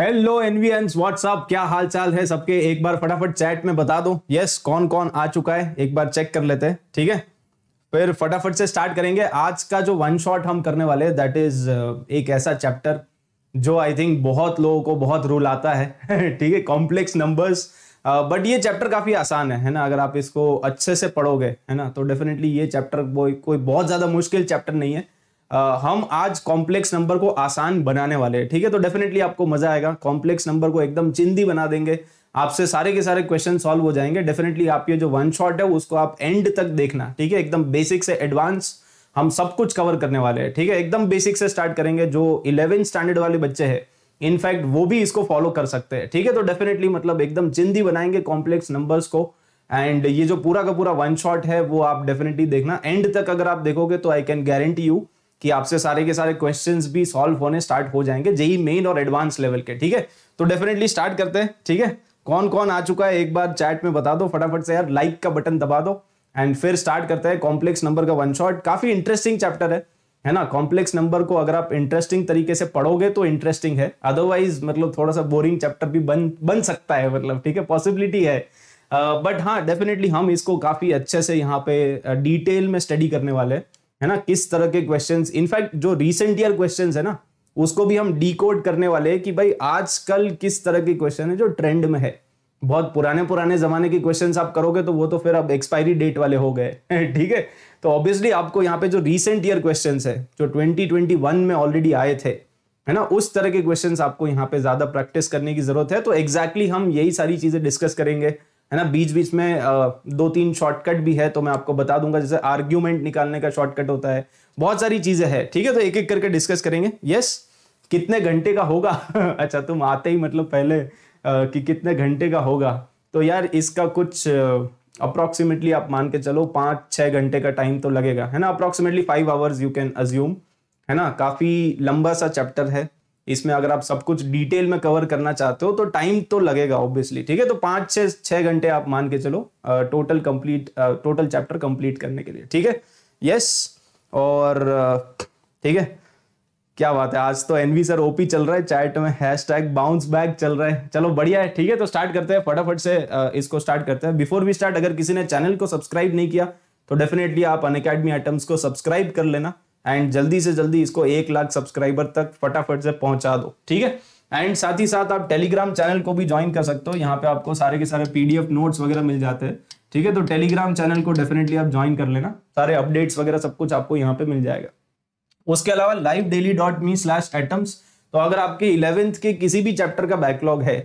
Hello एनवीएंस WhatsApp क्या हाल चाल है सबके? एक बार फटाफट चैट में बता दो। यस yes, कौन कौन आ चुका है? एक बार चेक कर लेते हैं। ठीक है? फिर फटाफट से स्टार्ट करेंगे। आज का जो वन शॉट हम करने वाले हैं दैट इज़ एक ऐसा चैप्टर जो आई थिंक बहुत लोगों को बहुत रूल आता है। ठीक है? कॉम्प्लेक्स नंबर्स बट ये चैप्टर काफ़ी आसान है है ना? अगर आप इसको अच्छे से पढ़ोगे है ना? तो डेफिनेटली ये चैप्टर कोई बहुत ज़्यादा मुश्किल चैप्टर नहीं है। Uh, हम आज कॉम्प्लेक्स नंबर को आसान बनाने वाले हैं, ठीक है? तो डेफिनेटली आपको मज़ा आएगा। कॉम्प्लेक्स नंबर को एकदम चिंदी बना देंगे। आपसे सारे के सारे क्वेश्चन सॉल्व हो जाएँगे। डेफिनेटली आप ये जो वन शॉट है, उसको आप एंड तक देखना, ठीक है? एकदम बेसिक से एडवांस हम सब कुछ कवर करने वाले हैं, ठीक है? एकदम बेसिक से स्टार्ट करेंगे। जो इलेवेंथ स्टैंडर्ड वाले बच्चे हैं इनफैक्ट वो भी इसको फॉलो कर सकते हैं, ठीक है? तो डेफिनेटली मतलब एकदम चिंदी बनाएँगे कॉम्प्लेक्स नंबर्स को। एंड ये जो पूरा का पूरा वन शॉट है, वो आप डेफिनेटली देखना। एंड तक अगर आप देखोगे तो आई कैन गारंटी यू कि आपसे सारे के सारे क्वेश्चंस भी सॉल्व होने स्टार्ट हो जाएँगे जेई मेन और एडवांस लेवल के ठीक है? तो डेफिनेटली स्टार्ट करते हैं ठीक है? कौन कौन आ चुका है एक बार चैट में बता दो फटाफट से यार लाइक का बटन दबा दो एंड फिर स्टार्ट करते हैं कॉम्प्लेक्स नंबर का वन शॉट काफ़ी इंटरेस्टिंग चैप्टर है है ना? कॉम्प्लेक्स नंबर को अगर आप इंटरेस्टिंग तरीके से पढ़ोगे तो इंटरेस्टिंग है। अदरवाइज़ मतलब थोड़ा सा बोरिंग चैप्टर भी बन बन सकता है मतलब ठीक है? पॉसिबिलिटी है। बट uh, हाँ डेफिनेटली हम इसको काफ़ी अच्छे से यहाँ पे डिटेल uh, में स्टडी करने वाले हैं। है ना, किस तरह के क्वेश्चंस इनफैक्ट जो रिसेंट ईयर क्वेश्चंस है ना, उसको भी हम डिकोड करने वाले हैं कि भाई आजकल किस तरह के क्वेश्चन है जो ट्रेंड में है। बहुत पुराने पुराने जमाने के क्वेश्चंस आप करोगे तो वो तो फिर अब एक्सपायरी डेट वाले हो गए ठीक है? तो ऑब्वियसली आपको यहाँ पे जो रिसेंट ईयर क्वेश्चन है, जो 2021 में ऑलरेडी आए थे, है ना, उस तरह के क्वेश्चन आपको यहाँ पे ज़्यादा प्रैक्टिस करने की ज़रूरत है। तो एग्जैक्टली exactly हम यही सारी चीज़ें डिस्कस करेंगे। है ना बीच बीच में दो तीन शॉर्टकट भी है तो मैं आपको बता दूँगा, जैसे आर्ग्यूमेंट निकालने का शॉर्टकट होता है। बहुत सारी चीज़ें हैं, ठीक है? तो एक एक करके डिस्कस करेंगे। यस कितने घंटे का होगा? अच्छा तुम आते ही मतलब पहले कि कितने घंटे का होगा? तो यार, इसका कुछ अप्रोक्सीमेटली आप मान के चलो पाँच छः घंटे का टाइम तो लगेगा, है ना? Approximately five hours you can assume है ना? काफ़ी लंबा सा चैप्टर है। इसमें अगर आप सब कुछ डिटेल में कवर करना चाहते हो तो टाइम तो लगेगा ऑब्वियसली ठीक है? तो पाँच छह छह घंटे आप मान के चलो total complete total chapter complete करने के लिए, ठीक है? यस और ठीक है? क्या बात है, आज तो एनवी सर ओपी चल रहा है चैट में हैश टैग बाउंस बैक चल रहा है। चलो, बढ़िया है, ठीक है? तो स्टार्ट करते हैं, फटाफट से इसको स्टार्ट करते हैं। बिफोर वी स्टार्ट अगर किसी ने चैनल को सब्सक्राइब नहीं किया तो डेफिनेटली आप अन अकेडमी आइटम्स को सब्सक्राइब कर लेना। एंड जल्दी से जल्दी इसको एक लाख सब्सक्राइबर तक फटाफट से पहुँचा दो, ठीक है? एंड साथ ही साथ आप टेलीग्राम चैनल को भी ज्वाइन कर सकते हो। यहाँ पे आपको सारे के सारे पीडीएफ नोट्स वगैरह मिल जाते हैं, ठीक है? तो टेलीग्राम चैनल को डेफिनेटली आप ज्वाइन कर लेना। सारे अपडेट्स वगैरह सब कुछ आपको यहाँ पे मिल जाएगा। उसके अलावा live daily dot me slash Atoms तो अगर आपके इलेवेंथ के किसी भी चैप्टर का बैकलॉग है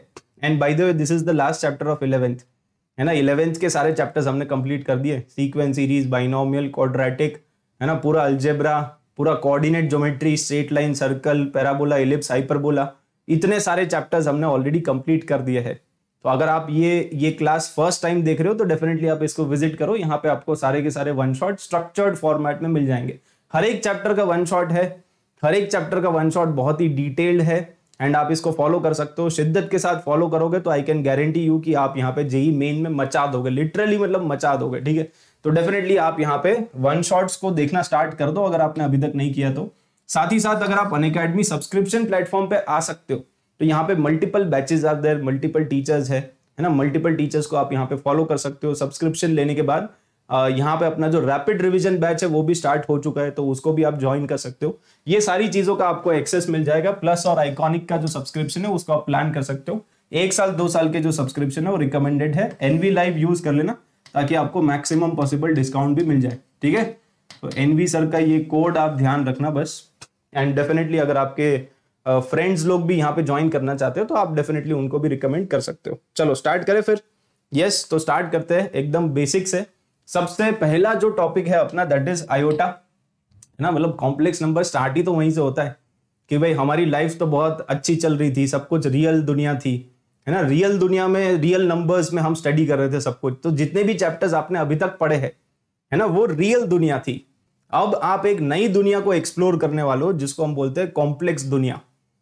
and by this is the last chapter of eleventh है ना? इलेवेंथ के सारे चैप्टर्स हमने कंप्लीट कर दिए। सीक्वेंस सीरीज़ बाइनोमियल क्वाड्रेटिक है ना? पूरा अल्जेब्रा पूरा coordinate geometry straight line circle parabola ellipse hyperbola इतने सारे चैप्टर्स हमने ऑलरेडी कंप्लीट कर दिए हैं। तो अगर आप ये ये क्लास फ़र्स्ट टाइम देख रहे हो तो डेफिनेटली आप इसको विज़िट करो। यहाँ पे आपको सारे के सारे वन शॉट स्ट्रक्चर्ड फॉर्मेट में मिल जाएँगे। हर एक चैप्टर का वन शॉट है। हर एक चैप्टर का वन शॉट बहुत ही डिटेल्ड है। एंड आप इसको फॉलो कर सकते हो। शिद्दत के साथ फॉलो करोगे तो आई कैन गारंटी यू कि आप यहाँ पे जेई मेन में मचा दोगे। लिटरली मतलब मचा दोगे, ठीक है? तो डेफिनेटली आप यहाँ पे वन शॉट्स को देखना स्टार्ट कर दो अगर आपने अभी तक नहीं किया तो। साथ ही साथ अगर आप अन अकेडमी सब्सक्रिप्शन प्लेटफॉर्म पे आ सकते हो तो यहाँ पे multiple batches are there multiple teachers है है ना? मल्टीपल टीचर्स को आप यहाँ पे फॉलो कर सकते हो। सब्सक्रिप्शन लेने के बाद यहाँ पे अपना जो रैपिड रिवीजन बैच है, वो भी स्टार्ट हो चुका है तो उसको भी आप ज्वाइन कर सकते हो। ये सारी चीज़ों का आपको एक्सेस मिल जाएगा प्लस और आइकॉनिक का जो सब्सक्रिप्शन है, उसको आप प्लान कर सकते हो। एक साल, दो साल के जो सब्सक्रिप्शन है, वो रिकमेंडेड है। एनवी लाइव यूज़ कर लेना। ताकि आपको मैक्सिमम पॉसिबल डिस्काउंट भी मिल जाए ठीक है? तो एनवी सर का ये कोड आप ध्यान रखना बस। एंड डेफिनेटली अगर आपके फ्रेंड्स uh, लोग भी यहाँ पे ज्वाइन करना चाहते हो तो आप डेफिनेटली उनको भी रिकमेंड कर सकते हो। चलो स्टार्ट करें फिर। यस yes, तो स्टार्ट करते हैं। एकदम बेसिक से सबसे पहला जो टॉपिक है अपना दैट इज़ आयोटा है ना? मतलब कॉम्प्लेक्स नंबर स्टार्ट ही तो वहीं से होता है कि भाई हमारी लाइफ तो बहुत अच्छी चल रही थी सब कुछ रियल दुनिया थी। है ना? रियल दुनिया में रियल नंबर्स में हम स्टडी कर रहे थे सब कुछ। तो जितने भी चैप्टर्स आपने अभी तक पढ़े हैं, है ना, वो रियल दुनिया थी। अब आप एक नई दुनिया को एक्सप्लोर करने वाले हो, जिसको हम बोलते हैं कॉम्प्लेक्स दुनिया।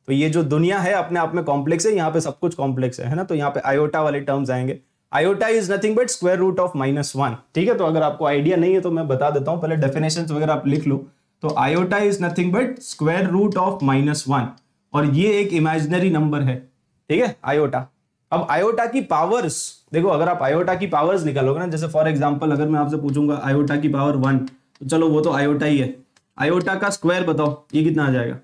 तो ये जो दुनिया है, अपने आप में कॉम्प्लेक्स है, यहाँ पे सब कुछ कॉम्प्लेक्स है है ना? तो यहाँ पे आयोटा वाले टर्म्स आएँगे। Iota is nothing but square root of minus one ठीक है? तो अगर आपको आइडिया नहीं है तो मैं बता देता हूँ। पहले डेफिनेशन वगैरह आप लिख लो। तो iota is nothing but square root of minus one और ये एक इमेजिनरी नंबर है। ठीक है? आयोटा अब आयोटा की पावर्स देखो, अगर आप आयोटा की पावर्स निकालोगे ना, जैसे फॉर एग्जांपल अगर मैं आपसे पूछूँगा आयोटा की पावर वन तो चलो, वो तो आयोटा ही है। आयोटा का स्क्वायर बताओ, ये कितना आ जाएगा?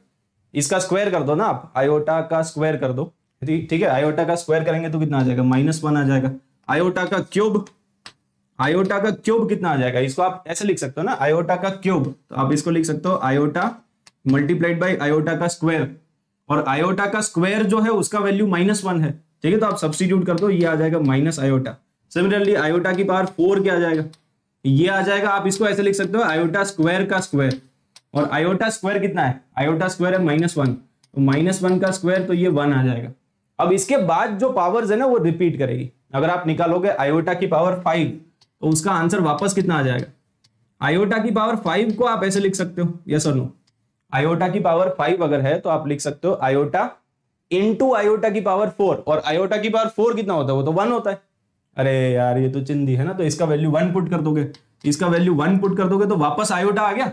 इसका स्क्वायर कर दो ना आप। आयोटा का स्क्वायर कर दो। ठीक है? आयोटा का स्क्वायर करेंगे तो कितना आ जाएगा? माइनस वन आ जाएगा। आयोटा का क्यूब आयोटा का क्यूब कितना आ जाएगा? इसको आप ऐसे लिख सकते हो ना आयोटा का क्यूब तो आप इसको लिख सकते हो आयोटा मल्टीप्लाइड बाई आयोटा का स्क्वायर और आयोटा का स्क्वायर जो है, उसका वैल्यू माइनस वन है। ठीक है तो आप सब्सटीट्यूट कर दो, ये आ जाएगा माइनस आयोटा सिमिलरली आयोटा की पावर फोर क्या आ जाएगा? ये आ जाएगा, आप इसको ऐसे लिख सकते हो आयोटा स्क्वायर का स्क्वायर और आयोटा स्क्वायर कितना है? आयोटा स्क्वायर है माइनस वन तो माइनस वन का स्क्वायर तो ये वन आ जाएगा। अब इसके बाद जो पावर्स है ना, वो रिपीट करेगी। अगर आप निकालोगे आयोटा की पावर फाइव तो उसका आंसर वापस कितना आ जाएगा? आयोटा की पावर फाइव को आप ऐसे लिख सकते हो यस और नो आयोटा की पावर फाइव अगर है तो आप लिख सकते हो आयोटा इंटू आयोटा की पावर फोर और आयोटा की पावर फोर कितना होता है? वो तो वन होता है। अरे यार, ये तो चिंदी है ना तो इसका वैल्यू वन पुट कर दोगे। इसका वैल्यू वन पुट कर दोगे तो वापस आयोटा आ गया।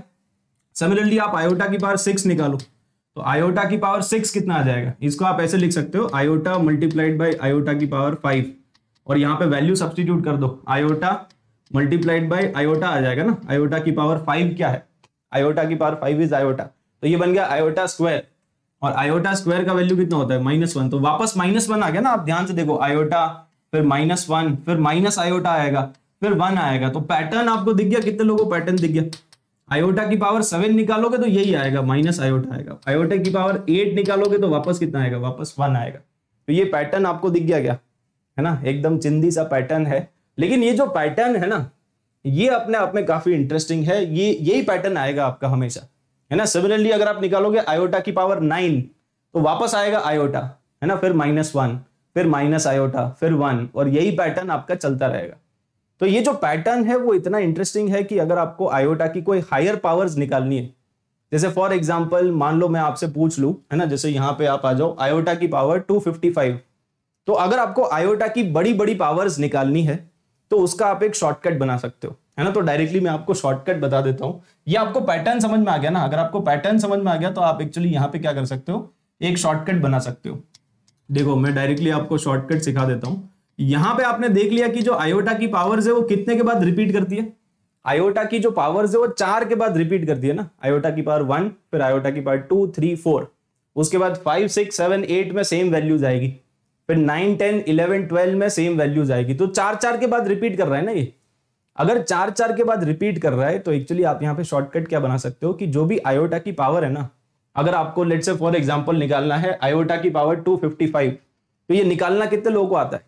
सिमिलरली आप आयोटा की पावर सिक्स निकालो। तो आयोटा की पावर सिक्स कितना आ जाएगा? इसको आप ऐसे लिख सकते हो आयोटा मल्टीप्लाइड बाई आयोटा की पावर फाइव और यहाँ पे वैल्यू सब्सटीट्यूट कर दो। आयोटा मल्टीप्लाइड बाई आयोटा आ जाएगा ना। आयोटा की पावर फाइव क्या है? आयोटा की पावर फाइव इज़ आयोटा तो ये बन गया आयोटा स्क्वायर और आयोटा स्क्वायर का वैल्यू कितना होता है? माइनस वन तो वापस माइनस वन आ गया ना? आप ध्यान से देखो आयोटा फिर माइनस वन फिर माइनस आयोटा आएगा, फिर वन आएगा। तो पैटर्न आपको दिख गया? कितने लोगों को पैटर्न दिख गया? आयोटा की पावर सेवन निकालोगे तो यही आएगा माइनस आयोटा आएगा। आयोटा की पावर एट निकालोगे तो वापस कितना आएगा? वापस वन आएगा। तो ये पैटर्न आपको दिख गया क्या? है ना? एकदम चिंदी सा पैटर्न है। लेकिन ये जो पैटर्न है ना, ये अपने आप में काफ़ी इंटरेस्टिंग है। ये, यही पैटर्न आएगा आपका हमेशा। है ना? सिमिलरली अगर आप निकालोगे आयोटा की पावर नाइन तो वापस आएगा आयोटा है ना? फिर माइनस वन फिर माइनस आयोटा फिर वन और यही पैटर्न आपका चलता रहेगा। तो ये जो पैटर्न है, वो इतना इंटरेस्टिंग है कि अगर आपको आयोटा की कोई हायर पावर्स निकालनी है, जैसे फॉर एग्ज़ाम्पल मान लो मैं आपसे पूछ लू, है ना? जैसे यहाँ पे आप आ जाओ आयोटा की पावर 255 तो अगर आपको आयोटा की बड़ी बड़ी पावर्स निकालनी है तो उसका आप एक शॉर्टकट बना सकते हो। है ना? तो डायरेक्टली मैं आपको शॉर्टकट बता देता हूँ। ये आपको पैटर्न समझ में आ गया ना? अगर आपको पैटर्न समझ में आ गया तो आप एक्चुअली यहाँ पे क्या कर सकते हो? एक शॉर्टकट बना सकते हो। देखो, मैं डायरेक्टली आपको शॉर्टकट सिखा देता हूँ। यहाँ पे आपने देख लिया कि जो आयोटा की पावर्स है, वो कितने के बाद रिपीट करती है? आयोटा की जो पावर्स है, वो चार के बाद रिपीट करती है ना? आयोटा की पावर वन फिर आयोटा की पावर टू थ्री फोर उसके बाद फाइव सिक्स सेवन एट में सेम वैल्यूज़ आएगी। फिर नाइन टेन इलेवन ट्वेल्व में सेम वैल्यूज़ आएगी। तो चार चार के बाद रिपीट कर रहा है ना ये? अगर चार चार के बाद रिपीट कर रहा है तो एक्चुअली आप यहाँ पे शॉर्टकट क्या बना सकते हो कि जो भी आयोटा की पावर है ना, अगर आपको लेट से फॉर एग्ज़ाम्पल निकालना है आयोटा की पावर 255 तो ये निकालना कितने लोगों को आता है?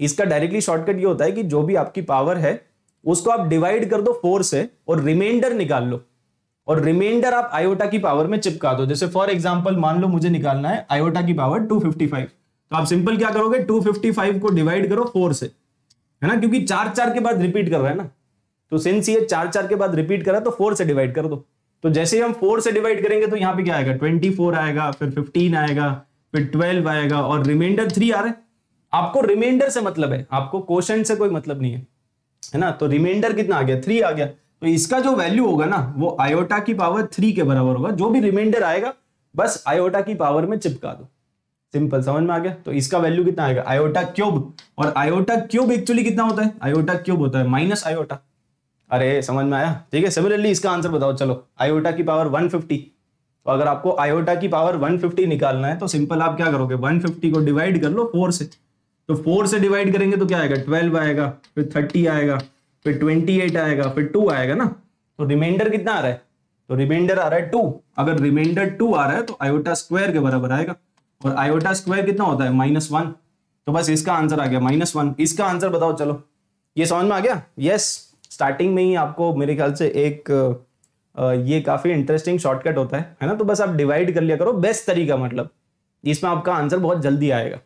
इसका डायरेक्टली शॉर्टकट ये होता है कि जो भी आपकी पावर है, उसको आप डिवाइड कर दो फोर से और रिमाइंडर निकाल लो। और रिमाइंडर आप आयोटा की पावर में चिपका दो। जैसे फॉर एग्जांपल मान लो मुझे निकालना है आयोटा की पावर 255 तो आप सिंपल क्या करोगे? 255 को डिवाइड करो फोर से। है ना? क्योंकि चार चार के बाद रिपीट कर रहा है ना? तो सिंस ये चार चार के बाद रिपीट कर रहा है तो फोर से डिवाइड कर दो। तो जैसे हम फोर से डिवाइड करेंगे तो यहाँ पे क्या आएगा? ट्वेंटी फोर आएगा, फिर फिफ्टीन आएगा, फिर ट्वेल्व आएगा, और रिमाइंडर थ्री आ रहा है। आपको रिमाइंडर से मतलब है, आपको क्वेश्चन से कोई मतलब नहीं है है ना? तो रिमाइंडर कितना आ गया? थ्री आ गया। तो इसका जो वैल्यू होगा ना, वो आयोटा की पावर थ्री के बराबर होगा। जो भी रिमाइंडर आएगा, बस आयोटा की पावर में चिपका दो। सिंपल, समझ में आ गया? तो इसका वैल्यू कितना आएगा? आयोटा क्यूब और आयोटा क्यूब एक्चुअली कितना होता है? आयोटा क्यूब होता है माइनस आयोटा अरे, समझ में आया? ठीक है सिमिलरली इसका आंसर बताओ, चलो। आयोटा की पावर 150 तो अगर आपको आयोटा की पावर 150 निकालना है तो सिंपल आप क्या करोगे? 150 को डिवाइड कर लो फोर से। तो फोर से डिवाइड करेंगे तो क्या आएगा? ट्वेल्व आएगा, फिर थर्टी आएगा, फिर ट्वेंटी एट आएगा, फिर टू आएगा ना? तो रिमाइंडर कितना आ रहा है? तो रिमाइंडर आ रहा है टू अगर रिमाइंडर टू आ रहा है तो आयोटा स्क्वायर के बराबर आएगा। और आयोटा स्क्वायर कितना होता है? माइनस वन तो बस इसका आंसर आ गया माइनस वन इसका आंसर बताओ, चलो। ये समझ में आ गया? यस स्टार्टिंग में ही आपको मेरे ख्याल से एक ये काफ़ी इंटरेस्टिंग शॉर्टकट होता है है ना? तो बस आप डिवाइड कर लिया करो बेस्ट तरीका मतलब। इसमें आपका आंसर बहुत जल्दी आएगा।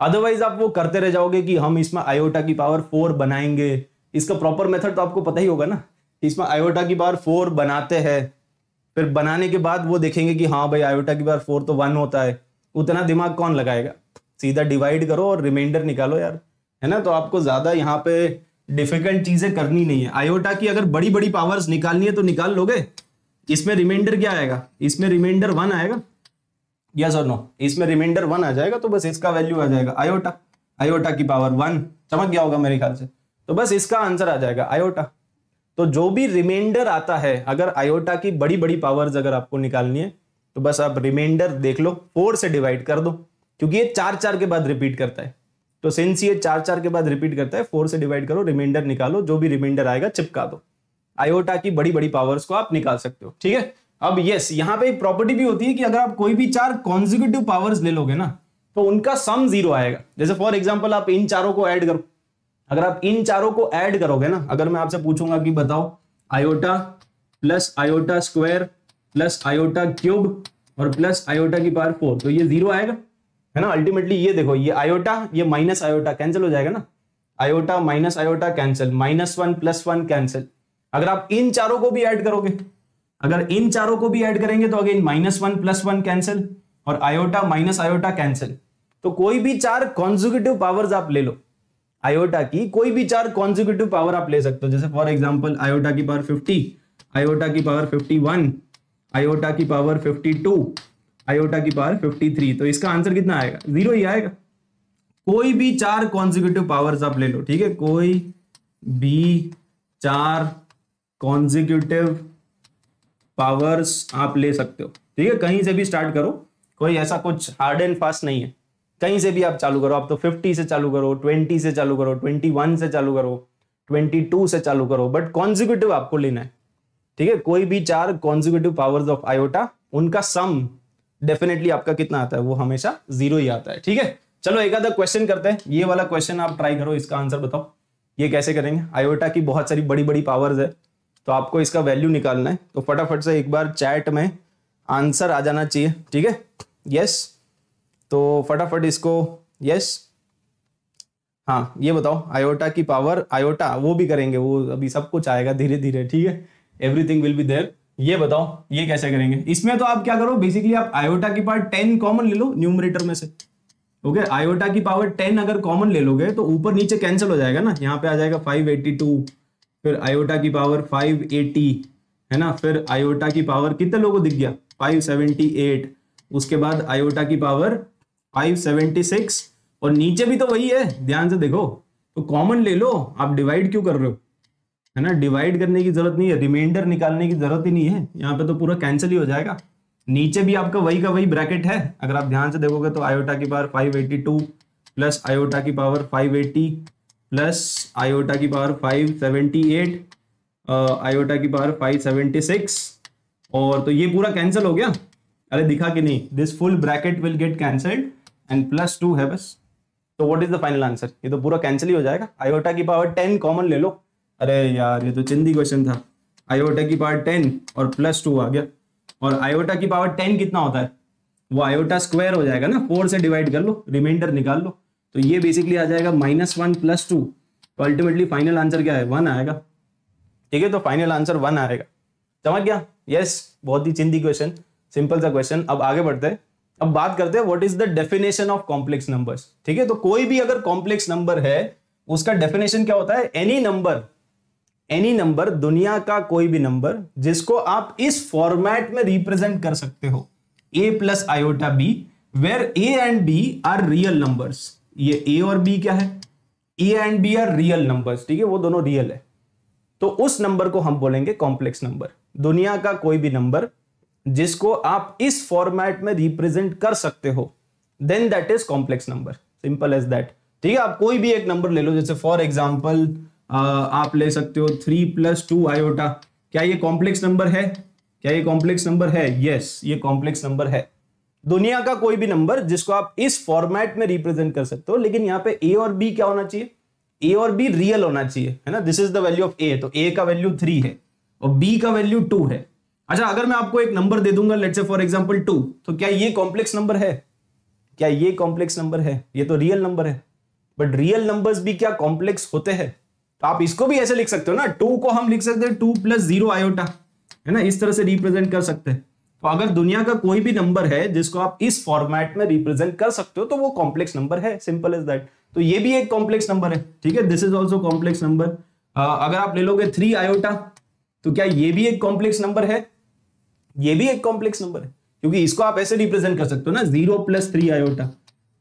अदरवाइज़ आप वो करते रह जाओगे कि हम इसमें आयोटा की पावर फोर बनाएँगे। इसका प्रॉपर मेथड तो आपको पता ही होगा ना? इसमें आयोटा की पावर फोर बनाते हैं। फिर बनाने के बाद वो देखेंगे कि हाँ भाई आयोटा की पावर फोर तो वन होता है। उतना दिमाग कौन लगाएगा? सीधा डिवाइड करो और रिमाइंडर निकालो यार। है ना? तो आपको ज़्यादा यहाँ पे डिफ़िकल्ट चीज़ें करनी नहीं है। आयोटा की अगर बड़ी बड़ी पावर्स निकालनी है तो निकाल लोगे? इसमें रिमाइंडर क्या आएगा? इसमें रिमाइंडर वन आएगा? यस और नो इसमें रिमाइंडर वन आ जाएगा तो बस इसका वैल्यू आ जाएगा। आयोटा आयोटा की पावर वन चमक गया होगा मेरे ख्याल से। तो बस इसका आंसर आ जाएगा। आयोटा तो जो भी रिमाइंडर आता है, अगर आयोटा की बड़ी बड़ी पावर्स अगर आपको निकालनी है तो बस आप रिमाइंडर देख लो फोर से डिवाइड कर दो, क्योंकि ये चार चार के बाद रिपीट करता है। तो सिंस ये चार चार के बाद रिपीट करता है फोर से डिवाइड करो रिमाइंडर निकालो, जो भी रिमाइंडर आएगा चिपका दो। आयोटा की बड़ी बड़ी पावर्स को आप निकाल सकते हो, ठीक है? अब यस यहाँ पे प्रॉपर्टी भी होती है कि अगर आप कोई भी चार कॉन्जिक्यूटिव पावर्स ले लोगे ना तो उनका सम ज़ीरो आएगा। जैसे फॉर एग्ज़ाम्पल आप इन चारों को ऐड करो। अगर आप इन चारों को ऐड करोगे ना, अगर मैं आपसे पूछूँगा कि बताओ iota plus iota square plus iota cube और प्लस आयोटा की पावर फोर तो ये ज़ीरो आएगा, है ना? अल्टीमेटली ये देखो, ये आयोटा, ये माइनस आयोटा कैंसिल हो जाएगा ना? Iota minus iota cancel minus one plus one cancel अगर आप इन चारों को भी ऐड करोगे, अगर इन चारों को भी ऐड करेंगे तो again minus one plus one cancel और आयोटा माइनस आयोटा कैंसिल तो कोई भी चार कॉन्जिक्यूटिव पावर्स आप ले लो, आयोटा की, कोई भी चार कॉन्जिक्यूटिव पावर आप ले सकते हो। जैसे फॉर एग्ज़ाम्पल आयोटा की पावर 50 आयोटा की पावर 51 आयोटा की पावर 52 आयोटा की पावर 53 तो इसका आंसर कितना आएगा? ज़ीरो ही आएगा। कोई भी चार कॉन्जिक्यूटिव पावर्स आप ले लो, ठीक है? कोई भी चार कॉन्जिक्यूटिव पावर्स आप ले सकते हो। ठीक है? कहीं से भी स्टार्ट करो। कोई ऐसा कुछ हार्ड एंड फास्ट नहीं है। कहीं से भी आप चालू करो। आप तो 50 से चालू करो 20 से चालू करो 21 से चालू करो 22 से चालू करो बट कॉन्जिक्यूटिव आपको लेना है। ठीक है, कोई भी चार कॉन्जिक्यूटिव पावर्स ऑफ़ आयोटा उनका सम डेफिनेटली आपका कितना आता है, वो हमेशा ज़ीरो ही आता है, ठीक है? चलो एक आधा क्वेश्चन करते हैं। ये वाला क्वेश्चन आप ट्राई करो, इसका आंसर बताओ। ये कैसे करेंगे? आयोटा की बहुत सारी बड़ी बड़ी पावर्स है तो आपको इसका वैल्यू निकालना है। तो फटाफट से एक बार चैट में आंसर आ जाना चाहिए, ठीक है? यस तो फटाफट इसको यस हाँ ये बताओ आयोटा की पावर आयोटा वो भी करेंगे, वो अभी सब कुछ आएगा धीरे धीरे ठीक है? एवरीथिंग विल बी देयर ये बताओ ये कैसे करेंगे? इसमें तो आप क्या करो बेसिकली आप आयोटा की पावर टेन कॉमन ले लो न्यूमरेटर में से। ओके okay, आयोटा की पावर टेन अगर कॉमन ले लोगे तो ऊपर नीचे कैंसिल हो जाएगा ना। यहाँ पे आ जाएगा फाइव एट्टी टू फिर आयोटा की पावर फाइव एटी है ना? फिर आयोटा की पावर कितने लोगों को दिख गया? फाइव सेवेंटी एट उसके बाद आयोटा की पावर 576 और नीचे भी तो वही है ध्यान से देखो। तो कॉमन ले लो आप डिवाइड क्यों कर रहे हो? है ना? डिवाइड करने की ज़रूरत नहीं है रिमाइंडर निकालने की ज़रूरत ही नहीं है। यहाँ पे तो पूरा कैंसिल ही हो जाएगा। नीचे भी आपका वही का वही ब्रैकेट है। अगर आप ध्यान से देखोगे तो आयोटा की पावर 582 प्लस आयोटा की पावर 580 प्लस आयोटा की पावर 578 आयोटा की पावर 576 और तो ये पूरा कैंसिल हो गया। अरे दिखा कि नहीं? This full bracket will get cancelled and plus two है बस। तो what is the final answer ये तो पूरा कैंसिल ही हो जाएगा। आयोटा की पावर टेन कॉमन ले लो। अरे यार, ये तो चिंदी क्वेश्चन था। आयोटा की पावर टेन और प्लस टू आ गया। और आयोटा की पावर टेन कितना होता है? वो आयोटा स्क्वायर हो जाएगा ना फोर से डिवाइड कर लो रिमाइंडर निकाल लो। तो ये बेसिकली आ जाएगा माइनस वन प्लस टू तो अल्टीमेटली फाइनल आंसर क्या है? वन आएगा। ठीक है तो फाइनल आंसर वन आएगा। समझ गया? यस बहुत ही चिंदी क्वेश्चन सिंपल सा क्वेश्चन अब आगे बढ़ते हैं। अब बात करते हैं what is the definition of complex numbers ठीक है तो कोई भी अगर कॉम्प्लेक्स नंबर है, उसका डेफिनेशन क्या होता है? एनी नंबर एनी नंबर दुनिया का कोई भी नंबर जिसको आप इस फॉर्मेट में रिप्रेजेंट कर सकते हो। A plus iota B where A and B are real numbers ये ए और बी क्या है? A and B are real numbers ठीक है? वो दोनों रियल है। तो उस नंबर को हम बोलेंगे कॉम्प्लेक्स नंबर दुनिया का कोई भी नंबर जिसको आप इस फॉर्मेट में रिप्रेजेंट कर सकते हो। Then that is complex number simple as that ठीक है? आप कोई भी एक नंबर ले लो, जैसे फॉर एग्ज़ाम्पल आप ले सकते हो थ्री प्लस टू आयोटा क्या ये कॉम्प्लेक्स नंबर है? क्या ये कॉम्प्लेक्स नंबर है? यस yes, ये कॉम्प्लेक्स नंबर है। दुनिया का कोई भी नंबर जिसको आप इस फॉर्मेट में रिप्रेजेंट कर सकते हो लेकिन यहाँ पे ए और बी क्या होना चाहिए? ए और बी रियल होना चाहिए है ना? This is the value of A तो ए का वैल्यू थ्री है और बी का वैल्यू टू है। अच्छा अगर मैं आपको एक नंबर दे दूँगा late say for example to तो क्या ये कॉम्प्लेक्स नंबर है? क्या ये कॉम्प्लेक्स नंबर है? ये तो रियल नंबर है। बट रियल नंबर्स भी क्या कॉम्प्लेक्स होते हैं? तो आप इसको भी ऐसे लिख सकते हो ना, टू को हम लिख सकते हैं, टू प्लस ज़ीरो आयोटा है ना? इस तरह से रिप्रेजेंट कर सकते हैं। तो अगर दुनिया का कोई भी नंबर है जिसको आप इस फॉर्मेट में रिप्रेजेंट कर सकते हो तो वो कॉम्प्लेक्स नंबर है सिंपल इज़ दैट तो ये भी एक कॉम्प्लेक्स नंबर है, ठीक है? This is also complex number अगर आप ले लोगे थ्री आयोटा तो क्या ये भी एक कॉम्प्लेक्स नंबर है? ये भी एक कॉम्प्लेक्स नंबर है, क्योंकि इसको आप ऐसे रिप्रेजेंट कर सकते हो ना ज़ीरो प्लस थ्री आयोटा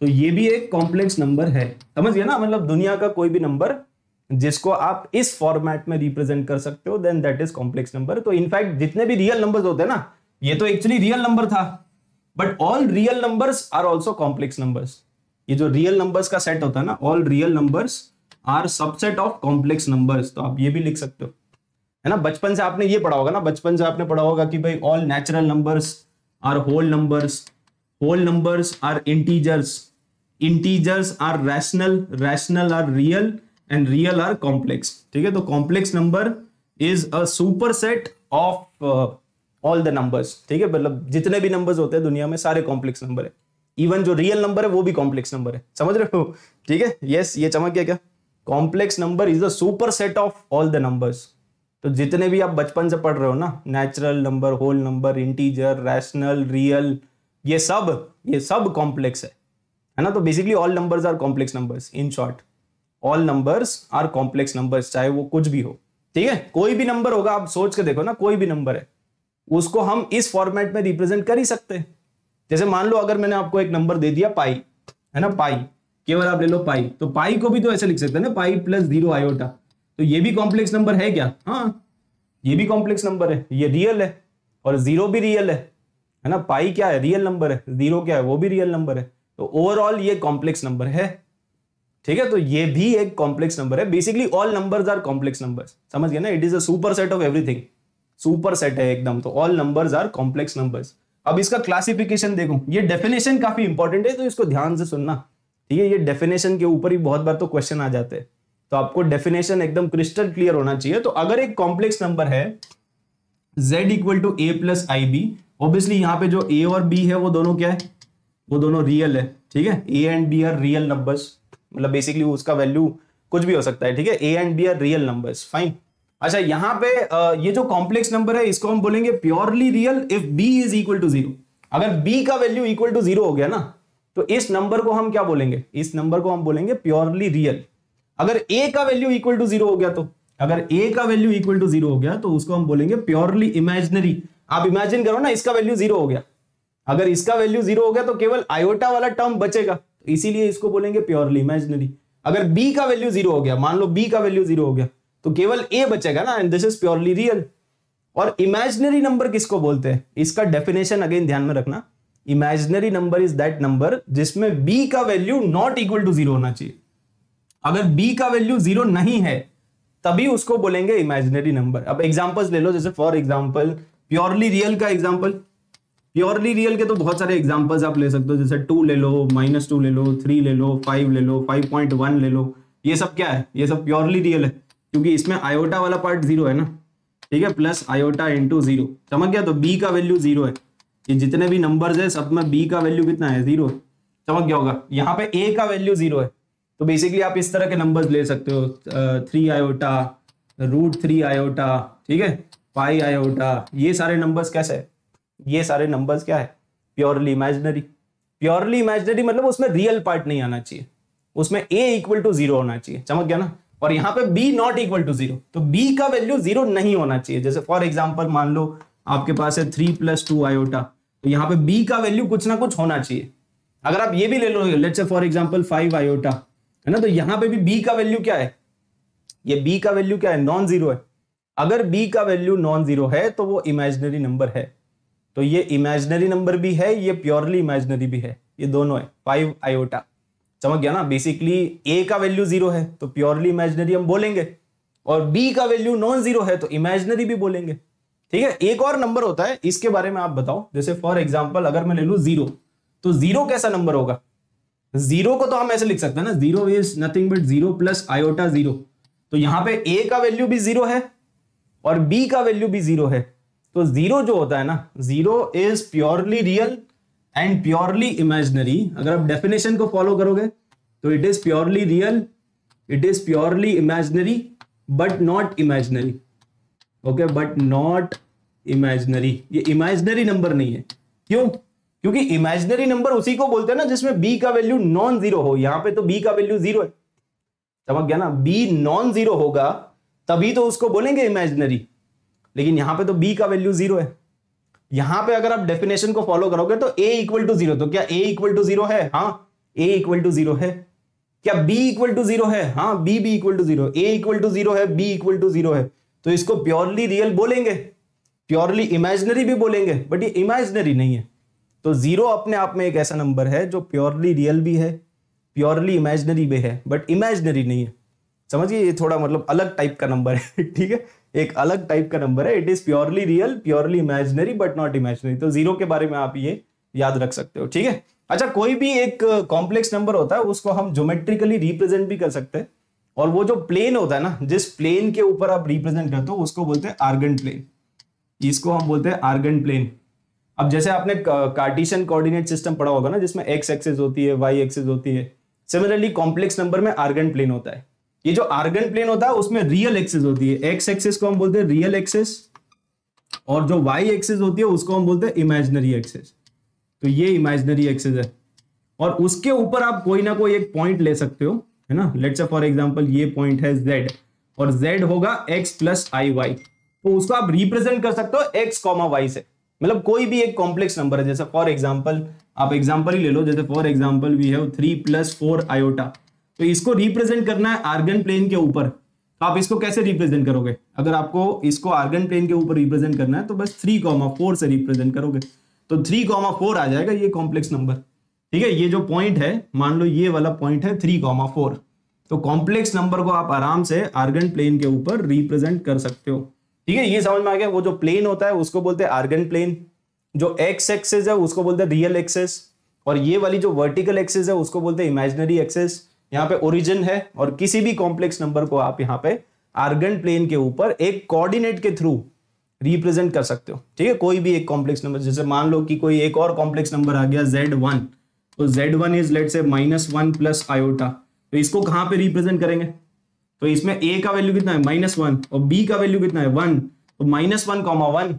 तो ये भी एक कॉम्प्लेक्स नंबर है। समझ गया ना? मतलब दुनिया का कोई भी नंबर जिसको आप इस फॉर्मेट में रिप्रेजेंट कर सकते हो then that is complex number तो इनफैक्ट जितने भी रियल नंबर्स होते हैं ना, ये तो एक्चुअली रियल नंबर था. But all real numbers are also complex numbers ये जो रियल नंबर्स का सेट होता है ना all real numbers are subset of complex numbers तो आप ये भी लिख सकते हो। है ना? बचपन से आपने ये पढ़ा होगा ना, बचपन से आपने पढ़ा होगा कि भाई all natural numbers are whole numbers whole numbers are integers integers are rational rational are real and real are complex ठीक है? तो complex number is a super set of all the numbers ठीक है? मतलब जितने भी नंबर्स होते हैं दुनिया में, सारे कॉम्प्लेक्स नंबर है। इवन जो रियल नंबर है, वो भी कॉम्प्लेक्स नंबर है। समझ रहे हो? ठीक है? यस ये चमक गया क्या? Complex number is the super set of all the numbers तो जितने भी आप बचपन से पढ़ रहे हो ना natural number whole number integer rational real ये सब ये सब कॉम्प्लेक्स है। है ना? तो basically all numbers are complex numbers in short all numbers are complex numbers चाहे वो कुछ भी हो। ठीक है? कोई भी नंबर होगा, आप सोच के देखो ना, कोई भी नंबर है। उसको हम इस फॉर्मेट में रिप्रेजेंट कर ही सकते हैं। जैसे मान लो, अगर मैंने आपको एक नंबर दे दिया पाई है ना? पाई केवल आप ले लो पाई तो पाई को भी तो ऐसे लिख सकते हैं ना पाई प्लस ज़ीरो आयोटा तो ये भी कॉम्प्लेक्स नंबर है क्या? हाँ ये भी कॉम्प्लेक्स नंबर है। ये रियल है, और ज़ीरो भी रियल है। है ना? पाई क्या है? रियल नंबर है। ज़ीरो क्या है? वो भी रियल नंबर है। तो ओवरऑल ये कॉम्प्लेक्स नंबर है। ठीक है? तो ये भी एक कॉम्प्लेक्स नंबर है. Basically all numbers are complex numbers समझ गया ना? It is a super set of everything super set है एकदम. तो all numbers are complex numbers अब इसका क्लासिफिकेशन देखो. ये डेफिनेशन काफ़ी इंपॉर्टेंट है तो इसको ध्यान से सुनना. ठीक है? ये डेफिनेशन के ऊपर ही बहुत बार तो क्वेश्चन आ जाते हैं. तो आपको डेफिनेशन एकदम क्रिस्टल क्लियर होना चाहिए. तो अगर एक कॉम्प्लेक्स नंबर है, z equal to A plus I B obviously यहाँ पे जो a और b है, वो दोनों क्या है? वो दोनों रियल है. ठीक है? a and b are real numbers मतलब बेसिकली उसका वैल्यू कुछ भी हो सकता है, ठीक है? A and B are real numbers fine अच्छा यहाँ पे ये जो कॉम्प्लेक्स नंबर है, इसको हम बोलेंगे purely real if b is equal to zero अगर b का वैल्यू इक्वल टू ज़ीरो हो गया ना तो इस नंबर को हम क्या बोलेंगे? इस नंबर को हम बोलेंगे प्योरली रियल अगर ए का वैल्यू इक्वल टू ज़ीरो हो गया तो अगर ए का वैल्यू इक्वल टू ज़ीरो हो गया तो उसको हम बोलेंगे प्योरली इमेजनरी आप इमेजिन करो ना, इसका वैल्यू ज़ीरो हो गया. अगर इसका वैल्यू ज़ीरो हो गया तो केवल आयोटा वाला टर्म बचेगा. इसीलिए इसको बोलेंगे प्योरली इमेजनरी अगर बी का वैल्यू ज़ीरो हो गया, मान लो बी का वैल्यू ज़ीरो हो गया तो केवल ए बचेगा ना and this is purely real और इमेजनरी नंबर किसको बोलते हैं? इसका डेफिनेशन अगेन ध्यान में रखना. Imaginary number is that number जिसमें बी का value not equal to zero होना चाहिए. अगर बी का वैल्यू ज़ीरो नहीं है, तभी उसको बोलेंगे इमेजनरी नंबर अब एग्जांपल्स ले लो, जैसे फॉर एग्ज़ाम्पल प्योरली रियल का एग्जांपल प्योरली रियल के तो बहुत सारे एग्जांपल्स आप ले सकते हो, जैसे टू ले लो माइनस टू ले लो थ्री ले लो फाइव ले लो फाइव पॉइंट वन ले लो। ये सब क्या है? ये सब प्योरली रियल है, क्योंकि इसमें आयोटा वाला पार्ट ज़ीरो है ना। ठीक है? प्लस आयोटा इंटू ज़ीरो समझ गया? तो बी का वैल्यू ज़ीरो है। ये जितने भी नंबर्स है, सब में बी का वैल्यू कितना है? ज़ीरो समझ गया होगा? यहाँ पे ए का वैल्यू ज़ीरो है। तो बेसिकली आप इस तरह के नंबर्स ले सकते हो। Three iota root three iota ठीक है? पाई आयोटा ये सारे नंबर्स कैसे है? ये सारे नंबर्स क्या है? प्योरली इमेजनरी प्योरली इमेजनरी मतलब उसमें रियल पार्ट नहीं आना चाहिए। उसमें ए इक्वल टू ज़ीरो होना चाहिए। चमक गया ना? और यहाँ पे B not equal to zero तो बी का वैल्यू ज़ीरो नहीं होना चाहिए। जैसे फॉर एग्ज़ाम्पल मान लो, आपके पास है थ्री प्लस टू आयोटा तो यहाँ पे बी का वैल्यू कुछ ना कुछ होना चाहिए। अगर आप ये भी ले लो let's say for example five iota है ना? तो यहाँ पे भी बी का वैल्यू क्या है? ये बी का वैल्यू क्या है? नॉन ज़ीरो है। अगर बी का वैल्यू नॉन ज़ीरो है तो वो इमेजिनरी नंबर है। तो ये इमेजनरी नंबर भी है, ये प्योरली इमेजनरी भी है। ये दोनों है फाइव आयोटा समझ गया ना? बेसिकली ए का वैल्यू ज़ीरो है तो प्योरली इमेजनरी हम बोलेंगे। और बी का वैल्यू नॉन ज़ीरो है तो इमेजनरी भी बोलेंगे। ठीक है? एक और नंबर होता है, इसके बारे में आप बताओ। जैसे फॉर एग्ज़ाम्पल अगर मैं ले लू ज़ीरो तो ज़ीरो कैसा नंबर होगा? ज़ीरो को तो हम ऐसे लिख सकते हैं ना zero is nothing but zero plus iota zero तो यहाँ पे ए का वैल्यू भी ज़ीरो है, और बी का वैल्यू भी ज़ीरो है। तो ज़ीरो जो होता है ना zero is purely real and purely imaginary अगर आप डेफिनेशन को फॉलो करोगे तो it is purely real it is purely imaginary but not imaginary okay but not imaginary ये इमेजनरी नंबर नहीं है. क्यों? क्योंकि इमेजनरी नंबर उसी को बोलते हैं ना जिसमें बी का वैल्यू नॉन ज़ीरो हो। यहाँ पे तो बी का वैल्यू ज़ीरो है। समझ गया ना? बी नॉन ज़ीरो होगा, तभी तो उसको बोलेंगे इमेजनरी लेकिन यहाँ पे तो बी का वैल्यू ज़ीरो है। यहाँ पे अगर आप डेफिनेशन को फॉलो करोगे तो ए इक्वल टू ज़ीरो तो क्या ए इक्वल टू ज़ीरो है? हाँ ए इक्वल टू ज़ीरो है। क्या बी इक्वल टू ज़ीरो है? हाँ B B equal to zero A equal to zero है बी इक्वल टू ज़ीरो है। तो इसको प्योरली रियल बोलेंगे प्योरली इमेजनरी भी बोलेंगे बट ये इमेजनरी नहीं है। तो ज़ीरो अपने आप में एक ऐसा नंबर है जो प्योरली रियल भी है प्योरली इमेजनरी भी है बट इमेजनरी नहीं है। समझिए ये थोड़ा मतलब अलग टाइप का नंबर है, ठीक है? एक अलग टाइप का नंबर है it is purely real purely imaginary but not imaginary तो ज़ीरो के बारे में आप ये याद रख सकते हो, ठीक है? अच्छा कोई भी एक कॉम्प्लेक्स नंबर होता है, उसको हम ज्योमेट्रिकली रिप्रेजेंट भी कर सकते हैं। और वो जो प्लेन होता है ना, जिस प्लेन के ऊपर आप रिप्रेजेंट करते हो, उसको बोलते हैं आर्गन प्लेन इसको हम बोलते हैं आर्गन प्लेन अब जैसे आपने कार्टिशियन कोऑर्डिनेट सिस्टम पढ़ा होगा ना, जिसमें एक्स एक्सेस होती है वाई एक्सेस होती है सिमिलरली कॉम्प्लेक्स नंबर में आर्गन प्लेन होता है। ये जो आर्गन प्लेन होता है, उसमें रियल एक्सेस होती है। एक्स एक्सेस को हम बोलते हैं रियल एक्सेस और जो वाई एक्सेस होती है, उसको हम बोलते हैं इमेजनरी एक्सेस तो ये इमेजनरी एक्सेस है। और उसके ऊपर आप कोई ना कोई एक पॉइंट ले सकते हो, है ना? लेट से फॉर एग्जांपल ये पॉइंट है जेड और जेड होगा एक्स प्लस आई वाई तो उसको आप रिप्रेजेंट कर सकते हो एक्स कॉमा वाई से। मतलब कोई भी एक कॉम्प्लेक्स नंबर है, जैसे फॉर एग्ज़ाम्पल आप एग्ज़ाम्पल ही ले लो, जैसे for example we have three plus four iota तो इसको रिप्रेजेंट करना है आर्गन प्लेन के ऊपर। तो आप इसको कैसे रिप्रेजेंट करोगे? अगर आपको इसको आर्गन प्लेन के ऊपर रिप्रेजेंट करना है तो बस थ्री कॉमा फोर से रिप्रेजेंट करोगे। तो थ्री कॉमा फोर आ जाएगा ये कॉम्प्लेक्स नंबर ठीक है, ये जो पॉइंट है, मान लो ये वाला पॉइंट है थ्री कॉमा फोर तो कॉम्प्लेक्स नंबर को आप आराम से आर्गन प्लेन के ऊपर रिप्रेजेंट कर सकते हो। ठीक है, ये समझ में आ गया? वो जो प्लेन होता है, उसको बोलते हैं आर्गन प्लेन जो एक्स एक्सेस है, उसको बोलते हैं रियल एक्सेस और ये वाली जो वर्टिकल एक्सेस है, उसको बोलते हैं इमेजनरी एक्सेस यहाँ पे ओरिजिन है और किसी भी कॉम्प्लेक्स नंबर को आप यहाँ पे आर्गन प्लेन के ऊपर एक कोऑर्डिनेट के थ्रू रिप्रेजेंट कर सकते हो। ठीक है? कोई भी एक कॉम्प्लेक्स नंबर जैसे मान लो कि कोई एक और कॉम्प्लेक्स नंबर आ गया जेड वन तो Z one is let say minus one plus iota तो इसको कहाँ पे रिप्रेजेंट करेंगे? तो इसमें ए का वैल्यू कितना है? माइनस वन और बी का वैल्यू कितना है? वन तो माइनस वन कॉमा वन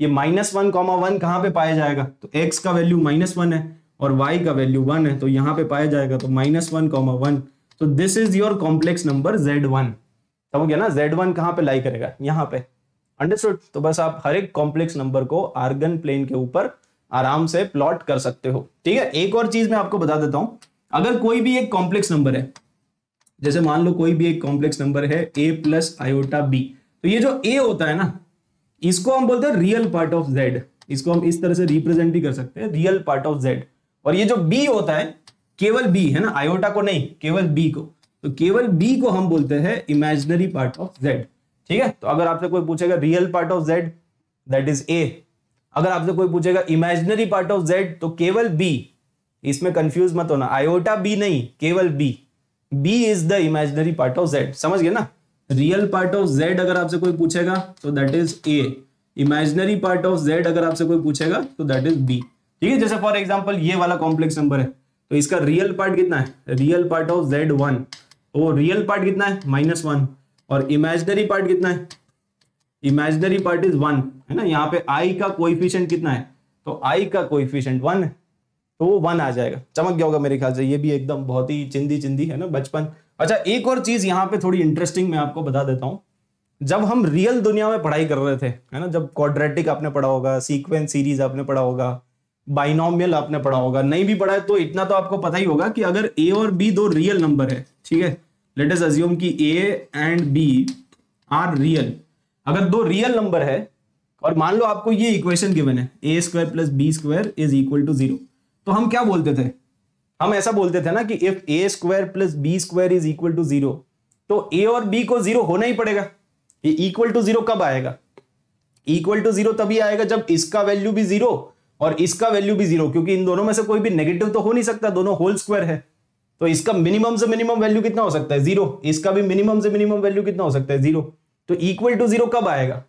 ये माइनस वन कॉमा वन कहाँ पे पाया जाएगा? तो एक्स का वैल्यू माइनस वन है। और वाई का वैल्यू वन है तो यहाँ पे पाया जाएगा तो माइनस वन कॉमा वन तो this is your complex number Z one समझ गया ना? जेड वन कहाँ पे लाई करेगा? यहाँ पे। अंडरस्टूड तो बस आप हर एक कॉम्प्लेक्स नंबर को आर्गन प्लेन के ऊपर आराम से प्लॉट कर सकते हो। ठीक है? एक और चीज़ मैं आपको बता देता हूँ। अगर कोई भी एक कॉम्प्लेक्स नंबर है, जैसे मान लो कोई भी एक कॉम्प्लेक्स नंबर है ए प्लस आयोटा बी तो ये जो ए होता है ना, इसको हम बोलते हैं रियल पार्ट ऑफ़ जेड इसको हम इस तरह से रिप्रेजेंट भी कर सकते हैं रियल पार्ट ऑफ़ जेड और ये जो बी होता है, केवल बी है ना? आयोटा को नहीं, केवल बी को। तो केवल बी को हम बोलते हैं इमेजनरी पार्ट ऑफ़ जेड ठीक है? तो अगर आपसे कोई पूछेगा real part of Z that is A अगर आपसे कोई पूछेगा इमेजनरी पार्ट ऑफ़ जेड तो केवल बी इसमें कंफ्यूज मत होना। आयोटा बी नहीं, केवल B B is the imaginary part of Z समझ गए ना? रियल पार्ट ऑफ़ जेड अगर आपसे कोई पूछेगा तो that is a imaginary part of z अगर आपसे कोई पूछेगा तो दैट इज़ बी ठीक है, जैसे फॉर एग्ज़ाम्पल ये वाला कॉम्प्लेक्स नंबर है तो इसका रियल पार्ट कितना है? Real part of z one तो रियल पार्ट कितना है? माइनस वन और इमेजनरी पार्ट कितना है? इमेजनरी पार्ट इज़ वन है ना? यहाँ पे आई का कोइफिशिएंट कितना है? तो आई का कोइफिशिएंट वन है तो वो वन आ जाएगा। चमक गया होगा मेरे ख्याल से, ये भी एकदम बहुत ही चिंदी चिंदी है ना, बचपन। अच्छा एक और चीज़ यहाँ पे थोड़ी इंटरेस्टिंग मैं आपको बता देता हूँ। जब हम रियल दुनिया में पढ़ाई कर रहे थे, है ना? जब क्वाड्रेटिक आपने पढ़ा होगा सीक्वेंस सीरीज़ आपने पढ़ा होगा बाइनोमियल आपने पढ़ा होगा। नहीं भी पढ़ा है तो इतना तो आपको पता ही होगा कि अगर ए और बी दो रियल नंबर है, ठीक है? लेट अस अज्यूम कि a and b are real अगर दो रियल नंबर है, और मान लो आपको ये इक्वेशन गिवन है a square plus b square is equal to zero तो हम क्या बोलते थे? हम ऐसा बोलते थे ना कि if a square plus b square is equal to zero तो ए और बी को ज़ीरो होना ही पड़ेगा। ये इक्वल टू ज़ीरो कब आएगा? इक्वल टू ज़ीरो तभी आएगा जब इसका वैल्यू भी ज़ीरो और इसका वैल्यू भी ज़ीरो क्योंकि इन दोनों में से कोई भी नेगेटिव तो हो नहीं सकता, दोनों होल स्क्वायर है। तो इसका मिनिमम से मिनिमम वैल्यू कितना हो सकता है? ज़ीरो इसका भी मिनिमम से मिनिमम वैल्यू कितना हो सकता है? ज़ीरो तो इक्वल टू ज़ीरो कब आएगा?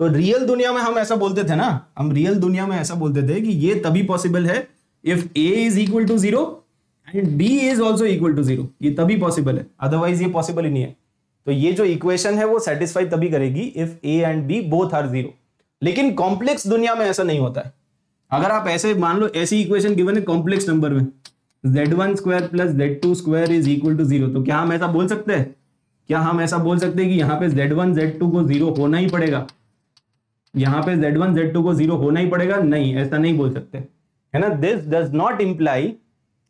तो रियल दुनिया में हम ऐसा बोलते थे ना, हम रियल दुनिया में ऐसा बोलते थे कि ये तभी पॉसिबल है if a is equal to zero and b is also equal to zero तभी पॉसिबल है अदरवाइज़ ये पॉसिबल ही नहीं है। तो ये जो इक्वेशन है, वो सेटिस्फाई तभी करेगी if a and b both are zero लेकिन कॉम्प्लेक्स दुनिया में ऐसा नहीं होता है। अगर आप ऐसे मान लो, ऐसी इक्वेशन गिवन है कॉम्प्लेक्स नंबर में z one square plus z two square is equal to zero तो क्या हम ऐसा बोल सकते हैं? क्या हम ऐसा बोल सकते हैं कि यहाँ पे जेड वन जेड टू को ज़ीरो होना ही पड़ेगा? यहाँ पे z1 z2 को ज़ीरो होना ही पड़ेगा? नहीं, ऐसा नहीं बोल सकते। है ना? This does not imply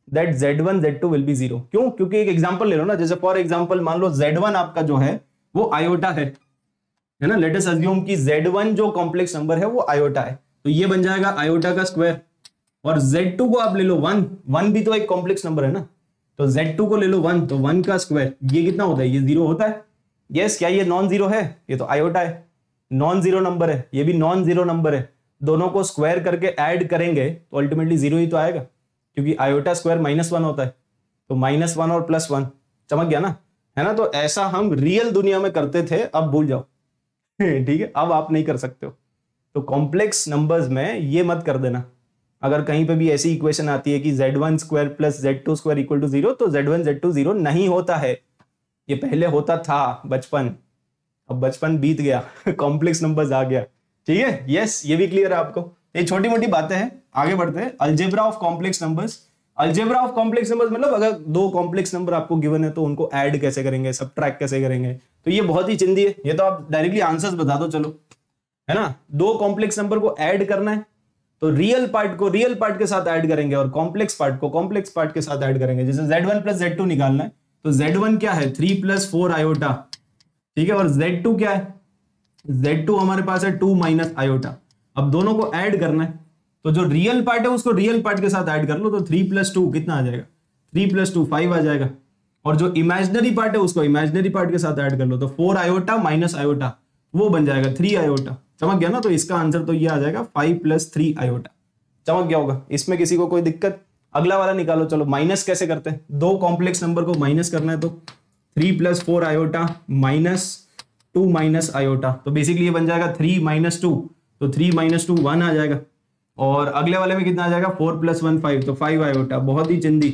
that z1 z2 will be zero क्यों? क्योंकि एक एग्ज़ाम्पल ले लो ना, जैसे फॉर एग्ज़ाम्पल मान लो z1 आपका जो है, वो आयोटा है। है ना? लेटेस्ट अज्यूम की z1 जो कॉम्प्लेक्स नंबर है, वो आयोटा है। तो ये बन जाएगा आयोटा का स्क्वायर और z2 को आप ले लो वन वन भी तो एक कॉम्प्लेक्स नंबर है ना? तो z2 को ले लो वन तो वन का स्क्वायर ये कितना होता है? ये ज़ीरो होता है? यस yes, क्या ये नॉन ज़ीरो है? ये तो आयोटा है. नॉन ज़ीरो नंबर है. ये भी नॉन ज़ीरो नंबर है. दोनों को स्क्वायर करके ऐड करेंगे तो अल्टीमेटली ज़ीरो ही तो आएगा क्योंकि आयोटा स्क्वायर माइनस वन होता है. तो माइनस वन और प्लस वन चमक गया ना? है ना? तो ऐसा हम रियल दुनिया में करते थे अब भूल जाओ. ठीक है? अब आप नहीं कर सकते हो. तो कॉम्प्लेक्स नंबर्स में ये मत कर देना। अगर कहीं पे भी ऐसी इक्वेशन आती है कि z one square plus z two square equal to zero तो z one z two zero नहीं होता है। ये पहले होता था बचपन। अब बचपन बीत गया। कॉम्प्लेक्स नंबर्स आ गया। ठीक है? यस ये भी क्लियर है आपको। ये छोटी मोटी बातें हैं। आगे बढ़ते हैं। Algebra of complex numbers algebra of complex numbers मतलब अगर दो कॉम्प्लेक्स नंबर आपको गिवन है तो उनको ऐड कैसे करेंगे? सब कैसे करेंगे? तो ये बहुत ही चिंदी है। ये तो आप डायरेक्टली आंसर्स बता दो। चलो। है ना? दो कॉम्प्लेक्स नंबर को ऐड करना है तो रियल पार्ट को रियल पार्ट के साथ ऐड करेंगे और कॉम्प्लेक्स पार्ट को कॉम्प्लेक्स पार्ट के साथ ऐड करेंगे। जैसे z one plus z two निकालना है तो जेड वन क्या है? थ्री प्लस फोर आयोटा ठीक है? और जेड टू क्या है? जेड टू हमारे पास है टू माइनस आयोटा अब दोनों को ऐड करना है तो जो रियल पार्ट है, उसको रियल पार्ट के साथ ऐड कर लो तो थ्री प्लस टू कितना आ जाएगा? थ्री प्लस टू फाइव आ जाएगा। और जो इमेजनरी पार्ट है, उसको इमेजनरी पार्ट के साथ ऐड कर लो तो फोर आयोटा माइनस आयोटा वो बन जाएगा थ्री आयोटा चमक गया ना? तो इसका आंसर तो ये आ जाएगा फाइव प्लस थ्री आयोटा चमक गया होगा। इसमें किसी को कोई दिक्कत? अगला वाला निकालो, चलो। माइनस कैसे करते हैं? दो कॉम्प्लेक्स नंबर को माइनस करना है तो three plus four iota minus two minus iota तो बेसिकली ये बन जाएगा थ्री माइनस टू तो थ्री माइनस टू वन आ जाएगा। और अगले वाले में कितना आ जाएगा? फोर प्लस वन फाइव तो फाइव आयोटा बहुत ही चिंदी।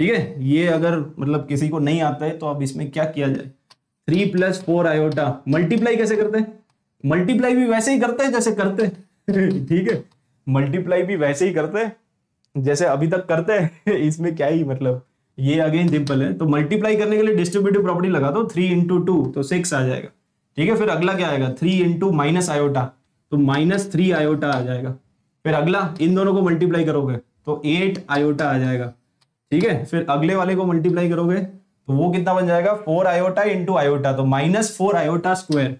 ठीक है? ये अगर मतलब किसी को नहीं आता है तो अब इसमें क्या किया जाए? Three plus four iota. Multiply कैसे करते हैं? मल्टीप्लाई भी वैसे ही करते हैं जैसे करते ठीक है? मल्टीप्लाई भी वैसे ही करते हैं जैसे अभी तक करते हैं। इसमें क्या ही मतलब। ये अगेन सिंपल है। तो मल्टीप्लाई करने के लिए डिस्ट्रीब्यूटिव प्रॉपर्टी लगा दो थ्री इंटू टू तो सिक्स आ जाएगा। ठीक है? फिर अगला क्या आएगा? Three into minus iota. तो माइनस थ्री आयोटा आ जाएगा। फिर अगला, इन दोनों को मल्टीप्लाई करोगे तो एट आयोटा आ जाएगा। ठीक है? फिर अगले वाले को मल्टीप्लाई करोगे तो वो कितना बन जाएगा? फोर आयोटा इंटू आयोटा तो minus four iota square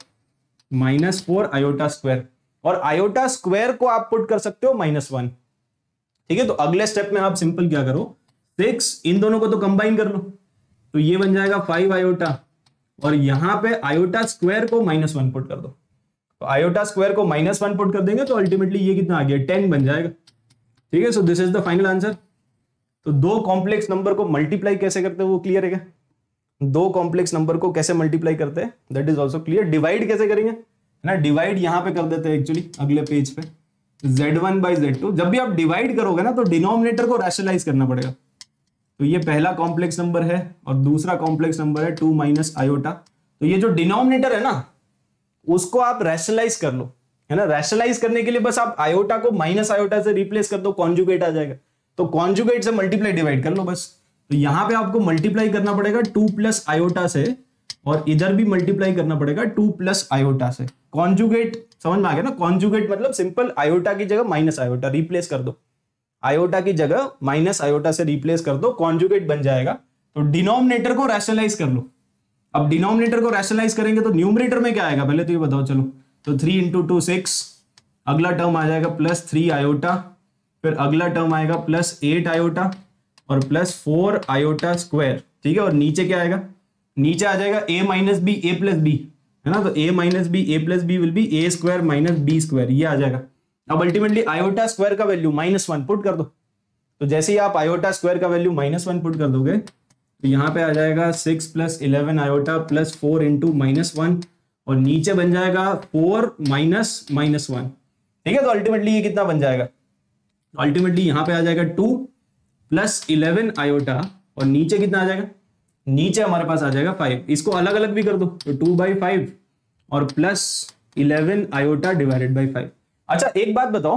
minus four iota square और आयोटा स्क्वायर को आप पुट कर सकते हो माइनस वन ठीक है? तो अगले स्टेप में आप सिंपल क्या करो? सिक्स इन दोनों को तो कंबाइन कर लो। तो ये बन जाएगा फाइव आयोटा और यहाँ पे आयोटा स्क्वायर को माइनस वन पुट कर दो। तो आयोटा स्क्वायर को माइनस वन पुट कर देंगे तो अल्टीमेटली ये कितना आ गया? टेन बन जाएगा। ठीक है? So this is the final answer तो दो कॉम्प्लेक्स नंबर को मल्टीप्लाई कैसे करते हैं? वो क्लियर है क्या? दो कॉम्प्लेक्स नंबर को कैसे मल्टीप्लाई करते हैं? That is also clear divide कैसे करेंगे? ना डिवाइड यहाँ पे कर देते हैं एक्चुअली अगले पेज पे। Z1 वन बाई जेड जब भी आप डिवाइड करोगे ना तो डिनोमिनेटर को रैशनलाइज करना पड़ेगा। तो ये पहला कॉम्प्लेक्स नंबर है और दूसरा कॉम्प्लेक्स नंबर है टू माइनस आयोटा तो ये जो डिनोमिनेटर है ना, उसको आप रैशनलाइज कर लो। है ना? रैशनलाइज करने के लिए बस आप आयोटा को माइनस आयोटा से रिप्लेस कर दो कॉन्जुगेट आ जाएगा। तो कॉन्जुगेट से मल्टीप्लाई डिवाइड कर लो बस। तो यहाँ पे आपको मल्टीप्लाई करना पड़ेगा टू प्लस आयोटा से, और इधर भी मल्टीप्लाई करना पड़ेगा टू प्लस आयोटा से। कॉन्जुगेट समझ में आ गया ना? कॉन्जुगेट मतलब सिंपल आयोटा की जगह माइनस आयोटा रिप्लेस कर दो। आयोटा की जगह माइनस आयोटा से रिप्लेस कर दो कॉन्जुगेट बन जाएगा। तो डिनोमिनेटर को रैशनलाइज कर लो। अब डिनोमिनेटर को रैशनलाइज करेंगे तो न्यूमरेटर में क्या आएगा? पहले तो ये बताओ, चलो। तो थ्री इंटू टू सिक्स अगला टर्म आ जाएगा प्लस थ्री आयोटा फिर अगला टर्म आएगा प्लस एट आयोटा और प्लस फोर आयोटा स्क्वायर ठीक है? और नीचे क्या आएगा? नीचे आ जाएगा a minus b a plus b है ना? तो a minus b a plus b will be a square minus b square ये आ जाएगा। अब अल्टीमेटली आयोटा स्क्वायर का वैल्यू माइनस वन पुट कर दो। तो जैसे ही आप आयोटा स्क्वायर का वैल्यू माइनस वन पुट कर दोगे तो यहाँ पे आ जाएगा six plus eleven iota plus four into minus one और नीचे बन जाएगा फोर माइनस माइनस वन ठीक है? तो अल्टीमेटली ये कितना बन जाएगा? अल्टीमेटली यहाँ पे आ जाएगा टू प्लस इलेवन आयोटा और नीचे कितना आ जाएगा? नीचे हमारे पास आ जाएगा फाइव इसको अलग अलग भी कर दो तो टू बाई फाइव और plus eleven iota divided by five अच्छा एक बात बताओ,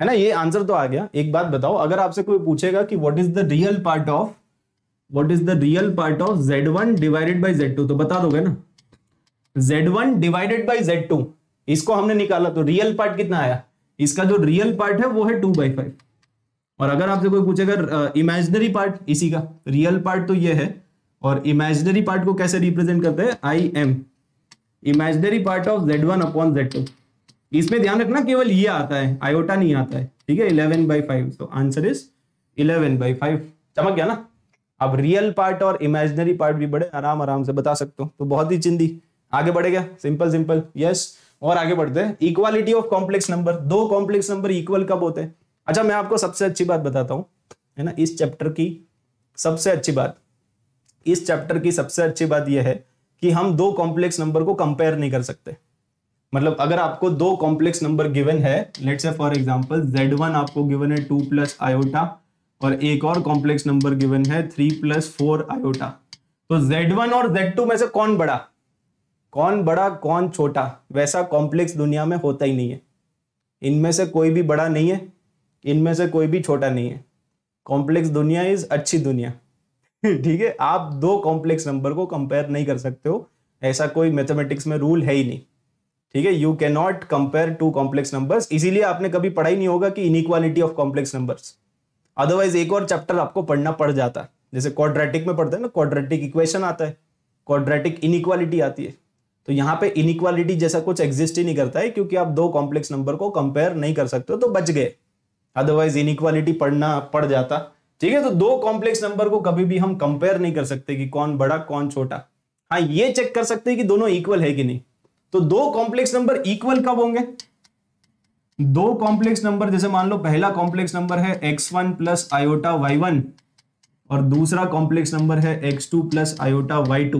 है ना, ये आंसर तो आ गया। एक बात बताओ, अगर आपसे कोई पूछेगा कि what is the real part of what is the real part of z one divided by z two तो बता दोगे ना। Z1 divided by Z two इसको हमने निकाला तो रियल पार्ट कितना आया? इसका जो रियल पार्ट है, वो है टू बाई फाइव और अगर आपसे कोई पूछेगा इमेजिनरी पार्ट इसी का रियल पार्ट तो ये है, और इमेजिनरी पार्ट को कैसे रिप्रेजेंट करते हैं? I M imaginary part of z one upon z two इसमें ध्यान रखना, केवल ये आता है आयोटा नहीं आता है, ठीक है? इलेवन बाई फाइव तो answer is eleven by five चमक गया ना? अब रियल पार्ट और इमेजिनरी पार्ट भी बड़े आराम आराम से बता सकते हो तो बहुत ही चिंदी। आगे बढ़ेगा सिंपल सिंपल यस और आगे बढ़ते हैं। इक्वालिटी ऑफ़ कॉम्प्लेक्स नंबर दो कॉम्प्लेक्स नंबर इक्वल कब होते हैं? अच्छा मैं आपको सबसे अच्छी बात बताता हूँ, है ना, इस चैप्टर की सबसे अच्छी बात। इस चैप्टर की सबसे अच्छी बात यह है कि हम दो कॉम्प्लेक्स नंबर को कंपेयर नहीं कर सकते। मतलब अगर आपको दो कॉम्प्लेक्स नंबर गिवन है let say for example z1 आपको गिवन है टू प्लस आयोटा और एक और कॉम्प्लेक्स नंबर गिवन है थ्री प्लस फोर आयोटा तो z1 और z2 में से कौन बड़ा? कौन बड़ा, कौन छोटा? वैसा कॉम्प्लेक्स दुनिया में होता ही नहीं है। इनमें से कोई भी बड़ा नहीं है। इनमें से कोई भी छोटा नहीं है। कॉम्प्लेक्स दुनिया इज़ अच्छी दुनिया। ठीक है? आप दो कॉम्प्लेक्स नंबर को कंपेयर नहीं कर सकते हो। ऐसा कोई मैथमेटिक्स में रूल है ही नहीं। ठीक है? You can not compare two complex numbers इसीलिए आपने कभी पढ़ा ही नहीं होगा कि inequality of complex numbers otherwise एक और चैप्टर आपको पढ़ना पड़ जाता। है जैसे क्वाड्रेटिक में पढ़ते हैं ना क्वाड्रेटिक इक्वेशन आता है। क्वाड्रेटिक इनइक्वालिटी आती है। तो यहाँ पे इनइक्वालिटी जैसा कुछ एग्जिस्ट ही नहीं करता है, क्योंकि आप दो कॉम्प्लेक्स नंबर को कंपेयर नहीं कर सकते हो तो बच गए। अदरवाइज़ इनइक्वालिटी पढ़ना पड़ जाता। ठीक है तो दो कॉम्प्लेक्स नंबर को कभी भी हम कंपेयर नहीं कर सकते कि कौन बड़ा, कौन छोटा। हाँ ये चेक कर सकते हैं कि दोनों इक्वल है कि नहीं। तो दो कॉम्प्लेक्स नंबर इक्वल कब होंगे? दो कॉम्प्लेक्स नंबर जैसे मान लो, पहला कॉम्प्लेक्स नंबर है x one plus iota y one और दूसरा कॉम्प्लेक्स नंबर है x two plus iota y two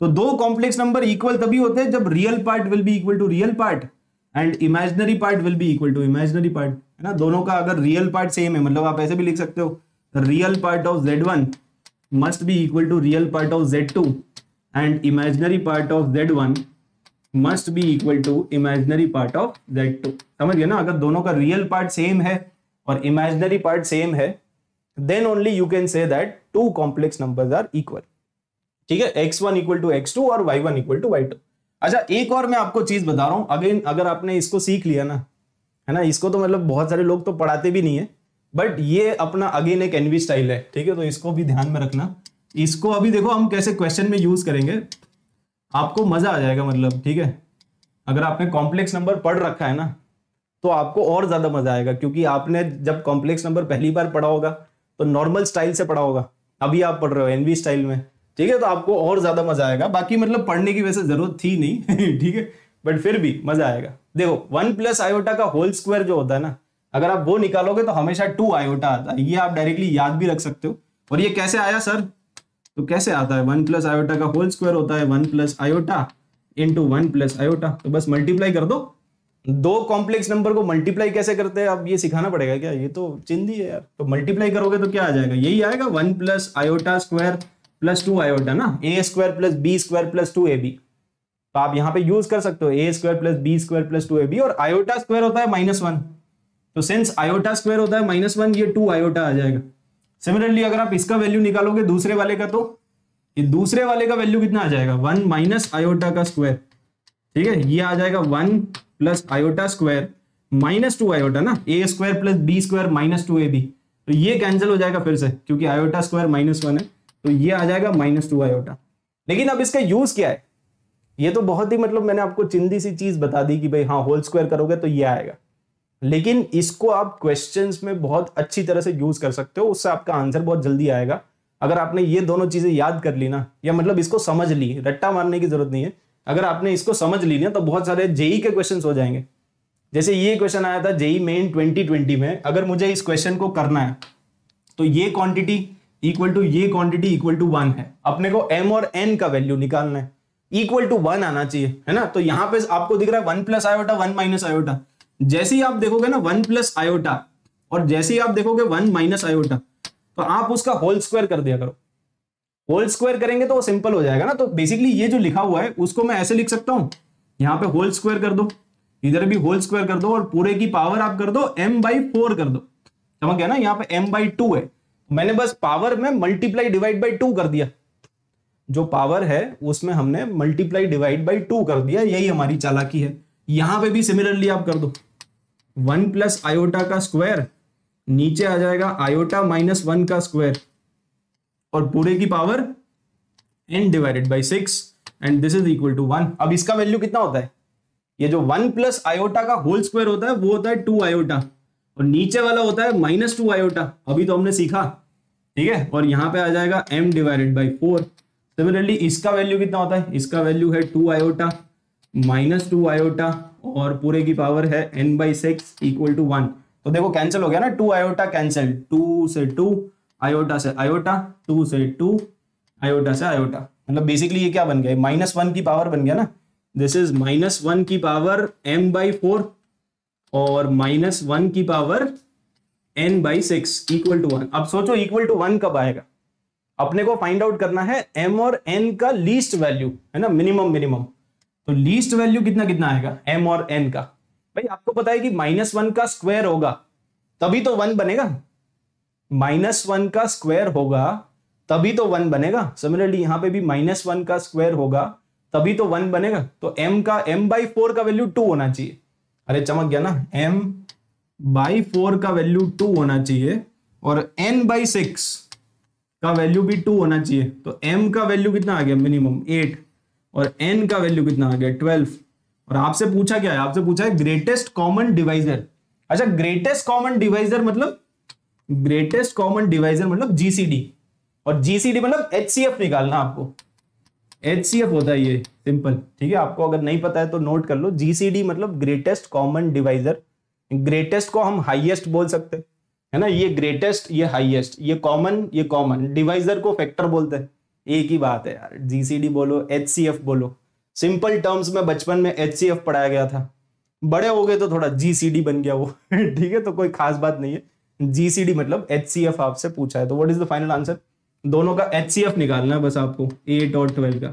तो दो कॉम्प्लेक्स नंबर इक्वल तभी होते हैं जब real part will be equal to real part and imaginary part will be equal to imaginary part है ना? दोनों का अगर रियल पार्ट सेम है मतलब आप ऐसे भी लिख सकते हो। Real part of z one must be equal to real part of z two and imaginary part of z one must be equal to imaginary part of z two समझ गए ना? अगर दोनों का रियल पार्ट सेम है और imaginary part same है then only you can say that two complex numbers are equal ठीक है? X one equal to x two और y one equal to y two अच्छा एक और मैं आपको चीज़ बता रहा हूँ। अगेन अगर आपने इसको सीख लिया ना, है ना, इसको तो मतलब बहुत सारे लोग तो पढ़ाते भी नहीं है बट ये अपना अगेन एक एनवी स्टाइल है, ठीक है? तो इसको भी ध्यान में रखना। इसको अभी देखो, हम कैसे क्वेश्चन में यूज़ करेंगे। आपको मज़ा आ जाएगा मतलब ठीक है? अगर आपने कॉम्प्लेक्स नंबर पढ़ रखा है ना तो आपको और ज़्यादा मज़ा आएगा, क्योंकि आपने जब कॉम्प्लेक्स नंबर पहली बार पढ़ा होगा तो नॉर्मल स्टाइल से पढ़ा होगा। अभी आप पढ़ रहे हो एनवी स्टाइल में। ठीक है तो आपको और ज़्यादा मज़ा आएगा। बाकी मतलब पढ़ने की वैसे ज़रूरत थी नहीं, ठीक है बट फिर भी मज़ा आएगा। देखो वन प्लस आयोटा का होल स्क्वायर जो होता है ना, अगर आप वो निकालोगे तो हमेशा टू आयोटा आता है। ये आप डायरेक्टली याद भी रख सकते हो। और ये कैसे आया सर तो कैसे आता है? वन प्लस आयोटा का होल स्क्वायर होता है one plus iota into one plus iota तो बस मल्टीप्लाई कर दो। दो कॉम्प्लेक्स नंबर को मल्टीप्लाई कैसे करते हैं? अब ये सिखाना पड़ेगा क्या? ये तो चिंदी है यार। तो मल्टीप्लाई करोगे तो क्या आ जाएगा? यही आएगा one plus iota square plus two iota ना? A square plus b square plus two a b तो आप यहाँ पे यूज़ कर सकते हो। A square plus b square plus two a b और आयोटा स्क्वायर होता है माइनस वन तो सिंस आयोटा स्क्वायर होता है माइनस वन ये टू आयोटा आ जाएगा। सिमिलरली अगर आप इसका वैल्यू निकालोगे दूसरे वाले का तो ये दूसरे वाले का वैल्यू कितना आ जाएगा? वन माइनस आयोटा का स्क्वायर ठीक है? ये आ जाएगा one plus iota square minus two iota ना? A square plus b square minus two a b तो ये कैंसिल हो जाएगा फिर से, क्योंकि आयोटा स्क्वायर माइनस वन है। तो ये आ जाएगा माइनस टू आयोटा लेकिन अब इसका यूज़ क्या है? ये तो बहुत ही मतलब मैंने आपको चिंदी सी चीज़ बता दी कि भाई हाँ होल स्क्वायर करोगे तो ये आएगा। लेकिन इसको आप क्वेश्चंस में बहुत अच्छी तरह से यूज़ कर सकते हो, उससे आपका आंसर बहुत जल्दी आएगा। अगर आपने ये दोनों चीज़ें याद कर ली ना, या मतलब इसको समझ ली, रट्टा मारने की ज़रूरत नहीं है। अगर आपने इसको समझ ली ना तो बहुत सारे जेई के क्वेश्चन हो जाएँगे। जैसे ये क्वेश्चन आया था, जेई मेन 2020 में, अगर मुझे इस क्वेश्चन को करना है तो ये क्वांटिटी इक्वल टू ये क्वांटिटी इक्वल टू वन है। अपने को एम और एन का वैल्यू निकालना है। इक्वल टू वन आना चाहिए, है ना? तो यहाँ पे आपको दिख रहा है one plus iota one minus iota जैसे ही आप देखोगे ना वन प्लस आयोटा और जैसे ही आप देखोगे वन माइनस आयोटा तो आप उसका होल स्क्वायर कर दिया करो। होल स्क्वायर करेंगे तो वो सिंपल हो जाएगा ना। तो बेसिकली ये जो लिखा हुआ है, उसको मैं ऐसे लिख सकता हूँ। यहाँ पे होल स्क्वायर कर दो। इधर भी होल स्क्वायर कर दो और पूरे की पावर आप कर दो एम बाई फोर कर दो। समझ गया ना? यहाँ पे एम बाई टू है। मैंने बस पावर में मल्टीप्लाई डिवाइड बाई टू कर दिया। जो पावर है, उसमें हमने मल्टीप्लाई डिवाइड बाई टू कर दिया, यही हमारी चालाकी है। यहाँ पे भी सिमिलरली आप कर दो। वन प्लस आयोटा का स्क्वायर नीचे आ जाएगा आयोटा माइनस वन का स्क्वायर और पूरे की power n divided by six and this is equal to one अब इसका वैल्यू कितना होता है? ये जो वन प्लस आयोटा का होल स्क्वायर होता है, वो होता है टू आयोटा और नीचे वाला होता है माइनस टू आयोटा अभी तो हमने सीखा। ठीक है? और यहाँ पे आ जाएगा m divided by four similarly इसका वैल्यू कितना होता है? इसका वैल्यू है two iota minus two iota और पूरे की पावर है n by six equal to one तो देखो कैंसिल हो गया ना? टू आयोटा कैंसिल टू से टू आयोटा से आयोटा टू से टू आयोटा से आयोटा मतलब बेसिकली ये क्या बन गया? माइनस वन की पावर बन गया ना? दिस इज़ माइनस वन की पावर m बाई फोर और माइनस वन की power n by six equal to one अब सोचो इक्वल टू वन कब आएगा? अपने को फाइंड आउट करना है m और n का लीस्ट वैल्यू है ना? मिनिमम मिनिमम तो लीस्ट वैल्यू कितना कितना आएगा? m और n का। भाई, आपको पता है कि माइनस वन का स्क्वायर होगा, तभी तो वन बनेगा। माइनस वन का स्क्वायर होगा, तभी तो वन बनेगा। सिमिलरली यहाँ पे भी माइनस वन का स्क्वायर होगा, तभी तो वन बनेगा। तो m का, m बाई फोर का वैल्यू टू होना चाहिए। अरे, चमक गया ना? m बाई फोर का वैल्यू टू होना चाहिए और एन बाई सिक्स का वैल्यू भी टू होना चाहिए। तो एम का वैल्यू कितना आ गया? मिनिमम एट और एन का वैल्यू कितना आ गया? ट्वेल्व और आपसे पूछा क्या है? आपसे पूछा है ग्रेटेस्ट कॉमन डिवाइजर अच्छा ग्रेटेस्ट कॉमन डिवाइजर मतलब ग्रेटेस्ट कॉमन डिवाइजर मतलब जीसीडी और जीसीडी मतलब HCF निकालना आपको। HCF होता है ये सिंपल ठीक है, आपको अगर नहीं पता है तो नोट कर लो। जीसीडी मतलब ग्रेटेस्ट कॉमन डिवाइजर ग्रेटेस्ट को हम हाईएस्ट बोल सकते हैं। है ना? ये ग्रेटेस्ट, ये हाईएस्ट, ये कॉमन ये कॉमन। डिवाइजर को फैक्टर बोलते हैं। एक ही बात है यार। जीसीडी बोलो एच बोलो। सिंपल टर्म्स में बचपन में एचसीएफ पढ़ाया गया था। बड़े हो गए तो थोड़ा जीसीडी बन गया वो। ठीक है? तो कोई खास बात नहीं है। जीसीडी मतलब एच आपसे पूछा है। तो what is the final answer दोनों का एच निकालना है बस आपको। एट और ट्वेल्व का।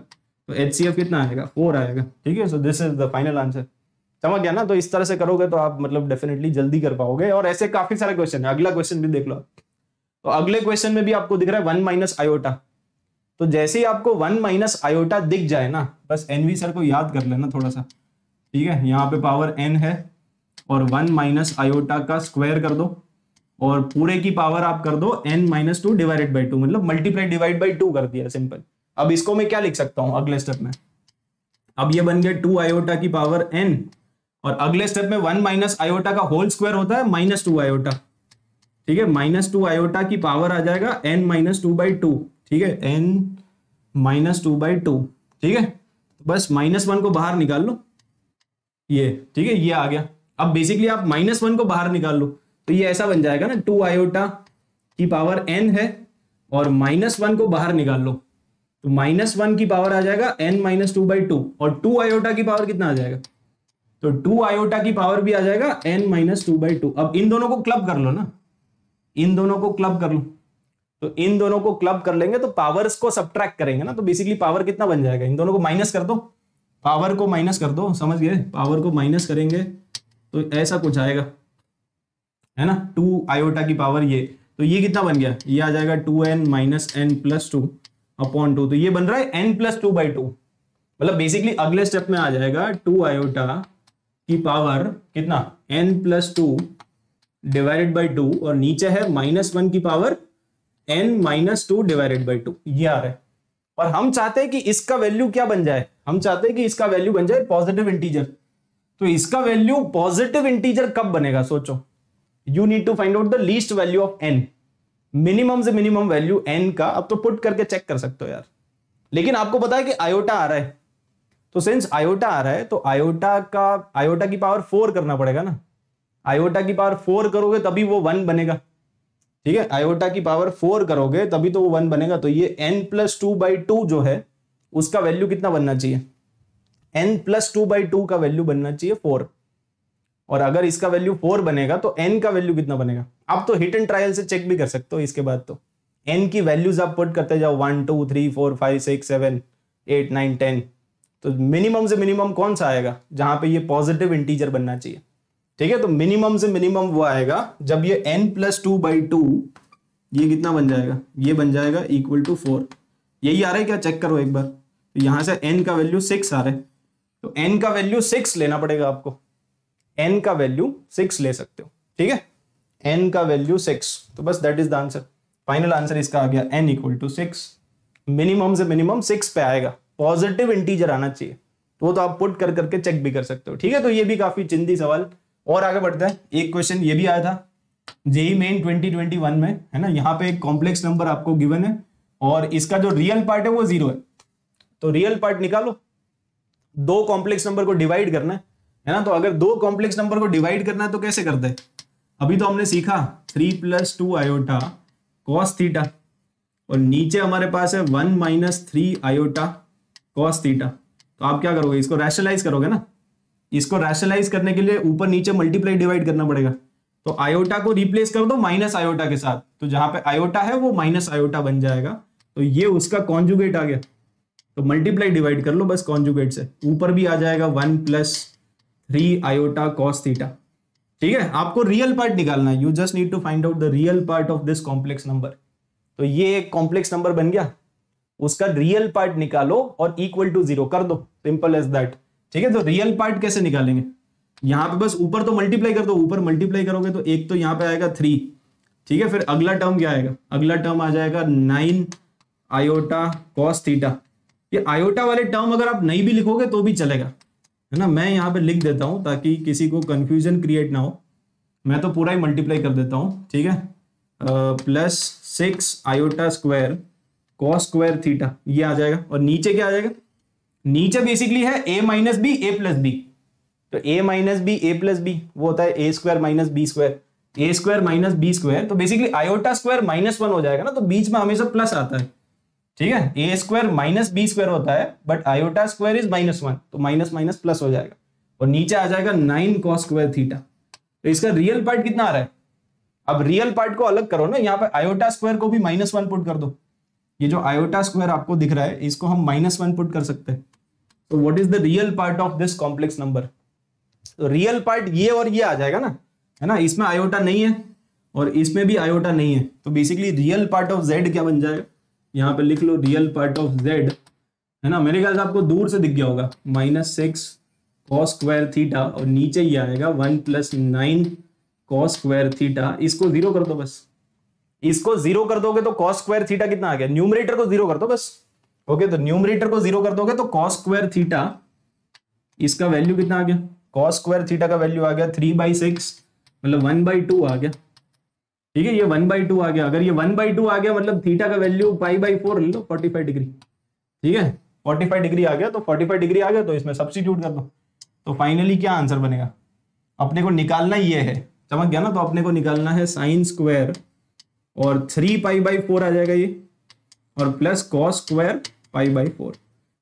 तो एच कितना आएगा? फोर आएगा। ठीक है? So this is the final answer समझ गया ना? तो इस तरह से करोगे तो आप मतलब डेफिनेटली जल्दी कर पाओगे। और ऐसे काफ़ी सारे क्वेश्चन है। अगला क्वेश्चन भी देख लो तो अगले क्वेश्चन में भी आपको दिख रहा है वन माइनस आयोटा तो जैसे ही आपको वन माइनस आयोटा दिख जाए ना, बस एनवी सर को याद कर लेना थोड़ा सा। ठीक है? यहाँ पे पावर एन है और वन माइनस आयोटा का स्क्वायर कर दो और पूरे की पावर आप कर दो N minus two divided by two मतलब मल्टीप्लाई डिवाइड बाई टू कर दिया सिंपल अब इसको मैं क्या लिख सकता हूँ अगले स्टेप में? अब ये बन गया टू आयोटा की पावर एन और अगले स्टेप में वन माइनस आयोटा का होल स्क्वायर होता है माइनस टू आयोटा ठीक है? माइनस टू आयोटा की पावर आ जाएगा N minus two by two ठीक है? N minus two by two ठीक है? बस माइनस वन को बाहर निकाल लो। ये, ठीक है? ये आ गया। अब बेसिकली आप माइनस वन को बाहर निकाल लो। तो ये ऐसा बन जाएगा ना टू आयोटा की पावर एन है और माइनस वन को बाहर निकाल लो। तो माइनस वन की पावर आ जाएगा N minus two by two और टू आयोटा की पावर कितना आ जाएगा? तो टू आयोटा की पावर भी आ जाएगा N minus two by two अब इन दोनों को क्लब कर लो ना। इन दोनों को क्लब कर लो। तो इन दोनों को क्लब कर लेंगे तो पावर्स को सब्ट्रैक्ट करेंगे ना तो बेसिकली पावर कितना बन जाएगा? इन दोनों को माइनस कर दो। पावर को माइनस कर दो, समझ गए? पावर को माइनस करेंगे तो ऐसा कुछ आएगा। है ना? टू आयोटा की पावर ये। तो ये कितना बन गया? ये आ जाएगा two N minus N plus two upon two तो ये बन रहा है N plus two by two मतलब बेसिकली अगले स्टेप में आ जाएगा टू आयोटा की पावर कितना? N plus two divided by two और नीचे है माइनस वन की power N minus two divided by two ये आ रहा है। और हम चाहते हैं कि इसका वैल्यू क्या बन जाए? हम चाहते हैं कि इसका वैल्यू बन जाए पॉजिटिव इंटीजर तो इसका वैल्यू पॉजिटिव इंटीजर कब बनेगा? सोचो। You need to find out the least value of N minimum से मिनिमम वैल्यू एन का। अब तो पुट करके चेक कर सकते हो यार। लेकिन आपको पता है कि आयोटा आ रहा है। तो सिंस आयोटा आ रहा है तो आयोटा का आयोटा की पावर फोर करना पड़ेगा ना। आयोटा की पावर फोर करोगे, तभी वो वन बनेगा। ठीक है? आयोटा की पावर फोर करोगे, तभी तो वो वन बनेगा। तो ये N plus two by two जो है, उसका वैल्यू कितना बनना चाहिए? N plus two by two का वैल्यू बनना चाहिए फोर और अगर इसका वैल्यू फोर बनेगा तो एन का वैल्यू कितना बनेगा? आप तो हिट एंड ट्रायल से चेक भी कर सकते हो इसके बाद तो। एन की वैल्यूज़ आप पुट करते जाओ one two three four five six seven eight nine ten तो मिनिमम से मिनिमम कौन सा आएगा? जहाँ पे ये पॉजिटिव इंटीजर बनना चाहिए। ठीक है? तो मिनिमम से मिनिमम वो आएगा। जब ये N plus two by two ये कितना बन जाएगा? ये बन जाएगा इक्वल टू फोर यही आ रहा है क्या? चेक करो एक बार। तो यहाँ से एन का वैल्यू सिक्स आ रहा है। तो एन का वैल्यू सिक्स लेना पड़ेगा आपको। एन का वैल्यू सिक्स ले सकते हो। ठीक है? एन का वैल्यू सिक्स तो बस that is the answer final answer इसका आ गया N equal to six minimum से मिनिमम सिक्स पे आएगा। पॉजिटिव इंटीजर आना चाहिए। तो वो तो आप पुट कर करके चेक भी कर सकते हो। ठीक है तो ये भी काफ़ी चिंदी सवाल। और आगे बढ़ता है। एक क्वेश्चन ये भी आया था, जेई मेन 2021 में, है ना? यहाँ पे एक कॉम्प्लेक्स नंबर आपको गिवन है, और इसका जो रियल पार्ट है वो ज़ीरो है। तो रियल पार्ट निकालो। दो कॉम्प्लेक्स नंबर को डिवाइड करना है है ना? तो अगर दो कॉम्प्लेक्स नंबर को डिवाइड करना है तो कैसे करते हैं? अभी तो हमने सीखा three plus two iota cos theta और नीचे हमारे पास है one minus three iota cos theta तो आप क्या करोगे? इसको रैशनलाइज करोगे ना? इसको रैशनलाइज करने के लिए ऊपर नीचे मल्टीप्लाई डिवाइड करना पड़ेगा। तो आयोटा को रिप्लेस कर दो माइनस आयोटा के साथ। तो जहाँ पे आयोटा है, वो माइनस आयोटा बन जाएगा। तो ये उसका कॉन्जुगेट आ गया। तो मल्टीप्लाई डिवाइड कर लो बस कॉन्जुगेट से। ऊपर भी आ जाएगा one plus three iota cos theta ठीक है? आपको रियल पार्ट निकालना है। You just need to find out the real part of this complex number तो ये एक कॉम्प्लेक्स नंबर बन गया। उसका रियल पार्ट निकालो और इक्वल टू ज़ीरो कर दो। सिंपल एज दैट ठीक है? तो रियल पार्ट कैसे निकालेंगे? यहाँ पे बस ऊपर तो मल्टीप्लाई कर दो, ऊपर मल्टीप्लाई करोगे तो एक तो यहाँ पे आएगा थ्री ठीक है? फिर अगला टर्म क्या आएगा? अगला टर्म आ जाएगा नाइन आयोटा कॉस थीटा ये आयोटा वाले टर्म अगर आप नहीं भी लिखोगे तो भी चलेगा। है ना? मैं यहाँ पे लिख देता हूँ ताकि किसी को कंफ्यूजन क्रिएट ना हो। मैं तो पूरा ही मल्टीप्लाई कर देता हूँ। ठीक है? Plus six iota square cos square theta ये आ जाएगा। और नीचे क्या आ जाएगा? नीचे बेसिकली है A minus B A plus B तो A minus B A plus B वो होता है A square minus B square A square minus B square तो basically iota square minus one हो जाएगा ना तो बीच में हमेशा प्लस आता है। ठीक है? A square minus B square होता है but iota square is minus one तो माइनस माइनस प्लस हो जाएगा। और नीचे आ जाएगा नाइन कॉस स्क्वायर थीटा तो इसका रियल पार्ट कितना आ रहा है? अब रियल पार्ट को अलग करो ना, यहाँ पे आयोटा स्क्वायर को भी माइनस वन पुट कर दो। ये जो आयोटा स्क्वायर आपको दिख रहा है, इसको हम माइनस वन पुट कर सकते हैं। तो what is the real part of this complex number real part ये और ये आ जाएगा ना, है ना? इसमें आयोटा नहीं है और इसमें भी आयोटा नहीं है। तो basically real part of Z क्या बन जाएगा? यहाँ पे लिख लो रियल पार्ट ऑफ़ जेड है ना? मेरे ख्याल से आपको दूर से दिख गया होगा। Minus six cos square theta और नीचे ही आएगा। One plus nine cos square theta इसको ज़ीरो कर दो बस। इसको ज़ीरो कर दोगे तो कॉस स्क्वायर थीटा कितना आ गया? न्यूमरेटर को ज़ीरो कर दो बस। ओके तो न्यूमरेटर को ज़ीरो कर दोगे तो कॉस स्क्वायर थीटा इसका वैल्यू कितना आ गया? कॉस स्क्वायर थीटा का वैल्यू आ गया थ्री बाई सिक्स मतलब वन बाई टू आ गया। ठीक है, ये वन बाई टू आ गया। अगर ये वन बाई टू आ गया मतलब थीटा का वैल्यू पाई बाई फोर ले लो फोर्टी फाइव डिग्री ठीक है फोर्टी फाइव डिग्री आ गया तो फोर्टी फाइव डिग्री आ गया तो इसमें सब्सिट्यूट कर दो। तो फाइनली क्या आंसर बनेगा? अपने को निकालना ये है। चमक गया ना? तो अपने को निकालना है साइन स्क्वायर और थ्री पाई बाई फोर आ जाएगा ये। और plus cos square pi by four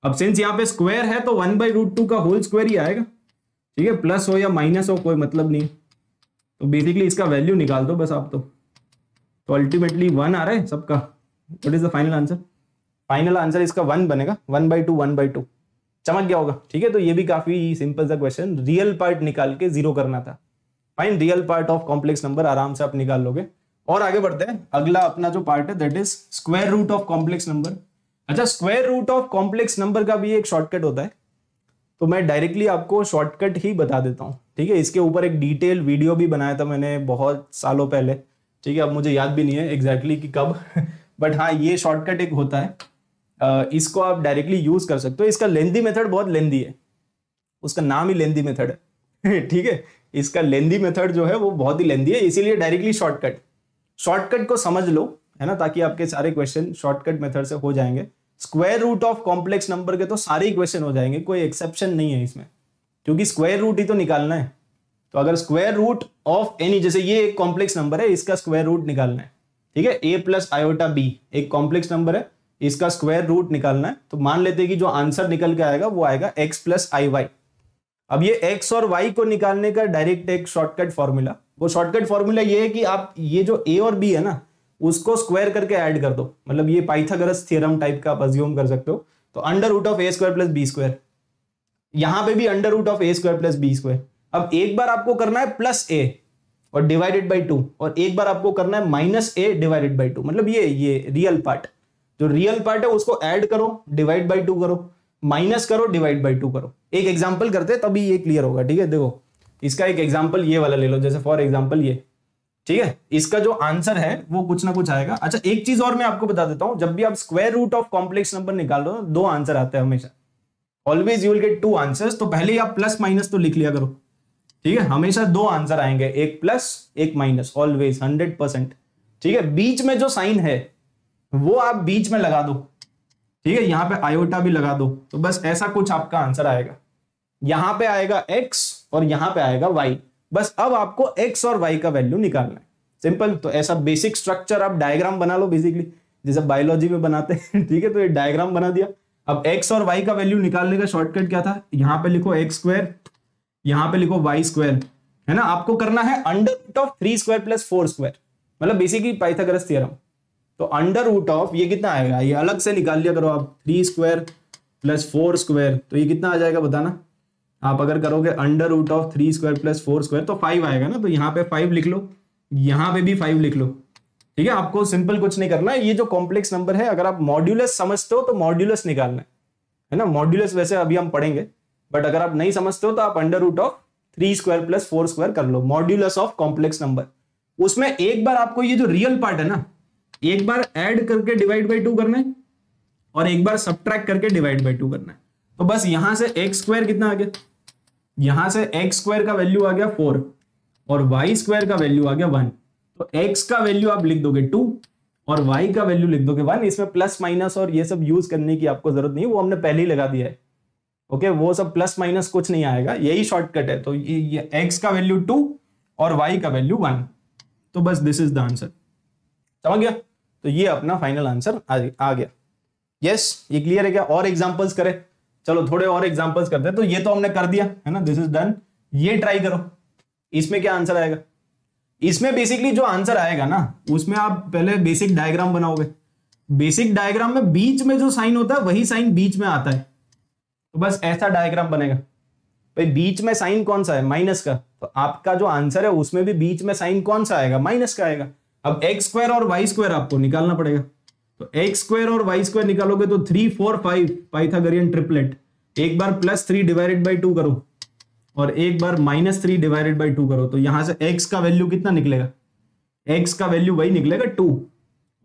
अब सिंस यहाँ पे स्क्वायर है तो वन बाई रूट टू का होल स्क्वायर ही आएगा। ठीक है? प्लस हो या माइनस हो, कोई मतलब नहीं। तो बेसिकली इसका वैल्यू निकाल दो बस आप तो। तो अल्टीमेटली वन आ रहा है सबका। What is the final answer final answer इसका वन बनेगा। One by two one by two चमक गया होगा। ठीक है? तो ये भी काफ़ी सिंपल सा क्वेश्चन रियल पार्ट निकाल के ज़ीरो करना था। Fine real part of complex number आराम से आप निकाल लोगे। और आगे बढ़ते हैं। अगला अपना जो पार्ट है that is square root of complex number अच्छा square root of complex number का भी एक शॉर्टकट होता है। तो मैं डायरेक्टली आपको शॉर्टकट ही बता देता हूँ। ठीक है, इसके ऊपर एक डिटेल वीडियो भी बनाया था मैंने बहुत सालों पहले। ठीक है, अब मुझे याद भी नहीं है एग्जैक्टली exactly कि कब बट हाँ ये शॉर्टकट एक होता है। इसको आप डायरेक्टली यूज़ कर सकते हो। इसका लेंदी मेथड बहुत लेंदी है। उसका नाम ही लेंदी मेथड है। ठीक है, इसका लेंदी मेथड जो है, वो बहुत ही लेंदी है। इसीलिए डायरेक्टली शॉर्टकट शॉर्टकट को समझ लो, है ना, ताकि आपके सारे क्वेश्चन शॉर्टकट मेथड से हो जाएँगे। Square root of complex number के तो सारे क्वेश्चन हो जाएँगे, कोई एक्सेप्शन नहीं है इसमें। क्योंकि स्क्वायर रूट ही तो निकालना है। तो अगर स्क्वायर रूट ऑफ़ एनी जैसे ये एक कॉम्प्लेक्स नंबर है, इसका स्क्वायर रूट निकालना है। ठीक है? ए प्लस आयोटा बी एक कॉम्प्लेक्स नंबर है, इसका स्क्वायर रूट निकालना है। तो मान लेते हैं कि जो आंसर निकल के आएगा, वो आएगा एक्स प्लस आई वाई अब ये एक्स और वाई को निकालने का डायरेक्ट एक शॉर्टकट फॉर्मूला वो शॉर्टकट फॉर्मूला ये है कि आप ये जो ए और बी है ना, उसको स्क्वायर करके ऐड कर दो। मतलब ये पाइथागोरस थ्योरम टाइप का आप अज्यूम कर सकते हो। तो under root of A square plus B square यहाँ पे भी under root of A square plus B square अब एक बार आपको करना है प्लस ए और डिवाइडेड बाई टू और एक बार आपको करना है minus A divided by two मतलब ये ये रियल पार्ट जो रियल पार्ट है उसको ऐड करो डिवाइड बाई टू करो। माइनस करो डिवाइड बाई टू करो। एक एग्ज़ाम्पल करते तभी ये क्लियर होगा, ठीक है? देखो, इसका एक एग्ज़ाम्पल ये वाला ले लो, जैसे फॉर एग्ज़ाम्पल ये, ठीक है? इसका जो आंसर है, वो कुछ ना कुछ आएगा। अच्छा एक चीज़ और मैं आपको बता देता हूँ, जब भी आप square root of complex number निकाल दो आंसर आते हैं हमेशा। Always you will get two answers तो पहले ही आप प्लस माइनस तो लिख लिया करो, ठीक है? हमेशा दो आंसर आएँगे, एक प्लस एक माइनस ऑलवेज हंड्रेड ठीक है? बीच में जो साइन है, वो आप बीच में लगा दो। ठीक है, यहाँ पे आयोटा भी लगा दो तो बस ऐसा कुछ आपका आंसर आएगा। यहाँ पे आएगा एक्स और यहाँ पे आएगा वाई बस अब आपको एक्स और वाई का वैल्यू निकालना है। सिंपल तो ऐसा बेसिक स्ट्रक्चर आप डायग्राम बना लो बेसिकली जैसे बायोलॉजी में बनाते हैं, ठीक है तो ये डायग्राम बना दिया। अब एक्स और वाई का वैल्यू निकालने का शॉर्टकट क्या था? यहाँ पे लिखो एक्स स्क्वायर यहाँ पे लिखो वाई स्क्वायर है ना? आपको करना है under root of three square plus four square मतलब बेसिकली पाइथागोरस थ्योरम तो अंडर रूट ऑफ़ ये कितना आएगा? ये अलग से निकाल लिया करो आप। Three square plus four square तो ये कितना आ जाएगा बताना? आप अगर करोगे under root of three square plus four square तो फाइव आएगा ना? तो यहाँ पे फाइव लिख लो। यहाँ पे भी फाइव लिख लो। ठीक है? आपको सिंपल कुछ नहीं करना है। ये जो कॉम्प्लेक्स नंबर है, अगर आप मॉड्यूलस समझते हो तो मॉड्यूलस निकालना है। है ना? मॉड्यूलस वैसे अभी हम पढ़ेंगे। बट अगर आप नहीं समझते हो तो आप under root of three square plus four square कर लो। मॉड्यूलस ऑफ़ कॉम्प्लेक्स नंबर उसमें एक बार आपको ये जो रियल पार्ट है ना एक बार ऐड करके डिवाइड बाई टू करना है और एक बार सब्ट्रैक्ट करके डिवाइड बाई टू करना है। तो बस यहाँ से एक्स स्क्वायर कितना आ गया? यहाँ से एक्स स्क्वायर का वैल्यू आ गया फोर और वाई स्क्वायर का वैल्यू आ गया वन तो एक्स का वैल्यू आप लिख दोगे टू और वाई का वैल्यू लिख दोगे वन इसमें प्लस माइनस और ये सब यूज़ करने की आपको ज़रूरत नहीं वो हमने पहले ही लगा दिया है। ओके वो सब प्लस माइनस कुछ नहीं आएगा, यही शॉर्टकट है। तो ये एक्स का वैल्यू टू और वाई का वैल्यू वन तो बस दिस इज़ द आंसर समझ गया। तो ये अपना फाइनल आंसर आ गया। यस ये क्लियर है क्या? और एग्जांपल्स करें। चलो, थोड़े और एग्जांपल्स करते हैं। तो ये तो हमने कर दिया, है ना? दिस इज़ डन ये ट्राई करो। इसमें क्या आंसर आएगा? इसमें बेसिकली जो आंसर आएगा ना, उसमें आप पहले बेसिक डायग्राम बनाओगे। बेसिक डायग्राम में बीच में जो साइन होता है, वही साइन बीच में आता है। तो बस ऐसा डायग्राम बनेगा। भाई, बीच में साइन कौन सा है? माइनस का। तो आपका जो आंसर है, उसमें भी बीच में साइन कौन सा आएगा? माइनस का आएगा। अब एक्स स्क्वायर और वाई स्क्वायर आपको निकालना पड़ेगा। तो एक्स स्क्वायर और वाई स्क्वायर निकालोगे तो three four five Pythagorean triplet एक बार plus three divided by two करो और एक बार minus three divided by two करो। तो यहाँ से एक्स का वैल्यू कितना निकलेगा? एक्स का वैल्यू वही निकलेगा टू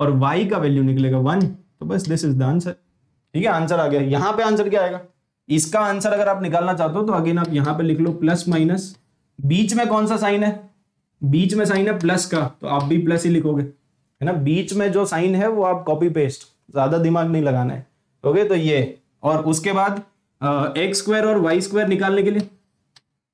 और वाई का वैल्यू निकलेगा वन तो बस दिस इज़ द आंसर ठीक है आंसर आ गया। यहाँ पे आंसर क्या आएगा? इसका आंसर अगर आप निकालना चाहते हो तो अगेन आप यहाँ पे लिख लो प्लस माइनस बीच में कौन सा साइन है? बीच में साइन है प्लस का तो आप भी प्लस ही लिखोगे। है ना? बीच में जो साइन है, वो आप कॉपी पेस्ट ज़्यादा दिमाग नहीं लगाना है। ओके तो ये। और उसके बाद एक्स स्क्वायर और वाई स्क्वायर निकालने के लिए।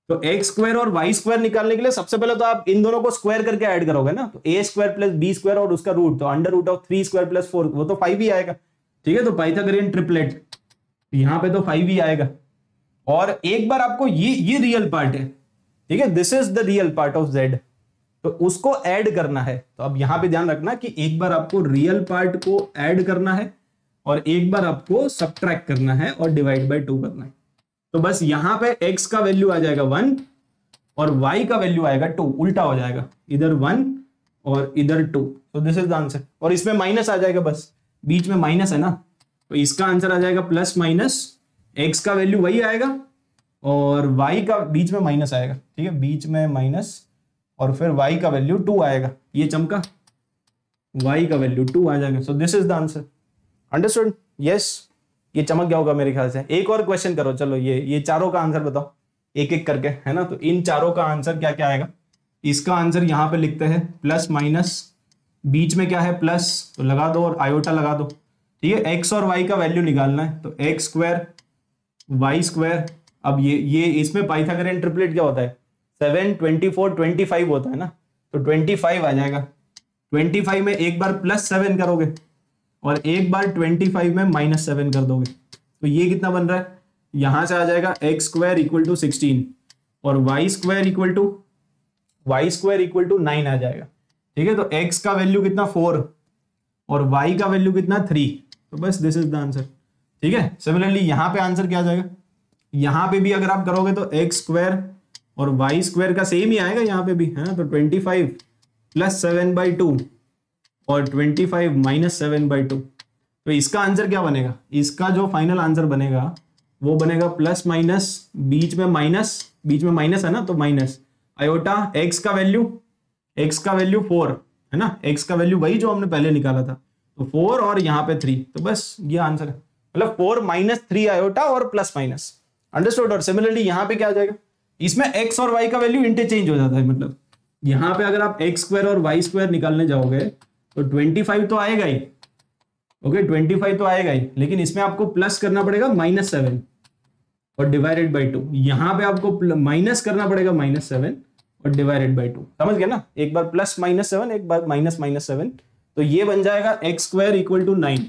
तो एक्स स्क्वायर और वाई स्क्वायर निकालने के लिए सबसे पहले तो आप इन दोनों को स्क्वायर करके ऐड करोगे ना। तो A square plus B square और उसका रूट तो under root of three square plus four वो तो फाइव ही आएगा। ठीक है? तो पाइथागोरियन ट्रिपलेट यहाँ पे तो फाइव ही आएगा। और एक बार आपको ये ये रियल पार्ट है। ठीक है? This is the real part of Z तो उसको ऐड करना है। तो अब यहाँ पे ध्यान रखना कि एक बार आपको रियल पार्ट को ऐड करना है और एक बार आपको सब्ट्रैक्ट करना है और डिवाइड बाय टू करना है। तो बस यहाँ पे x का वैल्यू आ जाएगा वन और y का वैल्यू आएगा टू उल्टा हो जाएगा। इधर वन और इधर टू तो दिस इज़ द आंसर और इसमें माइनस आ जाएगा बस। बीच में माइनस है ना? तो इसका आंसर आ जाएगा प्लस माइनस एक्स का वैल्यू वही आएगा और y का बीच में माइनस आएगा। ठीक है? बीच में माइनस और फिर y का वैल्यू टू आएगा। ये चमका? y का वैल्यू टू आ जाएगा। So this is the answer understood yes ये चमक गया होगा मेरे ख्याल से। एक और क्वेश्चन करो। चलो, ये ये चारों का आंसर बताओ। एक एक करके, है ना? तो इन चारों का आंसर क्या क्या आएगा? इसका आंसर यहाँ पे लिखते हैं प्लस माइनस बीच में क्या है? प्लस तो लगा दो और आयोटा लगा दो। ठीक है? एक्स और वाई का वैल्यू निकालना है। तो एक्स स्क्वायर वाई स्क्वायर अब ये ये, इसमें पाइथागोरियन ट्रिपलेट क्या होता है? Seven, twenty four, twenty five होता है ना? तो ट्वेंटी फाइव आ जाएगा। ट्वेंटी फाइव में एक बार प्लस सेवन करोगे और एक बार ट्वेंटी फाइव में माइनस सेवन कर दोगे। तो ये कितना बन रहा है? यहाँ से आ जाएगा X square equal to sixteen और Y square equal to Y square equal to nine आ जाएगा। ठीक है? तो एक्स का वैल्यू कितना? फोर और वाई का वैल्यू कितना? थ्री तो बस दिस इज़ द आंसर ठीक है? सिमिलरली यहाँ पे आंसर क्या आ जाएगा? यहाँ पे भी अगर आप करोगे तो एक्स स्क्वायर और वाई स्क्वायर का सेम ही आएगा यहाँ पे भी, है ना तो twenty five plus seven by two और twenty five minus seven by two तो इसका आंसर क्या बनेगा? इसका जो फाइनल आंसर बनेगा, वो बनेगा प्लस माइनस बीच में माइनस बीच में माइनस है ना तो माइनस आयोटा एक्स का वैल्यू एक्स का वैल्यू फोर है ना? एक्स का वैल्यू वही जो हमने पहले निकाला था. तो फोर और यहाँ पे थ्री तो बस ये आंसर है. मतलब फोर माइनस थ्री आयोटा और प्लस माइनस अंडरस्टूड और सिमिलरली यहाँ पे क्या आ जाएगा? इसमें एक्स और वाई का वैल्यू इंटरचेंज हो जाता है मतलब। यहाँ पे अगर आप एक्स स्क्वायर और वाई स्क्वायर निकालने जाओगे तो ट्वेंटी फाइव तो आएगा ही। ओके ट्वेंटी फाइव तो आएगा ही, लेकिन इसमें आपको प्लस करना पड़ेगा माइनस सेवन और डिवाइडेड बाई टू यहाँ पे आपको माइनस करना पड़ेगा माइनस सेवन और डिवाइडेड बाई टू समझ गया ना? एक बार प्लस माइनस सेवन एक बार माइनस माइनस सेवन तो ये बन जाएगा x square equal to nine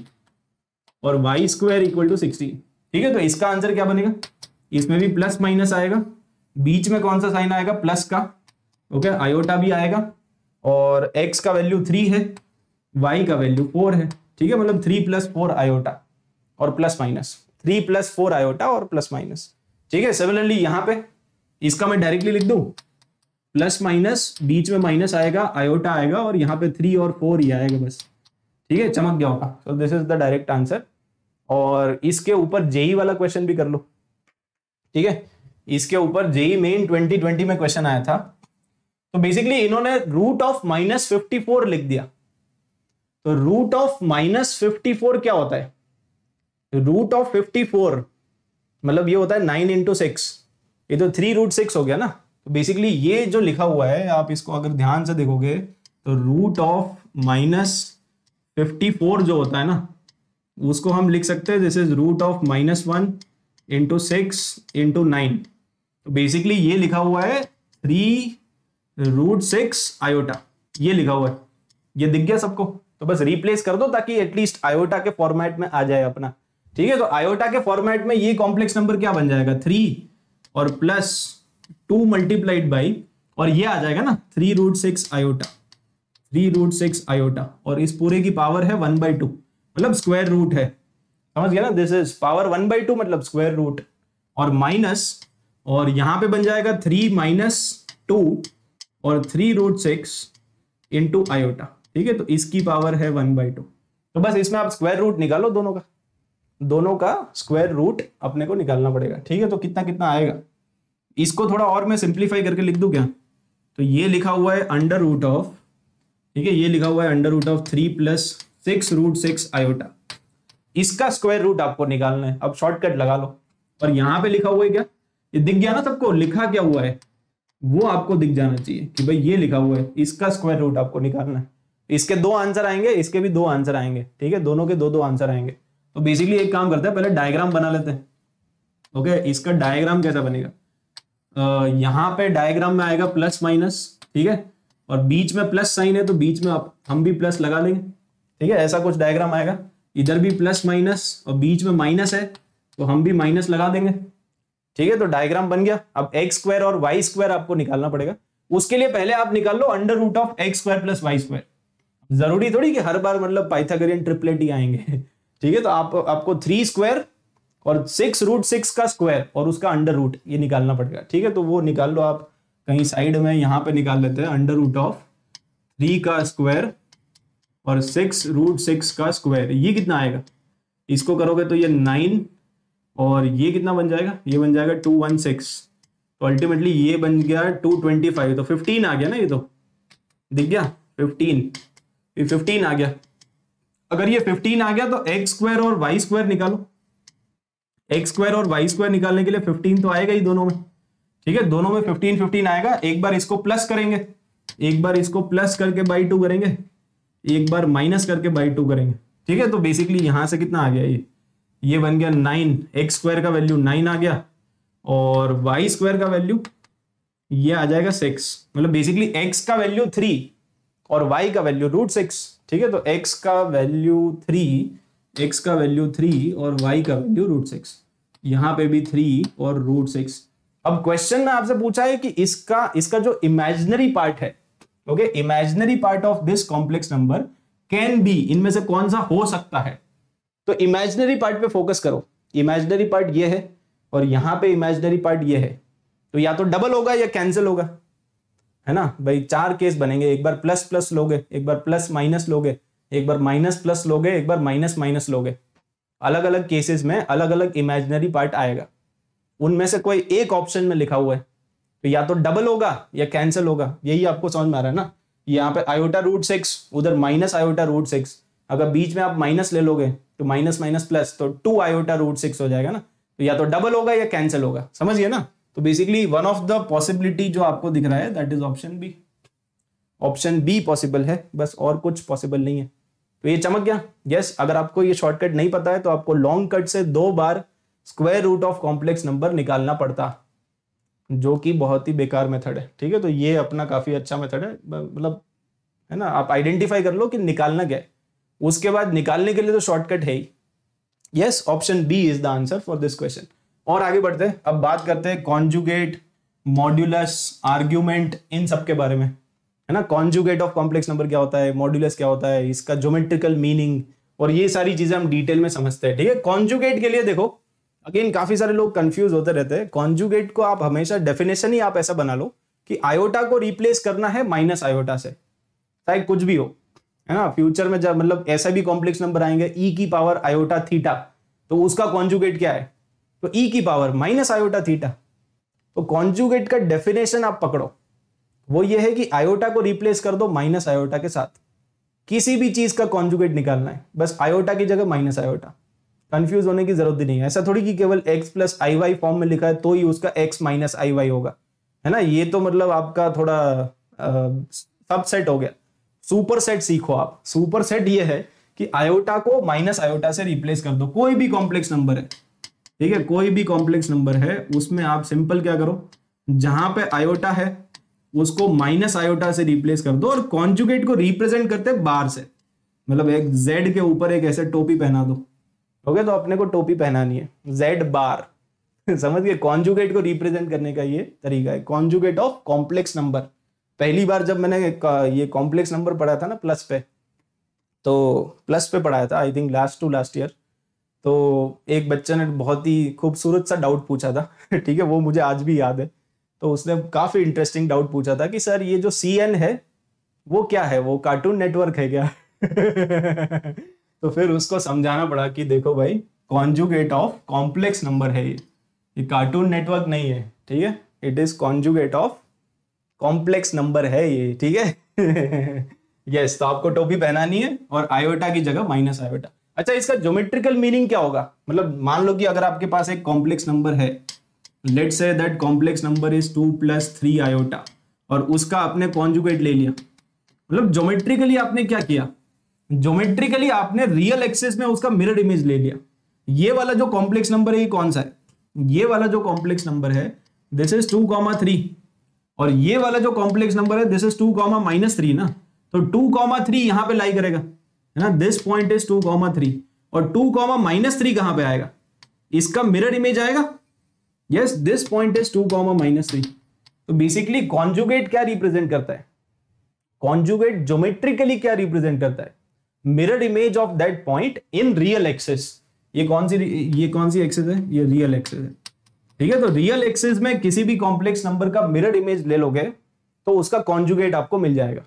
और y square equal to sixteen ठीक है तो इसका आंसर क्या बनेगा? इसमें भी प्लस माइनस आएगा। बीच में कौन सा साइन आएगा? प्लस का। ओके, आयोटा भी आएगा। और एक्स का वैल्यू थ्री है वाई का वैल्यू फोर है। ठीक है मतलब थ्री प्लस फोर आयोटा और plus minus three plus four iota और प्लस माइनस ठीक है सिमिलरली यहाँ पे, इसका मैं डायरेक्टली लिख दू। प्लस माइनस बीच में माइनस आएगा, आयोटा आएगा और यहाँ पे थ्री और फोर ही आएगा बस। ठीक है, चमक गया होगा। So this is the direct answer और इसके ऊपर जेई वाला क्वेश्चन भी कर लो। ठीक है इसके ऊपर जेई मेन 2020 में क्वेश्चन आया था। तो बेसिकली इन्होंने रूट ऑफ़ माइनस फिफ्टी लिख दिया। तो रूट ऑफ़ माइनस फिफ्टी क्या होता है? रूट ऑफ़ फिफ्टी फोर मतलब ये होता है नाइन इंटू सिक्स ये तो थ्री रूट सिक्स हो गया ना। तो बेसिकली ये जो लिखा हुआ है, आप इसको अगर ध्यान से देखोगे तो root of minus fifty four जो होता है ना, उसको हम लिख सकते हैं। This is root of minus one into six into nine तो बेसिकली ये लिखा हुआ है थ्री रूट सिक्स आयोटा ये लिखा हुआ है। ये दिख गया सबको? तो बस रिप्लेस कर दो ताकि एटलीस्ट आयोटा के फॉर्मेट में आ जाए अपना। ठीक है? तो आयोटा के फॉर्मेट में ये कॉम्प्लेक्स नंबर क्या बन जाएगा? थ्री और प्लस टू मल्टीप्लाइड बाई और ये आ जाएगा ना? Three root six iota three root six iota और इस पूरे की पावर है वन बाई टू मतलब स्क्वायर रूट है। समझ गया ना? This is power one by two मतलब स्क्वायर रूट और माइनस और यहाँ पे बन जाएगा थ्री माइनस टू और three root six into iota ठीक है? तो इसकी पावर है वन बाई टू तो बस इसमें आप स्क्वायर रूट निकालो दोनों का। दोनों का स्क्वायर रूट अपने को निकालना पड़ेगा। ठीक है? तो कितना कितना आएगा? इसको थोड़ा और मैं सिंप्लीफाई करके लिख दू क्या? तो ये लिखा हुआ है अंडर रूट ऑफ़ ठीक है? ये लिखा हुआ है under root of three plus six root six iota इसका स्क्वायर रूट आपको निकालना है। अब शॉर्टकट लगा लो। और यहाँ पे लिखा हुआ है क्या? ये दिख गया ना सबको, लिखा क्या हुआ है? वो आपको दिख जाना चाहिए कि भाई ये लिखा हुआ है, इसका स्क्वायर रूट आपको निकालना है। इसके दो आंसर आएँगे, इसके भी दो आंसर आएँगे, ठीक है? दोनों के दो दो आंसर आएँगे। तो बेसिकली एक काम करते हैं, पहले डायग्राम बना लेते हैं ओके इसका डायग्राम कैसा बनेगा? यहाँ पे डायग्राम में आएगा प्लस माइनस ठीक है? और बीच में प्लस साइन है तो बीच में आप, हम भी प्लस लगा लेंगे, ठीक है? ऐसा कुछ डायग्राम आएगा। इधर भी प्लस माइनस और बीच में माइनस है तो हम भी माइनस लगा देंगे। ठीक है तो डायग्राम बन गया। अब एक्स स्क्वायर और वाई स्क्वायर आपको निकालना पड़ेगा। उसके लिए पहले आप निकाल लो under root of x square plus y square ज़रूरी थोड़ी कि हर बार मतलब पाइथागोरियन ट्रिपलेट ही आएँगे। ठीक है तो आप, आपको थ्री स्क्वायर और सिक्स रूट सिक्स का स्क्वायर और उसका अंडर रूट ये निकालना पड़ेगा। ठीक है तो वो निकाल लो आप। कहीं साइड में यहाँ पे निकाल लेते हैं अंडर रूट ऑफ़ थ्री का स्क्वायर और सिक्स रूट सिक्स का स्क्वायर ये कितना आएगा? इसको करोगे तो ये नाइन और ये कितना बन जाएगा? ये बन जाएगा टू वन सिक्स तो अल्टीमेटली ये बन गया टू ट्वेंटी फाइव तो फिफ्टीन आ गया ना ये तो? दिख गया? फिफ्टीन ये फिफ्टीन आ गया। अगर ये 15 आ गया तो एक्स स्क्वायर और वाई स्क्वायर निकालो। एक्स स्क्वायर और वाई स्क्वायर निकालने के लिए 15 तो आएगा ही दोनों में। ठीक है? दोनों में 15 15 आएगा। एक बार इसको प्लस करेंगे। एक बार इसको प्लस करके बाई टू करेंगे। एक बार माइनस करके बाई टू करेंगे। ठीक है? तो बेसिकली यहाँ से कितना आ गया ये? ये बन गया नाइन, एक्स स्क्वायर का वैल्यू नाइन आ गया और वाई स्क्वायर का वैल्यू ये आ जाएगा सिक्स। मतलब बेसिकली एक्स का वैल्यू थ्री और वाई का वैल्यू रूट सिक्स, ठीक है? तो x का वैल्यू थ्री, एक्स का वैल्यू थ्री और वाई का वैल्यू रूट सिक्स। यहाँ पे भी थ्री और रूट सिक्स। अब क्वेश्चन में आपसे पूछा है कि इसका इसका जो इमेजिनरी पार्ट है okay imaginary part of this complex number can be इनमें से कौन सा हो सकता है? तो इमेजिनरी पार्ट पे फोकस करो। इमेजिनरी पार्ट ये है और यहाँ पे इमेजिनरी पार्ट ये है। तो या तो डबल होगा या कैंसिल होगा, है ना? भाई चार केस बनेंगे, एक बार प्लस प्लस लोगे, एक बार प्लस माइनस लोगे, एक बार माइनस प्लस लोगे, एक बार माइनस माइनस लोगे। अलग अलग केसेस में अलग अलग इमेजिनरी पार्ट आएगा। उनमें से कोई एक ऑप्शन में लिखा हुआ है। तो या तो डबल होगा या कैंसिल होगा, यही आपको समझ में आ रहा है ना? यहाँ पे आयोटा रूट सिक्स उधर माइनस आयोटा रूट सिक्स अगर बीच में आप माइनस ले लोगे तो माइनस माइनस प्लस तो टू आयोटा रूट सिक्स हो जाएगा ना? तो या तो डबल होगा या कैंसिल होगा। समझिए ना? तो basically one of the possibility जो आपको दिख रहा है that is option B option B possible है बस और कुछ पॉसिबल नहीं है। तो ये चमक गया? यस yes, अगर आपको ये शॉर्टकट नहीं पता है तो आपको लॉन्ग कट से दो बार square root of complex number निकालना पड़ता जो कि बहुत ही बेकार मेथड है। ठीक है? तो ये अपना काफ़ी अच्छा मेथड है। मतलब है ना? आप आइडेंटिफाई कर लो कि निकालना क्या है। उसके बाद निकालने के लिए तो शॉर्टकट है ही। Yes option B is the answer for this question और आगे बढ़ते हैं। अब बात करते हैं कॉन्जुगेट मॉड्यूलस आर्ग्यूमेंट इन सब के बारे में। है ना? कॉन्जुगेट ऑफ़ कॉम्प्लेक्स नंबर क्या होता है? मॉड्यूलस क्या होता है? इसका ज्योमेट्रिकल मीनिंग और ये सारी चीज़ें हम डिटेल में समझते हैं, ठीक है? कॉन्जुगेट के लिए देखो अगेन काफ़ी सारे लोग कंफ्यूज होते रहते हैं। कॉन्जुगेट को आप हमेशा डेफिनेशन ही आप ऐसा बना लो कि आयोटा को रिप्लेस करना है माइनस आयोटा से। चाहे कुछ भी हो। है ना? फ्यूचर में जब मतलब ऐसा भी कॉम्प्लेक्स नंबर आएँगे ई e की पावर आयोटा थीटा तो उसका कॉन्जुगेट क्या है? तो ई e की पावर माइनस आयोटा थीटा तो कॉन्जुगेट का डेफिनेशन आप पकड़ो। वो ये है कि आयोटा को रिप्लेस कर दो माइनस आयोटा के साथ। किसी भी चीज़ का कॉन्जुगेट निकालना है। बस आयोटा की जगह माइनस आयोटा कंफ्यूज होने की ज़रूरत ही नहीं है। ऐसा थोड़ी कि केवल x plus i y form में लिखा है तो ही उसका एक्स माइनस आई वाई होगा। है ना? ये तो मतलब आपका थोड़ा सब सेट हो गया। सुपर सेट सीखो आप। सुपर सेट ये है कि आयोटा को माइनस आयोटा से रिप्लेस कर दो। कोई भी कॉम्प्लेक्स नंबर है। ठीक है? कोई भी कॉम्प्लेक्स नंबर है, उसमें आप सिंपल क्या करो? जहाँ पे आयोटा है, उसको माइनस आयोटा से रिप्लेस कर दो और कॉन्जुगेट को रिप्रेजेंट करते बार से। मतलब एक जेड के ऊपर एक ऐसे टोपी पहना दो। ओके तो अपने को टोपी पहनानी है। जेड बार। समझ गए? कॉन्जुगेट को रिप्रेजेंट करने का ये तरीका है। कॉन्जुगेट ऑफ़ कॉम्प्लेक्स नंबर पहली बार जब मैंने ये कॉम्प्लेक्स नंबर पढ़ा था ना प्लस पे तो प्लस पे पढ़ाया था I think last to last year तो एक बच्चे ने बहुत ही खूबसूरत सा डाउट पूछा था, ठीक है, वो मुझे आज भी याद है। तो उसने काफ़ी इंटरेस्टिंग डाउट पूछा था कि, सर, ये जो सी एन है, वो क्या है? वो कार्टून नेटवर्क है क्या? तो फिर उसको समझाना पड़ा कि, देखो भाई कॉन्जुगेट ऑफ़ कॉम्प्लेक्स नंबर है ये। ये कार्टून नेटवर्क नहीं है, ठीक है? It is conjugate of complex number है ये, ठीक है? यस तो आपको टोपी पहनानी है और आयोटा की जगह माइनस आयोटा। अच्छा इसका ज्योमेट्रिकल मीनिंग क्या होगा? मतलब मान लो कि अगर आपके पास एक कॉम्प्लेक्स नंबर है let say that complex number is two plus three iota, और उसका आपने कॉन्जुगेट ले लिया। मतलब ज्योमेट्रिकली आपने क्या किया? ज्योमेट्रिकली आपने रियल एक्सेस में उसका मिरर इमेज ले लिया। ये वाला जो कॉम्प्लेक्स नंबर है, ये कौन सा है? ये वाला जो कॉम्प्लेक्स नंबर है this is two comma three और ये वाला जो कॉम्प्लेक्स नंबर है this is two comma minus three ना? तो टू कॉमा थ्री यहाँ पे लाई करेगा, है ना? This point is two comma three और टू कॉमा माइनस थ्री कहाँ पे आएगा? इसका मिरर इमेज आएगा? Yes this point is two comma minus three तो बेसिकली कॉन्जुगेट क्या रिप्रेजेंट करता है? कॉन्जुगेट ज्योमेट्रिकली क्या रिप्रेजेंट करता है? Mirror image of that point in real axis ये कौन सी, ये कौन सी एक्सेस है? ये रियल एक्सेस है। ठीक है तो रियल एक्सेस में किसी भी कॉम्प्लेक्स नंबर का मिरर इमेज ले लोगे तो उसका कॉन्जुगेट आपको मिल जाएगा।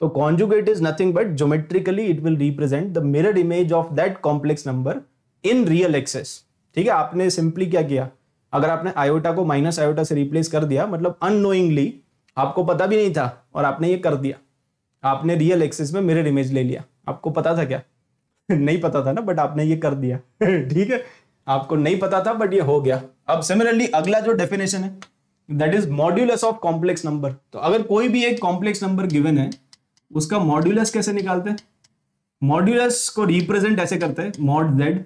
तो conjugate is nothing but geometrically it will represent the mirror image of that complex number in real axis ठीक है, आपने सिंपली क्या किया? अगर आपने आयोटा को माइनस आयोटा से रिप्लेस कर दिया मतलब अनोइंगली आपको पता भी नहीं था और आपने ये कर दिया। आपने रियल एक्सेस में मिरर इमेज ले लिया। आपको पता था क्या? नहीं पता था ना बट आपने ये कर दिया। ठीक है? आपको नहीं पता था बट ये हो गया। अब सिमिलरली अगला जो डेफिनेशन है that is modulus of complex number तो अगर कोई भी एक कॉम्प्लेक्स नंबर गिवन है, उसका मॉड्यूलस कैसे निकालते हैं? मॉड्यूलस को रिप्रेजेंट ऐसे करते हैं मॉड जेड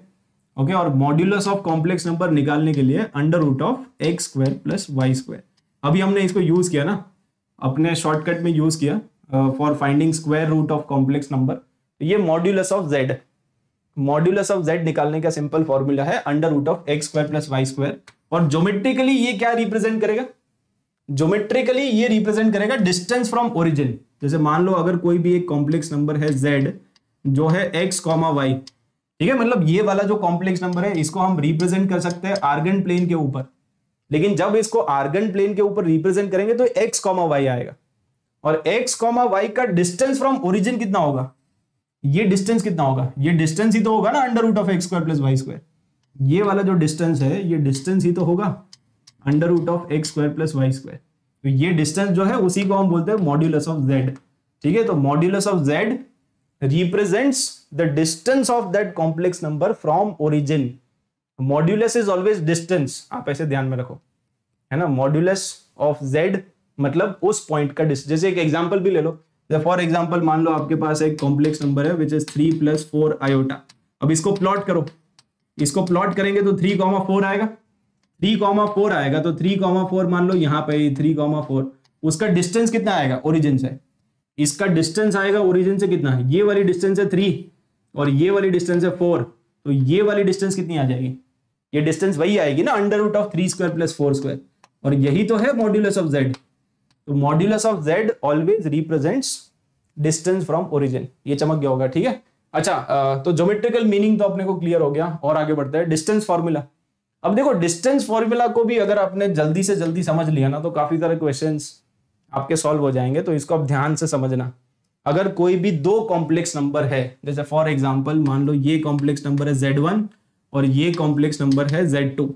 ओके और मॉड्यूलस ऑफ़ कॉम्प्लेक्स नंबर निकालने के लिए under root of x square plus y square अभी हमने इसको यूज़ किया ना, अपने शॉर्टकट में यूज़ किया for finding square root of complex number ये modulus of z modulus of z निकालने का सिंपल फॉर्मूला है under root of x square plus y square और ज्योमेट्रिकली ये क्या रिप्रेजेंट करेगा? ज्योमेट्रिकली ये रिप्रेजेंट करेगा डिस्टेंस फ्रॉम ओरिजिन जैसे मान लो अगर कोई भी एक कॉम्प्लेक्स नंबर है जेड जो है एक्स कॉमा वाई ठीक है? मतलब ये वाला जो कॉम्प्लेक्स नंबर है, इसको हम रिप्रेजेंट कर सकते हैं आर्गन प्लेन के ऊपर। लेकिन जब इसको आर्गन प्लेन के ऊपर रिप्रेजेंट करेंगे तो एक्स कॉमा वाई आएगा। और एक्स कॉमा वाई का डिस्टेंस फ्रॉम ओरिजिन कितना होगा? ये डिस्टेंस कितना होगा? ये डिस्टेंस ही तो होगा ना under root of x square plus y square ये वाला जो डिस्टेंस है, ये डिस्टेंस ही तो होगा under root of x square plus y square तो ये डिस्टेंस जो है, उसी को हम बोलते हैं मॉड्यूलस ऑफ़ जेड ठीक है? तो modulus of z represents the distance of that complex number from origin modulus is always distance आप ऐसे ध्यान में रखो। है ना? मॉड्यूलस ऑफ़ जेड मतलब उस पॉइंट का डिस्टेंस जैसे एक एग्जांपल भी ले लो। फॉर एग्ज़ाम्पल मान लो आपके पास एक कॉम्प्लेक्स नंबर है which is three plus four iota अब इसको प्लॉट करो। इसको प्लॉट करेंगे तो थ्री कॉमा फोर आएगा। थ्री कॉमा फोर आएगा तो थ्री कॉमा फोर मान लो यहाँ पे थ्री कॉमा फोर उसका डिस्टेंस कितना आएगा? ओरिजिन से। इसका डिस्टेंस आएगा ओरिजिन से कितना? है ये वाली डिस्टेंस है थ्री और ये वाली डिस्टेंस है फोर तो ये वाली डिस्टेंस कितनी आ जाएगी? ये डिस्टेंस वही आएगी ना under root of three square plus four square और यही तो है मॉड्यूलस ऑफ़ जेड तो modulus of z always represents distance from origin ये चमक गया होगा, ठीक है? अच्छा तो ज्योमेट्रिकल मीनिंग तो अपने को क्लियर हो गया, और आगे बढ़ते हैं। डिस्टेंस फॉर्मूला अब देखो डिस्टेंस फॉर्मूला को भी अगर आपने जल्दी से जल्दी समझ लिया ना तो काफ़ी सारे क्वेश्चन आपके सॉल्व हो जाएँगे तो इसको आप ध्यान से समझना। अगर कोई भी दो कॉम्प्लेक्स नंबर है, जैसे फॉर एग्ज़ाम्पल मान लो ये कॉम्प्लेक्स नंबर है जेड वन और ये कॉम्प्लेक्स नंबर है जेड टू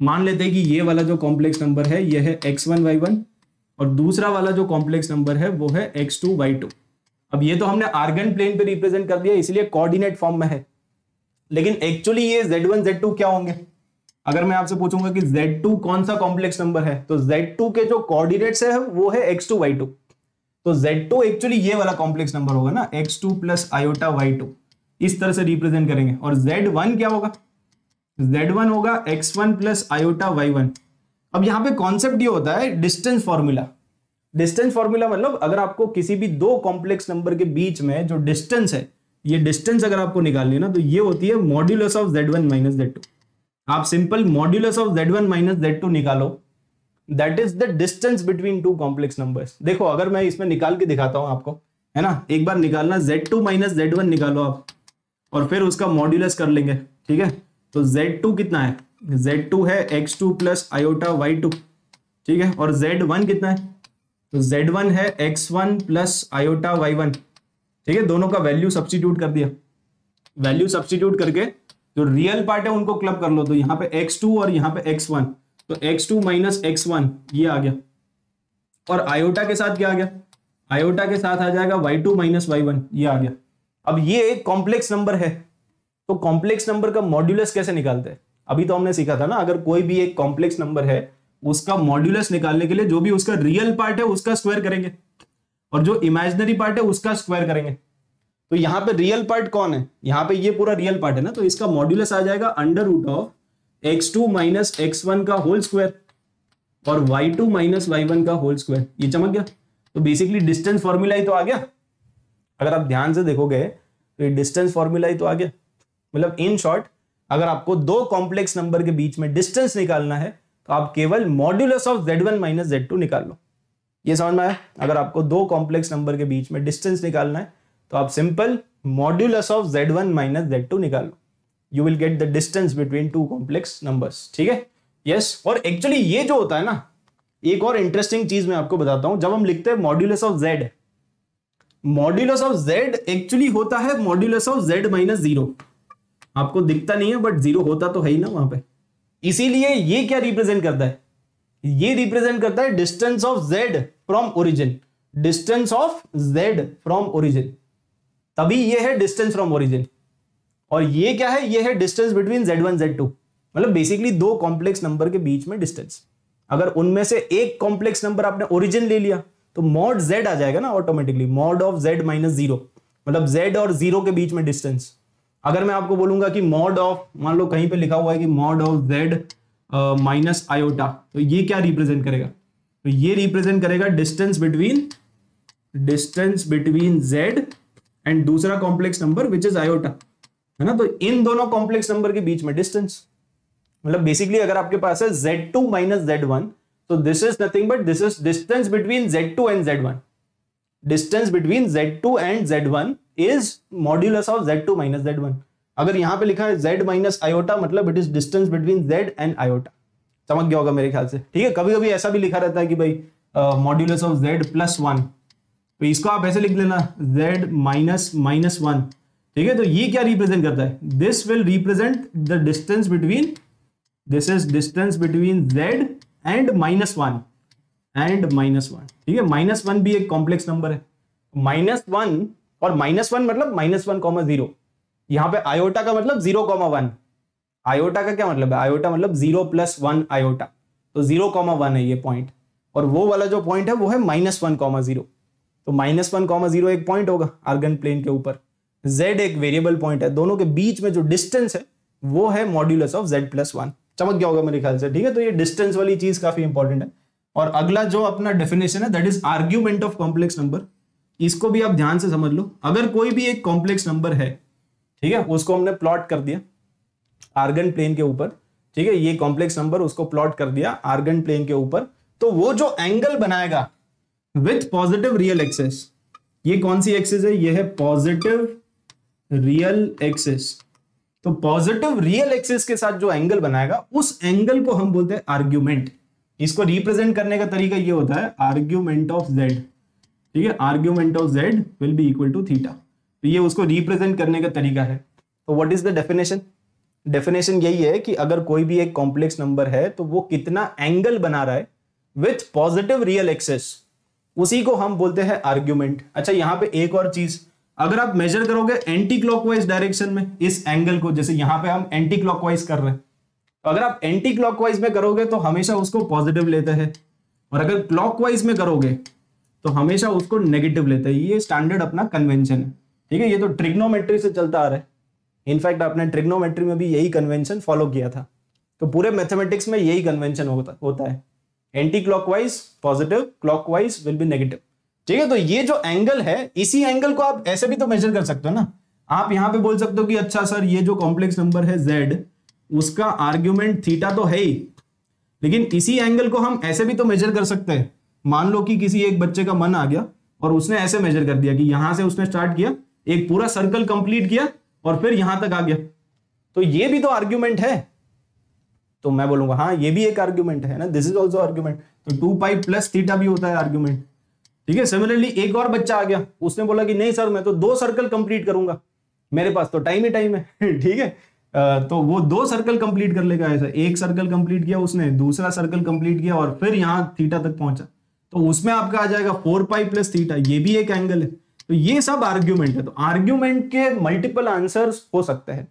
मान लेते हैं कि ये वाला जो कॉम्प्लेक्स नंबर है, ये है एक्स वन वाई वन और दूसरा वाला जो कॉम्प्लेक्स नंबर है, वो है एक्स टू वाई टू अब ये तो हमने आर्गन प्लेन पे रिप्रेजेंट कर दिया, इसलिए कोऑर्डिनेट फॉर्म में है। लेकिन एक्चुअली ये Z1 Z2 क्या होंगे? अगर मैं आपसे पूछूँगा कि Z2 कौन सा कॉम्प्लेक्स नंबर है तो Z2 के जो कोऑर्डिनेट्स है, वो है x2 y2 तो Z2 एक्चुअली ये वाला कॉम्प्लेक्स नंबर होगा ना x2 प्लस आयोटा y2 इस तरह से रिप्रेजेंट करेंगे। और Z1 क्या होगा? Z1 होगा x1 प्लस आयोटा y1 अब यहाँ पे कॉन्सेप्ट ये होता है डिस्टेंस फॉर्मूला डिस्टेंस फॉर्मूला मतलब अगर आपको किसी भी दो कॉम्प्लेक्स नंबर के बीच में जो डिस्टेंस है, ये डिस्टेंस अगर आपको निकालनी है ना तो ये होती है modulus of z one minus z two आप simple modulus of z one minus z two निकालो. That is the distance between two complex numbers देखो, अगर मैं इसमें निकाल के दिखाता हूँ आपको, है ना? एक बार निकालना z two minus z one निकालो आप, और फिर उसका मॉड्यूलस कर लेंगे, ठीक है? तो जेड टू कितना है? जेड टू है x two plus iota y two ठीक है? और जेड वन कितना है? तो Z1 है X1 प्लस आयोटा Y1 ठीक है? दोनों का वैल्यू सब्सटीट्यूट कर दिया। वैल्यू सब्सटीट्यूट करके जो रियल पार्ट है, उनको क्लब कर लो। तो यहाँ पे X2 और यहाँ पे X1 तो X2 माइनस एक्स वन ये आ गया। और आयोटा के साथ क्या आ गया? आयोटा के साथ आ जाएगा y two minus y one ये आ गया। अब ये कॉम्प्लेक्स नंबर है। तो कॉम्प्लेक्स नंबर का मॉड्यूलस कैसे निकालते हैं? अभी तो हमने सीखा था ना, अगर कोई भी एक कॉम्प्लेक्स नंबर है, उसका मॉड्यूलस निकालने के लिए जो भी उसका रियल पार्ट है, उसका स्क्वायर करेंगे। और जो इमेजिनरी पार्ट है, उसका स्क्वायर करेंगे। तो यहाँ पे रियल पार्ट कौन है? यहाँ पे ये पूरा रियल पार्ट है ना तो इसका मॉड्यूलस आ जाएगा under root of x two minus x one का होल स्क्वायर और y two minus y one का होल स्क्वायर ये चमक गया? तो बेसिकली डिस्टेंस फॉर्मूला ही तो आ गया। अगर आप ध्यान से देखोगे तो ये डिस्टेंस फॉर्मूला ही तो आ गया। मतलब इन शॉर्ट अगर आपको दो कॉम्प्लेक्स नंबर के बीच में डिस्टेंस निकालना है तो आप केवल modulus of z one minus z two निकाल लो। ये समझ में आया? अगर आपको दो कॉम्प्लेक्स नंबर के बीच में डिस्टेंस निकालना है तो आप simple modulus of z one minus z two निकाल लो। You will get the distance between two complex numbers ठीक है? यस और एक्चुअली ये जो होता है ना, एक और इंटरेस्टिंग चीज़ मैं आपको बताता हूँ। जब हम लिखते हैं modulus of z modulus of z actually होता है modulus of z minus zero आपको दिखता नहीं है बट ज़ीरो होता तो है ही ना वहाँ पे। इसीलिए ये क्या रिप्रेजेंट करता है? ये रिप्रेजेंट करता है distance of z from origin distance of z from origin तभी ये है डिस्टेंस फ्रॉम ओरिजिन और ये क्या है? ये है distance between z one z two मतलब बेसिकली दो कॉम्प्लेक्स नंबर के बीच में डिस्टेंस अगर उनमें से एक कॉम्प्लेक्स नंबर आपने ओरिजिन ले लिया तो मॉड जेड आ जाएगा ना automatically mod of z minus zero मतलब जेड और ज़ीरो के बीच में डिस्टेंस अगर मैं आपको बोलूँगा कि मॉड ऑफ़, मान लो कहीं पे लिखा हुआ है कि mod of Z minus iota तो ये क्या रिप्रेजेंट करेगा? तो ये रिप्रेजेंट करेगा distance between distance between Z and दूसरा complex number which is iota है ना? तो इन दोनों कॉम्प्लेक्स नंबर के बीच में डिस्टेंस मतलब बेसिकली अगर आपके पास है Z two minus Z one तो this is nothing but this is distance between Z two and Z one distance between Z two and Z one is modulus of Z two minus Z one अगर यहाँ पे लिखा है Z minus iota मतलब it is distance between Z and iota समझ गया होगा मेरे ख्याल से। ठीक है कभी कभी ऐसा भी लिखा रहता है कि भाई modulus of Z plus one तो इसको आप ऐसे लिख लेना जेड माइनस माइनस वन ठीक है तो ये क्या रिप्रेजेंट करता है? This will represent the distance between this is distance between Z and minus one and minus one ठीक है माइनस वन भी एक कॉम्प्लेक्स नंबर है। माइनस वन और माइनस वन मतलब माइनस वन कॉमा ज़ीरो यहाँ पे आयोटा का मतलब ज़ीरो कॉमा वन आयोटा का क्या मतलब है? आयोटा मतलब ज़ीरो प्लस वन आयोटा तो ज़ीरो कॉमा वन है ये पॉइंट और वो वाला जो पॉइंट है, वो है माइनस वन कॉमा ज़ीरो तो माइनस वन कॉमा ज़ीरो एक पॉइंट होगा आर्गन प्लेन के ऊपर। जेड एक वेरिएबल पॉइंट है। दोनों के बीच में जो डिस्टेंस है, वो है modulus of Z plus one चमक गया होगा मेरे ख्याल से, ठीक है? तो ये डिस्टेंस वाली चीज़ काफ़ी इंपॉर्टेंट है। और अगला जो अपना डेफिनेशन है that is argument of complex number इसको भी आप ध्यान से समझ लो। अगर कोई भी एक कॉम्प्लेक्स नंबर है, ठीक है, उसको हमने प्लॉट कर दिया आर्गन प्लेन के ऊपर, ठीक है, ये कॉम्प्लेक्स नंबर उसको प्लॉट कर दिया आर्गन प्लेन के ऊपर तो वो जो एंगल बनाएगा विथ पॉजिटिव रियल एक्सेस ये कौन सी एक्सेस है? ये है पॉजिटिव रियल एक्सेस तो पॉजिटिव रियल एक्सेस के साथ जो एंगल बनाएगा, उस एंगल को हम बोलते हैं आर्ग्यूमेंट इसको रिप्रेजेंट करने का तरीका ये होता है आर्ग्यूमेंट ऑफ़ जेड ठीक है? Argument of Z will be equal to theta तो ये उसको रिप्रेजेंट करने का तरीका है। तो what is the definition definition यही है कि अगर कोई भी एक कॉम्प्लेक्स नंबर है तो वो कितना एंगल बना रहा है विथ पॉजिटिव रियल एक्सेस उसी को हम बोलते हैं आर्ग्यूमेंट अच्छा यहाँ पे एक और चीज़। अगर आप मेजर करोगे एंटी क्लॉकवाइज डायरेक्शन में, इस एंगल को, जैसे यहाँ पे हम एंटी क्लॉकवाइज कर रहे हैं। तो अगर आप एंटी क्लॉकवाइज में करोगे तो हमेशा उसको पॉजिटिव लेते हैं। और अगर क्लॉकवाइज में करोगे तो हमेशा उसको नेगेटिव लेते हैं। ये स्टैंडर्ड अपना कन्वेंशन है। ठीक है, ये तो ट्रिग्नोमेट्री से चलता आ रहा है। इनफैक्ट आपने ट्रिग्नोमेट्री में भी यही कन्वेंशन फॉलो किया था। तो पूरे मैथमेटिक्स में यही कन्वेंशन होता होता है। Anticlockwise positive clockwise will be negative ठीक है तो ये जो एंगल है, इसी एंगल को आप ऐसे भी तो मेजर कर सकते हो ना। आप यहाँ पे बोल सकते हो कि अच्छा सर, ये जो कॉम्प्लेक्स नंबर है जेड उसका आर्ग्यूमेंट थीटा तो है ही। लेकिन इसी एंगल को हम ऐसे भी तो मेजर कर सकते हैं। मान लो कि किसी एक बच्चे का मन आ गया और उसने ऐसे मेजर कर दिया कि यहाँ से उसने स्टार्ट किया, एक पूरा सर्कल कंप्लीट किया और फिर यहाँ तक आ गया। तो ये भी तो आर्ग्यूमेंट है। तो मैं बोलूँगा हाँ ये भी एक आर्ग्यूमेंट है ना? दिस इज़ ऑल्सो आर्ग्यूमेंट तो टू पाई प्लस थीटा भी होता है आर्ग्यूमेंट ठीक है? सिमिलरली एक और बच्चा आ गया। उसने बोला कि नहीं सर मैं तो दो सर्कल कंप्लीट करूँगा। मेरे पास तो टाइम ही टाइम है। ठीक है? तो वो दो सर्कल कंप्लीट कर लेगा ऐसा। एक सर्कल कंप्लीट किया उसने, दूसरा सर्कल कंप्लीट किया और फिर यहाँ थीटा तक पहुँचा। तो उसमें आपका आ जाएगा फोर पाई प्लस थीटा, ये भी एक एंगल है। तो ये सब आर्ग्यूमेंट है। तो आर्ग्यूमेंट के मल्टीपल आंसर्स हो सकते हैं।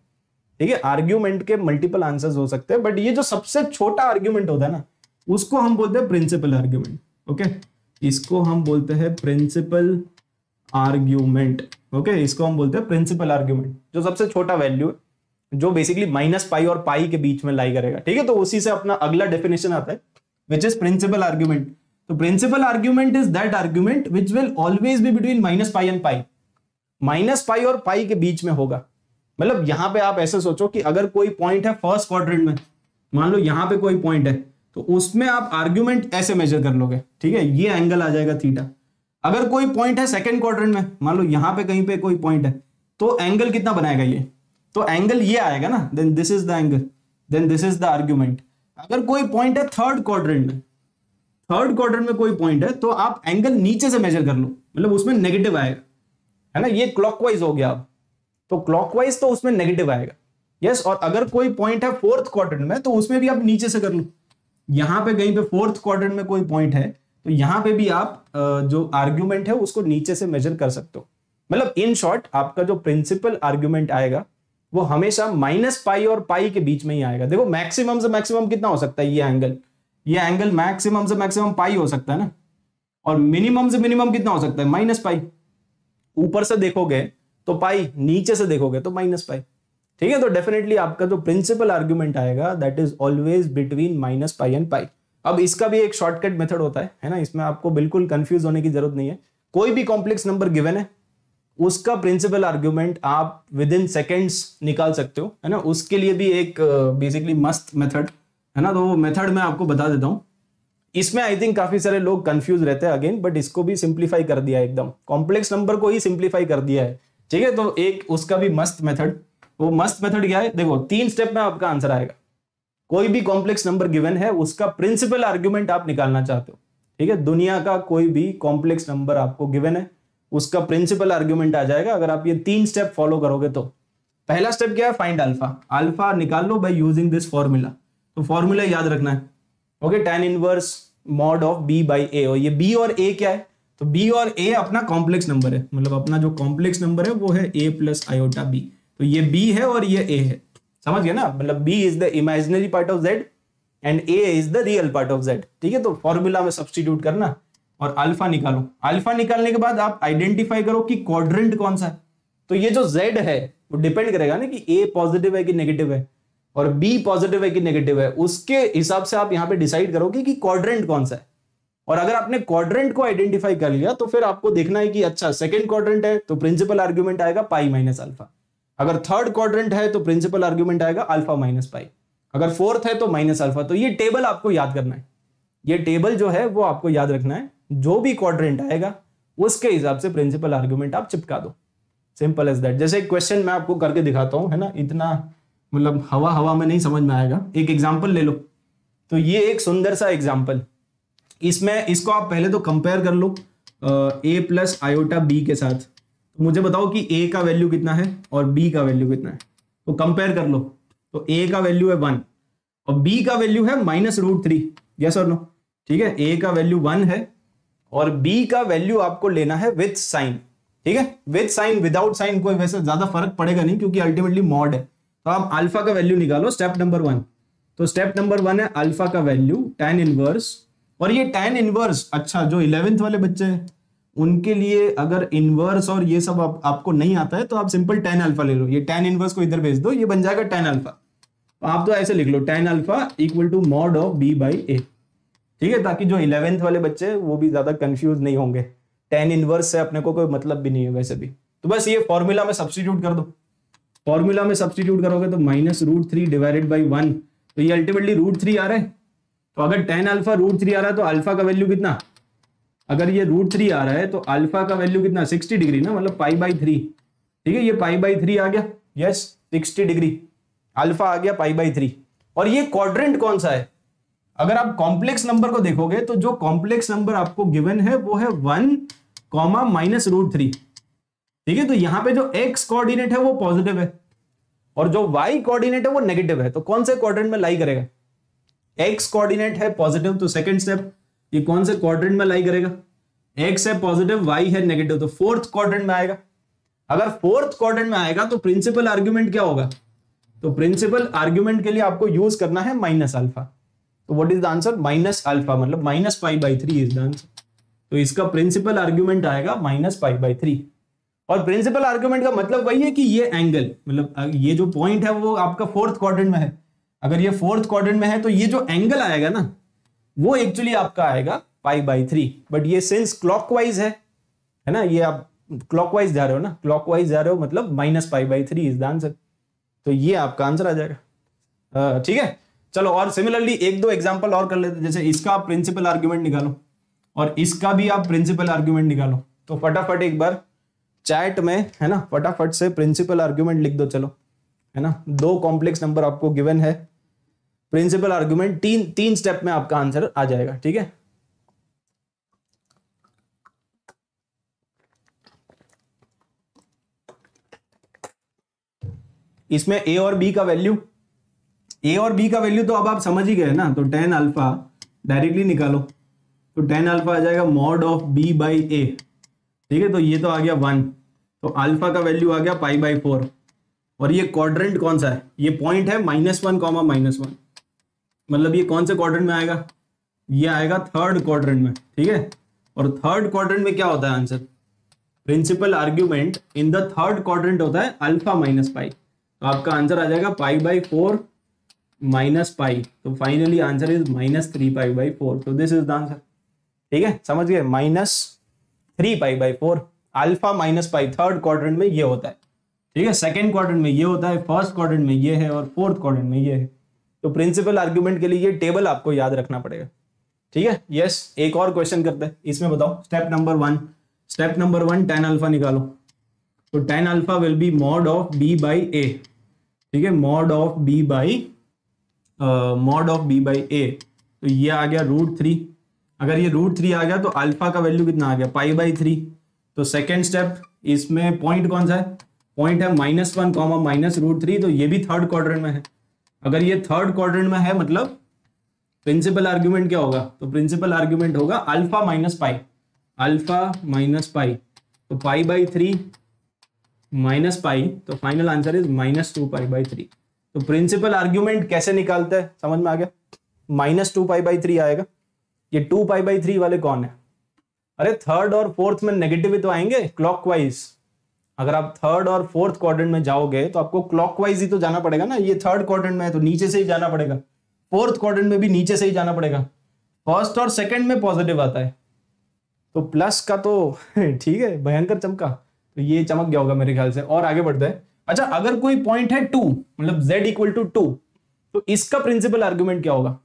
ठीक है? आर्ग्यूमेंट के मल्टीपल आंसर्स हो सकते हैं। बट ये जो सबसे छोटा आर्ग्यूमेंट होता है ना, उसको हम बोलते हैं प्रिंसिपल आर्ग्यूमेंट ओके इसको हम बोलते हैं प्रिंसिपल आर्ग्यूमेंट ओके इसको हम बोलते हैं प्रिंसिपल आर्ग्यूमेंट जो सबसे छोटा वैल्यू है, जो बेसिकली माइनस पाई और पाई के बीच में लाई करेगा। ठीक है? तो उसी से अपना अगला डेफिनेशन आता है विच इज़ प्रिंसिपल आर्ग्यूमेंट तो principal argument is that argument which will always be between minus pi and pi minus pi और पाई के बीच में होगा। मतलब यहाँ पे आप ऐसे सोचो कि अगर कोई पॉइंट है फ़र्स्ट क्वाड्रेंट में, मान लो यहाँ पे कोई पॉइंट है तो उसमें आप आर्ग्यूमेंट ऐसे मेजर कर लोगे। ठीक है? ये एंगल आ जाएगा थीटा अगर कोई पॉइंट है सेकंड क्वाड्रेंट में, मान लो यहाँ पे कहीं पे कोई पॉइंट है तो एंगल कितना बनाएगा ये? तो एंगल ये आएगा ना? Then this is the angle then this is the argument अगर कोई पॉइंट है थर्ड क्वाड्रेंट में थर्ड क्वार्टर में कोई पॉइंट है तो आप एंगल नीचे से मेजर कर लो। मतलब उसमें नेगेटिव आएगा। है ना? ये क्लॉकवाइज हो गया अब। तो क्लॉकवाइज तो उसमें नेगेटिव आएगा। यस और अगर कोई पॉइंट है फोर्थ क्वार्टर में तो उसमें भी आप नीचे से कर लो। यहाँ पे कहीं पे फोर्थ क्वार्टर में कोई पॉइंट है तो यहाँ पे भी आप जो आर्ग्यूमेंट है, उसको नीचे से मेजर कर सकते हो। मतलब इन शॉर्ट आपका जो प्रिंसिपल आर्ग्यूमेंट आएगा, वो हमेशा माइनस पाई और पाई के बीच में ही आएगा। देखो मैक्सिमम से मैक्सिमम कितना हो सकता है ये एंगल ये एंगल मैक्सिमम से मैक्सिमम पाई हो सकता है ना? और मिनिमम से मिनिमम कितना हो सकता है? माइनस पाई ऊपर से देखोगे तो पाई नीचे से देखोगे तो माइनस पाई ठीक है तो डेफिनेटली आपका जो प्रिंसिपल आर्ग्यूमेंट आएगा that is always between minus pi and pi अब इसका भी एक शॉर्टकट मेथड होता है है ना? इसमें आपको बिल्कुल कंफ्यूज होने की ज़रूरत नहीं है। कोई भी कॉम्प्लेक्स नंबर गिवन है, उसका प्रिंसिपल आर्ग्यूमेंट आप विद इन सेकेंड्स निकाल सकते हो, है ना? उसके लिए भी एक बेसिकली मस्त मेथड है ना? तो वो मेथड मैं आपको बता देता हूँ। इसमें आई थिंक काफ़ी सारे लोग कंफ्यूज रहते हैं अगेन बट इसको भी सिंप्लीफाई कर दिया एकदम। कॉम्प्लेक्स नंबर को ही सिंप्लीफाई कर दिया है। ठीक है? तो एक उसका भी मस्त मेथड वो मस्त मेथड क्या है? देखो, तीन स्टेप में आपका आंसर आएगा। कोई भी कॉम्प्लेक्स नंबर गिवन है, उसका प्रिंसिपल आर्ग्यूमेंट आप निकालना चाहते हो। ठीक है? दुनिया का कोई भी कॉम्प्लेक्स नंबर आपको गिवन है, उसका प्रिंसिपल आर्ग्यूमेंट आ जाएगा। अगर आप ये तीन स्टेप फॉलो करोगे तो। पहला स्टेप क्या है? फाइंड अल्फ़ा अल्फ़ा निकाल लो बाई यूजिंग दिस फॉर्मूला तो फॉर्मूला याद रखना है। Okay tan inverse mod of B by A और ये बी और ए क्या है? तो बी और ए अपना कॉम्प्लेक्स नंबर है। मतलब अपना जो कॉम्प्लेक्स नंबर है, वो है ए प्लस आयोटा बी तो ये बी है और ये ए है। समझ गए ना? मतलब B is the imaginary part of Z and A is the real part of Z ठीक है? तो फॉर्मूला में सब्सटीट्यूट करना और अल्फ़ा निकालो। अल्फ़ा निकालने के बाद आप आइडेंटिफाई करो कि क्वाड्रेंट कौन सा है। तो ये जो जेड है, वो डिपेंड करेगा ना कि ए पॉजिटिव है कि नेगेटिव है। और बी पॉजिटिव है कि नेगेटिव है, उसके हिसाब से आप यहाँ पे डिसाइड करोगे कि क्वाड्रेंट कौन सा है। और अगर आपने क्वाड्रेंट को आइडेंटिफाई कर लिया तो फिर आपको देखना है कि अच्छा सेकंड क्वाड्रेंट है तो प्रिंसिपल आर्ग्यूमेंट आएगा पाई माइनस अल्फ़ा अगर थर्ड क्वाड्रेंट है तो प्रिंसिपल आर्ग्यूमेंट आएगा अल्फ़ा माइनस पाई अगर फोर्थ है तो माइनस अल्फ़ा तो ये टेबल आपको याद करना है। ये टेबल जो है, वो आपको याद रखना है। जो भी क्वाड्रेंट आएगा, उसके हिसाब से प्रिंसिपल आर्ग्यूमेंट आप चिपका दो। सिंपल एज दैट जैसे एक क्वेश्चन मैं आपको करके दिखाता हूँ, है ना? इतना मतलब हवा हवा में नहीं समझ में आएगा। एक एग्ज़ाम्पल ले लो। तो ये एक सुंदर सा एग्ज़ाम्पल इसमें, इसको आप पहले तो कंपेयर कर लो ए प्लस आयोटा बी के साथ। तो मुझे बताओ कि ए का वैल्यू कितना है और बी का वैल्यू कितना है। तो कंपेयर कर लो। तो ए का वैल्यू है वन और बी का वैल्यू है माइनस रूट थ्री यस और नो ठीक है? ए का वैल्यू वन है और बी का वैल्यू आपको लेना है विथ साइन ठीक है? विथ साइन विदाउट साइन कोई वैसे ज़्यादा फ़र्क पड़ेगा नहीं क्योंकि अल्टीमेटली मॉड है। तो आप अल्फ़ा का वैल्यू निकालो स्टेप नंबर वन तो स्टेप नंबर वन है अल्फ़ा का वैल्यू टेन इनवर्स और ये टेन इनवर्स अच्छा जो इलेवेंथ वाले बच्चे हैं उनके लिए अगर इनवर्स और ये सब आप, आपको नहीं आता है तो आप सिंपल टेन अल्फ़ा ले लो। ये टेन इनवर्स को इधर भेज दो ये बन जाएगा टेन अल्फ़ा तो आप तो ऐसे लिख लो tan alpha equal to mod of B by A ठीक है ताकि जो इलेवेंथ वाले बच्चे हैं वो भी ज़्यादा कंफ्यूज नहीं होंगे। टेन इनवर्स से अपने को कोई मतलब भी नहीं है वैसे भी। तो बस ये फॉर्मूला में सब्सटीट्यूट कर दो। फॉर्मूला में सब्सटीट्यूट करोगे तो minus root three divided by one तो ये अल्टीमेटली रूट थ्री आ रहा है? तो अगर टेन अल्फ़ा रूट थ्री आ रहा है तो अल्फ़ा का वैल्यू कितना? अगर ये रूट थ्री आ रहा है तो अल्फ़ा का वैल्यू कितना? सिक्सटी डिग्री ना मतलब पाई बाई थ्री ठीक है, ये पाई बाई थ्री आ गया. यस सिक्सटी डिग्री अल्फ़ा आ गया पाई बाई थ्री और ये क्वाड्रेंट कौन सा है? अगर आप कॉम्प्लेक्स नंबर को देखोगे तो जो कॉम्प्लेक्स नंबर आपको गिवन है, वो है one comma minus root three ठीक है? तो यहाँ पे जो एक्स कोऑर्डिनेट है वो पॉजिटिव है और जो वाई कोऑर्डिनेट है वो नेगेटिव है। तो कौन से क्वाड्रेंट में लाई करेगा? एक्स कोऑर्डिनेट है पॉजिटिव तो सेकंड स्टेप ये कौन से क्वाड्रेंट में लाई करेगा? एक्स है पॉजिटिव वाई है नेगेटिव तो फोर्थ क्वाड्रेंट में आएगा। अगर फोर्थ क्वाड्रेंट में आएगा तो प्रिंसिपल आर्ग्यूमेंट क्या होगा? तो प्रिंसिपल आर्ग्यूमेंट के लिए आपको यूज़ करना है माइनस अल्फ़ा तो what is the answer minus alpha मतलब minus pi by three is the answer तो इसका प्रिंसिपल आर्ग्यूमेंट आएगा माइनस पाई बाई थ्री और प्रिंसिपल आर्ग्यूमेंट का मतलब वही है कि ये एंगल मतलब ये जो पॉइंट है वो आपका फोर्थ क्वाड्रेंट में है। अगर ये फोर्थ क्वाड्रेंट में है तो ये जो एंगल आएगा ना, वो एक्चुअली आपका आएगा पाई बाई थ्री बट ये सिंस क्लॉकवाइज है है ना, ये आप क्लॉकवाइज जा रहे हो ना क्लॉकवाइज जा रहे हो मतलब minus pi by three is the answer तो ये आपका आंसर आ जाएगा। ठीक है? चलो, और सिमिलरली एक दो एग्जांपल और कर लेते जैसे इसका आप प्रिंसिपल आर्ग्यूमेंट निकालो, और इसका भी आप प्रिंसिपल आर्ग्यूमेंट निकालो। तो फटाफट एक बार चैट में, है ना, फटाफट से प्रिंसिपल आर्ग्यूमेंट लिख दो, चलो, है ना, दो कॉम्प्लेक्स नंबर आपको गिवन है प्रिंसिपल आर्ग्यूमेंट तीन तीन स्टेप में आपका आंसर आ जाएगा, ठीक है? इसमें ए और बी का वैल्यू ए और बी का वैल्यू तो अब आप समझ ही गए ना तो टेन अल्फ़ा डायरेक्टली निकालो तो टेन अल्फ़ा आ जाएगा mod of B by A ठीक है तो ये तो आ गया वन तो अल्फ़ा का वैल्यू आ गया पाई बाई फोर और ये क्वाड्रेंट कौन सा है? ये पॉइंट है minus one comma minus one मतलब ये कौन से क्वाड्रेंट में आएगा? ये आएगा थर्ड क्वाड्रेंट में, ठीक है? और थर्ड क्वाड्रेंट में क्या होता है answer principal argument in the third quadrant होता है अल्फ़ा माइनस पाई तो आपका आंसर आ जाएगा pi by four minus pi तो finally answer is minus three pi by four तो दिस इज़ द आंसर ठीक है? समझ गए? Minus three pi by four alpha minus pi third quadrant में ये होता है। ठीक है? सेकेंड क्वाड्रेंट में ये होता है फ़र्स्ट क्वाड्रेंट में ये है और फोर्थ क्वाड्रेंट में ये है। तो प्रिंसिपल आर्ग्यूमेंट के लिए ये टेबल आपको याद रखना पड़ेगा। ठीक है? यस एक और क्वेश्चन करते हैं। इसमें बताओ step number one step number one tan alpha निकालो। तो tan alpha will be mod of B by A ठीक है? Mod of B by mod of B by A तो ये आ गया रूट थ्री अगर ये रूट थ्री आ गया तो अल्फ़ा का वैल्यू कितना आ गया? पाई बाई थ्री तो सेकेंड स्टेप इसमें पॉइंट कौन सा है? पॉइंट है minus one comma minus root three तो ये भी थर्ड क्वाड्रेंट में है। अगर ये थर्ड क्वाड्रेंट में है मतलब प्रिंसिपल आर्ग्यूमेंट क्या होगा? तो प्रिंसिपल आर्ग्यूमेंट होगा alpha minus pi alpha minus pi तो pi by three minus pi तो final answer is minus two pi by three तो प्रिंसिपल आर्ग्यूमेंट कैसे निकालते हैं? समझ में आ गया? Minus two pi by three आएगा। ये टू पाई बाई थ्री वाले कौन है? अरे थर्ड और फोर्थ में नेगेटिव तो आएँगे क्लॉकवाइज अगर आप थर्ड और फोर्थ क्वाड्रेंट में जाओगे तो आपको क्लॉकवाइज ही तो जाना पड़ेगा ना। ये थर्ड क्वाड्रेंट में है तो नीचे से ही जाना पड़ेगा। फोर्थ क्वाड्रेंट में भी नीचे से ही जाना पड़ेगा। फ़र्स्ट और सेकंड में पॉजिटिव आता है। तो प्लस का तो ठीक है, भयंकर चमका। तो ये चमक गया होगा मेरे ख्याल से। और आगे बढ़ते हैं। अच्छा अगर कोई पॉइंट है टू मतलब z इक्वल टू टू तो इसका प्रिंसिपल आर्ग्यूमेंट क्या होगा?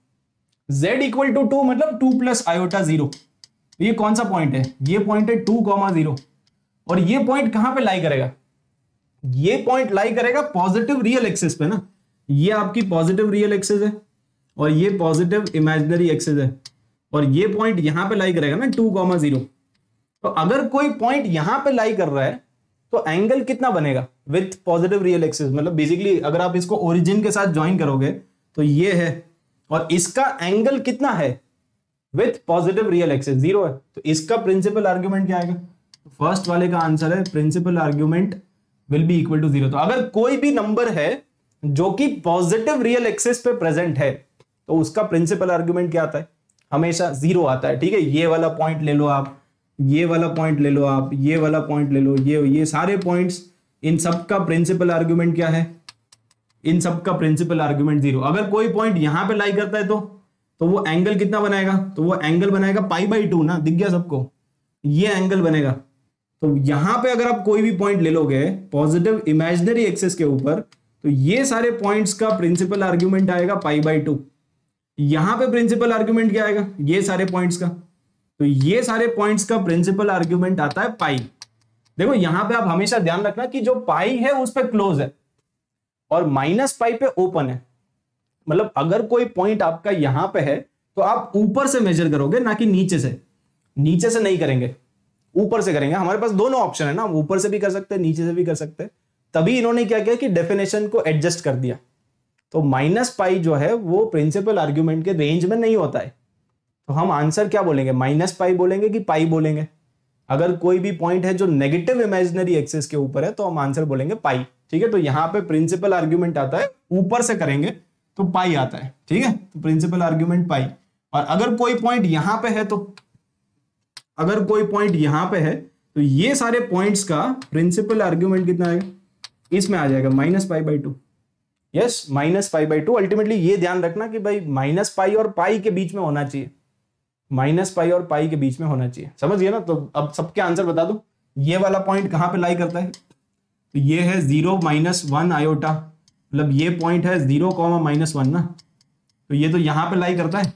Z इक्वल टू टू मतलब टू प्लस आयोटा ज़ीरो ये कौन सा पॉइंट है? ये पॉइंट है टू कॉमा ज़ीरो और ये पॉइंट कहाँ पे लाई करेगा? ये पॉइंट लाई करेगा पॉजिटिव रियल एक्सेस पे ना। ये आपकी पॉजिटिव रियल एक्सेस है और ये पॉजिटिव इमेजिनरी एक्सेस है। और ये पॉइंट यहाँ पे लाई करेगा ना टू कॉमा ज़ीरो तो अगर कोई पॉइंट यहाँ पे लाई कर रहा है तो एंगल कितना बनेगा? विथ पॉजिटिव रियल एक्सेस मतलब बेसिकली अगर आप इसको ओरिजिन के साथ ज्वाइन करोगे तो ये है और इसका एंगल कितना है? With positive real axis zero है। तो इसका प्रिंसिपल आर्ग्यूमेंट क्या आएगा? फ़र्स्ट तो वाले का आंसर है principal argument will be equal to zero तो अगर कोई भी नंबर है जो कि पॉजिटिव रियल एक्सेस पे प्रेजेंट है तो उसका प्रिंसिपल आर्ग्यूमेंट क्या आता है? हमेशा ज़ीरो आता है, ठीक है? ये वाला पॉइंट ले लो आप, ये वाला पॉइंट ले लो आप, ये वाला पॉइंट ले लो, ये ये सारे पॉइंट्स इन सब का प्रिंसिपल आर्ग्यूमेंट क्या है? इन सब का प्रिंसिपल आर्ग्यूमेंट ज़ीरो अगर कोई पॉइंट यहाँ पे लाई करता है तो तो वो एंगल कितना बनाएगा? तो वो एंगल बनाएगा पाई बाई टू ना? दिख गया सबको? ये एंगल बनेगा। तो यहाँ पे अगर आप कोई भी पॉइंट ले लोगे पॉजिटिव इमेजिनरी एक्सेस के ऊपर तो ये सारे पॉइंट्स का प्रिंसिपल आर्ग्यूमेंट आएगा पाई बाई टू यहाँ पे प्रिंसिपल आर्ग्यूमेंट क्या आएगा? ये सारे पॉइंट्स का। तो ये सारे पॉइंट्स का प्रिंसिपल आर्ग्यूमेंट आता है पाई देखो, यहाँ पे आप हमेशा ध्यान रखना कि जो पाई है उस पर क्लोज है। और माइनस पाई पे ओपन है। मतलब अगर कोई पॉइंट आपका यहाँ पे है तो आप ऊपर से मेजर करोगे, ना कि नीचे से। नीचे से नहीं करेंगे। ऊपर से करेंगे। हमारे पास दोनों ऑप्शन है ना। ऊपर से भी कर सकते हैं, नीचे से भी कर सकते हैं। तभी इन्होंने क्या किया कि डेफिनेशन को एडजस्ट कर दिया। तो माइनस पाई जो है, वो प्रिंसिपल आर्ग्यूमेंट के रेंज में नहीं होता है। तो हम आंसर क्या बोलेंगे? माइनस पाई बोलेंगे कि पाई बोलेंगे? अगर कोई भी पॉइंट है जो नेगेटिव इमेजिनरी एक्सेस के ऊपर है तो हम आंसर बोलेंगे पाई ठीक है? तो यहाँ पे प्रिंसिपल आर्ग्यूमेंट आता है, ऊपर से करेंगे तो पाई आता है, ठीक है? तो प्रिंसिपल आर्ग्यूमेंट पाई और अगर कोई पॉइंट यहाँ पे है तो अगर कोई पॉइंट यहाँ पे है तो ये सारे पॉइंट्स का प्रिंसिपल आर्ग्यूमेंट कितना आएगा? इसमें आ जाएगा minus pi by two yes minus pi by two ultimately ये ध्यान रखना कि भाई माइनस पाई और पाई के बीच में होना चाहिए। माइनस पाई और पाई के बीच में होना चाहिए। समझ गए ना? तो अब सबके आंसर बता दो। ये वाला पॉइंट कहाँ पे लाई करता है? तो ये है ज़ीरो माइनस वन आयोटा मतलब ये पॉइंट है ज़ीरो कॉमा माइनस वन ना? तो ये तो यहाँ पे लाई करता है।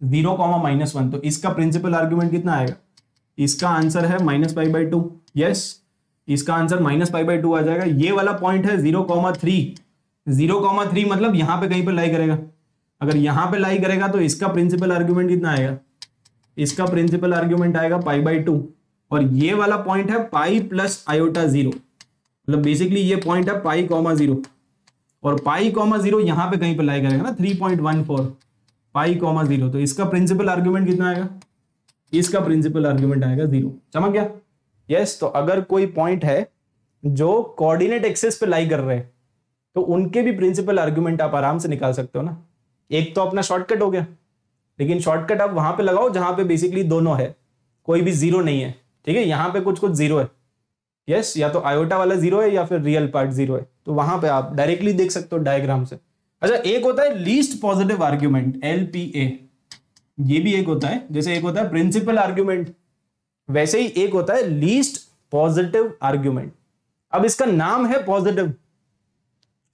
ज़ीरो कॉमा माइनस वन तो इसका प्रिंसिपल आर्ग्यूमेंट कितना आएगा? इसका आंसर है minus five by two yes इसका answer minus five by two आ जाएगा। ये वाला पॉइंट है zero comma three zero comma three मतलब यहाँ पे कहीं पे लाई करेगा। अगर यहाँ पे लाई करेगा तो इसका प्रिंसिपल आर्ग्यूमेंट कितना आएगा? इसका प्रिंसिपल आर्ग्यूमेंट आएगा पाई बाई टू और ये वाला पॉइंट है पाई प्लस आयोटा ज़ीरो मतलब बेसिकली ये पॉइंट है पाई कॉमा ज़ीरो और पाई कॉमा ज़ीरो यहाँ पे कहीं पे लाई करेगा ना? Three point one four pi comma zero तो इसका प्रिंसिपल आर्ग्यूमेंट कितना आएगा? इसका प्रिंसिपल आर्ग्यूमेंट आएगा ज़ीरो चमक गया? यस तो अगर कोई पॉइंट है जो कोऑर्डिनेट एक्सेस पे लाई कर रहे हैं तो उनके भी प्रिंसिपल आर्ग्यूमेंट आप आराम से निकाल सकते हो ना? एक तो अपना शॉर्टकट हो गया। लेकिन शॉर्टकट आप वहाँ पे लगाओ जहाँ पे बेसिकली दोनों है। कोई भी ज़ीरो नहीं है। ठीक है? यहाँ पे कुछ कुछ ज़ीरो है। यस या तो आयोटा वाला ज़ीरो है या फिर रियल पार्ट ज़ीरो है। तो वहाँ पे आप डायरेक्टली देख सकते हो डायग्राम से। अच्छा एक होता है least positive argument L P A ये भी एक होता है। जैसे एक होता है प्रिंसिपल आर्ग्यूमेंट वैसे ही एक होता है लीस्ट पॉजिटिव आर्ग्यूमेंट अब इसका नाम है पॉजिटिव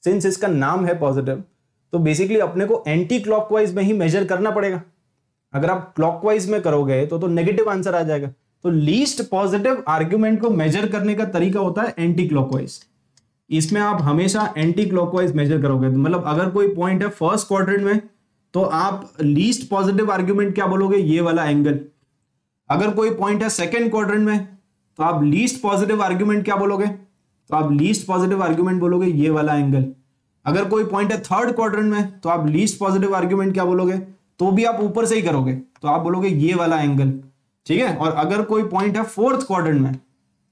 सिंस इसका नाम है पॉजिटिव तो बेसिकली अपने को एंटी क्लॉकवाइज में ही मेजर करना पड़ेगा। अगर आप क्लॉकवाइज में करोगे तो तो नेगेटिव आंसर आ जाएगा। तो लीस्ट पॉजिटिव आर्ग्यूमेंट को मेजर करने का तरीका होता है एंटी क्लॉकवाइज इसमें आप हमेशा एंटी क्लॉकवाइज मेजर करोगे। तो मतलब अगर कोई पॉइंट है फ़र्स्ट क्वाड्रेंट में तो आप लीस्ट पॉजिटिव आर्ग्यूमेंट क्या बोलोगे? ये वाला एंगल अगर कोई पॉइंट है सेकेंड क्वाड्रेंट में तो आप लीस्ट पॉजिटिव आर्ग्यूमेंट क्या बोलोगे? तो आप लीस्ट पॉजिटिव आर्ग्यूमेंट बोलोगे, ये वाला एंगल अगर कोई पॉइंट है थर्ड क्वार्टर में तो आप लीस्ट पॉजिटिव आर्ग्यूमेंट क्या बोलोगे? तो भी आप ऊपर से ही करोगे। तो आप बोलोगे ये वाला एंगल ठीक है? और अगर कोई पॉइंट है फोर्थ क्वार्टर में,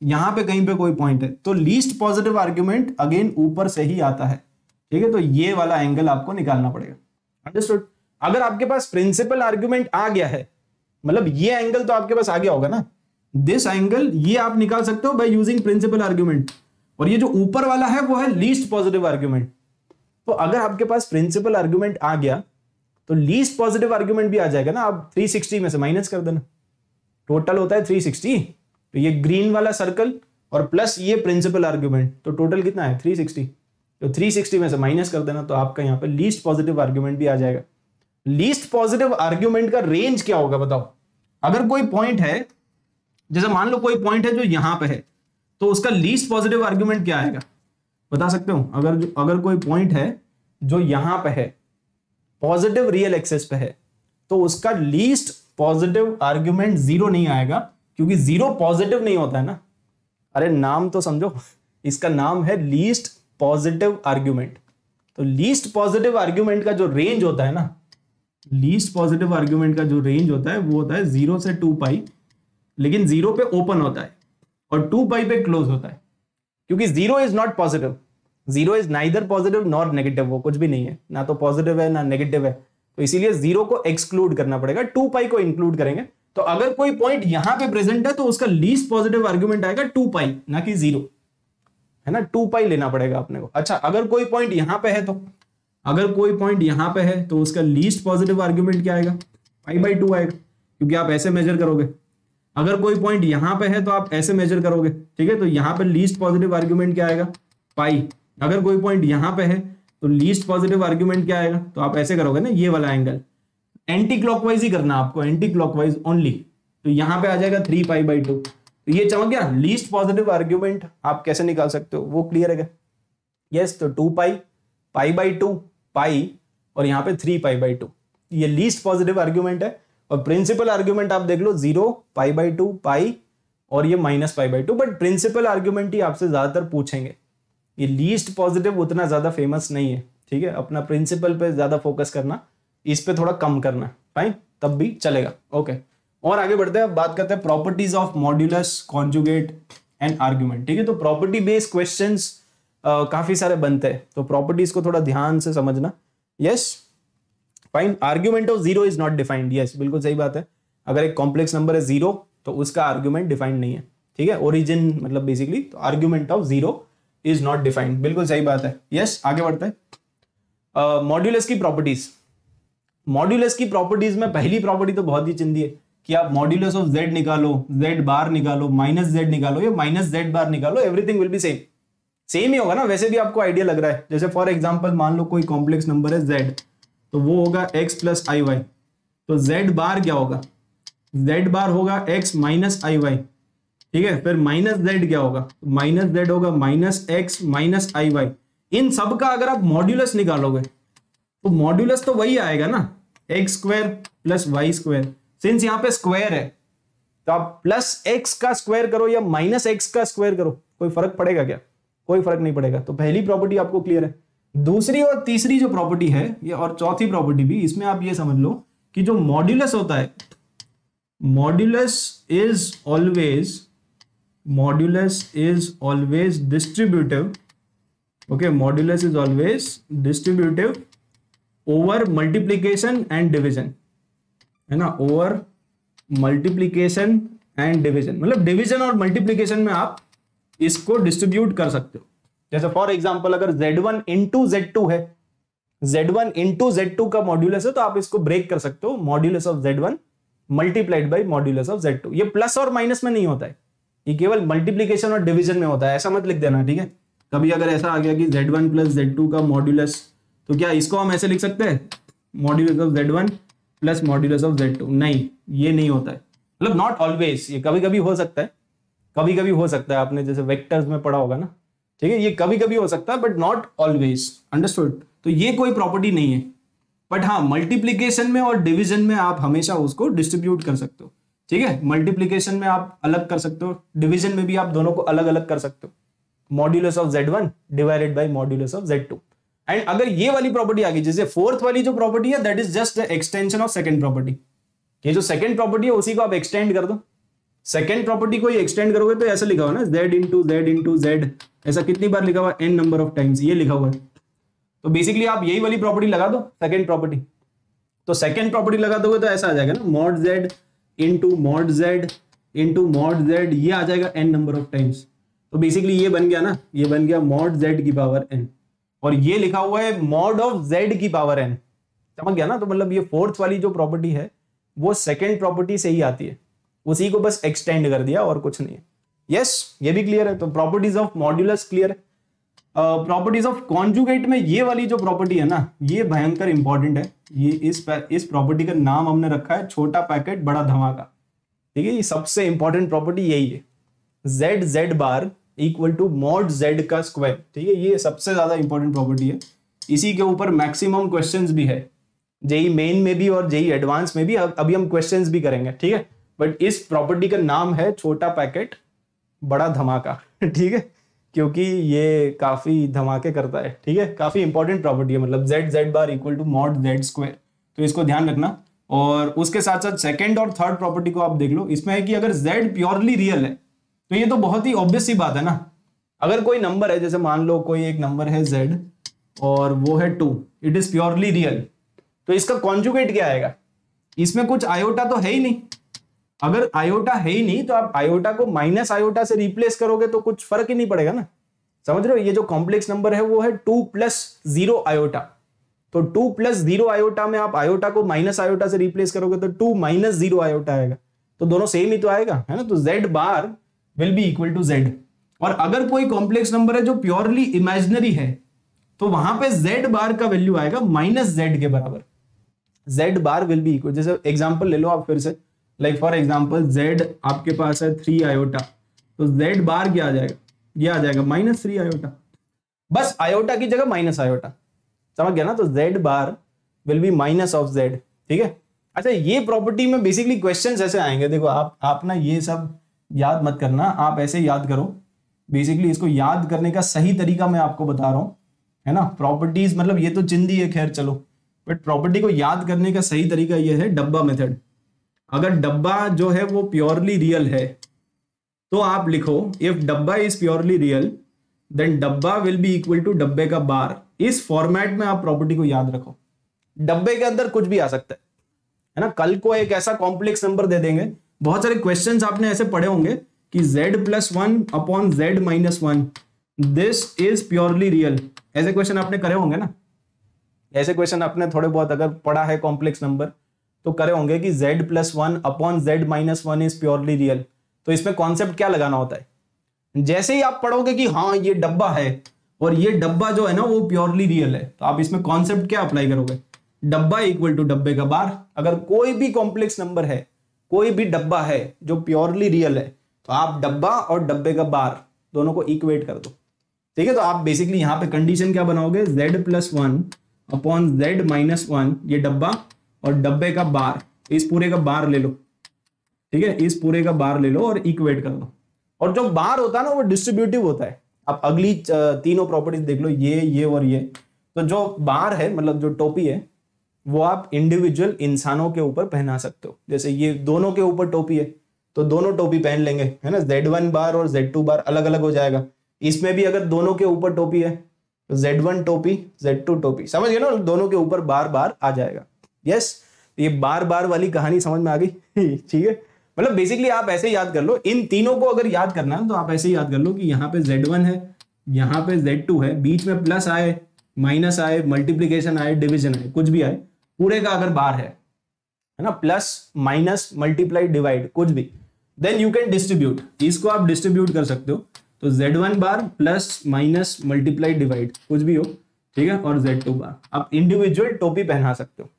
यहाँ पे कहीं पे कोई पॉइंट है तो लीस्ट पॉजिटिव आर्ग्यूमेंट अगेन ऊपर से ही आता है, ठीक है? तो ये वाला एंगल आपको निकालना पड़ेगा। अंडरस्टूड अगर आपके पास प्रिंसिपल आर्ग्यूमेंट आ गया है मतलब ये एंगल तो आपके पास आ गया होगा ना? दिस एंगल ये आप निकाल सकते हो बाय यूजिंग प्रिंसिपल आर्ग्यूमेंट और ये जो ऊपर वाला है, वो है लीस्ट पॉजिटिव आर्ग्यूमेंट तो अगर आपके पास प्रिंसिपल आर्ग्यूमेंट आ गया तो लीस्ट पॉजिटिव आर्ग्यूमेंट भी आ जाएगा ना, आप 360 में से माइनस कर देना। टोटल होता है 360 तो ये ग्रीन वाला सर्कल और प्लस ये प्रिंसिपल आर्ग्यूमेंट तो टोटल कितना है? 360 तो 360 में से माइनस कर देना तो आपका यहाँ पर लीस्ट पॉजिटिव आर्ग्यूमेंट भी आ जाएगा। लीस्ट पॉजिटिव आर्ग्यूमेंट का रेंज क्या होगा बताओ? अगर कोई पॉइंट है, जैसे मान लो कोई पॉइंट है जो यहाँ पे है तो उसका लीस्ट पॉजिटिव आर्ग्यूमेंट क्या आएगा? बता सकते हो? अगर अगर कोई पॉइंट है जो यहाँ पे है पॉजिटिव रियल एक्सेस पे है तो उसका लीस्ट पॉजिटिव आर्ग्यूमेंट ज़ीरो नहीं आएगा, क्योंकि ज़ीरो पॉजिटिव नहीं होता है ना। अरे नाम तो समझो, इसका नाम है लीस्ट पॉजिटिव आर्ग्यूमेंट तो लीस्ट पॉजिटिव आर्ग्यूमेंट का जो रेंज होता है ना लीस्ट पॉजिटिव आर्ग्यूमेंट का जो रेंज होता है, वो होता है ज़ीरो से टू पाई लेकिन ज़ीरो पे ओपन होता है, और टू पाई पे क्लोज होता है, क्योंकि zero is not positive zero is neither positive nor negative वो कुछ भी नहीं है। ना तो पॉजिटिव है, ना नेगेटिव है। तो इसीलिए ज़ीरो को एक्सक्लूड करना पड़ेगा। टू पाई को इंक्लूड करेंगे। तो अगर कोई पॉइंट यहाँ पे प्रेजेंट है तो उसका लीस्ट पॉजिटिव आर्ग्यूमेंट आएगा टू पाई ना कि ज़ीरो है ना? टू पाई लेना पड़ेगा अपने को। अच्छा अगर कोई पॉइंट यहाँ पे है तो? अगर कोई पॉइंट यहाँ पे है तो उसका लीस्ट पॉजिटिव आर्ग्यूमेंट क्या आएगा? पाई बाई टू आएगा, क्योंकि आप ऐसे मेजर करोगे। अगर कोई पॉइंट यहाँ पे है तो आप ऐसे मेजर करोगे। ठीक है? तो यहाँ पे लीस्ट पॉजिटिव आर्ग्यूमेंट क्या आएगा? पाई अगर कोई पॉइंट यहाँ पे है तो लीस्ट पॉजिटिव आर्ग्यूमेंट क्या आएगा? तो आप ऐसे करोगे ना, ये वाला एंगल एंटी क्लॉकवाइज ही करना आपको एंटी क्लॉकवाइज ओनली तो यहाँ पे आ जाएगा थ्री पाई बाई टू तो ये चमक गया लीस्ट पॉजिटिव आर्ग्यूमेंट आप कैसे निकाल सकते हो? वो क्लियर है यस तो two pi pi by two pi और यहाँ पे थ्री पाई बाई टू ये लीस्ट पॉजिटिव आर्ग्यूमेंट है, और प्रिंसिपल आर्ग्यूमेंट आप देख लो zero pi by two pi और ये minus pi by two but principal argument ही आपसे ज़्यादातर पूछेंगे. ये लीस्ट पॉजिटिव उतना ज़्यादा फ़ेमस नहीं है, ठीक है? अपना प्रिंसिपल पे ज़्यादा फोकस करना, इस पे थोड़ा कम करना फाइन तब भी चलेगा ओके और आगे बढ़ते हैं, बात करते हैं properties of modulus conjugate and argument ठीक है? तो प्रॉपर्टी बेस्ड क्वेश्चन काफ़ी सारे बनते हैं तो प्रॉपर्टीज़ को थोड़ा ध्यान से समझना। Yes fine argument of zero is not defined yes बिल्कुल सही बात है। अगर एक कॉम्प्लेक्स नंबर है ज़ीरो तो उसका आर्ग्यूमेंट डिफाइंड नहीं है, ठीक है? ओरिजिन मतलब बेसिकली तो argument of zero is not defined बिल्कुल सही बात है। यस yes, आगे बढ़ते हैं। मॉड्यूलस uh, की प्रॉपर्टीज़ मॉड्यूलस की प्रॉपर्टीज़ में पहली प्रॉपर्टी तो बहुत ही चिंदी है कि आप मॉड्यूलस ऑफ़ जेड निकालो जेड बार निकालो माइनस जेड निकालो या माइनस जेड बार निकालो everything will be same same ही होगा ना वैसे भी आपको आइडिया लग रहा है। जैसे फॉर एग्ज़ाम्पल मान लो कोई कॉम्प्लेक्स नंबर है जेड तो वो होगा एक्स प्लस तो जेड बार क्या होगा? जेड बार होगा एक्स माइनस ठीक है? फिर माइनस जेड क्या होगा? माइनस जेड होगा minus x minus i y इन सब का अगर आप मॉड्यूलस निकालोगे तो मॉड्यूलस तो वही आएगा ना? X square plus y square since यहाँ पे स्क्वायर है तो आप प्लस एक्स का स्क्वायर करो या माइनस एक्स का स्क्वायर करो, कोई फ़र्क पड़ेगा क्या? कोई फ़र्क नहीं पड़ेगा। तो पहली प्रॉपर्टी आपको क्लियर है। दूसरी और तीसरी जो प्रॉपर्टी है, ये और चौथी प्रॉपर्टी भी, इसमें आप ये समझ लो कि जो मॉड्यूलस होता है modulus is always modulus is always distributive. Okay, modulus is always distributive over multiplication and division. है ना? ओवर मल्टीप्लीकेशन एंड डिवीज़न मतलब डिवीज़न और मल्टीप्लीकेशन में आप इसको डिस्ट्रीब्यूट कर सकते हो। जैसे फॉर एग्जांपल अगर Z1 one into Z two है Z1 one into z two का मॉड्यूलस है तो आप इसको ब्रेक कर सकते हो। Modulus of Z1 one multiplied by modulus of Z2 ये प्लस और माइनस में नहीं होता है। ये केवल मल्टीप्लीकेशन और डिविजन में होता है, ऐसा मत लिख देना, ठीक है? कभी अगर ऐसा आ गया कि z1 one plus z two का मॉड्यूलस तो क्या इसको हम ऐसे लिख सकते हैं? Modulus of z1 one plus modulus of z2 नहीं, ये नहीं होता है। मतलब नॉट ऑलवेज ये कभी कभी हो सकता है। कभी कभी हो सकता है, आपने जैसे वेक्टर्स में पढ़ा होगा ना। ठीक है, ये कभी कभी हो सकता है बट नॉट ऑलवेज अंडरस्टूड तो ये कोई प्रॉपर्टी नहीं है। बट हाँ मल्टीप्लीकेशन में और डिविजन में आप हमेशा उसको डिस्ट्रीब्यूट कर सकते हो। ठीक है? मल्टीप्लीकेशन में आप अलग कर सकते हो। डिवीज़न में भी आप दोनों को अलग अलग कर सकते हो। Modulus of z one divided by modulus of z two and अगर ये वाली प्रॉपर्टी आ गई, जैसे फोर्थ वाली जो प्रॉपर्टी है that is just extension of second property ये जो सेकंड प्रॉपर्टी है, उसी को आप एक्सटेंड कर दो। सेकंड प्रॉपर्टी को एक्सटेंड करोगे तो ऐसा लिखा हुआ ना z into z into z ऐसा कितनी बार लिखा हुआ एन नंबर ऑफ़ टाइम्स ये लिखा हुआ है। तो बेसिकली आप यही वाली प्रॉपर्टी लगा दो सेकंड प्रॉपर्टी तो सेकंड प्रॉपर्टी लगा दोगे तो ऐसा आ जाएगा ना mod z into mod z into mod z ये आ जाएगा एन नंबर ऑफ़ टाइम्स तो बेसिकली ये बन गया ना ये बन गया मॉड जेड की पावर एन और ये लिखा हुआ है मॉड ऑफ़ जेड की पावर एन समझ गया ना? तो मतलब ये फोर्थ वाली जो प्रॉपर्टी है वो सेकेंड प्रॉपर्टी से ही आती है. उसी को बस एक्सटेंड कर दिया और कुछ नहीं है. यस yes, ये भी क्लियर है. तो प्रॉपर्टीज़ ऑफ़ मॉड्यूलस क्लियर है प्रॉपर्टीज़ ऑफ़ कॉन्जुगेट में ये वाली जो प्रॉपर्टी है ना ये भयंकर इंपॉर्टेंट है. ये इस इस प्रॉपर्टी का नाम हमने रखा है, छोटा पैकेट बड़ा धमाका। ठीक है, ये सबसे इंपॉर्टेंट प्रॉपर्टी यही है। Z z bar equal to mod z का स्क्वायर ठीक है, ये सबसे ज़्यादा इंपॉर्टेंट प्रॉपर्टी है। इसी के ऊपर मैक्सिमम क्वेश्चंस भी है। जेई मेन में भी और जेई एडवांस में भी अभी हम क्वेश्चंस भी करेंगे, ठीक है? बट इस प्रॉपर्टी का नाम है छोटा पैकेट बड़ा धमाका। ठीक है? क्योंकि ये काफ़ी धमाके करता है, ठीक है? काफ़ी इंपॉर्टेंट प्रॉपर्टी है मतलब z z bar equal to mod z square तो इसको ध्यान रखना। और उसके साथ साथ सेकेंड और थर्ड प्रॉपर्टी को आप देख लो। इसमें है कि अगर जेड प्योरली रियल है तो ये तो बहुत ही ऑब्वियस सी बात है ना। अगर कोई नंबर है, जैसे मान लो कोई एक नंबर है जेड और वो है two it is purely real तो इसका कॉन्जुगेट क्या आएगा? इसमें कुछ आयोटा तो है ही नहीं। अगर आयोटा है ही नहीं तो आप आयोटा को माइनस आयोटा से रिप्लेस करोगे तो कुछ फ़र्क ही नहीं पड़ेगा ना। समझ रहे हो? ये जो कॉम्प्लेक्स नंबर है, वो है टू प्लस ज़ीरो आयोटा तो टू प्लस ज़ीरो आयोटा में आप आयोटा को माइनस आयोटा से रिप्लेस करोगे तो टू माइनस ज़ीरो आयोटा आएगा। तो दोनों सेम ही तो आएगा, है ना? तो z bar will be equal to z और अगर कोई कॉम्प्लेक्स नंबर है जो प्योरली इमेजिनरी है तो वहाँ पे जेड बार का वैल्यू आएगा माइनस जेड के बराबर। Z bar will be equal जैसे एग्जांपल ले लो आप फिर से। लाइक फॉर एग्ज़ाम्पल जेड आपके पास है थ्री आयोटा तो जेड बार क्या आ जाएगा? ये आ जाएगा माइनस थ्री आयोटा बस आयोटा की जगह माइनस आयोटा समझ गया ना? तो z bar will be minus of z ठीक है? अच्छा ये प्रॉपर्टी में बेसिकली क्वेश्चंस ऐसे आएँगे। देखो, आप आप ना ये सब याद मत करना। आप ऐसे याद करो। बेसिकली इसको याद करने का सही तरीका मैं आपको बता रहा हूँ। है ना? प्रॉपर्टीज़ मतलब ये तो चिंदी है, खैर चलो। बट प्रॉपर्टी को याद करने का सही तरीका ये है डब्बा मेथड अगर डब्बा जो है वो प्योरली रियल है तो आप लिखो इफ़ डब्बा इज़ प्योरली रियल देन डब्बा विल बी इक्वल टू डब्बे का बार। इस फॉर्मेट में आप प्रॉपर्टी को याद रखो। डब्बे के अंदर कुछ भी आ सकता है। है ना? कल को एक ऐसा कॉम्प्लेक्स नंबर दे देंगे। बहुत सारे क्वेश्चंस आपने ऐसे पढ़े होंगे कि z plus one upon z minus one this is purely real ऐसे क्वेश्चन आपने करे होंगे ना? ऐसे क्वेश्चन आपने थोड़े बहुत अगर पढ़ा है कॉम्प्लेक्स नंबर तो करे होंगे कि z plus one upon z minus one is purely real तो इसमें कॉन्सेप्ट क्या लगाना होता है? जैसे ही आप पढ़ोगे कि हाँ ये डब्बा है और ये डब्बा जो है ना, वो प्योरली रियल है तो आप इसमें कॉन्सेप्ट क्या अप्लाई करोगे? डब्बा इक्वल टू डब्बे का बार। अगर कोई भी कॉम्प्लेक्स नंबर है, कोई भी डब्बा है जो प्योरली रियल है तो आप डब्बा और डब्बे का बार दोनों को इक्वेट कर दो। ठीक है तो आप बेसिकली यहाँ पे कंडीशन क्या बनाओगे? Z plus one upon z minus one ये डब्बा और डब्बे का बार, इस पूरे का बार ले लो। ठीक है? इस पूरे का बार ले लो और इक्वेट कर लो। और जो बार होता है ना, वो डिस्ट्रीब्यूटिव होता है। आप अगली तीनों प्रॉपर्टीज़ देख लो, ये ये और ये। तो जो बार है मतलब जो टोपी है, वो आप इंडिविजुअल इंसानों के ऊपर पहना सकते हो। जैसे ये दोनों के ऊपर टोपी है तो दोनों टोपी पहन लेंगे, है ना? जेड वन बार और जेड टू बार अलग अलग हो जाएगा। इसमें भी अगर दोनों के ऊपर टोपी है तो जेड वन टोपी जेड टू टोपी। समझ गए ना? दोनों के ऊपर बार बार आ जाएगा। यस ये बार बार वाली कहानी समझ में आ गई। ठीक है? मतलब बेसिकली आप ऐसे याद कर लो, इन तीनों को अगर याद करना है तो आप ऐसे याद कर लो कि यहाँ पे Z1 है, यहाँ पे Z2 है, बीच में प्लस आए माइनस आए मल्टीप्लीकेशन आए डिविजन आए, कुछ भी आए, पूरे का अगर बार है है ना प्लस माइनस मल्टीप्लाई डिवाइड कुछ भी देन यू कैन डिस्ट्रीब्यूट इसको आप डिस्ट्रीब्यूट कर सकते हो। तो Z1 bar plus minus multiply divide कुछ भी हो, ठीक है? और Z2 बार। आप इंडिविजुअल टोपी पहना सकते हो।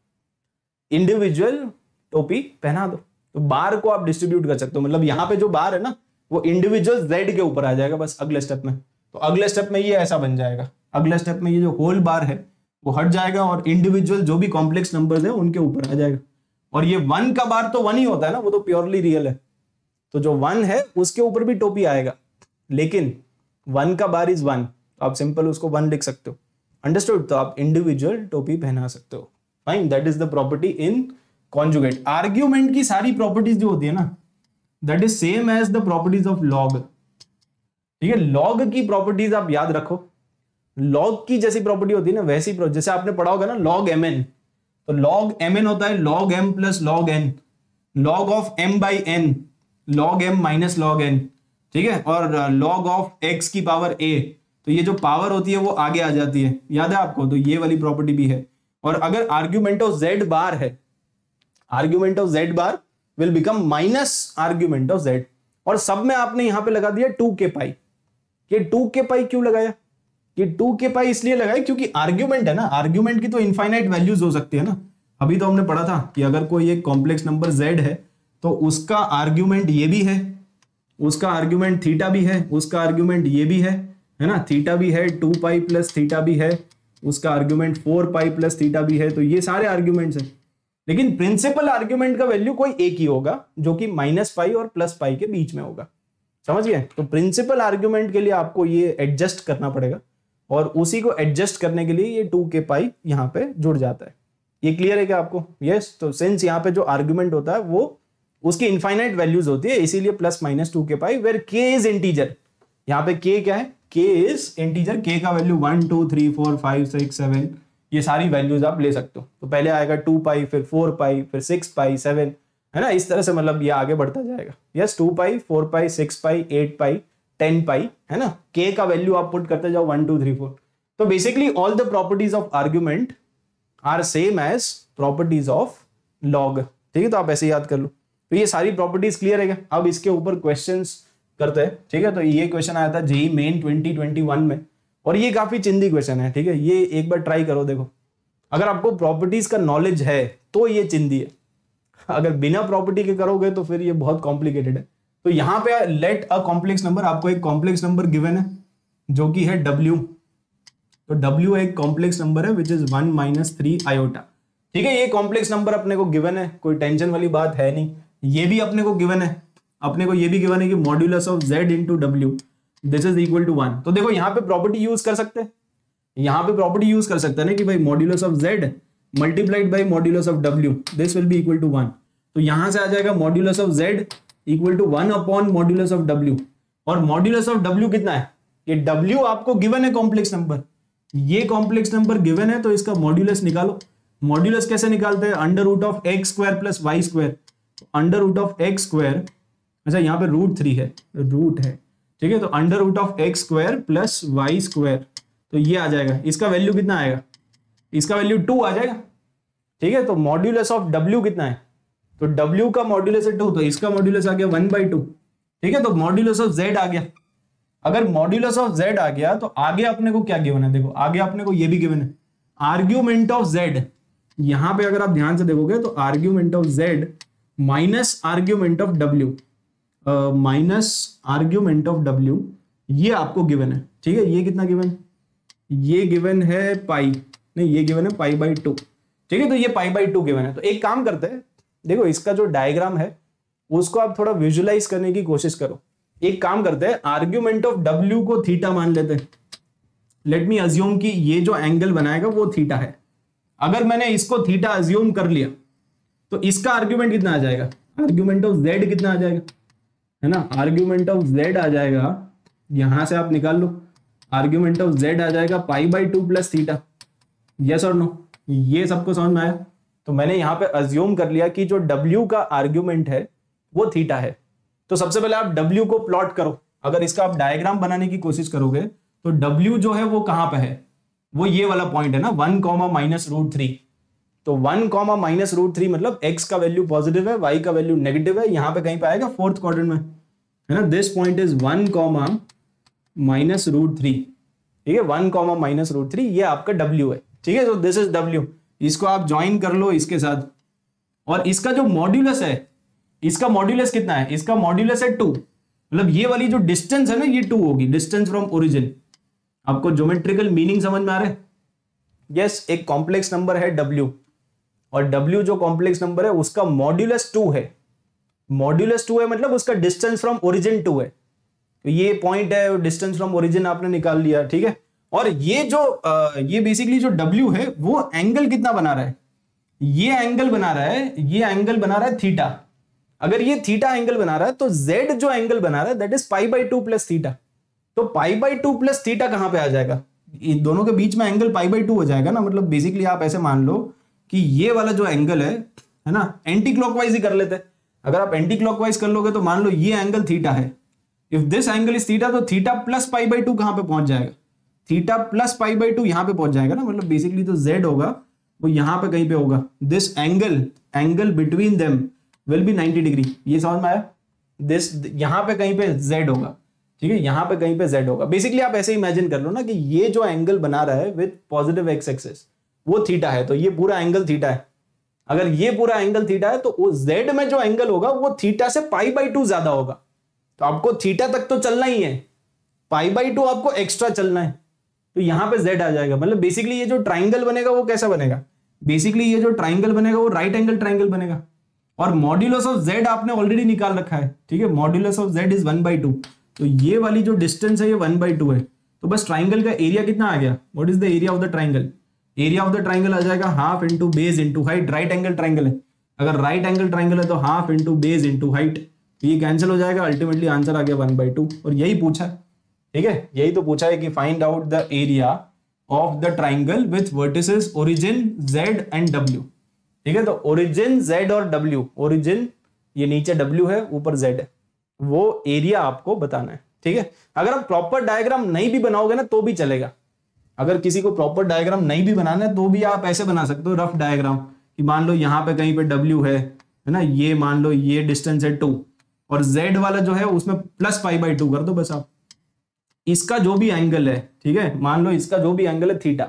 इंडिविजुअल टोपी पहना दो। तो बार को आप डिस्ट्रीब्यूट कर सकते हो। मतलब यहाँ पे जो बार है ना, वो इंडिविजुअल जेड के ऊपर आ जाएगा बस अगले स्टेप में। तो अगले स्टेप में ये ऐसा बन जाएगा। अगले स्टेप में ये जो होल बार है, वो हट जाएगा और इंडिविजुअल जो भी कॉम्प्लेक्स नंबर है, उनके ऊपर आ जाएगा। और ये वन का बार तो वन ही होता है ना, वो तो प्योरली रियल है। तो जो वन है, उसके ऊपर भी टोपी आएगा। लेकिन वन का बार इज़ वन तो आप सिंपल उसको वन लिख सकते हो। अंडरस्टूड तो आप इंडिविजुअल टोपी पहना सकते हो। Fine that is the property in conjugate argument की सारी प्रॉपर्टीज़ जो होती है ना that is same as the properties of log ठीक है लॉग की प्रॉपर्टीज़ आप याद रखो। लॉग की जैसी प्रॉपर्टी होती है ना, वैसी जैसे आपने पढ़ा होगा ना लॉग एम एन तो लॉग एम एन होता है log m plus log n log of m by n log m minus log n ठीक है, और लॉग ऑफ़ एक्स की पावर ए तो ये जो पावर होती है, वो आगे आ जाती है। याद है आपको? तो ये वाली प्रॉपर्टी भी है। और अगर आर्ग्यूमेंट ऑफ़ जेड बार है argument of z bar will become minus argument of z और सब में आपने यहाँ पे लगा दिया टू के पाई ये टू के पाई क्यों लगाया? ये टू के पाई इसलिए लगाया क्योंकि आर्ग्यूमेंट है ना आर्ग्यूमेंट की तो इनफाइनाइट वैल्यूज़ हो सकती है ना। अभी तो हमने पढ़ा था कि अगर कोई एक कॉम्प्लेक्स नंबर जेड है तो उसका आर्ग्यूमेंट ये भी है, उसका आर्ग्यूमेंट थीटा भी है, उसका आर्ग्यूमेंट ये भी है है ना? थीटा भी है टू पाई प्लस थीटा भी है उसका argument four pi plus theta भी है तो ये सारे आर्ग्यूमेंट्स हैं। लेकिन प्रिंसिपल आर्ग्यूमेंट का वैल्यू कोई एक ही होगा जो कि माइनस पाई और प्लस पाई के बीच में होगा। समझ गए? तो प्रिंसिपल आर्ग्यूमेंट के लिए आपको ये एडजस्ट करना पड़ेगा और उसी को एडजस्ट करने के लिए ये टू के पाई यहाँ पे जुड़ जाता है। ये क्लियर है क्या आपको? यस yes, तो सिंस यहाँ पे जो आर्ग्यूमेंट होता है वो उसकी इनफाइनाइट वैल्यूज़ होती है इसीलिए plus minus two k pi where k is integer यहाँ पे के क्या है? के इज़ इंटीजर के का value one two three four five six seven ये सारी वैल्यूज़ आप ले सकते हो। तो पहले आएगा टू पाई फिर फोर पाई फिर सिक्स पाई सेवन है ना? इस तरह से मतलब ये आगे बढ़ता जाएगा। Yes two pi four pi six pi eight pi ten pi है ना? के का वैल्यू आप पुट करते जाओ वन टू थ्री फोर तो basically all the properties of argument are same as properties of log ठीक है? तो आप ऐसे याद कर लो। तो ये सारी प्रॉपर्टीज़ क्लियर है अब इसके ऊपर क्वेश्चन करते हैं, ठीक है? तो ये क्वेश्चन आया था जेई मेन 2021 में। और ये काफ़ी चिंदी क्वेश्चन है, ठीक है? ये एक बार ट्राई करो, देखो। अगर आपको प्रॉपर्टीज़ का नॉलेज है तो ये चिंदी है। अगर बिना प्रॉपर्टी के करोगे तो फिर ये बहुत कॉम्प्लिकेटेड है। तो यहाँ पे लेट अ कॉम्प्लेक्स नंबर आपको एक कॉम्प्लेक्स नंबर गिवन है, जो कि है डब्ल्यू तो डब्ल्यू एक कॉम्प्लेक्स नंबर है which is one minus three iota ठीक है, ये कॉम्प्लेक्स नंबर अपने को गिवन है, कोई टेंशन वाली बात है नहीं। ये भी अपने को गिवन है। अपने को ये भी गिवन है कि modulus of z into W this is equal to one तो देखो, यहाँ पे प्रॉपर्टी यूज़ कर सकते हैं। यहाँ पे प्रॉपर्टी यूज़ कर सकते हैं ना कि भाई modulus of z multiplied by modulus of W this will be equal to one तो यहाँ से आ जाएगा modulus of z equal to one upon modulus of W और मॉड्यूलस ऑफ़ डब्ल्यू कितना है? ये डब्ल्यू आपको गिवन है कॉम्प्लेक्स नंबर ये कॉम्प्लेक्स नंबर गिवन है तो इसका मॉड्यूलस निकालो। मॉड्यूलस कैसे निकालते हैं? Under root of x square plus y square under root of x square अच्छा यहाँ पे रूट थ्री है रूट है। ठीक है तो under root of x square plus y square तो ये आ जाएगा। इसका वैल्यू कितना आएगा? इसका वैल्यू टू आ जाएगा। ठीक है तो मॉड्यूलस ऑफ़ डब्ल्यू कितना है? तो डब्ल्यू का मॉड्यूलस है टू तो इसका मॉड्यूलस आ गया वन बाई टू ठीक है तो मॉड्यूलस ऑफ़ जेड आ गया। अगर मॉड्यूलस ऑफ़ जेड आ गया तो आगे अपने को क्या गिवन है? देखो, आगे अपने को ये भी गिवन है। आर्ग्यूमेंट ऑफ़ जेड यहाँ पे अगर आप ध्यान से देखोगे तो argument of Z minus argument of W minus argument of W ये आपको गिवन है। ठीक है? ये कितना गिवन ये गिवन है पाई नहीं, ये गिवन है पाई बाई टू ठीक है? तो ये पाई बाई टू गिवन है। तो एक काम करते हैं। देखो, इसका जो डायग्राम है, उसको आप थोड़ा विजुलाइज करने की कोशिश करो। एक काम करते हैं आर्ग्यूमेंट ऑफ़ डब्ल्यू को थीटा मान लेते हैं। लेट मी अज्यूम कि ये जो एंगल बनाएगा, वो थीटा है। अगर मैंने इसको थीटा अज्यूम कर लिया तो इसका आर्ग्यूमेंट कितना आ जाएगा? आर्ग्यूमेंट ऑफ़ जेड कितना आ जाएगा? है ना? आर्ग्यूमेंट ऑफ़ जेड आ जाएगा। यहाँ से आप निकाल लो। आर्ग्यूमेंट ऑफ़ जेड आ जाएगा pi by two plus theta yes और नो ये सबको समझ में आया? तो मैंने यहाँ पे अज्यूम कर लिया कि जो डब्ल्यू का आर्ग्यूमेंट है, वो थीटा है। तो सबसे पहले आप डब्ल्यू को प्लॉट करो। अगर इसका आप डायग्राम बनाने की कोशिश करोगे तो डब्ल्यू जो है वो कहाँ पे है? वो ये वाला पॉइंट है ना? One comma minus root three तो one comma minus root three मतलब एक्स का वैल्यू पॉजिटिव है वाई का वैल्यू नेगेटिव है, यहाँ पे कहीं पे आएगा फोर्थ क्वार्टर में। है ना? This point is one comma minus root three ठीक है? One comma minus root three ये आपका डब्ल्यू है। ठीक है? तो दिस इज़ डब्ल्यू इसको आप ज्वाइन कर लो इसके साथ। और इसका जो मॉड्यूलस है, इसका मॉड्यूलस कितना है? इसका मॉड्यूलस है टू मतलब ये वाली जो डिस्टेंस है ना, ये टू होगी। डिस्टेंस फ्रॉम ओरिजिन आपको ज्योमेट्रिकल मीनिंग समझ में आ रहा है? यस एक कॉम्प्लेक्स नंबर है डब्ल्यू और डब्ल्यू जो कॉम्प्लेक्स नंबर है, उसका मॉड्यूलस टू है। मॉड्यूलस टू है मतलब उसका डिस्टेंस फ्रॉम ओरिजिन टू है। तो ये पॉइंट है डिस्टेंस फ्रॉम ओरिजिन आपने निकाल लिया, ठीक है? और ये जो ये बेसिकली जो डब्ल्यू है, वो एंगल कितना बना रहा है? ये एंगल बना रहा है, ये एंगल बना रहा है थीटा अगर ये थीटा एंगल बना रहा है तो जेड जो एंगल बना रहा है that is pi by two plus theta तो pi by two plus theta कहाँ पे आ जाएगा? इन दोनों के बीच में एंगल पाई बाई टू हो जाएगा ना मतलब बेसिकली आप ऐसे मान लो कि ये वाला जो एंगल है है ना एंटी क्लॉकवाइज ही कर लेते अगर आप एंटी क्लॉकवाइज कर लोगे तो मान लो ये एंगल थीटा है। If this angle is theta तो theta plus pi by two कहाँ पे पहुँच जाएगा? Theta plus pi by two यहाँ पे पहुँच जाएगा ना? मतलब बेसिकली तो जेड होगा, वो यहाँ पे कहीं पे होगा। This angle angle between them will be 90 degree ये समझ में आया? दिस यहाँ पे कहीं पे जेड होगा। ठीक है? यहाँ पे कहीं पे जेड होगा। बेसिकली आप ऐसे इमेजिन कर लो ना कि ये जो एंगल बना रहा है विद पॉजिटिव एक्स एक्सेस वो थीटा है। तो ये पूरा एंगल थीटा है। अगर ये पूरा एंगल थीटा है तो जेड में जो एंगल होगा, वो थीटा से पाई बाई टू ज़्यादा होगा। तो आपको थीटा तक तो चलना ही है। पाई बाई टू आपको एक्स्ट्रा चलना है। तो यहाँ पे जेड आ जाएगा। मतलब बेसिकली ये जो ट्राइंगल बनेगा, वो कैसा बनेगा? बेसिकली ये जो ट्राइंगल बनेगा, वो राइट एंगल ट्राइंगल बनेगा। और मॉड्यूलस ऑफ़ जेड आपने ऑलरेडी निकाल रखा है। ठीक है? Modulus of z is one by two तो ये वाली जो डिस्टेंस है, ये वन बाई टू है। तो बस ट्राइंगल का एरिया कितना आ गया? What is the area of the triangle area of the triangle आ जाएगा half into base into height right angle triangle है। अगर राइट एंगल ट्राइंगल है तो half into base into height ये कैंसिल हो जाएगा अल्टीमेटली आंसर आ गया वन बाई टू और यही पूछा, ठीक है? यही तो पूछा है कि find out the area of the triangle with vertices origin z and W ठीक है? तो ओरिजिन जेड और डब्ल्यू ओरिजिन ये नीचे डब्ल्यू है, ऊपर जेड है। वो एरिया आपको बताना है, ठीक है? अगर आप प्रॉपर डायग्राम नहीं भी बनाओगे ना तो भी चलेगा। अगर किसी को प्रॉपर डायग्राम नहीं भी बनाना है तो भी आप ऐसे बना सकते हो रफ डायग्राम कि मान लो यहाँ पे कहीं पे डब्ल्यू है है ना? ये मान लो ये डिस्टेंस है टू और जेड वाला जो है उसमें प्लस फाइव बाई टू कर दो बस आप। इसका जो भी एंगल है, ठीक है? मान लो इसका जो भी एंगल है थीटा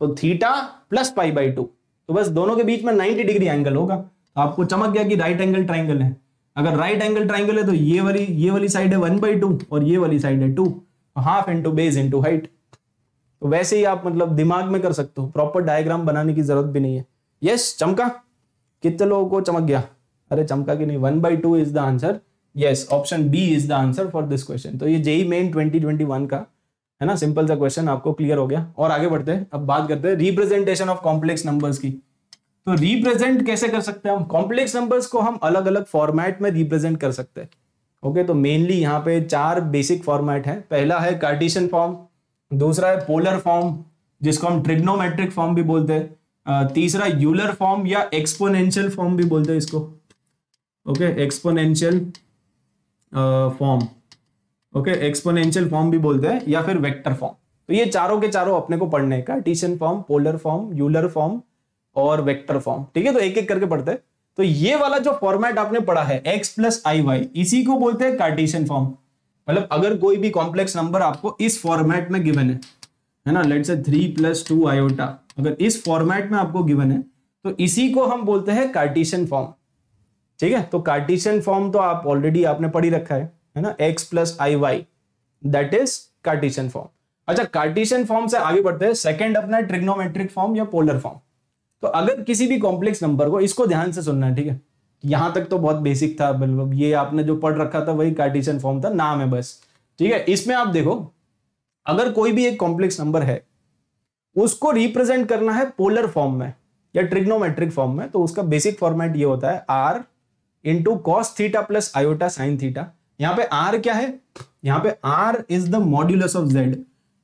तो theta plus pi by two तो बस दोनों के बीच में 90 डिग्री एंगल होगा। तो आपको चमक गया कि राइट एंगल ट्राइंगल है। अगर राइट एंगल ट्राइंगल है तो ये वाली ये वाली साइड है वन बाई टू और ये वाली साइड है two half into base into height तो वैसे ही आप मतलब दिमाग में कर सकते हो। प्रॉपर डायग्राम बनाने की ज़रूरत भी नहीं है। यस चमका। कितने लोगों को चमक गया? अरे, चमका की नहीं? One by two is the answer yes option b is the answer for this question तो ये जेई मेन 2021 का, है ना? सिंपल सा क्वेश्चन आपको क्लियर हो गया। और आगे बढ़ते हैं। अब बात करते हैं रिप्रेजेंटेशन ऑफ़ कॉम्प्लेक्स नंबर्स की। तो रिप्रेजेंट कैसे कर सकते हैं हम? कॉम्प्लेक्स नंबर्स को हम अलग अलग फॉर्मेट में रिप्रेजेंट कर सकते हैं। ओके तो मेनली यहाँ पे चार बेसिक फॉर्मेट है। पहला है कार्टिशन फॉर्म दूसरा है पोलर फॉर्म जिसको हम ट्रिग्नोमेट्रिक फॉर्म भी बोलते हैं। तीसरा यूलर फॉर्म या एक्सपोनेंशियल फॉर्म भी बोलते हैं इसको। Okay exponential form okay exponential form भी बोलते हैं, या फिर वेक्टर फॉर्म तो ये चारों के चारों अपने को पढ़ने हैं Cartesian form polar form Euler form और वेक्टर फॉर्म ठीक है तो एक एक करके पढ़ते हैं। तो ये वाला जो फॉर्मेट आपने पढ़ा है एक्स प्लस आई वाई इसी को बोलते हैं कार्टिशियन फॉर्म मतलब अगर कोई भी कॉम्प्लेक्स नंबर आपको इस फॉर्मेट में गिवन है है ना? लेट से थ्री प्लस टू आयोटा अगर इस फॉर्मेट में आपको गिवन है तो इसी को हम बोलते हैं कार्टिशियन फॉर्म ठीक है? तो कार्टिशियन फॉर्म तो आप ऑलरेडी आपने पढ़ी रखा है है ना? X plus i y that is Cartesian form अच्छा कार्टिशियन फॉर्म से आगे बढ़ते हैं। सेकंड अपना ट्रिग्नोमेट्रिक फॉर्म या पोलर फॉर्म तो अगर किसी भी कॉम्प्लेक्स नंबर को इसको ध्यान से सुनना है, ठीक है? यहाँ तक तो बहुत बेसिक था बिल्कुल ये आपने जो पढ़ रखा था वही कार्टिशियन फॉर्म था, नाम है बस। ठीक है, इसमें आप देखो, अगर कोई भी एक कॉम्प्लेक्स नंबर है, उसको रिप्रेजेंट करना है पोलर फॉर्म में या ट्रिग्नोमेट्रिक फॉर्म में तो उसका बेसिक फॉर्मेट ये होता है r into cos theta plus iota sine theta यहाँ पे आर क्या है? यहाँ पे r is the modulus of z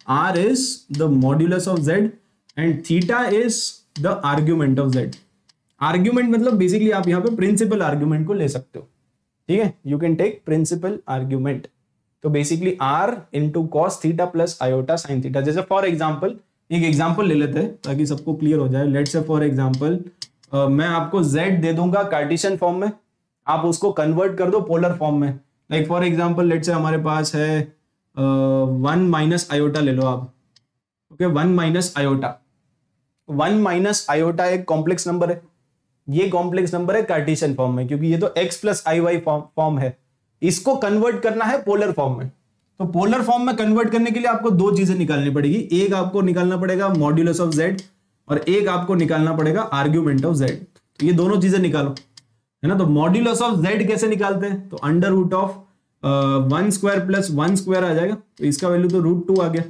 r is the modulus of z and theta is the argument of z argument मतलब बेसिकली आप यहाँ पे प्रिंसिपल आर्ग्यूमेंट को ले सकते हो। ठीक है? You can take principal argument तो basically r into cos theta plus iota sine theta जैसे फॉर एग्ज़ाम्पल एक एग्ज़ाम्पल ले लेते हैं ताकि सबको क्लियर हो जाए। लेट से फॉर एग्ज़ाम्पल मैं आपको जेड दे दूँगा कार्टिशियन फॉर्म में। आप उसको कन्वर्ट कर दो पोलर फॉर्म में। Like for example let's say हमारे पास है वन माइनस आयोटा ले लो आप। Okay one minus iota one minus iota एक कॉम्प्लेक्स नंबर है। ये कॉम्प्लेक्स नंबर है कार्टिशियन फॉर्म में, क्योंकि ये तो x plus i y form है। इसको कन्वर्ट करना है पोलर फॉर्म में। तो पोलर फॉर्म में कन्वर्ट करने के लिए आपको दो चीज़ें निकालनी पड़ेगी। एक आपको निकालना पड़ेगा मॉड्यूलस ऑफ़ जेड और एक आपको निकालना पड़ेगा आर्ग्यूमेंट ऑफ़ जेड ये दोनों चीज़ें निकालो, है ना? तो मॉड्यूलस ऑफ़ जेड कैसे निकालते हैं? तो under root of one square plus one square आ जाएगा। तो इसका वैल्यू तो रूट टू आ गया।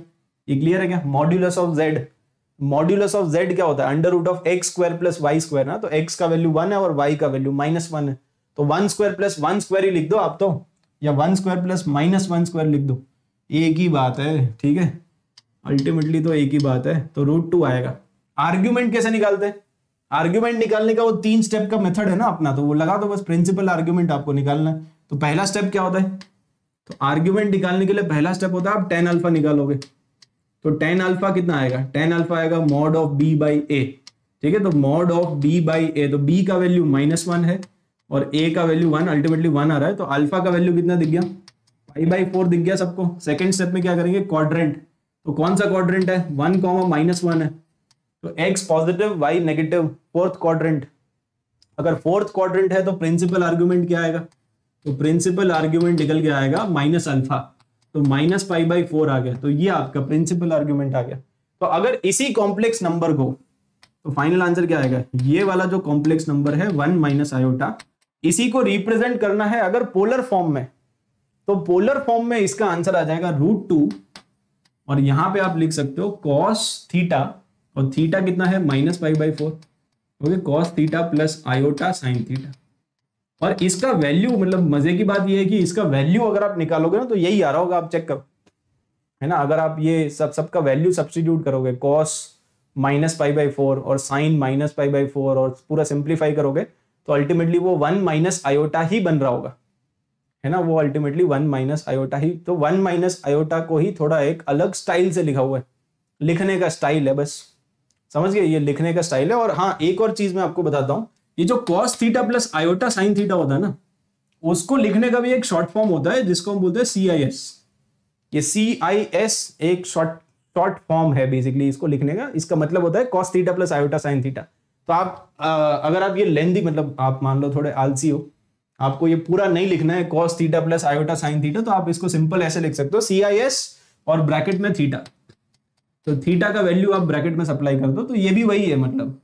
ये क्लियर है क्या? Modulus of z modulus of z क्या होता है? Under root of x square plus y square ना? तो एक्स का वैल्यू वन है और वाई का वैल्यू माइनस वन है। तो one square plus one square ही लिख दो आप तो। या one square plus minus one square लिख दो। एक ही बात है, ठीक है? अल्टीमेटली तो एक ही बात है तो रूट टू आएगा। आर्ग्यूमेंट कैसे निकालते हैं? आर्ग्यूमेंट निकालने का वो तीन स्टेप का मेथड है ना अपना तो वो लगा दो बस प्रिंसिपल आर्ग्यूमेंट आपको निकालना है। तो पहला स्टेप क्या होता है? तो आर्ग्यूमेंट निकालने के लिए पहला स्टेप होता है, आप टेन अल्फ़ा निकालोगे। तो टेन अल्फ़ा कितना आएगा? टेन अल्फ़ा आएगा mod of b by a ठीक है? तो mod of b by a तो बी का वैल्यू माइनस वन है और ए का वैल्यू वन अल्टीमेटली वन आ रहा है। तो अल्फ़ा का वैल्यू कितना दिख गया? फाइव बाई फोर दिख गया सबको। सेकेंड स्टेप में क्या करेंगे? क्वाड्रेंट तो कौन सा क्वाड्रेंट है? वन कॉमा माइनस वन है। तो x positive y negative fourth quadrant अगर फोर्थ क्वाड्रेंट है तो प्रिंसिपल आर्ग्यूमेंट क्या आएगा? तो प्रिंसिपल आर्ग्यूमेंट निकल के आएगा माइनस अल्फ़ा तो माइनस फाइव बाई फोर आ गया। तो ये आपका प्रिंसिपल आर्ग्यूमेंट आ गया। तो अगर इसी कॉम्प्लेक्स नंबर को तो फाइनल आंसर क्या आएगा? ये वाला जो कॉम्प्लेक्स नंबर है वन माइनस आयोटा इसी को रिप्रेजेंट करना है अगर पोलर फॉर्म में। तो पोलर फॉर्म में इसका आंसर आ जाएगा रूट टू और यहाँ पे आप लिख सकते हो कॉस थीटा और थीटा कितना है? Minus five by four okay cos theta plus iota sine theta और इसका वैल्यू मतलब मज़े की बात यह है कि इसका वैल्यू अगर आप निकालोगे ना तो यही आ रहा होगा आप चेक करो। है ना? अगर आप ये सब, सबका वैल्यू सब्सटीट्यूट करोगे cos minus five by four और sine minus five by four और पूरा सिंप्लीफाई करोगे तो अल्टीमेटली वो वन माइनस आयोटा ही बन रहा होगा। है ना? वो अल्टीमेटली वन माइनस आयोटा ही तो वन माइनस आयोटा को ही थोड़ा एक अलग स्टाइल से लिखा हुआ है। लिखने का स्टाइल है बस। समझ गए? ये लिखने का स्टाइल है और हाँ एक और चीज़ मैं आपको बताता हूँ। ये जो cos theta plus iota sine theta होता है ना उसको लिखने का भी एक शॉर्ट फॉर्म होता है जिसको हम बोलते हैं सी आई एस ये सी आई एस एक शॉर्ट शॉर्ट फॉर्म है बेसिकली इसको लिखने का। इसका मतलब होता है cos theta plus iota sine theta तो आप आ, अगर आप ये लेंदी मतलब आप मान लो थोड़े आलसी हो आपको ये पूरा नहीं लिखना है cos theta plus iota sine theta तो आप इसको सिंपल ऐसे लिख सकते हो सी आई एस और ब्रैकेट में थीटा तो थीटा का वैल्यू आप ब्रैकेट में सप्लाई कर दो तो ये भी वही है मतलब।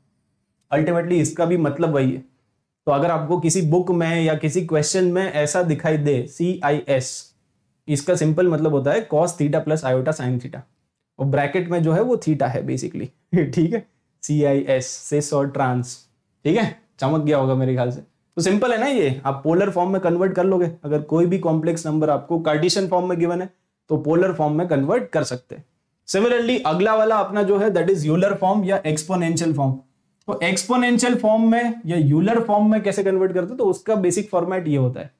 अल्टीमेटली इसका भी मतलब वही है। तो अगर आपको किसी बुक में या किसी क्वेश्चन में ऐसा दिखाई दे सी आई एस इसका सिंपल मतलब होता है cos theta plus iota sine theta और ब्रैकेट में जो है वो थीटा है बेसिकली ठीक है? सी आई एस सिस और ट्रांस ठीक है? चमक गया होगा मेरे ख्याल से। तो सिंपल है ना ये? आप पोलर फॉर्म में कन्वर्ट कर लोगे। अगर कोई भी कॉम्प्लेक्स नंबर आपको कार्टिशियन फॉर्म में गिवन है तो पोलर फॉर्म में कन्वर्ट कर सकते हैं। सिमिलरली अगला वाला अपना जो है दैट इज़ यूलर फॉर्म या एक्सपोनेंशियल फॉर्म तो एक्सपोनेंशियल फॉर्म में या यूलर फॉर्म में कैसे कन्वर्ट करते तो उसका बेसिक फॉर्मेट ये होता है।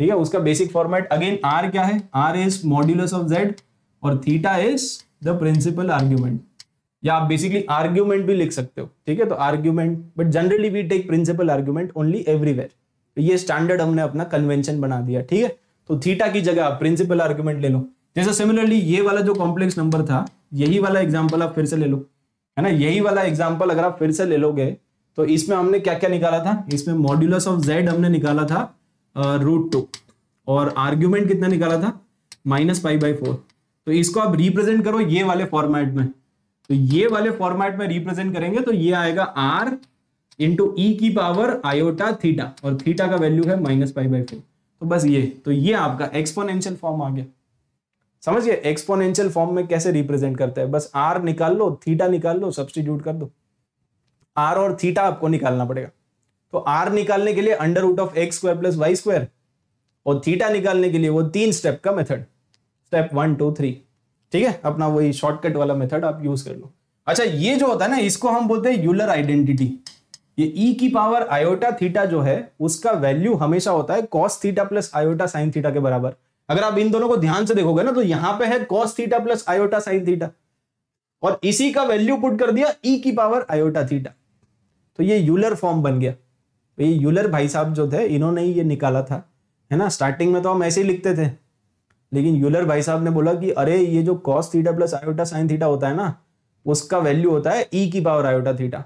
ठीक है? उसका बेसिक फॉर्मेट अगेन आर क्या है? R is modulus of z और theta is the principal argument या आप बेसिकली आर्ग्यूमेंट भी लिख सकते हो। ठीक है? तो argument but generally we take principal argument only everywhere तो ये स्टैंडर्ड हमने अपना कन्वेंशन बना दिया। ठीक है? तो थीटा की जगह आप प्रिंसिपल आर्ग्यूमेंट ले लो। जैसे सिमिलरली ये वाला जो कॉम्प्लेक्स नंबर था, यही वाला एग्ज़ाम्पल आप फिर से ले लो। है ना? यही वाला एग्ज़ाम्पल अगर आप फिर से ले लोगे तो इसमें हमने क्या क्या निकाला था? इसमें मॉड्यूलस ऑफ़ जेड हमने निकाला था रूट टू और आर्ग्यूमेंट कितना निकाला था? माइनस फाइव बाई फोर तो इसको आप रिप्रेजेंट करो ये वाले फॉर्मेट में। तो ये वाले फॉर्मेट में रिप्रेजेंट करेंगे तो ये आएगा आर इंटू ई की पावर आयोटा थीटा और थीटा का वैल्यू है माइनस फाइव बाई फोर तो बस ये। तो ये आपका एक्सपोनेंशियल फॉर्म आ गया। समझिए एक्सपोनेंशियल फॉर्म में कैसे रिप्रेजेंट करते हैं? बस आर निकाल लो थीटा निकाल लो सब्सटीट्यूट कर दो। आर और थीटा आपको निकालना पड़ेगा। तो आर निकालने के लिए under root of x square plus y square और थीटा निकालने के लिए वो तीन स्टेप का method step one two three ठीक है? अपना वही शॉर्टकट वाला मेथड आप यूज़ कर लो। अच्छा ये जो होता है ना, इसको हम बोलते हैं यूलर आइडेंटिटी ये e की पावर आयोटा थीटा जो है, उसका वैल्यू हमेशा होता है cos theta plus iota sine theta के बराबर। अगर आप इन दोनों को ध्यान से देखोगे ना तो यहाँ पे है cos theta plus iota sine theta और इसी का वैल्यू पुट कर दिया ई e की पावर आयोटा थीटा तो ये यूलर फॉर्म बन गया। तो ये यूलर भाई साहब जो थे, इन्होंने ही ये निकाला था। है ना? स्टार्टिंग में तो हम ऐसे ही लिखते थे। लेकिन यूलर भाई साहब ने बोला कि, अरे, ये जो cos theta plus iota sine theta होता है ना, उसका वैल्यू होता है ई e की पावर आयोटा थीटा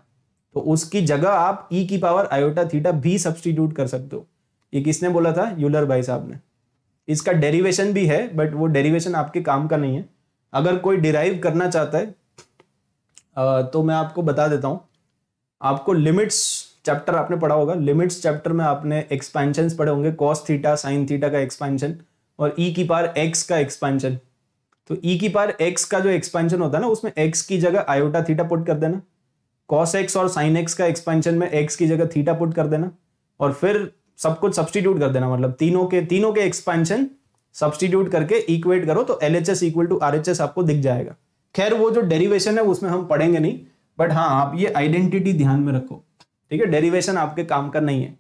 तो उसकी जगह आप ई e की पावर आयोटा थीटा भी सब्सटीट्यूट कर सकते हो। ये किसने बोला था? यूलर भाई साहब ने। इसका डेरिवेशन भी है बट वो डेरिवेशन आपके काम का नहीं है। अगर कोई डिराइव करना चाहता है तो मैं आपको बता देता हूँ। आपको लिमिट्स चैप्टर आपने पढ़ा होगा। लिमिट्स चैप्टर में आपने एक्सपेंशन पढ़े होंगे। कॉस थीटा साइन थीटा का एक्सपेंशन और ई e की पार एक्स का एक्सपेंशन तो ई e की पार एक्स का जो एक्सपेंशन होता है ना, उसमें एक्स की जगह आयोटा थीटा पुट कर देना। कॉस एक्स और साइन एक्स का एक्सपेंशन में एक्स की जगह थीटा पुट कर देना। और फिर सब कुछ सब्सटीट्यूट कर देना मतलब तीनों के तीनों के एक्सपेंशन सब्सटीट्यूट करके इक्वेट करो तो L H S equal to R H S आपको दिख जाएगा। खैर, वो जो डेरिवेशन है, उसमें हम पढ़ेंगे नहीं बट हाँ आप ये आइडेंटिटी ध्यान में रखो। ठीक है डेरिवेशन आपके काम का नहीं है।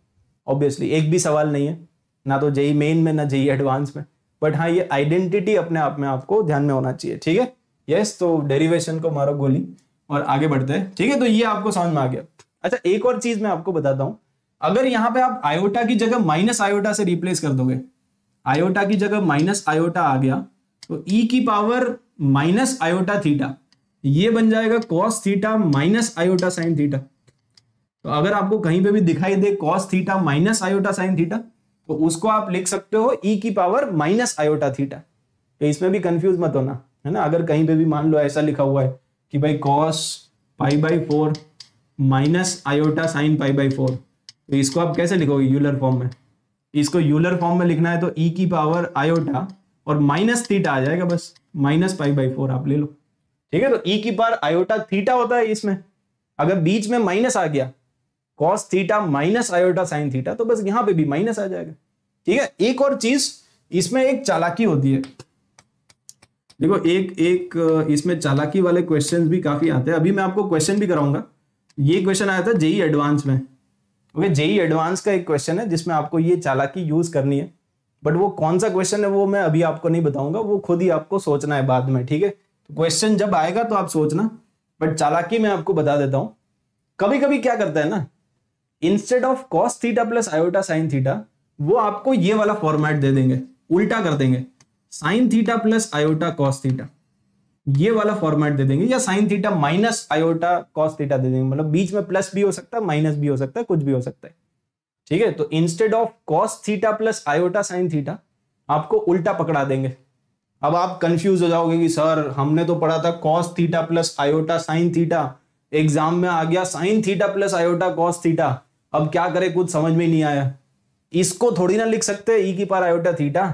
ऑब्वियसली एक भी सवाल नहीं है, ना तो जेई मेन में, ना जेई एडवांस में। बट हाँ ये आइडेंटिटी अपने आप में आपको ध्यान में होना चाहिए, ठीक है? यस तो डेरिवेशन को मारो गोली और आगे बढ़ते हैं। ठीक है तो ये आपको समझ में आ गया। अच्छा एक और चीज़ मैं आपको बताता हूँ। अगर यहाँ पे आप आयोटा की जगह माइनस आयोटा से रिप्लेस कर दोगे आयोटा की जगह माइनस आयोटा आ गया तो ई e की पावर माइनस आयोटा थीटा ये बन जाएगा cos theta minus iota sine theta तो अगर आपको कहीं पे भी दिखाई दे cos theta minus iota sine theta तो उसको आप लिख सकते हो ई e की पावर माइनस आयोटा थीटा तो इसमें भी कंफ्यूज मत होना, है ना? अगर कहीं पे भी मान लो ऐसा लिखा हुआ है कि भाई cos pi by four minus iota sine pi by four तो इसको आप कैसे लिखोगे यूलर फॉर्म में? इसको यूलर फॉर्म में लिखना है तो ई e की पावर आयोटा और माइनस थीटा आ जाएगा बस। माइनस पाई बाई फोर आप ले लो। ठीक है तो ई e की पावर आयोटा थीटा होता है इसमें। अगर बीच में माइनस आ गया cos theta minus iota sine theta तो बस यहाँ पे भी माइनस आ जाएगा। ठीक है, एक और चीज़, इसमें एक चालाकी होती है। देखो, एक एक, इसमें चालाकी वाले क्वेश्चन भी काफ़ी आते हैं। अभी मैं आपको क्वेश्चन भी कराऊँगा। ये क्वेश्चन आया था जेई एडवांस में। ओके जेई एडवांस का एक क्वेश्चन है जिसमें आपको ये चालाकी यूज़ करनी है। बट वो कौन सा क्वेश्चन है वो मैं अभी आपको नहीं बताऊँगा, वो खुद ही आपको सोचना है बाद में, ठीक है? तो क्वेश्चन जब आएगा तो आप सोचना बट चालाकी मैं आपको बता देता हूँ। कभी कभी क्या करता है ना instead of cos theta plus iota sine theta वो आपको ये वाला फॉर्मेट दे देंगे, उल्टा कर देंगे। Sine theta plus iota cos theta ये वाला फॉर्मेट दे देंगे, या sine theta minus iota cos theta दे देंगे। मतलब बीच में प्लस भी हो सकता है माइनस भी हो सकता है, कुछ भी हो सकता है। ठीक है? तो instead of cos theta plus iota sine theta आपको उल्टा पकड़ा देंगे। अब आप कंफ्यूज हो जाओगे कि, सर, हमने तो पढ़ा था cos theta plus iota sine theta exam में आ गया sine theta plus iota cos theta अब क्या करें, कुछ समझ में नहीं आया। इसको थोड़ी ना लिख सकते ई की पार आयोटा थीटा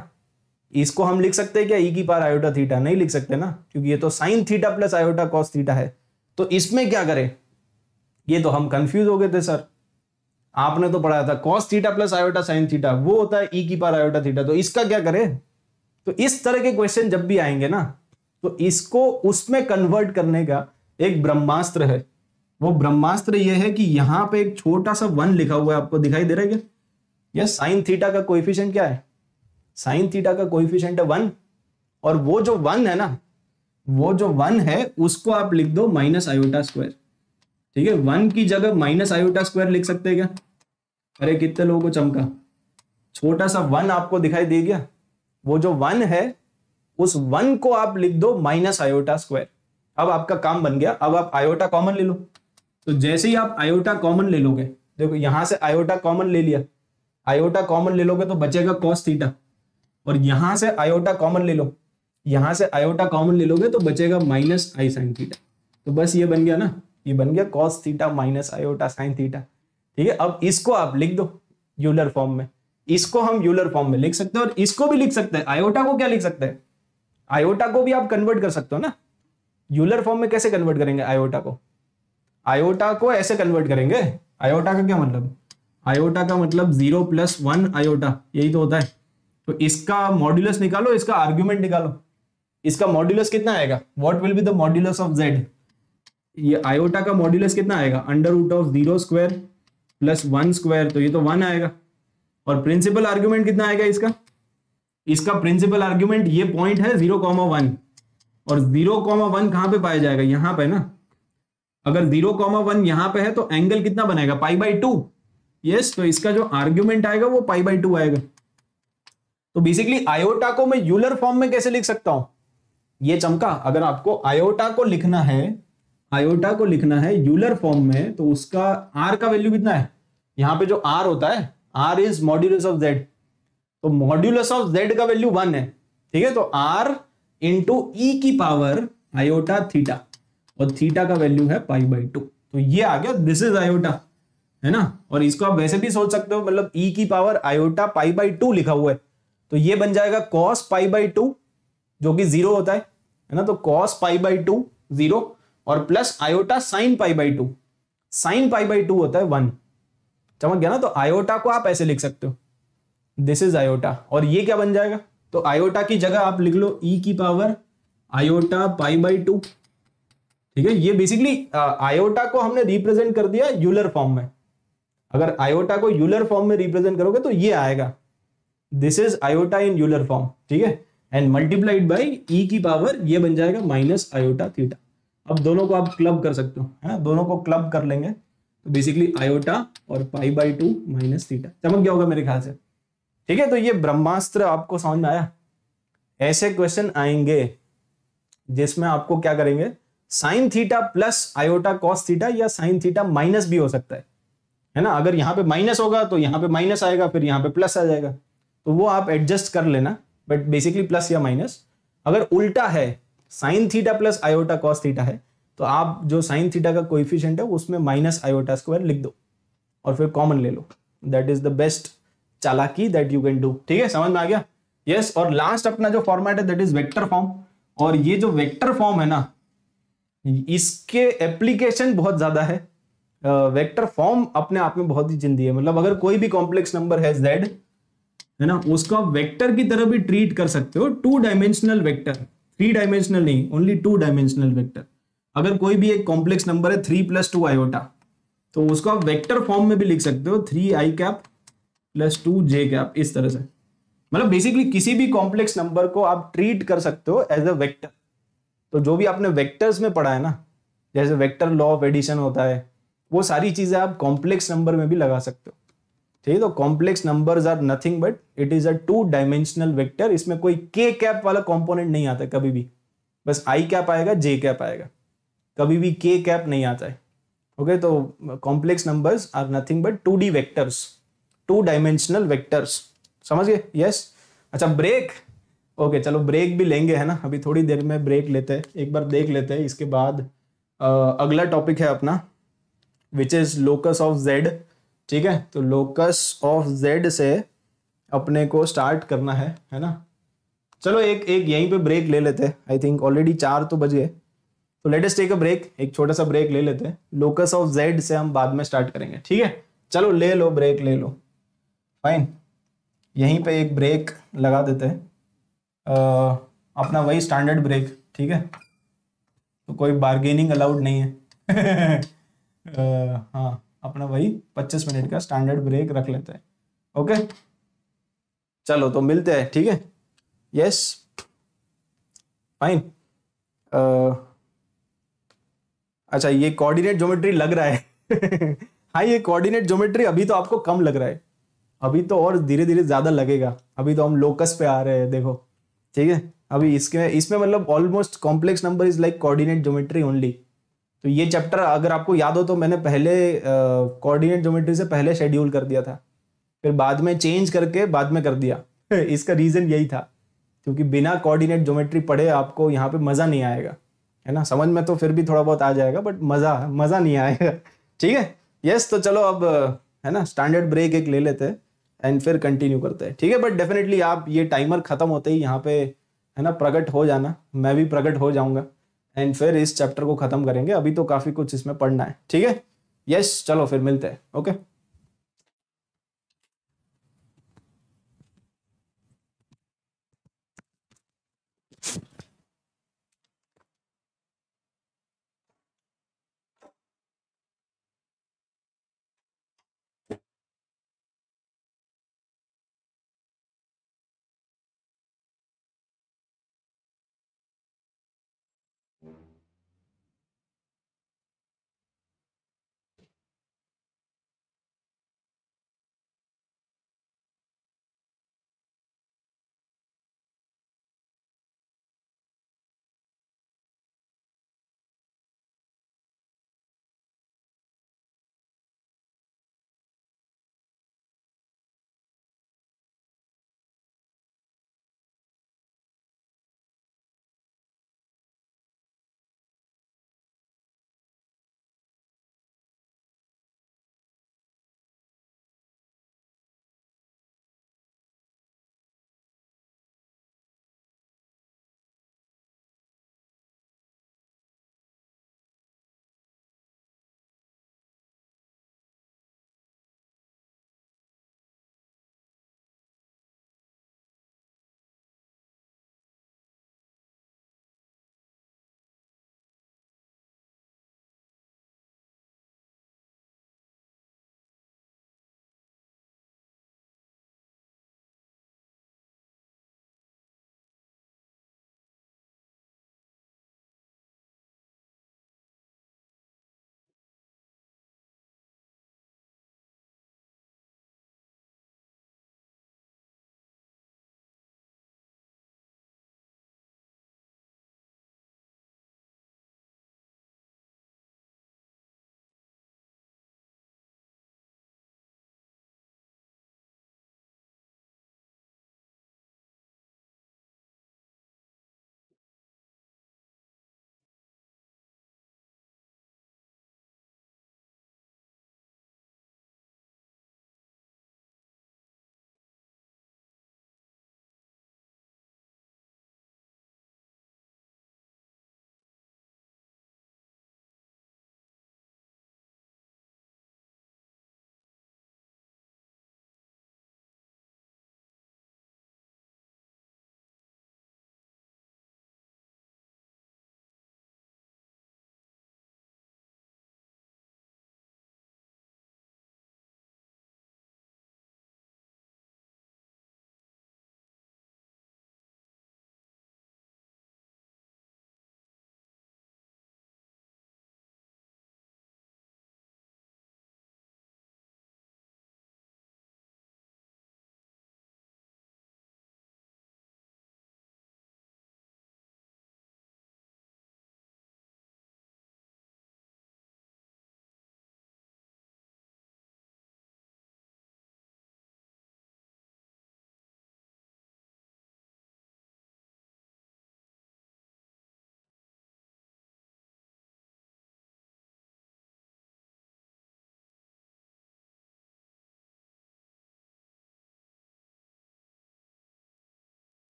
इसको हम लिख सकते हैं क्या? ई की पार आयोटा थीटा नहीं लिख सकते ना, क्योंकि ये तो sine theta plus iota cos theta है। तो इसमें क्या करें? ये तो हम कंफ्यूज हो गए थे सर आपने तो पढ़ाया था cos theta plus iota sine theta वो होता है ई की पार आयोटा थीटा तो इसका क्या करें? तो इस तरह के क्वेश्चन जब भी आएँगे ना तो इसको उसमें कन्वर्ट करने का एक ब्रह्मास्त्र है। वो ब्रह्मास्त्र ये है कि यहाँ पे एक छोटा सा वन लिखा हुआ है, आपको दिखाई दे रहा है क्या? यस साइन थीटा का कोइफिशिएंट क्या है? साइन थीटा का कोइफिशिएंट है वन, और वो जो वन है ना, वो जो वन है, उसको आप लिख दो माइनस आयोटा स्क्वायर। ठीक है? वन की जगह माइनस आयोटा स्क्वायर लिख सकते हैं क्या? अरे, कितने लोगों को चमका? छोटा सा वन आपको दिखाई दे गया। वो जो वन है, उस वन को आप लिख दो माइनस आयोटा स्क्वायर। अब आपका काम बन गया। अब आप आयोटा कॉमन ले लो। तो जैसे ही आप आयोटा कॉमन ले लोगे, देखो यहाँ से आयोटा कॉमन ले लिया। आयोटा कॉमन ले लोगे तो बचेगा कॉस थीटा। और यहाँ से आयोटा कॉमन ले लो। यहाँ से आयोटा कॉमन ले लोगे तो बचेगा माइनस आई साइन थीटा तो बस ये बन गया ना। ये बन गया cos theta minus iota sine theta ठीक है? अब इसको आप लिख दो यूलर फॉर्म में। इसको हम यूलर फॉर्म में लिख सकते हैं और इसको भी लिख सकते हैं। आयोटा को क्या लिख सकते हैं? आयोटा को भी आप कन्वर्ट कर सकते हो ना। यूलर फॉर्म में कैसे कन्वर्ट करेंगे आयोटा को? आयोटा को ऐसे कन्वर्ट करेंगे। आयोटा का क्या मतलब? आयोटा का मतलब ज़ीरो प्लस वन आयोटा यही तो होता है। तो इसका मॉड्यूलस निकालो, इसका आर्ग्यूमेंट निकालो। इसका मॉड्यूलस कितना आएगा? What will be the modulus of z ये आयोटा का मॉड्यूलस कितना आएगा? Under root of zero square plus one square तो ये तो वन आएगा। और प्रिंसिपल आर्ग्यूमेंट कितना आएगा इसका? इसका प्रिंसिपल आर्ग्यूमेंट ये पॉइंट है ज़ीरो कॉमा वन और ज़ीरो कॉमा वन कहाँ पे पाया जाएगा? यहाँ पे ना। अगर ज़ीरो कॉमा वन यहाँ पे है तो एंगल कितना बनेगा? पाई बाई टू यस तो इसका जो आर्ग्यूमेंट आएगा, वो पाई बाई टू आएगा। तो बेसिकली आयोटा को मैं यूलर फॉर्म में कैसे लिख सकता हूँ? ये चमका, अगर आपको आयोटा को लिखना है आयोटा को लिखना है यूलर फॉर्म में तो उसका आर का वैल्यू कितना है? यहाँ पे जो आर होता है r is modulus of z तो मॉड्यूलस ऑफ़ जेड का वैल्यू वन है, ठीक है? तो आर इंटू ई की पावर आयोटा थीटा और थीटा का वैल्यू है पाई बाई टू तो ये आ गया दिस इज़ आयोटा है ना? और इसको आप वैसे भी सोच सकते हो मतलब ई की power iota pi by two लिखा हुआ है। तो ये बन जाएगा कॉस पाई बाई टू जो कि ज़ीरो होता है है ना? तो cos pi by two zero और plus iota sine pi by two sine pi by two होता है वन चमक गया ना? तो आयोटा को आप ऐसे लिख सकते हो। दिस इज़ आयोटा और ये क्या बन जाएगा? तो आयोटा की जगह आप लिख लो ई की power iota pi by two ठीक है? ये बेसिकली आयोटा को हमने रिप्रेजेंट कर दिया यूलर फॉर्म में। अगर आयोटा को यूलर फॉर्म में रिप्रेजेंट करोगे तो ये आएगा। This is iota in Euler form ठीक है? एंड मल्टीप्लाइड बाई ई की पावर ये बन जाएगा माइनस आयोटा थीटा अब दोनों को आप क्लब कर सकते हो, है? दोनों को क्लब कर लेंगे। तो बेसिकली आयोटा और pi by two minus theta चमक गया होगा मेरे ख्याल से? ठीक है तो ये ब्रह्मास्त्र आपको समझ में आया? ऐसे क्वेश्चन आएँगे, जिसमें आपको क्या करेंगे? Sine theta plus iota cos theta या साइन थीटा माइनस भी हो सकता है। है ना? अगर यहाँ पे माइनस होगा तो यहाँ पे माइनस आएगा, फिर यहाँ पे प्लस आ जाएगा। तो वो आप एडजस्ट कर लेना बट बेसिकली प्लस या माइनस अगर उल्टा है sine theta plus iota cos theta है तो आप जो साइन थीटा का कोइफिशिएंट है उसमें माइनस आयोटा स्क्वायर लिख दो और फिर कॉमन ले लो। दैट इज़ द बेस्ट चालाकी दैट यू कैन डू ठीक है? समझ में आ गया? यस yes, और लास्ट अपना जो फॉर्मेट है दैट इज़ वेक्टर फॉर्म और ये जो वेक्टर फॉर्म है ना इसके एप्लीकेशन बहुत ज़्यादा है। वेक्टर uh, फॉर्म अपने आप में बहुत ही जिंदी है। मतलब अगर कोई भी कॉम्प्लेक्स नंबर है जेड है ना? उसको आप वेक्टर की तरह भी ट्रीट कर सकते हो। Two dimensional vector three dimensional नहीं ओनली टू डायमेंशनल वेक्टर अगर कोई भी एक कॉम्प्लेक्स नंबर है थ्री प्लस टू आयोटा तो उसको आप वेक्टर फॉर्म में भी लिख सकते हो। Three i cap plus two j cap इस तरह से। मतलब बेसिकली किसी भी कॉम्प्लेक्स नंबर को आप ट्रीट कर सकते हो एज अ वेक्टर तो जो भी आपने वेक्टर्स में पढ़ा है ना, जैसे वेक्टर लॉ ऑफ़ एडिशन होता है, वो सारी चीज़ें आप कॉम्प्लेक्स नंबर में भी लगा सकते हो। ठीक है तो complex numbers are nothing but it is a two dimensional vector इसमें कोई के कैप वाला कॉम्पोनेंट नहीं आता कभी भी। बस आई कैप आएगा जे कैप आएगा। कभी भी के कैप नहीं आता है। ओके तो complex numbers are nothing but two D vectors two dimensional vectors समझ गए? यस अच्छा ब्रेक ओके चलो ब्रेक भी लेंगे है ना? अभी थोड़ी देर में ब्रेक लेते हैं। एक बार देख लेते हैं इसके बाद आ, अगला टॉपिक है अपना which is locus of Z ठीक है? तो लोकस ऑफ़ जेड से अपने को स्टार्ट करना है है ना? चलो एक एक यहीं पे ब्रेक ले लेते हैं। आई थिंक ऑलरेडी चार तो बज गए। तो लेटेस्ट टेक अ ब्रेक एक छोटा सा ब्रेक ले लेते हैं। लोकस ऑफ़ जेड से हम बाद में स्टार्ट करेंगे ठीक है? चलो ले लो ब्रेक ले लो। फाइन यहीं पे एक ब्रेक लगा देते हैं। अपना वही स्टैंडर्ड ब्रेक ठीक है? तो कोई बार्गेनिंग अलाउड नहीं है। आ, हाँ। अपना वही 25 मिनट का स्टैंडर्ड ब्रेक रख लेते हैं। ओके चलो तो मिलते हैं, ठीक है? यस फाइन अच्छा ये कोऑर्डिनेट ज्योमेट्री लग रहा है। हाँ ये कोऑर्डिनेट ज्योमेट्री अभी तो आपको कम लग रहा है। अभी तो और धीरे धीरे ज़्यादा लगेगा। अभी तो हम लोकस पे आ रहे हैं, देखो। ठीक है? अभी इसके, इसमें मतलब almost complex number is like coordinate geometry only तो ये चैप्टर अगर आपको याद हो तो मैंने पहले कोऑर्डिनेट ज्योमेट्री से पहले शेड्यूल कर दिया था। फिर बाद में चेंज करके बाद में कर दिया। इसका रीजन यही था। क्योंकि बिना कोऑर्डिनेट ज्योमेट्री पढ़े आपको यहाँ पे मज़ा नहीं आएगा। है ना? समझ में तो फिर भी थोड़ा बहुत आ जाएगा बट मज़ा मज़ा नहीं आएगा। ठीक है? यस तो चलो अब, है ना? स्टैंडर्ड ब्रेक एक ले लेते हैं एंड फिर कंटिन्यू करते हैं। ठीक है? बट डेफिनेटली आप ये टाइमर खत्म होते ही यहाँ पे, है ना? प्रकट हो जाना। मैं भी प्रकट हो जाऊँगा। एंड फिर इस चैप्टर को खत्म करेंगे। अभी तो काफ़ी कुछ इसमें पढ़ना है। ठीक है? यस चलो फिर मिलते हैं। Okay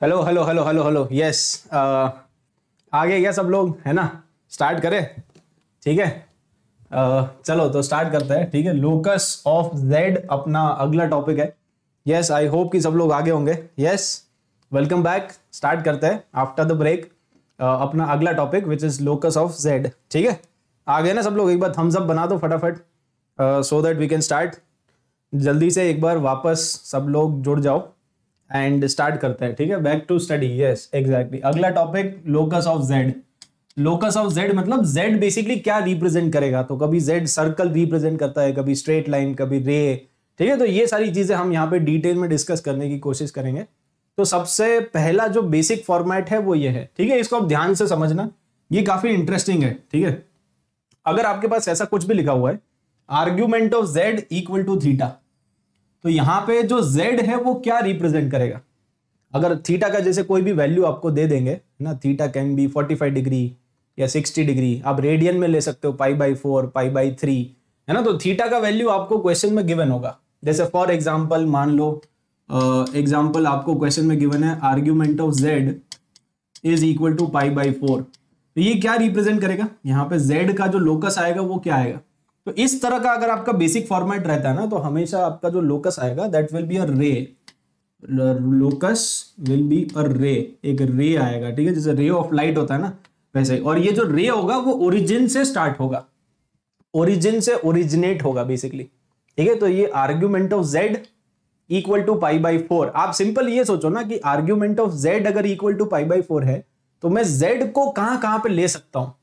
hello hello hello hello hello yes आगे क्या सब लोग? है ना? स्टार्ट करें? ठीक है? Uh, चलो तो स्टार्ट करते हैं। ठीक है? लोकस ऑफ़ जेड अपना अगला टॉपिक है। यस आई होप कि सब लोग आगे होंगे। यस वेलकम बैक स्टार्ट करते हैं। आफ्टर द ब्रेक अपना अगला topic which is locus of Z ठीक है? आगे ना सब लोग? एक बार थम्स अप बना दो फटाफट। So that we can start जल्दी से एक बार वापस सब लोग जुड़ जाओ। एंड स्टार्ट करते हैं, ठीक है? Back to study yes exactly अगला topic locus of Z locus of Z मतलब जेड बेसिकली क्या रिप्रेजेंट करेगा? तो कभी जेड सर्कल रिप्रेजेंट करता है, कभी स्ट्रेट लाइन कभी रे ठीक है? तो ये सारी चीज़ें हम यहाँ पे डिटेल में डिस्कस करने की कोशिश करेंगे। तो सबसे पहला जो बेसिक फॉर्मेट है, वो ये है, ठीक है? इसको आप ध्यान से समझना। ये काफ़ी इंटरेस्टिंग है, ठीक है? अगर आपके पास ऐसा कुछ भी लिखा हुआ है argument of Z equal to theta तो यहाँ पे जो z है वो क्या रिप्रेजेंट करेगा? अगर थीटा का जैसे कोई भी वैल्यू आपको दे देंगे ना थीटा कैन बी 45 डिग्री या 60 डिग्री आप रेडियन में ले सकते हो pi by four pi by three है ना? तो थीटा का वैल्यू आपको क्वेश्चन में गिवन होगा। जैसे फॉर एग्ज़ाम्पल मान लो एग्ज़ाम्पल uh, आपको क्वेश्चन में गिवन है argument of Z is equal to pi by four तो ये क्या रिप्रेजेंट करेगा? यहाँ पे जेड का जो लोकस आएगा वो क्या आएगा? तो इस तरह का अगर आपका बेसिक फॉर्मेट रहता है ना तो हमेशा आपका जो लोकस आएगा दैट विल बी अ रे लोकस विल बी अ रे एक रे आएगा, ठीक है? जैसे रे ऑफ़ लाइट होता है ना, वैसे और ये जो रे होगा, वो ओरिजिन से स्टार्ट होगा। ओरिजिन से ओरिजिनेट होगा बेसिकली ठीक है? तो ये argument of Z equal to pi by four आप सिंपल ये सोचो ना कि आर्ग्यूमेंट ऑफ़ जेड अगर equal to pi by four है तो मैं जेड को कहाँ कहाँ पे ले सकता हूँ?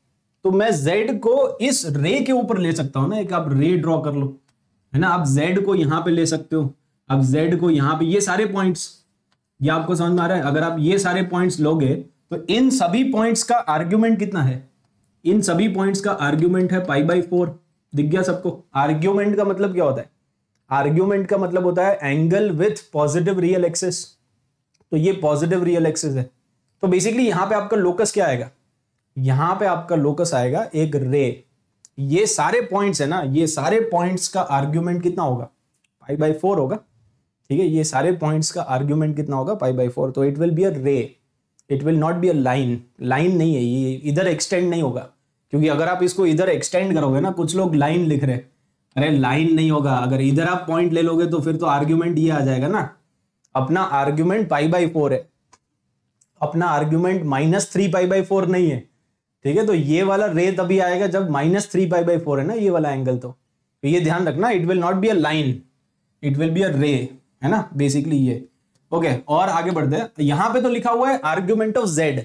तो मैं z को इस रे के ऊपर ले सकता हूँ ना, एक आप रे ड्रॉ कर लो। है ना, आप z को यहाँ पे ले सकते हो। अब z को यहाँ पे, ये सारे पॉइंट्स ये आपको समझ में आ रहा है? अगर आप ये सारे पॉइंट्स लोगे तो इन सभी पॉइंट्स का आर्ग्यूमेंट कितना है? इन सभी पॉइंट्स का आर्ग्यूमेंट है पाई बाई फोर दिख गया सबको? आर्ग्यूमेंट का मतलब क्या होता है? आर्ग्यूमेंट का मतलब होता है angle with positive real axis तो ये पॉजिटिव रियल एक्सेस है। तो बेसिकली यहाँ पे आपका लोकस क्या आएगा? यहाँ पे आपका लोकस आएगा, एक रे ये सारे पॉइंट्स है ना, ये सारे पॉइंट्स का आर्ग्यूमेंट कितना होगा? पाई बाई फोर होगा। ठीक है, ये सारे पॉइंट्स का आर्ग्यूमेंट कितना होगा? पाई बाई फोर तो it will be a ray it will not be a line line नहीं है, ये इधर एक्सटेंड नहीं होगा। क्योंकि अगर आप इसको इधर एक्सटेंड करोगे ना, कुछ लोग लाइन लिख रहे अरे लाइन नहीं होगा। अगर इधर आप पॉइंट ले लोगे तो फिर तो आर्ग्यूमेंट ये आ जाएगा ना। अपना आर्ग्यूमेंट पाई बाई फोर है। अपना argument minus three pi by four नहीं है। ठीक है? तो ये वाला रे तभी आएगा जब minus three pi by four है ना ये वाला एंगल तो, तो ये ध्यान रखना it will not be a line it will be a ray है ना? बेसिकली ये। ओके okay, और आगे बढ़ते हैं। यहाँ पे तो लिखा हुआ है आर्ग्यूमेंट ऑफ़ जेड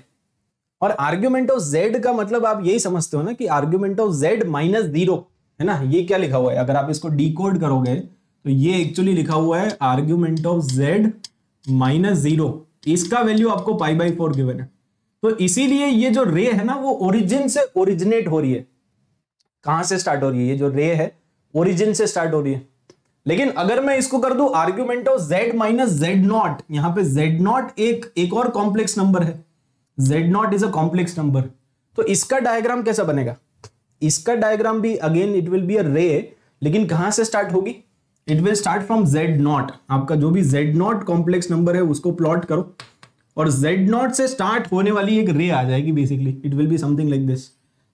और आर्ग्यूमेंट ऑफ़ जेड का मतलब आप यही समझते हो ना कि argument of Z minus zero है ना? ये क्या लिखा हुआ है? अगर आप इसको डिकोड करोगे तो ये एक्चुअली लिखा हुआ है argument of Z minus zero इसका वैल्यू आपको पाई बाई फोर गिवन है। तो इसीलिए ये जो रे है ना, वो ओरिजिन से ओरिजिनेट हो रही है। कहाँ से स्टार्ट हो रही है? ये जो रे है ओरिजिन से स्टार्ट हो रही है। लेकिन अगर मैं इसको कर दू argument of Z minus Z naught यहाँ पे जेड नॉट एक एक और कॉम्प्लेक्स नंबर है। Z naught is a complex number तो इसका डायग्राम कैसा बनेगा? इसका डायग्राम भी again it will be a ray लेकिन कहाँ से स्टार्ट होगी? It will start from Z naught आपका जो भी जेड नॉट कॉम्प्लेक्स नंबर है, उसको प्लॉट करो। और z नॉट से स्टार्ट होने वाली एक रे आ जाएगी basically it will be something like this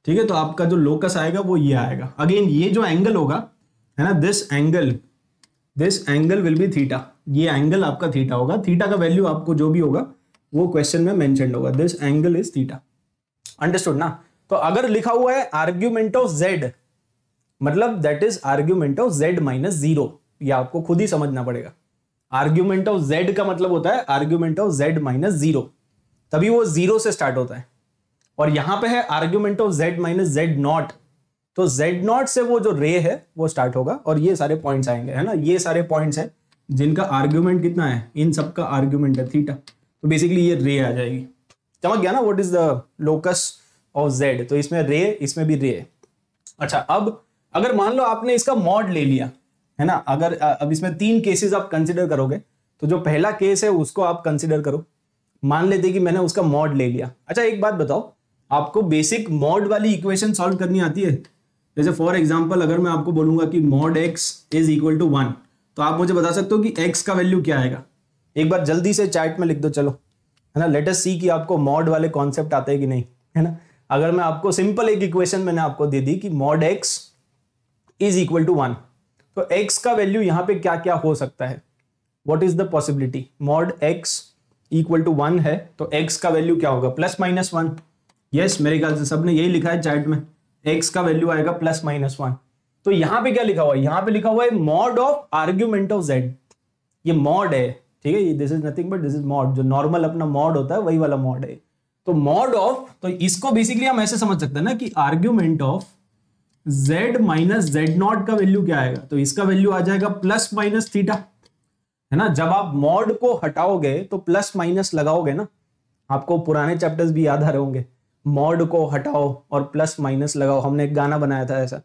ठीक है? तो आपका जो लोकस आएगा, वो ये आएगा. अगेन ये जो एंगल होगा, है ना? This angle this angle will be theta ये एंगल आपका थीटा होगा. थीटा का वैल्यू आपको जो भी होगा, वो क्वेश्चन में मेंशन होगा. This angle is theta understood ना? तो अगर लिखा हुआ है आर्ग्यूमेंट ऑफ़ जेड मतलब that is argument of Z minus zero आपको खुद ही समझना पड़ेगा. आर्ग्यूमेंट ऑफ़ जेड का मतलब होता है argument of Z minus zero. तभी वो ज़ीरो से स्टार्ट होता है। और यहाँ पे है argument of Z minus Z naught. तो जेड नॉट से वो जो रे है, वो स्टार्ट होगा और ये सारे पॉइंट्स आएँगे, है ना? ये सारे पॉइंट्स हैं जिनका आर्ग्यूमेंट कितना है? इन सबका आर्ग्यूमेंट है थीटा। तो बेसिकली ये रे आ जाएगी। चमक गया ना? What is the locus of Z तो इसमें रे, इसमें भी रे अच्छा अब अगर मान लो आपने इसका मॉड ले लिया है ना? अगर अब इसमें तीन केसेस आप कंसिडर करोगे तो जो पहला केस है, उसको आप कंसिडर करो। मान लेते कि मैंने उसका मॉड ले लिया। अच्छा एक बात बताओ, आपको बेसिक मॉड वाली इक्वेशन सॉल्व करनी आती है? जैसे फॉर एग्ज़ाम्पल अगर मैं आपको बोलूँगा कि mod x is equal to one तो आप मुझे बता सकते हो कि एक्स का वैल्यू क्या आएगा? एक बार जल्दी से चैट में लिख दो, चलो। है ना? लेटेस्ट सी कि आपको मॉड वाले कॉन्सेप्ट आते हैं कि नहीं, है ना? अगर मैं आपको सिंपल एक इक्वेशन मैंने आपको दे दी कि mod x is equal to one तो एक्स का वैल्यू यहाँ पे क्या क्या हो सकता है? What is the possibility mod x equal to one है तो एक्स का वैल्यू क्या होगा? प्लस माइनस वन यस मेरे ख्याल से सबने यही लिखा है चैट में। एक्स का वैल्यू आएगा प्लस माइनस वन तो यहाँ पे क्या लिखा हुआ है? यहाँ पे लिखा हुआ है mod of argument of Z ये मॉड है, ठीक है? This is nothing but this is mod जो नॉर्मल अपना मॉड होता है, वही वाला मॉड है। तो मॉड ऑफ़ तो इसको बेसिकली हम ऐसे समझ सकते हैं ना कि argument of z minus Z naught का वैल्यू क्या आएगा? तो इसका वैल्यू आ जाएगा प्लस माइनस थीटा है ना? जब आप मॉड को हटाओगे तो प्लस माइनस लगाओगे ना, आपको पुराने चैप्टर्स भी याद आ रहे होंगे। मॉड को हटाओ और प्लस माइनस लगाओ। हमने एक गाना बनाया था ऐसा,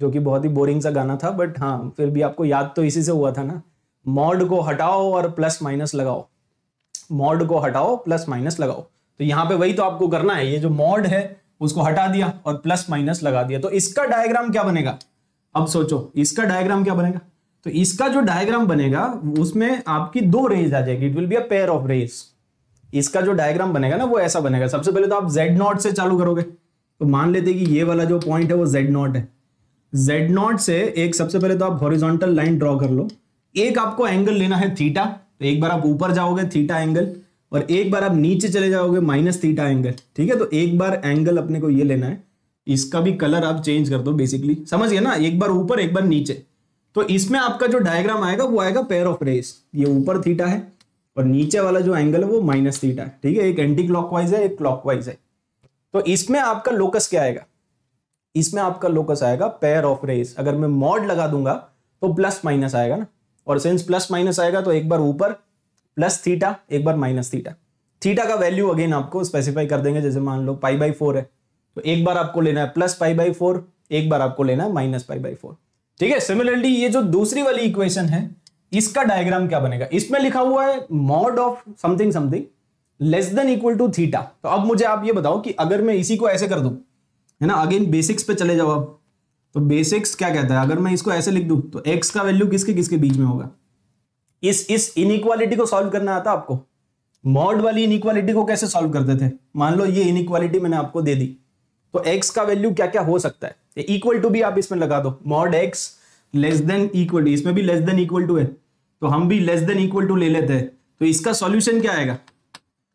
जो कि बहुत ही बोरिंग सा गाना था बट हाँ फिर भी आपको याद तो इसी से हुआ था ना। मॉड को हटाओ और प्लस माइनस लगाओ। मॉड को हटाओ प्लस माइनस लगाओ। तो यहाँ पे वही तो आपको करना है। ये जो मॉड है उसको हटा दिया और प्लस माइनस लगा दिया। तो इसका डायग्राम क्या बनेगा? अब सोचो, इसका डायग्राम क्या बनेगा? तो इसका जो डायग्राम बनेगा, उसमें आपकी दो रेज आ जाएगी। It will be a pair of rays इसका जो डायग्राम बनेगा ना, वो ऐसा बनेगा। सबसे पहले तो आप जेड नॉट से चालू करोगे। तो मान लेते कि ये वाला जो पॉइंट है, वो जेड नॉट है। जेड नॉट से एक, सबसे पहले तो आप हॉरिजॉन्टल लाइन ड्रॉ कर लो। एक आपको एंगल लेना है थीटा तो एक बार आप ऊपर जाओगे थीटा एंगल और एक बार आप नीचे चले जाओगे माइनस थीटा एंगल ठीक है? तो एक बार एंगल अपने को ये लेना है। इसका भी कलर आप चेंज कर दो बेसिकली समझ गए ना? एक बार ऊपर, एक बार नीचे। तो इसमें आपका जो डायग्राम आएगा, वो आएगा पेयर ऑफ़ रेस ये ऊपर थीटा है और नीचे वाला जो एंगल है, वो माइनस थीटा है, ठीक है? एक एंटी क्लॉकवाइज है, एक क्लॉकवाइज है। तो इसमें आपका लोकस क्या आएगा? इसमें आपका लोकस आएगा पेयर ऑफ़ रेस अगर मैं मॉड लगा दूँगा तो प्लस माइनस आएगा ना? और सेंस प्लस माइनस आएगा तो एक बार ऊपर प्लस थीटा, एक बार माइनस थीटा। थीटा का वैल्यू अगेन आपको स्पेसिफाई कर देंगे, जैसे मान लो पाई बाई फोर है। तो एक बार आपको लेना है प्लस पाई बाई फोर एक बार आपको लेना है माइनस पाई बाई फोर ठीक है सिमिलरली ये जो दूसरी वाली इक्वेशन है, इसका डायग्राम क्या बनेगा? इसमें लिखा हुआ है mod of something something less than equal to theta तो अब मुझे आप ये बताओ कि अगर मैं इसी को ऐसे कर दूँ, है ना, अगेन बेसिक्स पे चले जाओ अब तो बेसिक्स क्या कहता है? अगर मैं इसको ऐसे लिख दूँ तो एक्स का वैल्यू किसके किसके बीच में होगा? इस इस इनइक्वालिटी को सॉल्व करना आता आपको। मॉड वाली इनइक्वालिटी को कैसे सॉल्व करते थे? मान लो ये इनइक्वालिटी मैंने आपको दे दी। तो एक्स का वैल्यू क्या क्या हो सकता है? इक्वल टू भी आप इसमें लगा दो। Mod x less than equal to इसमें भी लेस देन इक्वल टू है। तो हम भी लेस देन इक्वल टू ले लेते हैं। तो इसका सॉल्यूशन क्या आएगा?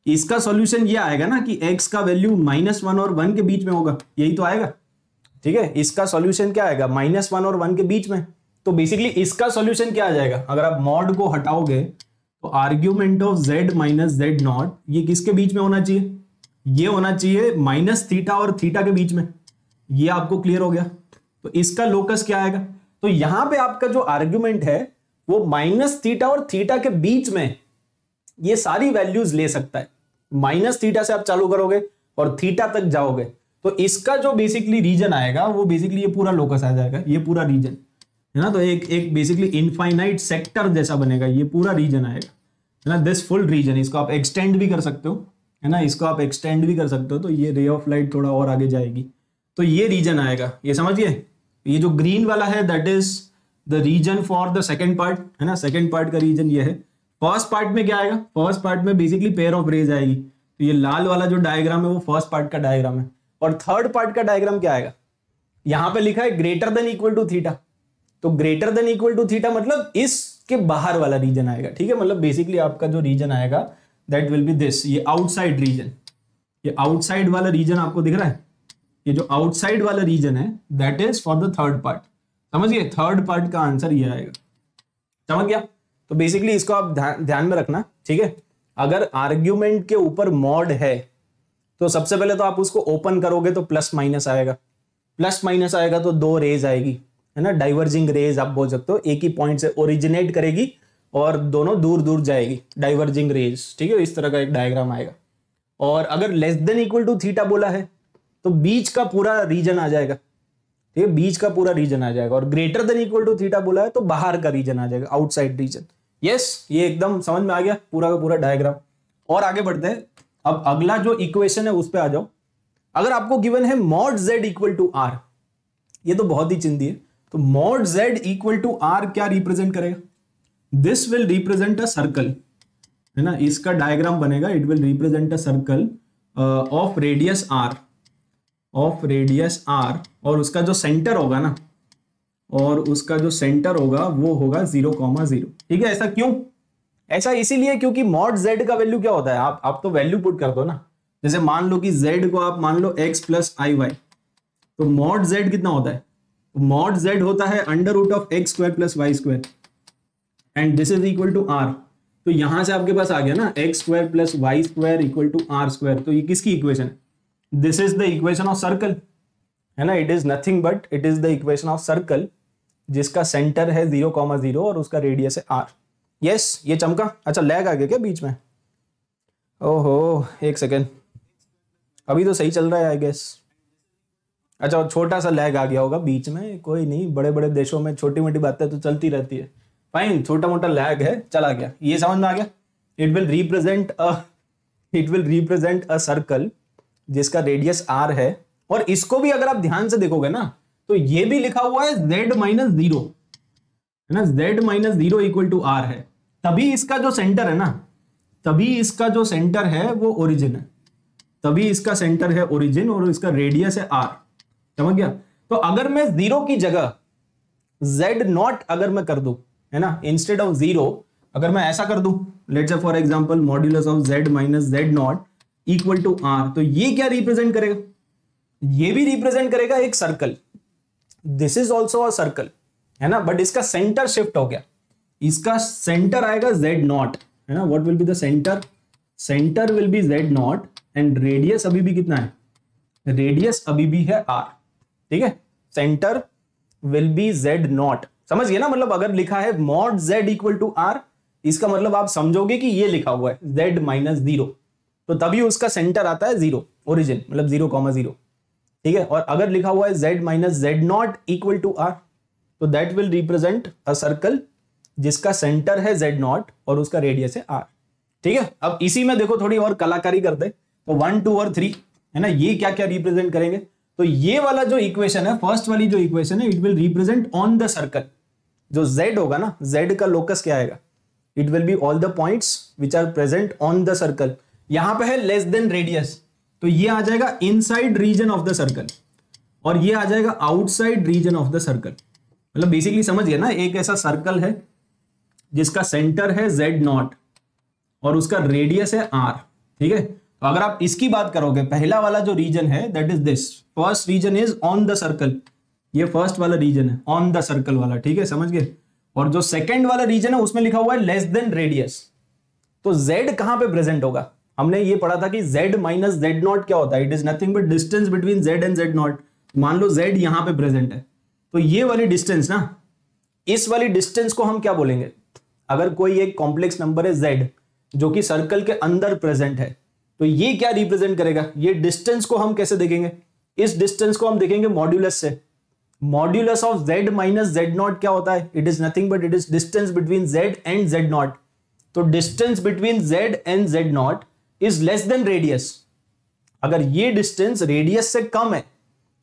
इसका सॉल्यूशन ये आएगा ना कि x का वैल्यू माइनस वन और वन के बीच में होगा। यही तो आएगा। ठीक है? इसका सॉल्यूशन क्या आएगा? माइनस वन और वन के बीच में। तो बेसिकली इसका सॉल्यूशन क्या आ जाएगा? अगर आप मॉड को हटाओगे तो argument of z minus Z naught ये किसके बीच में होना चाहिए? ये होना चाहिए माइनस थीटा और थीटा के बीच में। ये आपको क्लियर हो गया। तो इसका लोकस क्या आएगा? तो यहाँ पे आपका जो आर्ग्यूमेंट है, वो माइनस थीटा और थीटा के बीच में ये सारी वैल्यूज़ ले सकता है। माइनस थीटा से आप चालू करोगे और थीटा तक जाओगे। तो इसका जो बेसिकली रीजन आएगा, वो बेसिकली ये पूरा लोकस आ जाएगा, ये पूरा रीजन है ना? तो एक एक बेसिकली इनफाइनाइट सेक्टर जैसा बनेगा, ये पूरा रीजन आएगा। है ना? दिस फुल रीजन इसको आप एक्सटेंड भी कर सकते हो। है ना? इसको आप एक्सटेंड भी कर सकते हो तो ये रे ऑफ़ लाइट थोड़ा और आगे जाएगी। तो ये रीजन आएगा। ये समझिए ये जो ग्रीन वाला है that is the region for the second part है ना? सेकेंड पार्ट का रीजन ये है। फ़र्स्ट पार्ट में क्या आएगा? फ़र्स्ट पार्ट में बेसिकली पेयर ऑफ़ रेज आएगी। तो ये लाल वाला जो डायग्राम है, वो फ़र्स्ट पार्ट का डायग्राम है। और थर्ड पार्ट का डायग्राम क्या आएगा? यहाँ पे लिखा है greater than equal to theta तो greater than equal to theta मतलब इसके बाहर वाला रीजन आएगा, ठीक है? मतलब बेसिकली आपका जो रीजन आएगा दैट विल बी दिस ये आउटसाइड रीजन ये आउटसाइड वाला रीजन आपको दिख रहा है? ये जो आउटसाइड वाला रीजन है that is for the third part समझिए थर्ड पार्ट का आंसर ये आएगा। समझ गया? तो बेसिकली इसको आप ध्यान में रखना, ठीक है? अगर आर्ग्यूमेंट के ऊपर मॉड है तो सबसे पहले तो आप उसको ओपन करोगे तो प्लस माइनस आएगा। प्लस माइनस आएगा तो दो रेज आएगी। है ना? डाइवर्जिंग रेज आप बोल सकते हो, एक ही पॉइंट से ओरिजिनेट करेगी और दोनों दूर दूर जाएगी। डाइवर्जिंग रेज ठीक है? इस तरह का एक डायग्राम आएगा। और अगर less than equal to theta बोला है तो बीच का पूरा रीजन आ जाएगा। ठीक है? बीच का पूरा रीजन आ जाएगा। और greater than equal to theta बोला है तो बाहर का रीजन आ जाएगा आउटसाइड रीजन यस ये एकदम समझ में आ गया, पूरा का पूरा डायग्राम और आगे बढ़ते हैं। अब अगला जो इक्वेशन है, उस पर आ जाओ। अगर आपको गिवन है mod Z equal to R ये तो बहुत ही चिंती है। तो mod Z equal to R क्या रिप्रेजेंट करेगा? This will represent a circle है ना? इसका डायग्राम बनेगा it will represent a circle of radius R of radius R और उसका जो सेंटर होगा ना, और उसका जो सेंटर होगा, वो होगा ज़ीरो कॉमा ज़ीरो ठीक है? ऐसा क्यों? ऐसा इसीलिए क्योंकि मॉड जेड का वैल्यू क्या होता है? आप आप तो वैल्यू पुट कर दो ना। जैसे मान लो कि जेड को आप मान लो एक्स प्लस आई वाई तो मॉड जेड कितना होता है? मॉड जेड होता है under root of x square plus y square and this is equal to R तो यहाँ से आपके पास आ गया ना x square plus y square equal to R square तो ये किसकी इक्वेशन है? This is the equation of circle है ना? It is nothing but it is the equation of circle जिसका सेंटर है ज़ीरो कॉमा ज़ीरो और उसका रेडियस है आर यस yes, ये चमका? अच्छा लैग आ गया क्या बीच में? ओहो एक सेकेंड अभी तो सही चल रहा है आई गेस अच्छा छोटा सा लैग आ गया होगा बीच में, कोई नहीं बड़े बड़े देशों में छोटी मोटी बातें तो चलती रहती है। फाइन छोटा मोटा लैग है, चला गया। ये समझ में आ गया? It will represent a it will represent a circle जिसका रेडियस आर है, और इसको भी अगर आप ध्यान से देखोगे ना तो ये भी लिखा हुआ है जेड माइनस ज़ीरो है ना? Z minus zero equal to R है। तभी इसका जो सेंटर है ना, तभी इसका जो सेंटर है वो ओरिजिन है। तभी इसका सेंटर है ओरिजिन और इसका रेडियस है आर समझ गया? तो अगर मैं ज़ीरो की जगह z नॉट अगर मैं कर दू, है ना? इंस्टेड ऑफ़ ज़ीरो अगर मैं ऐसा कर दू let say for example modulus of z minus Z naught equal to R तो ये क्या रिप्रेजेंट करेगा? ये भी रिप्रेजेंट करेगा एक circle this is also a circle है ना? बट इसका सेंटर शिफ्ट हो गया. इसका सेंटर आएगा जेड नॉट है ना? What will be the centre centre will be Z naught and radius अभी भी कितना है? रेडियस अभी भी है आर ठीक है? Centre will be Z naught समझिए ना मतलब अगर लिखा है mod Z equal to R इसका मतलब आप समझोगे कि ये लिखा हुआ है जेड माइनस ज़ीरो तो तभी उसका सेंटर आता है ज़ीरो ओरिजिन मतलब ज़ीरो कॉमा ज़ीरो ठीक है? और अगर लिखा हुआ है Z minus Z naught equal to R तो that will represent a circle जिसका सेंटर है जेड नॉट और उसका रेडियस है आर ठीक है? अब इसी में देखो, थोड़ी और कलाकारी करते तो वन टू और थ्री है ना? ये क्या क्या रिप्रेजेंट करेंगे? तो ये वाला जो इक्वेशन है फ़र्स्ट वाली जो इक्वेशन है it will represent on the circle जो z होगा ना, z का लोकस क्या आएगा? It will be all the points which are present on the circle यहाँ पे है लेस देन रेडियस तो ये आ जाएगा inside region of the circle और ये आ जाएगा outside region of the circle मतलब बेसिकली समझिए ना, एक ऐसा सर्कल है जिसका सेंटर है जेड नॉट और उसका रेडियस है आर ठीक है? तो अगर आप इसकी बात करोगे, पहला वाला जो रीजन है that is this first region is on the circle ये फ़र्स्ट वाला रीजन है ऑन द सर्कल वाला, ठीक है, समझ गए? और जो सेकेंड वाला रीजन है, उसमें लिखा हुआ है लेस देन रेडियस तो जेड कहाँ पे प्रेजेंट होगा? हमने ये पढ़ा था कि z माइनस जेड नॉट क्या होता है? It is nothing but distance between z and Z naught मान लो z यहाँ पे प्रेजेंट है। तो ये वाली डिस्टेंस ना, इस वाली डिस्टेंस को हम क्या बोलेंगे? अगर कोई एक कॉम्प्लेक्स नंबर है z, जो कि सर्कल के अंदर प्रेजेंट है तो ये क्या रिप्रेजेंट करेगा? ये डिस्टेंस को हम कैसे देखेंगे? इस डिस्टेंस को हम देखेंगे मॉड्यूलस से। Modulus of z minus z naught क्या होता है? It is nothing but it is distance between z and z naught तो distance between z and z naught is less than radius अगर ये डिस्टेंस रेडियस से कम है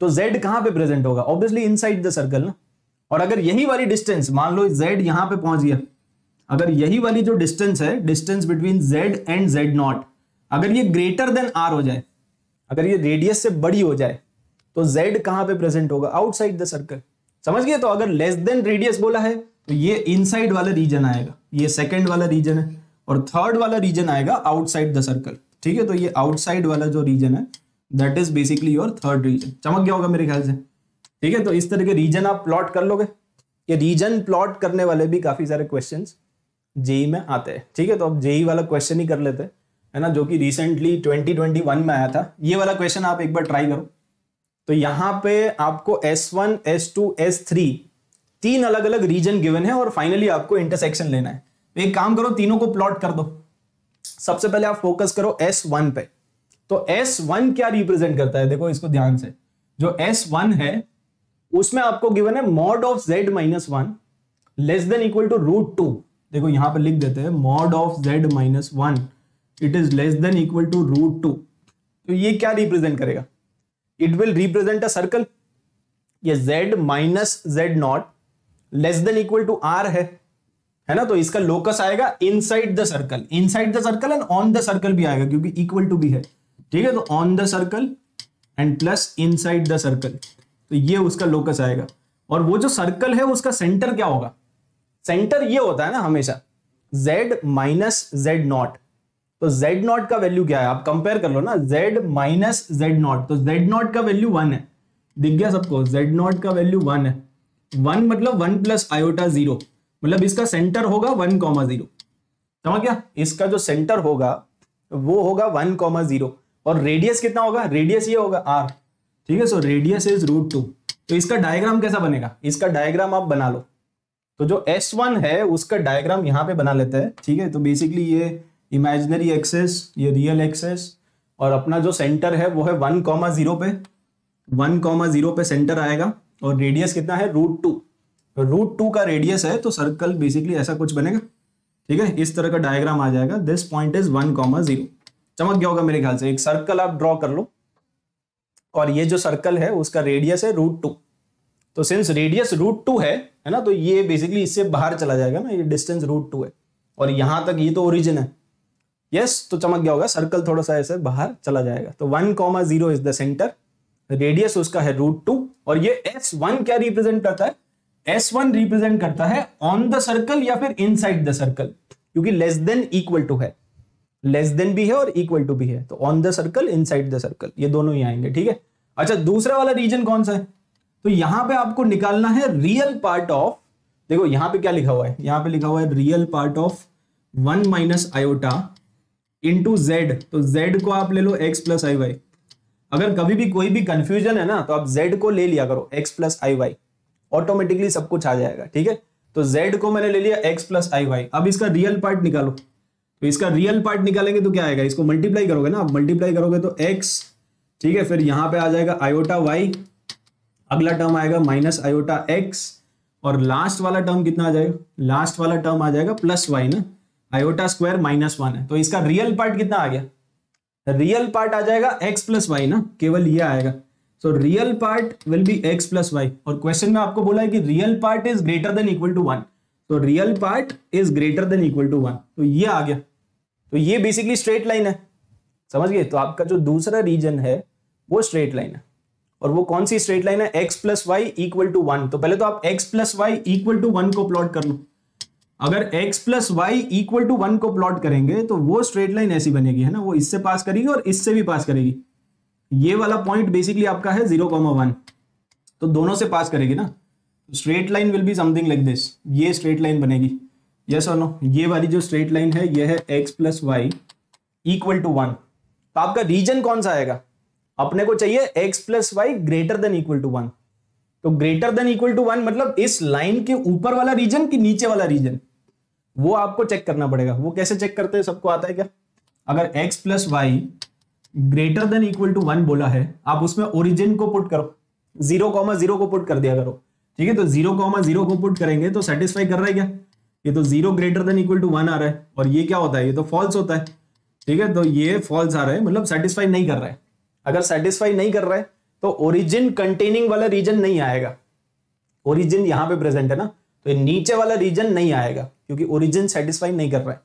तो z कहाँ पे प्रेजेंट होगा? ऑब्वियसली इनसाइड द सर्कल ना। और अगर यही वाली डिस्टेंस मान लो z यहाँ पे पहुँच गया। अगर यही वाली जो डिस्टेंस है distance between z and z naught अगर ये ग्रेटर देन आर हो जाए, अगर ये रेडियस से बड़ी हो जाए तो जेड कहाँ पे प्रेजेंट होगा? आउटसाइड द सर्कल समझ गए? तो अगर लेस देन रेडियस बोला है तो ये इनसाइड वाला रीजन आएगा। ये सेकेंड वाला रीजन है और थर्ड वाला रीजन आएगा आउटसाइड द सर्कल ठीक है? तो ये आउटसाइड वाला जो रीजन है that is basically your third region चमक गया होगा मेरे ख्याल से? ठीक है? तो इस तरह के रीजन आप प्लॉट कर लोगे। ये रीजन प्लॉट करने वाले भी काफ़ी सारे क्वेश्चन जेई में आते हैं। ठीक है? तो अब जेई वाला क्वेश्चन ही कर लेते हैं। है ना जो कि रिसेंटली 2021 में आया था। ये वाला क्वेश्चन आप एक बार ट्राई करो। तो यहाँ पे आपको S1, S2, S3 तीन अलग अलग रीजन गिवन है और फाइनली आपको इंटरसेक्शन लेना है। तो एक काम करो तीनों को प्लॉट कर दो। सबसे पहले आप फोकस करो S1 पे। तो S1 क्या रिप्रेजेंट करता है? देखो इसको ध्यान से। जो S1 है उसमें आपको गिवन है mod of z minus one less than equal to root two देखो यहाँ पर लिख देते हैं mod of z minus one it is less than equal to root two तो ये क्या रिप्रेजेंट करेगा? It will represent a circle ये z minus z naught less than equal to r है। है ना? तो इसका लोकस आएगा inside the circle inside the circle and on the circle भी आएगा क्योंकि इक्वल टू भी है। ठीक है? तो on the circle and plus inside the circle तो ये उसका लोकस आएगा। और वो जो सर्कल है, उसका सेंटर क्या होगा? सेंटर ये होता है ना हमेशा। z माइनस जेड नॉट तो z नॉट का वैल्यू क्या है? आप कंपेयर कर लो ना, z माइनस जेड नॉट तो z नॉट का वैल्यू वन है। दिख गया सबको? Z नॉट का वैल्यू वन है। वन मतलब वन प्लस आयोटा ज़ीरो मतलब इसका सेंटर होगा वन कॉमा ज़ीरो गया? इसका जो सेंटर होगा, वो होगा वन कॉमा ज़ीरो और रेडियस कितना होगा? रेडियस ये होगा आर ठीक है? So radius is root two तो इसका डायग्राम कैसा बनेगा? इसका डायग्राम आप बना लो। तो जो S1 है, उसका डायग्राम यहाँ पे बना लेते हैं। ठीक है? तो बेसिकली ये इमेजिनरी एक्सेस, ये रियल एक्सेस और अपना जो सेंटर है, वो है वन कॉमा ज़ीरो पे। वन कॉमा ज़ीरो पे सेंटर आएगा, और रेडियस कितना है? रूट टू रूट टू का रेडियस है तो सर्कल बेसिकली ऐसा कुछ बनेगा। ठीक है? इस तरह का डायग्राम आ जाएगा। This point is one comma zero चमक गया होगा मेरे ख्याल से। एक सर्कल आप ड्रॉ कर लो। और ये जो सर्कल है, उसका रेडियस है रूट टू तो सिंस रेडियस रूट टू है है ना तो ये बेसिकली इससे बाहर चला जाएगा ना, ये डिस्टेंस रूट टू है। और यहाँ तक ये तो ओरिजिन है। यस तो चमक गया होगा सर्कल थोड़ा सा ऐसे बाहर चला जाएगा। तो one comma zero is the centre radius उसका है रूट टू और ये एस वन क्या रिप्रेजेंट करता है? एस वन रिप्रेजेंट करता है ऑन द सर्कल या फिर इन साइड द सर्कल क्योंकि लेस देन इक्वल टू है। लेस देन भी है और इक्वल टू भी है तो on the circle inside the circle ये दोनों ही आएँगे, ठीक है? अच्छा दूसरा वाला रीजन कौन सा है? तो यहाँ पे आपको निकालना है रियल पार्ट ऑफ़ देखो यहाँ पे क्या लिखा हुआ है? यहाँ पे लिखा हुआ है real part of one minus iota into z तो जेड को आप ले लो एक्स प्लस आई वाई अगर कभी भी कोई भी कंफ्यूजन है ना तो आप जेड को ले लिया करो x plus i y automatically सब कुछ आ जाएगा, ठीक है? तो जेड को मैंने ले लिया x प्लस आई वाई अब इसका रियल पार्ट निकालो। तो इसका रियल पार्ट निकालेंगे तो क्या आएगा? इसको मल्टीप्लाई करोगे ना? आप मल्टीप्लाई करोगे तो एक्स ठीक है? फिर यहाँ पे आ जाएगा आयोटा वाई अगला टर्म आएगा माइनस आयोटा एक्स और लास्ट वाला टर्म कितना आ जाएगा? लास्ट वाला टर्म आ जाएगा प्लस वाई ना? आयोटा स्क्वायर माइनस वन है। तो इसका रियल पार्ट कितना आ गया? रियल पार्ट आ जाएगा एक्स प्लस वाई ना? केवल ये आएगा। So real part will be x plus y और क्वेश्चन में आपको बोला है कि real part is greater than equal to one तो real part is greater than equal to one तो ये आ गया। तो ये बेसिकली स्ट्रेट लाइन है। समझ गए? तो आपका जो दूसरा रीजन है, वो स्ट्रेट लाइन है। और वो कौन सी स्ट्रेट लाइन है? X plus y equal to one तो पहले तो आप x plus y equal to one को प्लॉट कर लो। अगर x plus y equal to one को प्लॉट करेंगे तो वो स्ट्रेट लाइन ऐसी बनेगी, है ना? वो इससे पास करेगी और इससे भी पास करेगी। ये वाला पॉइंट बेसिकली आपका है ज़ीरो कॉमा वन तो दोनों से पास करेगी ना? Straight line will be something like this ये स्ट्रेट लाइन बनेगी। यस और नो ये वाली जो स्ट्रेट लाइन है, ये है x plus y equal to one तो आपका रीजन कौन सा आएगा? अपने को चाहिए x plus y greater than equal to one तो greater than equal to one मतलब इस लाइन के ऊपर वाला रीजन कि नीचे वाला रीजन वो आपको चेक करना पड़ेगा। वो कैसे चेक करते हैं, सबको आता है क्या? अगर x plus y greater than equal to one बोला है, आप उसमें ओरिजिन को पुट करो। ज़ीरो कॉमा ज़ीरो को पुट कर दिया करो। ठीक है तो ज़ीरो कॉमा ज़ीरो को पुट करेंगे तो सेटिस्फाई कर रहा है क्या? ये तो zero greater than equal to one आ रहा है। और ये क्या होता है? ये तो फॉल्स होता है। ठीक है तो ये फॉल्स आ रहा है। मतलब सेटिस्फाई नहीं कर रहा है। अगर सेटिस्फाई नहीं कर रहा है तो ओरिजिन कंटेनिंग वाला रीजन नहीं आएगा। ओरिजिन यहाँ पे प्रेजेंट है ना। तो नीचे वाला रीजन नहीं आएगा, क्योंकि ओरिजिन सेटिस्फाई नहीं कर रहा है।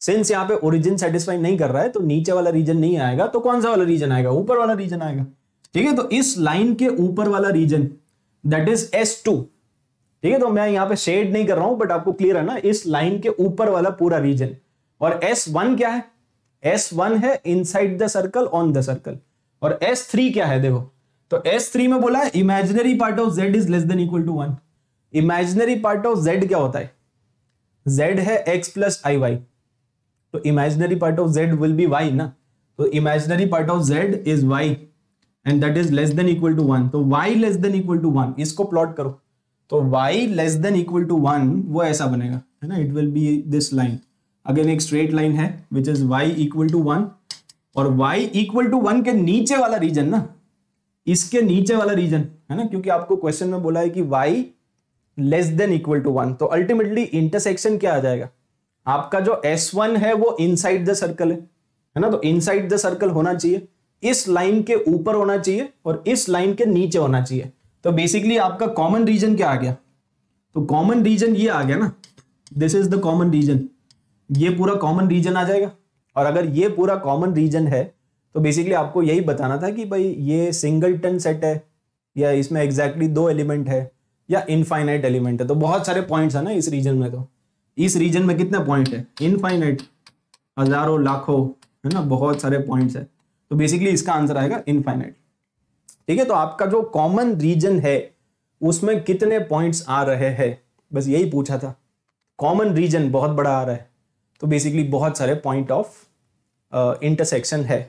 सिंस यहाँ पे ओरिजिन सेटिस्फाई नहीं कर रहा है तो नीचे वाला रीजन नहीं आएगा तो कौन सा वाला रीजन आएगा? ऊपर वाला रीजन आएगा। ठीक है? तो इस लाइन के ऊपर वाला region that is S two ठीक है? तो मैं यहाँ पे शेड नहीं कर रहा हूँ बट आपको क्लियर है ना, इस लाइन के ऊपर वाला पूरा रीजन और एस वन क्या है? एस वन है inside the circle on the circle और एस थ्री क्या है? देखो तो एस थ्री में बोला है imaginary part of z is less than equal to one imaginary part of z क्या होता है? जेड है एक्स प्लस आई वाई तो imaginary part of z will be y ना? तो imaginary part of z is y and that is less than equal to one तो y less than equal to one इसको plot करो। तो y less than equal to one वो ऐसा बनेगा, है ना? It will be this line again एक स्ट्रेट लाइन है which is y equal to one और वाई इक्वल टू वन के नीचे वाला रीजन ना? इसके नीचे वाला रीजन है ना? क्योंकि आपको क्वेश्चन में बोला है कि y less than equal to one तो अल्टीमेटली इंटरसेक्शन क्या आ जाएगा? आपका जो एस वन है, वो इनसाइड द सर्कल है है ना? तो इनसाइड द सर्कल होना चाहिए, इस लाइन के ऊपर होना चाहिए और इस लाइन के नीचे होना चाहिए। तो बेसिकली आपका कॉमन रीजन क्या आ गया? तो कॉमन रीजन ये आ गया ना? This is the common region ये पूरा कॉमन रीजन आ जाएगा। और अगर ये पूरा कॉमन रीजन है तो बेसिकली आपको यही बताना था कि भाई ये सिंगलटन सेट है या इसमें एग्जैक्टली exactly दो एलिमेंट है। या इनफाइनाइट एलिमेंट है। तो बहुत सारे पॉइंट्स है ना इस रीजन में तो। इस रीजन में कितने पॉइंट है? इनफाइनाइट हज़ारों, लाखों, है ना? बहुत सारे पॉइंट्स है। तो बेसिकली इसका आंसर आएगा इनफाइनाइट ठीक है? तो आपका जो कॉमन रीजन है, उसमें कितने पॉइंट्स आ रहे हैं? बस यही पूछा था। कॉमन रीजन बहुत बड़ा आ रहा है। तो बेसिकली बहुत सारे पॉइंट ऑफ़ इंटरसेक्शन है।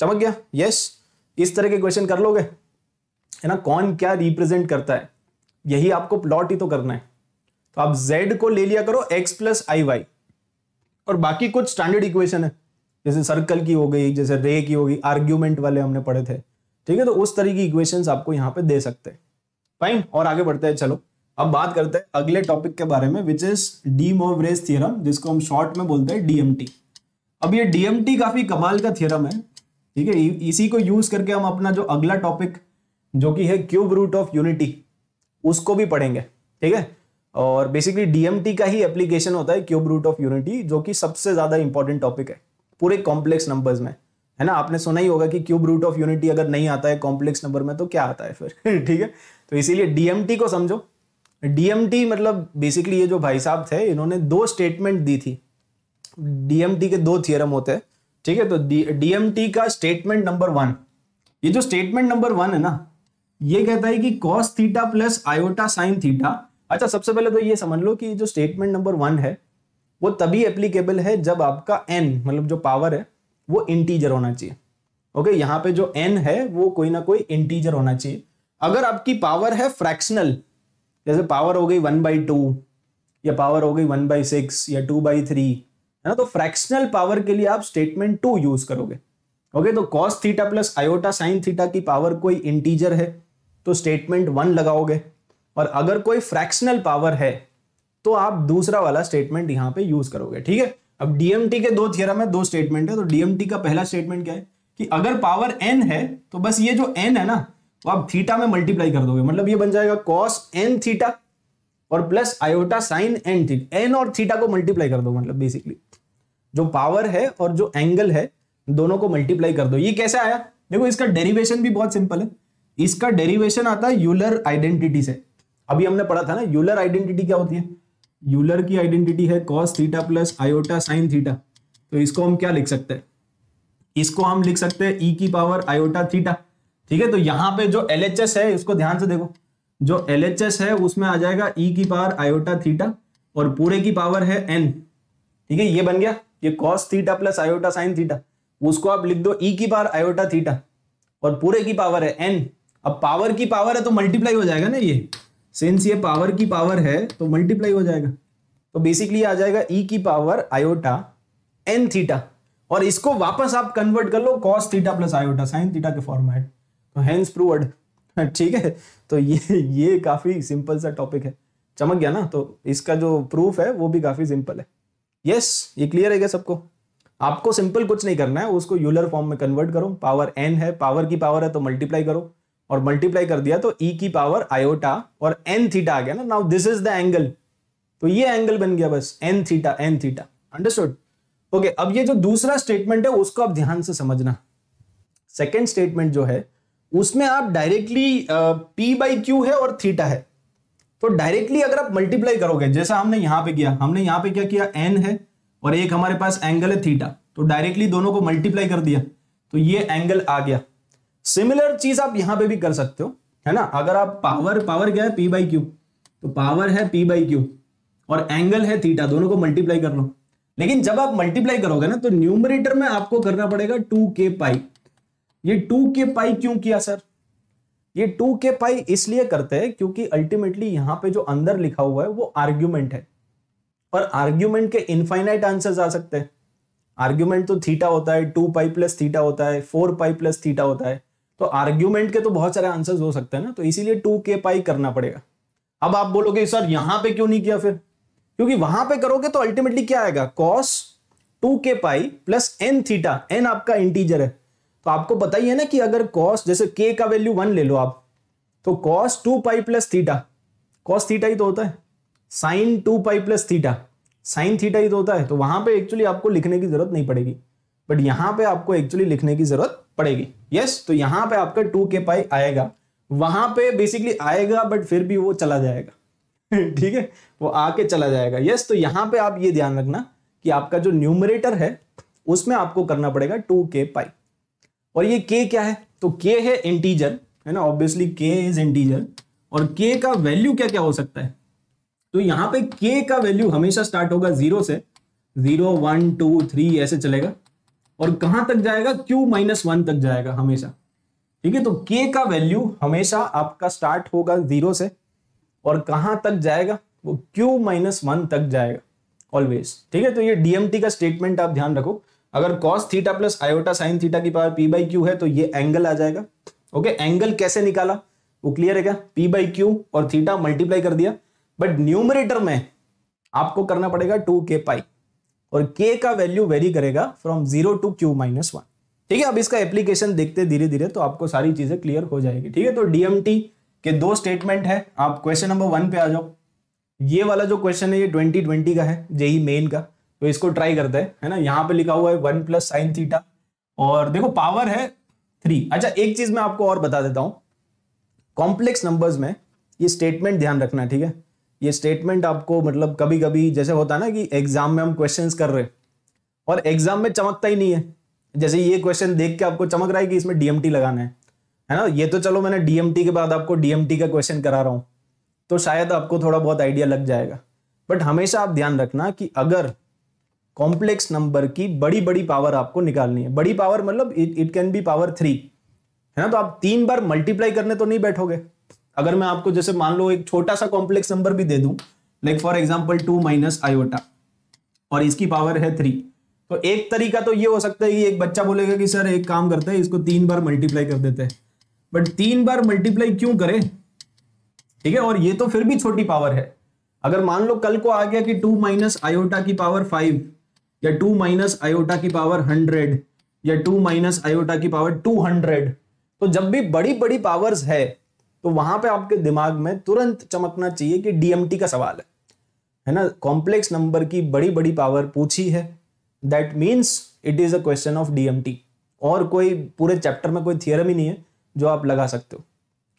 चमक गया? Yes yes. इस तरह के क्वेश्चन कर लोगे? है ना? कौन क्या रिप्रेजेंट करता है? यही आपको प्लॉट ही तो करना है। तो आप z को ले लिया करो, x प्लस आई वाई और बाकी कुछ स्टैंडर्ड इक्वेशन है। जैसे सर्कल की हो गई, जैसे रे की हो गई आर्ग्यूमेंट वाले हमने पढ़े थे। ठीक है तो उस तरह की इक्वेशन आपको यहाँ पे दे सकते हैं। फाइन और आगे बढ़ते हैं, चलो। अब बात करते हैं अगले टॉपिक के बारे में which is de Moivre's theorem जिसको हम शॉर्ट में बोलते हैं डीएमटी अब ये डीएमटी काफ़ी कमाल का थियरम है। ठीक है इसी को यूज़ करके हम अपना जो अगला टॉपिक जो कि है क्यूब रूट ऑफ़ यूनिटी उसको भी पढ़ेंगे, ठीक है? और बेसिकली डीएमटी का ही एप्लीकेशन होता है क्यूब रूट ऑफ़ यूनिटी जो कि सबसे ज़्यादा इंपॉर्टेंट टॉपिक है, पूरे कॉम्प्लेक्स नंबर्स में। है ना? आपने सुना ही होगा कि क्यूब रूट ऑफ़ यूनिटी अगर नहीं आता है कॉम्प्लेक्स नंबर में तो क्या आता है फिर? ठीक है? तो इसीलिए डीएमटी को समझो। डीएमटी मतलब बेसिकली ये जो भाई साहब थे, इन्होंने दो स्टेटमेंट दी थी। डीएमटी के दो थियरम होते हैं, ठीक है? तो डीएमटी का स्टेटमेंट नंबर वन ये जो स्टेटमेंट नंबर वन है ना ये कहता है कि cos theta plus iota sine theta अच्छा सबसे पहले तो ये समझ लो कि जो स्टेटमेंट नंबर वन है, वो तभी एप्लीकेबल है जब आपका एन मतलब जो पावर है, वो इंटीजर होना चाहिए। ओके यहाँ पे जो एन है, वो कोई ना कोई इंटीजर होना चाहिए। अगर आपकी पावर है फ्रैक्शनल जैसे पावर हो गई वन बाई टू या पावर हो गई वन बाई सिक्स या टू बाई थ्री है ना तो फ्रैक्शनल पावर के लिए आप स्टेटमेंट टू यूज़ करोगे। ओके तो cos theta plus iota sine theta की पावर कोई इंटीजर है? तो स्टेटमेंट वन लगाओगे। और अगर कोई फ्रैक्शनल पावर है तो आप दूसरा वाला स्टेटमेंट यहाँ पे यूज़ करोगे, ठीक है? अब डीएमटी के दो थियरम है, दो स्टेटमेंट है तो डीएमटी का पहला स्टेटमेंट क्या है? कि अगर पावर एन है तो बस ये जो एन है ना तो आप थीटा में मल्टीप्लाई कर दोगे। मतलब ये बन जाएगा कॉस एन थीटा और plus iota sine n theta n और थीटा को मल्टीप्लाई कर दो मतलब बेसिकली जो पावर है और जो एंगल है, दोनों को मल्टीप्लाई कर दो। ये कैसे आया? देखो, इसका डेरिवेशन भी बहुत सिंपल है। इसका डेरिवेशन आता है यूलर आइडेंटिटी से। अभी हमने पढ़ा था ना यूलर आइडेंटिटी क्या होती है? यूलर की आइडेंटिटी है cos theta plus iota sine theta तो इसको हम क्या लिख सकते हैं? इसको हम लिख सकते हैं ई e की पावर आयोटा थीटा ठीक है तो यहाँ पे जो एलएचएस है उसको ध्यान से देखो। जो एलएचएस है, उसमें आ जाएगा ई e की पावर आयोटा थीटा और पूरे की पावर है एन ठीक है, ये बन गया, ये cos theta plus iota sine theta उसको आप लिख दो ई e की पावर आयोटा थीटा और पूरे की पावर है एन अब पावर की पावर है तो मल्टीप्लाई हो जाएगा ना ये। सिंस ये पावर की पावर है तो मल्टीप्लाई हो जाएगा। तो बेसिकली आ जाएगा ई e की पावर आयोटा एन थीटा और इसको वापस आप कन्वर्ट कर लो cos theta plus iota sine theta के फॉर्मेट तो हैंस प्रूवर्ड ठीक है? तो ये ये काफ़ी सिंपल सा टॉपिक है। चमक गया ना? तो इसका जो प्रूफ है, वो भी काफ़ी सिंपल है। यस ये क्लियर है क्या सबको? आपको सिंपल कुछ नहीं करना है, उसको यूलर फॉर्म में कन्वर्ट करो। पावर एन है पावर की पावर है तो मल्टीप्लाई करो। और मल्टीप्लाई कर दिया तो ई e की पावर आयोटा और एन थीटा आ गया ना। Now this is the angle तो ये एंगल बन गया बस n theta n theta understood okay अब ये जो दूसरा स्टेटमेंट है, उसको आप ध्यान से समझना। सेकेंड स्टेटमेंट जो है, उसमें आप डायरेक्टली पी बाई क्यू है और थीटा है। तो डायरेक्टली अगर आप मल्टीप्लाई करोगे, जैसा हमने यहाँ पे किया, हमने यहाँ पे क्या किया? एन है और एक हमारे पास एंगल है थीटा तो डायरेक्टली दोनों को मल्टीप्लाई कर दिया। तो ये एंगल आ गया। सिमिलर चीज़ आप यहाँ पे भी कर सकते हो, है ना? अगर आप पावर पावर क्या है? पी बाई क्यू तो पावर है पी बाई क्यू और एंगल है थीटा दोनों को मल्टीप्लाई कर लो। लेकिन जब आप मल्टीप्लाई करोगे ना तो न्यूमरेटर में आपको करना पड़ेगा टू के पाई ये टू के पाई क्यों किया सर ये टू के पाई इसलिए करते हैं क्योंकि अल्टीमेटली यहाँ पे जो अंदर लिखा हुआ है, वो आर्ग्यूमेंट है। और आर्ग्यूमेंट के इनफाइनाइट आंसर्स आ सकते हैं। आर्ग्यूमेंट तो थीटा होता है टू पाई प्लस थीटा होता है फोर पाई प्लस थीटा होता है। तो आर्ग्यूमेंट के तो बहुत सारे आंसर्स हो सकते हैं ना तो इसीलिए टू के पाई करना पड़ेगा। अब आप बोलोगे, सर, यहाँ पे क्यों नहीं किया फिर? क्योंकि वहाँ पे करोगे तो अल्टीमेटली क्या आएगा? Cos two k pi plus n theta n आपका इंटीजर है। तो आपको पता ही है ना कि अगर कॉस जैसे के का वैल्यू वन ले लो आप तो cos two pi plus theta cos theta ही तो होता है। Sine two pi plus theta sine theta ही तो होता है। तो वहाँ पे एक्चुअली आपको लिखने की ज़रूरत नहीं पड़ेगी। बट यहाँ पे आपको एक्चुअली लिखने की ज़रूरत पड़ेगी। यस तो यहाँ पे आपका टू के पाई आएगा। वहाँ पे बेसिकली आएगा बट फिर भी वो चला जाएगा। ठीक है? वो आके चला जाएगा। यस तो यहाँ पे आप ये ध्यान रखना कि आपका जो न्यूमरेटर है, उसमें आपको करना पड़ेगा टू के पाई और ये के क्या है? तो के है इंटीजर है ना? ऑब्वियसली के इज़ इंटीजर और के का वैल्यू क्या क्या हो सकता है? तो यहाँ पे के का वैल्यू हमेशा स्टार्ट होगा ज़ीरो से। ज़ीरो वन टू थ्री ऐसे चलेगा। और कहाँ तक जाएगा? क्यू माइनस वन तक जाएगा हमेशा। ठीक है? तो के का वैल्यू हमेशा आपका स्टार्ट होगा ज़ीरो से। और कहाँ तक जाएगा? वो क्यू माइनस वन तक जाएगा ऑलवेज ठीक है? तो ये डीएमटी का स्टेटमेंट आप ध्यान रखो। अगर cos theta plus iota sine theta की पावर पी बाई क्यू है तो ये एंगल आ जाएगा। ओके एंगल कैसे निकाला? वो क्लियर है क्या? पी बाई क्यू और थीटा मल्टीप्लाई कर दिया। बट न्यूमरेटर में आपको करना पड़ेगा टू के पाई और के का वैल्यू वेरी करेगा from zero to Q minus one ठीक है, अब इसका एप्लीकेशन देखते धीरे धीरे तो आपको सारी चीज़ें क्लियर हो जाएगी। ठीक है तो डीएमटी के दो स्टेटमेंट है। आप क्वेश्चन नंबर वन पे आ जाओ। ये वाला जो क्वेश्चन है, ये ट्वेंटी ट्वेंटी का है, जेई मेन का। तो इसको ट्राई करते हैं, है ना? यहाँ पे लिखा हुआ है वन प्लस साइन थीटा और देखो पावर है थ्री अच्छा एक चीज़ मैं आपको और बता देता हूँ। कॉम्प्लेक्स नंबर्स में ये स्टेटमेंट ध्यान रखना, ठीक है? ये स्टेटमेंट आपको मतलब कभी कभी जैसे होता है ना कि एग्ज़ाम में हम क्वेश्चंस कर रहे और एग्ज़ाम में चमकता ही नहीं है। जैसे ये क्वेश्चन देख के आपको चमक रहा है कि इसमें डीएमटी लगाना है है ना? ये तो चलो मैंने डीएमटी के बाद आपको डीएमटी का क्वेश्चन करा रहा हूँ तो शायद आपको थोड़ा बहुत आइडिया लग जाएगा। बट हमेशा आप ध्यान रखना कि अगर कॉम्प्लेक्स नंबर की बड़ी बड़ी पावर आपको निकालनी है, बड़ी पावर मतलब it can be power three है ना? तो आप तीन बार मल्टीप्लाई करने तो नहीं बैठोगे। अगर मैं आपको जैसे मान लो एक छोटा सा कॉम्प्लेक्स नंबर भी दे दूँ like for example two minus iota और इसकी पावर है थ्री तो एक तरीका तो ये हो सकता है कि एक बच्चा बोलेगा कि सर एक काम करते हैं, इसको तीन बार मल्टीप्लाई कर देते हैं। बट तीन बार मल्टीप्लाई क्यों करें? ठीक है, और ये तो फिर भी छोटी पावर है। अगर मान लो कल को आ गया कि टू माइनस आयोटा की पावर फाइव या टू माइनस आयोटा की पावर हंड्रेड या टू माइनस आयोटा की पावर टू हंड्रेड तो जब भी बड़ी बड़ी पावर्स है तो वहाँ पे आपके दिमाग में तुरंत चमकना चाहिए कि डीएमटी का सवाल है। है ना? कॉम्प्लेक्स नंबर की बड़ी बड़ी पावर पूछी है। That means it is a question of DMT और कोई पूरे चैप्टर में कोई थियरम ही नहीं है जो आप लगा सकते हो।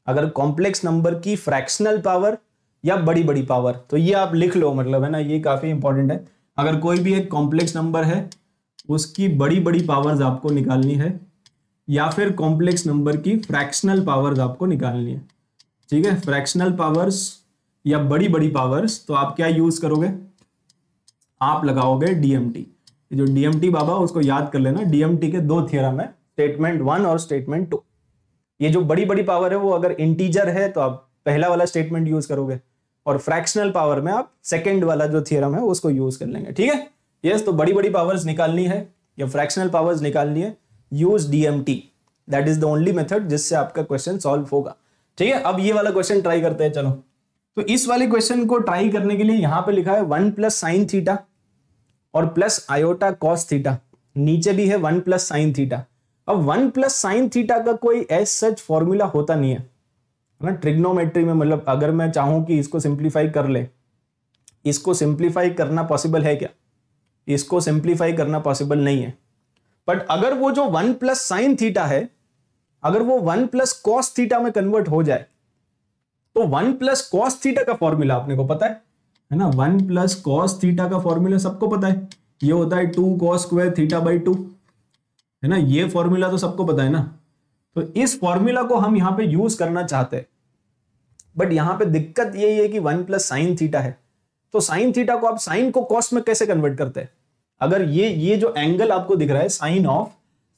अगर कॉम्प्लेक्स नंबर की फ्रैक्शनल पावर या बड़ी बड़ी पावर तो ये आप लिख लो मतलब है ना? ये काफ़ी इंपॉर्टेंट है। अगर कोई भी एक कॉम्प्लेक्स नंबर है, उसकी बड़ी बड़ी पावर्स आपको निकालनी है, या फिर कॉम्प्लेक्स नंबर की फ्रैक्शनल पावर्स आपको निकालनी है। ठीक है? फ्रैक्शनल पावर्स या बड़ी बड़ी पावर्स तो आप क्या यूज़ करोगे? आप लगाओगे डीएमटी जो डीएमटी बाबा, उसको याद कर लेना। डीएमटी के दो थियरम है स्टेटमेंट वन और स्टेटमेंट टू ये जो बड़ी बड़ी पावर है, वो अगर इंटीजर है तो आप पहला वाला स्टेटमेंट यूज़ करोगे। और फ्रैक्शनल पावर में आप सेकेंड वाला जो थियरम है, उसको यूज़ कर लेंगे। ठीक है? यस तो बड़ी बड़ी पावर्स निकालनी है, या फ्रैक्शनल पावर्स निकालनी है। Use DMT that is the only method जिससे आपका क्वेश्चन सॉल्व होगा। ठीक है, अब ये वाला क्वेश्चन ट्राई करते हैं, चलो। तो इस वाले क्वेश्चन को ट्राई करने के लिए यहाँ पे लिखा है वन प्लस साइन थीटा और प्लस आयोटा कॉस थीटा नीचे भी है वन प्लस साइन थीटा अब वन प्लस साइन थीटा का कोई एस सच फॉर्मूला होता नहीं है। ना ट्रिग्नोमेट्री में मतलब अगर मैं चाहूँ कि इसको सिंप्लीफाई कर ले, इसको सिंप्लीफाई करना पॉसिबल है क्या? इसको सिंप्लीफाई करना पॉसिबल नहीं है। बट अगर वो जो वन प्लस साइन थीटा है अगर वो वन प्लस कॉस थीटा में कन्वर्ट हो जाए तो वन प्लस कॉस थीटा का फॉर्मूला आपने को पता है? है ना? वन प्लस कॉस थीटा का फॉर्मूला सबको पता है। ये होता है two cos square theta by two. है ना? ये फॉर्मूला तो सबको पता है ना? तो इस फॉर्मूला को हम यहाँ पे यूज़ करना चाहते हैं। बट यहाँ पे दिक्कत यही है कि वन प्लस साइन थीटा है। तो साइन थीटा को आप साइन को कॉस में कैसे कन्वर्ट करते हैं? अगर ये ये जो एंगल आपको दिख रहा है, साइन ऑफ़,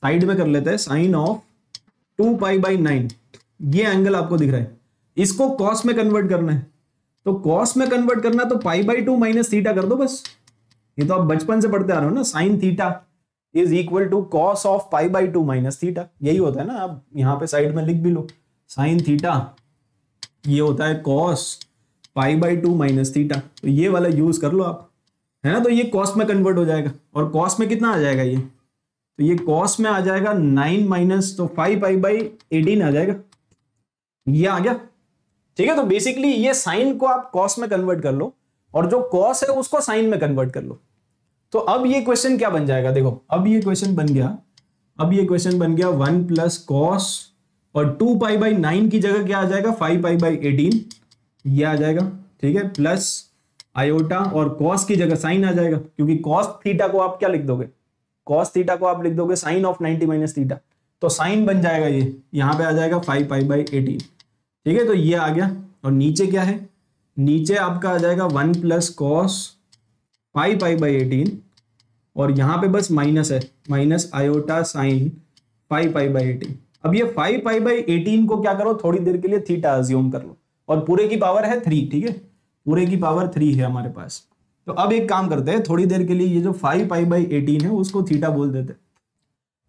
साइड में कर लेते हैं, sine of two pi by nine. ये एंगल आपको दिख रहा है। इसको कॉस में कन्वर्ट करना है। तो कॉस में कन्वर्ट करना तो pi by two minus theta कर दो बस। ये तो आप बचपन से पढ़ते आ रहे हो ना sine theta is equal to cos of pi by two minus theta यही होता है ना, आप यहाँ पे साइड में लिख भी लो। साइन थीटा ये होता है cos pi by two minus theta तो ये वाला यूज़ कर लो आप। है ना तो ये कॉस में कन्वर्ट हो जाएगा। और कॉस में कितना आ जाएगा ये? तो ये कॉस में आ जाएगा नाइन माइनस तो फाइव पाई बाई एटीन आ जाएगा। ये आ गया। ठीक है तो बेसिकली ये साइन को आप कॉस में कन्वर्ट कर लो और जो कॉस है उसको साइन में कन्वर्ट कर लो। तो अब ये क्वेश्चन क्या बन जाएगा? देखो, अब ये क्वेश्चन बन गया। अब ये क्वेश्चन बन गया वन प्लस कॉस और टू पाई बाई नाइन की जगह क्या आ जाएगा? फाइव पाई बाई एटीन ये आ जाएगा। ठीक है प्लस आयोटा और कॉस की जगह साइन आ जाएगा। क्योंकि कॉस थीटा को आप क्या लिख दोगे? कॉस थीटा को आप लिख दोगे sine of ninety minus theta तो साइन बन जाएगा ये। यहाँ पे आ जाएगा फाइव पाई बाई एटीन ठीक है तो ये आ गया। और नीचे क्या है? नीचे आपका आ जाएगा one plus cos five pi by eighteen और यहाँ पे बस माइनस है। Minus iota sine five pi by eighteen अब ये फाइव पाई बाई एटीन को क्या करो? थोड़ी देर के लिए थीटा अज्यूम कर लो। और पूरे की पावर है थ्री ठीक है? पूरे की पावर थ्री है हमारे पास। तो अब एक काम करते हैं, थोड़ी देर के लिए ये जो फाइव पाई बाई एटीन है, उसको थीटा बोल देते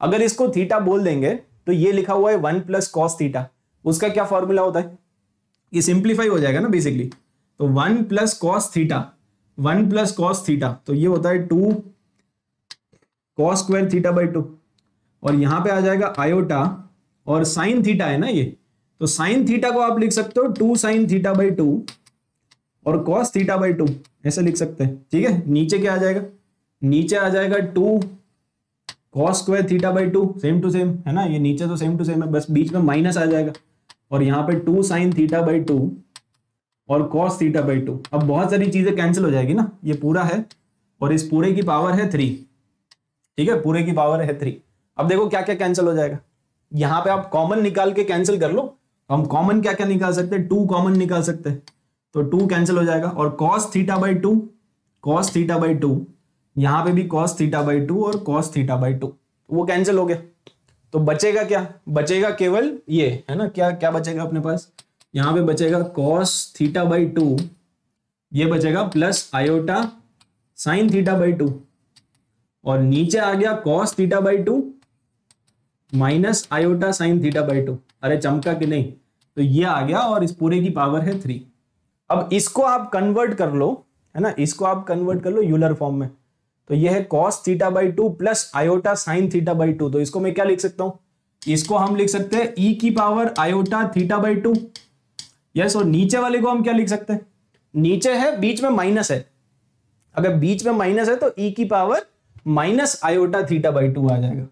अगर इसको थीटा बोल देंगे तो ये लिखा हुआ है वन प्लस कॉस थीटा उसका क्या फॉर्मूला होता है? ये सिंप्लीफाई हो जाएगा ना बेसिकली तो one plus cos theta one plus cos theta तो ये होता है two cos square theta by two और यहाँ पे आ जाएगा आयोटा और साइन थीटा है ना ये। तो साइन थीटा को आप लिख सकते हो two sine theta by two और कॉस थीटा बाई टू ऐसे लिख सकते हैं। ठीक है? नीचे क्या आ जाएगा? नीचे आ जाएगा two cos square theta by two same to same है ना? ये नीचे तो सेम टू सेम है, बस बीच में माइनस आ जाएगा। और यहाँ पे two sine theta by two और कॉस थीटा बाई टू अब बहुत सारी चीज़ें कैंसिल हो जाएगी ना? ये पूरा है और इस पूरे की पावर है थ्री ठीक है? पूरे की पावर है थ्री अब देखो क्या क्या कैंसिल हो जाएगा। यहाँ पे आप कॉमन निकाल के कैंसिल कर लो। हम कॉमन क्या क्या निकाल सकते हैं? टू कॉमन निकाल सकते हैं। तो टू कैंसिल हो जाएगा और cos theta by two cos theta by two यहाँ पे भी कॉस थीटा बाई टू और कॉस थीटा बाई टू वो कैंसिल हो गया। तो बचेगा क्या? बचेगा केवल ये, है ना? क्या क्या बचेगा अपने पास? यहाँ पे बचेगा कॉस थीटा बाई टू ये बचेगा plus iota sine theta by two और नीचे आ गया cos theta by two minus iota sine theta by two अरे चमका कि नहीं? तो ये आ गया और इस पूरे की पावर है थ्री अब इसको आप कन्वर्ट कर लो, है ना? इसको आप कन्वर्ट कर लो यूलर फॉर्म में। तो ये है cos theta by two plus iota sine theta by two तो इसको मैं क्या लिख सकता हूँ? इसको हम लिख सकते हैं ई e की power iota theta by two yes और नीचे वाले को हम क्या लिख सकते हैं? नीचे है, बीच में माइनस है। अगर बीच में माइनस है तो ई e की power minus iota theta by two आ जाएगा।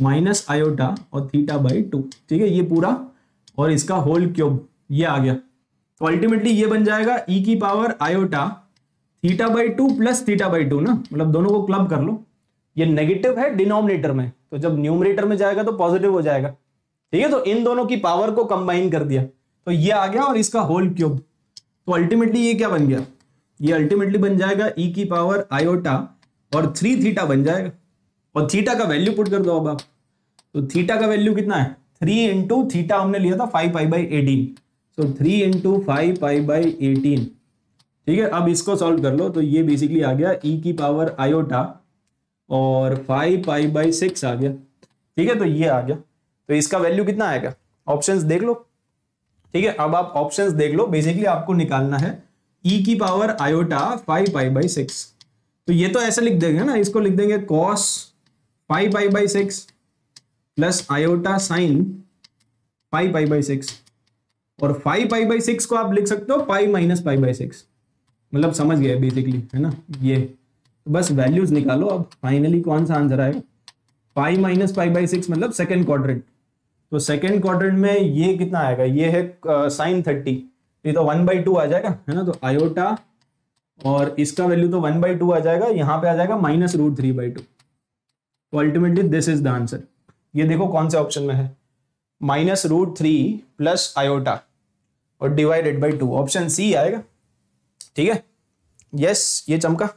माइनस आयोटा और थीटा बाई टू ठीक है, ये पूरा। और इसका होल क्यूब ये आ गया। तो अल्टीमेटली ये बन जाएगा ई e की power iota theta by two plus theta by two ना? मतलब दोनों को क्लब कर लो। ये नेगेटिव है डिनोमिनेटर में। तो जब न्यूमरेटर में जाएगा तो पॉजिटिव हो जाएगा। ठीक है? तो इन दोनों की पावर को कंबाइन कर दिया। तो ये आ गया और इसका होल क्यूब तो अल्टीमेटली ये क्या बन गया? ये अल्टीमेटली बन जाएगा ई e की पावर आयोटा और थ्री थीटा बन जाएगा। और थीटा का वैल्यू पुट कर दो अब आप। तो थीटा का वैल्यू कितना है? थ्री इंटू थीटा हमने लिया था five pi by eighteen so three into five pi by eighteen ठीक है, अब इसको सॉल्व कर लो तो ये बेसिकली आ गया ई e की पावर आयोटा और फाइव पाई बाई सिक्स आ गया। ठीक है तो ये आ गया। तो इसका वैल्यू कितना आएगा? ऑप्शंस देख लो। ठीक है, अब आप ऑप्शंस देख लो। बेसिकली आपको निकालना है ई e की power iota five pi by six तो ये तो ऐसे लिख देंगे ना, इसको लिख देंगे cos five pi by six plus iota sine five pi by six और फाइव पाई बाई सिक्स को आप लिख सकते हो five minus five by six मतलब समझ गए बेसिकली है ना? ये। तो बस वैल्यूज़ निकालो अब। फाइनली कौन सा आंसर आएगा? Five minus five by six मतलब सेकेंड क्वाड्रेंट तो सेकेंड क्वाड्रेंट में ये कितना आएगा? ये है साइन थर्टी ये तो वन बाई टू आ जाएगा, है ना? तो आयोटा और इसका वैल्यू तो वन बाई टू आ जाएगा। यहाँ पे आ जाएगा minus root three by two तो ultimately this is the answer ये देखो कौन से ऑप्शन में है। Minus root three plus iota और divided by two option C आएगा। ठीक है? यस ये चमका।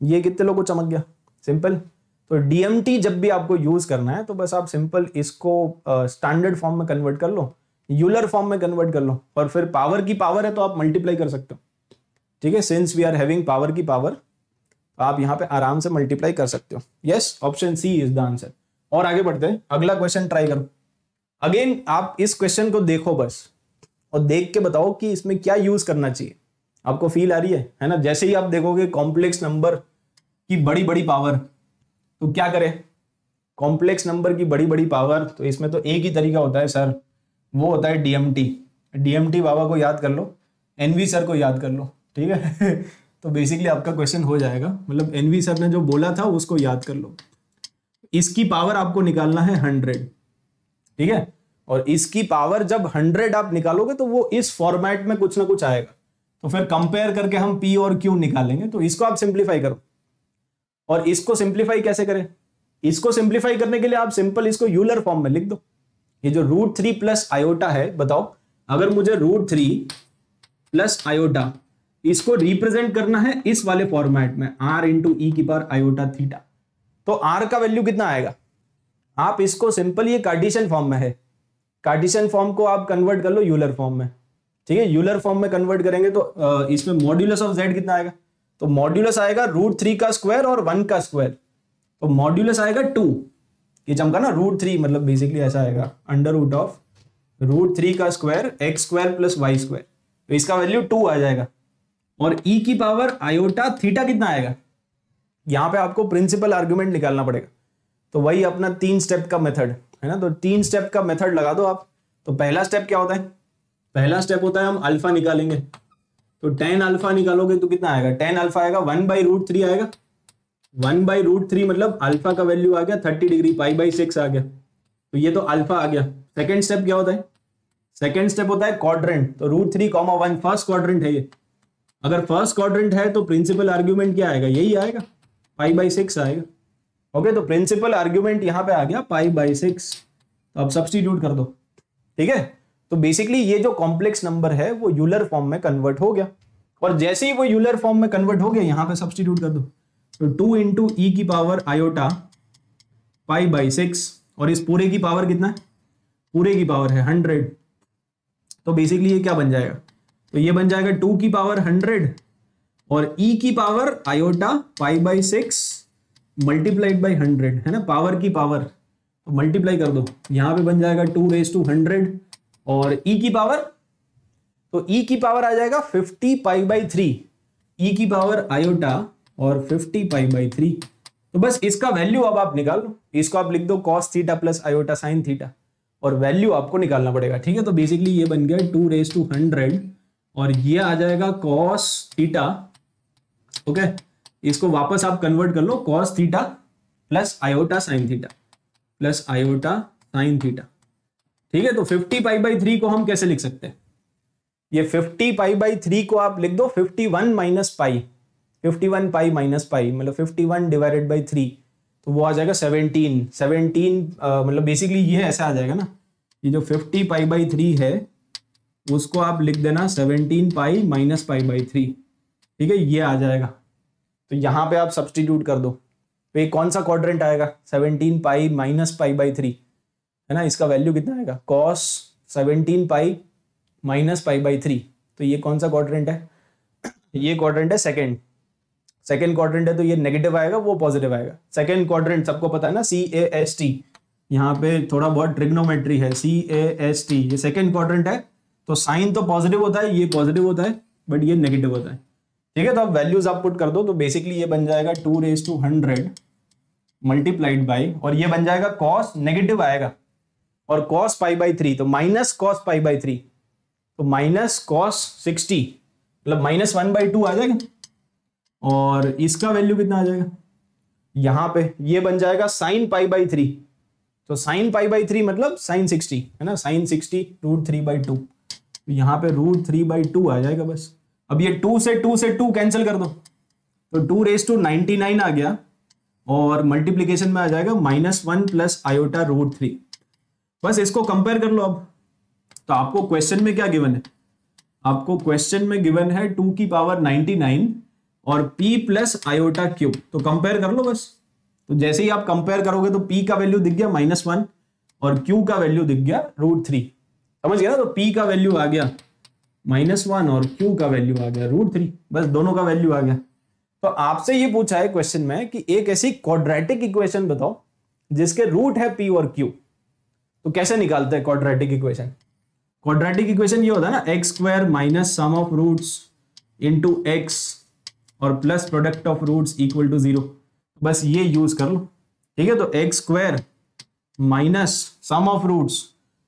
ये कितने लोगों को चमक गया? सिंपल तो डीएमटी जब भी आपको यूज़ करना है तो बस आप सिंपल इसको स्टैंडर्ड फॉर्म में कन्वर्ट कर लो यूलर फॉर्म में कन्वर्ट कर लो, और फिर पावर की पावर है तो आप मल्टीप्लाई कर सकते हो। ठीक है? Since we are having power की पावर आप यहाँ पे आराम से मल्टीप्लाई कर सकते हो। Yes option C is the answer और आगे बढ़ते हैं। अगला क्वेश्चन ट्राई करो। अगेन आप इस क्वेश्चन को देखो बस। और देख के बताओ कि इसमें क्या यूज़ करना चाहिए। आपको फील आ रही है? है ना? जैसे ही आप देखोगे कॉम्प्लेक्स नंबर की बड़ी बड़ी पावर तो क्या करें? कॉम्प्लेक्स नंबर की बड़ी बड़ी पावर तो इसमें तो एक ही तरीका होता है सर वो होता है डीएमटी डीएमटी बाबा को याद कर लो एनवी सर को याद कर लो, ठीक है? तो बेसिकली आपका क्वेश्चन हो जाएगा। मतलब एनवी सर ने जो बोला था, उसको याद कर लो। इसकी पावर आपको निकालना है हंड्रेड ठीक है? और इसकी पावर जब हंड्रेड आप निकालोगे तो वो इस फॉर्मेट में कुछ ना कुछ आएगा। तो फिर कंपेयर करके हम पी और क्यू निकालेंगे तो इसको आप सिंप्लीफाई करो। और इसको सिंप्लीफाई कैसे करें? इसको सिंप्लीफाई करने के लिए आप सिंपल इसको यूलर फॉर्म में लिख दो। ये जो रूट थ्री प्लस आयोटा है, बताओ, अगर मुझे रूट थ्री प्लस आयोटा इसको रिप्रेजेंट करना है इस वाले फॉर्मेट में आर इंटू ई की पावर आयोटा थीटा तो आर का वैल्यू कितना आएगा? आप इसको सिंपल ये कार्डिशन फॉर्म में है कार्डिशन फॉर्म को आप कन्वर्ट कर लो यूलर फॉर्म में। ठीक है? यूलर फॉर्म में कन्वर्ट करेंगे तो इसमें मॉड्यूलस ऑफ़ जेड कितना आएगा? तो मॉड्यूलस आएगा रूट थ्री का स्क्वायर और वन का स्क्वायर तो मॉड्यूलस आएगा टू ये चमका ना रूट थ्री मतलब बेसिकली ऐसा आएगा। Under root of root three का square x square plus y square तो इसका वैल्यू टू आ जाएगा। और ई e की पावर आयोटा थीटा कितना आएगा? यहाँ पे आपको प्रिंसिपल आर्ग्यूमेंट निकालना पड़ेगा। तो वही अपना तीन स्टेप का मेथड है ना? तो तीन स्टेप का मेथड लगा दो आप। तो पहला स्टेप क्या होता है? पहला स्टेप होता है हम अल्फ़ा निकालेंगे। तो टेन अल्फ़ा निकालोगे तो कितना आएगा? टेन अल्फ़ा आएगा वन बाई रूट थ्री आएगा। वन बाई रूट थ्री मतलब अल्फ़ा का वैल्यू आ गया thirty degree pi by six आ गया। तो ये तो अल्फ़ा आ गया। सेकेंड स्टेप क्या होता है? सेकेंड स्टेप होता है क्वाड्रेंट तो root three comma one first quadrant है ये। अगर फ़र्स्ट क्वाड्रेंट है तो प्रिंसिपल आर्ग्यूमेंट क्या आएगा? यही आएगा। पाई बाई सिक्स आएगा। ओके तो प्रिंसिपल आर्ग्यूमेंट यहाँ पे आ गया पाई बाई सिक्स तो अब सब्सटीट्यूट कर दो। ठीक है? तो बेसिकली ये जो कॉम्प्लेक्स नंबर है, वो यूलर फॉर्म में कन्वर्ट हो गया। और जैसे ही वो यूलर फॉर्म में कन्वर्ट हो गया, यहाँ पे सब्सटीट्यूट कर दो। तो टू इंटू ई की power iota pi by six और इस पूरे की पावर कितना है? पूरे की पावर है हंड्रेड तो बेसिकली ये क्या बन जाएगा? तो ये बन जाएगा टू की पावर हंड्रेड और ई e की power iota pi by six multiplied by hundred है ना? पावर की पावर तो मल्टीप्लाई कर दो। यहाँ पे बन जाएगा टू रेस टू हंड्रेड और ई e की पावर तो ई e की पावर आ जाएगा fifty pi by three e की पावर आयोटा और फिफ्टी पाई बाई थ्री तो बस इसका वैल्यू अब आप निकाल लो। इसको आप लिख दो cos theta plus iota sine theta और वैल्यू आपको निकालना पड़ेगा। ठीक है? तो बेसिकली ये बन गया टू रेस टू हंड्रेड और ये आ जाएगा कॉस थीटा ओके इसको वापस आप कन्वर्ट कर लो cos theta plus iota sine theta plus iota sine theta ठीक है तो 50 पाई बाई थ्री को हम कैसे लिख सकते हैं? ये 50 पाई बाई थ्री को आप लिख दो 51 माइनस पाई 51 पाई माइनस पाई मतलब 51 डिवाइडेड बाई थ्री तो वो आ जाएगा 17 17 मतलब बेसिकली ये ऐसा आ जाएगा ना ये जो 50 पाई बाई थ्री है, उसको आप लिख देना 17 pi minus pi by three ठीक है, ये आ जाएगा। तो यहाँ पे आप सब्सटीट्यूट कर दो। तो ये कौन सा क्वाड्रेंट आएगा? 17 pi minus pi by three है ना? इसका वैल्यू कितना आएगा? Cos seventeen pi minus pi by three तो ये कौन सा क्वाड्रेंट है? ये क्वाड्रेंट है सेकेंड सेकेंड क्वाड्रेंट है तो ये नेगेटिव आएगा, वो पॉजिटिव आएगा। सेकेंड क्वाड्रेंट सबको पता है ना? सी ए एस टी यहाँ पे थोड़ा बहुत ट्रिग्नोमेट्री है। सी ए एस टी ये सेकेंड क्वाड्रेंट है। तो साइन तो पॉजिटिव होता है, ये पॉजिटिव होता है बट ये नेगेटिव होता है। ठीक है तो अब वैल्यूज़ आप पुट कर दो तो बेसिकली ये बन जाएगा two raise two hundred multiplied by और ये बन जाएगा कॉस नेगेटिव आएगा, और कॉस पाई बाई थ्री तो minus cos pi by three तो माइनस कॉस सिक्सटी मतलब माइनस वन बाई टू आ जाएगा, और इसका वैल्यू कितना आ जाएगा? यहाँ पे, ये बन जाएगा साइन पाई बाई थ्री तो साइन पाई बाई थ्री मतलब साइन सिक्सटी है ना? Sine sixty root three by two यहाँ पे रूट थ्री बाई टू आ जाएगा बस। अब ये टू से टू से टू कैंसिल कर दो। तो two raise two ninety nine आ गया और मल्टीप्लीकेशन में आ जाएगा minus one plus iota root three बस इसको कंपेयर कर लो अब। तो आपको क्वेश्चन में क्या गिवन है? आपको क्वेश्चन में गिवन है टू की पावर 99 और p प्लस आयोटा क्यूब तो कंपेयर कर लो बस। तो जैसे ही आप कंपेयर करोगे तो p का वैल्यू दिख गया माइनस वन और q का वैल्यू दिख गया रूट थ्री समझ गया ना? तो p का वैल्यू आ गया। माइनस वन और क्यू का वैल्यू आ गया रूट थ्री बस दोनों का वैल्यू आ गया। तो आपसे ये पूछा है क्वेश्चन में कि एक ऐसी क्वाड्रेटिक इक्वेशन बताओ, जिसके रूट है p और q तो कैसे निकालते हैं क्वाड्रेटिक इक्वेशन क्वाड्रेटिक इक्वेशन ये होता है ना x square minus sum of roots into x और plus product of roots equal to zero बस ये यूज़ कर लो। ठीक है तो x square minus sum of roots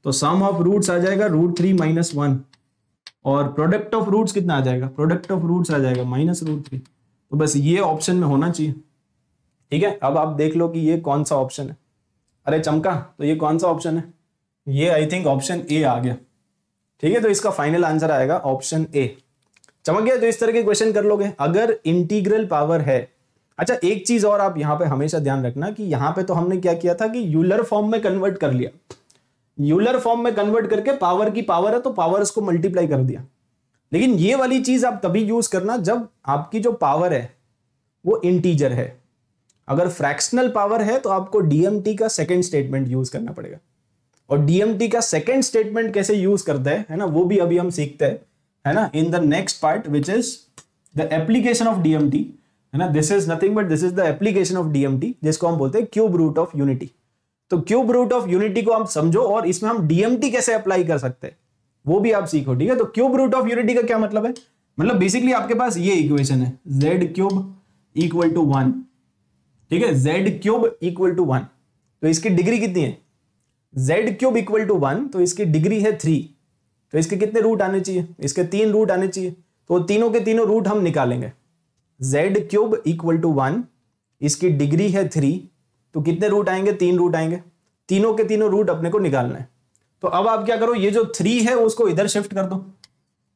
तो सम ऑफ़ रूट्स आ जाएगा रूट थ्री माइनस वन और प्रोडक्ट ऑफ़ रूट्स कितना आ जाएगा? प्रोडक्ट ऑफ़ रूट्स आ जाएगा माइनस रूट थ्री तो बस ये ऑप्शन में होना चाहिए। ठीक है? अब आप देख लो कि ये कौन सा ऑप्शन है। अरे चमका तो ये कौन सा ऑप्शन है? ये आई थिंक ऑप्शन ए आ गया। ठीक है? तो इसका फाइनल आंसर आएगा ऑप्शन ए चमक गया? तो इस तरह के क्वेश्चन कर लोगे। अगर इंटीग्रल पावर है अच्छा एक चीज़ और आप यहाँ पे हमेशा ध्यान रखना कि यहाँ पे तो हमने क्या किया था कि यूलर फॉर्म में कन्वर्ट कर लिया। यूलर फॉर्म में कन्वर्ट करके पावर की पावर है तो पावर को मल्टीप्लाई कर दिया। लेकिन ये वाली चीज़ आप तभी यूज़ करना जब आपकी जो पावर है, वो इंटीजर है। अगर फ्रैक्शनल पावर है तो आपको डीएमटी का सेकेंड स्टेटमेंट यूज़ करना पड़ेगा। और डीएमटी का सेकेंड स्टेटमेंट कैसे यूज़ करते हैं, है ना, वो भी अभी हम सीखते हैं, है ना in the next part which is the application of DMT है ना this is nothing but this is the application of DMT जिसको हम बोलते हैं क्यूब रूट ऑफ़ यूनिटी तो क्यूब रूट ऑफ़ यूनिटी को आप समझो और इसमें हम डीएमटी कैसे अप्लाई कर सकते हैं? वो भी आप सीखो, ठीक है? तो क्यूब रूट ऑफ़ यूनिटी का क्या मतलब है? मतलब बेसिकली आपके पास ये इक्वेशन है Z cube equal to one ठीक है? Z cube equal to one तो इसकी डिग्री कितनी है? Z cube equal to one तो इसकी डिग्री है थ्री तो इसके कितने रूट आने चाहिए? इसके तीन रूट आने चाहिए तो तीनों के तीनों रूट हम निकालेंगे। Z cube equal to one इसकी डिग्री है थ्री तो कितने रूट आएँगे? तीन रूट आएँगे। तीनों के तीनों रूट अपने को निकालना है। तो अब आप क्या करो? ये जो थ्री है, उसको इधर शिफ्ट कर दो।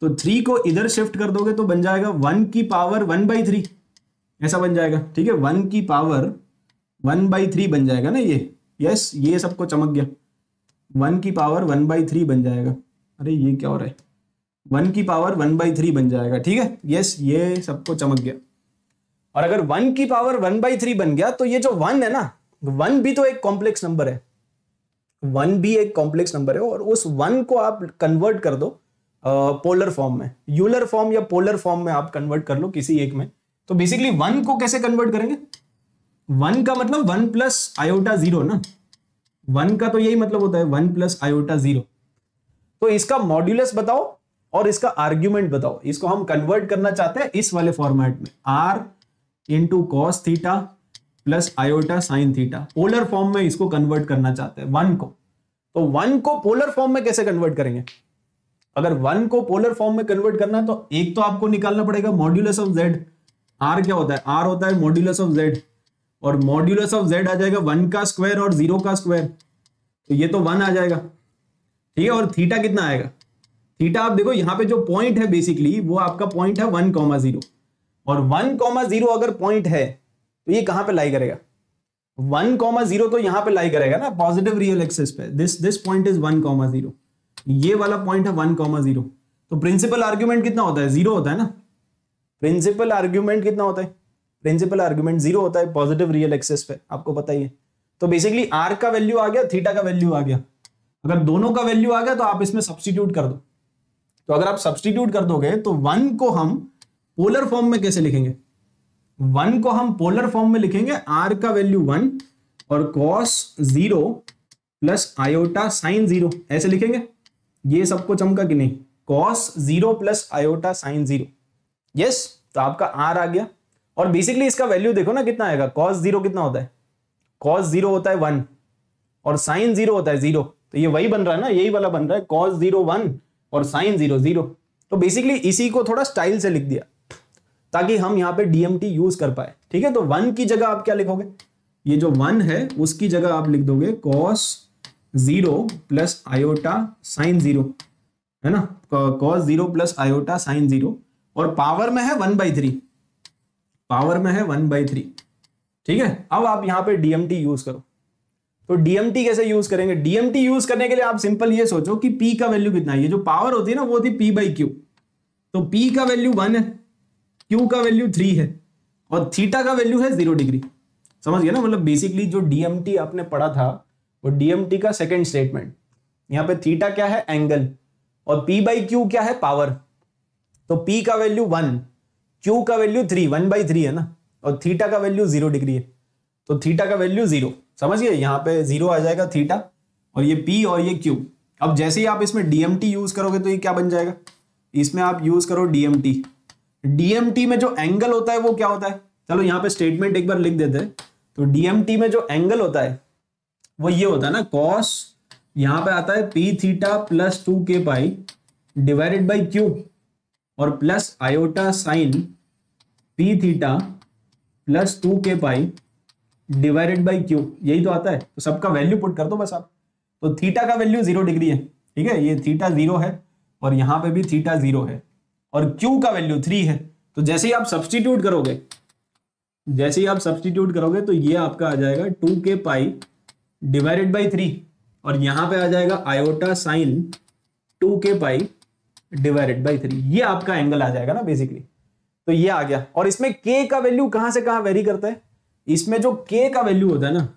तो थ्री को इधर शिफ्ट कर दोगे तो बन जाएगा वन की पावर वन बाई थ्री ऐसा बन जाएगा, ठीक है? वन की पावर वन बाई थ्री बन जाएगा ना ये? यस ये सबको चमक गया। वन की पावर वन बाई थ्री बन जाएगा। अरे, ये क्या हो रहा है? वन की पावर वन बाई थ्री बन जाएगा, ठीक है? यस ये सबको चमक गया। और अगर वन की पावर वन बाई थ्री बन गया तो ये जो वन है ना वन भी तो एक कॉम्प्लेक्स नंबर है। वन भी एक कॉम्प्लेक्स नंबर है और उस वन को आप कन्वर्ट कर दो पोलर फॉर्म में। यूलर फॉर्म या पोलर फॉर्म में आप कन्वर्ट कर लो किसी एक में। तो बेसिकली वन को कैसे कन्वर्ट करेंगे? वन का मतलब वन प्लस आयोटा ज़ीरो ना? वन का तो यही मतलब होता है वन प्लस आयोटा ज़ीरो तो इसका मॉड्यूलस बताओ और इसका आर्ग्यूमेंट बताओ। इसको हम कन्वर्ट करना चाहते हैं इस वाले फॉर्मेट में। R into cos theta plus iota sine theta polar form में इसको कन्वर्ट करना चाहते हैं वन को। तो वन को पोलर फॉर्म में कैसे कन्वर्ट करेंगे? अगर वन को पोलर फॉर्म में कन्वर्ट करना तो एक तो आपको निकालना पड़ेगा मॉड्यूलस ऑफ़ जेड आर क्या होता है? आर होता है मॉड्यूलस ऑफ़ जेड और मॉड्यूलस ऑफ़ जेड आ जाएगा वन का स्क्वायर और ज़ीरो का स्क्वायर तो ये तो वन आ जाएगा। ठीक है? और थीटा कितना आएगा? थीटा आप देखो, यहाँ पे जो पॉइंट है बेसिकली वो आपका पॉइंट है वन कॉमा ज़ीरो और वन कॉमा ज़ीरो अगर पॉइंट है तो ये कहाँ पे लाई करेगा? वन कॉमा ज़ीरो तो यहाँ पे लाई करेगा ना पॉजिटिव रियल एक्सेस पे। This this point is one comma zero ये वाला पॉइंट है वन कॉमा ज़ीरो तो प्रिंसिपल आर्ग्यूमेंट कितना होता है? ज़ीरो होता है ना। प्रिंसिपल आर्ग्यूमेंट कितना होता है? प्रिंसिपल आर्ग्यूमेंट ज़ीरो होता है पॉजिटिव रियल एक्सेस पे। आपको पता ही है। तो बेसिकली आर का वैल्यू आ गया थीटा का वैल्यू आ गया। अगर दोनों का वैल्यू आ गया तो आप इसमें सब्सटीट्यूट कर दो। तो अगर आप सब्सटीट्यूट कर दोगे तो वन को हम पोलर फॉर्म में कैसे लिखेंगे? वन को हम पोलर फॉर्म में लिखेंगे आर का वैल्यू वन और cos zero plus iota sine zero ऐसे लिखेंगे। ये सबको चमका कि नहीं cos zero plus iota sine zero yes तो आपका आर आ गया। और बेसिकली इसका वैल्यू देखो ना कितना आएगा कॉस ज़ीरो कितना होता है? कॉस ज़ीरो होता है वन और साइन ज़ीरो होता है ज़ीरो तो ये वही बन रहा है ना, यही वाला बन रहा है कॉस ज़ीरो वन और साइन ज़ीरो ज़ीरो तो बेसिकली इसी को थोड़ा स्टाइल से लिख दिया। ताकि हम यहाँ पे डीएमटी यूज़ कर पाए। ठीक है? तो वन की जगह आप क्या लिखोगे? ये जो वन है, उसकी जगह आप लिख दोगे cos zero plus iota sine zero है ना? Cos zero plus iota sine zero और पावर में है वन बाई थ्री पावर में है वन बाई थ्री ठीक है? अब आप यहाँ पे डीएमटी यूज़ करो। तो डीएमटी कैसे यूज़ करेंगे? डीएमटी यूज़ करने के लिए आप सिंपल ये सोचो कि पी का वैल्यू कितना है। ये जो पावर होती है ना, वो होती पी बाई क्यू तो पी का वैल्यू वन है। क्यू का वैल्यू थ्री है और थीटा का वैल्यू है ज़ीरो डिग्री समझ गया ना? मतलब बेसिकली जो डीएमटी आपने पढ़ा था, वो डीएमटी का सेकेंड स्टेटमेंट यहाँ पे थीटा क्या है? एंगल और पी बाई क्यू क्या है? पावर तो P का वैल्यू वन Q का value three one by three है ना? और थीटा का वैल्यू ज़ीरो डिग्री है. तो थीटा का वैल्यू ज़ीरो समझिए यहाँ पे ज़ीरो आ जाएगा थीटा और ये पी और ये क्यू अब जैसे ही आप इसमें डीएमटी यूज़ करोगे तो ये क्या बन जाएगा? इसमें आप यूज़ करो DMT DMT में जो एंगल होता है, वो क्या होता है? चलो यहाँ पे स्टेटमेंट एक बार लिख देते हैं। तो डीएमटी में जो एंगल होता है, वो ये होता है ना कॉस यहाँ पे आता है P theta plus two K pi divided by Q और plus iota sine P theta plus two K pi divided by Q यही तो आता है। तो सबका वैल्यू पुट कर दो बस आप। तो थीटा का वैल्यू ज़ीरो डिग्री है। ठीक है? ये थीटा ज़ीरो है और यहाँ पे भी थीटा ज़ीरो है। और क्यू का वैल्यू थ्री है। तो जैसे ही आप सब्सटीट्यूट करोगे, जैसे ही आप सब्सटीट्यूट करोगे तो ये आपका आ जाएगा टू के पाई डिवाइडेड बाई थ्री और यहाँ पे आ जाएगा आयोटा साइन टू के पाई डिवाइडेड बाई थ्री ये आपका एंगल आ जाएगा ना बेसिकली तो ये आ गया। और इसमें के का वैल्यू कहाँ से कहाँ वेरी करता है? इसमें जो के का वैल्यू होता है ना,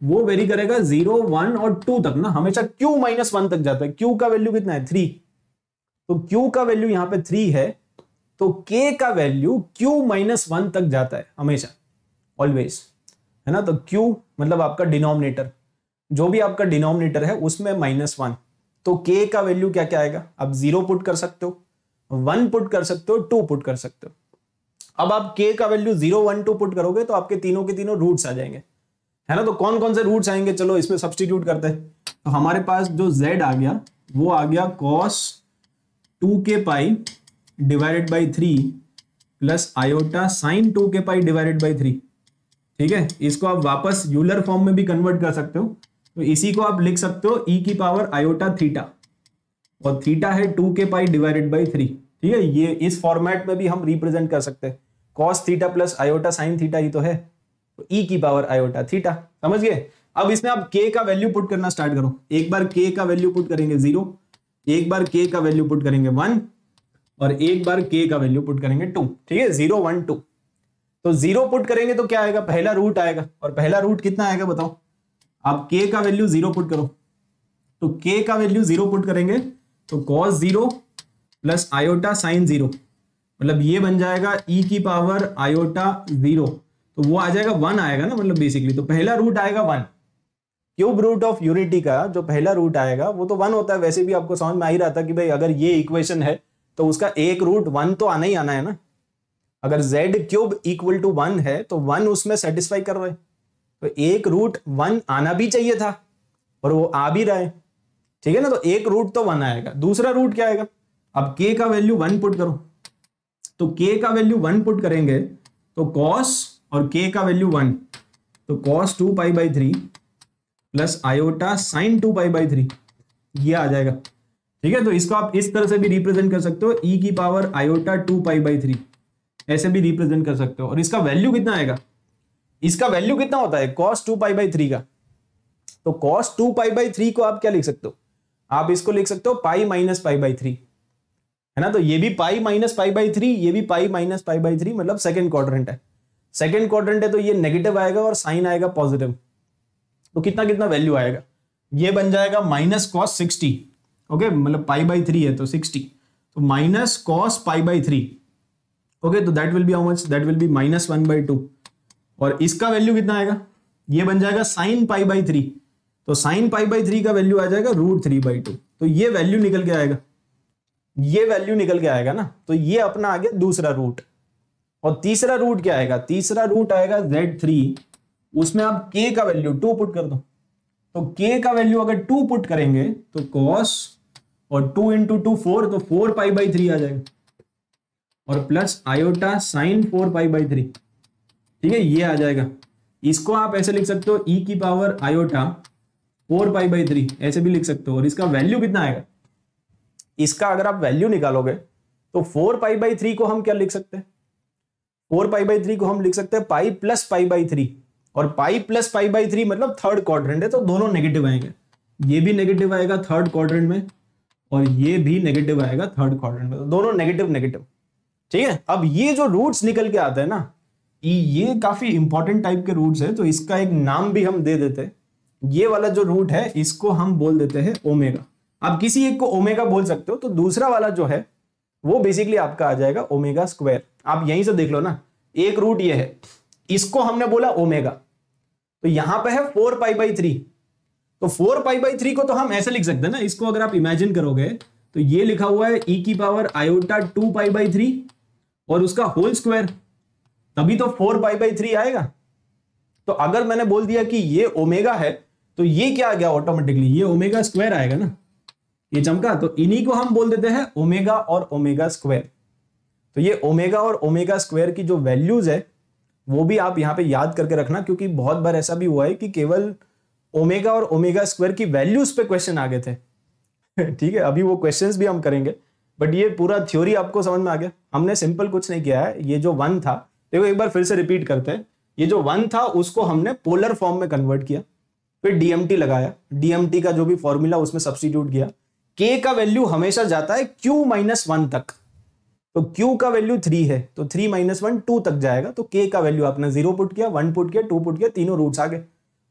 वो वेरी करेगा ज़ीरो वन और टू तक ना। हमेशा क्यू माइनस वन तक जाता है। क्यू का वैल्यू कितना है? थ्री तो क्यू का वैल्यू यहाँ पे थ्री है तो के का वैल्यू क्यू माइनस वन तक जाता है हमेशा ऑलवेज है ना? तो क्यू मतलब आपका डिनोमिनेटर जो भी आपका डिनोमिनेटर है उसमें माइनस वन तो के का वैल्यू क्या क्या आएगा? आप ज़ीरो पुट कर सकते हो वन पुट कर सकते हो टू पुट कर सकते हो। अब आप के का value zero one two put करोगे तो आपके तीनों के तीनों रूट्स आ जाएँगे, है ना? तो कौन कौन से रूट्स आएँगे? चलो इसमें सब्सटीट्यूट करते हैं। तो हमारे पास जो z आ गया, वो आ गया cos two K pi divided by three plus iota sine two K pi divided by three. ठीक है? इसको आप वापस यूलर फॉर्म में भी कन्वर्ट कर सकते हो। तो इसी को आप लिख सकते हो ई e की पावर आयोटा थीटा। और थीटा है टू के पाई डिवाइडेड बाई थ्री। ठीक है? ये इस फॉर्मेट में भी हम रिप्रेजेंट कर सकते हैं। Cos theta plus iota sine theta ही तो है। तो ई e की पावर आयोटा थीटा। समझ गए? अब इसमें आप के का वैल्यू पुट करना स्टार्ट करो। एक बार के का वैल्यू पुट करेंगे ज़ीरो एक बार के का वैल्यू पुट करेंगे वन और एक बार के का वैल्यू पुट करेंगे टू ठीक है? ज़ीरो वन टू तो ज़ीरो पुट करेंगे तो क्या आएगा? पहला रूट आएगा। और पहला रूट कितना आएगा बताओ? आप के का वैल्यू ज़ीरो पुट करो। तो के का वैल्यू ज़ीरो पुट करेंगे तो cos zero plus iota sine zero मतलब ये बन जाएगा ई e की पावर आयोटा ज़ीरो तो वो आ जाएगा वन आएगा ना मतलब बेसिकली तो पहला रूट आएगा one cube root of unity का जो पहला रूट आएगा, वो तो वन होता है, वैसे भी आपको समझ में आ ही रहा था कि भाई अगर ये इक्वेशन है तो उसका एक रूट वन तो आना ही आना है ना। अगर z cube equal to one है तो वन उसमें सेटिस्फाई कर रहे तो एक रूट वन आना भी चाहिए था, और वो आ भी रहा है। ठीक है ना? तो एक रूट तो वन आएगा। दूसरा रूट क्या आएगा? अब k का वैल्यू वन पुट करो। तो k का वैल्यू वन पुट करेंगे तो कॉस और k का वैल्यू वन तो cos two pi by three plus iota sine two pi by three ये आ जाएगा। ठीक है तो इसको आप इस तरह से भी रिप्रेजेंट कर सकते हो। ई e की power iota two pi by three ऐसे भी रिप्रेजेंट कर सकते हो। और इसका वैल्यू कितना आएगा? इसका वैल्यू कितना होता है? Cos two pi by three का। तो cos two pi by three को आप क्या लिख सकते हो? आप इसको लिख सकते हो pi minus pi by three है ना? तो ये भी pi minus pi by three ये भी pi minus pi by three मतलब सेकेंड क्वाड्रेंट है। सेकेंड क्वाड्रेंट है तो ये नेगेटिव आएगा और साइन आएगा पॉजिटिव तो कितना कितना वैल्यू आएगा? ये बन जाएगा माइनस कॉस सिक्सटी ओके मतलब पाई बाई थ्री है तो सिक्सटी तो minus cos pi by three okay तो that will be how much that will be minus one by two और इसका वैल्यू कितना आएगा? ये बन जाएगा साइन पाई बाई थ्री तो साइन पाई बाई थ्री का वैल्यू आ जाएगा रूट थ्री बाई टू तो ये वैल्यू निकल के आएगा। ये वैल्यू निकल के आएगा ना? तो ये अपना आ गया दूसरा रूट और तीसरा रूट क्या आएगा? तीसरा रूट आएगा जेड थ्री उसमें आप के का वैल्यू टू पुट कर दो। तो के का वैल्यू अगर टू पुट करेंगे तो कॉस और टू इंटू टू फोर तो फोर पाई बाई थ्री आ जाएगा। और plus iota sine four pi by three ठीक है, ये आ जाएगा। इसको आप ऐसे लिख सकते हो e की power iota four pi by three ऐसे भी लिख सकते हो। और इसका वैल्यू कितना आएगा? इसका अगर आप वैल्यू निकालोगे तो फोर पाई बाई थ्री को हम क्या लिख सकते हैं? फोर पाई बाई थ्री को हम लिख सकते हैं pi plus pi by three और pi plus pi by three मतलब थर्ड क्वाड्रेंट है तो दोनों नेगेटिव आएँगे। ये भी नेगेटिव आएगा थर्ड क्वाड्रेंट में, और ये भी नेगेटिव आएगा थर्ड क्वाड्रेंट में। तो दोनों नेगेटिव नेगेटिव ठीक है? अब ये जो रूट्स निकल के आते हैं ना, ये काफ़ी इंपॉर्टेंट टाइप के रूट्स है तो इसका एक नाम भी हम दे देते हैं। ये वाला जो रूट है, इसको हम बोल देते हैं ओमेगा आप किसी एक को ओमेगा बोल सकते हो तो दूसरा वाला जो है, वो बेसिकली आपका आ जाएगा ओमेगा स्क्वायर आप यहीं से देख लो ना, एक रूट ये है। इसको हमने बोला ओमेगा। तो यहाँ पे है फोर पाई बाई थ्री। तो फोर पाई बाई थ्री को तो हम ऐसे लिख सकते हैं ना, इसको अगर आप इमेजिन करोगे तो ये लिखा हुआ है ई e की power iota two pi by three और उसका होल स्क्वायर तभी तो फोर पाई बाई थ्री आएगा। तो अगर मैंने बोल दिया कि ये ओमेगा है तो ये क्या आ गया ऑटोमेटिकली ये ओमेगा स्क्वायर आएगा ना। ये चमका तो इन्हीं को हम बोल देते हैं ओमेगा और ओमेगा स्क्वायर तो ये ओमेगा और ओमेगा स्क्वायर की जो वैल्यूज़ है वो भी आप यहाँ पे याद करके रखना, क्योंकि बहुत बार ऐसा भी हुआ है कि केवल ओमेगा और ओमेगा स्क्वायर की वैल्यूज़ पे क्वेश्चन आ गए थे। ठीक है, अभी वो क्वेश्चंस भी हम करेंगे। बट ये पूरा थ्योरी आपको समझ में आ गया। हमने सिंपल कुछ नहीं किया है। ये जो वन था, देखो एक बार फिर से रिपीट करते हैं। ये जो वन था, उसको हमने पोलर फॉर्म में कन्वर्ट किया। फिर डीएमटी लगाया। डीएमटी का जो भी फॉर्मूला उसमें सब्सटीट्यूट किया। के का वैल्यू हमेशा जाता है क्यू माइनस वन तक। तो क्यू का वैल्यू थ्री है तो थ्री माइनस वन टू तक जाएगा तो के का वैल्यू आपने ज़ीरो पुट किया वन पुट किया टू पुट किया, तीनों रूट्स आ गए।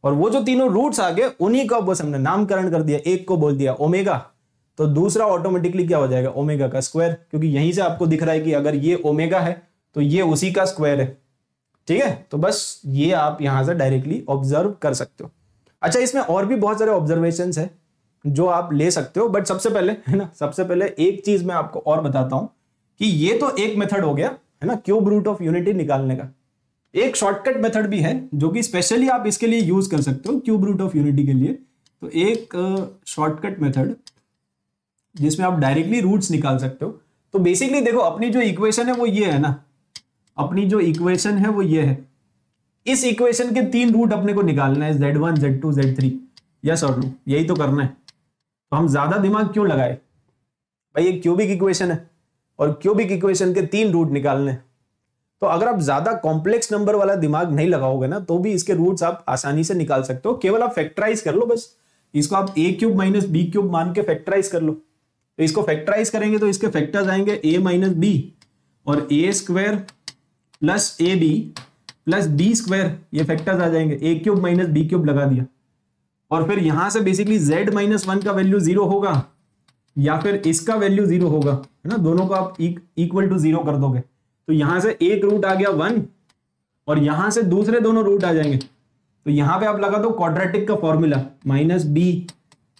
और वो जो तीनों रूट्स आ गए, उन्हीं का बस हमने नामकरण कर दिया, एक को बोल दिया ओमेगा तो दूसरा ऑटोमेटिकली क्या हो जाएगा ओमेगा का स्क्वायर क्योंकि यहीं से आपको दिख रहा है कि अगर ये ओमेगा है तो ये उसी का स्क्वायर है। ठीक है? तो बस ये आप यहाँ से डायरेक्टली ऑब्ज़र्व कर सकते हो। अच्छा इसमें और भी बहुत सारे ऑब्जर्वेशन है, जो आप ले सकते हो बट सबसे पहले, है ना, सबसे पहले एक चीज़ मैं आपको और बताता हूँ। कि ये तो एक मेथड हो गया, है ना? क्यूब रूट ऑफ़ यूनिटी निकालने का? एक शॉर्टकट मेथड भी है, जो कि स्पेशली आप इसके लिए यूज़ कर सकते हो क्यूब रूट ऑफ़ यूनिटी के लिए? तो एक शॉर्टकट मेथड जिसमें आप डायरेक्टली रूट्स निकाल सकते हो। तो बेसिकली देखो, अपनी जो इक्वेशन है वो ये है ना? अपनी जो इक्वेशन है वो ये है। इस इक्वेशन के तीन रूट अपने को निकालना है Z one Z two Z three yes और यही तो करना है। तो हम ज़्यादा दिमाग क्यों लगाए? भाई, ये क्यूबिक इक्वेशन है। और क्यूबिक इक्वेशन के तीन रूट निकालने। तो अगर आप ज़्यादा कॉम्प्लेक्स नंबर वाला दिमाग नहीं लगाओगे ना तो भी इसके रूट्स आप आसानी से निकाल सकते हो। केवल आप फैक्टराइज कर लो बस। इसको आप A cube minus B cube मान के फैक्टराइज कर लो। तो इसको फैक्टराइज करेंगे तो इसके फैक्टर्स आएँगे ए माइनस बी और A square plus A B plus B square ये फैक्टर्स आ जाएँगे। A cube minus B cube लगा दिया। और फिर यहाँ से बेसिकली z माइनस वन का वैल्यू ज़ीरो होगा। या फिर इसका वैल्यू ज़ीरो होगा, है ना? दोनों को आप इक्वल टू ज़ीरो कर दोगे। तो यहाँ से एक रूट आ गया वन और यहाँ से दूसरे दोनों रूट आ जाएँगे। तो यहाँ पे आप लगा दो क्वाड्रेटिक का formula minus B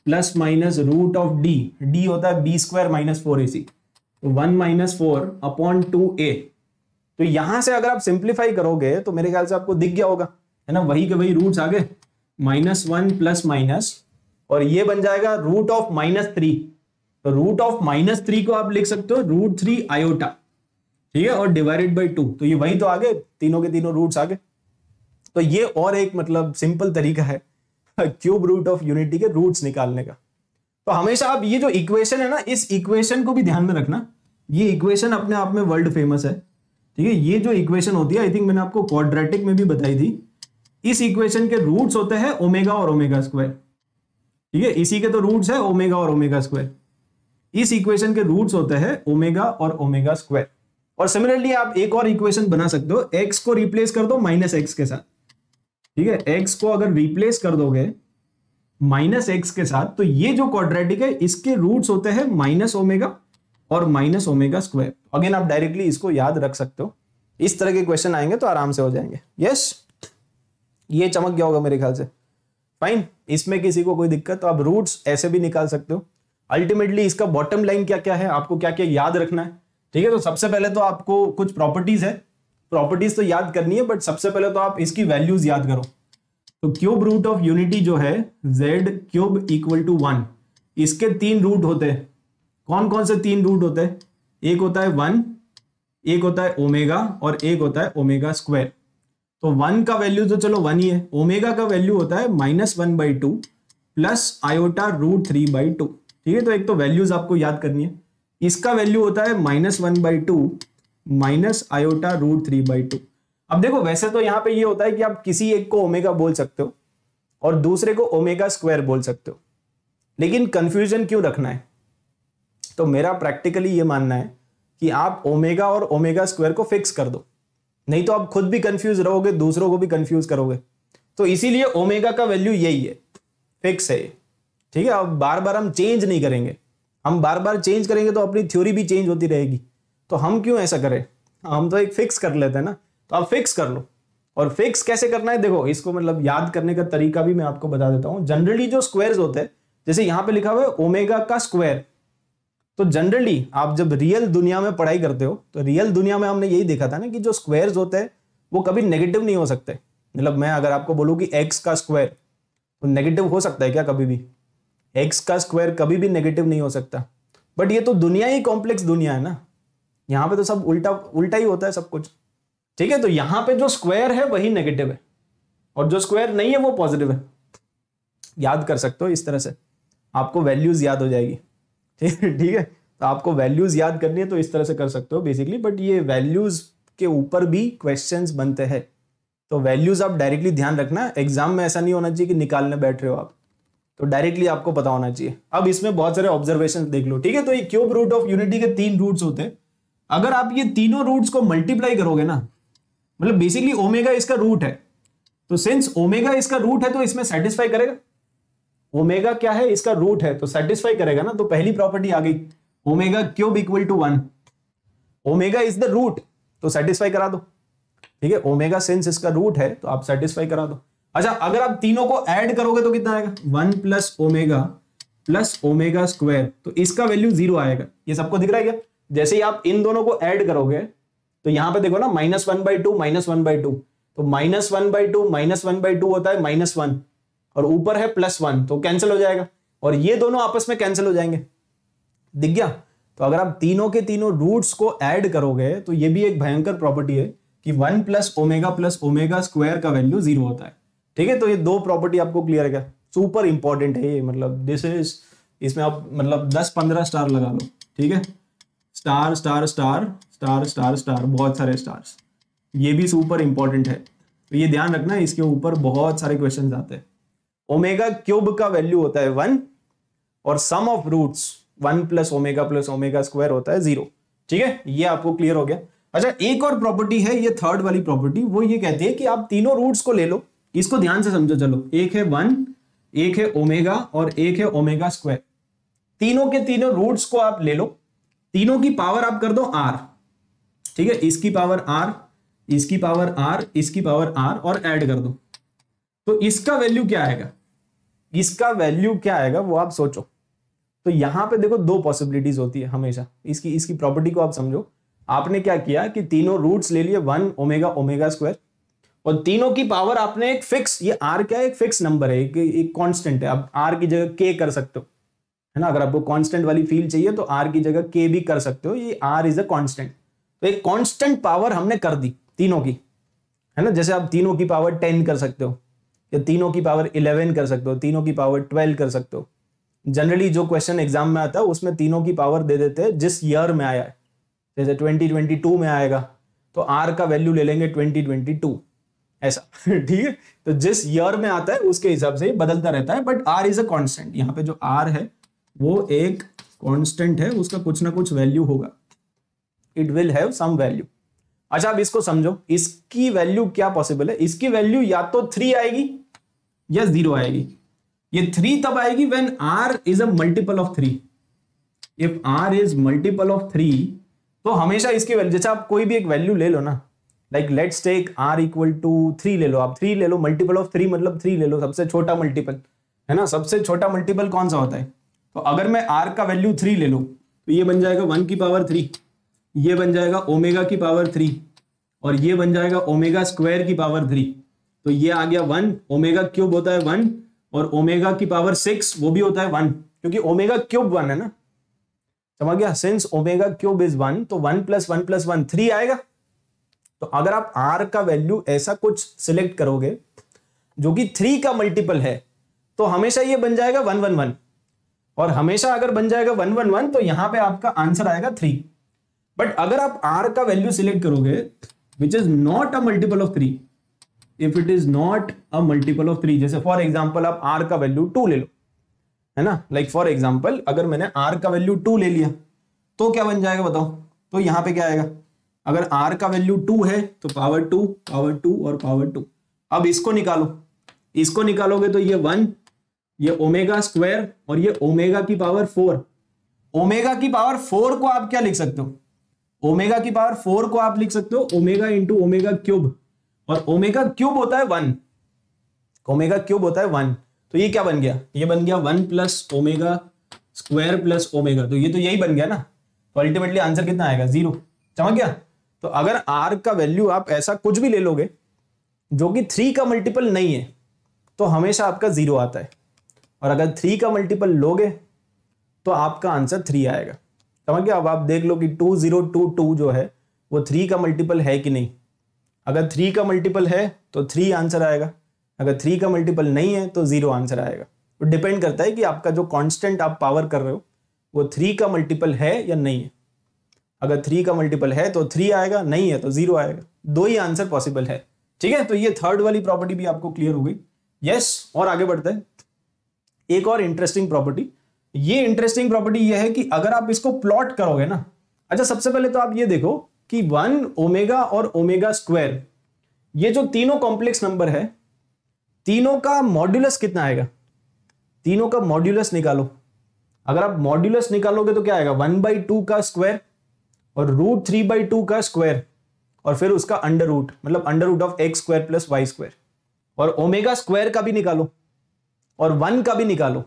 plus minus root of D D होता है B square minus four A C तो one minus four upon two A तो यहाँ से अगर आप सिंप्लीफाई करोगे तो मेरे ख्याल से आपको दिख गया होगा, है ना? वही के वही रूट्स आ गए माइनस वन प्लस माइनस और ये बन जाएगा रूट ऑफ़ माइनस थ्री तो रूट ऑफ़ माइनस थ्री को आप लिख सकते हो रूट थ्री आयोटा ठीक है? और डिवाइडेड बाई टू तो ये वही तो आ गए तीनों के तीनों रूट्स आ गए तो ये और एक मतलब सिंपल तरीका है क्यूब रूट ऑफ़ यूनिटी के रूट्स निकालने का। तो हमेशा आप ये जो इक्वेशन है ना, इस इक्वेशन को भी ध्यान में रखना। ये इक्वेशन अपने आप में वर्ल्ड फ़ेमस है, ठीक है? ये जो इक्वेशन होती है आई थिंक मैंने आपको क्वाड्रेटिक में भी बताई थी। इस इक्वेशन के रूट्स होते हैं ओमेगा और ओमेगा स्क्वायर ठीक है? इसी के तो रूट्स है ओमेगा और ओमेगा स्क्वायर इस इक्वेशन के रूट्स होते हैं ओमेगा और ओमेगा स्क्वायर। और सिमिलरली आप एक और इक्वेशन बना सकते हो एक्स को रिप्लेस कर दो माइनस एक्स के साथ। ठीक है एक्स को अगर रिप्लेस कर दोगे माइनस एक्स के साथ तो ये जो क्वाड्रेटिक है, इसके रूट्स होते हैं माइनस ओमेगा और माइनस ओमेगा स्क्वायर अगेन आप डायरेक्टली इसको याद रख सकते हो। इस तरह के क्वेश्चन आएँगे तो आराम से हो जाएँगे। यस ये चमक गया होगा मेरे ख्याल से। फाइन इसमें किसी को कोई दिक्कत? तो आप रूट्स ऐसे भी निकाल सकते हो। अल्टीमेटली इसका बॉटम लाइन क्या क्या है? आपको क्या क्या याद रखना है? ठीक है तो सबसे पहले तो आपको कुछ प्रॉपर्टीज़ है। प्रॉपर्टीज़ तो याद करनी है बट सबसे पहले तो आप इसकी वैल्यूज़ याद करो। तो क्यूब रूट ऑफ़ यूनिटी जो है Z cube equal to one इसके तीन रूट होते हैं। कौन कौन से तीन रूट होते हैं? एक होता है वन एक होता है ओमेगा और एक होता है ओमेगा स्क्वायर तो वन का वैल्यू तो चलो वन ही है। ओमेगा का वैल्यू होता है minus one by two plus iota root three by two ठीक है तो एक तो वैल्यूज़ आपको याद करनी है। इसका वैल्यू होता है minus one by two minus iota root three by two अब देखो, वैसे तो यहाँ पे ये होता है कि आप किसी एक को ओमेगा बोल सकते हो और दूसरे को ओमेगा स्क्वायर बोल सकते हो। लेकिन कंफ्यूजन क्यों रखना है? तो मेरा प्रैक्टिकली ये मानना है कि आप ओमेगा और ओमेगा स्क्वायर को फिक्स कर दो। नहीं तो आप खुद भी कंफ्यूज रहोगे, दूसरों को भी कंफ्यूज करोगे। तो इसीलिए ओमेगा का वैल्यू यही है। फिक्स है ठीक है, अब बार बार हम चेंज नहीं करेंगे। हम बार बार चेंज करेंगे तो अपनी थ्योरी भी चेंज होती रहेगी। तो हम क्यों ऐसा करें? हम तो एक फिक्स कर लेते हैं ना। तो आप फिक्स कर लो। और फिक्स कैसे करना है? देखो, इसको मतलब याद करने का तरीका भी मैं आपको बता देता हूँ। जनरली जो स्क्वायर्स होते हैं, जैसे यहाँ पे लिखा हुआ है ओमेगा का स्क्वायर तो जनरली आप जब रियल दुनिया में पढ़ाई करते हो तो रियल दुनिया में हमने यही देखा था ना कि जो स्क्वायर्स होते हैं, वो कभी नेगेटिव नहीं हो सकते। मतलब मैं अगर आपको बोलूँ कि एक्स का स्क्वायर तो नेगेटिव हो सकता है क्या कभी भी? एक्स का स्क्वायर कभी भी नेगेटिव नहीं हो सकता। बट ये तो दुनिया ही कॉम्प्लेक्स दुनिया है ना। यहाँ पे तो सब उल्टा उल्टा ही होता है सब कुछ। ठीक है तो यहाँ पे जो स्क्वायर है वही नेगेटिव है। और जो स्क्वायर नहीं है वो पॉजिटिव है। याद कर सकते हो इस तरह से। आपको वैल्यूज़ याद हो जाएगी। ठीक है ठीक है तो आपको वैल्यूज़ याद करनी है तो इस तरह से कर सकते हो बेसिकली बट ये वैल्यूज़ के ऊपर भी क्वेश्चन बनते हैं। तो वैल्यूज़ आप डायरेक्टली ध्यान रखना। एग्ज़ाम में ऐसा नहीं होना चाहिए कि निकालने बैठ रहे हो आप। तो डायरेक्टली आपको पता होना चाहिए। अब इसमें बहुत सारे ऑब्जर्वेशन देख लो, ठीक है? तो ये क्यूब रूट ऑफ़ यूनिटी के तीन रूट्स होते हैं। अगर आप ये तीनों रूट्स को मल्टीप्लाई करोगे ना मतलब बेसिकली ओमेगा इसका रूट है। तो सिंस ओमेगा इसका रूट है तो इसमें सेटिस्फाई करेगा। ओमेगा क्या है? इसका रूट है तो सेटिस्फाई करेगा ना। तो पहली प्रॉपर्टी आ गई। Omega cube equal to one omega is the root तो सेटिस्फाई करा दो। ठीक है? ओमेगा सिंस इसका रूट है तो आप सेटिस्फाई करा दो। अच्छा अगर आप तीनों को ऐड करोगे तो कितना आएगा? One plus omega plus omega square. तो इसका वैल्यू ज़ीरो आएगा। ये सबको दिख रहा है क्या? जैसे ही आप इन दोनों को ऐड करोगे तो यहाँ पे देखो ना minus one by two minus one by two तो minus one by two minus one by two होता है माइनस वन और ऊपर है प्लस वन तो कैंसिल हो जाएगा। और ये दोनों आपस में कैंसिल हो जाएँगे। दिख गया? तो अगर आप तीनों के तीनों रूट्स को ऐड करोगे तो ये भी एक भयंकर प्रॉपर्टी है कि one plus omega plus omega square का वैल्यू ज़ीरो होता है। ठीक है? तो ये दो प्रॉपर्टी आपको क्लियर है सुपर इंपॉर्टेंट है ये मतलब दिस इज़ इसमें आप मतलब दस पंद्रह स्टार लगा लो, ठीक है? Star star star star star star बहुत सारे स्टार्स ये भी सुपर इंपॉर्टेंट है। तो ये ध्यान रखना, इसके ऊपर बहुत सारे क्वेश्चन आते हैं। ओमेगा क्यूब का वैल्यू होता है वन और sum of roots one plus omega plus omega square होता है ज़ीरो ठीक है? ये आपको क्लियर हो गया। अच्छा एक और प्रॉपर्टी है, ये थर्ड वाली प्रॉपर्टी वो ये कहती है कि आप तीनों रूट्स को ले लो। इसको ध्यान से समझो, चलो। एक है वन, एक है ओमेगा और एक है ओमेगा स्क्वायर। तीनों के तीनों रूट्स को आप ले लो। तीनों की पावर आप कर दो आर। ठीक है? इसकी पावर आर, इसकी पावर आर, इसकी पावर आर और ऐड कर दो। तो इसका वैल्यू क्या आएगा? इसका वैल्यू क्या आएगा, वो आप सोचो। तो यहाँ पे देखो दो पॉसिबिलिटीज होती है हमेशा। इसकी इसकी प्रॉपर्टी को आप समझो। आपने क्या किया कि तीनों रूट्स ले लिए वन, ओमेगा ओमेगा स्क्वायर। और तीनों की पावर आपने एक फिक्स ये आर क्या है? एक फिक्स नंबर है एक, एक कांस्टेंट है। आप आर की जगह के कर सकते हो है ना? अगर आपको कांस्टेंट वाली फील चाहिए तो आर की जगह के भी कर सकते हो। ये आर इज़ अ कांस्टेंट तो एक कांस्टेंट पावर हमने कर दी तीनों की है ना? जैसे आप तीनों की पावर टेन कर सकते हो या तीनों की पावर इलेवन कर सकते हो तीनों की पावर ट्वेल्व कर सकते हो। जनरली जो क्वेश्चन एग्ज़ाम में आता है उसमें तीनों की पावर दे देते हैं जिस ईयर में आया है। जैसे 2022 में आएगा तो आर का वैल्यू ले लेंगे 2022 ऐसा, ठीक है? तो जिस ईयर में आता है, उसके हिसाब से बदलता रहता है but R is a constant यहाँ पे जो आर है, वो एक कॉन्स्टेंट है, उसका कुछ ना कुछ वैल्यू होगा। It will have some value अच्छा अब इसको समझो। इसकी वैल्यू क्या पॉसिबल है? इसकी वैल्यू या तो थ्री आएगी, या ज़ीरो आएगी। ये थ्री तब आएगी when R is a multiple of three if R is multiple of three तो हमेशा इसकी वैल्यू जैसे आप कोई भी एक वैल्यू ले लो ना like let's take R equal to three ले लो। आप थ्री ले लो मल्टीपल ऑफ़ थ्री मतलब थ्री ले लो, सबसे छोटा मल्टीपल है ना? सबसे छोटा मल्टीपल कौन सा होता है? तो अगर मैं आर का वैल्यू थ्री ले लो तो ये बन जाएगा वन की पावर थ्री ये बन जाएगा ओमेगा की पावर थ्री और ये बन जाएगा ओमेगा स्क्वायर की पावर थ्री तो ये आ गया वन ओमेगा क्यूब होता है वन और ओमेगा की पावर सिक्स वो भी होता है वन क्योंकि ओमेगा क्यूब वन है ना। समझ गया? Since omega cube is one तो one plus one plus one three आएगा। तो अगर आप आर का वैल्यू ऐसा कुछ सिलेक्ट करोगे, जो कि थ्री का मल्टीपल है तो हमेशा ये बन जाएगा वन वन वन और हमेशा अगर बन जाएगा वन वन वन तो यहाँ पे आपका आंसर आएगा थ्री बट अगर आप आर का वैल्यू सिलेक्ट करोगे which is not a multiple of three if it is not a multiple of three जैसे फॉर एग्ज़ाम्पल आप आर का वैल्यू टू ले लो, है ना? लाइक फॉर एग्ज़ाम्पल अगर मैंने आर का वैल्यू टू ले लिया तो क्या बन जाएगा बताओ? तो यहाँ पे क्या आएगा? अगर आर का वैल्यू टू है तो पावर टू पावर टू और पावर टू अब इसको निकालो। इसको निकालोगे तो ये वन ये ओमेगा स्क्वायर और ये ओमेगा की पावर फोर ओमेगा की पावर फोर को आप क्या लिख सकते हो? ओमेगा की पावर फोर को आप लिख सकते हो ओमेगा इंटू ओमेगा क्यूब और ओमेगा क्यूब होता है वन ओमेगा क्यूब होता है वन तो ये क्या बन गया? ये बन गया one plus omega square plus omega तो ये तो यही बन गया ना? तो अल्टीमेटली आंसर कितना आएगा? ज़ीरो चमक गया? तो अगर आर का वैल्यू आप ऐसा कुछ भी ले लोगे, जो कि थ्री का मल्टीपल नहीं है तो हमेशा आपका ज़ीरो आता है। और अगर थ्री का मल्टीपल लोगे तो आपका आंसर थ्री आएगा। समझ गया अब आप देख लो कि टू ज़ीरो टू टू जो है, वो थ्री का मल्टीपल है कि नहीं? अगर थ्री का मल्टीपल है तो थ्री आंसर आएगा। अगर थ्री का मल्टीपल नहीं है तो ज़ीरो आंसर आएगा। तो डिपेंड करता है कि आपका जो कांस्टेंट आप पावर कर रहे हो, वो थ्री का मल्टीपल है या नहीं है। अगर थ्री का मल्टीपल है तो थ्री आएगा, नहीं है तो ज़ीरो आएगा। दो ही आंसर पॉसिबल है। ठीक है? तो ये थर्ड वाली प्रॉपर्टी भी आपको क्लियर हो गई। यस और आगे बढ़ते हैं। एक और इंटरेस्टिंग प्रॉपर्टी ये इंटरेस्टिंग प्रॉपर्टी ये है कि अगर आप इसको प्लॉट करोगे ना अच्छा सबसे पहले तो आप ये देखो कि वन ओमेगा और ओमेगा स्क्वायर ये जो तीनों कॉम्प्लेक्स नंबर है, तीनों का मॉड्यूलस कितना आएगा? तीनों का मॉड्यूलस निकालो। अगर आप मॉड्यूलस निकालोगे तो क्या आएगा? वन बाई टू का स्क्वायर और रूट थ्री बाई टू का स्क्वायर और फिर उसका अंडर रूट मतलब under root of X square plus Y square और ओमेगा स्क्वायर का भी निकालो और वन का भी निकालो।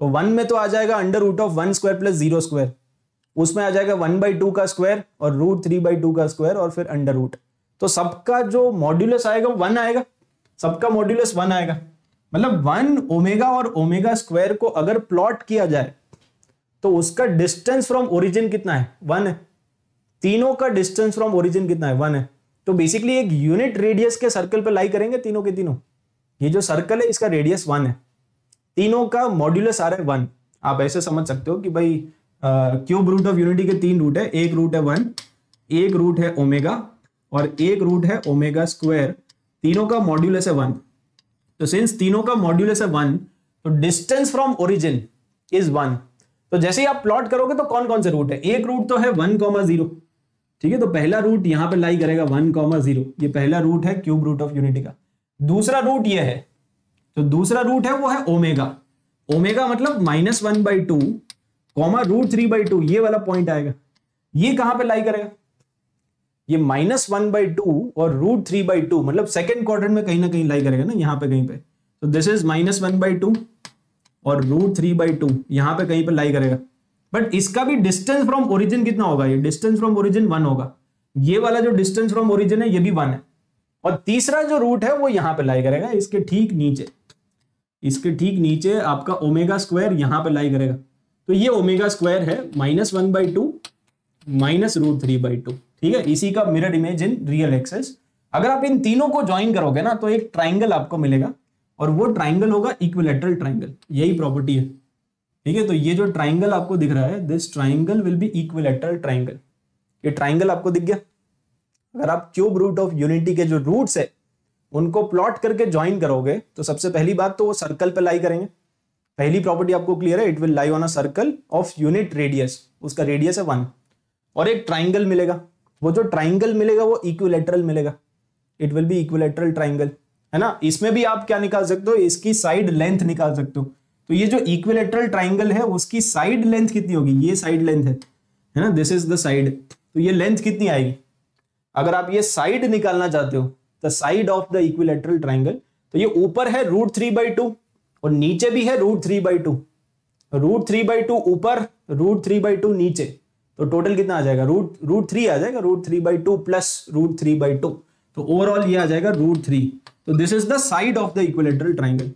तो वन में तो आ जाएगा under root of one square plus zero square उसमें आ जाएगा वन बाई टू का स्क्वायर और रूट थ्री बाई टू का स्क्वायर और फिर अंडर रूट तो सबका जो मॉड्यूलस आएगा वन आएगा। सबका मॉड्यूलस वन आएगा। मतलब वन ओमेगा और ओमेगा स्क्वायर को अगर प्लॉट किया जाए तो उसका डिस्टेंस फ्रॉम ओरिजिन कितना है? वन है। तीनों का डिस्टेंस फ्रॉम ओरिजिन कितना है? वन है। तो बेसिकली एक यूनिट रेडियस के सर्कल पर लाई करेंगे तीनों के तीनों। ये जो सर्कल है, इसका रेडियस वन है। तीनों का मॉड्यूलस आ रहा है वन आप ऐसे समझ सकते हो कि भाई क्यूब रूट ऑफ़ यूनिटी के तीन रूट है। एक रूट है वन एक रूट है ओमेगा और एक रूट है ओमेगा स्क्वायर तीनों का मॉड्यूलस है वन तो सिंस तीनों का मॉड्यूलस है वन तो distance from origin is one तो जैसे ही आप प्लॉट करोगे तो कौन कौन से रूट है? एक रूट तो है वन कॉमा ज़ीरो ठीक है तो पहला रूट यहाँ पे लाई करेगा वन कॉमा ज़ीरो ये पहला रूट है क्यूब रूट ऑफ़ यूनिटी का। दूसरा रूट ये है तो दूसरा रूट है वो है ओमेगा ओमेगा मतलब minus one by two comma root three by two ये वाला पॉइंट आएगा। ये कहाँ पे लाई करेगा? ये माइनस वन बाई टू और रूट थ्री बाई टू मतलब सेकेंड क्वार्टर में कहीं ना कहीं लाई करेगा ना, यहाँ पे कहीं पे। तो this is minus one by two और रूट थ्री बाई टू यहाँ पे कहीं पे लाई करेगा। बट इसका भी डिस्टेंस फ्रॉम ओरिजिन कितना होगा? ये डिस्टेंस फ्रॉम ओरिजिन वन होगा। ये वाला जो डिस्टेंस फ्रॉम ओरिजिन है, ये भी वन है। और तीसरा जो रूट है, वो यहाँ पे लाई करेगा। इसके ठीक नीचे। इसके ठीक नीचे आपका ओमेगा स्क्वायर यहाँ पे लाई करेगा। तो ये ओमेगा स्क्वायर है minus one by two minus root three by two ठीक है? इसी का mirror image in real axis अगर आप इन तीनों को ज्वाइन करोगे ना तो एक ट्राइंगल आपको मिलेगा। और वो ट्राइंगल होगा इक्विलेटरल ट्राइंगल यही प्रॉपर्टी है। ठीक है? तो ये जो ट्राइंगल आपको दिख रहा है this triangle will be equilateral triangle ये ट्राइंगल आपको दिख गया? अगर आप क्यूब रूट ऑफ़ यूनिटी के जो रूट्स है, उनको प्लॉट करके ज्वाइन करोगे तो सबसे पहली बात तो वो सर्कल पे लाई करेंगे। पहली प्रॉपर्टी आपको क्लियर है it will lie on a circle of unit radius उसका रेडियस है वन और एक ट्राइंगल मिलेगा। वो जो ट्राइंगल मिलेगा, वो इक्विलेटरल मिलेगा। It will be equilateral triangle है ना? इसमें भी आप क्या निकाल सकते हो? इसकी साइड लेंथ निकाल सकते हो। तो ये जो इक्विलेटरल ट्राइंगल है, उसकी साइड लेंथ कितनी होगी? ये साइड लेंथ है है ना? दिस इज़ द साइड तो ये लेंथ कितनी आएगी? अगर आप ये साइड निकालना चाहते हो the side of the equilateral triangle तो ये ऊपर है रूट थ्री बाई टू और नीचे भी है root three by two root three by two ऊपर रूट थ्री बाई टू नीचे. तो टोटल कितना आ जाएगा? रूट रूट थ्री आ जाएगा? Root three by two plus root three by two तो ओवरऑल ये आ जाएगा रूट थ्री तो this is the side of the equilateral triangle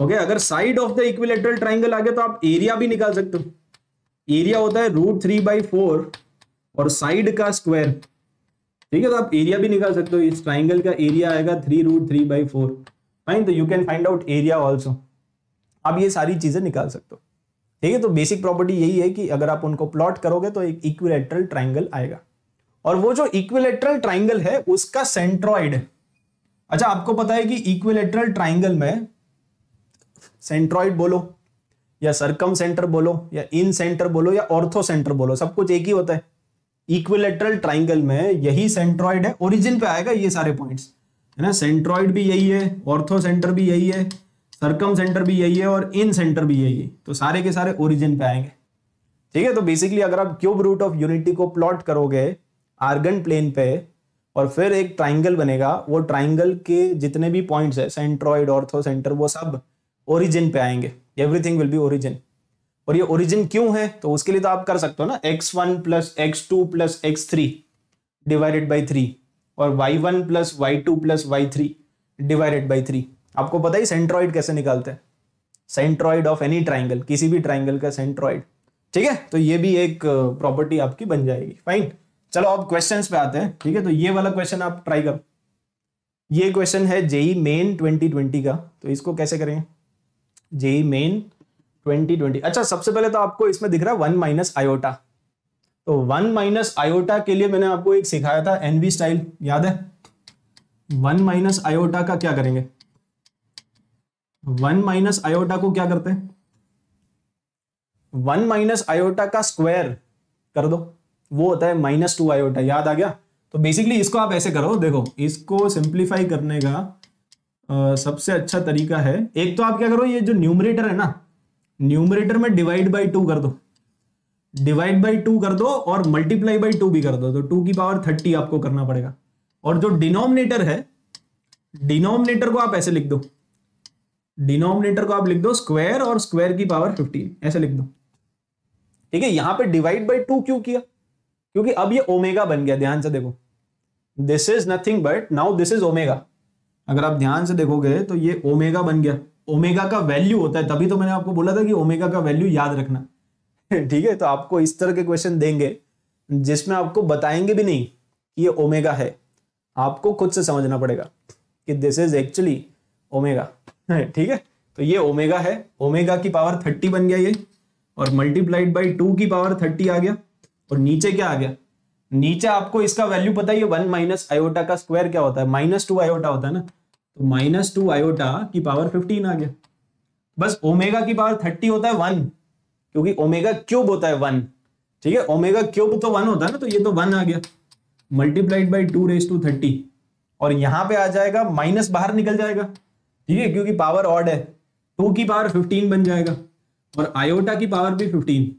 okay अगर side of the equilateral triangle आ गया तो आप एरिया भी निकाल सकते हो। एरिया होता है रूट थ्री बाई फोर और साइड का स्क्वायर ठीक है तो आप एरिया भी निकाल सकते हो। इस ट्राइंगल का एरिया आएगा three root three by four fine तो you can find out area also आप ये सारी चीज़ें निकाल सकते हो। ठीक है तो बेसिक प्रॉपर्टी यही है कि अगर आप उनको प्लॉट करोगे तो एक इक्विलेटरल ट्राइंगल आएगा। और वो जो इक्विलेटरल ट्राइंगल है, उसका सेंट्रॉइड अच्छा आपको पता है कि इक्विलेटरल ट्राइंगल में सेंट्रॉइड बोलो, या सरकम सेंटर बोलो, या इन सेंटर बोलो, या ऑर्थो सेंटर बोलो, सब कुछ एक ही होता है। इक्विलेटरल ट्राइंगल में यही सेंट्रॉइड है ओरिजिन पे आएगा ये सारे पॉइंट्स है ना? सेंट्रॉइड भी यही है ऑर्थो सेंटर भी यही है सरकम सेंटर भी यही है, और इन सेंटर भी यही है। तो सारे के सारे ओरिजिन पे आएँगे। ठीक है? तो बेसिकली अगर आप क्यूब रूट ऑफ़ यूनिटी को प्लॉट करोगे आर्गन प्लेन पे, और फिर एक ट्राइंगल बनेगा, वो ट्राइंगल के जितने भी पॉइंट्स है सेंट्रॉइड ऑर्थो सेंटर वो सब ओरिजिन पे आएँगे। एवरीथिंग विल बी ओरिजिन और ये ओरिजिन क्यों है? तो उसके लिए तो आप कर सकते हो ना x one plus x two plus x three divided by three और y one plus y two plus y three divided by three आपको पता ही सेंट्रॉइड कैसे निकालते हैं? सेंट्रॉइड ऑफ़ एनी ट्राइंगल किसी भी ट्राइंगल का सेंट्रॉइड ठीक है? तो ये भी एक प्रॉपर्टी आपकी बन जाएगी। फाइन चलो अब क्वेश्चंस पे आते हैं। ठीक है? तो ये वाला क्वेश्चन आप ट्राई करो। ये क्वेश्चन है जेई मेन 2020 का। तो इसको कैसे करेंगे जेई मेन 2020 अच्छा सबसे पहले तो आपको इसमें दिख रहा है वन माइनस आयोटा तो वन माइनस आयोटा के लिए मैंने आपको एक सिखाया था एनवी स्टाइल याद है? वन माइनस आयोटा का क्या करेंगे? वन माइनस आयोटा को क्या करते हैं? वन माइनस आयोटा का स्क्वायर कर दो। वो होता है माइनस टू आयोटा याद आ गया? तो बेसिकली इसको आप ऐसे करो, देखो, इसको सिंप्लीफाई करने का सबसे अच्छा तरीका है, एक तो आप क्या करो, ये जो न्यूमरेटर है ना न्यूमरेटर में डिवाइड बाई टू कर दो। डिवाइड बाई टू कर दो और मल्टीप्लाई बाई टू भी कर दो तो टू की पावर थर्टी आपको करना पड़ेगा। और जो डिनोमिनेटर है डिनोमिनेटर को आप ऐसे लिख दो। डिनोमिनेटर को आप लिख दो स्क्वायर और स्क्वायर की पावर फिफ्टीन ऐसे लिख दो। ठीक है, यहाँ पे डिवाइड बाई टू क्यों किया? क्योंकि अब ये ओमेगा बन गया, ध्यान से देखो। This is nothing but now this is omega अगर आप ध्यान से देखोगे तो ये ओमेगा बन गया। ओमेगा का वैल्यू होता है, तभी तो मैंने आपको बोला था कि ओमेगा का वैल्यू याद रखना। ठीक है तो आपको इस तरह के क्वेश्चन देंगे, जिसमें आपको बताएँगे भी नहीं कि ये ओमेगा है। आपको खुद से समझना पड़ेगा कि दिस इज़ एक्चुअली ओमेगा ठीक है तो ये ओमेगा है। ओमेगा की पावर थर्टी बन गया ये, और मल्टीप्लाइड बाई टू की पावर थर्टी आ गया, और नीचे क्या आ गया? नीचे आपको इसका वैल्यू पता है वन माइनस आयोटा का स्क्वायर क्या होता है? माइनस टू आयोटा होता है ना। तो माइनस टू आयोटा की पावर फिफ्टीन आ गया। बस ओमेगा की पावर थर्टी होता है वन क्योंकि ओमेगा क्यूब होता है वन ठीक है? ओमेगा क्यूब तो वन होता है ना तो ये तो वन आ गया। Multiplied by two raise to thirty और यहाँ पे आ जाएगा माइनस बाहर निकल जाएगा, ठीक है? क्योंकि पावर ऑड है। टू की पावर फिफ्टीन बन जाएगा, और आयोटा की पावर भी फिफ्टीन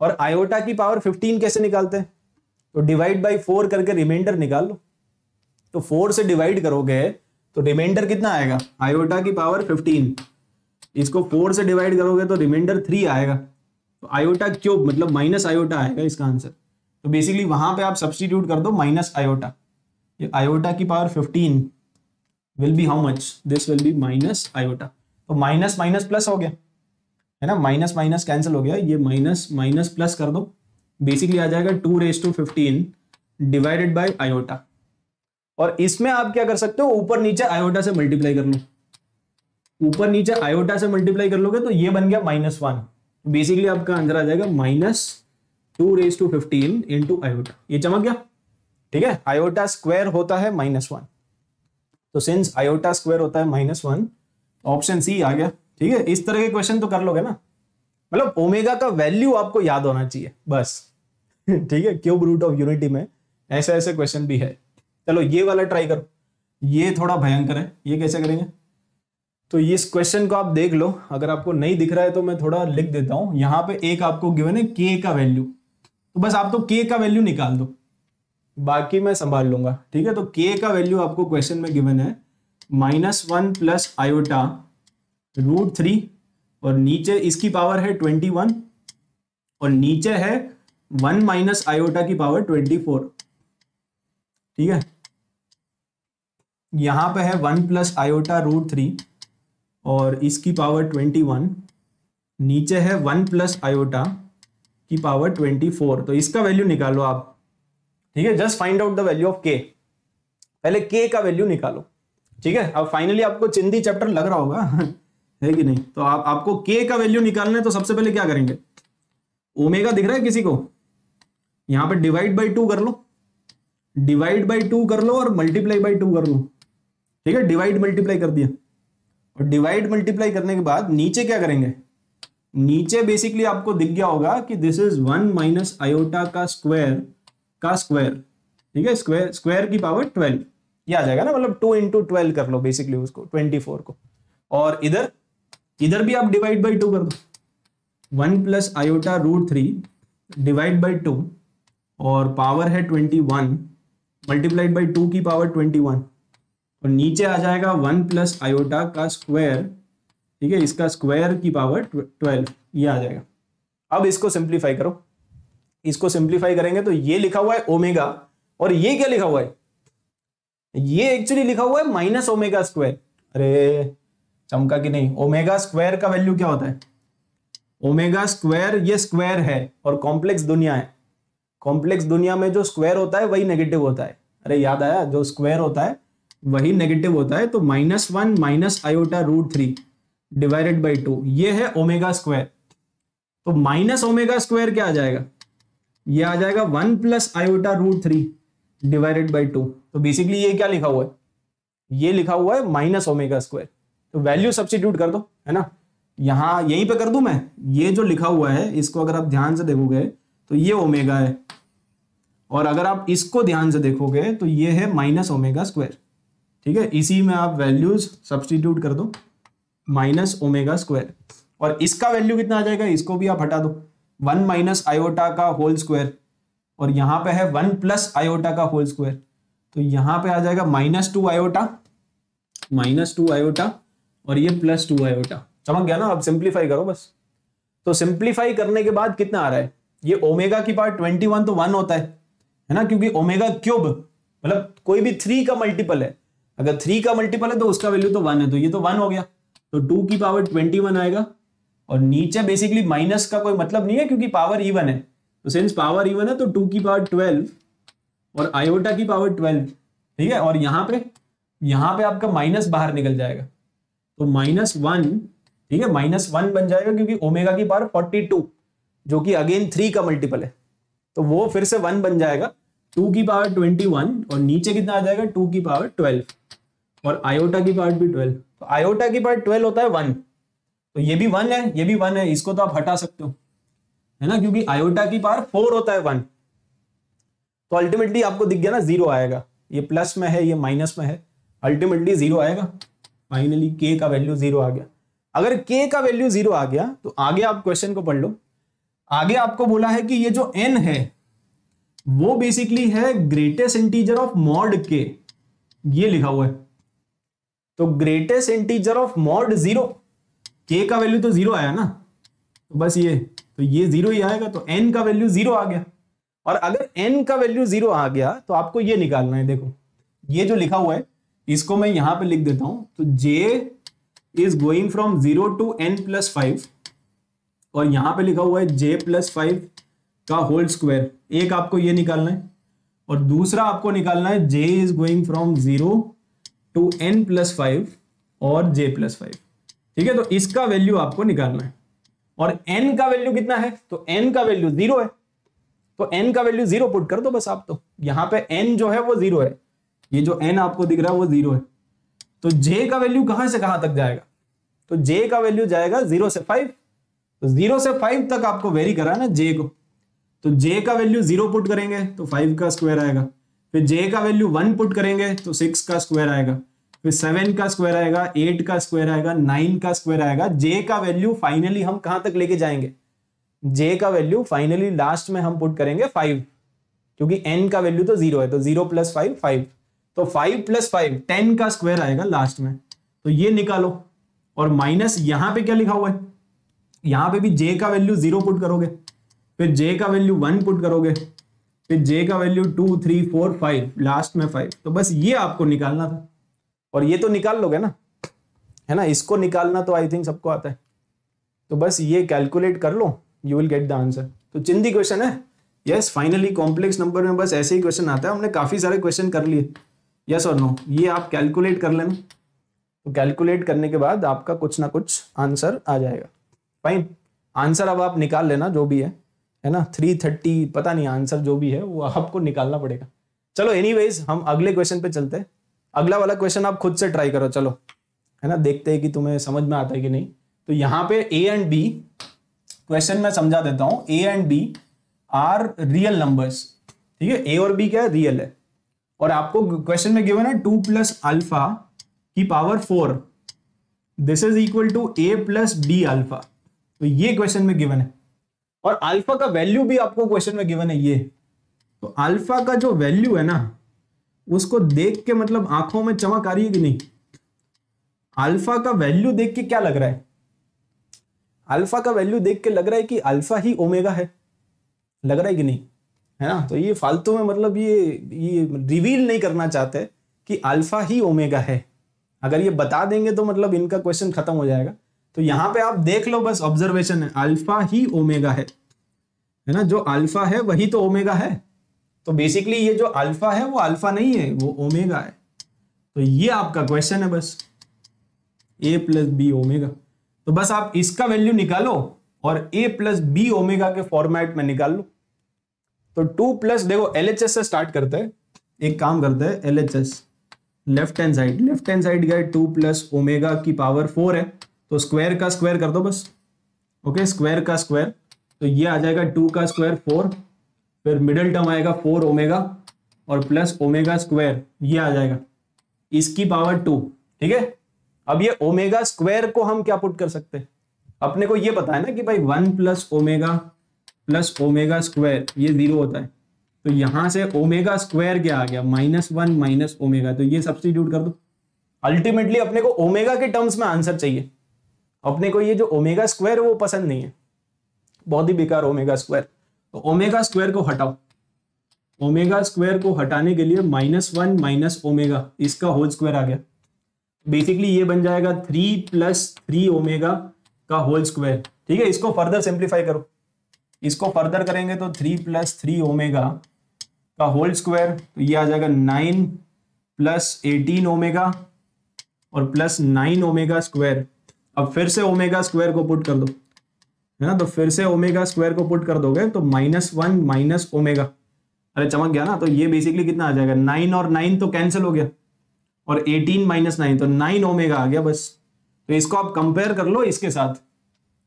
और आयोटा की पावर फिफ्टीन कैसे निकालते हैं? तो डिवाइड बाई फोर करके रिमाइंडर निकाल लो। तो फोर से डिवाइड करोगे तो रिमाइंडर कितना आएगा? आयोटा की पावर फिफ्टीन इसको फोर से डिवाइड करोगे तो रिमाइंडर थ्री आएगा। तो आयोटा क्यूब मतलब माइनस आयोटा आएगा इसका आंसर तो बेसिकली वहाँ पे आप सब्सटीट्यूट कर दो माइनस आयोटा ये आयोटा की power fifteen will be how much this will be minus iota तो माइनस माइनस प्लस हो गया। है ना? माइनस माइनस कैंसिल हो गया। ये माइनस माइनस प्लस कर दो। बेसिकली आ जाएगा two raise to fifteen divided by iota और इसमें आप क्या कर सकते हो, ऊपर नीचे आयोटा से मल्टीप्लाई कर लो। ऊपर नीचे आयोटा से मल्टीप्लाई कर लोगे तो ये बन गया माइनस वन बेसिकली आपका आंसर आ जाएगा minus two raise to fifteen into iota ये चमक गया? ठीक है? आयोटा स्क्वायर होता है माइनस वन तो सिंस आयोटा स्क्वायर होता है माइनस वन ऑप्शन सी आ गया। ठीक है? इस तरह के क्वेश्चन तो कर लोगे ना। मतलब ओमेगा का वैल्यू आपको याद होना चाहिए। बस। ठीक है? क्यूब रूट ऑफ़ यूनिटी में ऐसे ऐसे क्वेश्चन भी है। चलो, ये वाला ट्राई करो। ये थोड़ा भयंकर है। ये कैसे करेंगे? तो इस क्वेश्चन को आप देख लो। अगर आपको नहीं दिख रहा है तो मैं थोड़ा लिख देता हूँ। यहाँ पे एक आपको गिवन है के का वैल्यू तो बस आप तो के का वैल्यू निकाल दो। बाकी मैं संभाल लूँगा, ठीक है? तो के का वैल्यू आपको क्वेश्चन में गिवन है। Minus one plus iota root three और नीचे इसकी पावर है ट्वेंटी वन और नीचे है वन माइनस आयोटा की पावर ट्वेंटी फोर ठीक है? यहाँ पे है one plus iota root three और इसकी पावर ट्वेंटी वन। नीचे है वन प्लस आयोटा की पावर ट्वेंटी फोर। तो इसका वैल्यू निकालो आप। ठीक है? Just find out the value of के पहले के का वैल्यू निकालो। ठीक है? अब फाइनली आपको चिंदी चैप्टर लग रहा होगा। है कि नहीं? तो आप, आपको के का वैल्यू निकालना है तो सबसे पहले क्या करेंगे? ओमेगा दिख रहा है किसी को? यहाँ पे डिवाइड बाई टू कर लो। डिवाइड बाई टू कर लो और मल्टीप्लाई बाई टू कर लो। ठीक है डिवाइड मल्टीप्लाई कर दिया। और डिवाइड मल्टीप्लाई करने के बाद नीचे क्या करेंगे? नीचे बेसिकली आपको दिख गया होगा कि this is one minus iota का स्क्वायर का स्क्वायर ठीक है स्क्वायर स्क्वायर की पावर ट्वेल्व ये आ जाएगा ना मतलब टू इंटू ट्वेल्व कर लो बेसिकली उसको ट्वेंटी फोर को। और इधर इधर भी आप डिवाइड बाई टू कर दो। One plus iota root three divide by two और पावर है twenty one multiplied by two की पावर ट्वेंटी वन और नीचे आ जाएगा वन प्लस आयोटा का स्क्वायर, ठीक है, इसका स्क्वायर की पावर ट्वेल्व, ये आ जाएगा। अब इसको सिंप्लीफाई करो। इसको सिंप्लीफाई करेंगे तो ये लिखा हुआ है ओमेगा, और ये क्या लिखा हुआ है? ये एक्चुअली लिखा हुआ है माइनस ओमेगा स्क्वायर। अरे, चमका कि नहीं? ओमेगा स्क्वायर का वैल्यू क्या होता है? ओमेगा स्क्वायर ये स्क्वायर है, और कॉम्प्लेक्स दुनिया है। कॉम्प्लेक्स दुनिया में जो स्क्वायर होता है, वही नेगेटिव होता है। अरे, याद आया? जो स्क्वायर होता है वही नेगेटिव होता है तो minus one minus iota root three divided by two ये है ओमेगा स्क्वायर तो माइनस ओमेगा स्क्वायर क्या आ जाएगा? ये आ जाएगा one plus iota root three divided by two तो बेसिकली ये क्या लिखा हुआ है? ये लिखा हुआ है माइनस ओमेगा स्क्वायर तो वैल्यू सब्सटीट्यूट कर दो, है ना? यहाँ यहीं पे कर दू मैं? ये जो लिखा हुआ है, इसको अगर आप ध्यान से देखोगे तो ये ओमेगा है। और अगर आप इसको ध्यान से देखोगे तो ये है माइनस ओमेगा स्क्वायर ठीक है? इसी में आप वैल्यूज़ सब्सटीट्यूट कर दो माइनस ओमेगा स्क्वायर और इसका वैल्यू कितना आ जाएगा? इसको भी आप हटा दो। वन माइनस आयोटा का होल स्क्वायर और यहाँ पे है वन प्लस आयोटा का होल स्क्वायर तो यहाँ पे आ जाएगा minus two iota minus two iota और ये प्लस टू आयोटा चमक गया ना? अब सिंप्लीफाई करो बस। तो सिंप्लीफाई करने के बाद कितना आ रहा है? ये ओमेगा की पार्ट ट्वेंटी वन तो वन होता है। है ना? क्योंकि ओमेगा क्यूब मतलब कोई भी थ्री का मल्टीपल है अगर थ्री का मल्टीपल है तो उसका वैल्यू तो वन है तो ये तो वन हो गया। तो टू की पावर ट्वेंटी वन आएगा। और नीचे बेसिकली माइनस का कोई मतलब नहीं है क्योंकि पावर इवन है। तो सिंस पावर इवन है तो टू की पावर ट्वेल्व और आयोटा की पावर ट्वेल्व ठीक है? और यहाँ पे यहाँ पे आपका माइनस बाहर निकल जाएगा। तो माइनस वन ठीक है? माइनस वन बन जाएगा क्योंकि ओमेगा की पावर फोर्टी टू जो कि अगेन थ्री का मल्टीपल है। तो वो फिर से वन बन जाएगा। टू की पावर ट्वेंटी वन और नीचे कितना आ जाएगा? टू की पावर ट्वेल्व और आयोटा की पार्ट भी ट्वेल्व तो आयोटा की पार्ट ट्वेल्व होता है वन तो ये भी वन है, ये भी वन है, इसको तो आप हटा सकते हो। है ना? क्योंकि आयोटा की पावर फोर होता है वन तो अल्टीमेटली आपको दिख गया ना ज़ीरो आएगा। ये प्लस में है, ये माइनस में है। अल्टीमेटली ज़ीरो आएगा। फाइनली के का वैल्यू ज़ीरो आ गया। अगर के का वैल्यू ज़ीरो आ गया तो आगे आप क्वेश्चन को पढ़ लो। आगे आपको बोला है कि ये जो एन है, वो बेसिकली है ग्रेटेस्ट इंटीजर ऑफ़ मॉड के ये लिखा हुआ है। तो greatest integer of mod zero के का वैल्यू तो ज़ीरो आया ना? तो बस ये तो ये ज़ीरो ही आएगा तो एन का वैल्यू ज़ीरो आ गया। और अगर एन का वैल्यू ज़ीरो आ गया तो आपको ये निकालना है, देखो। ये जो लिखा हुआ है, इसको मैं यहाँ पे लिख देता हूँ। तो j is going from zero to n plus five और यहाँ पे लिखा हुआ है जे प्लस फाइव का होल स्क्वायर एक आपको ये निकालना है, और दूसरा आपको निकालना है j is going from zero to n plus five और जे प्लस फाइव। ठीक है तो इसका वैल्यू आपको निकालना है। और एन का वैल्यू कितना है? तो एन का वैल्यू ज़ीरो है। तो एन का वैल्यू ज़ीरो पुट कर दो बस आप तो। यहाँ पे एन जो है वो ज़ीरो है। ये जो एन आपको दिख रहा है वो ज़ीरो है। तो जे का वैल्यू कहाँ से कहाँ तक जाएगा? तो जे का वैल्यू जाएगा ज़ीरो से फाइव। तो ज़ीरो से फाइव तक आपको वेरी करा ना जे को। तो जे का वैल्यू ज़ीरो पुट करेंगे तो फाइव का स्क्वायर आएगा। फिर जे का वैल्यू वन पुट करेंगे तो सिक्स का स्क्वायर आएगा। फिर सेवन का स्क्वायर आएगा एट का स्क्वायर आएगा नाइन का स्क्वायर आएगा। जे का वैल्यू फाइनली हम कहाँ तक लेके जाएँगे? जे का वैल्यू फाइनली लास्ट में हम पुट करेंगे फाइव क्योंकि एन का वैल्यू तो ज़ीरो है तो ज़ीरो प्लस फाइव फाइव तो फाइव प्लस फाइव टेन का स्क्वायर आएगा लास्ट में। तो ये निकालो, और माइनस यहाँ पे क्या लिखा हुआ है? यहाँ पे भी जे का वैल्यू ज़ीरो पुट करोगे। फिर जे का वैल्यू वन पुट करोगे। फिर जे का value two three four five last में फाइव तो बस ये आपको निकालना था। और ये तो निकाल लोगे ना? है ना? इसको निकालना तो आई थिंक सबको आता है। तो बस ये कैलकुलेट कर लो you will get the answer तो चिंदी क्वेश्चन है? यस फाइनली कॉम्प्लेक्स नंबर में बस ऐसे ही क्वेश्चन आता है। हमने काफ़ी सारे क्वेश्चन कर लिए। यस और नो ये आप कैलकुलेट कर लेना। तो कैलकुलेट करने के बाद आपका कुछ ना कुछ आंसर आ जाएगा। फाइन आंसर अब आप निकाल लेना, जो भी है। है ना? थ्री थर्टी पता नहीं आंसर जो भी है, वो आपको निकालना पड़ेगा। चलो एनीवेज हम अगले क्वेश्चन पे चलते हैं। अगला वाला क्वेश्चन आप खुद से ट्राई करो, चलो। है ना? देखते हैं कि तुम्हें समझ में आता है कि नहीं। तो यहाँ पे ए एंड बी क्वेश्चन मैं समझा देता हूँ। A and b are real numbers ठीक है? ए और बी क्या है? रियल है। और आपको क्वेश्चन में गिवन है टू प्लस अल्फ़ा की power four this is equal to a plus b alpha तो ये क्वेश्चन में गिवन है। और अल्फ़ा का वैल्यू भी आपको क्वेश्चन में गिवन है ये। तो अल्फ़ा का जो वैल्यू है ना, उसको देख के मतलब आँखों में चमक आ रही है कि नहीं? अल्फ़ा का वैल्यू देख के क्या लग रहा है? अल्फ़ा का वैल्यू देख के लग रहा है कि अल्फ़ा ही ओमेगा है। लग रहा है कि नहीं? है ना? तो ये फालतू में मतलब ये ये रिवील नहीं करना चाहते कि अल्फ़ा ही ओमेगा है। अगर ये बता देंगे तो मतलब इनका क्वेश्चन खत्म हो जाएगा। तो यहाँ पे आप देख लो बस ऑब्जर्वेशन है। अल्फ़ा ही ओमेगा है। है ना? जो अल्फ़ा है, वही तो ओमेगा है। तो बेसिकली ये जो अल्फ़ा है, वो अल्फ़ा नहीं है, वो ओमेगा है। तो ये आपका क्वेश्चन है बस। ए प्लस बी ओमेगा तो बस आप इसका वैल्यू निकालो और ए प्लस बी ओमेगा के फॉर्मेट में निकाल लो। तो टू प्लस देखो एलएचएस से स्टार्ट करते हैं। एक काम करते हैं LHS left hand side left hand side गए टू प्लस ओमेगा की पावर फोर है। तो स्क्वायर का स्क्वायर कर दो बस। ओके स्क्वायर का स्क्वायर तो ये आ जाएगा टू का स्क्वायर फोर फिर मिडल टर्म आएगा फोर ओमेगा और प्लस ओमेगा स्क्वायर ये आ जाएगा। इसकी पावर टू ठीक है? अब ये ओमेगा स्क्वायर को हम क्या पुट कर सकते हैं? अपने को ये पता है ना कि भाई one plus omega plus omega square ये ज़ीरो होता है। तो यहाँ से ओमेगा स्क्वायर क्या आ गया? माइनस वन माइनस ओमेगा तो ये सब्सटीट्यूट कर दो। अल्टीमेटली अपने को ओमेगा के टर्म्स में आंसर चाहिए। अपने को ये जो ओमेगा स्क्वायर है वो पसंद नहीं है। बहुत ही बेकार ओमेगा स्क्वायर तो ओमेगा स्क्वायर को हटाओ। ओमेगा स्क्वायर को हटाने के लिए माइनस वन माइनस ओमेगा इसका होल स्क्वायर आ गया। बेसिकली ये बन जाएगा थ्री प्लस थ्री ओमेगा का होल स्क्वायर ठीक है, इसको फर्दर सिंप्लीफाई करो। इसको फर्दर करेंगे तो थ्री प्लस थ्री ओमेगा का होल स्क्वायर तो ये आ जाएगा नाइन प्लस एटीन ओमेगा और प्लस नाइन ओमेगा स्क्वायर अब फिर से ओमेगा स्क्वायर को पुट कर दो। है ना? तो फिर से ओमेगा स्क्वायर को पुट कर दोगे तो माइनस वन माइनस ओमेगा अरे चमक गया ना? तो ये बेसिकली कितना आ जाएगा? नाइन और नाइन तो कैंसिल हो गया। और एटीन माइनस नाइन तो नाइन ओमेगा आ गया बस। तो इसको आप कंपेयर कर लो इसके साथ।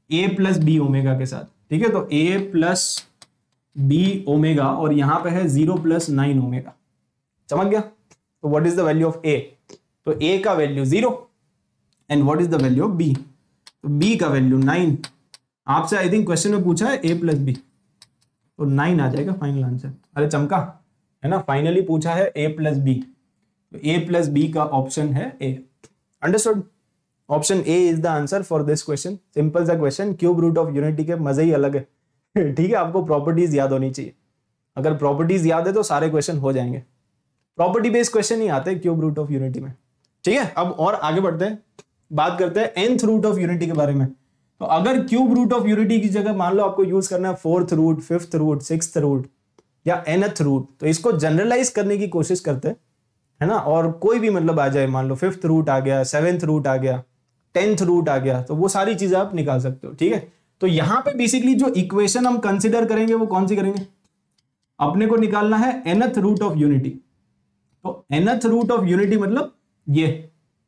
ए प्लस बी ओमेगा के साथ। ठीक है? तो ए प्लस बी ओमेगा और यहाँ पे है ज़ीरो प्लस नाइन ओमेगा चमक गया? तो what is the value of A तो ए का value zero and what is the value of B B का वैल्यू नाइन आपसे आई थिंक क्वेश्चन में पूछा है ए प्लस बी तो नाइन आ जाएगा फाइनल आंसर अरे चमका, है ना? फाइनली पूछा है ए प्लस बी तो ए प्लस बी का ऑप्शन है A understood option A is the answer for this question simple सा question cube root of unity के मज़े ही अलग है. ठीक है, आपको प्रॉपर्टीज़ याद होनी चाहिए. अगर प्रॉपर्टीज़ याद है तो सारे क्वेश्चन हो जाएँगे. प्रॉपर्टी बेस्ड क्वेश्चन ही आते हैं क्यूब रूट ऑफ़ यूनिटी में. ठीक है, अब और आगे बढ़ते हैं. बात करते हैं एंथ रूट ऑफ़ यूनिटी के बारे में। तो अगर क्यूब रूट ऑफ़ यूनिटी की जगह मान लो आपको यूज़ करना है fourth root fifth root six root या एनथ रूट तो इसको जनरलाइज करने की कोशिश करते हैं ना? और कोई भी मतलब आ जाए, मान लो फिफ्थ रूट आ गया सेवेंथ रूट आ गया टेंथ रूट आ गया तो वो सारी चीज़ें आप निकाल सकते हो, ठीक है? तो यहाँ पे बेसिकली जो इक्वेशन हम कंसिडर करेंगे, वो कौन सी करेंगे? अपने को निकालना है एनथ रूट ऑफ़ यूनिटी तो एनथ रूट ऑफ़ यूनिटी मतलब ये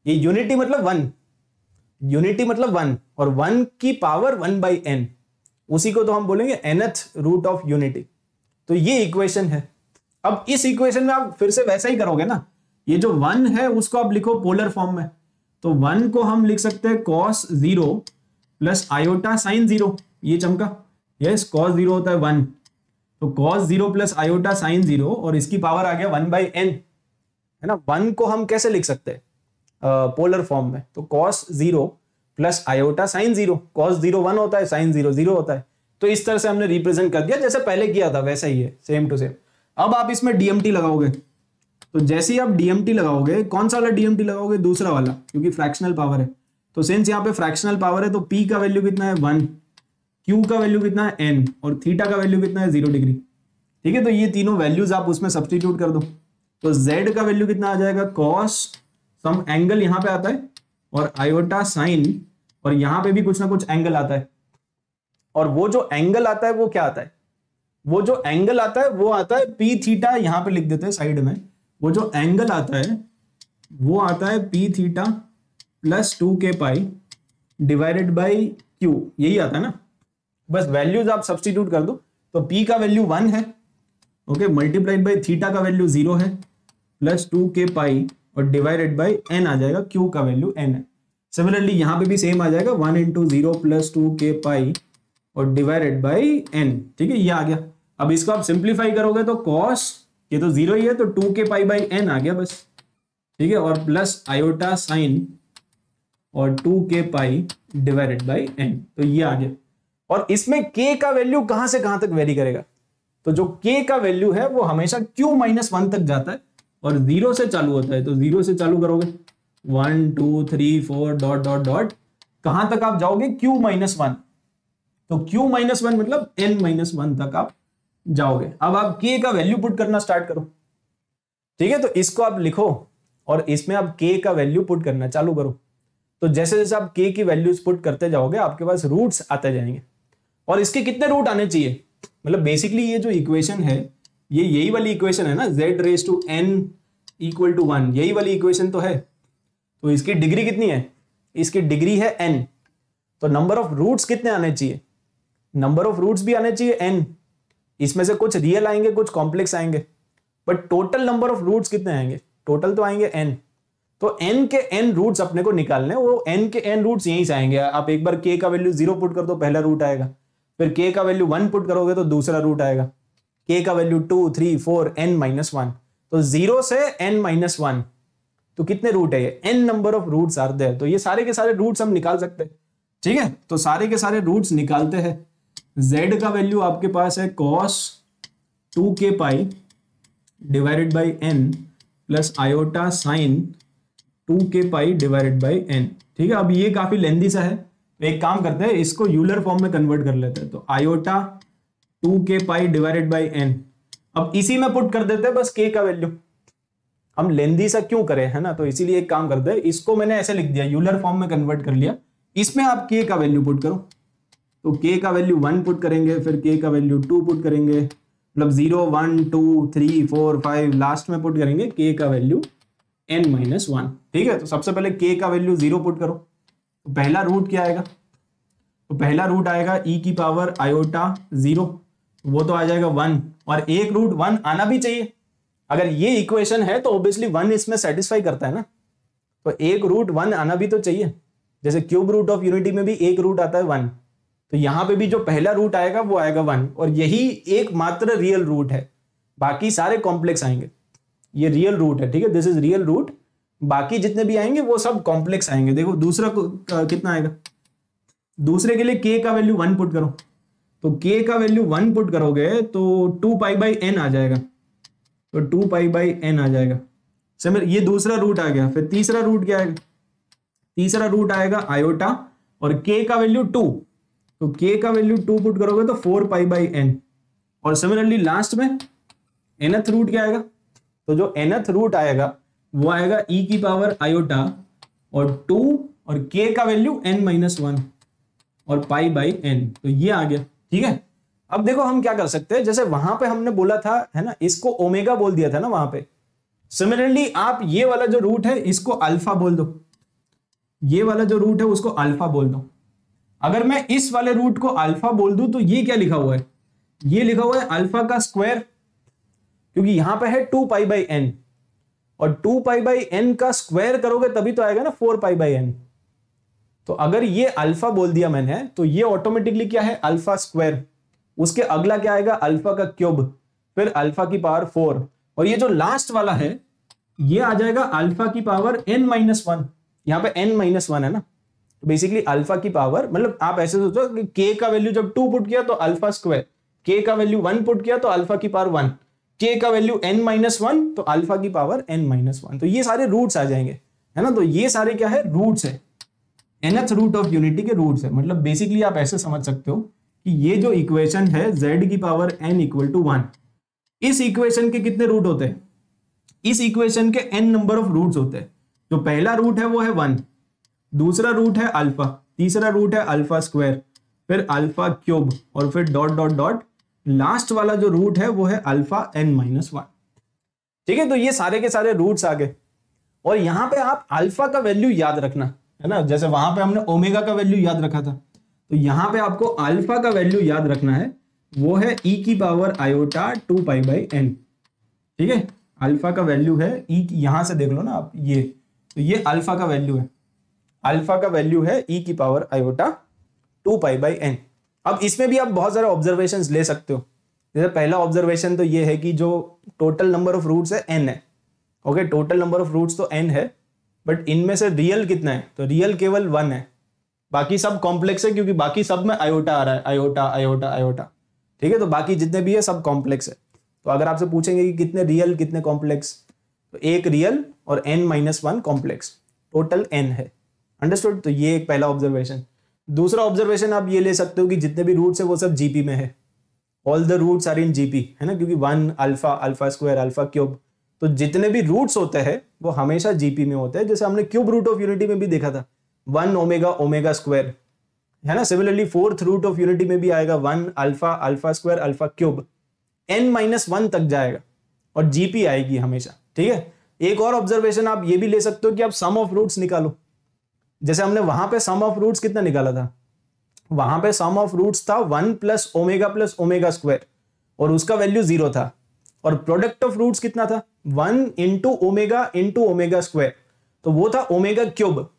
ये यूनिटी मतलब वन यूनिटी मतलब वन और वन की पावर वन बाई एन उसी को तो हम बोलेंगे एनथ रूट ऑफ़ यूनिटी तो ये इक्वेशन है। अब इस इक्वेशन में आप फिर से वैसा ही करोगे ना? ये जो वन है, उसको आप लिखो पोलर फॉर्म में। तो वन को हम लिख सकते हैं cos zero plus iota sine zero ये चमका। यस कॉस ज़ीरो होता है वन तो cos zero plus iota sine zero और इसकी पावर आ गया वन बाई एन है ना? वन को हम कैसे लिख सकते हैं? पोलर फॉर्म में तो cos zero plus iota sine zero cos zero one होता है साइन ज़ीरो ज़ीरो होता है। तो इस तरह से हमने रिप्रेजेंट कर दिया, जैसे पहले किया था, वैसा ही है सेम टू सेम अब आप इसमें डीएमटी लगाओगे। तो जैसे ही आप डीएमटी लगाओगे, कौन सा वाला डीएमटी लगाओगे? दूसरा वाला, क्योंकि फ्रैक्शनल पावर है। तो सेंस यहाँ पे फ्रैक्शनल पावर है तो पी का वैल्यू कितना है? वन क्यू का वैल्यू कितना है? एन और थीटा का वैल्यू कितना है? ज़ीरो डिग्री ठीक है तो ये तीनों वैल्यूज़ आप उसमें सब्सटीट्यूट कर दो। तो जेड का वैल्यू कितना आ जाएगा? कॉस सम एंगल यहाँ पे आता है और आयोटा साइन और यहाँ पे भी कुछ ना कुछ एंगल आता है। और वो जो एंगल आता है, वो क्या आता है? वो जो एंगल आता है, वो आता है पी थीटा यहाँ पे लिख देते हैं साइड में। वो जो एंगल आता है, वो आता है पी थीटा प्लस टू के पाई डिवाइडेड बाई क्यू यही आता है ना? बस वैल्यूज़ आप सब्सटीट्यूट कर दो। तो पी का वैल्यू वन है ओके मल्टीप्लाइड बाई थीटा का वैल्यू ज़ीरो है प्लस टू के पाई और डिवाइडेड बाई एन आ जाएगा क्यू का वैल्यू एन है। सिमिलरली यहाँ पे भी सेम आ जाएगा one into zero plus two K pi और डिवाइडेड बाई एन ठीक है, ये आ गया। अब इसको आप सिंप्लीफाई करोगे तो कॉस ये तो ज़ीरो ही है तो टू के पाई बाई एन आ गया बस। ठीक है, और प्लस आयोटा साइन और टू के पाई डिवाइडेड बाई एन तो ये आ गया। और इसमें के का वैल्यू कहाँ से कहाँ तक वेरी करेगा? तो जो के का वैल्यू है, वो हमेशा क्यू माइनस वन तक जाता है। और ज़ीरो से चालू होता है तो ज़ीरो से चालू करोगे। One two three four dot dot dot कहाँ तक आप जाओगे? क्यू माइनस वन तो क्यू माइनस वन मतलब एन माइनस वन तक आप जाओगे। अब आप के का वैल्यू पुट करना स्टार्ट करो। ठीक है? तो इसको आप लिखो और इसमें आप के का वैल्यू पुट करना चालू करो। तो जैसे जैसे आप के की वैल्यूज़ पुट करते जाओगे, आपके पास रूट्स आते जाएँगे। और इसके कितने रूट आने चाहिए? मतलब बेसिकली ये जो इक्वेशन है ये यही वाली इक्वेशन है ना Z raise to N equal to one यही वाली इक्वेशन तो है। तो इसकी डिग्री कितनी है? इसकी डिग्री है एन तो नंबर ऑफ़ रूट्स कितने आने चाहिए? नंबर ऑफ़ रूट्स भी आने चाहिए एन इसमें से कुछ रियल आएँगे, कुछ कॉम्प्लेक्स आएँगे। But total number of roots कितने आएँगे? टोटल तो आएँगे एन तो एन के एन रूट्स अपने को निकालने, वो एन के एन रूट्स यहीं से आएँगे। आप एक बार के का वैल्यू ज़ीरो पुट कर दो, पहला रूट आएगा। फिर के का वैल्यू वन पुट करोगे तो दूसरा रूट आएगा। के का value two three four N minus one तो ज़ीरो से एन माइनस वन तो कितने रूट है ये? N number of roots are there तो ये सारे के सारे रूट्स हम निकाल सकते हैं। ठीक है? तो सारे के सारे रूट्स निकालते हैं। Z का वैल्यू आपके पास है cos two K pi divided by N plus iota sine two K pi divided by N ठीक है? अब ये काफ़ी लेंदी सा है। तो एक काम करते हैं, इसको यूलर फॉर्म में कन्वर्ट कर लेते हैं। तो आयोटा टू के पाई डिवाइडेड बाई एन अब इसी में पुट कर देते हैं, बस के का वैल्यू हम लेंदी सा क्यों करें, है ना? तो इसीलिए एक काम करते हैं, इसको मैंने ऐसे लिख दिया यूलर फॉर्म में कन्वर्ट कर लिया। इसमें आप के का वैल्यू पुट करो। तो के का वैल्यू वन पुट करेंगे, फिर के का वैल्यू टू पुट करेंगे। मतलब zero one two three four five last में पुट करेंगे के का वैल्यू एन माइनस वन ठीक है? तो सबसे पहले के का वैल्यू ज़ीरो पुट करो। तो पहला रूट क्या आएगा? तो पहला रूट आएगा ई e की पावर आयोटा ज़ीरो वो तो आ जाएगा वन और एक रूट वन आना भी चाहिए। अगर ये इक्वेशन है तो ऑब्वियसली वन इसमें सेटिस्फाई करता है ना। तो एक रूट वन आना भी तो चाहिए। जैसे क्यूब रूट ऑफ़ यूनिटी में भी एक रूट आता है वन तो यहाँ पे भी जो पहला रूट आएगा, वो आएगा वन और यही एक मात्र रियल रूट है। बाकी सारे कॉम्प्लेक्स आएँगे। ये रियल रूट है, ठीक है? दिस इज़ रियल रूट बाकी जितने भी आएँगे, वो सब कॉम्प्लेक्स आएँगे। देखो, दूसरा कितना आएगा? दूसरे के लिए के का वैल्यू वन पुट करो। तो के का वैल्यू वन पुट करोगे तो टू पाई बाई एन आ जाएगा। तो टू पाई बाई एन आ जाएगा। समझ, ये दूसरा रूट आ गया, फिर तीसरा रूट क्या आएगा? तीसरा रूट आएगा आयोटा और के का वैल्यू टू तो के का वैल्यू टू पुट करोगे तो फोर पाई बाई एन और सिमिलरली लास्ट में एनथ रूट क्या आएगा? तो जो एनथ रूट आएगा, वो आएगा ई e की पावर आयोटा और टू और के का वैल्यू एन माइनस वन और पाई बाई एन तो ये आ गया। ठीक है? अब देखो हम क्या कर सकते हैं, जैसे वहाँ पे हमने बोला था, है ना, इसको ओमेगा बोल दिया था ना वहाँ पे। सिमिलरली आप ये वाला जो रूट है, इसको अल्फ़ा बोल दो। ये वाला जो रूट है, उसको अल्फ़ा बोल दो। अगर मैं इस वाले रूट को अल्फ़ा बोल दूँ तो ये क्या लिखा हुआ है? ये लिखा हुआ है अल्फ़ा का स्क्वायर क्योंकि यहाँ पे है टू पाई बाई एन और टू पाई बाई एन का स्क्वायर करोगे, तभी तो आएगा ना फोर पाई बाई एन तो अगर ये अल्फ़ा बोल दिया मैंने तो ये ऑटोमेटिकली क्या है? अल्फ़ा स्क्वायर उसके अगला क्या आएगा? अल्फ़ा का क्यूब. फिर अल्फ़ा की पावर फोर और ये जो लास्ट वाला है, ये आ जाएगा अल्फ़ा की पावर एन माइनस वन यहाँ पे एन माइनस वन है ना? तो बेसिकली अल्फ़ा की पावर मतलब आप ऐसे सोचो कि के का वैल्यू जब टू पुट किया तो अल्फ़ा स्क्वायर के का वैल्यू वन पुट किया तो अल्फ़ा की पावर वन के का वैल्यू एन माइनस वन तो अल्फ़ा की पावर एन माइनस वन तो ये सारे रूट्स आ जाएँगे. है ना? तो ये सारे क्या है? रूट्स है. एनथ रूट ऑफ़ यूनिटी के रूट्स है। मतलब बेसिकली आप ऐसे समझ सकते हो कि ये जो इक्वेशन है, z की power n equal to one इस इक्वेशन के कितने रूट होते हैं? इस इक्वेशन के n नंबर ऑफ़ रूट्स होते हैं। जो पहला रूट है वो है वन दूसरा रूट है अल्फ़ा तीसरा रूट है अल्फ़ा स्क्वायर फिर अल्फ़ा क्यूब और फिर डॉट डॉट डॉट लास्ट वाला जो रूट है वो है अल्फ़ा एन माइनस वन ठीक है तो ये सारे के सारे रूट्स आ गए। और यहाँ पे आप अल्फ़ा का वैल्यू याद रखना। है ना? जैसे वहाँ पे हमने ओमेगा का वैल्यू याद रखा था। तो यहाँ पे आपको अल्फ़ा का वैल्यू याद रखना है। वो है ई e की power iota two pi by N ठीक है? अल्फ़ा का वैल्यू है ई e, यहाँ से देख लो ना आप ये। तो ये अल्फ़ा का वैल्यू है। अल्फ़ा का वैल्यू है ई e की power iota two pi by N अब इसमें भी आप बहुत सारे ऑब्जर्वेशन ले सकते हो। जैसे पहला ऑब्जर्वेशन तो ये है कि जो टोटल नंबर ऑफ़ रूट्स है एन है। Okay total number of roots तो एन है। बट इनमें से रियल कितना है? तो रियल केवल वन है। बाकी सब कॉम्प्लेक्स है क्योंकि बाकी सब में आयोटा आ रहा है। आयोटा आयोटा आयोटा ठीक है? तो बाकी जितने भी है, सब कॉम्प्लेक्स है। तो अगर आपसे पूछेंगे कि कितने रियल कितने कॉम्प्लेक्स तो एक रियल और N minus one complex total N है। अंडरस्टूड तो ये एक पहला ऑब्जर्वेशन दूसरा ऑब्जर्वेशन आप ये ले सकते हो कि जितने भी रूट्स है, वो सब जीपी में है। All the roots are in GP है ना? क्योंकि one alpha alpha square alpha cube तो जितने भी रूट्स होते हैं, वो हमेशा जीपी में होते हैं, जैसे हमने क्यूब रूट ऑफ़ यूनिटी में भी देखा था। वन ओमेगा ओमेगा स्क्वायर है ना? Similarly fourth root of unity में भी आएगा one alpha alpha square alpha cube N minus one तक जाएगा। और जीपी आएगी हमेशा। ठीक है? एक और ऑब्जर्वेशन आप ये भी ले सकते हो कि आप सम ऑफ़ रूट्स निकालो। जैसे हमने वहाँ पे सम ऑफ़ रूट्स कितना निकाला था? वहाँ पे सम ऑफ़ रूट्स था one plus omega plus omega square और उसका वैल्यू ज़ीरो था। और प्रोडक्ट ऑफ़ रूट्स कितना था? One into omega into omega square तो वो था ओमेगा क्यूब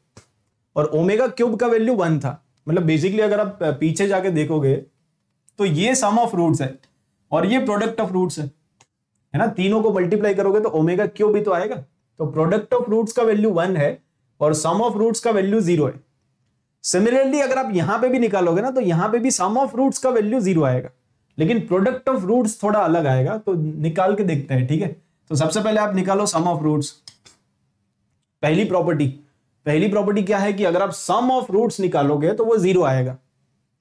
और ओमेगा क्यूब का वैल्यू वन था. मतलब बेसिकली अगर आप पीछे जाके देखोगे तो ये सम ऑफ़ रूट्स है और ये प्रोडक्ट ऑफ़ रूट्स है। है ना? तीनों को मल्टीप्लाई करोगे तो ओमेगा क्यूब भी तो आएगा। तो प्रोडक्ट ऑफ़ रूट्स का वैल्यू वन है और सम ऑफ़ रूट्स का वैल्यू ज़ीरो है। सिमिलरली अगर आप यहाँ पे भी निकालोगे ना तो यहाँ पे भी सम ऑफ़ रूट्स का वैल्यू ज़ीरो आएगा। लेकिन प्रोडक्ट ऑफ़ रूट्स थोड़ा अलग आएगा तो निकाल के देखते हैं, ठीक है? तो सबसे पहले आप निकालो सम ऑफ़ रूट्स पहली प्रॉपर्टी पहली प्रॉपर्टी क्या है कि अगर आप सम ऑफ़ रूट्स निकालोगे तो वो ज़ीरो आएगा,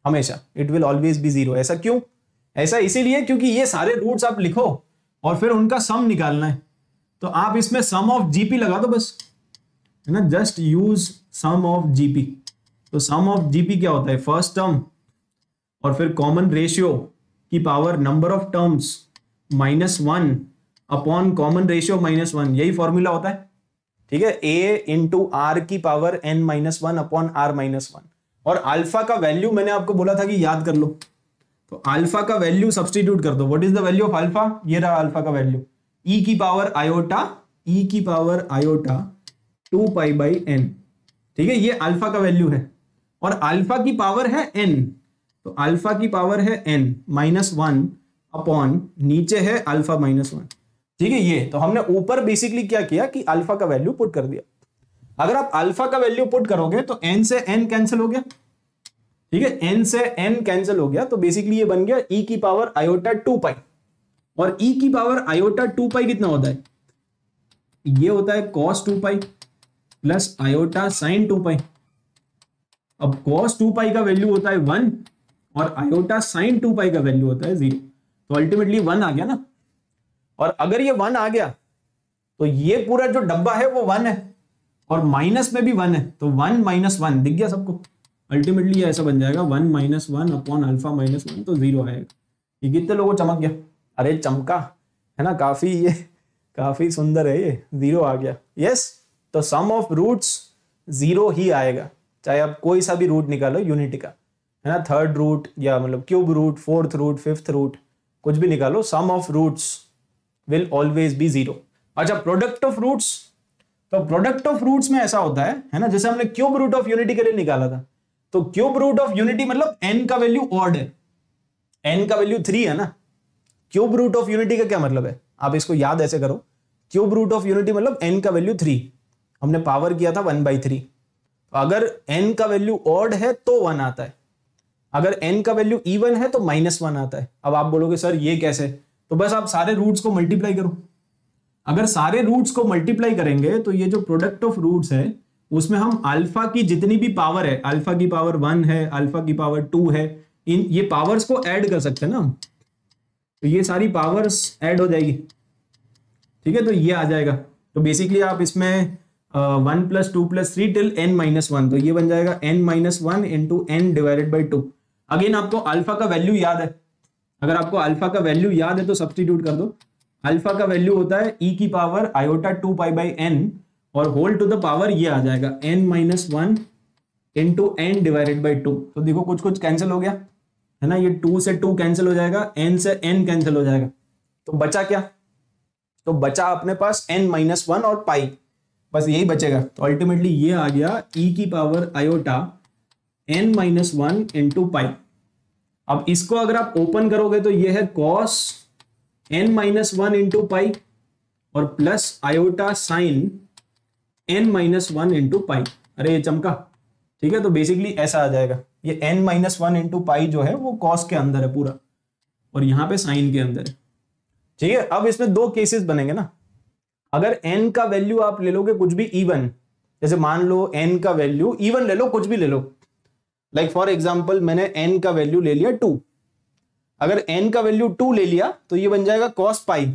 हमेशा। It will always be zero ऐसा क्यों? ऐसा इसीलिए क्योंकि ये सारे रूट्स आप लिखो और फिर उनका सम निकालना है। तो आप इसमें सम ऑफ़ जीपी लगा दो बस। है ना? Just use sum of GP तो सम ऑफ़ जीपी क्या होता है? फ़र्स्ट टर्म और फिर कॉमन रेशियो की power number of terms minus one upon common ratio minus one यही फॉर्मूला होता है। ठीक है? ए इंटू आर की power N minus one upon R minus one और अल्फ़ा का वैल्यू मैंने आपको बोला था कि याद कर लो। तो अल्फ़ा का वैल्यू सब्सटीट्यूट कर दो। What is the value of alpha ये रहा अल्फ़ा का वैल्यू ई e की पावर आयोटा ई की power iota two pi by N ठीक है? ये अल्फ़ा का वैल्यू है। और अल्फ़ा की पावर है एन तो अल्फ़ा की पावर है एन माइनस वन अपॉन नीचे है अल्फ़ा माइनस वन ठीक है, ये तो हमने ऊपर बेसिकली क्या किया कि अल्फ़ा का वैल्यू पुट कर दिया। अगर आप अल्फ़ा का वैल्यू पुट करोगे तो एन से एन कैंसिल हो गया। ठीक है एन से एन कैंसिल हो गया तो बेसिकली ये बन गया ई e की पावर आयोटा टू पाई और ई e की पावर आयोटा टू पाई कितना होता है? ये होता है cos two pi plus iota sine two pi अब कॉस टू पाई का वैल्यू होता है वन और आयोटा साइन टू पाई का वैल्यू होता है ज़ीरो तो अल्टीमेटली वन आ गया ना? और अगर ये वन आ गया तो ये पूरा जो डब्बा है वो वन है। और माइनस में भी वन है तो वन माइनस वन दिख गया सबको। अल्टीमेटली ऐसा बन जाएगा one minus one upon alpha minus one तो ज़ीरो आएगा। ये कितने लोगों चमक गया? अरे चमका, है ना? काफ़ी ये, काफ़ी सुंदर है ये। ज़ीरो आ गया। यस तो सम ऑफ़ रूट्स ज़ीरो ही आएगा। चाहे आप कोई सा भी रूट निकालो यूनिटी का। है ना थर्ड रूट या मतलब cube root fourth root fifth root कुछ भी निकालो sum of roots will always be zero अच्छा प्रोडक्ट ऑफ़ रूट्स तो प्रोडक्ट ऑफ़ रूट्स में ऐसा होता है है ना, जैसे हमने क्यूब रूट ऑफ़ यूनिटी के लिए निकाला था तो क्यूब रूट ऑफ़ यूनिटी मतलब एन का वैल्यू ऑड है। एन का वैल्यू थ्री है ना। क्यूब रूट ऑफ़ यूनिटी का क्या मतलब है? आप इसको याद ऐसे करो। क्यूब रूट ऑफ़ यूनिटी मतलब एन का वैल्यू थ्री हमने पावर किया था वन बाई थ्री अगर एन का वैल्यू ऑड है तो वन आता है। अगर एन का वैल्यू इवन है तो माइनस वन आता है। अब आप बोलोगे, सर, ये कैसे? तो बस आप सारे रूट्स को मल्टीप्लाई करो। अगर सारे रूट्स को मल्टीप्लाई करेंगे तो ये जो प्रोडक्ट ऑफ़ रूट्स है, उसमें हम अल्फ़ा की जितनी भी पावर है अल्फ़ा की पावर वन है अल्फ़ा की पावर टू है, इन, ये पावर्स को ऐड कर सकते हैं ना तो ये सारी पावर्स ऐड हो जाएगी। ठीक है तो ये आ जाएगा। तो बेसिकली आप इसमें one plus two plus three till N minus one तो ये बन जाएगा N minus one into N divided by two again आपको अल्फ़ा का वैल्यू याद है। अगर आपको अल्फ़ा का वैल्यू याद है तो सब्सटीट्यूट कर दो। अल्फ़ा का वैल्यू होता है ई e की power iota two pi by N और होल टू द पावर ये आ जाएगा। N minus one into N divided by two तो देखो कुछ कुछ कैंसिल हो गया। है ना? ये टू से टू कैंसिल हो जाएगा एन से एन कैंसिल हो जाएगा। तो बचा क्या? तो बचा अपने पास एन माइनस वन और पाई बस यही बचेगा। तो अल्टीमेटली ये आ गया ई e की power iota N minus one into pi अब इसको अगर आप ओपन करोगे तो ये है cos N minus one into pi और plus iota sine N minus one into pi अरे ये चमका। ठीक है तो बेसिकली ऐसा आ जाएगा। ये N minus one into pi जो है वो कॉस के अंदर है पूरा। और यहाँ पे साइन के अंदर है। ठीक है, अब इसमें दो केसेस बनेंगे ना। अगर एन का वैल्यू आप ले लोगे कुछ भी इवन जैसे मान लो एन का वैल्यू इवन ले लो, कुछ भी ले लो। लाइक फॉर एग्ज़ाम्पल मैंने एन का वैल्यू ले लिया टू अगर एन का वैल्यू टू ले लिया तो ये बन जाएगा कॉस पाई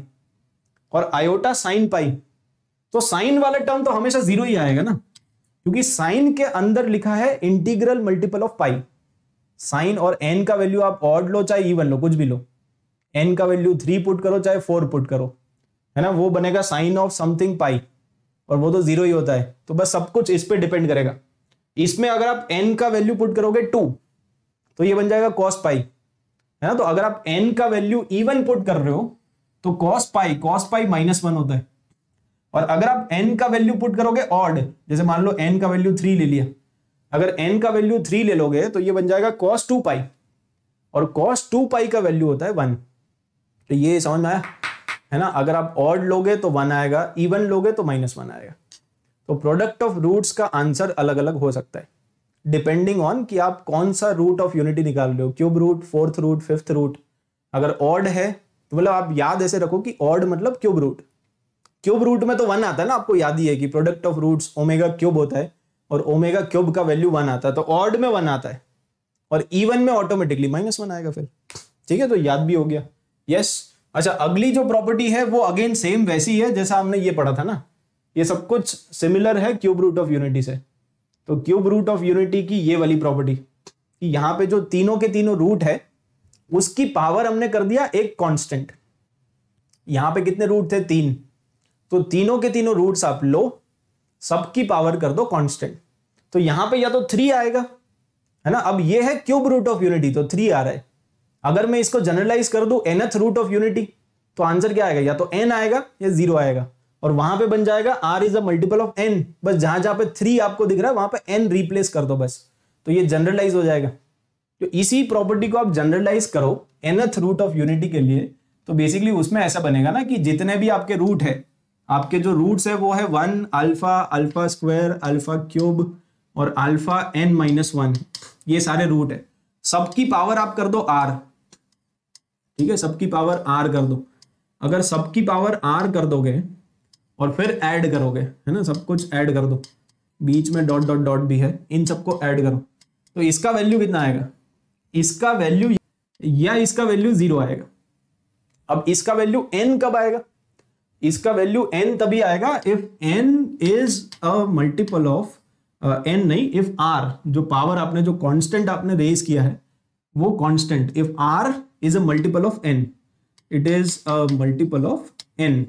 और आयोटा साइन पाई तो साइन वाला टर्म तो हमेशा ज़ीरो ही आएगा ना, क्योंकि साइन के अंदर लिखा है integral multiple of pi sine और एन का वैल्यू आप ऑड लो, चाहे इवन लो, कुछ भी लो. एन का वैल्यू थ्री पुट करो, चाहे फोर पुट करो. है ना? वो बनेगा साइन ऑफ़ समथिंग पाई और वो तो ज़ीरो ही होता है. तो बस सब कुछ इस पर डिपेंड करेगा. इसमें अगर आप एन का वैल्यू पुट करोगे टू तो ये बन जाएगा कॉस पाई है ना? तो अगर आप एन का वैल्यू इवन पुट कर रहे हो तो cos pi cos pi minus one होता है। और अगर आप एन का वैल्यू पुट करोगे ऑड जैसे मान लो एन का वैल्यू थ्री ले लिया, अगर एन का वैल्यू थ्री ले लोगे तो ये बन जाएगा कॉस टू पाई और कॉस टू पाई का वैल्यू होता है वन तो ये समझ में आया? है ना? अगर आप ऑड लोगे तो वन आएगा इवन लोगे तो माइनस वन आएगा। तो प्रोडक्ट ऑफ़ रूट्स का आंसर अलग अलग हो सकता है। डिपेंडिंग ऑन कि आप कौन सा रूट ऑफ़ यूनिटी निकाल रहे हो cube root fourth root fifth root अगर ऑड है तो मतलब आप याद ऐसे रखो कि ऑड मतलब क्यूब रूट क्यूब रूट में तो वन आता है ना, आपको याद ही है कि product of roots omega cube होता है और ओमेगा क्यूब का वैल्यू वन आता है तो ऑड में वन आता है। और इवन में ऑटोमेटिकली माइनस वन आएगा फिर। ठीक है तो याद भी हो गया। यस अच्छा अगली जो प्रॉपर्टी है, वो अगेन सेम वैसी है, जैसा हमने ये पढ़ा था ना। ये सब कुछ सिमिलर है क्यूब रूट ऑफ़ यूनिटी से। तो क्यूब रूट ऑफ़ यूनिटी की ये वाली प्रॉपर्टी कि यहाँ पे जो तीनों के तीनों रूट है, उसकी पावर हमने कर दिया एक कांस्टेंट यहाँ पे कितने रूट थे? तीन। तो तीनों के तीनों रूट्स आप लो, सबकी पावर कर दो कांस्टेंट तो यहाँ पे या तो थ्री आएगा, है ना? अब ये है क्यूब रूट ऑफ़ यूनिटी तो थ्री आ रहा है। अगर मैं इसको जनरलाइज कर दू एनथ रूट ऑफ़ यूनिटी तो आंसर क्या आएगा? या तो एन आएगा, या ज़ीरो आएगा। और वहाँ पे बन जाएगा r is a multiple of n बस जहाँ जहाँ पे थ्री आपको दिख रहा है, वहाँ पे एन रिप्लेस कर दो बस। तो ये जनरलाइज हो जाएगा। तो इसी प्रॉपर्टी को आप जनरलाइज करो एनथ रूट ऑफ़ यूनिटी के लिए। तो बेसिकली उसमें ऐसा बनेगा ना कि जितने भी आपके रूट है, आपके जो रूट्स है, वो है one alpha alpha square alpha cube और अल्फ़ा एन माइनस वन ये सारे रूट है। सबकी पावर आप कर दो आर ठीक है? सबकी पावर आर कर दो। अगर सबकी पावर आर कर दोगे और फिर ऐड करोगे, है ना? सब कुछ ऐड कर दो। बीच में डॉट डॉट डॉट भी है। इन सबको ऐड करो। तो इसका वैल्यू कितना आएगा? इसका वैल्यू या इसका वैल्यू ज़ीरो आएगा। अब इसका वैल्यू एन कब आएगा? इसका वैल्यू एन तभी आएगा if n is a multiple of n नहीं इफ़ आर जो पावर आपने, जो कांस्टेंट आपने रेज किया है, वो constant if r is a multiple of n it is a multiple of n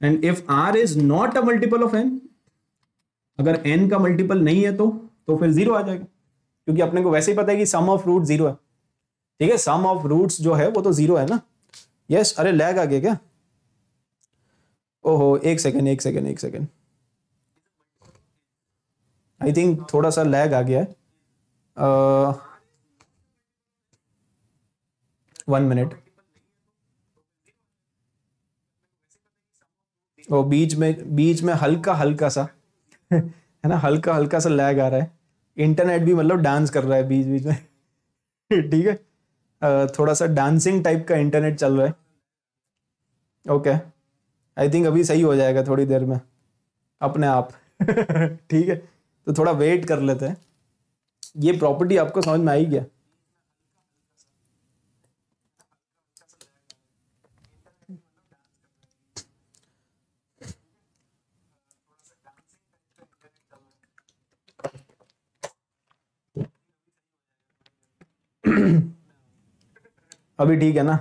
and if r is not a multiple of n अगर N का मल्टीपल नहीं है तो तो फिर ज़ीरो आ जाएगा। क्योंकि अपने को वैसे ही पता है कि सम ऑफ़ रूट ज़ीरो है। ठीक है? सम ऑफ़ रूट्स जो है वो तो ज़ीरो है ना? यस yes, अरे लैग आ गया क्या? ओहो एक सेकेंड एक सेकेंड एक सेकेंड आई थिंक थोड़ा सा लैग आ गया है। वन मिनट वो बीच में बीच में हल्का हल्का सा, है ना, हल्का हल्का सा लैग आ रहा है। इंटरनेट भी मतलब डांस कर रहा है बीच बीच में। ठीक है? थोड़ा सा डांसिंग टाइप का इंटरनेट चल रहा है। ओके आई थिंक अभी सही हो जाएगा थोड़ी देर में। अपने आप। ठीक है? तो थोड़ा वेट कर लेते हैं। ये प्रॉपर्टी आपको समझ में आई गया अभी ठीक है ना?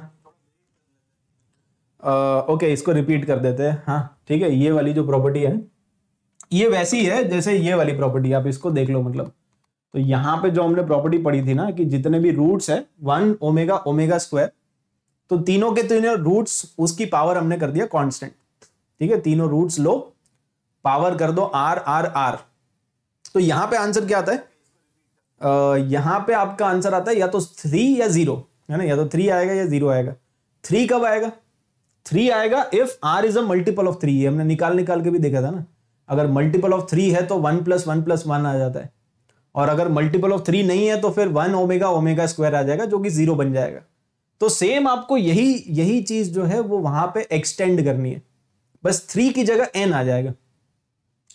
ओके, इसको रिपीट कर देते हैं। हाँ ठीक है, ये वाली जो प्रॉपर्टी है, ये वैसी है जैसे ये वाली प्रॉपर्टी आप इसको देख लो मतलब। तो यहाँ पे जो हमने प्रॉपर्टी पढ़ी थी ना, कि जितने भी रूट्स है वन ओमेगा ओमेगा स्क्वायर तो तीनों के तीनों रूट्स उसकी पावर हमने कर दिया कांस्टेंट ठीक है, तीनों रूट्स लो पावर कर दो आर आर आर तो यहाँ पे आंसर क्या आता है? यहाँ पे आपका आंसर आता है या तो थ्री या ज़ीरो है ना? या तो थ्री आएगा या ज़ीरो आएगा। थ्री कब आएगा? थ्री आएगा if r is a multiple of three हमने निकाल निकाल के भी देखा था ना। अगर मल्टीपल ऑफ़ थ्री है तो one plus one plus one आ जाता है। और अगर मल्टीपल ऑफ़ थ्री नहीं है तो फिर वन ओमेगा ओमेगा स्क्वायर आ जाएगा जो कि ज़ीरो बन जाएगा। तो सेम आपको यही यही चीज़ जो है वो वहाँ पे एक्सटेंड करनी है। बस थ्री की जगह एन आ जाएगा।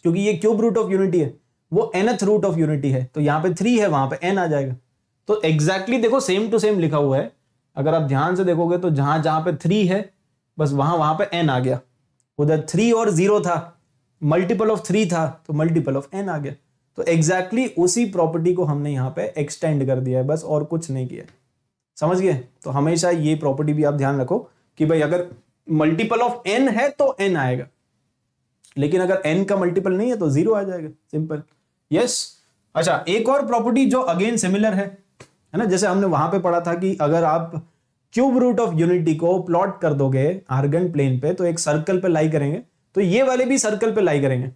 क्योंकि ये क्यूब रूट ऑफ़ यूनिटी है। वो एनथ रूट ऑफ़ यूनिटी है। तो यहाँ पे थ्री है, वहाँ पे एन आ जाएगा। तो एग्जैक्टली exactly देखो सेम टू सेम लिखा हुआ है। अगर आप ध्यान से देखोगे तो जहाँ जहाँ पे थ्री है, बस वहाँ वहाँ पे एन आ गया। उधर थ्री और ज़ीरो था मल्टीपल ऑफ़ थ्री था तो मल्टीपल ऑफ़ एन आ गया। तो एग्जैक्टली exactly उसी प्रॉपर्टी को हमने यहाँ पे एक्सटेंड कर दिया है, बस और कुछ नहीं किया। समझ गए? तो हमेशा ये प्रॉपर्टी भी आप ध्यान रखो कि भाई अगर मल्टीपल ऑफ़ एन है तो एन आएगा। लेकिन अगर एन का मल्टीपल नहीं है तो ज़ीरो आ जाएगा। सिंपल यस अच्छा एक और प्रॉपर्टी जो अगेन सिमिलर है है ना? जैसे हमने वहाँ पे पढ़ा था कि अगर आप क्यूब रूट ऑफ़ यूनिटी को प्लॉट कर दोगे आर्गन प्लेन पे तो एक सर्कल पे लाई करेंगे। तो ये वाले भी सर्कल पे लाई करेंगे।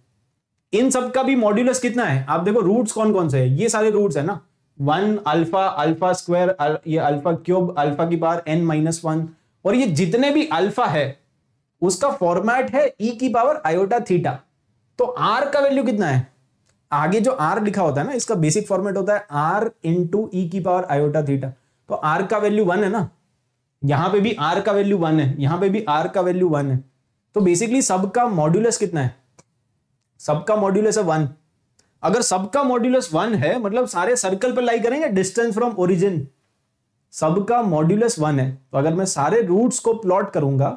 इन सब का भी मॉड्यूलस कितना है? आप देखो रूट्स कौन कौन से है? ये सारे रूट्स है ना? वन अल्फ़ा अल्फ़ा स्क्वायर ये अल्फ़ा क्यूब अल्फ़ा की पावर एन माइनस वन और ये जितने भी अल्फ़ा है, उसका फॉर्मेट है ई e की पावर आयोटा थीटा तो आर का वैल्यू कितना है? आगे जो आर लिखा होता है ना, इसका बेसिक फॉर्मेट होता है आर इंटू ई की पावर आयोटा थीटा तो आर का वैल्यू वन है ना? यहाँ पे भी आर का वैल्यू वन है, यहाँ पे भी आर का वैल्यू वन है। तो बेसिकली सबका मॉड्यूलस कितना है? सबका मॉड्यूलस है वन अगर सबका मॉड्यूलस वन है मतलब सारे सर्कल पर लाई करेंगे डिस्टेंस फ्रॉम ओरिजिन सबका मॉड्यूलस वन है। तो अगर मैं सारे रूट्स को प्लॉट करूँगा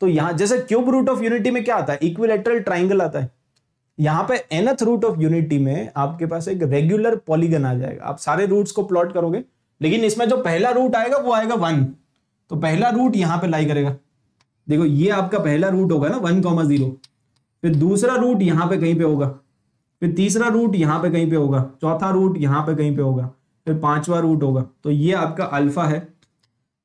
तो यहाँ, जैसे क्यूब रूट ऑफ़ यूनिटी में क्या आता है? इक्विलेटरल ट्राइंगल आता है। यहाँ पे एनथ रूट ऑफ़ यूनिटी में आपके पास एक रेगुलर पॉलीगन आ जाएगा। आप सारे रूट्स को प्लॉट करोगे, लेकिन इसमें जो पहला रूट आएगा, वो आएगा वन तो पहला रूट यहाँ पे लाई करेगा। देखो, ये आपका पहला रूट होगा ना वन कॉमा ज़ीरो फिर दूसरा रूट यहाँ पे कहीं पे होगा। फिर तीसरा रूट यहाँ पे कहीं पे होगा। चौथा रूट यहाँ पे कहीं पे होगा। फिर पांचवा रूट होगा। तो ये आपका अल्फ़ा है।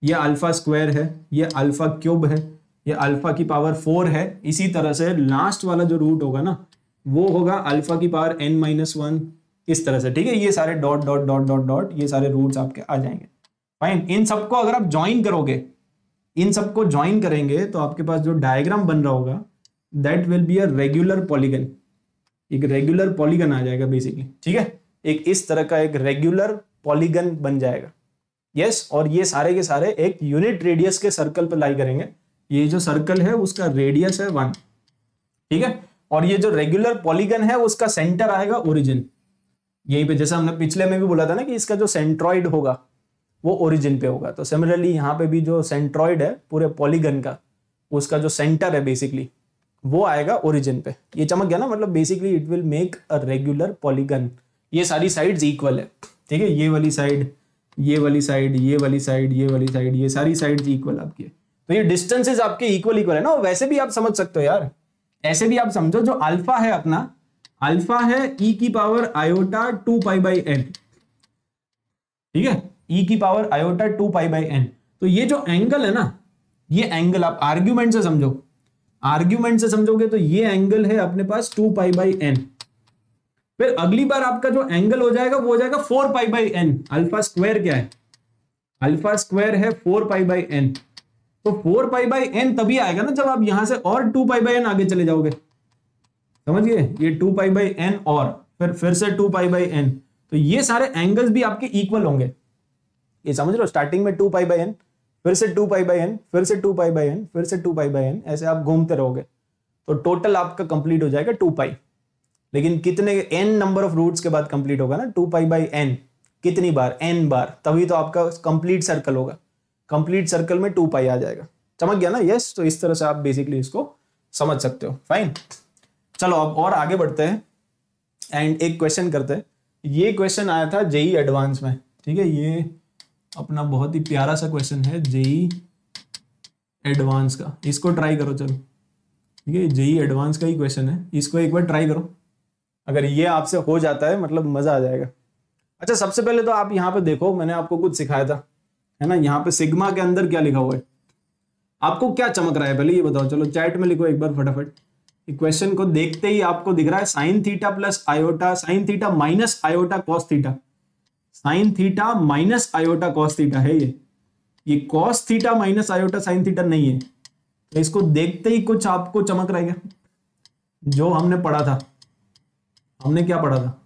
ये अल्फ़ा स्क्वायर है। ये अल्फ़ा क्यूब है। ये अल्फ़ा की पावर फोर है। इसी तरह से लास्ट वाला जो रूट होगा ना वो होगा अल्फ़ा की पावर एन माइनस वन इस तरह से ठीक है? ये सारे dot dot dot dot dot ये सारे रूट्स आपके आ जाएँगे। फाइन इन सबको अगर आप ज्वाइन करोगे इन सबको ज्वाइन करेंगे तो आपके पास जो डायग्राम बन रहा होगा that will be a regular polygon एक रेगुलर पॉलीगन आ जाएगा बेसिकली ठीक है? एक इस तरह का एक रेगुलर पॉलीगन बन जाएगा। यस yes, और ये सारे के सारे एक यूनिट रेडियस के सर्कल पर लाई करेंगे। ये जो सर्कल है उसका रेडियस है वन ठीक है? और ये जो रेगुलर पॉलीगन है, उसका सेंटर आएगा ओरिजिन यहीं पे जैसा हमने पिछले में भी बोला था ना कि इसका जो सेंट्रॉइड होगा, वो ओरिजिन पे होगा। तो सिमिलरली यहाँ पे भी जो सेंट्रॉइड है, पूरे पॉलीगन का, उसका जो सेंटर है बेसिकली वो आएगा ओरिजिन पे। ये चमक गया ना? मतलब basically it will make a regular polygon ये सारी साइड्स इक्वल है। ठीक है? ये वाली साइड ये वाली साइड ये वाली साइड ये वाली साइड ये सारी साइड इक्वल आपकी। तो ये डिस्टेंसेज आपके इक्वल इक्वल है ना? वैसे भी आप समझ सकते हो यार। ऐसे भी आप समझो, जो अल्फ़ा है अपना, अल्फ़ा है ई e की power iota two pi by n ठीक है? ई e की power iota two pi by n तो ये जो एंगल है ना, ये एंगल आप आर्ग्यूमेंट से समझो। आर्ग्यूमेंट से समझोगे तो ये एंगल है अपने पास टू पाई बाई एन फिर अगली बार आपका जो एंगल हो जाएगा, वो हो जाएगा four pi by n alpha square क्या है? अल्फ़ा स्क्वायर है फोर पाई बाई एन तो फोर पाई बाई एन तभी आएगा ना जब आप यहाँ से और टू पाई बाई एन आगे चले जाओगे। समझिए ये टू पाई बाई एन और, फिर फिर से टू पाई बाई एन। तो ये सारे एंगल्स भी आपके इक्वल होंगे। ये समझ हो? स्टार्टिंग में टू पाई बाई एन, फिर से टू पाई बाई एन, फिर से टू पाई बाई एन, फिर से टू पाई बाई एन, ऐसे आप घूमते रहोगे। तो टोटल आपका कंप्लीट हो जाएगा टू पाई। लेकिन कितने एन नंबर ऑफ़ रूट्स के बाद कंप्लीट होगा ना? टू पाई बाई एन, कितनी बार? एन बार। तभी तो आपका कंप्लीट सर्कल होगा। कंप्लीट सर्कल में टू पाई आ जाएगा। चमक गया ना? यस तो इस तरह से आप बेसिकली इसको समझ सकते हो। फाइन चलो, अब और आगे बढ़ते हैं। एंड एक क्वेश्चन करते हैं। ये क्वेश्चन आया था जेई एडवांस में। ठीक है, ये अपना बहुत ही प्यारा सा क्वेश्चन है जेई एडवांस का। इसको ट्राई करो, चलो। ठीक है जेई एडवांस का ही क्वेश्चन है। इसको एक बार ट्राई करो। अगर ये आपसे हो जाता है मतलब मज़ा आ जाएगा। अच्छा सबसे पहले तो आप यहाँ पे देखो, मैंने आपको कुछ सिखाया था। है ना? यहाँ पे सिग्मा के अंदर क्या लिखा हुआ है? आपको क्या चमक रहा है? पहले ये बताओ। चलो चैट में लिखो एक बार फटाफट। क्वेश्चन को देखते ही आपको दिख रहा है sine theta plus iota sine theta minus iota cos theta sine theta minus iota cos theta है ये। ये cos theta minus iota sine theta नहीं है। तो इसको देखते ही कुछ आपको चमक रहा रहेगा जो हमने पढ़ा था। हमने क्या पढ़ा था?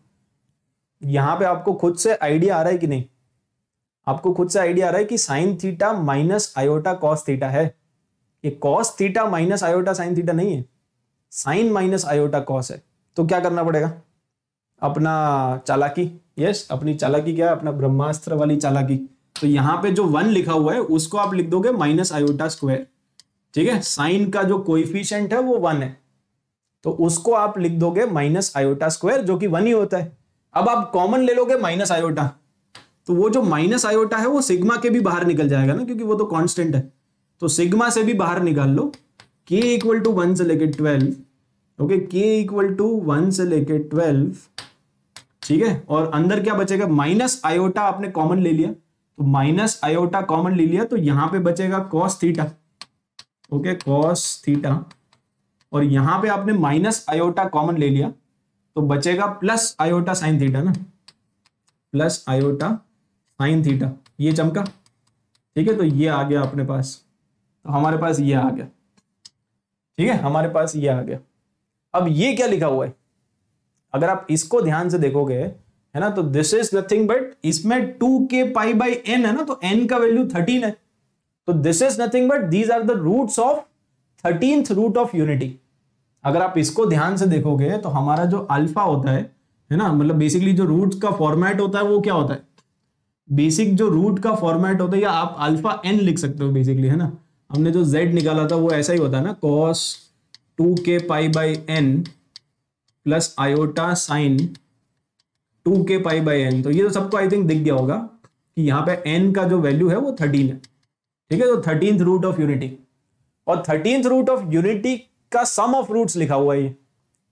यहाँ पे आपको खुद से आइडिया आ रहा है कि नहीं? आपको खुद से आइडिया आ रहा है कि sine theta minus iota cos theta है। ये cos theta minus iota sine theta नहीं है। साइन माइनस आयोटा कॉस है। तो क्या करना पड़ेगा? अपना चालाकी। यस, अपनी चालाकी क्या है? अपना ब्रह्मास्त्र वाली चालाकी। तो यहाँ पे जो वन लिखा हुआ है, उसको आप लिख दोगे माइनस आयोटा स्क्वायर। ठीक है? साइन का जो कोइफिशिएंट है, वो वन है। तो उसको आप लिख दोगे माइनस आयोटा स्क्वायर, जो कि वन ही होता है। अब आप कॉमन ले लोगे माइनस आयोटा। तो वो जो माइनस आयोटा है, वो सिग्मा के भी बाहर निकल जाएगा ना, क्योंकि वो तो कांस्टेंट है। तो सिग्मा से भी बाहर निकाल लो। के इक्वल टू वन से लेके twelve okay k equal to one से लेके ट्वेल्व ठीक है? और अंदर क्या बचेगा? माइनस आयोटा आपने कॉमन ले लिया। तो माइनस आयोटा कॉमन ले लिया तो यहाँ पे बचेगा cos theta okay cos theta और यहाँ पे आपने माइनस आयोटा कॉमन ले लिया। तो बचेगा प्लस आयोटा साइन थीटा ना। प्लस आयोटा साइन थीटा, ये चमका, ठीक है तो ये आ गया अपने पास तो हमारे पास ये आ गया, ठीक है, हमारे पास ये आ गया। अब ये क्या लिखा हुआ है? अगर आप इसको ध्यान से देखोगे, है ना तो दिस इज़ नथिंग बट इसमें टू के पाई बाई एन है ना तो एन का वैल्यू थर्टीन है। तो this is nothing but these are the root of thirteen root of unity अगर आप इसको ध्यान से देखोगे तो हमारा जो अल्फ़ा होता है है ना मतलब बेसिकली जो रूट का फॉर्मेट होता है, वो क्या होता है? बेसिक जो रूट का फॉर्मेट होता है, या आप अल्फ़ा एन लिख सकते हो बेसिकली है ना? हमने जो जेड निकाला था, वो ऐसा ही होता है ना cos two k pi by n plus iota sine two k pi by N तो ये तो सबको आई थिंक दिख गया होगा कि यहाँ पे एन का जो वैल्यू है, वो थर्टीन है। ठीक है? तो थर्टीन रूट ऑफ़ यूनिटी और थर्टीन रूट ऑफ़ यूनिटी का सम ऑफ़ रूट्स लिखा हुआ है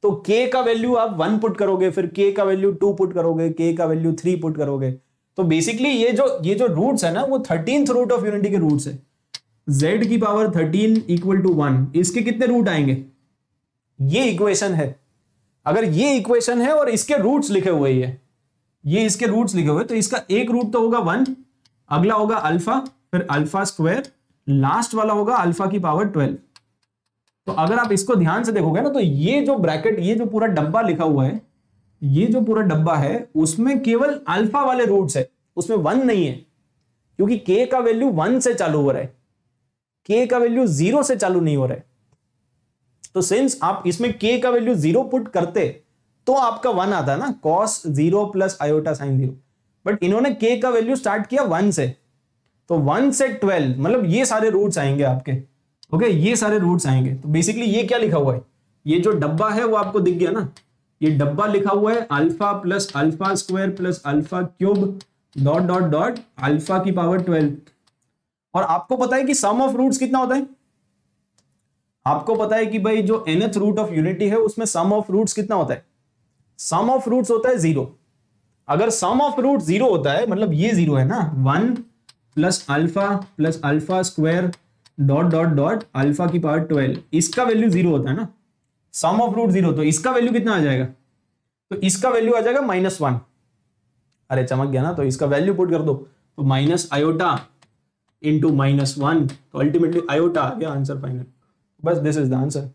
तो के का वैल्यू आप वन पुट करोगे, फिर के का वैल्यू टू पुट करोगे के का वैल्यू थ्री पुट करोगे। तो बेसिकली ये जो ये जो रूट्स है ना, वो थर्टीन रूट ऑफ़ यूनिटी के रूट्स है। Z की power thirteen equal to one इसके कितने रूट आएँगे? ये इक्वेशन है। अगर ये इक्वेशन है और इसके रूट्स लिखे हुए ये ये इसके रूट्स लिखे हुए तो इसका एक रूट तो होगा वन अगला होगा अल्फ़ा फिर अल्फ़ा स्क्वायर लास्ट वाला होगा अल्फ़ा की पावर ट्वेल्व तो अगर आप इसको ध्यान से देखोगे ना तो ये जो ब्रैकेट ये जो पूरा डब्बा लिखा हुआ है ये जो पूरा डब्बा है, उसमें केवल अल्फ़ा वाले रूट्स है। उसमें वन नहीं है, क्योंकि के का वैल्यू वन से चालू हो रहा है। के का वैल्यू ज़ीरो से चालू नहीं हो रहा है। तो सिंस आप इसमें के का वैल्यू ज़ीरो पुट करते तो आपका वन आता है ना। Cos zero plus iota sine zero but इन्होंने के का वैल्यू स्टार्ट किया वन से। तो वन से ट्वेल्व मतलब ये सारे रूट्स आएँगे आपके। ओके ये सारे रूट्स आएँगे। तो बेसिकली ये क्या लिखा हुआ है? ये जो डब्बा है, वो आपको दिख गया ना। ये डब्बा लिखा हुआ है alpha plus alpha square plus alpha cube dot dot dot alpha की पावर ट्वेल्व और आपको पता है कि सम ऑफ़ रूट्स कितना होता है? आपको पता है कि भाई जो एनथ रूट ऑफ़ यूनिटी है, उसमें सम ऑफ़ रूट्स कितना होता है? सम ऑफ़ रूट्स होता है ज़ीरो अगर सम ऑफ़ रूट ज़ीरो होता है मतलब ये ज़ीरो है ना one plus alpha plus alpha square dot dot dot alpha की पावर ट्वेल्व इसका वैल्यू ज़ीरो होता है ना? सम ऑफ़ रूट ज़ीरो तो इसका वैल्यू कितना आ जाएगा? तो इसका वैल्यू आ जाएगा माइनस वन अरे चमक गया ना तो इसका वैल्यू पुट कर दो। तो minus iota into minus one तो अल्टीमेटली आयोटा आ गया आंसर फाइनल बस दिस इज़ द आंसर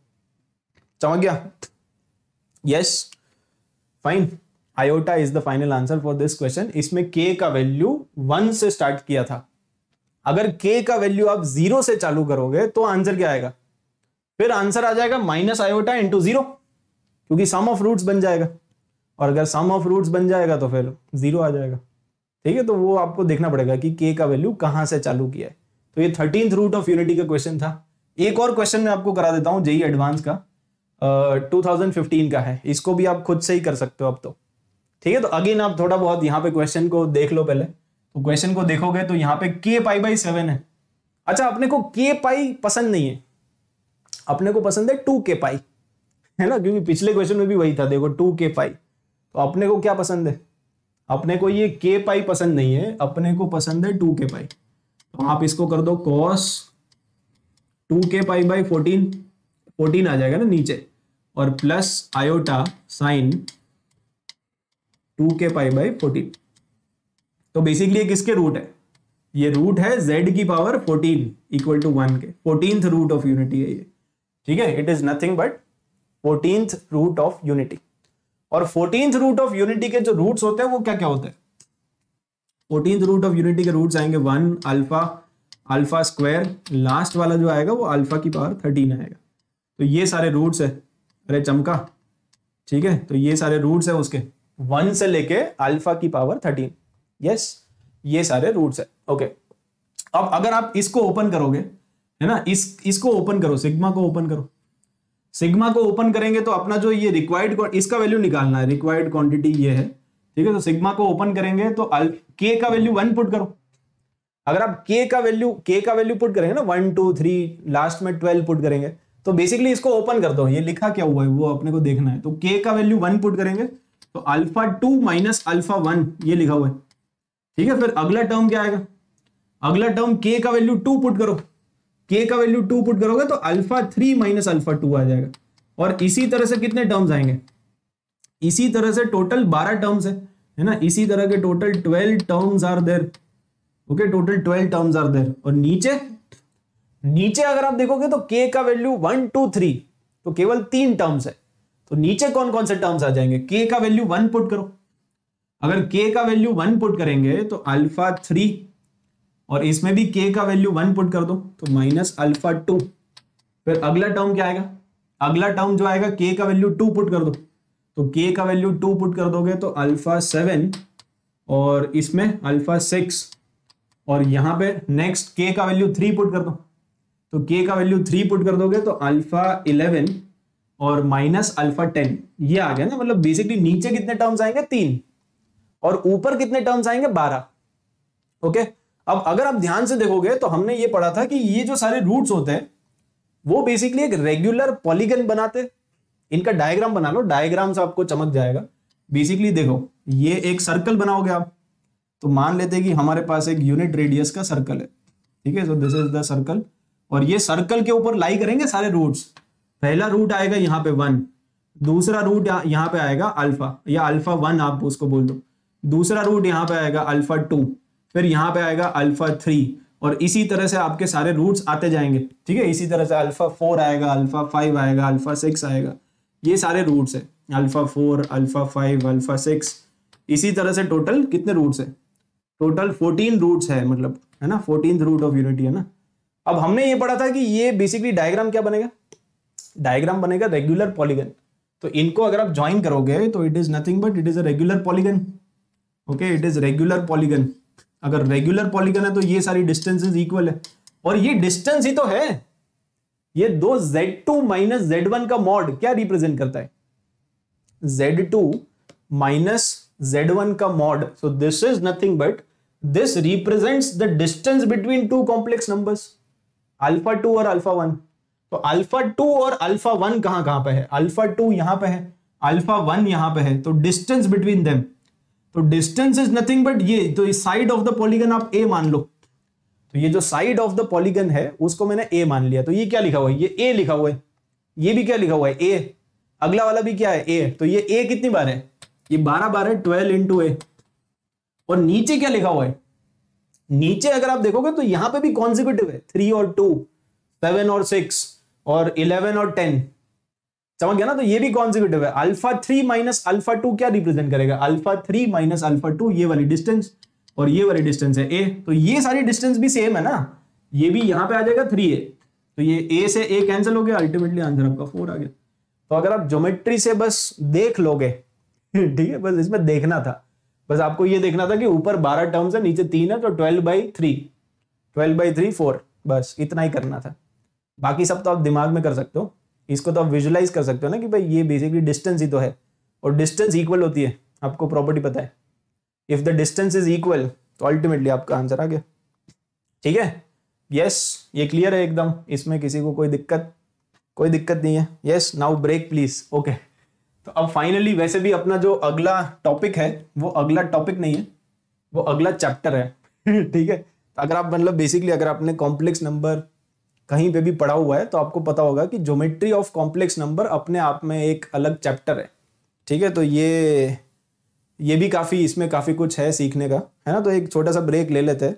चमक गया? Yes fine iota is the final answer for this question इसमें के का वैल्यू वन से स्टार्ट किया था। अगर के का वैल्यू आप ज़ीरो से चालू करोगे तो आंसर क्या आएगा? फिर आंसर आ जाएगा माइनस आयोटा इंटू ज़ीरो क्योंकि सम ऑफ़ रूट्स बन जाएगा। और अगर सम ऑफ़ रूट्स बन जाएगा तो फिर ज़ीरो आ जाएगा। ठीक है? तो वो आपको देखना पड़ेगा कि के का वैल्यू कहाँ से चालू किया है। तो ये थर्टीन रूट ऑफ़ यूनिटी का क्वेश्चन था। एक और क्वेश्चन मैं आपको करा देता हूँ, जेई एडवांस का। टू फिफ्टीन का है। इसको भी आप खुद से ही कर सकते हो अब तो। ठीक है? तो अगेन आप थोड़ा बहुत यहाँ पे क्वेश्चन को देख लो पहले। तो क्वेश्चन को देखोगे तो यहाँ पे के पाई बाई सेवन है। अच्छा अपने को के पाई पसंद नहीं है। अपने को पसंद है टू के पाई। है ना? क्योंकि पिछले क्वेश्चन में भी वही था, देखो, टू के पाई। तो अपने को क्या पसंद है? अपने को ये के पाई पसंद नहीं है, अपने को पसंद है टू के पाई। तो आप इसको कर दो कॉस टू के पाई बाई फोर्टीन फोर्टीन आ जाएगा ना नीचे। और प्लस आयोटा साइन टू के पाई बाई फोर्टीन। तो बेसिकली किसके रूट है? ये रूट है z की पावर 14 इक्वल टू वन के। फोर्टीन रूट ऑफ़ यूनिटी है ये। ठीक है? It is nothing but fourteenth root of unity और फोर्टींथ रूट ऑफ़ यूनिटी के जो रूट्स होते हैं, वो क्या क्या होते हैं? फोर्टींथ रूट ऑफ़ यूनिटी के रूट्स आएँगे one alpha alpha square last वाला जो आएगा, वो अल्फ़ा की पावर थर्टीन आएगा। तो ये सारे रूट्स है। अरे चमका। ठीक है? तो ये सारे रूट्स है उसके। वन से लेके अल्फ़ा की पावर थर्टीन यस ये सारे रूट्स है। ओके अब अगर आप इसको ओपन करोगे है ना? इस, इसको ओपन करो सिग्मा को ओपन करो। सिग्मा को ओपन करेंगे तो अपना जो ये रिक्वायर्ड इसका वैल्यू निकालना है। रिक्वायर्ड क्वांटिटी ये है, ठीक है? तो सिग्मा को ओपन करेंगे तो के का वैल्यू वन पुट करो। अगर आप के का वैल्यू के का वैल्यू पुट करेंगे ना वन टू थ्री लास्ट में ट्वेल्व पुट करेंगे तो बेसिकली इसको ओपन कर दो। ये लिखा क्या हुआ है? वो अपने को देखना है। तो के का वैल्यू वन पुट करेंगे तो alpha two minus alpha one ये लिखा हुआ है। ठीक है? फिर अगला टर्म क्या आएगा? अगला टर्म के का वैल्यू टू पुट करो। के का वैल्यू टू पुट करोगे तो alpha three minus alpha two आ जाएगा। और इसी तरह से कितने टर्म्स आएँगे? इसी तरह से टोटल बारह टर्म्स है है ना? इसी तरह के total twelve terms are there okay total twelve terms are there और नीचे नीचे अगर आप देखोगे तो के का वैल्यू वन टू थ्री तो केवल तीन टर्म्स है। तो नीचे कौन कौन से टर्म्स आ जाएँगे? के का वैल्यू वन पुट करो। अगर के का वैल्यू वन पुट करेंगे तो अल्फ़ा थ्री और इसमें भी के का वैल्यू वन पुट कर दो तो माइनस अल्फ़ा टू फिर अगला टर्म क्या आएगा? अगला टर्म जो आएगा के का वैल्यू टू पुट कर दो। तो के का वैल्यू टू पुट कर दोगे तो अल्फ़ा सेवन और इसमें अल्फ़ा सिक्स और यहाँ पे नेक्स्ट के का वैल्यू थ्री पुट कर दो। तो के का वैल्यू थ्री पुट कर दोगे तो अल्फ़ा इलेवन और माइनस अल्फ़ा टेन ये आ गया ना मतलब बेसिकली नीचे कितने टर्म्स आएँगे? तीन। और ऊपर कितने टर्म्स आएँगे? बारह। ओके अब अगर आप ध्यान से देखोगे तो हमने ये पढ़ा था कि ये जो सारे रूट्स होते हैं, वो बेसिकली एक रेगुलर पॉलीगन बनाते इनका डायग्राम बना लो डायग्राम से आपको चमक जाएगा। बेसिकली देखो, ये एक सर्कल बनाओगे आप। तो मान लेते हैं कि हमारे पास एक यूनिट रेडियस का सर्कल है। ठीक है so this is the circle और ये सर्कल के ऊपर लाई करेंगे सारे रूट्स पहला रूट आएगा यहाँ पे वन दूसरा रूट यहाँ पे आएगा अल्फ़ा या अल्फ़ा वन आप उसको बोल दो। दूसरा रूट यहाँ पे आएगा अल्फ़ा टू फिर यहाँ पे आएगा अल्फ़ा थ्री और इसी तरह से आपके सारे रूट्स आते जाएँगे, ठीक है? इसी तरह से अल्फ़ा फोर आएगा अल्फ़ा फाइव आएगा अल्फ़ा सिक्स आएगा। ये सारे रूट्स है। Alpha four alpha five alpha six इसी तरह से टोटल कितने रूट्स है? टोटल फोर्टीन रूट्स है मतलब है ना? फोर्टीन रूट ऑफ़ यूनिटी है ना? अब हमने ये पढ़ा था कि ये बेसिकली डायग्राम क्या बनेगा? डायग्राम बनेगा रेगुलर पॉलीगन तो इनको अगर आप ज्वाइन करोगे तो it is nothing but it is a regular polygon okay it is regular polygon अगर रेगुलर पॉलीगन है तो ये सारी डिस्टेंसेस इक्वल है। और ये डिस्टेंस ही तो है। ये दो Z2 माइनस जेड का मॉड क्या रिप्रेजेंट करता है? Z2 माइनस जेड का mod so this is nothing but this represents the distance between two complex numbers alpha two और अल्फ़ा वन तो अल्फ़ा टू और अल्फ़ा वन कहाँ कहाँ पे है? अल्फ़ा टू यहाँ पे है। अल्फ़ा वन यहाँ पे है। तो डिस्टेंस बिटवीन देम तो डिस्टेंस इज़ नथिंग बट ये तो इस साइड ऑफ़ द पॉलीगन आप ए मान लो। तो ये जो साइड ऑफ़ द पॉलीगन है, उसको मैंने ए मान लिया। तो ये क्या लिखा हुआ है? ये ए लिखा हुआ है। ये भी क्या लिखा हुआ है? ए अगला वाला भी क्या है? ए तो ये ए कितनी बार है? ये बारह बार है ट्वेल्व इंटू ए और नीचे क्या लिखा हुआ है? नीचे अगर आप देखोगे तो यहाँ पे भी कॉन्जिक्यूटिव है। थ्री और टू सेवन और सिक्स और इलेवन और टेन समझ गया ना? तो ये भी कॉन्जिक्यूटिव है। Alpha three minus alpha two क्या रिप्रेजेंट करेगा? Alpha three minus alpha two ये वाली डिस्टेंस और ये वाली डिस्टेंस है। ए तो ये सारी डिस्टेंस भी सेम है ना? ये भी यहाँ पे आ जाएगा थ्री ए तो ये ए से ए कैंसिल हो गया अल्टीमेटली आंसर आपका फोर आ गया। तो अगर आप ज्योमेट्री से बस देख लोगे, ठीक है? बस इसमें देखना था। बस आपको ये देखना था कि ऊपर बारह टर्म्स है, नीचे तीन है तो twelve by three twelve by three four बस इतना ही करना था। बाकी सब तो आप दिमाग में कर सकते हो। इसको तो आप विजुलाइज कर सकते हो ना कि भाई ये बेसिकली डिस्टेंस ही तो है। और डिस्टेंस इक्वल होती है, आपको प्रॉपर्टी पता है। If the distance is equal तो अल्टीमेटली आपका आंसर आ गया। ठीक है? यस ये क्लियर है एकदम। इसमें किसी को कोई दिक्कत कोई दिक्कत नहीं है। Yes now break please okay तो अब फाइनली वैसे भी अपना जो अगला टॉपिक है, वो अगला टॉपिक नहीं है। वो अगला चैप्टर है। ठीक है? तो अगर आप मतलब बेसिकली अगर आपने कॉम्प्लेक्स नंबर कहीं पे भी पढ़ा हुआ है तो आपको पता होगा कि ज्योमेट्री ऑफ़ कॉम्प्लेक्स नंबर अपने आप में एक अलग चैप्टर है। ठीक है तो ये ये भी काफ़ी इसमें काफ़ी कुछ है सीखने का है ना? तो एक छोटा सा ब्रेक ले लेते हैं।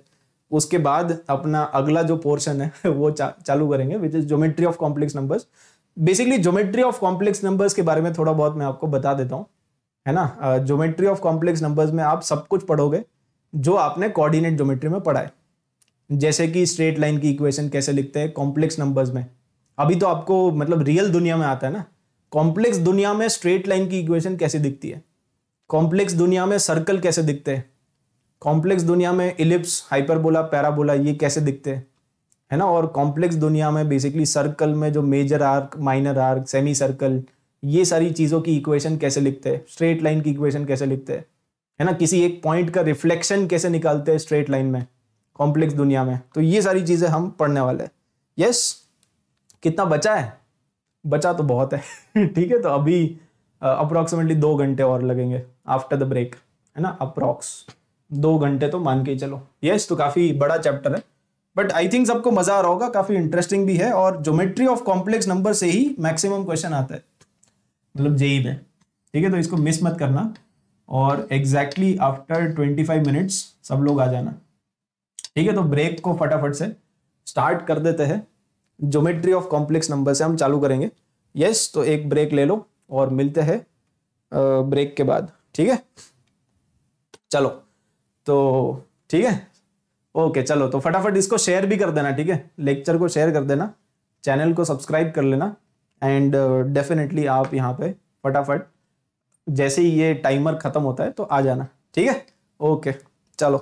उसके बाद अपना अगला जो पोर्शन है वो चा, चालू करेंगे which is geometry of complex numbers basically geometry of complex numbers के बारे में थोड़ा बहुत मैं आपको बता देता हूँ है ना? ज्योमेट्री ऑफ़ कॉम्प्लेक्स नंबर्स में आप सब कुछ पढ़ोगे जो आपने कोऑर्डिनेट ज्योमेट्री में पढ़ा है। जैसे कि स्ट्रेट लाइन की इक्वेशन कैसे लिखते हैं? कॉम्प्लेक्स नंबर्स में। अभी तो आपको मतलब रियल दुनिया में आता है ना। कॉम्प्लेक्स दुनिया में स्ट्रेट लाइन की इक्वेशन कैसे दिखती है? कॉम्प्लेक्स दुनिया में सर्कल कैसे दिखते हैं? कॉम्प्लेक्स दुनिया में इलिप्स हाइपरबोला पैराबोला ये कैसे दिखते हैं? है ना? और कॉम्प्लेक्स दुनिया में बेसिकली सर्कल में जो major arc minor arc semi circle ये सारी चीज़ों की इक्वेशन कैसे लिखते हैं? स्ट्रेट लाइन की इक्वेशन कैसे लिखते हैं? है ना? किसी एक पॉइंट का रिफ्लेक्शन कैसे निकालते हैं स्ट्रेट लाइन में? कॉम्प्लेक्स दुनिया में। तो ये सारी चीज़ें हम पढ़ने वाले हैं। यस कितना बचा है? बचा तो बहुत है। ठीक है तो अभी अप्रोक्सीमेटली दो घंटे और लगेंगे आफ्टर द ब्रेक है ना? अप्रोक्स दो घंटे तो मान के ही चलो। यस yes, तो काफ़ी बड़ा चैप्टर है। बट आई थिंक सबको मज़ा आ रहा होगा काफ़ी इंटरेस्टिंग भी है और ज्योमेट्री ऑफ़ कॉम्प्लेक्स नंबर से ही मैक्सिमम क्वेश्चन आता है। मतलब जेई में। ठीक है तो इसको मिस मत करना। और exactly after twenty five minutes सब लोग आ जाना। ठीक है तो ब्रेक को फटाफट से स्टार्ट कर देते हैं। ज्योमेट्री ऑफ़ कॉम्प्लेक्स नंबर से हम चालू करेंगे। यस तो एक ब्रेक ले लो और मिलते हैं ब्रेक के बाद। ठीक है? चलो तो ठीक है? ओके चलो तो फटाफट इसको शेयर भी कर देना ठीक है? लेक्चर को शेयर कर देना चैनल को सब्सक्राइब कर लेना एंड डेफिनेटली uh, आप यहाँ पे फटाफट जैसे ही ये टाइमर खत्म होता है तो आ जाना। ठीक है? ओके चलो।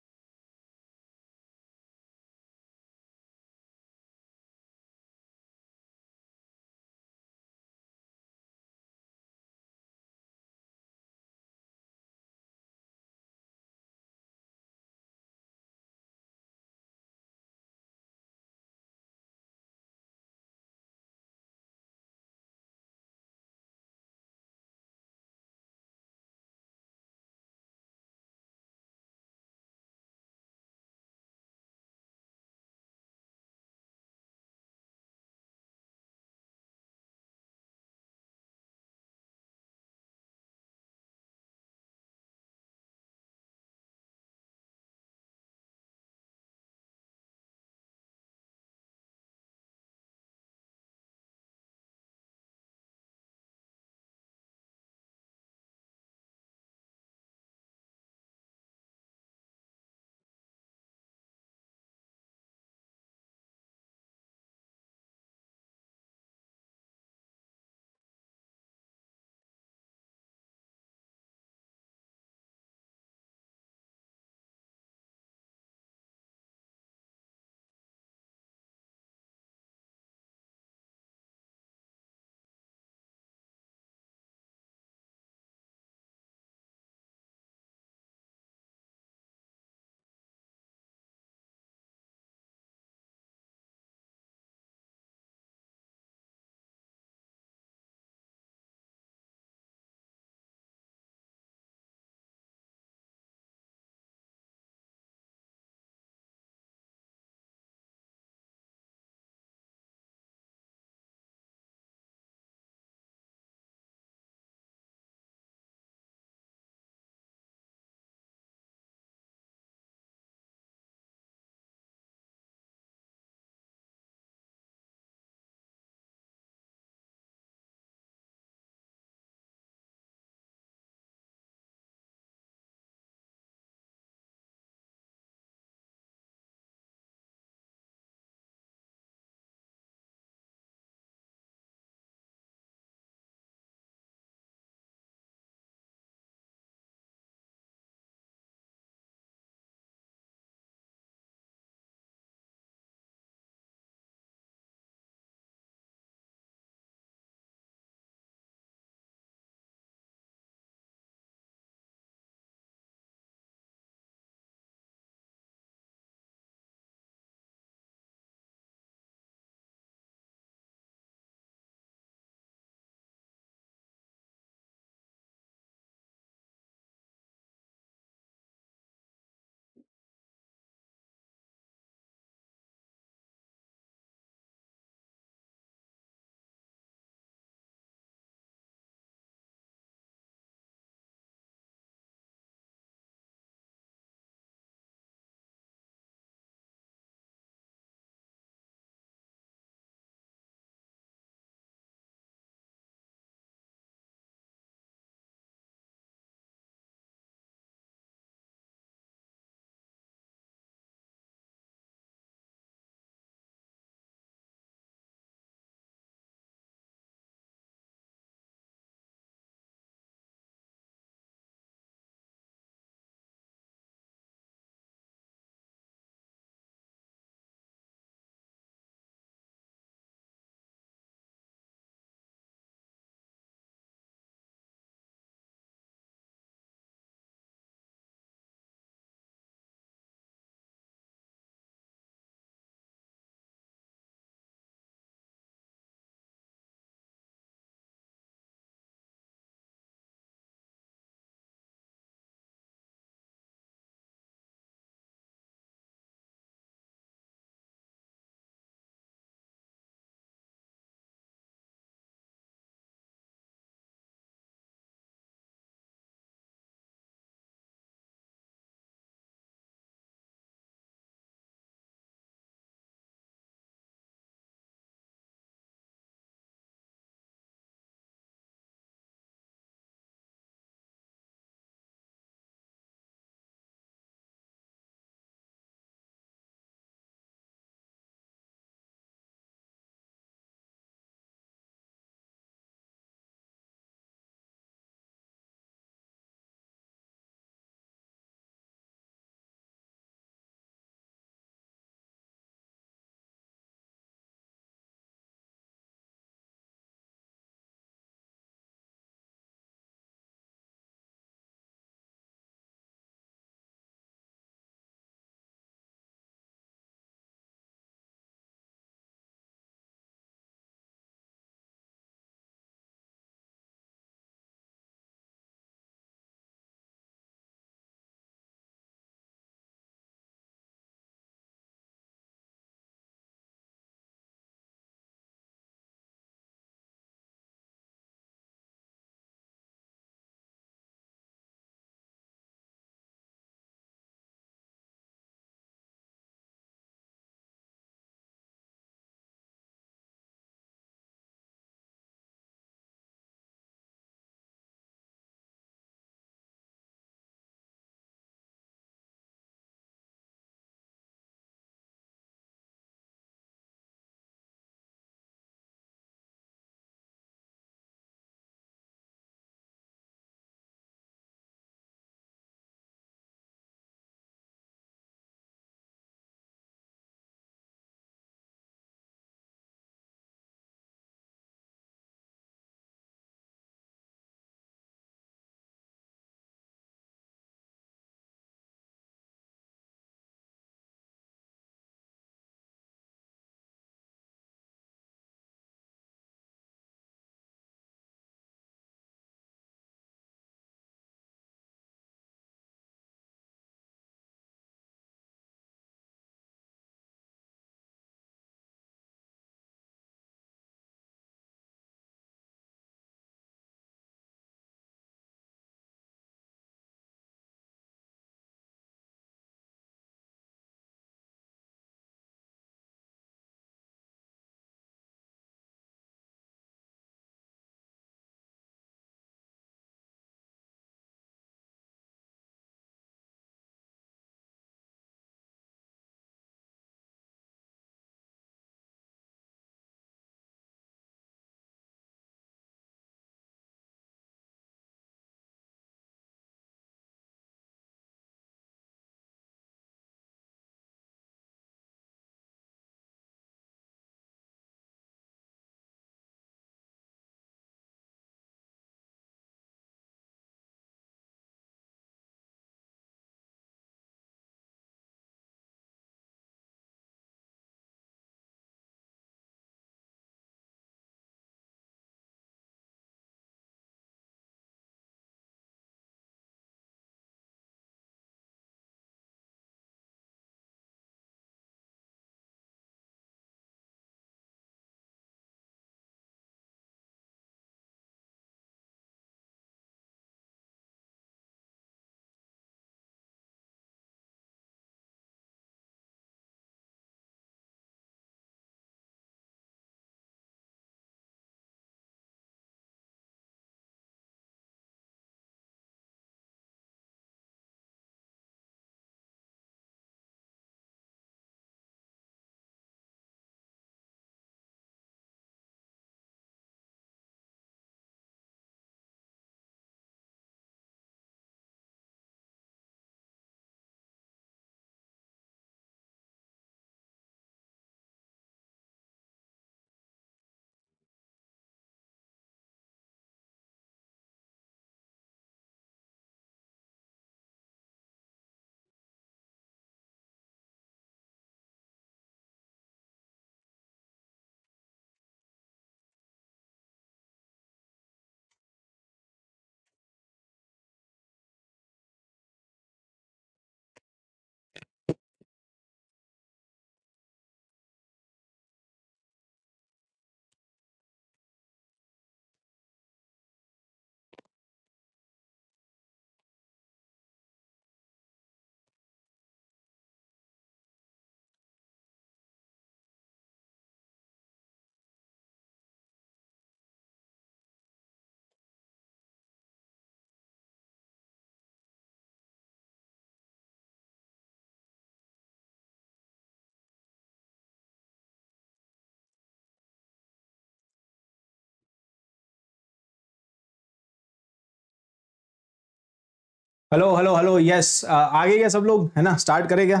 हेलो हेलो हेलो यस आगे क्या सब लोग? है ना स्टार्ट करें क्या?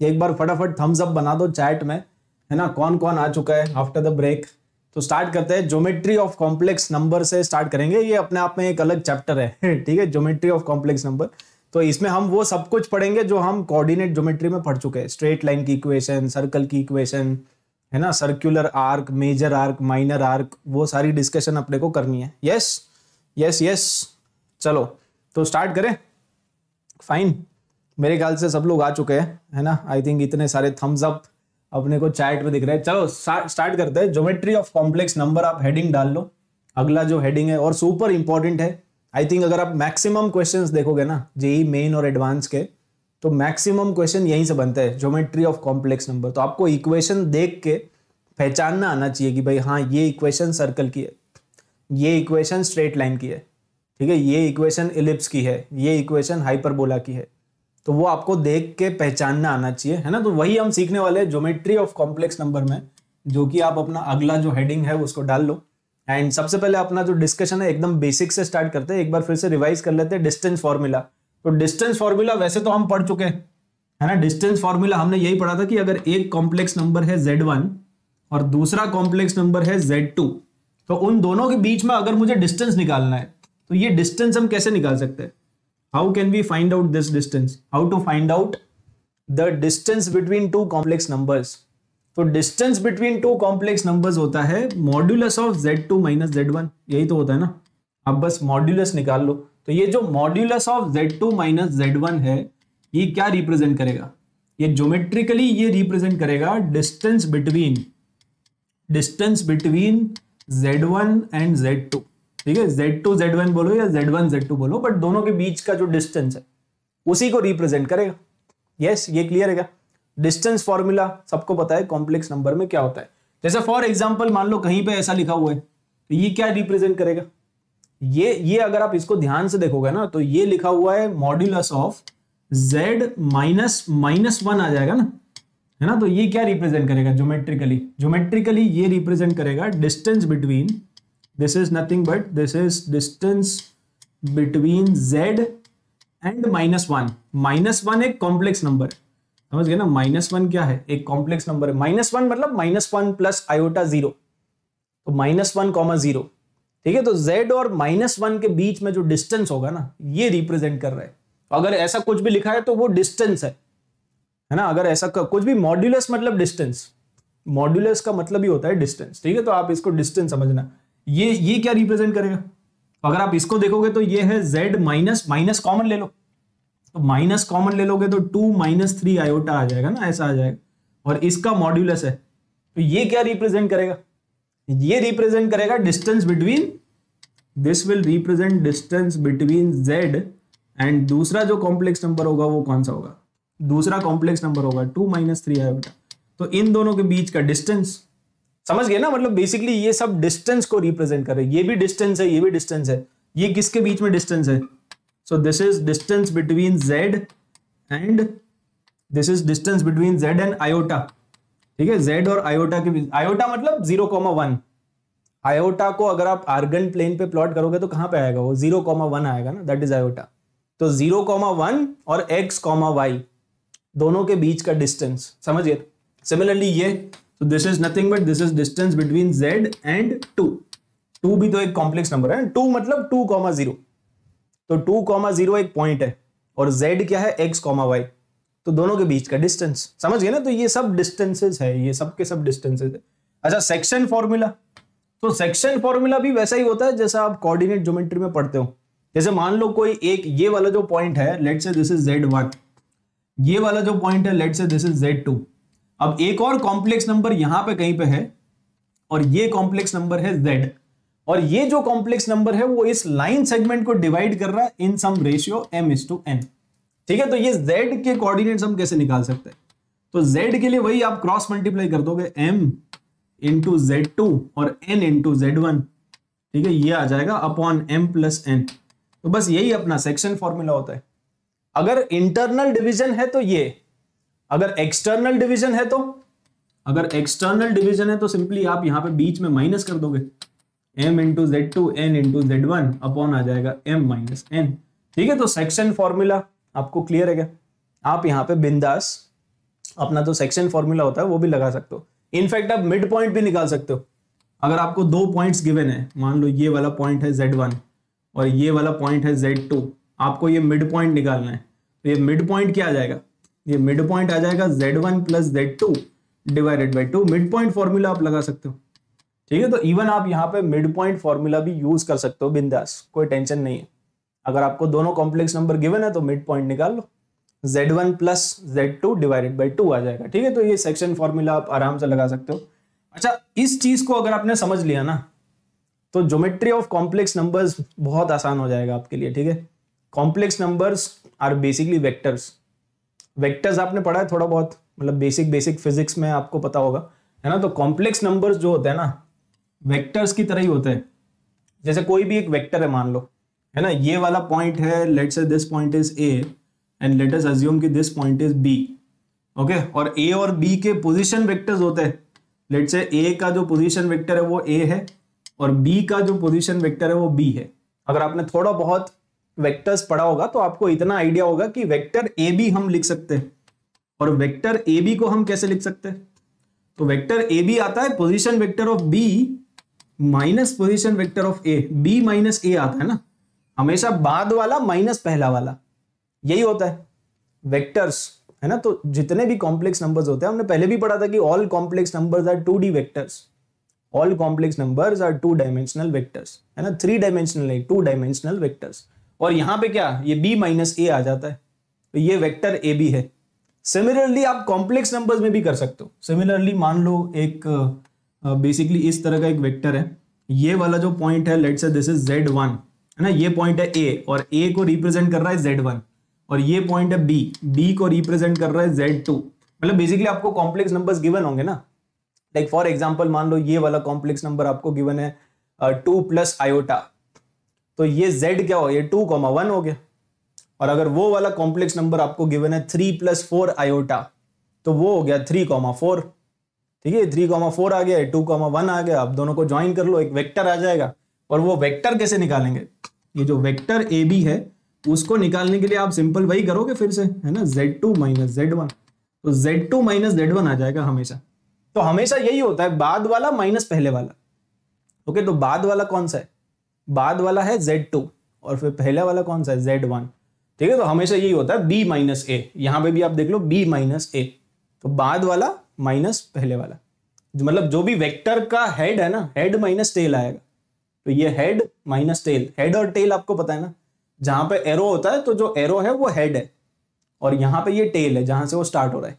एक बार फटाफट थम्स अप बना दो चैट में, है ना कौन कौन आ चुका है आफ्टर द ब्रेक तो स्टार्ट करते हैं ज्योमेट्री ऑफ़ कॉम्प्लेक्स नंबर से स्टार्ट करेंगे। ये अपने आप में एक अलग चैप्टर है, ठीक है ज्योमेट्री ऑफ़ कॉम्प्लेक्स नंबर तो इसमें हम वो सब कुछ पढ़ेंगे जो हम कोऑर्डिनेट ज्योमेट्री में पढ़ चुके हैं। स्ट्रेट लाइन की इक्वेशन सर्कल की इक्वेशन है ना circular arc major arc minor arc वो सारी डिस्कशन अपने को करनी है। यस यस यस चलो तो स्टार्ट करें। फाइन मेरे ख्याल से सब लोग आ चुके हैं, है ना? आई थिंक इतने सारे थम्स अप अपने को चैट में दिख रहे हैं। चलो स्टार्ट करते हैं। ज्योमेट्री ऑफ़ कॉम्प्लेक्स नंबर आप हेडिंग डाल लो। अगला जो हेडिंग है, और सुपर इंपॉर्टेंट है। आई थिंक अगर आप मैक्सिमम क्वेश्चंस देखोगे ना, जेई मेन और एडवांस के तो मैक्सिमम क्वेश्चन यहीं से बनते हैं ज्योमेट्री ऑफ़ कॉम्प्लेक्स नंबर तो आपको इक्वेशन देख के पहचानना आना चाहिए कि भाई हाँ ये इक्वेशन सर्कल की है। ये इक्वेशन स्ट्रेट लाइन की है। ठीक है, ये इक्वेशन इलिप्स की है, ये इक्वेशन हाइपरबोला की है। तो वो आपको देख के पहचानना आना चाहिए, है ना? तो वही हम सीखने वाले हैं ज्योमेट्री ऑफ़ कॉम्प्लेक्स नंबर में, जो कि आप अपना अगला जो हेडिंग है उसको डाल लो। एंड सबसे पहले अपना जो डिस्कशन है, एकदम बेसिक से स्टार्ट करते हैं, एक बार फिर से रिवाइज कर लेते हैं डिस्टेंस फॉर्मूला तो डिस्टेंस फॉर्मूला वैसे तो हम पढ़ चुके हैं, है ना? डिस्टेंस फॉर्मूला हमने यही पढ़ा था कि अगर एक कॉम्प्लेक्स नंबर है जेड वन और दूसरा कॉम्प्लेक्स नंबर है जेड टू तो उन दोनों के बीच में अगर मुझे डिस्टेंस निकालना है तो ये डिस्टेंस हम कैसे निकाल सकते हैं? How can we find out this distance how to find out the distance between two complex numbers तो distance between two complex numbers होता है modulus of z two minus z one यही तो होता है ना? अब बस मॉड्यूलस निकाल लो। तो ये जो modulus of z two minus z one है, ये क्या रिप्रेजेंट करेगा? ये ज्योमेट्रिकली ये रिप्रेजेंट करेगा distance between distance between z one and z two ठीक है? जेड टू जेड वन बोलो या जेड वन जेड टू बोलो बट दोनों के बीच का जो डिस्टेंस है उसी को रिप्रेजेंट करेगा। यस yes, ये क्लियर है क्या? डिस्टेंस फॉर्मूला सबको पता है कॉम्प्लेक्स नंबर में क्या होता है। जैसे फॉर एग्ज़ाम्पल मान लो कहीं पे ऐसा लिखा हुआ है तो ये क्या रिप्रेजेंट करेगा? ये ये अगर आप इसको ध्यान से देखोगे ना तो ये लिखा हुआ है modulus of z minus minus one आ जाएगा ना है ना? तो ये क्या रिप्रेजेंट करेगा? ज्योमेट्रिकली ज्योमेट्रिकली ये रिप्रेजेंट करेगा distance between this is nothing but this is distance between z and minus one minus one एक कॉम्प्लेक्स नंबर समझ गए ना? माइनस वन क्या है? एक कॉम्प्लेक्स नंबर है। माइनस वन मतलब minus one plus iota zero तो माइनस वन कॉमा ज़ीरो ठीक है? तो z और माइनस वन के बीच में जो डिस्टेंस होगा ना, ये रिप्रेजेंट कर रहा है। अगर ऐसा कुछ भी लिखा है तो वो डिस्टेंस है। है ना? अगर ऐसा कुछ भी मॉड्यूलस मतलब डिस्टेंस मॉड्यूलस का मतलब ही होता है डिस्टेंस ठीक है? तो आप इसको डिस्टेंस समझना। ये ये क्या रिप्रेजेंट करेगा? अगर आप इसको देखोगे तो ये है z माइनस माइनस कॉमन ले लो। तो माइनस कॉमन ले लोगे तो टू माइनस थ्री आयोटा आ जाएगा ना, ऐसा आ जाएगा। और इसका मॉड्यूलस है। तो ये क्या रिप्रेजेंट करेगा? ये रिप्रेजेंट करेगा distance between this will represent distance between z and दूसरा जो कॉम्प्लेक्स नंबर होगा वो कौन सा होगा? दूसरा कॉम्प्लेक्स नंबर होगा टू माइनस थ्री आयोटा तो इन दोनों के बीच का डिस्टेंस समझ गए ना? मतलब बेसिकली ये सब डिस्टेंस को रिप्रेजेंट कर ये भी डिस्टेंस है, ये भी डिस्टेंस है। ये किसके बीच में डिस्टेंस है? So this is distance between z and this is distance between z and iota ठीक है? जेड और आयोटा के बीच आयोटा मतलब ज़ीरो कॉमा वन आयोटा को अगर आप आर्गन प्लेन पे प्लॉट करोगे तो कहाँ पे आएगा? वो ज़ीरो कॉमा वन आएगा ना? दैट इज़ आयोटा तो ज़ीरो कॉमा वन और एक्स कॉमा वाई दोनों के बीच का डिस्टेंस समझिए सिमिलरली ये so, this is nothing but this is distance between z and 2 2 भी तो एक कॉम्प्लेक्स नंबर है। 2 मतलब 2 कॉमा ज़ीरो तो 2 कॉमा ज़ीरो एक पॉइंट है। और z क्या है? x कॉमा तो दोनों के बीच का डिस्टेंस समझ गए ना? तो ये सब डिस्टेंसेस है। ये सब के सब डिस्टेंसेस है। अच्छा सेक्शन फॉर्मूला तो सेक्शन फॉर्मूला भी वैसा ही होता है जैसा आप कोऑर्डिनेट ज्योमेट्री में पढ़ते हो। जैसे मान लो कोई एक ये वाला जो पॉइंट है let say this is Z one ये वाला जो पॉइंट है let say this is z two अब एक और कॉम्प्लेक्स नंबर यहाँ पे कहीं पे है, और ये कॉम्प्लेक्स नंबर है z, और ये जो कॉम्प्लेक्स नंबर है, वो इस लाइन सेगमेंट को डिवाइड कर रहा है in some ratio m is to n ठीक है तो ये z के कोऑर्डिनेट्स हम कैसे निकाल सकते हैं? तो z के लिए वही आप क्रॉस मल्टीप्लाई कर दोगे, m इंटू जेड टू और n इंटू जेड वन ठीक है, ये आ जाएगा अपॉन m प्लस एन तो बस यही अपना सेक्शन फॉर्मूला होता है। अगर इंटरनल डिवीज़न है तो ये अगर एक्सटर्नल डिवीज़न है तो? अगर एक्सटर्नल डिवीज़न है तो सिंपली आप यहाँ पे बीच में माइनस कर दोगे। M into z two n into z one upon आ जाएगा m माइनस एन ठीक है तो सेक्शन फॉर्मूला आपको क्लियर है क्या? आप यहाँ पे बिंदास अपना तो सेक्शन फॉर्मूला होता है वो भी लगा सकते हो। इनफैक्ट आप मिड पॉइंट भी निकाल सकते हो। अगर आपको दो पॉइंट्स गिवन है, मान लो ये वाला पॉइंट है जेड वन और ये वाला पॉइंट है जेड टू आपको ये मिड पॉइंट निकालना है। तो ये मिड पॉइंट क्या आ जाएगा? ये मिड पॉइंट आ जाएगा z one plus z two divided by two mid point formula आप लगा सकते हो। ठीक है तो इवन आप यहाँ पे मिड पॉइंट फॉर्मूला भी यूज़ कर सकते हो, बिंदास। कोई टेंशन नहीं है। अगर आपको दोनों कॉम्प्लेक्स नंबर गिवन है तो मिड पॉइंट निकाल लो। Z one plus z two divided by two आ जाएगा। ठीक है तो ये सेक्शन फॉर्मूला आप आराम से लगा सकते हो। अच्छा इस चीज़ को अगर आपने समझ लिया ना तो ज्योमेट्री ऑफ़ कॉम्प्लेक्स नंबर्स बहुत आसान हो जाएगा आपके लिए। ठीक है complex numbers are basically vectors vectors आपने पढ़ा है थोड़ा बहुत मतलब बेसिक बेसिक फिजिक्स में आपको पता होगा, है ना? तो कॉम्प्लेक्स नंबर्स जो होते हैं ना वेक्टर्स की तरह ही होते हैं। जैसे कोई भी एक वेक्टर है, मान लो, है ना? ये वाला पॉइंट है let say this point is A and let us assume कि this point is B okay और ए और बी के पोजीशन वेक्टर्स होते हैं। लेट से ए का जो पोजीशन वेक्टर है, वो ए है, और बी का जो पोजीशन वेक्टर है, वो बी है। अगर आपने थोड़ा बहुत वेक्टर्स पढ़ा होगा तो आपको इतना आइडिया होगा कि वेक्टर ए बी हम लिख सकते हैं। और वेक्टर ए बी को हम कैसे लिख सकते हैं? तो वेक्टर ए बी आता है position vector of B minus position vector of A B minus A आता है ना? हमेशा बाद वाला माइनस पहला वाला। यही होता है। वेक्टर्स है ना? तो जितने भी कॉम्प्लेक्स नंबर्स होते हैं, हमने पहले भी पढ़ा था कि all complex numbers are two D vectors all complex numbers are two dimensional vectors है ना? थ्री डायमेंशनल नहीं टू डायमेंशनल वेक्टर्स और यहाँ पे क्या? ये बी माइनस ए आ जाता है। तो ये वेक्टर ए बी है। सिमिलरली आप कॉम्प्लेक्स नंबर्स में भी कर सकते हो। सिमिलरली मान लो एक बेसिकली uh, इस तरह का एक वेक्टर है। ये वाला जो पॉइंट है लेट्स से दिस इज़ जेड वन है ना? ये पॉइंट है ए और ए को रिप्रेजेंट कर रहा है जेड वन और ये पॉइंट है बी बी को रिप्रेजेंट कर रहा है जेड टू मतलब बेसिकली आपको कॉम्प्लेक्स नंबर्स गिवन होंगे ना। लाइक फॉर एग्ज़ाम्पल मान लो ये वाला कॉम्प्लेक्स नंबर आपको गिवन है टू प्लस आयोटा तो ये जेड क्या हो? ये टू कॉमा वन हो गया। और अगर वो वाला कॉम्प्लेक्स नंबर आपको गिवन है थ्री प्लस फोर आयोटा तो वो हो गया थ्री कॉमा फोर ठीक है? थ्री कॉमा फोर आ गया टू कॉमा वन आ गया। आप दोनों को ज्वाइन कर लो, एक वेक्टर आ जाएगा। और वो वेक्टर कैसे निकालेंगे? ये जो वेक्टर ए बी है, उसको निकालने के लिए आप सिंपल वही करोगे फिर से, है ना? Z two minus z one तो z two minus z one आ जाएगा हमेशा। तो हमेशा यही होता है, बाद वाला माइनस पहले वाला। ओके? तो बाद वाला कौन सा है? बाद वाला है जेड टू और फिर पहले वाला कौन सा है? जेड वन ठीक है तो हमेशा यही होता है बी माइनस ए यहाँ पे भी आप देख लो बी माइनस ए तो बाद वाला माइनस पहले वाला। मतलब जो भी वेक्टर का हेड है ना हेड माइनस टेल आएगा। तो ये हेड माइनस टेल हेड और टेल आपको पता है ना? जहाँ पे एरो होता है तो जो एरो है, वो हेड है। और यहाँ पे ये टेल है, जहाँ से वो स्टार्ट हो रहा है।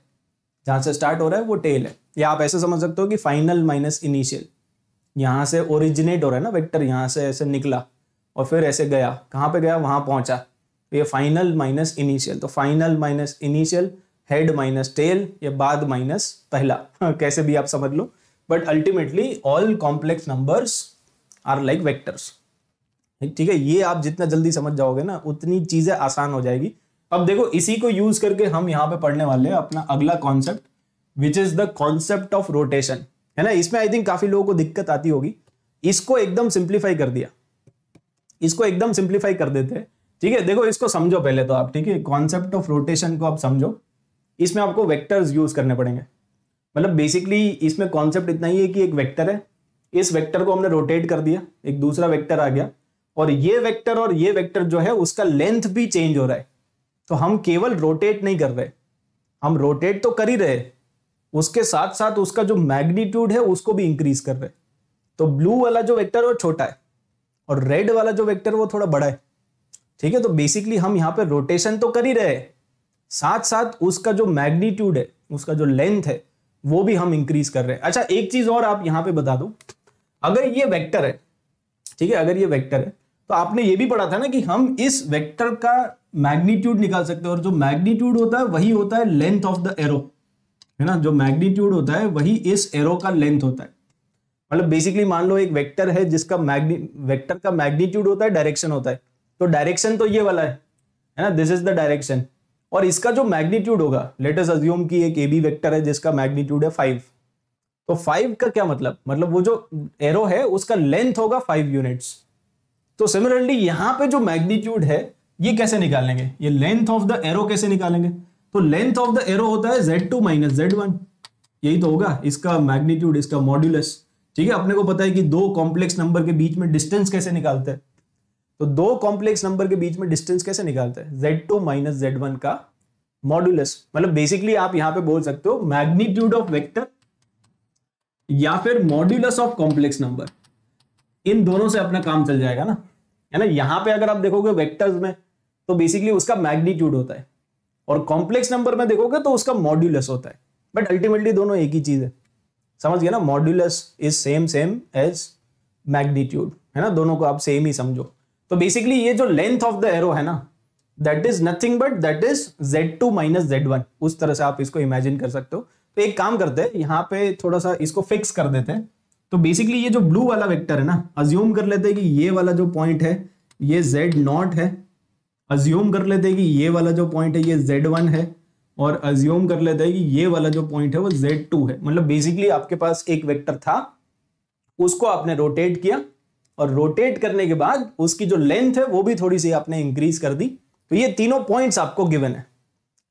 जहाँ से स्टार्ट हो रहा है, वो टेल है। या आप ऐसे समझ सकते हो कि फाइनल माइनस इनिशियल यहाँ से ओरिजिनेट हो रहा है ना वेक्टर यहाँ से ऐसे निकला और फिर ऐसे गया। कहाँ पे गया? वहाँ पहुँचा। तो ये फाइनल माइनस इनिशियल तो final minus initial head minus tail या बाद माइनस पहला। कैसे भी आप समझ लो। But ultimately all complex numbers are like vectors ठीक है? ये आप जितना जल्दी समझ जाओगे ना, उतनी चीज़ें आसान हो जाएगी। अब देखो, इसी को यूज़ करके हम यहाँ पे पढ़ने वाले हैं अपना अगला concept which is the concept of rotation है ना? इसमें आई थिंक काफ़ी लोगों को दिक्कत आती होगी। इसको एकदम सिंप्लीफाई कर दिया। इसको एकदम सिंप्लीफाई कर देते हैं। ठीक है? देखो, इसको समझो पहले तो आप, ठीक है? कॉन्सेप्ट ऑफ़ रोटेशन को आप समझो। इसमें आपको वेक्टर्स यूज़ करने पड़ेंगे। मतलब बेसिकली इसमें कॉन्सेप्ट इतना ही है कि एक वेक्टर है। इस वेक्टर को हमने रोटेट कर दिया। एक दूसरा वेक्टर आ गया। और ये वेक्टर और ये वेक्टर जो है, उसका लेंथ भी चेंज हो रहा है। तो हम केवल रोटेट नहीं कर रहे। हम रोटेट तो कर ही रहे। उसके साथ साथ उसका जो मैग्नीट्यूड है, उसको भी इंक्रीज कर रहे तो ब्लू वाला जो वेक्टर वो छोटा है और रेड वाला जो वेक्टर वो थोड़ा बड़ा है। ठीक है तो बेसिकली हम यहाँ पे रोटेशन तो कर ही रहे साथ साथ उसका जो मैग्नीट्यूड है, उसका जो लेंथ है, वो भी हम इंक्रीज कर रहे हैं। अच्छा एक चीज़ और आप यहाँ पे बता दो। अगर ये वेक्टर है, ठीक है, अगर ये वेक्टर है तो आपने ये भी पढ़ा था ना कि हम इस वेक्टर का मैग्नीट्यूड निकाल सकते हैं और जो मैग्नीट्यूड होता है, वही होता है लेंथ ऑफ़ द एरो है ना? जो मैग्नीट्यूड होता है, वही इस एरो का लेंथ होता है। मतलब बेसिकली मान लो एक वेक्टर है जिसका मैग्नी वेक्टर का मैग्नीट्यूड होता है डायरेक्शन होता है। तो डायरेक्शन तो ये वाला है है ना? दिस इज़ द डायरेक्शन और इसका जो मैग्नीट्यूड होगा लेटेस्ट अज्यूम की एक ए बी वेक्टर है जिसका मैग्नीट्यूड है फाइव तो फाइव का क्या मतलब? मतलब वो जो एरो है, उसका लेंथ होगा फाइव यूनिट्स तो सिमिलरली यहाँ पे जो मैग्नीट्यूड है, ये कैसे निकालेंगे? ये लेंथ ऑफ़ द एरो कैसे निकालेंगे? तो लेंथ ऑफ़ द एरो होता है z two minus z one यही तो होगा, इसका मैग्नीट्यूड इसका मॉड्यूलस ठीक है, अपने को पता है कि दो कॉम्प्लेक्स नंबर के बीच में डिस्टेंस कैसे निकालते हैं। तो दो कॉम्प्लेक्स नंबर के बीच में डिस्टेंस कैसे निकालते हैं? Z two minus z one का मॉड्यूलस मतलब बेसिकली आप यहाँ पे बोल सकते हो मैग्नीट्यूड ऑफ़ वेक्टर या फिर मॉड्यूलस ऑफ़ कॉम्प्लेक्स नंबर इन दोनों से अपना काम चल जाएगा ना। है ना? यहाँ पे अगर आप देखोगे वेक्टर्स में तो बेसिकली उसका मैग्नीट्यूड होता है। और कॉम्प्लेक्स नंबर में देखोगे तो उसका मॉड्यूलस होता है। बट अल्टीमेटली दोनों एक ही चीज़ है। समझ गया ना? Modulus is same same as magnitude है ना? दोनों को आप सेम ही समझो। तो बेसिकली ये जो लेंथ ऑफ़ द एरो है ना that is nothing but that is z two minus z one उस तरह से आप इसको इमेजिन कर सकते हो। तो एक काम करते हैं, यहाँ पे थोड़ा सा इसको फिक्स कर देते हैं। तो बेसिकली ये जो ब्लू वाला वेक्टर है ना अज्यूम कर लेते हैं कि ये वाला जो पॉइंट है, ये जेड नॉट है। अज्यूम कर लेते हैं कि ये वाला जो पॉइंट है, ये जेड वन है और अज्यूम कर लेते हैं कि ये वाला जो पॉइंट है, वो जेड टू है। मतलब बेसिकली आपके पास एक वेक्टर था, उसको आपने रोटेट किया और रोटेट करने के बाद उसकी जो लेंथ है, वो भी थोड़ी सी आपने इंक्रीज कर दी। तो ये तीनों पॉइंट्स आपको गिवन है।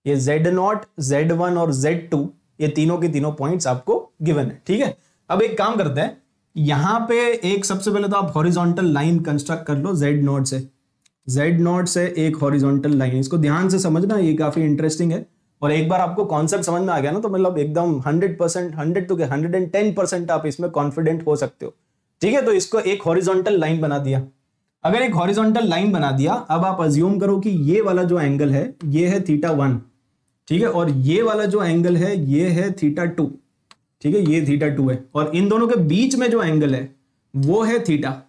ये जेड नॉट जेड वन और जेड टू ये तीनों के तीनों पॉइंट्स आपको गिवन है। ठीक है? अब एक काम करते हैं। यहाँ पे एक सबसे पहले तो आप हॉरिजॉन्टल लाइन कंस्ट्रक्ट कर लो जेड नॉट से। जेड नॉट से एक हॉरिजॉन्टल लाइन इसको ध्यान से समझना, ये काफ़ी इंटरेस्टिंग है। और एक बार आपको कॉन्सेप्ट समझ में आ गया ना तो मतलब एकदम हंड्रेड परसेंट हंड्रेड टू के हंड्रेड एंड टेन परसेंट आप इसमें कॉन्फिडेंट हो सकते हो। ठीक है तो इसको एक हॉरिजॉन्टल लाइन बना दिया। अगर एक हॉरिजॉन्टल लाइन बना दिया, अब आप अज्यूम करो कि ये वाला जो एंगल है, ये है थीटा वन ठीक है, और ये वाला जो एंगल है, ये है थीटा टू ठीक है, ये थीटा टू है। और इन दोनों के बीच में जो एंगल है, वो है थीटा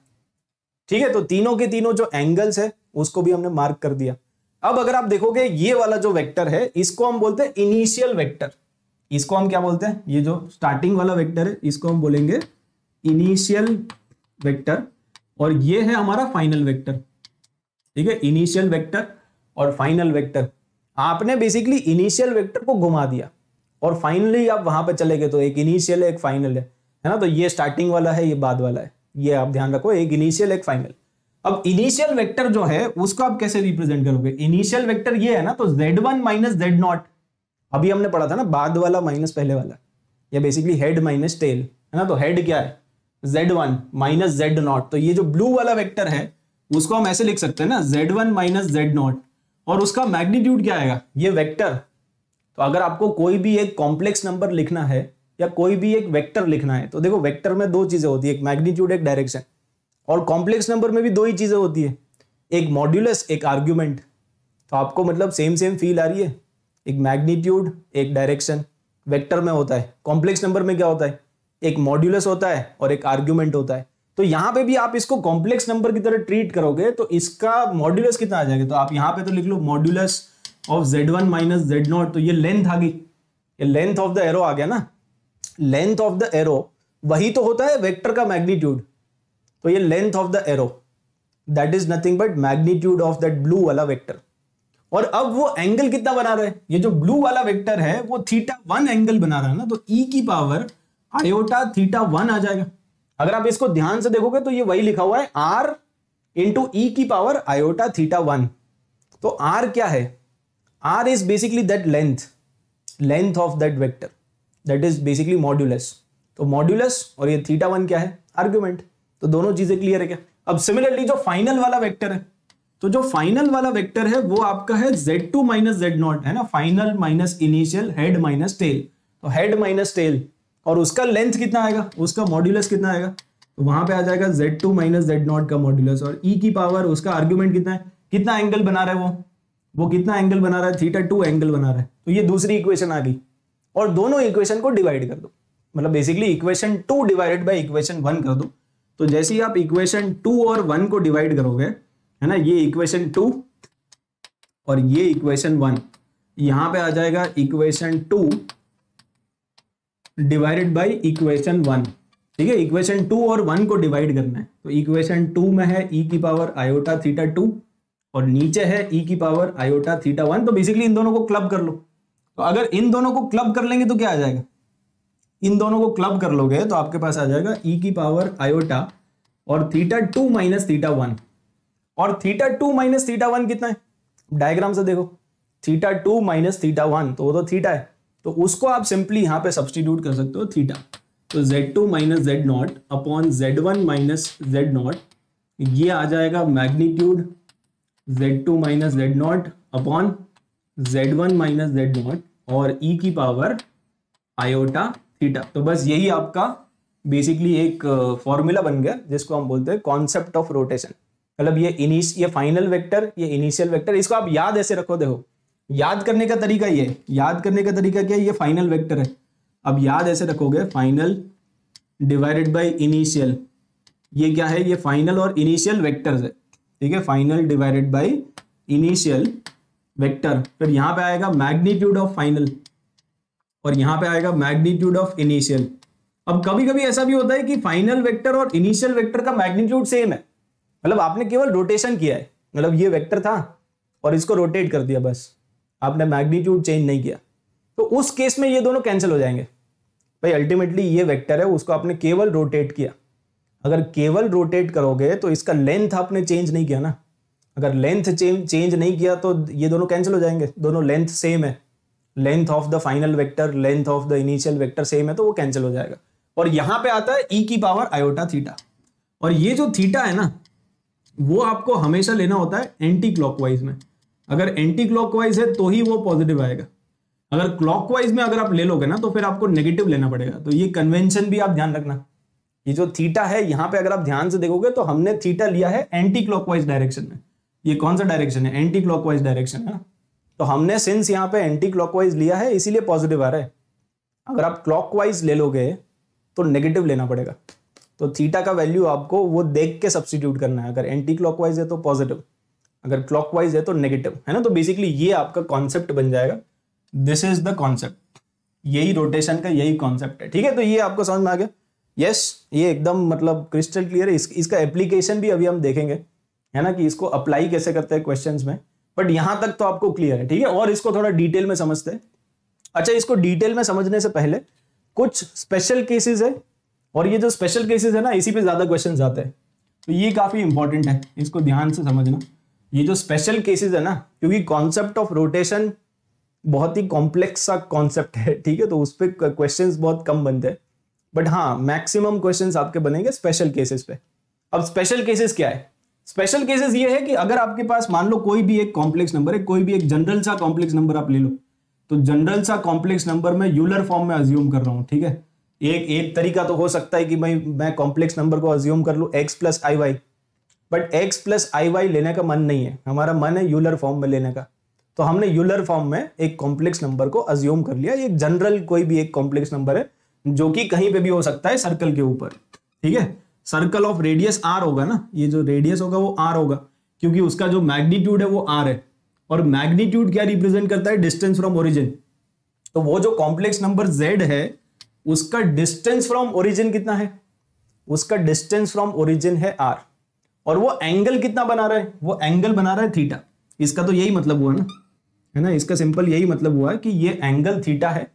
ठीक है तो तीनों के तीनों जो एंगल्स है उसको भी हमने मार्क कर दिया। अब अगर आप देखोगे, ये वाला जो वेक्टर है, इसको हम बोलते हैं इनिशियल वेक्टर इसको हम क्या बोलते हैं? ये जो स्टार्टिंग वाला वेक्टर है, इसको हम बोलेंगे इनिशियल वेक्टर और ये है हमारा फाइनल वेक्टर ठीक है? इनिशियल वेक्टर और फाइनल वेक्टर आपने बेसिकली इनिशियल वेक्टर को घुमा दिया। और फाइनली आप वहाँ पर चले गए तो एक इनिशियल है, एक फाइनल है। है ना? तो ये स्टार्टिंग वाला है, ये बाद वाला है। ये आप ध्यान रखो, एक इनिशियल एक फाइनल अब इनिशियल वेक्टर जो है, उसको आप कैसे रिप्रेजेंट करोगे? इनिशियल वेक्टर ये है ना तो z one minus z naught अभी हमने पढ़ा था ना, बाद वाला माइनस पहले वाला। या बेसिकली हेड माइनस टेल है ना? तो हेड क्या है? Z one minus z naught तो ये जो ब्लू वाला वेक्टर है, उसको हम ऐसे लिख सकते हैं ना z one minus z naught और उसका मैग्नीट्यूड क्या आएगा? ये वेक्टर तो अगर आपको कोई भी एक कॉम्प्लेक्स नंबर लिखना है, या कोई भी एक वेक्टर लिखना है तो देखो वेक्टर में दो चीज़ें होती है, एक मैग्नीट्यूड एक डायरेक्शन और कॉम्प्लेक्स नंबर में भी दो ही चीज़ें होती है। एक मॉड्यूलस एक आर्ग्यूमेंट तो आपको मतलब सेम सेम फील आ रही है? एक मैग्नीट्यूड एक डायरेक्शन वेक्टर में होता है। कॉम्प्लेक्स नंबर में क्या होता है? एक मॉड्यूलस होता है और एक आर्ग्यूमेंट होता है। तो यहाँ पे भी आप इसको कॉम्प्लेक्स नंबर की तरह ट्रीट करोगे तो इसका मॉड्यूलस कितना आ जाएगा? तो आप यहाँ पे तो लिख लो modulus of Z one minus Z not तो ये लेंथ आ गई। ये लेंथ ऑफ़ द एरो आ गया ना? लेंथ ऑफ़ द एरो वही तो होता है वेक्टर का मैग्नीट्यूड तो ये length of the arrow that is nothing but magnitude of that blue वाला वेक्टर और अब वो एंगल कितना बना रहा है? ये जो ब्लू वाला वेक्टर है, वो थीटा वन एंगल बना रहा है ना तो ई e की पावर आयोटा थीटा वन आ जाएगा। अगर आप इसको ध्यान से देखोगे तो ये वही लिखा हुआ है आर इंटू ई की पावर आयोटा थीटा वन तो आर क्या है? R is basically that length length of that vector that is basically modulus तो मॉड्यूलस और ये थीटा वन क्या है? आर्ग्यूमेंट तो दोनों चीज़ें क्लियर है क्या? अब सिमिलरली जो फाइनल वाला वेक्टर है तो जो फाइनल वाला वेक्टर है, वो आपका है Z2 two minus Z naught है ना? Final minus initial head minus tail तो हेड माइनस टेल और उसका लेंथ कितना आएगा? उसका मॉड्यूलस कितना आएगा? तो वहाँ पे आ जाएगा z two minus z naught का मॉड्यूलस और ई e की पावर उसका आर्ग्यूमेंट कितना है? कितना एंगल बना रहा है वो? वो कितना एंगल बना रहा है? थीटा टू एंगल बना रहा है। तो ये दूसरी इक्वेशन आ गई। और दोनों इक्वेशन को डिवाइड कर दो। मतलब basically equation two divided by equation one कर दो। तो जैसे ही आप इक्वेशन टू और वन को डिवाइड करोगे, है ना, ये इक्वेशन टू और ये इक्वेशन वन यहाँ पे आ जाएगा equation two divided by equation one ठीक है इक्वेशन टू और वन को डिवाइड करना है। तो इक्वेशन टू में है ई e की पावर आयोटा थीटा टू और नीचे है ई e की पावर आयोटा थीटा वन तो बेसिकली इन दोनों को क्लब कर लो। तो अगर इन दोनों को क्लब कर लेंगे तो क्या आ जाएगा? इन दोनों को क्लब कर लोगे तो आपके पास आ जाएगा ई e की पावर आयोटा और theta two minus theta one और theta two minus theta one कितना है? डायग्राम से देखो। Theta two minus theta one तो वो तो थीटा है। तो उसको आप सिंपली यहाँ पे सब्सटीट्यूट कर सकते हो थीटा तो z two minus z naught upon z one minus z naught ये आ जाएगा magnitude z two minus z naught upon z one minus z naught और e की पावर आयोटा थीटा तो बस यही आपका बेसिकली एक फॉर्मूला बन गया, जिसको हम बोलते हैं कॉन्सेप्ट ऑफ़ रोटेशन मतलब ये इनिस ये फाइनल वेक्टर ये इनिशियल वेक्टर इसको आप याद ऐसे रखो, देखो। याद करने का तरीका ये, याद करने का तरीका क्या ये फाइनल वेक्टर है। अब याद ऐसे रखोगे फाइनल डिवाइडेड बाय इनिशियल ये क्या है? ये फाइनल और इनिशियल वेक्टर्स है। ठीक है? Final divided by initial vector फिर यहाँ पे आएगा मैग्नीट्यूड ऑफ़ फाइनल और यहाँ पे आएगा मैग्नीट्यूड ऑफ़ इनिशियल अब कभी कभी ऐसा भी होता है कि फाइनल वेक्टर और इनिशियल वेक्टर का मैग्नीट्यूड सेम है। मतलब आपने केवल रोटेशन किया है। मतलब ये वेक्टर था और इसको रोटेट कर दिया बस। आपने मैग्नीट्यूड चेंज नहीं किया। तो उस केस में ये दोनों कैंसिल हो जाएँगे। भाई अल्टीमेटली ये वेक्टर है, उसको आपने केवल रोटेट किया। अगर केवल रोटेट करोगे तो इसका लेंथ आपने चेंज नहीं किया ना। अगर लेंथ चेंज नहीं किया तो ये दोनों कैंसिल हो जाएँगे। दोनों लेंथ सेम है। Length of the final vector, length of the initial vector same है तो वो कैंसिल हो जाएगा। और यहाँ पे आता है ई e की पावर आयोटा थीटा और ये जो थीटा है ना, वो आपको हमेशा लेना होता है एंटी क्लॉकवाइज में। अगर एंटी क्लॉकवाइज है तो ही वो पॉजिटिव आएगा। अगर क्लॉकवाइज में अगर आप ले लोगे ना तो फिर आपको नेगेटिव लेना पड़ेगा। तो ये कन्वेंशन भी आप ध्यान रखना। ये जो थीटा है, यहाँ पे अगर आप ध्यान से देखोगे तो हमने थीटा लिया है एंटी क्लॉकवाइज डायरेक्शन में। ये कौन सा डायरेक्शन है? एंटी क्लॉकवाइज डायरेक्शन है तो हमने सिंस यहाँ पे एंटी क्लॉकवाइज लिया है इसीलिए पॉजिटिव आ रहा है। अगर आप क्लॉकवाइज ले लोगे तो नेगेटिव लेना पड़ेगा। तो थीटा का वैल्यू आपको वो देख के सब्सटीट्यूट करना है। अगर एंटी क्लॉकवाइज है तो पॉजिटिव अगर क्लॉकवाइज है तो नेगेटिव है ना? तो बेसिकली ये आपका कॉन्सेप्ट बन जाएगा। दिस इज़ द कॉन्सेप्ट यही रोटेशन का यही कॉन्सेप्ट है ठीक है? तो ये आपको समझ में आ गया? यस yes, ये एकदम मतलब क्रिस्टल क्लियर है। इस, इसका एप्लीकेशन भी अभी हम देखेंगे है ना? कि इसको अप्लाई कैसे करते हैं क्वेश्चंस में। बट यहाँ तक तो आपको क्लियर है, ठीक है? और इसको थोड़ा डिटेल में समझते हैं। अच्छा इसको डिटेल में समझने से पहले कुछ स्पेशल केसेस है, और ये जो स्पेशल केसेस है ना, इसी पे ज़्यादा क्वेश्चन आते हैं। तो ये काफ़ी इंपॉर्टेंट है, इसको ध्यान से समझना। ये जो स्पेशल केसेस है ना, क्योंकि कॉन्सेप्ट ऑफ़ रोटेशन बहुत ही कॉम्प्लेक्स सा कॉन्सेप्ट है, ठीक है? तो उस पर क्वेश्चन बहुत कम बनते हैं। बट हाँ मैक्सिमम क्वेश्चन आपके बनेंगे स्पेशल केसेस पे। अब स्पेशल केसेस क्या है? स्पेशल केसेस ये है कि अगर आपके पास मान लो कोई भी एक कॉम्प्लेक्स नंबर है, कोई भी एक जनरल सा कॉम्प्लेक्स नंबर आप ले लो तो जनरल सा कॉम्प्लेक्स नंबर में यूलर फॉर्म में अज्यूम कर रहा हूँ, ठीक है? एक एक तरीका तो हो सकता है कि भाई मैं कॉम्प्लेक्स नंबर को अज्यूम कर लू x plus i y but x plus i y लेने का मन नहीं है। हमारा मन है यूलर फॉर्म में लेने का। तो हमने यूलर फॉर्म में एक कॉम्प्लेक्स नंबर को अज्यूम कर लिया। एक जनरल कोई भी एक कॉम्प्लेक्स नंबर है, जो कि कहीं पे भी हो सकता है सर्कल के ऊपर, ठीक है? सर्कल ऑफ़ रेडियस आर होगा ना? ये जो रेडियस होगा वो आर होगा, क्योंकि उसका जो मैग्नीट्यूड है वो आर है। और मैग्नीट्यूड क्या रिप्रेजेंट करता है? डिस्टेंस फ्रॉम ओरिजिन तो वो जो कॉम्प्लेक्स नंबर जेड है, उसका डिस्टेंस फ्रॉम ओरिजिन कितना है? उसका डिस्टेंस फ्रॉम ओरिजिन है आर और वो एंगल कितना बना रहा है? वो एंगल बना रहा है थीटा इसका तो यही मतलब हुआ ना? है ना? इसका सिंपल यही मतलब हुआ कि ये एंगल थीटा है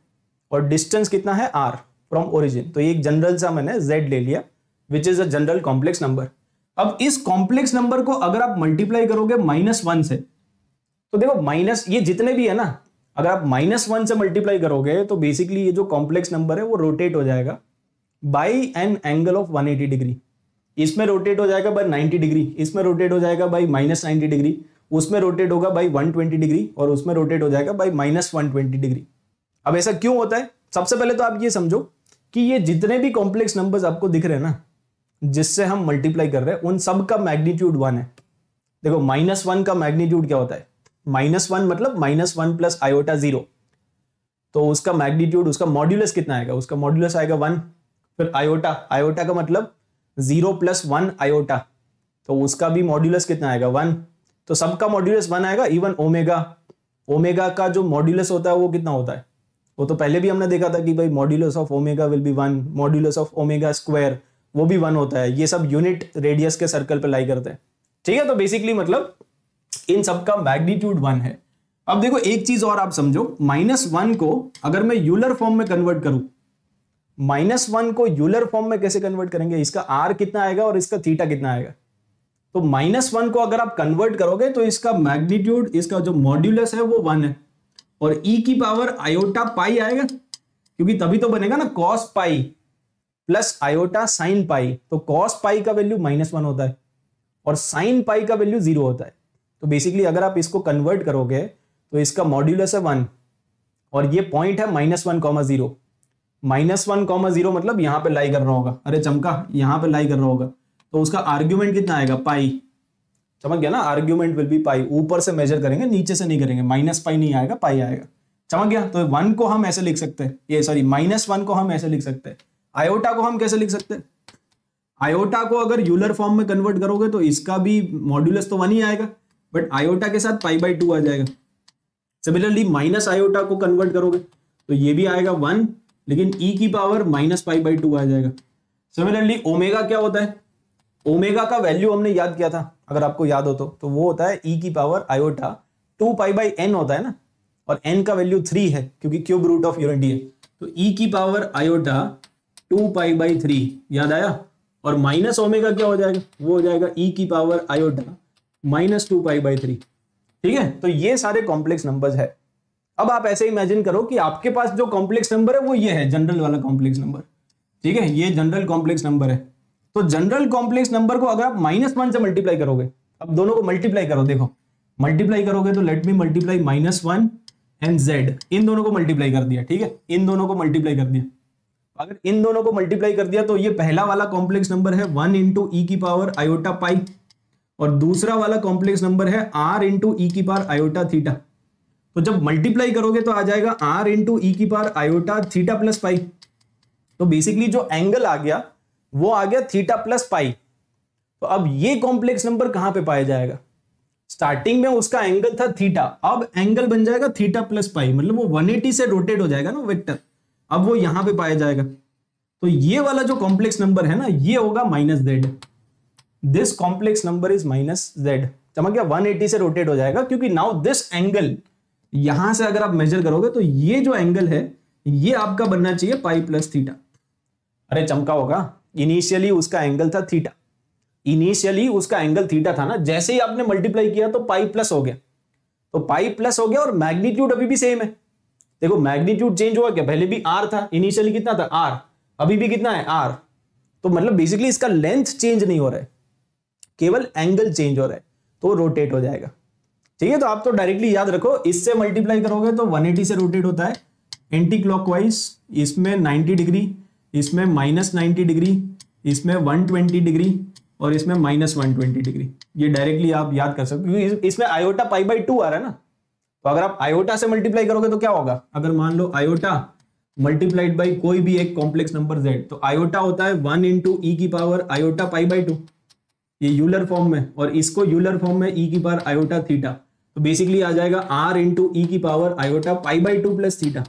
और डिस्टेंस कितना है आर फ्रॉम ओरिजिन तो ये एक जनरल सा मैंने जेड ले लिया। Which is a general complex number अब इस कॉम्प्लेक्स नंबर को अगर आप मल्टीप्लाई करोगे माइनस वन से तो देखो माइनस ये जितने भी है ना, अगर आप माइनस वन से मल्टीप्लाई करोगे तो बेसिकली ये जो कॉम्प्लेक्स नंबर है, वो रोटेट हो जाएगा by an angle of 180 degree इसमें रोटेट हो जाएगा बाई 90 डिग्री इसमें रोटेट हो जाएगा बाई माइनस नाइनटी डिग्री उसमें रोटेट होगा बाई 120 डिग्री और उसमें रोटेट हो जाएगा बाई माइनस वन डिग्री अब ऐसा क्यों होता है? सबसे पहले तो आप ये समझो कि ये जितने भी कॉम्प्लेक्स नंबर्स आपको दिख रहे हैं ना जिससे हम मल्टीप्लाई कर रहे हैं, उन सब का मैग्नीट्यूड वन है। देखो माइनस वन का मैग्नीट्यूड क्या होता है? माइनस वन मतलब minus one plus iota zero तो उसका मैग्नीट्यूड उसका मॉड्यूलस कितना आएगा? उसका मॉड्यूलस आएगा वन फिर आयोटा आयोटा का मतलब ज़ीरो प्लस वन आयोटा तो उसका भी मॉड्यूलस कितना आएगा? वन तो सबका मॉड्यूलस वन आएगा इवन ओमेगा ओमेगा का जो मॉड्यूलस होता है, वो कितना होता है? वो तो पहले भी हमने देखा था कि भाई modulus of omega will be one modulus of omega square वो भी वन होता है। ये सब यूनिट रेडियस के सर्कल पे लाई करते हैं। ठीक है तो बेसिकली मतलब इन सब का मैग्नीट्यूड वन है। अब देखो, एक चीज़ और आप समझो। माइनस वन को अगर मैं यूलर फॉर्म में कन्वर्ट करूँ माइनस वन को यूलर फॉर्म में कैसे कन्वर्ट करेंगे? इसका आर कितना आएगा और इसका थीटा कितना आएगा? तो माइनस वन को अगर आप कन्वर्ट करोगे तो इसका मैग्नीट्यूड इसका जो मॉड्यूलस है, वो वन है। और ई e की पावर आयोटा पाई आएगा, क्योंकि तभी तो बनेगा ना cos pi plus iota sine pi तो कॉस पाई का वैल्यू माइनस वन होता है और साइन पाई का वैल्यू ज़ीरो होता है। तो बेसिकली अगर आप इसको कन्वर्ट करोगे तो इसका मॉड्यूलस है वन और ये पॉइंट है minus one comma zero minus one comma zero मतलब यहाँ पे लाई कर रहा होगा। अरे चमका, यहाँ पे लाई कर रहा होगा। तो उसका आर्ग्यूमेंट कितना आएगा? पाई चमक गया ना? आर्ग्यूमेंट विल बी पाई ऊपर से मेजर करेंगे, नीचे से नहीं करेंगे। माइनस पाई नहीं आएगा पाई आएगा। चमक गया? तो वन को हम ऐसे लिख सकते हैं। ये सॉरी माइनस वन को हम ऐसे लिख सकते हैं। आयोटा को हम कैसे लिख सकते हैं? आयोटा को अगर यूलर फॉर्म में कन्वर्ट करोगे तो इसका भी मॉड्यूलस तो वन ही आएगा बट आयोटा के साथ पाई बाई टू आ जाएगा। सिमिलरली माइनस आयोटा को कन्वर्ट करोगे तो ये भी आएगा वन लेकिन ई e की power minus pi by two आ जाएगा। सिमिलरली ओमेगा क्या होता है? ओमेगा का वैल्यू हमने याद किया था, अगर आपको याद हो तो। तो वो होता है ई e की power iota two pi by n होता है ना, और एन का वैल्यू थ्री है, क्योंकि क्यूब रूट ऑफ़ यूनिटी है। तो ई e की power iota two pi by three, याद आया? और माइनस ओमेगा क्या हो जाएगा? वो हो जाएगा ई e की power iota minus two pi by three. ठीक है? तो ये सारे कॉम्प्लेक्स नंबर्स है। अब आप ऐसे इमेजिन करो कि आपके पास जो कॉम्प्लेक्स नंबर है, वो ये है जनरल वाला कॉम्प्लेक्स नंबर ठीक है? ये जनरल कॉम्प्लेक्स नंबर है। तो जनरल कॉम्प्लेक्स नंबर को अगर आप माइनस वन से मल्टीप्लाई करोगे, अब दोनों को मल्टीप्लाई करो, देखो। मल्टीप्लाई करोगे तो let me multiply minus one and z इन दोनों को मल्टीप्लाई कर दिया, ठीक है? इन दोनों को मल्टीप्लाई कर दिया। अगर इन दोनों को मल्टीप्लाई कर दिया तो ये पहला वाला कॉम्प्लेक्स नंबर है वन इंटू ई की पावर आयोटा पाई और दूसरा वाला कॉम्प्लेक्स नंबर है आर इंटू ई की पावर आयोटा थीटा तो जब मल्टीप्लाई करोगे तो आ जाएगा आर इंटू ई की power iota theta plus pi तो बेसिकली जो एंगल आ गया, वो आ गया थीटा प्लस पाई तो अब ये कॉम्प्लेक्स नंबर कहाँ पे पाया जाएगा? स्टार्टिंग में उसका एंगल था थीटा अब एंगल बन जाएगा थीटा प्लस पाई मतलब वो 180 से रोटेट हो जाएगा ना वेक्टर अब वो यहाँ पे पाया जाएगा। तो ये वाला जो कॉम्प्लेक्स नंबर है ना, ये होगा minus z this complex number is minus z समझ गया 180 से रोटेट हो जाएगा, क्योंकि नाउ दिस एंगल यहाँ से अगर आप मेजर करोगे तो ये जो एंगल है, ये आपका बनना चाहिए पाई प्लस थीटा अरे चमका होगा। इनिशियली उसका एंगल था थीटा इनिशियली उसका एंगल थीटा था ना, जैसे ही आपने मल्टीप्लाई किया तो पाई प्लस हो गया। तो पाई प्लस हो गया और मैग्नीट्यूड अभी भी सेम है। देखो मैग्नीट्यूड चेंज हुआ क्या? पहले भी आर था इनिशियली कितना था? आर अभी भी कितना है? आर तो मतलब बेसिकली इसका लेंथ चेंज नहीं हो रहा है। केवल एंगल चेंज हो रहा है तो रोटेट हो जाएगा। ठीक है तो आप तो डायरेक्टली याद रखो, इससे मल्टीप्लाई करोगे तो 180 से रोटेट होता है। एंटी क्लॉकवाइज इसमें 90 डिग्री इसमें माइनस नाइन्टी डिग्री इसमें वन ट्वेंटी डिग्री और इसमें माइनस वन डिग्री ये डायरेक्टली आप याद कर सकते क्योंकि इसमें आयोटा पाई बाई टू आ रहा है ना। तो अगर आप आयोटा से मल्टीप्लाई करोगे तो क्या होगा? अगर मान लो आयोटा मल्टीप्लाइड बाई कोई भी एक कॉम्प्लेक्स नंबर जेड तो आयोटा होता है वन इंटू ई की power iota pi by two ये यूलर फॉर्म में, और इसको यूलर फॉर्म में ई की पावर आयोटा थीटा तो बेसिकली आ जाएगा आर इंटू ई की power iota pi by two plus theta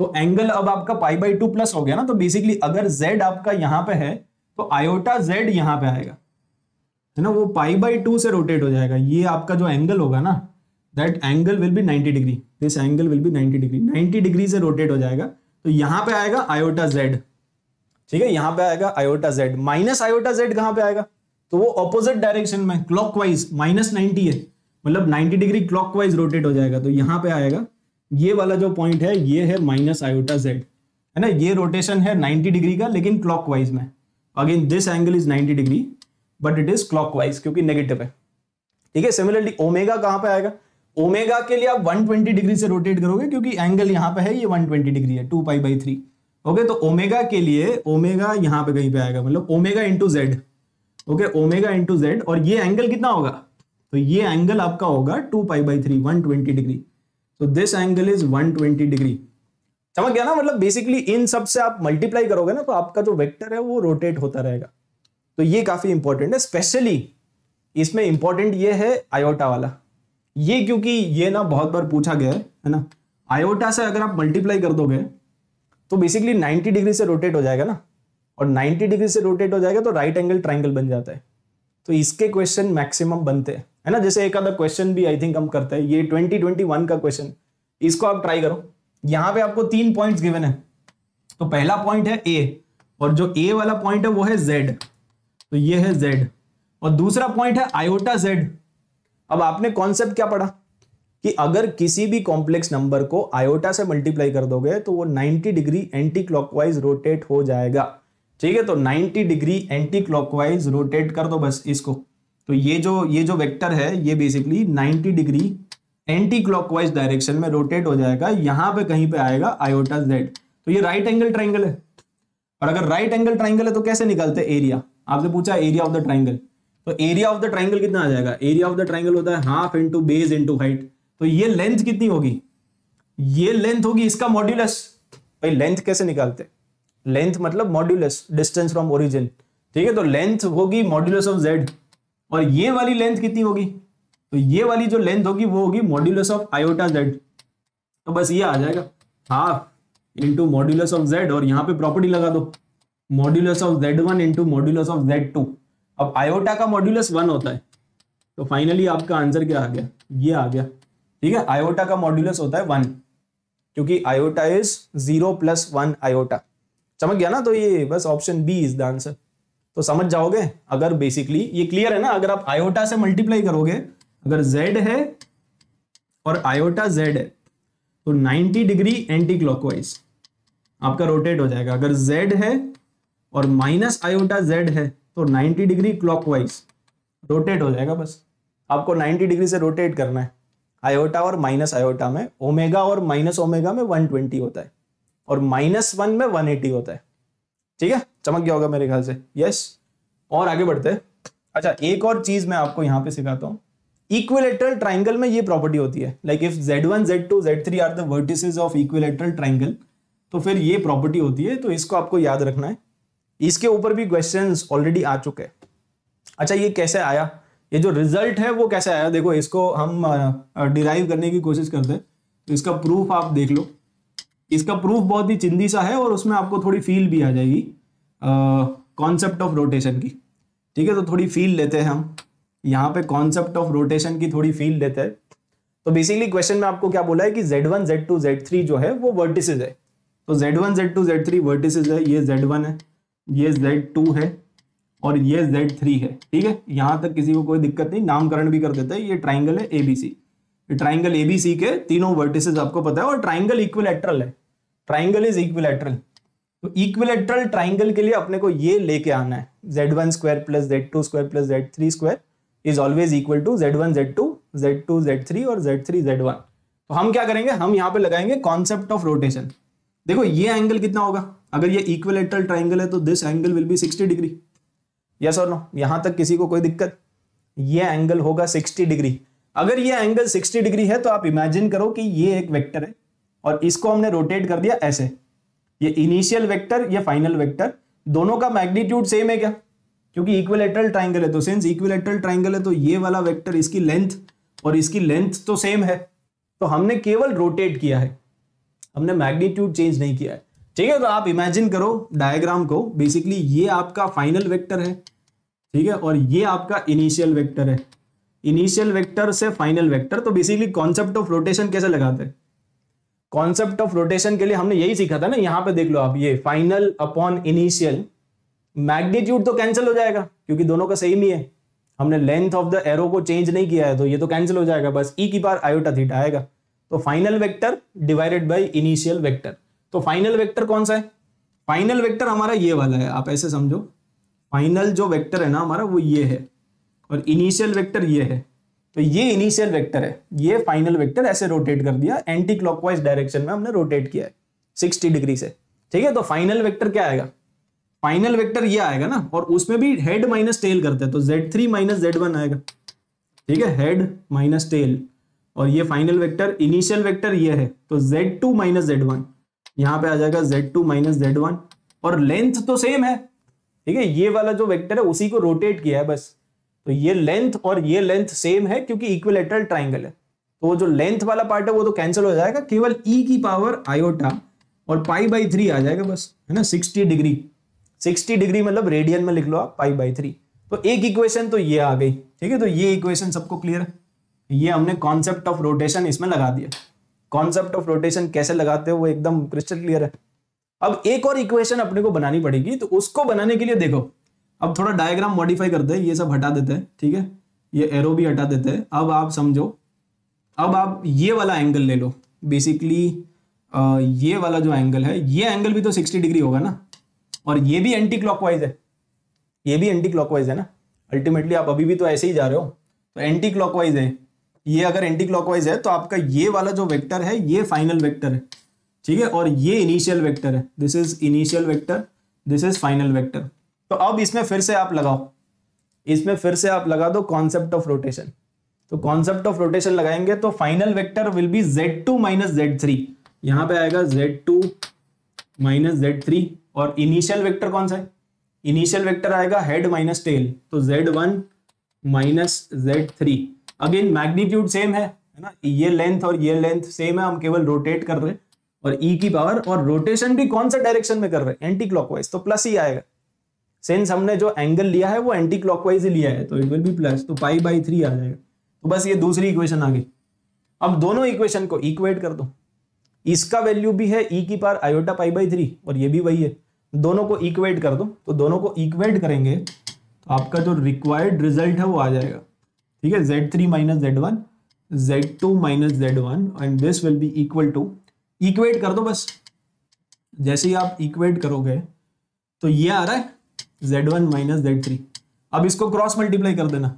तो एंगल अब आपका पाई बाई टू प्लस हो गया ना तो बेसिकली अगर जेड आपका यहाँ पे है तो आयोटा जेड यहाँ पे आएगा. है ना, वो पाई बाई टू से रोटेट हो जाएगा. ये आपका जो एंगल होगा ना that angle will be 90 degree this angle will be 90 degree 90 degree से रोटेट हो जाएगा। तो यहाँ पे आएगा आयोटा जेड ठीक है? यहाँ पे आएगा iota z minus iota z कहाँ पे आएगा? तो वो ऑपोजिट डायरेक्शन में क्लॉकवाइज माइनस नाइनटी है। मतलब 90 डिग्री क्लॉकवाइज रोटेट हो जाएगा। तो यहाँ पे आएगा। ये वाला जो पॉइंट है, ये है माइनस आयोटा जेड है ना? ये रोटेशन है 90 डिग्री का, लेकिन क्लॉकवाइज में। Again this angle is 90 degree but it is clockwise क्योंकि नेगेटिव है। ठीक है? सिमिलरली ओमेगा कहाँ पे आएगा? ओमेगा के लिए आप 120 डिग्री से रोटेट करोगे, क्योंकि एंगल यहाँ पे है, ये 120 डिग्री है, two pi by three. Okay तो ओमेगा के लिए, ओमेगा यहाँ पे कहीं पे आएगा मतलब omega into z okay omega into z और ये एंगल कितना होगा? तो ये एंगल आपका होगा two pi by three, one twenty degree. तो दिस एंगल इज़ 120 डिग्री। समझ गया ना? मतलब बेसिकली इन सबसे आप मल्टीप्लाई करोगे ना तो आपका जो वेक्टर है, वो रोटेट होता रहेगा। तो ये काफ़ी इंपॉर्टेंट है स्पेशली इसमें इंपॉर्टेंट ये है आयोटा वाला। ये क्योंकि ये ना बहुत बार पूछा गया है ना? आयोटा से अगर आप मल्टीप्लाई कर दोगे तो बेसिकली 90 डिग्री से रोटेट हो जाएगा ना? और 90 डिग्री से रोटेट हो जाएगा तो राइट एंगल ट्राइंगल बन जाता है। तो इसके क्वेश्चन मैक्सिमम बनते हैं, है ना? जैसे एक आधा क्वेश्चन भी आई थिंक हम करते हैं, ये 2021 का क्वेश्चन इसको आप ट्राई करो। यहाँ पे आपको तीन पॉइंट्स गिवन है। तो पहला पॉइंट है ए और जो ए वाला पॉइंट है वो है जेड तो ये है जेड और दूसरा पॉइंट है आयोटा जेड अब आपने कॉन्सेप्ट क्या पढ़ा? कि अगर किसी भी कॉम्प्लेक्स नंबर को आयोटा से मल्टीप्लाई कर दोगे तो वो 90 डिग्री एंटी क्लॉकवाइज रोटेट हो जाएगा। ठीक है? तो 90 डिग्री एंटी क्लॉकवाइज रोटेट कर दो बस इसको। तो ये जो ये जो वेक्टर है, ये basically 90 degree anti clockwise direction में रोटेट हो जाएगा। यहाँ पे कहीं पे आएगा आयोटा जेड तो ये राइट एंगल ट्राइंगल है। और अगर राइट एंगल ट्राइंगल है तो कैसे निकालते? एरिया आपसे पूछा एरिया ऑफ़ द ट्राइंगल तो एरिया ऑफ़ द ट्राइंगल कितना आ जाएगा? एरिया ऑफ़ द ट्राइंगल होता है half into base into height तो ये लेंथ कितनी होगी? ये लेंथ होगी इसका मॉड्यूलस भाई लेंथ कैसे निकालते? लेंथ मतलब मॉड्यूलस डिस्टेंस फ्रॉम ओरिजिन ठीक है तो लेंथ होगी मॉड्यूलस ऑफ़ जेड और ये वाली लेंथ कितनी होगी? तो ये वाली जो लेंथ होगी, वो होगी मॉड्यूलस ऑफ़ आयोटा जेड तो बस ये आ जाएगा। Half into modulus of z और यहाँ पे प्रॉपर्टी लगा दो। Modulus of z one into modulus of z two अब आयोटा का मॉड्यूलस वन होता है। तो फाइनली आपका आंसर क्या आ गया? ये आ गया। ठीक है? आयोटा का मॉड्यूलस होता है वन क्योंकि iota is zero plus one iota समझ गया ना? तो ये बस option b is the answer तो समझ जाओगे? अगर बेसिकली ये क्लियर है ना? अगर आप आयोटा से मल्टीप्लाई करोगे, अगर z है और आयोटा z है तो 90 डिग्री एंटी क्लॉकवाइज आपका रोटेट हो जाएगा। अगर z है और माइनस आयोटा z है तो 90 डिग्री क्लॉकवाइज रोटेट हो जाएगा बस। आपको 90 डिग्री से रोटेट करना है। आयोटा और माइनस आयोटा में, ओमेगा और माइनस ओमेगा में 120 होता है और माइनस वन में 180 होता है। ठीक है? चमक गया होगा मेरे ख्याल से। यस और आगे बढ़ते हैं। अच्छा एक और चीज़ मैं आपको यहाँ पे सिखाता हूँ। इक्विलेटरल ट्राइंगल में ये प्रॉपर्टी होती है। Like if z one z two z three are the vertices of equilateral triangle तो फिर ये प्रॉपर्टी होती है तो इसको आपको याद रखना है। इसके ऊपर भी क्वेश्चन ऑलरेडी आ चुके हैं। अच्छा ये कैसे आया? ये जो रिज़ल्ट है वो कैसे आया? देखो इसको हम डिराइव करने की कोशिश करते हैं। तो इसका प्रूफ आप देख लो। इसका प्रूफ बहुत ही चिंदी सा है और उसमें आपको थोड़ी फील भी आ जाएगी कॉन्सेप्ट ऑफ़ रोटेशन की। ठीक है तो थोड़ी फील लेते हैं हम। यहाँ पे कॉन्सेप्ट ऑफ़ रोटेशन की थोड़ी फील लेते हैं। तो बेसिकली क्वेश्चन में आपको क्या बोला है कि Z1, Z2, Z3 जो है वो वर्टिसेस है। तो Z1, Z2, Z3 वर्टिसेस है ये Z1 है। ये Z2 है और ये Z3 है, ठीक है? यहाँ तक किसी को कोई दिक्कत नहीं, नामकरण भी कर देते हैं। ये ट्राइंगल है एबीसी ट्राइंगल एबीसी के तीनों वर्टिसेस आपको पता है और ट्राइंगल इक्विलेटरल है। ट्राइंगल इज़ इक्विलेटरल तो इक्विलेटरल ट्राइंगल के लिए अपने को ये लेके आना है। Z one square plus z two square plus z three square is always equal to z one z two z two z three और जेड थ्री जेड वन तो हम क्या करेंगे? हम यहाँ पे लगाएँगे कॉन्सेप्ट ऑफ़ रोटेशन देखो, ये एंगल कितना होगा? अगर ये इक्विलेटरल ट्राइंगल है तो this angle will be sixty degree yes और नो यहाँ तक किसी को कोई दिक्कत? ये एंगल होगा सिक्सटी डिग्री अगर ये एंगल सिक्सटी डिग्री है तो आप इमेजिन करो कि ये एक वेक्टर है और इसको हमने रोटेट कर दिया ऐसे. ये इनिशियल वेक्टर ये फाइनल वेक्टर दोनों का मैग्नीट्यूड सेम है क्या? क्योंकि इक्विलेटरल ट्राइंगल है तो सिंस इक्विलेटरल ट्राइंगल है तो ये वाला वेक्टर इसकी लेंथ और इसकी लेंथ तो सेम है. तो हमने केवल रोटेट किया है. हमने मैग्नीट्यूड चेंज नहीं किया है. ठीक है तो आप इमेजिन करो डायग्राम को बेसिकली ये आपका फाइनल वेक्टर है, ठीक है, और ये आपका इनिशियल वेक्टर है। इनिशियल वेक्टर से फाइनल वेक्टर तो बेसिकली कॉन्सेप्ट ऑफ़ रोटेशन कैसे लगाते हैं? कॉन्सेप्ट ऑफ़ रोटेशन के लिए हमने यही सीखा था ना, यहाँ पे देख लो आप, ये फाइनल अपॉन इनिशियल मैग्नीट्यूड तो कैंसिल हो जाएगा, क्योंकि दोनों का सेम ही है। हमने लेंथ ऑफ़ द एरो को चेंज नहीं किया है तो ये तो कैंसिल हो जाएगा, बस ई e की बार आयोटा थीटा आएगा। तो final vector divided by initial vector तो फाइनल वेक्टर कौन सा है? फाइनल वेक्टर हमारा ये वाला है, आप ऐसे समझो। फाइनल जो वेक्टर है ना हमारा, वो ये है। और इनिशियल वेक्टर ये है। तो ये इनिशियल वेक्टर है। ये फाइनल वेक्टर ऐसे रोटेट कर दिया एंटी क्लॉकवाइज डायरेक्शन में हमने रोटेट किया है सिक्सटी डिग्री से। ठीक है तो फाइनल वेक्टर क्या आएगा? फाइनल वेक्टर ये आएगा ना, और उसमें भी हेड माइनस टेल करते हैं तो z three minus z one आएगा। ठीक है हेड माइनस टेल और ये फाइनल वेक्टर इनिशियल वेक्टर ये है तो z two minus z one यहाँ पे आ जाएगा z2 two minus z one और लेंथ तो सेम है। ठीक है, ये वाला जो वेक्टर है, उसी को रोटेट किया है बस। तो ये लेंथ और ये लेंथ सेम है, क्योंकि इक्विलेटरल ट्राइंगल है। तो जो लेंथ वाला पार्ट है, वो तो कैंसिल हो जाएगा, केवल e की पावर आयोटा और पाई बाई थ्री आ जाएगा बस, है ना? सिक्सटी डिग्री सिक्सटी डिग्री मतलब रेडियन में लिख लो आप पाई बाई थ्री तो एक इक्वेशन तो ये आ गई। ठीक है तो ये इक्वेशन सबको क्लियर है। ये हमने कॉन्सेप्ट ऑफ़ रोटेशन इसमें लगा दिया। कॉन्सेप्ट ऑफ़ रोटेशन कैसे लगाते हो वो एकदम क्रिस्टल क्लियर है। अब एक और इक्वेशन अपने को बनानी पड़ेगी तो उसको बनाने के लिए देखो। अब थोड़ा डायग्राम मॉडिफाई करते हैं, ये सब हटा देते हैं, ठीक है? ये एरो भी हटा देते हैं। अब आप समझो, अब आप ये वाला एंगल ले लो। बेसिकली ये वाला जो एंगल है, ये एंगल भी तो 60 डिग्री होगा ना? और ये भी एंटी क्लॉकवाइज है। ये भी एंटी क्लॉकवाइज है ना? अल्टीमेटली आप अभी भी तो ऐसे ही जा रहे हो। तो एंटी क्लॉकवाइज है। ये अगर एंटी क्लॉकवाइज है तो आपका ये वाला जो वेक्टर है, ये फाइनल वेक्टर है। ठीक है? और ये इनिशियल वेक्टर है। This is initial vector this is final vector तो अब इसमें फिर से आप लगाओ। इसमें फिर से आप लगा दो कॉन्सेप्ट ऑफ़ रोटेशन तो कॉन्सेप्ट ऑफ़ रोटेशन लगाएँगे तो final vector will be z two minus z three यहाँ पर आएगा z two minus z three और इनिशियल वेक्टर कौन सा है? इनिशियल वेक्टर आएगा हेड माइनस टेल तो z one minus z three again magnitude same है है ना? ये लेंथ और ये लेंथ सेम है, हम केवल रोटेट कर रहे हैं। और ई e की पावर और रोटेशन भी कौन सा डायरेक्शन में कर रहे हैं? एंटी क्लॉकवाइज तो प्लस ही आएगा। सेंस हमने जो एंगल लिया है, वो एंटी क्लॉकवाइज ही लिया है तो इट विल बी प्लस तो पाई बाई थ्री आ जाएगा। तो बस ये दूसरी इक्वेशन आ गई। अब दोनों इक्वेशन को इक्वेट कर दो। इसका वैल्यू भी है ई e की power iota pi by three और ये भी वही है। दोनों को इक्वेट कर दो तो दोनों को इक्वेट करेंगे तो आपका जो रिक्वायर्ड रिज़ल्ट है वो आ जाएगा। ठीक है z three minus z one z two minus z one and this will be equal to equate कर दो बस। जैसे ही आप इक्वेट करोगे तो ये आ रहा है z one minus z three अब इसको क्रॉस मल्टीप्लाई कर देना।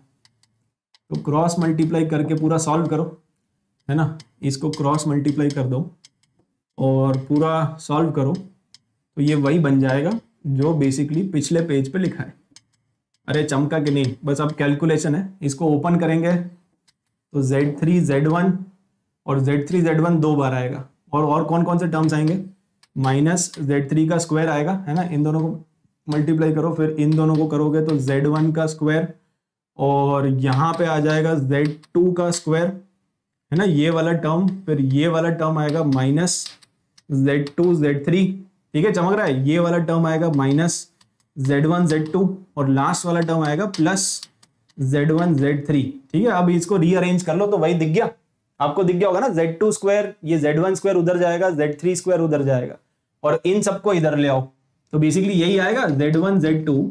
तो क्रॉस मल्टीप्लाई करके पूरा सॉल्व करो, है ना? इसको क्रॉस मल्टीप्लाई कर दो और पूरा सॉल्व करो तो ये वही बन जाएगा जो बेसिकली पिछले पेज पे लिखा है। अरे चमका कि नहीं? बस अब कैलकुलेशन है। इसको ओपन करेंगे तो Z3 थ्री जेड वन और Z3 थ्री जेड वन दो बार आएगा। और और कौन कौन से टर्म्स आएँगे? माइनस जेड थ्री का स्क्वायर आएगा, है ना? इन दोनों को मल्टीप्लाई करो, फिर इन दोनों को करोगे तो जेड वन का स्क्वायर और यहाँ पे आ जाएगा जेड टू का स्क्वायर है ना? ये वाला टर्म फिर ये वाला टर्म आएगा minus z two z three ठीक है? चमक रहा है? ये वाला टर्म आएगा minus z one z two और लास्ट वाला टर्म आएगा plus z one z three ठीक है, अब इसको रीअरेंज कर लो तो वही दिख गया। आपको दिख गया होगा ना जेड टू स्क्वायर ये जेड वन स्क्वायर उधर जाएगा जेड थ्री स्क्वायर उधर जाएगा। और इन सबको इधर ले आओ। तो बेसिकली यही आएगा z one z two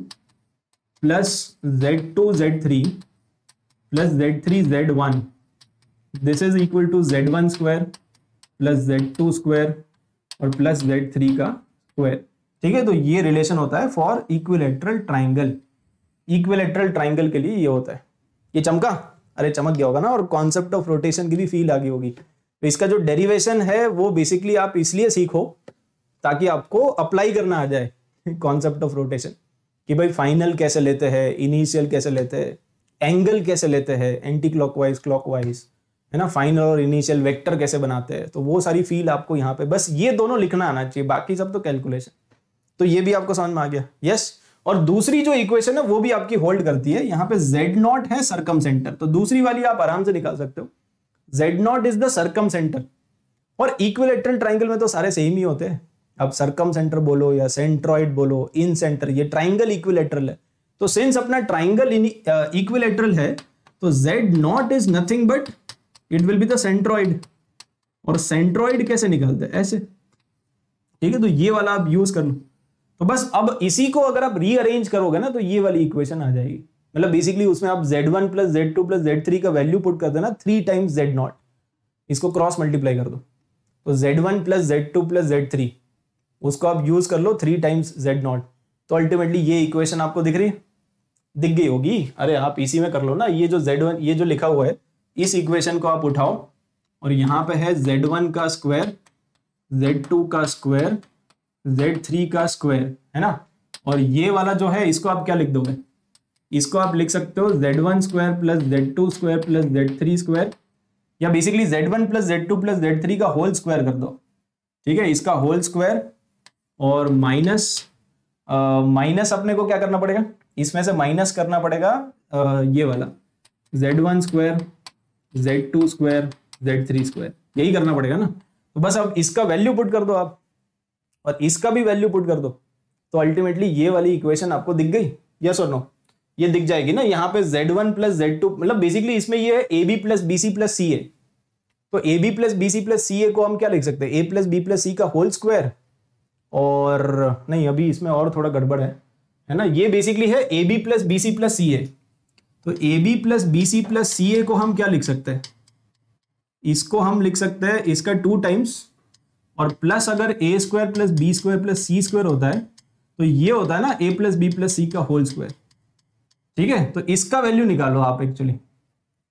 plus z two z three plus z three z one this is equal to z one square plus z two square और प्लस जेड थ्री का स्क्वायर ठीक है तो ये रिलेशन होता है for equilateral triangle equilateral triangle के लिए ये होता है। ये चमका? अरे, चमक गया होगा ना, और कॉन्सेप्ट ऑफ़ रोटेशन की भी फील आ गई होगी। तो इसका जो डेरिवेशन है, वो बेसिकली आप इसलिए सीखो ताकि आपको अप्लाई करना आ जाए कॉन्सेप्ट ऑफ़ रोटेशन कि भाई फाइनल कैसे लेते हैं इनिशियल कैसे लेते हैं एंगल कैसे लेते हैं एंटी क्लॉकवाइज क्लॉकवाइज है ना? फाइनल और इनिशियल वेक्टर कैसे बनाते हैं तो वो सारी फील आपको यहाँ पे बस ये दोनों लिखना आना चाहिए, बाकी सब तो कैलकुलेशन तो ये भी आपको समझ में आ गया। यस और दूसरी जो इक्वेशन है, वो भी आपकी होल्ड करती है। यहाँ पे z नॉट है सरकम सेंटर तो दूसरी वाली आप आराम से निकाल सकते हो। Z naught is the circumcentre और इक्विलेटरल ट्राइंगल में तो सारे सेम ही होते हैं। अब सरकम सेंटर बोलो या सेंट्रॉइड बोलो इन सेंटर ये ट्राइंगल इक्विलेटरल है। तो सिंस अपना ट्राइंगल इक्विलेटरल है तो z naught is nothing but it will be the centroid और सेंट्रॉइड कैसे निकालते हैं? ऐसे। ठीक है तो ये वाला आप यूज़ कर लो। तो बस अब इसी को अगर आप रीअरेंज करोगे ना तो ये वाली इक्वेशन आ जाएगी। मतलब बेसिकली उसमें आप z1 one plus Z two plus Z three का वैल्यू पुट कर देना थ्री टाइम्स जेड नॉट इसको क्रॉस मल्टीप्लाई कर दो। तो z1 one plus Z two plus Z three उसको आप यूज़ कर लो थ्री टाइम्स जेड नॉट तो अल्टीमेटली ये इक्वेशन आपको दिख रही है? दिख गई होगी। अरे आप इसी में कर लो ना, ये जो जेड वन ये जो लिखा हुआ है, इस इक्वेशन को आप उठाओ, और यहाँ पे है जेड वन का स्क्वायर जेड टू का स्क्वायर जेड थ्री का स्क्वायर है ना? और ये वाला जो है इसको आप क्या लिख दोगे? इसको आप लिख सकते हो Z one square plus Z two square plus Z three square या basically Z one plus Z two plus Z three का होल स्क्वायर कर दो। ठीक है? इसका होल स्क्वायर और माइनस माइनस अपने को क्या करना पड़ेगा? इसमें से माइनस करना पड़ेगा आ, ये वाला। Z one square Z two square Z three square यही करना पड़ेगा ना? तो बस अब इसका वैल्यू पुट कर दो आप। और इसका भी वैल्यू पुट कर दो। तो अल्टीमेटली ये वाली इक्वेशन आपको दिख गई? यस और नो ये दिख जाएगी ना? यहाँ पे Z1 one plus Z two मतलब बेसिकली इसमें ये है A B plus B C plus C A तो A B plus B C plus C A को हम क्या लिख सकते हैं? A plus B plus C का होल स्क्वायर और नहीं, अभी इसमें और थोड़ा गड़बड़ है। है ना? ये बेसिकली है A B plus B C plus C A तो A B plus B C plus C A को हम क्या लिख सकते हैं? इसको हम लिख सकते हैं, इसका टू टाइम्स और प्लस अगर A square plus B square plus C square होता है तो ये होता है ना A plus B plus C का होल स्क्वायर ठीक है? तो इसका वैल्यू निकालो आप एक्चुअली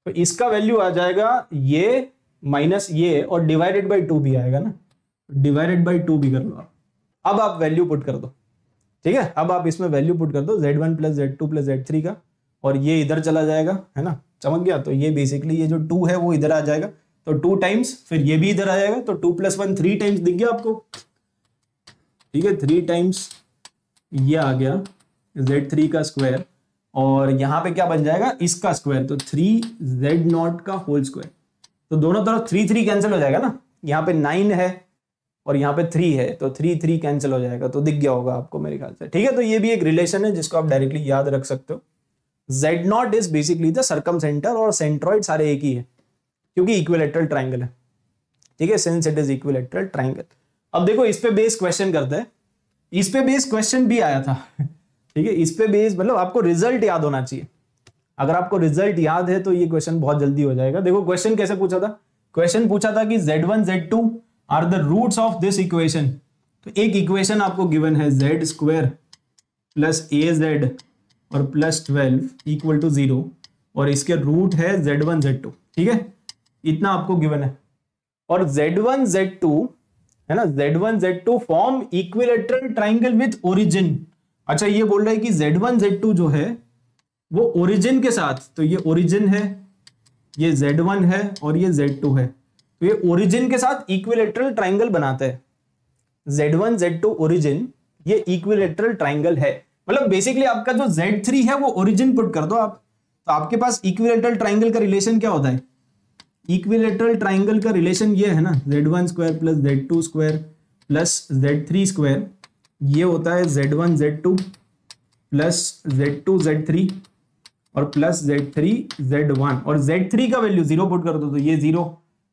तो इसका वैल्यू आ जाएगा ये माइनस ये और डिवाइडेड बाई टू भी आएगा ना। डिवाइडेड बाई टू भी कर लो आप। अब आप वैल्यू पुट कर दो। ठीक है? अब आप इसमें वैल्यू पुट कर दो Z one plus Z two plus Z three का। और ये इधर चला जाएगा, है ना? चमक गया? तो ये बेसिकली ये जो टू है, वो इधर आ जाएगा। तो टू टाइम्स फिर ये भी इधर आ जाएगा तो two plus one three times दिख गया आपको। ठीक है थ्री टाइम्स ये आ गया जेड थ्री का स्क्वायर और यहाँ पे क्या बन जाएगा? इसका स्क्वायर तो थ्री जेड नॉट का होल स्क्वायर तो दोनों तरफ़ थ्री थ्री कैंसिल हो जाएगा ना? यहाँ पे नाइन है, और यहाँ पे थ्री है तो थ्री थ्री कैंसिल हो जाएगा तो दिख गया होगा आपको मेरे ख्याल से। ठीक है तो ये भी एक रिलेशन है, जिसको आप डायरेक्टली याद रख सकते हो। Z naught is basically the circumcentre और सेंट्रॉइड सारे एक ही है। क्योंकि इक्विलेटरल ट्राइंगल है। ठीक है since it is equilateral triangle अब देखो, इस पे बेस क्वेश्चन करते हैं। इस पे बेस क्वेश्चन भी आया था। ठीक है, इस पे बेस मतलब आपको रिज़ल्ट याद होना चाहिए। अगर आपको रिज़ल्ट याद है तो ये क्वेश्चन बहुत जल्दी हो जाएगा। देखो क्वेश्चन कैसे पूछा था? क्वेश्चन पूछा था कि z1 one Z two are the roots of this equation तो एक इक्वेशन आपको गिवन है Z square plus A Z और plus twelve equal to zero और इसके रूट है जेड वन जेड टू ठीक है? इतना आपको गिवन है। और जेड वन जेड टू है ना? Z one Z two form equilateral triangle with origin अच्छा ये बोल रहा है कि जेड वन जेड टू जो है, वो ओरिजिन के साथ तो ये ओरिजिन है, ये Z1 है और ये Z2 है। तो ये ओरिजिन के साथ इक्विलेटरल ट्राइंगल बनाते हैं। Z1 Z2 ओरिजिन ये इक्विलेटरल ट्राइंगल है। मतलब बेसिकली आपका जो Z3 है, वो ओरिजिन पुट कर दो आप। तो आपके पास इक्विलेटरल ट्राइंगल का रिलेशन क्या होता है? इक्विलेटरल ट्राइंगल का रिलेशन ये है ना Z1 square plus Z2 square plus Z3 square ये होता है Z1 Z2 plus Z2 Z3 और plus Z three Z one और जेड थ्री का वैल्यू ज़ीरो पुट कर दो तो ये ज़ीरो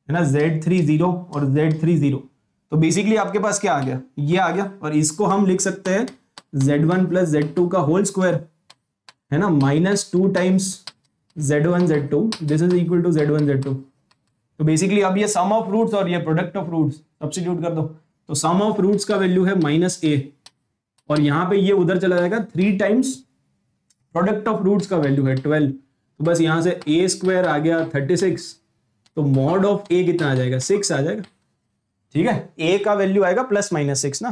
है ना जेड थ्री ज़ीरो और जेड थ्री ज़ीरो तो बेसिकली आपके पास क्या आ गया? ये आ गया और इसको हम लिख सकते हैं Z one plus Z two का होल स्क्वायर है ना minus two times Z one Z two this is equal to Z one Z two तो बेसिकली अब ये सम ऑफ़ रूट्स और ये प्रोडक्ट ऑफ़ रूट्स सब्सिट्यूट कर दो। तो सम ऑफ़ रूट्स का वैल्यू है माइनस ए और यहाँ पे ये उधर चला जाएगा three times product of roots का वैल्यू है ट्वेल्व तो बस यहाँ से ए स्क्वायर आ गया थर्टी सिक्स तो मॉड ऑफ़ ए कितना आ जाएगा? सिक्स आ जाएगा। ठीक है? ए का वैल्यू आएगा प्लस माइनस सिक्स ना?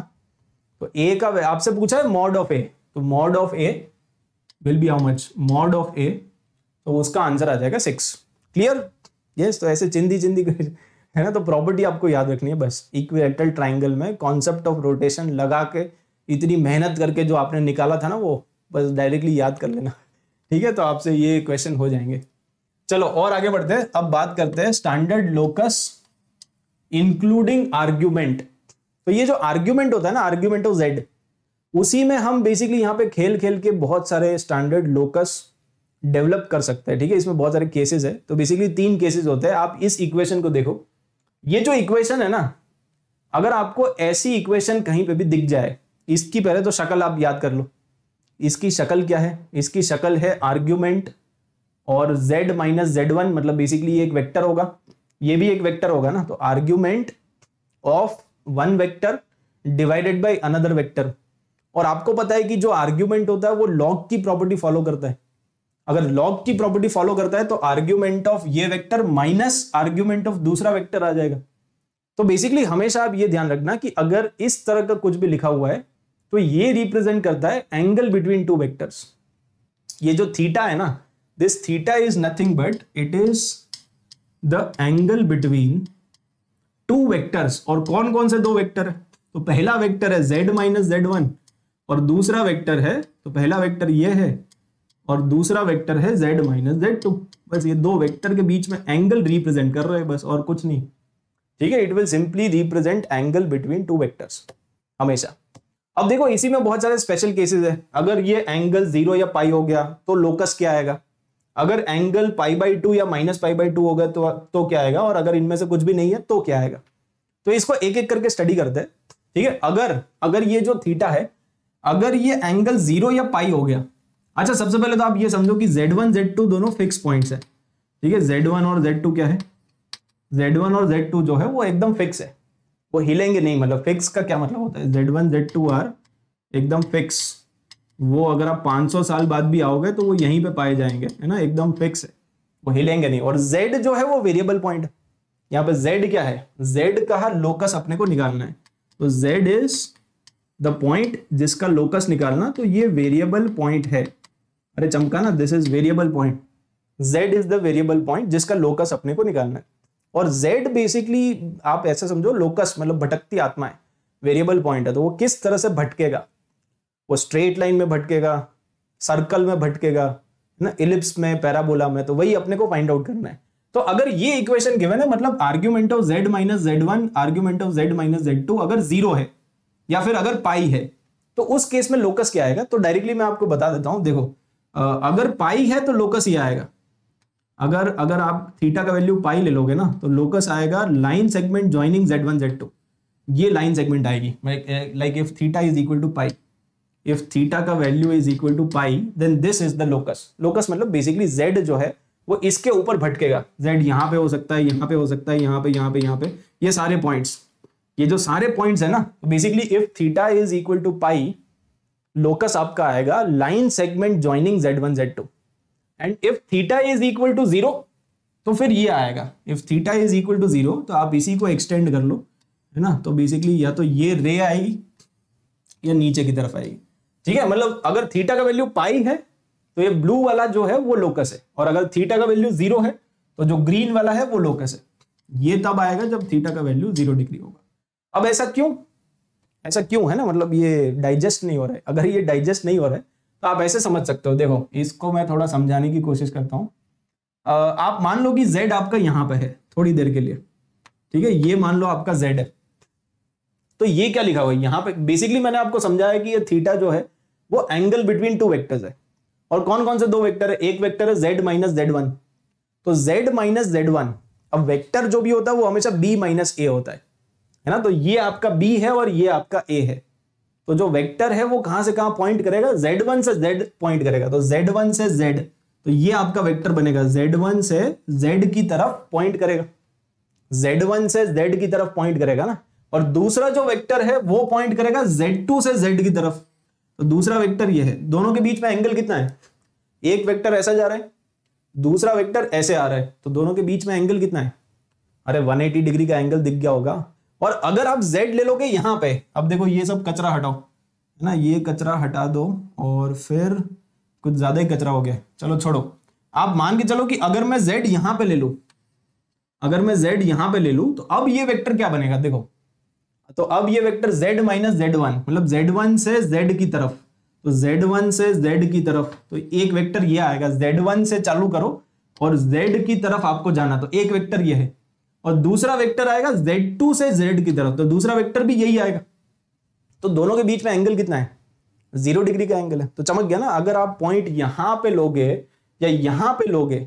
तो ए का आपसे पूछा है मॉड ऑफ़ ए तो mod of A will be how much mod of A तो उसका आंसर आ जाएगा सिक्स क्लियर यस तो ऐसे चिंदी चिंदी है ना तो प्रॉपर्टी आपको याद रखनी है। बस इक्विलेटरल ट्राइंगल में कॉन्सेप्ट ऑफ़ रोटेशन लगा के, इतनी मेहनत करके जो आपने निकाला था ना वो, बस डायरेक्टली याद कर लेना। ठीक है तो आपसे ये क्वेश्चन हो जाएँगे। चलो, और आगे बढ़ते हैं। अब बात करते हैं स्टैंडर्ड लोकस इंक्लूडिंग आर्ग्यूमेंट तो ये जो आर्ग्यूमेंट होता है ना आर्ग्यूमेंट ऑफ़ जेड उसी में हम बेसिकली यहाँ पे खेल खेल के बहुत सारे स्टैंडर्ड लोकस डेवलप कर सकता है, ठीक है? इसमें बहुत सारे केसेस है। तो बेसिकली तीन केसेस होते हैं। आप इस इक्वेशन को देखो। ये जो इक्वेशन है ना, अगर आपको ऐसी इक्वेशन कहीं पे भी दिख जाए, इसकी पहले तो शक्ल आप याद कर लो। इसकी शक्ल क्या है? इसकी शक्ल है आर्ग्यूमेंट और z माइनस जेड वन मतलब बेसिकली एक वेक्टर होगा। ये भी एक वेक्टर होगा ना। तो argument of one vector divided by another vector और आपको पता है कि जो आर्ग्यूमेंट होता है, वो लॉग की प्रॉपर्टी फॉलो करता है। अगर लॉग की प्रॉपर्टी फॉलो करता है तो आर्ग्यूमेंट ऑफ़ ये वेक्टर माइनस आर्ग्यूमेंट ऑफ़ दूसरा वेक्टर आ जाएगा। तो बेसिकली हमेशा आप ये ध्यान रखना कि अगर इस तरह का कुछ भी लिखा हुआ है तो ये रिप्रेजेंट करता है एंगल बिटवीन टू वेक्टर्स ये जो थीटा है ना this theta is nothing but it is the angle between two vectors और कौन कौन से दो वेक्टर है? तो पहला वेक्टर है z माइनस जेड वन और दूसरा वेक्टर है तो पहला वेक्टर ये है और दूसरा वेक्टर है z माइनस जेड टू बस ये दो वेक्टर के बीच में एंगल रिप्रेजेंट कर रहे हैं, बस और कुछ नहीं। ठीक है it will simply represent angle between two vectors हमेशा। अब देखो, इसी में बहुत सारे स्पेशल केसेस है। अगर ये एंगल ज़ीरो या पाई हो गया तो लोकस क्या आएगा? अगर एंगल पाई बाई टू या माइनस पाई बाई टू होगा तो तो क्या आएगा? और अगर इनमें से कुछ भी नहीं है तो क्या आएगा? तो इसको एक एक करके स्टडी करते हैं। ठीक है, अगर अगर ये जो थीटा है, अगर ये एंगल ज़ीरो या पाई हो गया अच्छा सबसे पहले तो आप ये समझो कि जेड वन जेड टू दोनों फिक्स पॉइंट्स है। ठीक है जेड वन और जेड टू क्या है? जेड वन और जेड टू जो है, वो एकदम फिक्स है। वो हिलेंगे नहीं मतलब फिक्स का क्या मतलब होता है? Z one Z two are एकदम फिक्स वो अगर आप 500 साल बाद भी आओगे तो वो यहीं पे पाए जाएँगे, है ना? एकदम फिक्स है। वो हिलेंगे नहीं। और z जो है, वो वेरिएबल पॉइंट यहाँ पे z क्या है? Z का लोकस अपने को निकालना है। तो z इज़ द पॉइंट जिसका लोकस निकालना तो ये वेरिएबल पॉइंट है। अरे चमका ना this is variable point z is the variable point जिसका लोकस अपने को निकालना है। और z बेसिकली आप ऐसा समझो लोकस मतलब भटकती आत्मा है वेरिएबल पॉइंट है तो वो किस तरह से भटकेगा? वो स्ट्रेट लाइन में भटकेगा सर्कल में भटकेगा, ना इलिप्स में पैराबोला में तो वही अपने को फाइंड आउट करना है। तो अगर ये इक्वेशन गिवन है मतलब argument of Z minus Z one argument of Z minus Z two अगर ज़ीरो है, या फिर अगर पाई है तो उस केस में लोकस क्या आएगा? तो डायरेक्टली मैं आपको बता देता हूँ, देखो अगर पाई है तो लोकस ये आएगा। अगर अगर आप थीटा का वैल्यू पाई ले लोगे ना तो लोकस आएगा line segment joining Z one Z two ये लाइन सेगमेंट आएगी। Like if theta is equal to pi if theta का value is equal to pi then this is the locus locus मतलब basically Z जो है, वो इसके ऊपर भटकेगा। Z यहाँ पे हो सकता है, यहाँ पे हो सकता है, यहाँ पे यहाँ पे यहाँ पे। ये सारे पॉइंट्स ये जो सारे पॉइंट्स है ना basically if theta is equal to pi locus आपका आएगा line segment joining Z one Z two and if theta is equal to zero तो फिर ये आएगा। If theta is equal to zero तो आप इसी को एक्सटेंड कर लो, है ना? तो बेसिकली या तो ये रे आएगी, या नीचे की तरफ़ आएगी। ठीक है? मतलब अगर थीटा का वैल्यू पाई है तो ये ब्लू वाला जो है, वो लोकस है। और अगर थीटा का वैल्यू ज़ीरो है तो जो ग्रीन वाला है, वो लोकस है। ये तब आएगा जब थीटा का वैल्यू ज़ीरो डिग्री होगा। अब ऐसा क्यों? ऐसा क्यों है ना? मतलब ये डाइजेस्ट नहीं हो रहा है। अगर ये डाइजेस्ट नहीं हो रहा है तो आप ऐसे समझ सकते हो। देखो, इसको मैं थोड़ा समझाने की कोशिश करता हूँ। आप मान लो कि z आपका यहाँ पे है, थोड़ी देर के लिए। ठीक है? ये मान लो आपका z है। तो ये क्या लिखा हुआ है? यहाँ पे बेसिकली मैंने आपको समझाया कि ये थीटा जो है, वो एंगल बिटवीन टू वेक्टर्स है। और कौन कौन से दो वेक्टर है? एक वेक्टर है जेड माइनस जेड वन तो जेड माइनस जेड वन अब वेक्टर जो भी होता है, वो हमेशा बी माइनस ए होता है। है ना? तो ये आपका बी है और ये आपका ए है। तो जो वेक्टर है वो कहाँ से कहाँ पॉइंट करेगा? जेड वन से जेड पॉइंट करेगा। तो जेड वन से जेड तो ये आपका वेक्टर बनेगा। जेड वन से जेड की तरफ़ पॉइंट करेगा। जेड वन से जेड की तरफ़ पॉइंट करेगा ना? और दूसरा जो वेक्टर है वो पॉइंट करेगा जेड टू से जेड की तरफ़। तो दूसरा वेक्टर ये है। दोनों के बीच में एंगल कितना है? एक वेक्टर ऐसा जा रहा है, दूसरा वेक्टर ऐसे आ रहा है। तो दोनों के बीच में एंगल कितना है? अरे 180 डिग्री का एंगल दिख गया होगा। और अगर आप z ले लोगे यहाँ पे, अब देखो ये सब कचरा हटाओ, है ना? ये कचरा हटा दो और फिर कुछ ज़्यादा ही कचरा हो गया। चलो छोड़ो। आप मान के चलो कि अगर मैं z यहाँ पे ले लू, अगर मैं z यहाँ पे ले लू तो अब ये वेक्टर क्या बनेगा? देखो तो अब ये vector z minus Z one मतलब z1 से z की तरफ़ तो z1 से z की तरफ़ तो एक वेक्टर ये आएगा। Z1 से चालू करो और z की तरफ़ आपको जाना तो एक वेक्टर ये है। और दूसरा वेक्टर आएगा z2 से z की तरफ़ तो दूसरा वेक्टर भी यही आएगा। तो दोनों के बीच में एंगल कितना है? ज़ीरो डिग्री का एंगल है। तो चमक गया ना, अगर आप पॉइंट यहाँ पे लोगे या यहाँ पे लोगे,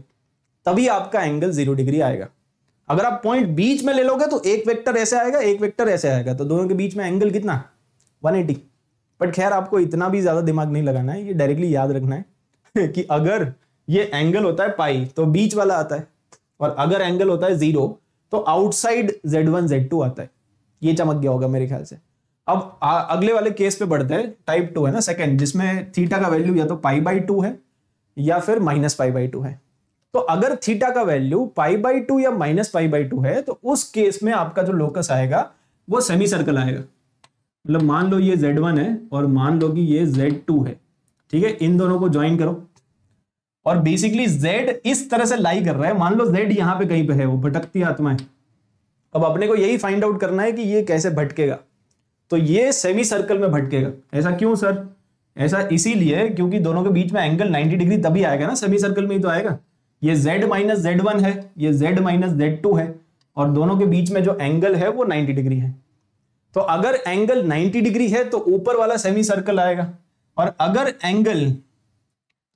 तभी आपका एंगल ज़ीरो डिग्री आएगा। अगर आप पॉइंट बीच में ले लोगे तो एक वेक्टर ऐसे आएगा, एक वेक्टर ऐसे आएगा। तो दोनों के बीच में एंगल कितना? 180 बट खैर, आपको इतना भी ज़्यादा दिमाग नहीं लगाना है, ये डायरेक्टली याद रखना है कि अगर ये एंगल होता है पाई तो बीच वाला आता है। और अगर एंगल होता है ज़ीरो तो outside Z one Z two आता है। ये चमक गया होगा मेरे ख्याल से। अब आ, अगले वाले केस पे बढ़ते हैं। टाइप टू है ना सेकेंड जिसमें थीटा का वैल्यू या तो पाई बाई टू है या फिर माइनस पाई बाई टू है। तो अगर थीटा का वैल्यू पाई बाई टू या माइनस पाई बाई टू है तो उस केस में आपका जो लोकस आएगा वो सेमी सर्कल आएगा। मतलब मान लो ये Z1 है और मान लो कि ये Z2 है। ठीक है? इन दोनों को ज्वाइन करो। और बेसिकली Z इस तरह से लाई कर रहा है। मान लो Z यहाँ पे कहीं पे है, वो भटकती आत्मा है। अब अपने को यही फाइंड आउट करना है कि ये कैसे भटकेगा। तो ये सेमी सर्कल में भटकेगा। ऐसा क्यों सर ऐसा इसीलिए क्योंकि दोनों के बीच में एंगल 90 डिग्री तभी आएगा ना सेमी सर्कल में ही तो आएगा। ये z माइनस जेड वन है, ये z माइनस जेड टू है, और दोनों के बीच में जो एंगल है वो 90 डिग्री है। तो अगर एंगल 90 डिग्री है तो ऊपर वाला सेमी सर्कल आएगा। और अगर एंगल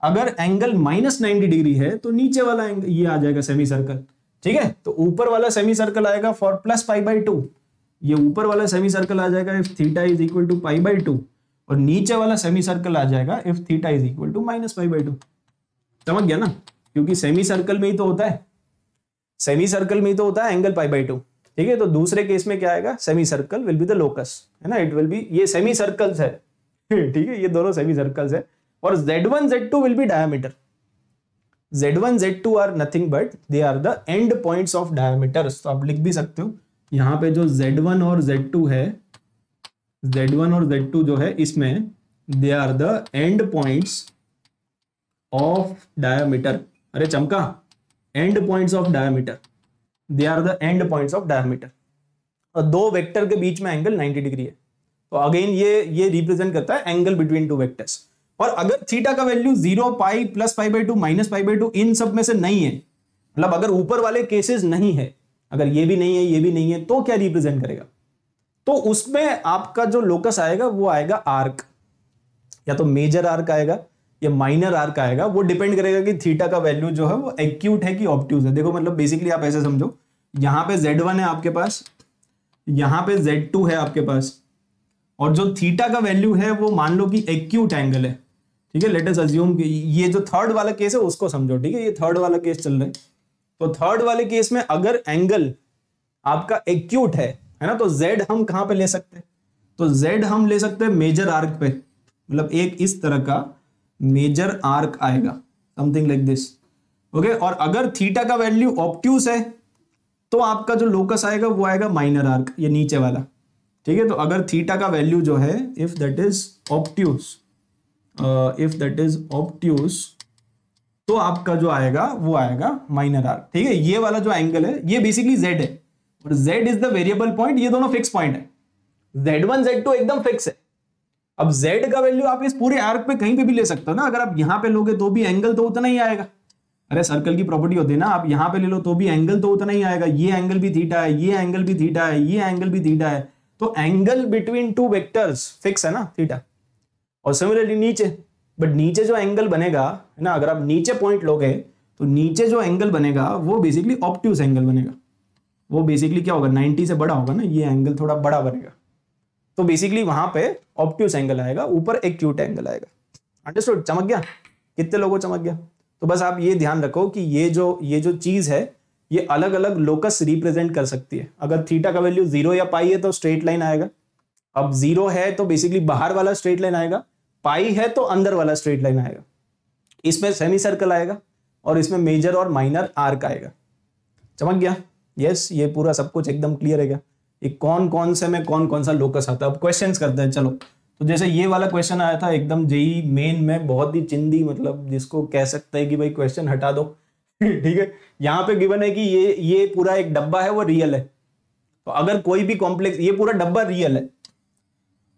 अगर एंगल माइनस नाइनटी डिग्री है तो नीचे वाला एंगल ये आ जाएगा सेमी सर्कल ठीक है? तो ऊपर वाला सेमी सर्कल आएगा for plus pi by two ये ऊपर वाला सेमी सर्कल आ जाएगा if theta is equal to pi by two और नीचे वाला सेमी सर्कल आ जाएगा if theta is equal to minus five by two समझ गया ना? क्योंकि सेमी सर्कल में ही तो होता है। सेमी सर्कल में ही तो होता है एंगल पाई बाई टू ठीक है? तो दूसरे केस में क्या आएगा? Semicircle will be the locus है ना? इट विल बी ये सेमी सर्कल्स है। ठीक है? ये दोनों सेमी सर्कल्स है। और Z1 Z2 will be diameter Z1 Z2 are nothing but they are the end points of diameters तो आप लिख भी सकते हो। यहाँ पे जो Z1 और Z2 है Z1 और Z2 जो है, इसमें they are the end points of diameter अरे चमका। End points of diameter they are the end points of diameter और दो वेक्टर के बीच में एंगल 90 डिग्री है। तो अगेन ये ये रिप्रेजेंट करता है एंगल बिटवीन टू वेक्टर्स और अगर थीटा का value zero, pi, plus pi by two, minus pi by two, इन सब में से नहीं है मतलब अगर ऊपर वाले केसेस नहीं है, अगर ये भी नहीं है, ये भी नहीं है तो क्या रिप्रेजेंट करेगा? तो उसमें आपका जो लोकस आएगा, वो आएगा आर्क या तो मेजर आर्क आएगा, या माइनर आर्क आएगा, वो डिपेंड करेगा कि थीटा का वैल्यू जो है, वो एक्यूट है कि ऑप्ट्यूज है. देखो मतलब बेसिकली आप ऐसे समझो, यहाँ पे Z1 है आपके पास, यहाँ पे Z2 है आपके पास, और जो थीटा का वैल्यू है, वो मान लो कि एक्यूट एंगल है. ठीक है लेटेस्ट अज्यूम ये जो थर्ड वाला केस है, उसको समझो, ठीक है, ये थर्ड वाला केस चल रहा है। तो थर्ड वाले केस में अगर एंगल आपका एक्यूट है है ना तो जेड हम कहाँ पे ले सकते हैं? तो जेड हम ले सकते हैं मेजर आर्क पे। मतलब एक इस तरह का मेजर आर्क आएगा समथिंग लाइक दिस ओके और अगर थीटा का वैल्यू ऑप्ट्यूस है तो आपका जो लोकस आएगा, वो आएगा माइनर आर्क ये नीचे वाला। ठीक है तो अगर थीटा का वैल्यू जो है if that is obtuse if that is obtuse तो आपका जो आएगा, वो आएगा माइनर आर्क ठीक है? ये वाला जो एंगल है, ये बेसिकली जेड है. और Z is the variable point ये दोनों फिक्स पॉइंट है. जेड वन जेड टू एकदम फिक्स है. अब जेड का वैल्यू आप इस पूरे आर्क पे कहीं पे भी ले सकते हो ना? अगर आप यहाँ पे लोगे तो भी एंगल तो उतना ही आएगा. अरे सर्कल की प्रॉपर्टी होती है ना, आप यहाँ पे ले लो तो भी एंगल तो उतना ही आएगा. ये एंगल भी थीटा है, ये एंगल भी थीटा है, ये एंगल भी थीटा है. तो angle between two vectors fix है ना थीटा और सिमिलरली नीचे बट नीचे जो एंगल बनेगा, है ना, अगर आप नीचे पॉइंट लोगे तो नीचे जो एंगल बनेगा, वो बेसिकली ऑप्ट्यूस एंगल बनेगा। वो बेसिकली क्या होगा 90 से बड़ा होगा ना, ये एंगल थोड़ा बड़ा बनेगा। तो बेसिकली वहाँ पे ऑप्ट्यूस एंगल आएगा, ऊपर एक क्यूट एंगल आएगा। अंडरस्टूड चमक गया? कितने लोगों चमक गया? तो बस आप ये ध्यान रखो कि ये जो ये जो चीज़ है, ये अलग अलग लोकस रिप्रेजेंट कर सकती है। अगर थीटा का वैल्यू ज़ीरो या पाई है तो स्ट्रेट लाइन आएगा। अब ज़ीरो है तो बेसिकली बाहर वाला स्ट्रेट लाइन आएगा। पाई है तो अंदर वाला स्ट्रेट लाइन आएगा। इसमें सेमी सर्कल आएगा और इसमें मेजर और माइनर आर्क आएगा। चमक गया? यस ये पूरा सब कुछ एकदम क्लियर है क्या? ये कौन कौन से में कौन कौन सा लोकस आता है? अब क्वेश्चंस करते हैं, चलो। तो जैसे ये वाला क्वेश्चन आया था, एकदम जेई मेन में बहुत ही चिंदी मतलब जिसको कह सकते हैं कि भाई क्वेश्चन हटा दो। ठीक है? यहाँ पे गिवन है कि ये ये पूरा एक डब्बा है, वो रियल है। तो अगर कोई भी कॉम्प्लेक्स ये पूरा डब्बा रियल है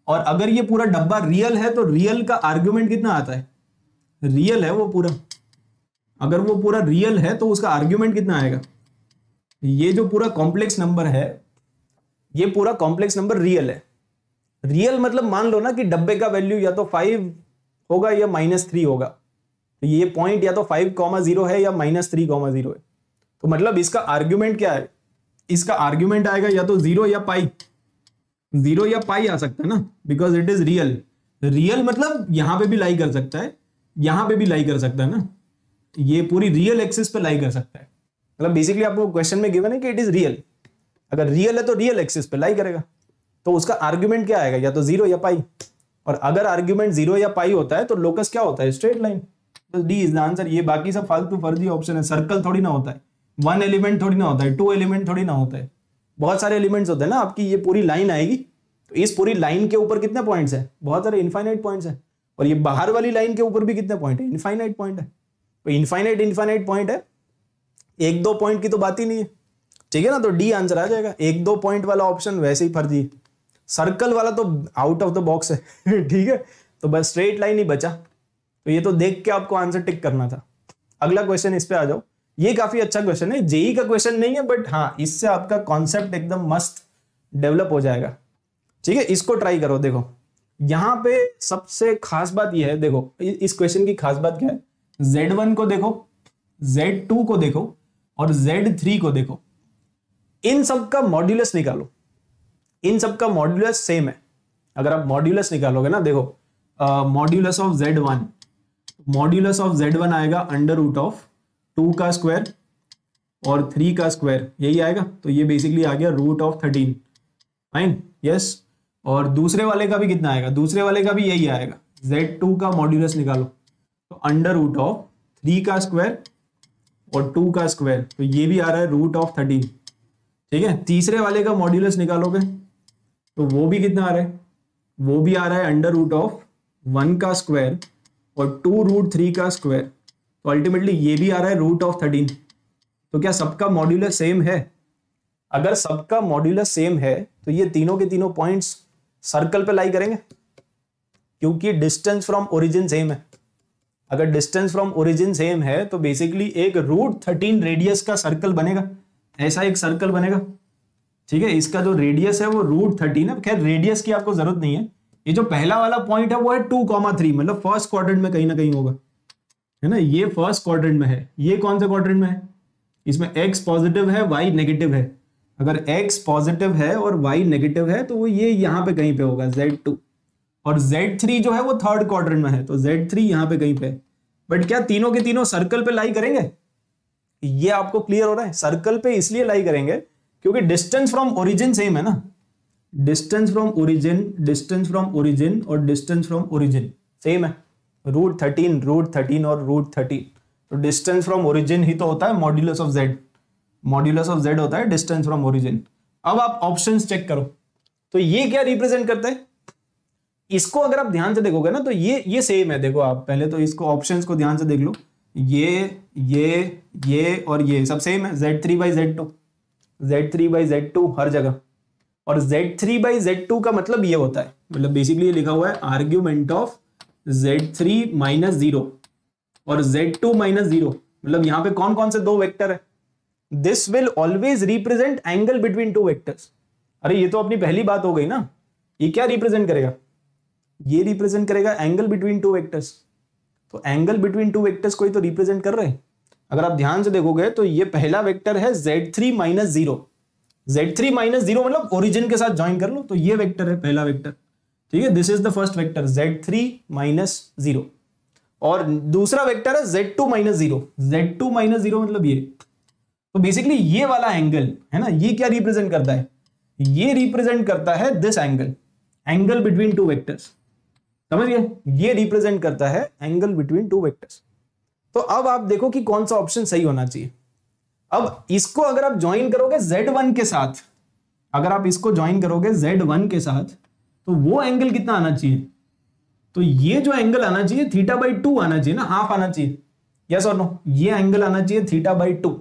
और अगर ये पूरा डब्बा रियल है तो रियल का आर्ग्यूमेंट कितना आता है? रियल है वो पूरा। अगर वो पूरा रियल है तो उसका आर्ग्यूमेंट कितना आएगा? ये जो पूरा कॉम्प्लेक्स नंबर है, ये पूरा कॉम्प्लेक्स नंबर रियल है। रियल मतलब मान लो ना कि डब्बे का वैल्यू या तो फाइव होगा या माइनस थ्री होगा। तो ये पॉइंट या तो फाइव कॉमा ज़ीरो है या माइनस थ्री कॉमा ज़ीरो है। तो मतलब इसका आर्ग्यूमेंट क्या है? इसका आर्ग्यूमेंट आएगा या तो ज़ीरो या पाई ज़ीरो या पाई आ सकता है ना? Because it is real real मतलब यहाँ पे भी लाई कर सकता है, यहाँ पे भी लाई कर सकता है ना? ये पूरी रियल एक्सिस पे लाई कर सकता है। मतलब बेसिकली आपको क्वेश्चन में गिवन है कि इट इज़ रियल अगर रियल है तो रियल एक्सिस पे लाई करेगा। तो उसका आर्ग्यूमेंट क्या आएगा? या तो ज़ीरो या पाई। और अगर आर्ग्यूमेंट ज़ीरो या पाई होता है तो लोकस क्या होता है? स्ट्रेट लाइन तो डी इज़ द आंसर ये बाकी सब फालतू फर्जी ऑप्शन है। सर्कल थोड़ी ना होता है। वन एलिमेंट थोड़ी ना होता है। टू एलिमेंट थोड़ी ना होता है। बहुत सारे एलिमेंट्स होते हैं ना आपकी, ये पूरी लाइन आएगी। तो इस पूरी लाइन के ऊपर कितने पॉइंट्स है? बहुत सारे इन्फाइनाइट पॉइंट्स है। और ये बाहर वाली लाइन के ऊपर भी कितने पॉइंट है? इन्फाइनाइट पॉइंट है। तो इन्फाइनाइट इन्फाइनाइट पॉइंट है। एक दो पॉइंट की तो बात ही नहीं है। ठीक है ना? तो डी आंसर आ जाएगा। एक दो पॉइंट वाला ऑप्शन वैसे ही फर्जी है। सर्कल वाला तो आउट ऑफ़ द बॉक्स है। ठीक है? तो बस स्ट्रेट लाइन ही बचा। तो ये तो देख के आपको आंसर टिक करना था। अगला क्वेश्चन इस पे आ जाओ। ये काफ़ी अच्छा क्वेश्चन है। जेई का क्वेश्चन नहीं है बट हाँ इससे आपका कॉन्सेप्ट एकदम मस्त डेवलप हो जाएगा। ठीक है? इसको ट्राई करो, देखो। यहाँ पे सबसे खास बात यह है, देखो इस क्वेश्चन की खास बात क्या है? Z1 को देखो Z2 को देखो, और Z3 को देखो। इन सब का मॉड्यूलस निकालो। इन सब का मॉड्यूलस सेम है। अगर आप मॉड्यूलस निकालोगे ना, देखो modulus of Z one modulus of Z one आएगा अंडर रूट ऑफ़ टू का स्क्वायर और थ्री का स्क्वायर, यही आएगा? तो ये बेसिकली आ गया root of thirteen fine yes और दूसरे वाले का भी कितना आएगा? दूसरे वाले का भी यही आएगा। जेड टू का मॉड्यूलस निकालो। तो अंडर रूट ऑफ़ थ्री का स्क्वायर और टू का स्क्वायर तो ये भी आ रहा है रूट ऑफ़ थर्टीन ठीक है? तीसरे वाले का मॉड्यूलस निकालोगे तो वो भी कितना आ रहा है? वो भी आ रहा है अंडर रूट ऑफ़ वन का स्क्वायर और टू रूट थ्री का स्क्वायर तो अल्टीमेटली ये भी आ रहा है रूट ऑफ़ थर्टीन तो क्या सबका मॉड्यूलर सेम है? अगर सबका मॉड्यूलर सेम है तो ये तीनों के तीनों पॉइंट्स सर्कल पे लाई करेंगे। क्योंकि डिस्टेंस फ्रॉम ओरिजिन सेम है। अगर डिस्टेंस फ्रॉम ओरिजिन सेम है तो बेसिकली एक रूट थर्टीन रेडियस का सर्कल बनेगा। ऐसा एक सर्कल बनेगा। ठीक है, इसका जो रेडियस है वो रूट थर्टीन है। खैर रेडियस की आपको ज़रूरत नहीं है। ये जो पहला वाला पॉइंट है, वो है टू कॉमा थ्री मतलब फ़र्स्ट क्वाड्रेंट में कहीं ना कहीं होगा। है ना? ये फ़र्स्ट क्वाड्रेंट में है। ये कौन से क्वाड्रेंट में है? इसमें एक्स पॉजिटिव है वाई नेगेटिव है। अगर एक्स पॉजिटिव है और वाई नेगेटिव है तो वो ये यहाँ पे कहीं पे होगा जेड टू और जेड थ्री जो है, वो थर्ड क्वाड्रेंट में है तो जेड थ्री यहाँ पे कहीं पे बट क्या तीनों के तीनों सर्कल पे लाई करेंगे? ये आपको क्लियर हो रहा है। सर्कल पे इसलिए लाई करेंगे क्योंकि डिस्टेंस फ्रॉम ओरिजिन सेम है ना? Distance from origin distance from origin और डिस्टेंस फ्रॉम ओरिजिन सेम है। रूट थर्टीन रूट थर्टीन और रूट थर्टीन तो डिस्टेंस फ्रॉम ओरिजिन ही तो होता है modulus of z modulus of z होता है डिस्टेंस फ्रॉम ओरिजिन अब आप ऑप्शन चेक करो। तो ये क्या रिप्रेजेंट करता है? इसको अगर आप ध्यान से देखोगे ना तो ये ये सेम है। देखो आप पहले तो इसको ऑप्शन को ध्यान से देख लो। ये ये ये और ये सब सेम है। Z three by z two z three by z two हर जगह। और z three by z two का मतलब ये होता है। मतलब बेसिकली लिखा हुआ है argument of z three minus zero और जेड टू माइनस ज़ीरो मतलब यहाँ पे कौन कौन से दो वेक्टर है? This will always represent angle between two vectors अरे, ये तो अपनी पहली बात हो गई ना। ये क्या रिप्रेजेंट करेगा? ये रिप्रेजेंट करेगा एंगल बिटवीन टू वेक्टर्स तो एंगल बिटवीन टू वेक्टर्स को ही तो रिप्रेजेंट कर रहे हैं। अगर आप ध्यान से देखोगे तो ये पहला वेक्टर है z three minus zero z three minus zero मतलब ओरिजिन के साथ ज्वाइन कर लो तो ये वेक्टर है पहला वेक्टर ठीक है this is the first vector z three minus zero और दूसरा वेक्टर है z two minus zero z two minus zero मतलब ये। तो बेसिकली ये वाला एंगल है ना, ये क्या रिप्रेजेंट करता है? ये रिप्रेजेंट करता है this angle angle between two vectors समझ गए? ये रिप्रेजेंट करता है एंगल बिटवीन टू वेक्टर्स तो अब आप देखो कि कौन सा ऑप्शन सही होना चाहिए। अब इसको अगर आप ज्वाइन करोगे Z1 के साथ, अगर आप इसको ज्वाइन करोगे Z1 के साथ तो वो एंगल कितना आना चाहिए? तो ये जो एंगल आना चाहिए थीटा बाई टू आना चाहिए ना हाफ़ आना चाहिए। यस और नो ये एंगल आना चाहिए थीटा बाई टू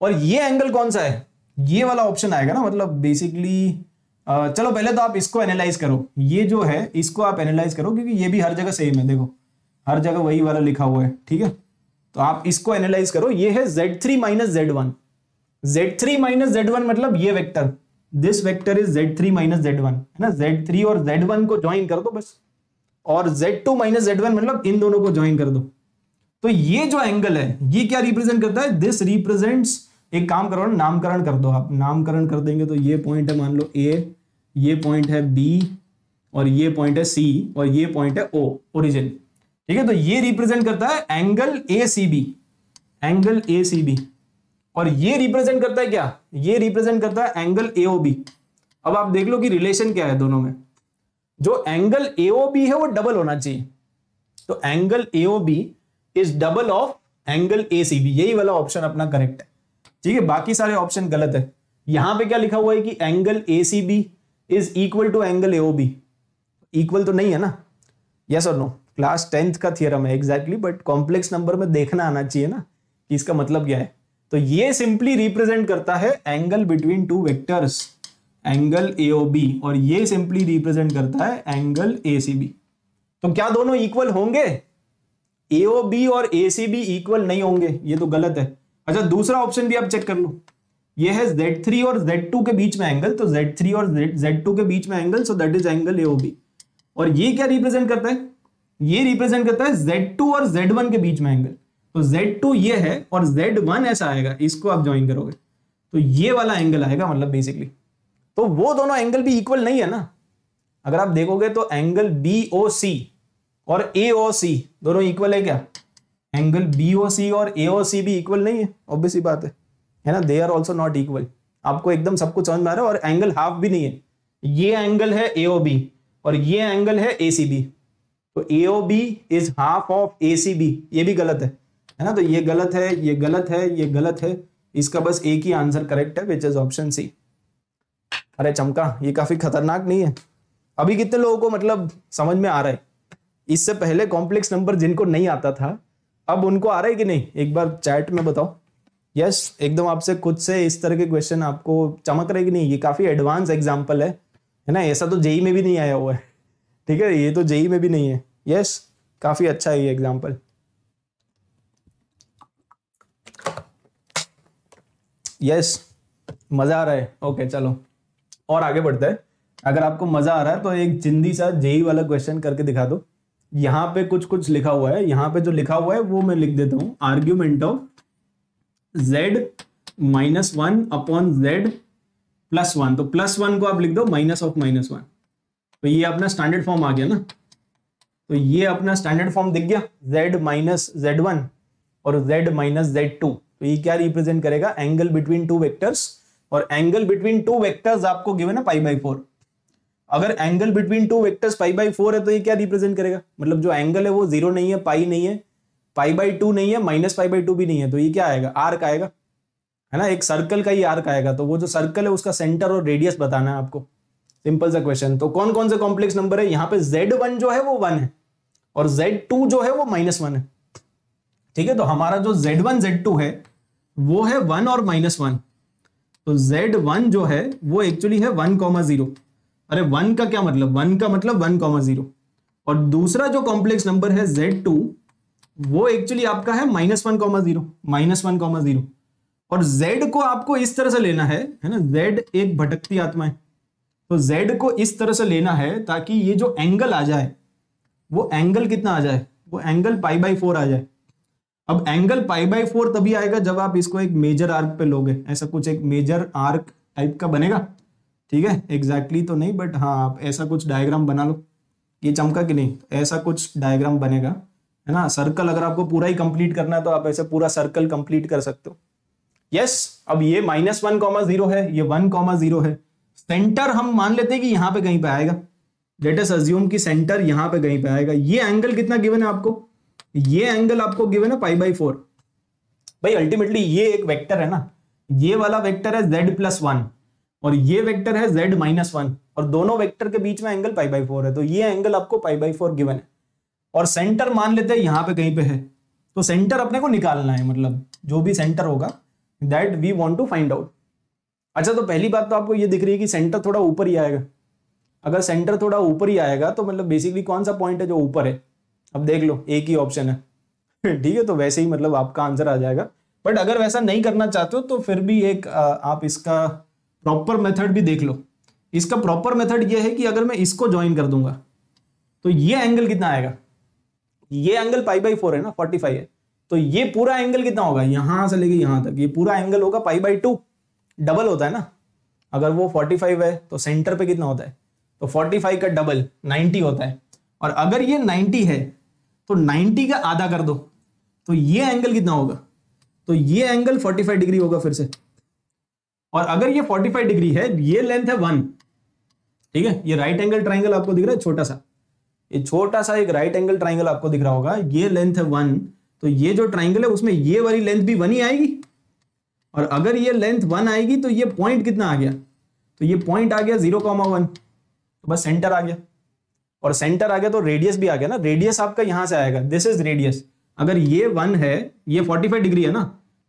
और ये एंगल कौन सा है? ये वाला ऑप्शन आएगा ना मतलब बेसिकली चलो पहले तो आप इसको एनालाइज करो। ये जो है, इसको आप एनालाइज करो, क्योंकि ये भी हर जगह सेम है, देखो। हर जगह वही वाला लिखा हुआ है, ठीक है? तो आप इसको एनालाइज करो। ये है z three minus z one z three minus z one मतलब ये vector this vector is z three minus z one है ना? जेड थ्री और जेड वन को ज्वाइन कर दो बस। और z two minus z one मतलब इन दोनों को ज्वाइन कर दो। तो ये जो एंगल है, ये क्या रिप्रेजेंट करता है? दिस रिप्रेजेंट्स एक काम करो ना नामकरण कर दो आप। नामकरण कर देंगे तो ये पॉइंट है मान लो ए ये पॉइंट है बी और ये पॉइंट है सी और ये पॉइंट है ओ ओरिजिन ठीक है? तो ये रिप्रेजेंट करता है angle A C B angle A C B और ये रिप्रेजेंट करता है क्या? ये रिप्रेजेंट करता है एंगल एओ बी अब आप देख लो कि रिलेशन क्या है दोनों में। जो एंगल एओ बी है, वो डबल होना चाहिए। तो angle A O B is double of angle A C B यही वाला ऑप्शन अपना करेक्ट है। ठीक है, बाकी सारे ऑप्शन गलत है। यहाँ पे क्या लिखा हुआ है कि angle A C B is equal to angle AO B equal तो नहीं है ना? यस और नो क्लास टेंथ का थियरम है एग्जैक्टली बट कॉम्प्लेक्स नंबर में देखना आना चाहिए ना कि इसका मतलब क्या है। तो ये सिंपली रिप्रेजेंट करता है angle between two vectors angle A O B और ये सिंपली रिप्रेजेंट करता है एंगल ए सी बी तो क्या दोनों इक्वल होंगे? एओ बी और ए सी बी इक्वल नहीं होंगे, ये तो गलत है। अच्छा दूसरा ऑप्शन भी आप चेक कर लो। ये है Z3 और Z2 के बीच में एंगल तो Z3 और Z2 के बीच में angle so that is angle AOB और ये क्या रिप्रेजेंट करता है? ये रिप्रेजेंट करता है Z2 और Z1 के बीच में एंगल तो Z2 ये है और Z1 ऐसा आएगा, इसको आप ज्वाइन करोगे। तो ये वाला एंगल आएगा मतलब बेसिकली तो वो दोनों एंगल भी इक्वल नहीं है ना? अगर आप देखोगे तो एंगल बी ओ सी और ए ओ सी दोनों इक्वल है क्या? एंगल बी ओ सी और ए ओ सी भी इक्वल नहीं है ऑब्वियसली बात है। है ना? They are also not equal आपको एकदम सब कुछ समझ में आ रहा है और एंगल हाफ़ भी नहीं है। ये एंगल है ए ओ बी और ये एंगल है ए सी बी तो A O B is half of A C B ये भी गलत है। है ना? तो ये गलत है ये गलत है ये गलत है। इसका बस एक ही आंसर करेक्ट है विच इज़ ऑप्शन सी अरे चमका ये काफ़ी खतरनाक नहीं है। अभी कितने लोगों को मतलब समझ में आ रहा है? इससे पहले कॉम्प्लेक्स नंबर जिनको नहीं आता था अब उनको आ रहा है कि नहीं? एक बार चैट में बताओ। यस yes, एकदम आपसे खुद से इस तरह के क्वेश्चन आपको चमक रहे कि नहीं? ये काफ़ी एडवांस एग्ज़ाम्पल है। है ना? ऐसा तो जेई में भी नहीं आया हुआ है। ठीक है? ये तो जेई में भी नहीं है। यस yes, काफ़ी अच्छा है ये एग्ज़ाम्पल यस मज़ा आ रहा है. ओके चलो. और आगे बढ़ते हैं. अगर आपको मज़ा आ रहा है तो एक जिंदी सा जेई वाला क्वेश्चन करके दिखा दो. यहाँ पे कुछ कुछ लिखा हुआ है. यहाँ पे जो लिखा हुआ है, वो मैं लिख देता हूँ. Argument of z minus one upon z plus one तो प्लस वन को आप लिख दो माइनस ऑफ़ माइनस वन तो ये अपना स्टैंडर्ड फॉर्म आ गया ना? तो ये अपना स्टैंडर्ड फॉर्म दिख गया. जेड माइनस जेड वन और जेड माइनस जेड टू तो ये क्या रिप्रेजेंट करेगा? एंगल बिटवीन टू वेक्टर्स और एंगल बिटवीन टू वेक्टर्स आपको गिवन है पाई बाई फोर अगर angle between two vectors pi by four है तो ये क्या रिप्रेजेंट करेगा? मतलब जो एंगल है वो ज़ीरो नहीं है पाई नहीं है पाई बाई टू नहीं है माइनस पाई बाई टू भी नहीं है तो ये क्या आएगा? आर्क आएगा, है ना? एक सर्कल का ही आर्क आएगा तो वो जो सर्कल है उसका सेंटर और रेडियस बताना है आपको। सिंपल सा क्वेश्चन तो कौन कौन से कॉम्प्लेक्स नंबर है? यहाँ पे जेड वन जो है वो वन है और जेड टू जो है वो माइनस वन है। ठीक है? तो हमारा जो जेड वन जेड टू है वो है वन और माइनस वन तो जेड वन जो है, वो एक्चुअली है वन कॉमा ज़ीरो अरे वन का क्या मतलब? वन का मतलब वन कॉमा ज़ीरो और दूसरा जो कॉम्प्लेक्स नंबर है जेड टू वो एक्चुअली आपका है minus one comma zero minus one comma zero और जेड को आपको इस तरह से लेना है है ना? जेड एक भटकती आत्मा है। तो जेड को इस तरह से लेना है ताकि ये जो एंगल आ जाए, वो एंगल कितना आ जाए? वो एंगल पाई बाई फोर आ जाए। अब एंगल पाई बाई फोर तभी आएगा जब आप इसको एक मेजर आर्क पे लोगे। ऐसा कुछ एक मेजर आर्क टाइप का बनेगा। ठीक है? एग्जैक्टली तो नहीं बट हाँ आप ऐसा कुछ डायग्राम बना लो। ये चमका कि नहीं? ऐसा कुछ डायग्राम बनेगा। है ना? सर्कल अगर आपको पूरा ही कंप्लीट करना है तो आप ऐसे पूरा सर्कल कंप्लीट कर सकते हो। यस yes, अब ये माइनस वन कॉमा ज़ीरो है ये वन कॉमा ज़ीरो है। सेंटर हम मान लेते हैं कि यहाँ पे कहीं पे आएगा। लेट अस अज्यूम कि सेंटर यहाँ पे कहीं पे आएगा। ये एंगल कितना गिवन है आपको? ये एंगल आपको गिवन है पाई बाई फोर भाई अल्टीमेटली ये एक वेक्टर है ना। ये वाला वेक्टर है जेड प्लस वन और ये वेक्टर है z माइनस वन और दोनों वेक्टर के बीच में एंगल पाई बाई फोर है। तो ये एंगल आपको पाई बाई फोर गिवन है। और सेंटर मान लेते हैं, यहाँ पे कहीं पे है। तो सेंटर अपने को निकालना है मतलब जो भी सेंटर होगा that we want to find out अच्छा तो पहली बात तो आपको ये दिख रही है कि सेंटर थोड़ा ऊपर ही आएगा। अगर सेंटर थोड़ा ऊपर ही आएगा तो मतलब बेसिकली कौन सा पॉइंट है जो ऊपर है? अब देख लो, एक ही ऑप्शन है। ठीक है तो वैसे ही मतलब आपका आंसर आ जाएगा। बट अगर वैसा नहीं करना चाहते हो तो फिर भी एक आप इसका प्रॉपर मेथड भी देख लो। इसका प्रॉपर मेथड ये है कि अगर मैं इसको ज्वाइन कर दूँगा तो ये एंगल कितना आएगा? ये एंगल पाई बाई फोर है ना फोर्टी फाइव है। तो ये पूरा एंगल कितना होगा? यहाँ से लेके यहाँ तक। ये पूरा एंगल होगा पाई बाई टू डबल होता है ना। अगर वो फोर्टी फाइव है तो सेंटर पे कितना होता है? तो फोर्टी फाइव का डबल नाइनटी होता है। और अगर ये नाइनटी है तो नाइनटी का आधा कर दो। तो ये एंगल कितना होगा? तो ये एंगल फोर्टी फाइव डिग्री होगा फिर से। और अगर ये 45 डिग्री है, ये लेंथ है वन ठीक है? ये राइट एंगल ट्राइंगल आपको दिख रहा है, छोटा सा। ये छोटा सा एक राइट एंगल ट्राइंगल आपको दिख रहा होगा, ये लेंथ है वन तो ये जो ट्राइंगल है, उसमें ये वाली लेंथ भी वन ही आएगी। और अगर ये लेंथ वन आएगी तो ये पॉइंट कितना आ गया? तो ये पॉइंट आ गया ज़ीरो कॉमा वन तो बस सेंटर आ गया। और सेंटर आ गया तो रेडियस भी आ गया ना। रेडियस आपका यहाँ से आएगा। दिस इज़ रेडियस अगर ये वन है, ये 45 डिग्री है ना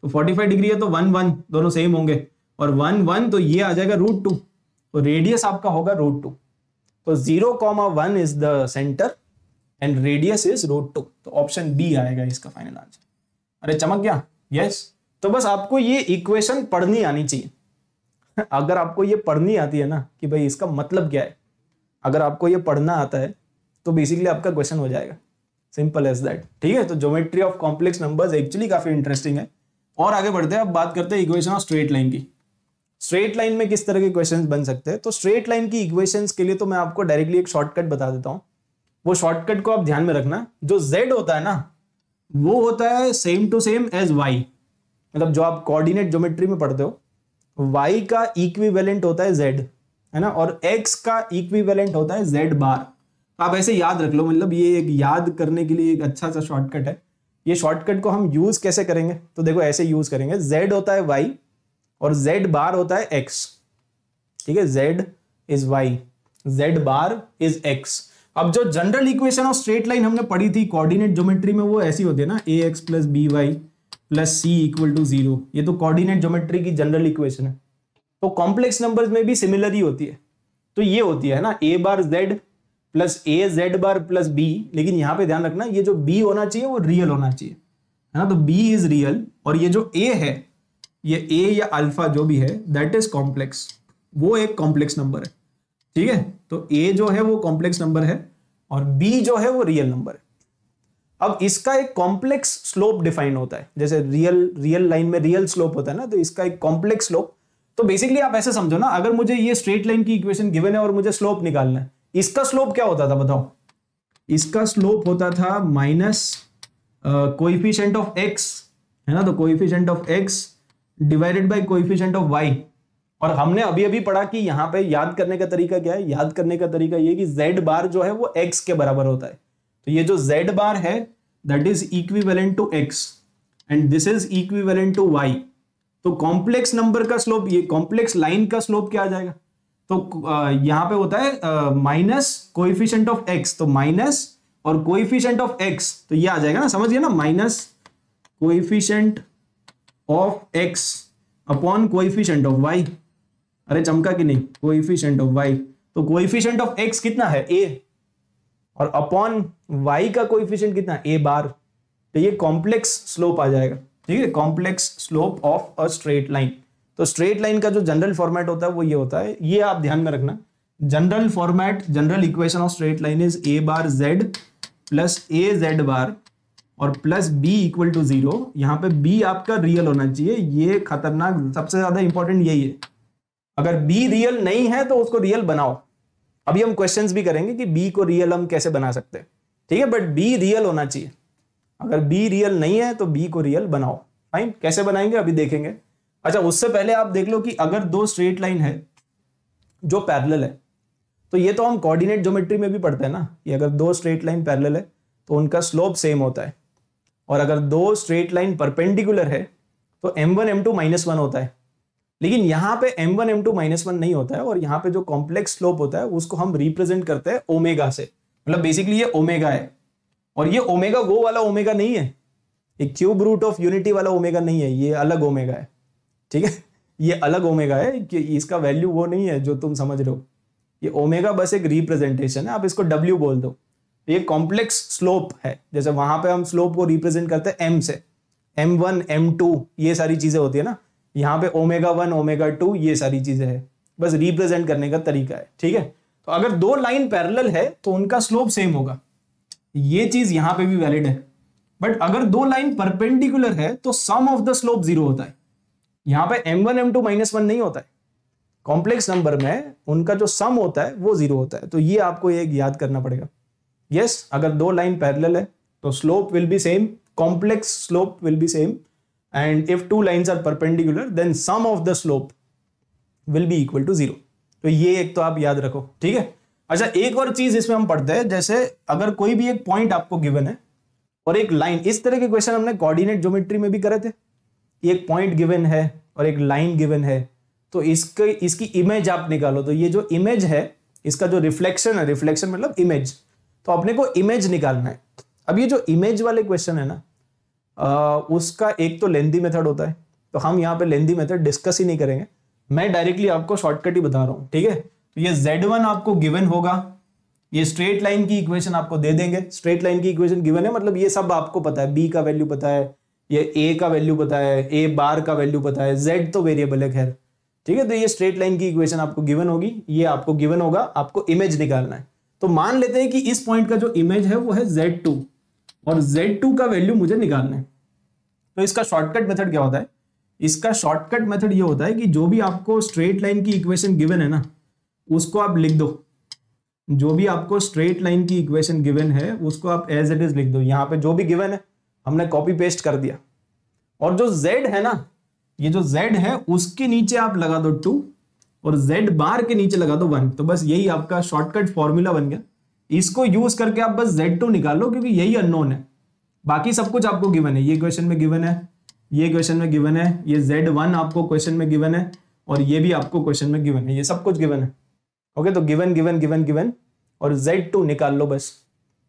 तो 45 डिग्री है तो वन वन दोनों सेम होंगे। और वन वन तो ये आ जाएगा रूट टू तो रेडियस आपका होगा रूट टू तो zero comma one is the centre and radius is root two तो ऑप्शन बी आएगा इसका फाइनल आंसर अरे चमक गया? Yes yes. तो बस आपको ये इक्वेशन पढ़नी आनी चाहिए। अगर आपको ये पढ़नी आती है ना कि भाई इसका मतलब क्या है अगर आपको ये पढ़ना आता है तो बेसिकली आपका क्वेश्चन हो जाएगा। सिंपल एज दैट ठीक है? तो geometry of complex numbers actually काफ़ी इंटरेस्टिंग है। और आगे बढ़ते हैं, अब बात करते हैं इक्वेशन ऑफ़ स्ट्रेट लाइन की। स्ट्रेट लाइन में किस तरह के क्वेश्चंस बन सकते हैं? तो स्ट्रेट लाइन की इक्वेशंस के लिए तो मैं आपको डायरेक्टली एक शॉर्टकट बता देता हूँ। वो शॉर्टकट को आप ध्यान में रखना। जो z होता है ना, वो होता है same to same as y मतलब जो आप कोऑर्डिनेट ज्योमेट्री में पढ़ते हो, y का इक्विवेलेंट होता है z है ना? और x का इक्विवेलेंट होता है z बार आप ऐसे याद रख लो मतलब ये एक याद करने के लिए एक अच्छा सा शॉर्टकट है। ये शॉर्टकट को हम यूज़ कैसे करेंगे? तो देखो, ऐसे यूज़ करेंगे। Z होता है y और z बार होता है x ठीक है? Z is y. Z bar is x. अब जो general equation of straight line हमने पढ़ी थी कोऑर्डिनेट ज्योमेट्री में, वो ऐसी होती है ना a x plus b y plus c equal to zero ये तो कोऑर्डिनेट ज्योमेट्री की जनरल इक्वेशन है। तो कॉम्प्लेक्स नंबर्स में भी सिमिलर ही होती है। तो ये होती है ना a bar z plus a z bar plus b लेकिन यहाँ पे ध्यान रखना, ये जो बी होना चाहिए, वो रियल होना चाहिए। है ना? तो बी इज़ रियल और ये जो ए है, ये ए या अल्फ़ा जो भी है दैट इज़ कॉम्प्लेक्स वो एक कॉम्प्लेक्स नंबर है। ठीक है? तो ए जो है, वो कॉम्प्लेक्स नंबर है और बी जो है, वो रियल नंबर है। अब इसका एक कॉम्प्लेक्स स्लोप डिफाइन होता है। जैसे रियल रियल लाइन में रियल स्लोप होता है ना तो इसका एक कॉम्प्लेक्स स्लोप तो बेसिकली आप ऐसे समझो ना, अगर मुझे ये स्ट्रेट लाइन की इक्वेशन गिवन है और मुझे स्लोप निकालना है, इसका स्लोप क्या होता था बताओ? इसका स्लोप होता था माइनस कोइफिशिएंट ऑफ़ एक्स है ना? तो coefficient of x divided by coefficient of y और हमने अभी अभी पढ़ा कि यहाँ पे याद करने का तरीका क्या है? याद करने का तरीका ये कि z बार जो है वो x के बराबर होता है। तो ये जो z बार है that is equivalent to x and this is equivalent to y तो कॉम्प्लेक्स नंबर का स्लोप ये कॉम्प्लेक्स लाइन का स्लोप क्या आ जाएगा? तो यहाँ पे होता है माइनस कोइफिशिएंट ऑफ़ x तो माइनस और कोइफिशिएंट ऑफ़ x तो ये आ जाएगा ना, समझिए ना minus coefficient of x upon coefficient of y अरे चमका कि नहीं? कोइफिशिएंट ऑफ़ y तो कोइफिशिएंट ऑफ़ x कितना है? A और अपॉन वाई का कोइफिशिएंट कितना? A बार तो ये कॉम्प्लेक्स स्लोप आ जाएगा। ठीक है complex slope of a straight line तो स्ट्रेट लाइन का जो जनरल फॉर्मेट होता है, वो ये होता है। ये आप ध्यान में रखना। General format general equation of straight line is a bar z plus a z bar और plus b equal to zero यहाँ पे बी आपका रियल होना चाहिए। ये खतरनाक, सबसे ज़्यादा इंपॉर्टेंट यही है। अगर बी रियल नहीं है तो उसको रियल बनाओ। अभी हम क्वेश्चंस भी करेंगे कि बी को रियल हम कैसे बना सकते हैं। ठीक है बट बी रियल होना चाहिए। अगर बी रियल नहीं है तो बी को रियल बनाओ। फाइन कैसे बनाएँगे, अभी देखेंगे। अच्छा उससे पहले आप देख लो कि अगर दो स्ट्रेट लाइन है, जो पैरेलल है तो ये तो हम कोऑर्डिनेट ज्योमेट्री में भी पढ़ते हैं ना, कि अगर दो स्ट्रेट लाइन पैरेलल है तो उनका स्लोप सेम होता है। और अगर दो स्ट्रेट लाइन परपेंडिकुलर है तो m one m two minus one होता है। लेकिन यहाँ पे m1 m2 to minus one नहीं होता है, और यहाँ पे जो कॉम्प्लेक्स स्लोप होता है, उसको हम रिप्रेजेंट करते हैं ओमेगा से। मतलब बेसिकली ये ओमेगा है। और ये ओमेगा वो वाला ओमेगा नहीं है। एक क्यूब रूट ऑफ़ यूनिटी वाला ओमेगा नहीं है, ये अलग ओमेगा है। ठीक है? ये अलग ओमेगा है कि इसका वैल्यू वो नहीं है जो तुम समझ रहे हो। ये ओमेगा बस एक रिप्रेजेंटेशन है, आप इसको डब्ल्यू बोल दो। ये कॉम्प्लेक्स स्लोप है, जैसे वहाँ पे हम स्लोप को रिप्रेजेंट करते हैं एम से। एम वन एम टू ये सारी चीज़ें होती है ना। यहाँ पे ओमेगा वन ओमेगा टू ये सारी चीज़ें है। बस रिप्रेजेंट करने का तरीका है, ठीक है? तो अगर दो लाइन पैरेलल है तो उनका स्लोप सेम होगा। ये चीज़ यहाँ पे भी वैलिड है। बट अगर दो लाइन परपेंडिकुलर है तो sum of the slope zero होता है। यहाँ पे m1 m2 to minus one नहीं होता है। कॉम्प्लेक्स नंबर में उनका जो सम होता है वो ज़ीरो होता है। तो ये आपको एक याद करना पड़ेगा। यस yes, अगर दो लाइन पैरेलल है तो slope will be same complex slope will be same and if two lines are perpendicular then sum of the slope will be equal to zero तो ये एक तो आप याद रखो ठीक है? अच्छा एक और चीज़ इसमें हम पढ़ते हैं जैसे अगर कोई भी एक पॉइंट आपको गिवन है और एक लाइन इस तरह के क्वेश्चन हमने कोऑर्डिनेट ज्योमेट्री में भी करे थे एक पॉइंट गिवन है और एक लाइन गिवन है तो इसके इसकी इमेज आप निकालो तो ये जो इमेज है इसका जो रिफ्लेक्शन है रिफ्लेक्शन मतलब इमेज तो अपने को इमेज निकालना है। अब ये जो इमेज वाले क्वेश्चन है ना आ, उसका एक तो लेंदी मेथड होता है तो हम यहाँ पे लेंदी मेथड डिस्कस ही नहीं करेंगे। मैं डायरेक्टली आपको शॉर्टकट ही बता रहा हूँ ठीक है? तो ये Z1 आपको गिवन होगा। ये स्ट्रेट लाइन की इक्वेशन आपको दे देंगे। स्ट्रेट लाइन की इक्वेशन गिवन है मतलब ये सब आपको पता है। बी का वैल्यू पता है, ये ए का वैल्यू पता है ए बार का वैल्यू पता है जेड तो वेरिएबल है, खैर। ठीक है तो ये स्ट्रेट लाइन की इक्वेशन आपको गिवन होगी। ये आपको गिवन होगा, आपको इमेज निकालना है। तो मान लेते हैं कि इस पॉइंट का जो इमेज है, वो है जेड टू और Z2 का वैल्यू मुझे निकालना है। तो इसका शॉर्टकट मेथड क्या होता है? इसका शॉर्टकट मेथड ये होता है कि जो भी आपको स्ट्रेट लाइन की इक्वेशन गिवन है ना उसको आप लिख दो। जो भी आपको स्ट्रेट लाइन की इक्वेशन गिवन है, उसको आप एज इट इज़ लिख दो। यहाँ पे जो भी गिवन है, हमने कॉपी पेस्ट कर दिया। और जो z है ना, ये जो z है, उसके नीचे आप लगा दो टू और z बार के नीचे लगा दो वन तो बस यही आपका शॉर्टकट फॉर्मूला बन गया। इसको यूज़ करके आप बस z2 निकाल लो क्योंकि यही अननोन है। बाकी सब कुछ आपको गिवन है। ये क्वेश्चन में गिवन है, ये क्वेश्चन में गिवन है, ये z1 आपको क्वेश्चन में गिवन है, और ये भी आपको क्वेश्चन में गिवन है। ये सब कुछ गिवन है। ओके तो गिवन गिवन गिवन गिवन और Z2 निकाल लो बस।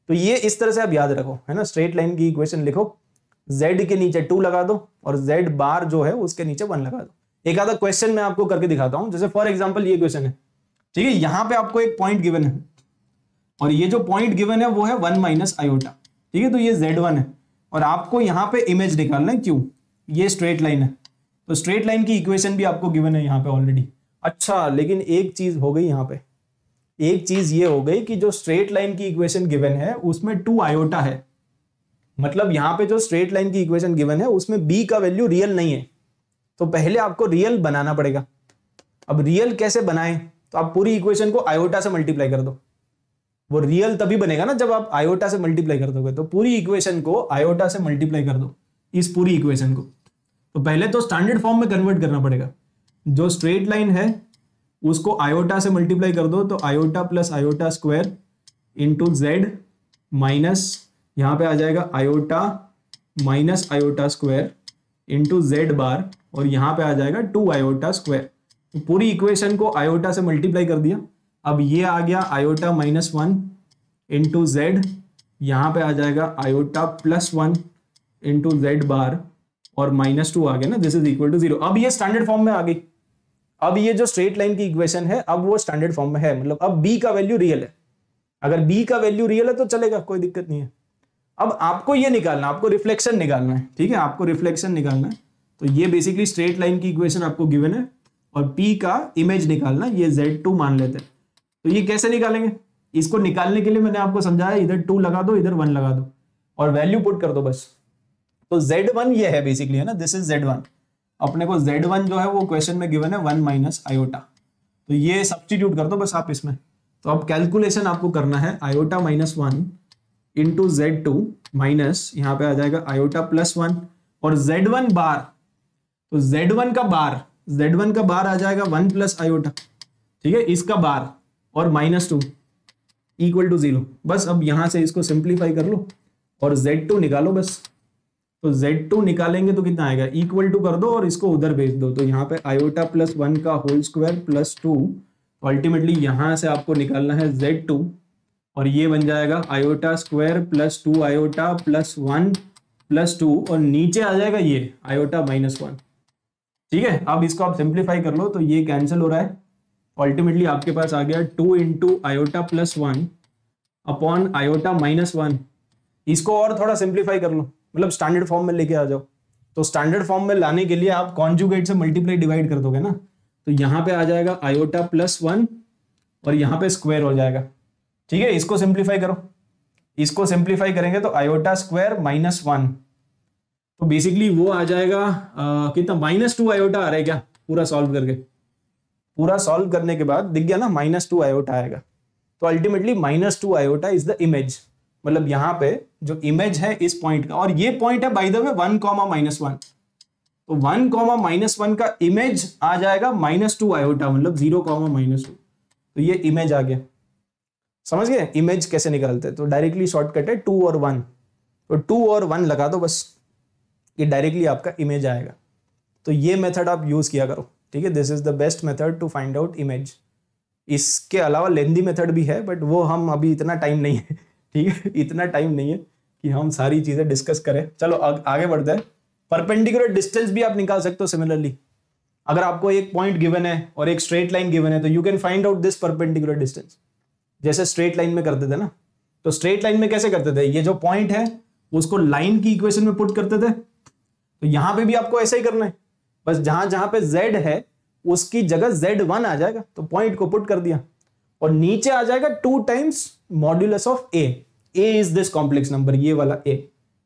तो ये इस तरह से आप याद रखो, है ना? स्ट्रेट लाइन की इक्वेशन लिखो। Z के नीचे टू लगा दो और Z बार जो है, उसके नीचे वन लगा दो। एक आधा क्वेश्चन मैं आपको करके दिखाता हूँ। जैसे फॉर एग्ज़ाम्पल ये क्वेश्चन है। ठीक है, यहाँ पे आपको एक पॉइंट गिवन है। और ये जो पॉइंट गिवन है, वो है वन माइनस आयोटा ठीक है तो ये जेड वन है। और आपको यहाँ पे इमेज निकालना है। क्यों? ये स्ट्रेट लाइन है। तो स्ट्रेट लाइन की इक्वेशन भी आपको गिवन है यहाँ पे ऑलरेडी अच्छा लेकिन एक चीज़ हो गई यहाँ पे। एक चीज़ ये हो गई कि जो स्ट्रेट लाइन की इक्वेशन गिवन है, उसमें टू आयोटा है। मतलब यहाँ पे जो स्ट्रेट लाइन की इक्वेशन गिवन है, उसमें बी का वैल्यू रियल नहीं है। तो पहले आपको रियल बनाना पड़ेगा। अब रियल कैसे बनाए? तो आप पूरी इक्वेशन को आयोटा से मल्टीप्लाई कर दो। वो रियल तभी बनेगा ना जब आप आयोटा से मल्टीप्लाई कर दोगे। तो पूरी इक्वेशन को आयोटा से मल्टीप्लाई कर दो। इस पूरी इक्वेशन को। तो पहले तो स्टैंडर्ड फॉर्म में कन्वर्ट करना पड़ेगा। जो स्ट्रेट लाइन है, उसको आयोटा से मल्टीप्लाई कर दो तो iota plus iota square into z minus यहाँ पे आ जाएगा iota minus iota square into z bar और यहाँ पे आ जाएगा टू आयोटा स्क्वायर तो पूरी इक्वेशन को आयोटा से मल्टीप्लाई कर दिया। अब ये आ गया iota minus one into z यहाँ पे आ जाएगा iota plus one into z bar और माइनस टू आ गया ना this is equal to zero अब ये स्टैंडर्ड फॉर्म में आ गई। अब ये जो स्ट्रेट लाइन की इक्वेशन है, अब वो स्टैंडर्ड फॉर्म में है। मतलब अब बी का वैल्यू रियल है। अगर बी का वैल्यू रियल है तो चलेगा, कोई दिक्कत नहीं है। अब आपको ये निकालना, आपको रिफ्लेक्शन निकालना है, ठीक है? आपको रिफ्लेक्शन निकालना है। तो ये बेसिकली स्ट्रेट लाइन की इक्वेशन आपको गिवन है और पी का इमेज निकालना, ये जेड टू मान लेते हैं। तो ये कैसे निकालेंगे? इसको निकालने के लिए मैंने आपको समझाया, इधर टू लगा दो, इधर वन लगा दो। और वैल्यू पुट कर दो बस। तो जेड वन ये है बेसिकली है ना? दिस इज़ जेड वन अपने को जेड वन जो है वो क्वेश्चन में गिवन है वन माइनस आयोटा तो ये सब्सटीट्यूट कर दो बस आप इसमें। तो अब कैलकुलेशन आपको करना है iota minus one into z two minus यहाँ पे आ जाएगा आयोटा प्लस वन और जेड वन बार तो जेड वन का बार जेड वन का बार आ जाएगा वन प्लस आयोटा ठीक है? इसका बार और minus two equal to zero बस अब यहाँ से इसको सिंप्लीफाई कर लो और जेड टू निकालो बस। तो Z2 निकालेंगे तो कितना आएगा? इक्वल टू कर दो और इसको उधर भेज दो। तो यहाँ पे आयोटा प्लस वन का whole square plus two ultimately यहाँ से आपको निकालना है Z2 और ये बन जाएगा iota square plus two iota plus one plus two और नीचे आ जाएगा ये आयोटा माइनस वन ठीक है? अब इसको आप सिंप्लीफाई कर लो तो ये कैंसिल हो रहा है। अल्टीमेटली आपके पास आ गया two into iota plus one upon iota minus one इसको और थोड़ा सिंप्लीफाई कर लो। मतलब स्टैंडर्ड फॉर्म में लेके आ जाओ। तो स्टैंडर्ड फॉर्म में लाने के लिए आप कॉन्जुगेट से मल्टीप्लाई डिवाइड कर दोगे ना तो यहाँ पे आ जाएगा आयोटा प्लस वन और यहाँ पे स्क्वायर हो जाएगा। ठीक है? इसको सिंप्लीफाई करो। इसको सिंप्लीफाई करेंगे तो आयोटा स्क्वायर माइनस वन तो बेसिकली वो आ जाएगा कितना? माइनस टू आयोटा आ रहा है क्या? पूरा सॉल्व करके। पूरा सॉल्व करने के बाद, दिख गया ना? माइनस टू आयोटा आएगा। तो ultimately minus two iota is the image मतलब यहाँ पे जो इमेज है इस पॉइंट का, और ये पॉइंट है by the way one comma minus one तो वन कॉमा माइनस वन का इमेज आ जाएगा माइनस टू आयोटा मतलब ज़ीरो कॉमा माइनस टू तो ये इमेज आ गया। समझ गए? इमेज कैसे निकालते तो डायरेक्टली शॉर्टकट है टू और वन तो टू और वन लगा दो बस। ये डायरेक्टली आपका इमेज आएगा। तो ये मेथड आप यूज़ किया करो। ठीक है? This is the best method to find out image इसके अलावा लेंदी मेथड भी है बट वो हम अभी इतना टाइम नहीं है। ठीक है? इतना टाइम नहीं है कि हम सारी चीज़ें डिस्कस करें। चलो आ, आगे बढ़ते हैं। परपेंडिकुलर डिस्टेंस भी आप निकाल सकते हो सिमिलरली अगर आपको एक पॉइंट गिवन है और एक स्ट्रेट लाइन गिवन है तो you can find out this perpendicular distance जैसे स्ट्रेट लाइन में करते थे ना तो स्ट्रेट लाइन में कैसे करते थे? ये जो पॉइंट है उसको लाइन की इक्वेशन में पुट करते थे। तो यहाँ पे भी आपको ऐसा ही करना है। बस जहाँ जहाँ पे z है उसकी जगह z वन आ जाएगा। तो पॉइंट को पुट कर दिया। और नीचे आ जाएगा two times modulus of a a is this complex number ये वाला ए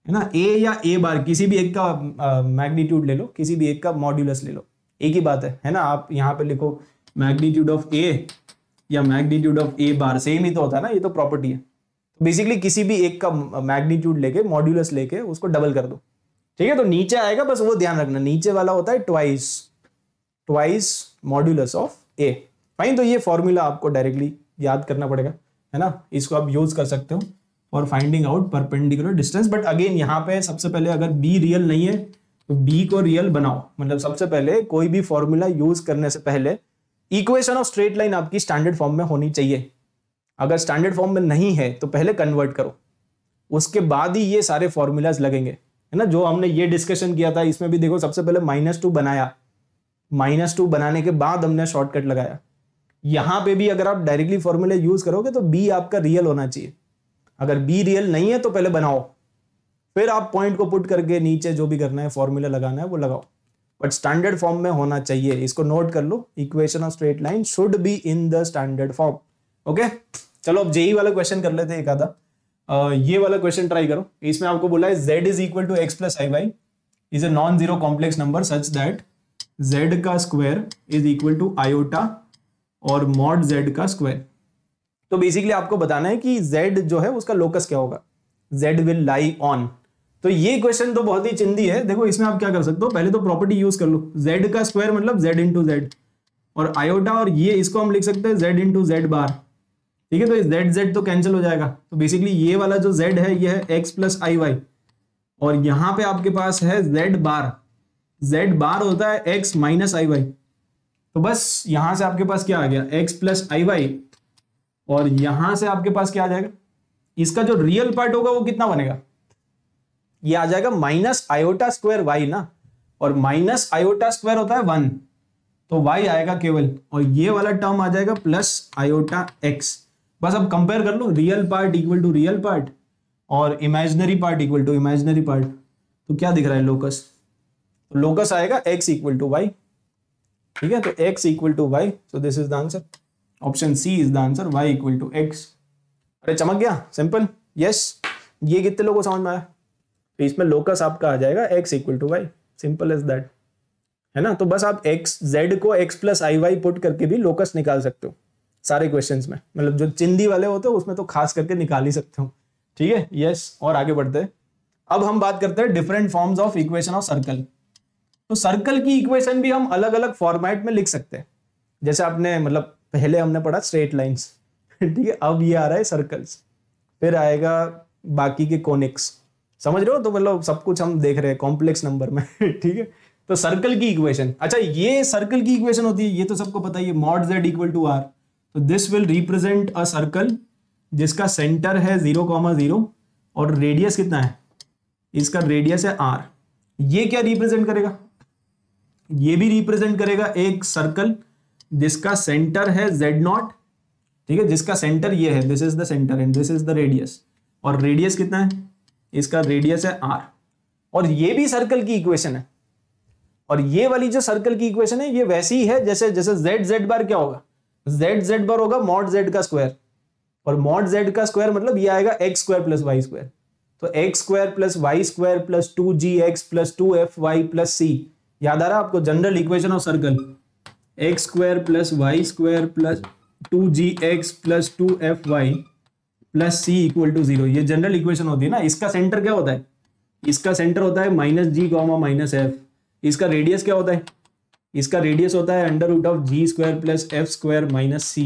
है ना? ए या ए बार किसी भी एक का मैग्नीट्यूड ले लो, किसी भी एक का मॉड्यूलस ले लो। एक ही बात है है ना? आप यहाँ पे लिखो मैग्नीट्यूड ऑफ़ ए या magnitude of a bar same ही तो होता है ना? ये तो प्रॉपर्टी है। तो बेसिकली किसी भी एक का मैग्नीट्यूड लेके मॉड्यूलस लेके, उसको डबल कर दो। ठीक है? तो नीचे आएगा, बस वो ध्यान रखना। नीचे वाला होता है twice twice modulus of a fine तो ये फॉर्मूला आपको डायरेक्टली याद करना पड़ेगा, है ना? इसको आप यूज़ कर सकते हो for finding out perpendicular distance but again यहाँ पे सबसे पहले अगर बी रियल नहीं है तो बी को रियल बनाओ। मतलब सबसे पहले कोई भी फॉर्मूला यूज़ करने से पहले इक्वेशन ऑफ़ स्ट्रेट लाइन आपकी स्टैंडर्ड फॉर्म में होनी चाहिए। अगर स्टैंडर्ड फॉर्म में नहीं है तो पहले कन्वर्ट करो। उसके बाद ही ये सारे फॉर्मूलाज लगेंगे, है ना? जो हमने ये डिस्कशन किया था, इसमें भी देखो सबसे पहले माइनस टू बनाया। माइनस टू बनाने के बाद हमने शॉर्टकट लगाया। यहाँ पे भी अगर आप डायरेक्टली फॉर्मूले यूज़ करोगे तो बी आपका रियल होना चाहिए। अगर बी रियल नहीं है तो पहले बनाओ। फिर आप पॉइंट को पुट करके नीचे जो भी करना है फॉर्मूला लगाना है, वो लगाओ। बट स्टैंडर्ड फॉर्म में होना चाहिए। इसको नोट कर लो। Equation of straight line should be in the standard form okay चलो, अब जेई वाला क्वेश्चन कर लेते हैं एक आधा। ये वाला क्वेश्चन ट्राई करो। इसमें आपको बोला है, z is equal to x plus i y is a non zero complex number such that z का square is equal to iota और मॉड जेड का स्क्वायर तो बेसिकली आपको बताना है कि z जो है, उसका लोकस क्या होगा? Z विल लाई ऑन तो ये क्वेश्चन तो बहुत ही चिंदी है। देखो, इसमें आप क्या कर सकते हो? पहले तो प्रॉपर्टी यूज़ कर लो। Z का स्क्वायर मतलब z इंटू जेड और आयोटा और ये, इसको हम लिख सकते हैं z इंटू जेड बार ठीक है तो z z तो कैंसिल हो जाएगा। तो बेसिकली ये वाला जो z है, ये है एक्स प्लस आई वाई और यहाँ पे आपके पास है z बार z बार होता है x माइनस आई वाई तो बस यहाँ से आपके पास क्या आ गया? X प्लस आई वाई और यहाँ से आपके पास क्या आ जाएगा? इसका जो रियल पार्ट होगा वो कितना बनेगा? ये आ जाएगा माइनस आयोटा स्क्वायर वाई ना? और माइनस आयोटा स्क्वायर होता है वन तो वाई आएगा केवल। और ये वाला टर्म आ जाएगा प्लस आयोटा एक्स बस अब कंपेयर कर लो। Real part equal to real part और imaginary part equal to imaginary part तो क्या दिख रहा है लोकस तो लोकस आएगा एक्स इक्वल टू वाई ठीक है तो x equal to y so this is the answer option C is the answer y equal to x अरे, चमक गया? सिंपल यस ये कितने लोगों को समझ में आया? तो इसमें लोकस आपका आ जाएगा, x equal to y simple is that है ना? तो बस आप x, z को x plus i y put करके भी लोकस निकाल सकते हो, सारे क्वेश्चंस में। मतलब जो चिंदी वाले होते हैं, उसमें तो खास करके निकाल ही सकते हो। ठीक है? यस और आगे बढ़ते हैं। अब हम बात करते हैं different forms of equation of circle तो सर्कल की इक्वेशन भी हम अलग अलग फॉर्मेट में लिख सकते हैं। जैसे आपने मतलब पहले हमने पढ़ा स्ट्रेट लाइंस ठीक है, अब ये आ रहा है सर्कल्स फिर आएगा बाकी के कोनिक्स समझ रहे हो? तो मतलब सब कुछ हम देख रहे हैं कॉम्प्लेक्स नंबर में। ठीक है तो सर्कल की इक्वेशन अच्छा ये सर्कल की इक्वेशन होती है, ये तो सबको पता है mod z equal to r तो this will represent a circle जिसका सेंटर है ज़ीरो कॉमा ज़ीरो और रेडियस कितना है? इसका रेडियस है आर ये क्या रिप्रेजेंट करेगा? ये भी रिप्रेजेंट करेगा एक सर्कल जिसका सेंटर है जेड नॉट ठीक है? जिसका सेंटर ये है this is the centre and this is the radius और रेडियस कितना है? इसका रेडियस है आर और ये भी सर्कल की इक्वेशन है। और ये वाली जो सर्कल की इक्वेशन है, ये वैसी ही है, जैसे जैसे जेड जेड बार क्या होगा? जेड जेड बार होगा मॉड जेड का स्क्वायर और मॉड जेड का स्क्वायर मतलब ये आएगा x square plus y square तो x square plus y square plus two g x plus two f y plus c याद आ रहा आपको? General equation of circle x square plus y square plus two g x plus two f y plus c equal to zero ये general equation होती है ना? इसका centre क्या होता है? इसका सेंटर होता है minus g comma minus f इसका रेडियस क्या होता है? इसका रेडियस होता है under root of g square plus f square minus c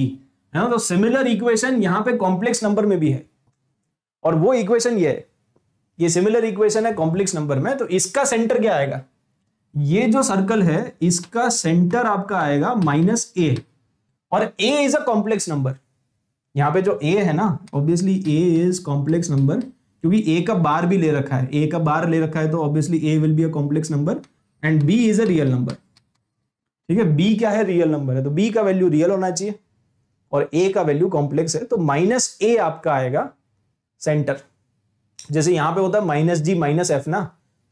है ना? तो सिमिलर इक्वेशन यहाँ पे कॉम्प्लेक्स नंबर में भी है। और वो इक्वेशन ये है। ये सिमिलर इक्वेशन है कॉम्प्लेक्स नंबर में तो इसका सेंटर क्या आएगा? ये जो सर्कल है, इसका सेंटर आपका आएगा माइनस ए और a is a complex number यहाँ पे जो ए है ना obviously a is complex number क्योंकि ए का बार भी ले रखा है. ए का बार ले रखा है तो obviously a will be a complex number and b is a real number ठीक है? बी क्या है? रियल नंबर है. तो बी का वैल्यू रियल होना चाहिए और ए का वैल्यू कॉम्प्लेक्स है तो माइनस ए आपका आएगा सेंटर जैसे यहाँ पे होता है माइनस जी माइनस एफ़ ना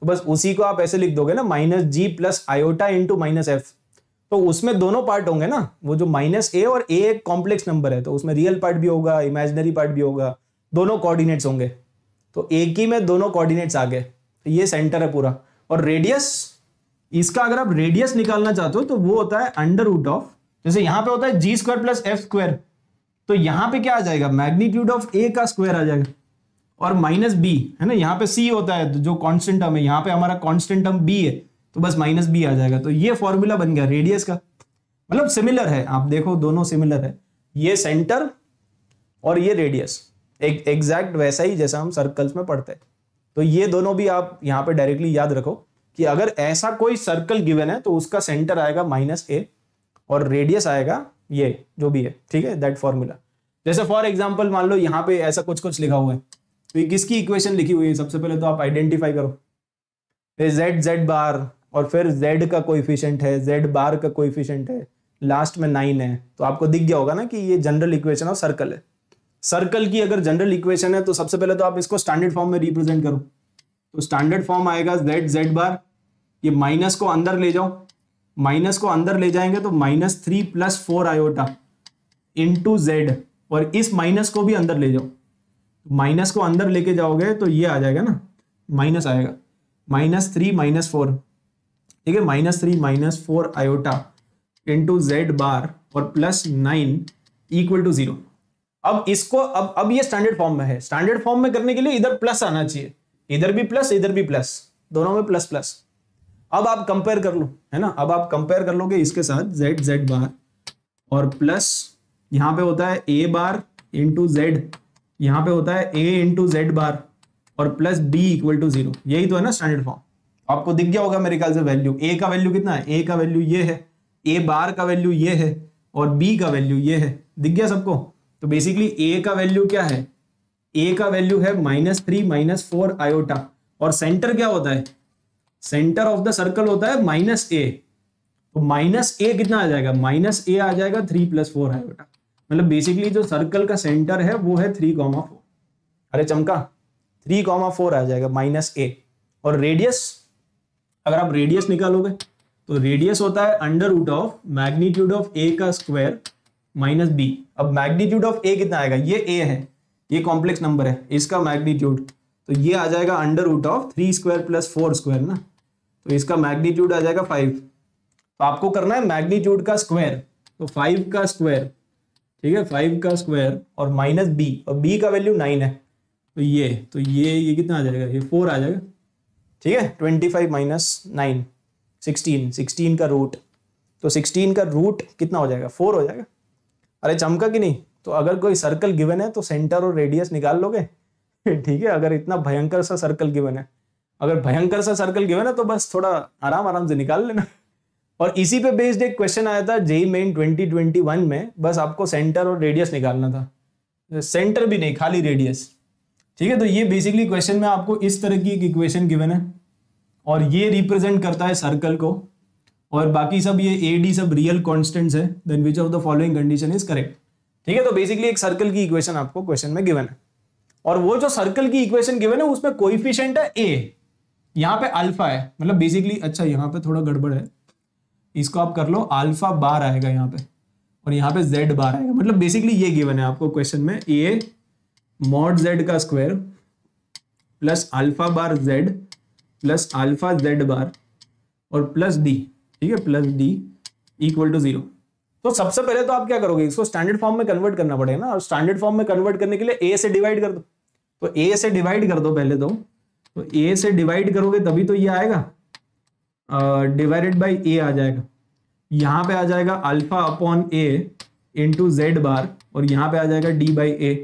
तो बस उसी को आप ऐसे लिख दोगे ना minus g plus iota into minus f तो उसमें दोनों पार्ट होंगे ना, वो जो माइनस ए और ए एक कॉम्प्लेक्स नंबर है तो उसमें रियल पार्ट भी होगा इमेजिनरी पार्ट भी होगा, दोनों कोऑर्डिनेट्स होंगे। तो एक ही में दोनों कोऑर्डिनेट्स आ गए तो ये सेंटर है पूरा। और रेडियस इसका अगर आप रेडियस निकालना चाहते हो तो वो होता है अंडर रूट ऑफ़ जैसे यहाँ पे होता है g square plus f square तो यहाँ पे क्या आ जाएगा? मैग्नीट्यूड ऑफ़ ए का स्क्वायर आ जाएगा। और माइनस बी है ना? यहाँ पे सी होता है जो कांस्टेंट टर्म है, यहाँ पे हमारा कांस्टेंट टर्म बी है तो बस माइनस बी आ जाएगा। तो ये फॉर्मूला बन गया रेडियस का। मतलब सिमिलर है, आप देखो दोनों सिमिलर है। ये सेंटर और ये रेडियस एक एग्जैक्ट वैसा ही जैसा हम सर्कल्स में पढ़ते हैं। तो ये दोनों भी आप यहाँ पे डायरेक्टली याद रखो कि अगर ऐसा कोई सर्कल गिवन है तो उसका सेंटर आएगा माइनस ए और रेडियस आएगा ये, जो भी है। ठीक है? दैट फॉर्मूला जैसे फॉर एग्ज़ाम्पल मान लो, यहाँ पे ऐसा कुछ कुछ लिखा हुआ है। तो ये किसकी इक्वेशन लिखी हुई है? सबसे पहले तो आप आइडेंटिफाई करो। जेड जेड बार और फिर जेड का कोइफिशिएंट है जेड बार का कोइफिशिएंट है। लास्ट में नाइन है। तो आपको दिख गया होगा ना कि ये जनरल इक्वेशन ऑफ़ सर्कल है। सर्कल की अगर जनरल इक्वेशन है तो सबसे पहले तो आप इसको स्टैंडर्ड फॉर्म में रिप्रेजेंट करो। तो स्टैंडर्ड फॉर्म आएगा जेड जेड बार ये माइनस को अंदर ले जाओ। माइनस को अंदर ले जाएँगे तो minus three plus four iota into z और इस माइनस को भी अंदर ले जाओ। माइनस को अंदर लेके जाओगे तो ये आ जाएगा ना, माइनस आएगा। Minus three, minus four. ठीक है, minus three, minus four iota into z bar और plus nine equal to zero अब इसको, अब अब ये स्टैंडर्ड फॉर्म में है। स्टैंडर्ड फॉर्म में करने के लिए इधर प्लस आना चाहिए। इधर भी प्लस इधर भी प्लस दोनों में प्लस प्लस अब आप कंपेयर कर लो, है ना? अब आप कंपेयर कर लोगे इसके साथ जेड जेड बार और प्लस यहाँ पे होता है ए बार इंटू जेड यहाँ पे होता है ए इंटू जेड बार और plus b equal to zero यही तो है ना स्टैंडर्ड फॉर्म आपको दिख गया होगा मेरे ख्याल से वैल्यू ए का वैल्यू कितना है? ए का वैल्यू ये है. ए बार का वैल्यू ये है और बी का वैल्यू ये है. दिख गया सबको? तो बेसिकली ए का वैल्यू क्या है? ए का वैल्यू है minus three minus four iota और सेंटर क्या होता है? सेंटर ऑफ़ द सर्कल होता है माइनस ए तो माइनस ए कितना आ जाएगा? माइनस ए आ जाएगा थ्री प्लस फोर आयोटा मतलब बेसिकली जो सर्कल का सेंटर है, वो है थ्री कॉमा फोर अरे चमका थ्री कॉमा फोर आ जाएगा माइनस ए और रेडियस अगर आप रेडियस निकालोगे तो रेडियस होता है under root of magnitude of a का स्क्वायर माइनस बी अब मैग्नीट्यूड ऑफ़ ए कितना आएगा? ये ए है, ये कॉम्प्लेक्स नंबर है, इसका मैग्नीट्यूड तो ये आ जाएगा under root of three square plus four square ना? तो इसका मैग्नीट्यूड आ जाएगा फाइव तो आपको करना है मैग्नीट्यूड का स्क्वायर तो फाइव का स्क्वायर ठीक है फाइव का स्क्वायर और माइनस बी और बी का वैल्यू नाइन है। तो ये तो ये ये कितना आ जाएगा? ये फोर आ जाएगा। ठीक है twenty five minus nine sixteen sixteen का रूट तो सिक्सटीन का रूट कितना हो जाएगा? फोर हो जाएगा। अरे चमका कि नहीं? तो अगर कोई सर्कल गिवन है तो सेंटर और रेडियस निकाल लोगे। ठीक है, अगर इतना भयंकर सा सर्कल गिवन है। अगर भयंकर सा सर्कल गिवन है तो बस थोड़ा आराम आराम से निकाल लेना। और इसी पे बेस्ड एक क्वेश्चन आया था, जेई मेन 2021 में, बस आपको सेंटर और रेडियस निकालना था। सेंटर भी नहीं, खाली रेडियस ठीक है तो ये बेसिकली क्वेश्चन में आपको इस तरह की एक इक्वेशन गिवन है। और ये रिप्रेजेंट करता है सर्कल को। और बाकी सब ये ए डी सब रियल कॉन्स्टेंट्स है then which of the following condition is correct ठीक है तो बेसिकली एक सर्कल की इक्वेशन आपको क्वेश्चन में गिवन है। और वो जो सर्कल की इक्वेशन गिवन है, उसमें कोइफिशिएंट है ए यहाँ पे अल्फ़ा है मतलब बेसिकली अच्छा यहाँ पे थोड़ा गड़बड़ है। इसको आप कर लो अल्फ़ा बार आएगा यहाँ पे और यहाँ पे जेड बार आएगा। मतलब बेसिकली ये गिवन है आपको क्वेश्चन में ए मॉड जेड का square plus alpha bar z plus alpha z bar और प्लस डी ठीक है? Plus d equal to zero तो सबसे पहले तो आप क्या करोगे? इसको स्टैंडर्ड फॉर्म में कन्वर्ट करना पड़ेगा ना। और स्टैंडर्ड फॉर्म में कन्वर्ट करने के लिए ए से डिवाइड कर दो। तो ए से डिवाइड कर दो पहले तो। तो ए से डिवाइड करोगे तभी तो ये आएगा। डिवाइडेड बाई ए आ जाएगा। यहाँ पे आ जाएगा alpha upon a into z bar और यहाँ पे आ जाएगा d by a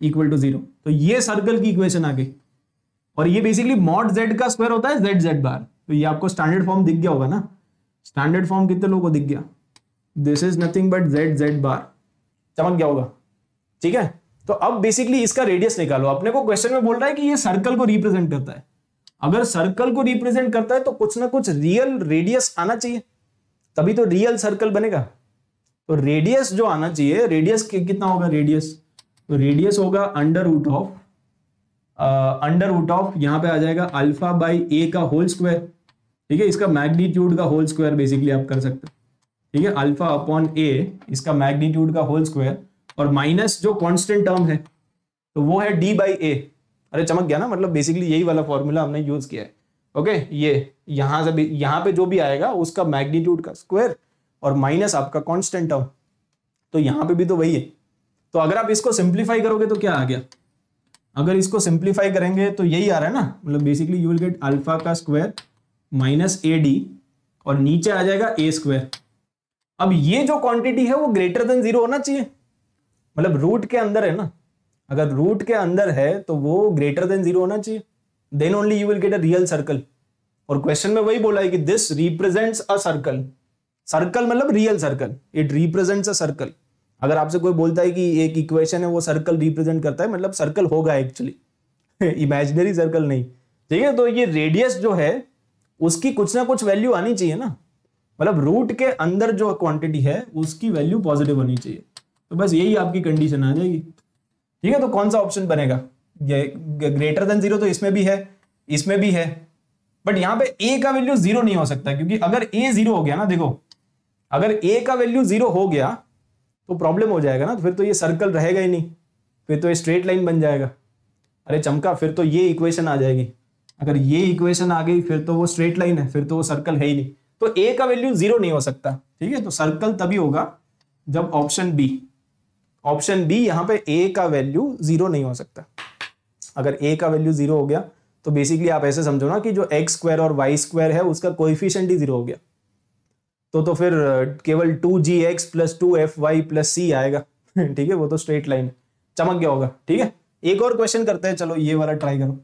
equal to zero तो ये सर्कल की इक्वेशन आ गई और ये बेसिकली मॉड जेड का स्क्वायर होता है जेड जेड बार तो ये आपको स्टैंडर्ड फॉर्म दिख गया होगा ना? स्टैंडर्ड फॉर्म कितने लोगों को दिख गया? This is nothing but z z bar चमक गया होगा? ठीक है? तो अब बेसिकली इसका रेडियस निकालो। अपने को क्वेश्चन में बोल रहा है कि ये सर्कल को रिप्रेजेंट करता है। अगर सर्कल को रिप्रेजेंट करता है तो कुछ ना कुछ रियल रेडियस आना चाहिए। तभी तो रियल सर्कल बनेगा। तो रेडियस जो आना चाहिए रेडियस कितना होगा रेडियस तो रेडियस होगा under root of under root of यहाँ पे आ जाएगा अल्फ़ा बाई ए का होल स्क्वायर ठीक है? इसका मैग्नीट्यूड का होल स्क्वायर बेसिकली आप कर सकते ठीक है? अल्फ़ा अपॉन ए इसका मैग्नीट्यूड का होल स्क्वायर और माइनस जो कांस्टेंट टर्म है तो वो है डी बाई ए अरे चमक गया ना मतलब बेसिकली यही वाला फॉर्मूला हमने यूज़ किया है। ओके ये, यहाँ से भी, यहाँ पे जो भी आएगा, उसका मैग्नीट्यूड का स्क्वायर और माइनस आपका कांस्टेंट टर्म तो यहाँ पे भी तो वही है। तो अगर आप इसको सिंप्लीफाई करोगे तो क्या आ गया? अगर इसको सिंप्लीफाई करेंगे तो यही आ रहा है ना मतलब basically you will get alpha का स्क्वायर माइनस ए डी और नीचे आ जाएगा ए स्क्वायर अब ये जो क्वांटिटी है वो ग्रेटर देन ज़ीरो होना चाहिए। मतलब रूट के अंदर है ना। अगर रूट के अंदर है तो वो ग्रेटर देन ज़ीरो होना चाहिए। Then only you will get a real circle और क्वेश्चन में वही बोला है कि this represents a circle circle मतलब real circle it represents a circle अगर आपसे कोई बोलता है कि एक इक्वेशन है, वो सर्कल रिप्रेजेंट करता है मतलब सर्कल होगा एक्चुअली इमेजिनरी सर्कल नहीं। ठीक है तो ये रेडियस जो है, उसकी कुछ ना कुछ वैल्यू आनी चाहिए ना। मतलब रूट के अंदर जो क्वांटिटी है, उसकी वैल्यू पॉजिटिव होनी चाहिए। तो बस यही आपकी कंडीशन आ जाएगी। ठीक है तो कौन सा ऑप्शन बनेगा? ग्रेटर देन ज़ीरो तो इसमें भी है, इसमें भी है। बट यहाँ पे ए का वैल्यू ज़ीरो नहीं हो सकता, क्योंकि अगर ए ज़ीरो हो गया ना, देखो, अगर ए का वैल्यू ज़ीरो हो गया तो प्रॉब्लम हो जाएगा ना तो फिर तो ये सर्कल रहेगा ही नहीं, फिर तो ये स्ट्रेट लाइन बन जाएगा। अरे चमका, फिर तो ये इक्वेशन आ जाएगी। अगर ये इक्वेशन आ गई, फिर तो वो स्ट्रेट लाइन है, फिर तो वो सर्कल है ही नहीं। तो ए का वैल्यू ज़ीरो नहीं हो सकता, ठीक है? तो सर्कल तभी होगा जब ऑप्शन बी ऑप्शन बी, यहाँ पे ए का वैल्यू ज़ीरो नहीं हो सकता। अगर ए का वैल्यू ज़ीरो हो गया तो बेसिकली आप ऐसे समझो ना कि जो एक्स स्क्वायर और वाई स्क्वायर है, उसका कोइफिशिएंट ही ज़ीरो हो गया। तो तो फिर केवल two g x plus two f y plus c आएगा। ठीक है, वो तो स्ट्रेट लाइन चमक गया होगा। ठीक है? एक और क्वेश्चन करते हैं। चलो, ये वाला ट्राई करो।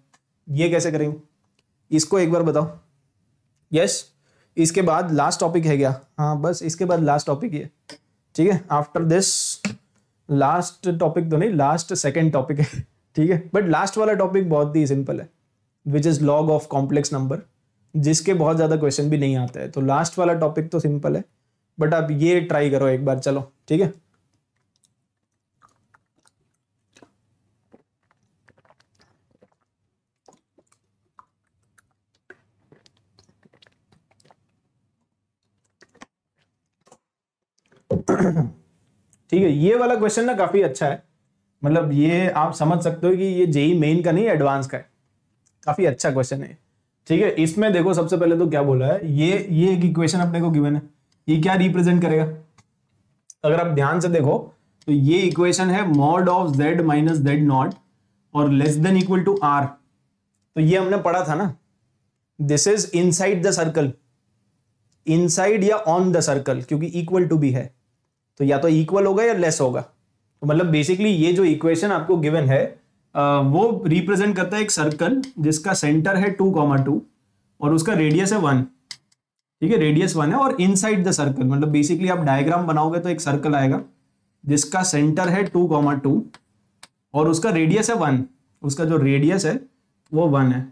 ये कैसे करेंगे? इसको एक बार बताओ। यस इसके बाद लास्ट टॉपिक है क्या? हाँ बस इसके बाद लास्ट टॉपिक ये ठीक है? आफ्टर दिस लास्ट टॉपिक तो नहीं लास्ट सेकेंड टॉपिक है, ठीक है? बट लास्ट वाला टॉपिक बहुत ही सिंपल है which is log of complex number जिसके बहुत ज़्यादा क्वेश्चन भी नहीं आते हैं। तो लास्ट वाला टॉपिक तो सिंपल है बट आप ये ट्राई करो एक बार, चलो ठीक है। ठीक है, ये वाला क्वेश्चन ना काफ़ी अच्छा है। मतलब ये आप समझ सकते हो कि ये जेई मेन का नहीं एडवांस का है। काफ़ी अच्छा क्वेश्चन है। ठीक है, इसमें देखो, सबसे पहले तो क्या बोला है? ये ये एक इक्वेशन अपने को गिवन है। ये क्या रिप्रेजेंट करेगा? अगर आप ध्यान से देखो तो ये इक्वेशन है mod of z minus z naught और less than equal to r तो ये हमने पढ़ा था ना। This is inside the circle inside या ऑन द सर्कल क्योंकि इक्वल टू भी है। तो या तो इक्वल होगा या लेस होगा। तो मतलब बेसिकली ये जो इक्वेशन आपको गिवन है वो रिप्रेजेंट करता है एक सर्कल जिसका सेंटर है टू कॉमा टू और उसका रेडियस है वन ठीक है रेडियस वन है और इनसाइड द सर्कल मतलब बेसिकली आप डायग्राम बनाओगे तो एक सर्कल आएगा, जिसका सेंटर है टू कॉमा टू और उसका रेडियस है वन उसका जो रेडियस है, वो वन है।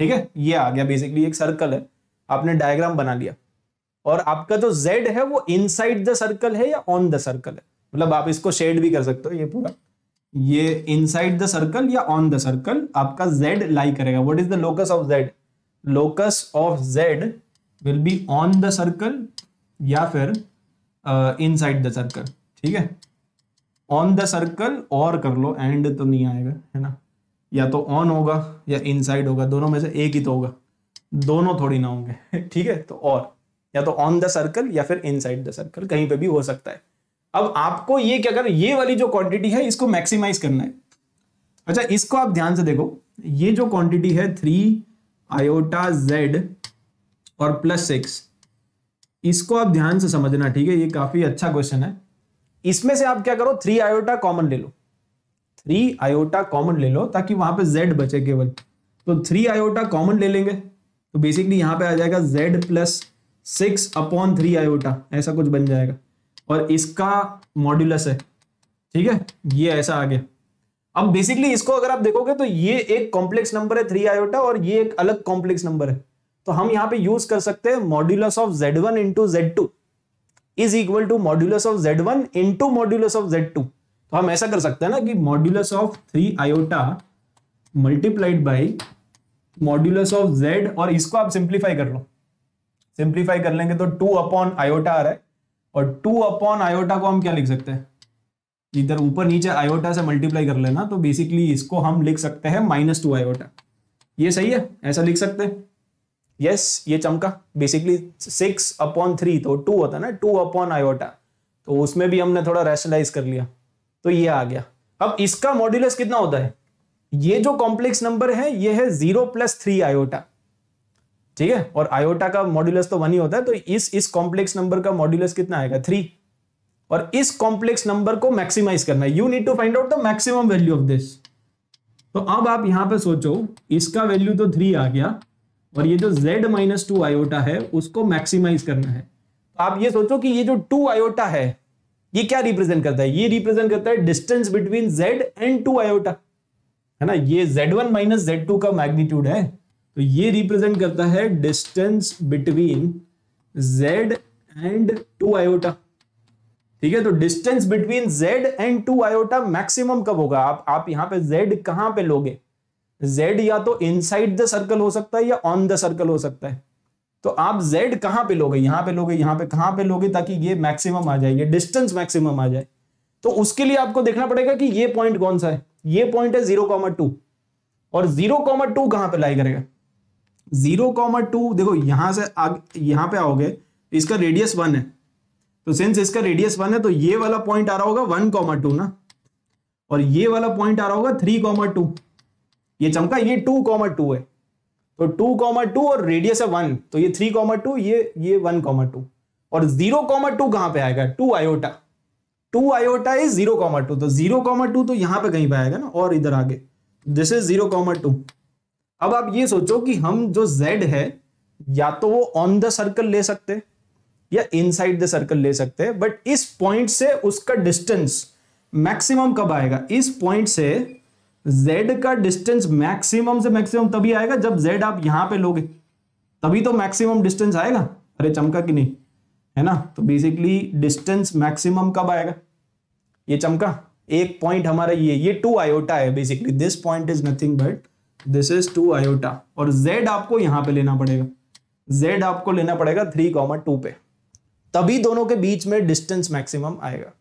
ठीक है, ये आ गया बेसिकली एक सर्कल है। आपने डायग्राम बना लिया। और आपका जो z है वो इनसाइड द सर्कल है या ऑन द सर्कल है? मतलब आप इसको शेड भी कर सकते हो, ये पूरा। ये इनसाइड द सर्कल या ऑन द सर्कल आपका z लाई करेगा। What is the locus of z? Locus of z will be on the circle या फिर इनसाइड द सर्कल ठीक है? ऑन द सर्कल और कर लो एंड तो नहीं आएगा, है ना? या तो ऑन होगा या इनसाइड होगा, दोनों में से एक ही तो होगा। दोनों थोड़ी ना होंगे, ठीक है? तो और। या तो ऑन द सर्कल या फिर इनसाइड द सर्कल कहीं पे भी हो सकता है। अब आपको ये क्या कर, ये वाली जो क्वांटिटी है, इसको मैक्सिमाइज करना है। अच्छा इसको आप ध्यान से देखो, ये जो क्वांटिटी है थ्री आयोटा जेड और प्लस सिक्स इसको आप ध्यान से समझना, ठीक है? ये काफ़ी अच्छा क्वेश्चन है। इसमें से आप क्या करो थ्री आयोटा कॉमन ले लो। थ्री आयोटा कॉमन ले लो, ताकि वहाँ पे जेड बचे केवल। तो थ्री आयोटा कॉमन ले लेंगे। तो बेसिकली यहाँ पे आ जाएगा z plus six upon three iota, ऐसा कुछ बन जाएगा। और इसका मॉड्यूलस है, ठीक है? ये ऐसा आ गया। अब बेसिकली इसको अगर आप देखोगे तो ये एक कॉम्प्लेक्स नंबर है थ्री आयोटा और ये एक अलग कॉम्प्लेक्स नंबर है। तो हम यहाँ पे यूज़ कर सकते हैं modulus of z one into z two is equal to modulus of z one into modulus of z two तो हम ऐसा कर सकते हैं ना कि modulus of three iota multiplied by modulus of z और इसको आप सिंप्लीफाई कर लो। सिंप्लीफाई कर लेंगे तो टू अपॉन आयोटा आ रहा है। और टू अपॉन आयोटा को हम क्या लिख सकते हैं? इधर ऊपर नीचे आयोटा से मल्टीप्लाई कर लेना तो बेसिकली इसको हम लिख सकते हैं माइनस टू आयोटा। ये सही है? ऐसा लिख सकते हैं? यस ये चमका। बेसिकली सिक्स अपॉन थ्री तो टू होता ना? Two upon iota. तो उसमें भी हमने थोड़ा रैशनलाइज कर लिया। तो ये आ गया। अब इसका मॉड्यूलस कितना होता है? ये जो कॉम्प्लेक्स नंबर है, ये है ज़ीरो प्लस थ्री आयोटा। ठीक है? और आयोटा का मॉड्यूलस तो वन ही होता है तो इस इस कॉम्प्लेक्स नंबर का मॉड्यूलस कितना आएगा? थ्री और इस कॉम्प्लेक्स नंबर को मैक्सिमाइज करना है। You need to find out the maximum value of this तो अब आप यहाँ पे सोचो, इसका वैल्यू तो थ्री आ गया, और ये जो z माइनस टू आयोटा है, उसको मैक्सिमाइज करना है। तो आप ये सोचो कि ये जो टू आयोटा है, ये क्या रिप्रेजेंट करता है? ये रिप्रेजेंट करता है distance between z and two iota है ना? ये z1 वन माइनस जेड का मैग्नीट्यूड है। तो ये रिप्रेजेंट करता है distance between z and two iota ठीक है तो distance between z and two iota maximum कब होगा? आप आप यहाँ पे z कहाँ पे लोगे? z या तो इनसाइड द सर्कल हो सकता है या ऑन द सर्कल हो सकता है। तो आप z कहाँ पे लोगे? यहाँ पे लोगे, यहाँ पे कहाँ पे लोगे ताकि ये मैक्सिमम आ जाए, ये डिस्टेंस मैक्सिमम आ जाए। तो उसके लिए आपको देखना पड़ेगा कि ये पॉइंट कौन सा है? ये पॉइंट है ज़ीरो कॉमर टू और ज़ीरो कॉमर टू कहाँ पे लाई करेगा? ज़ीरो कॉमर टू, देखो यहाँ से आगे, यहाँ पे आओगे, इसका रेडियस वन है। तो सिंस इसका रेडियस वन है तो ये वाला पॉइंट आ रहा होगा वन कॉमर टू ना। और ये वाला पॉइंट आ रहा होगा थ्री कॉमर टू। ये चमका, ये टू कॉमर टू है। तो टू कॉमर टू और रेडियस है वन तो ये थ्री कॉमर टू, ये ये वन कॉमर टू। और ज़ीरो कॉमर टू कहाँ पे आएगा? Two iota. Two iota is zero comma two. तो ज़ीरो कॉमर टू तो यहाँ पे कहीं पे आएगा ना, और इधर आगे। This is zero comma two. अब आप ये सोचो कि हम जो z है, या तो वो ऑन द सर्कल ले सकते, या इनसाइड द सर्कल ले सकते हैं बट इस पॉइंट से उसका डिस्टेंस मैक्सिमम कब आएगा? इस पॉइंट से z का डिस्टेंस मैक्सिमम से मैक्सिमम तभी आएगा जब z आप यहाँ पे लोगे। तभी तो मैक्सिमम डिस्टेंस आएगा। अरे चमका कि नहीं? है ना? तो बेसिकली डिस्टेंस मैक्सिमम कब आएगा? ये चमका। एक पॉइंट हमारा ये ये टू आयोटा है basically this point is nothing but this is two iota और z आपको यहाँ पे लेना पड़ेगा। Z आपको लेना पड़ेगा थ्री कॉमा टू पे। तभी दोनों के बीच में डिस्टेंस मैक्सिमम आएगा।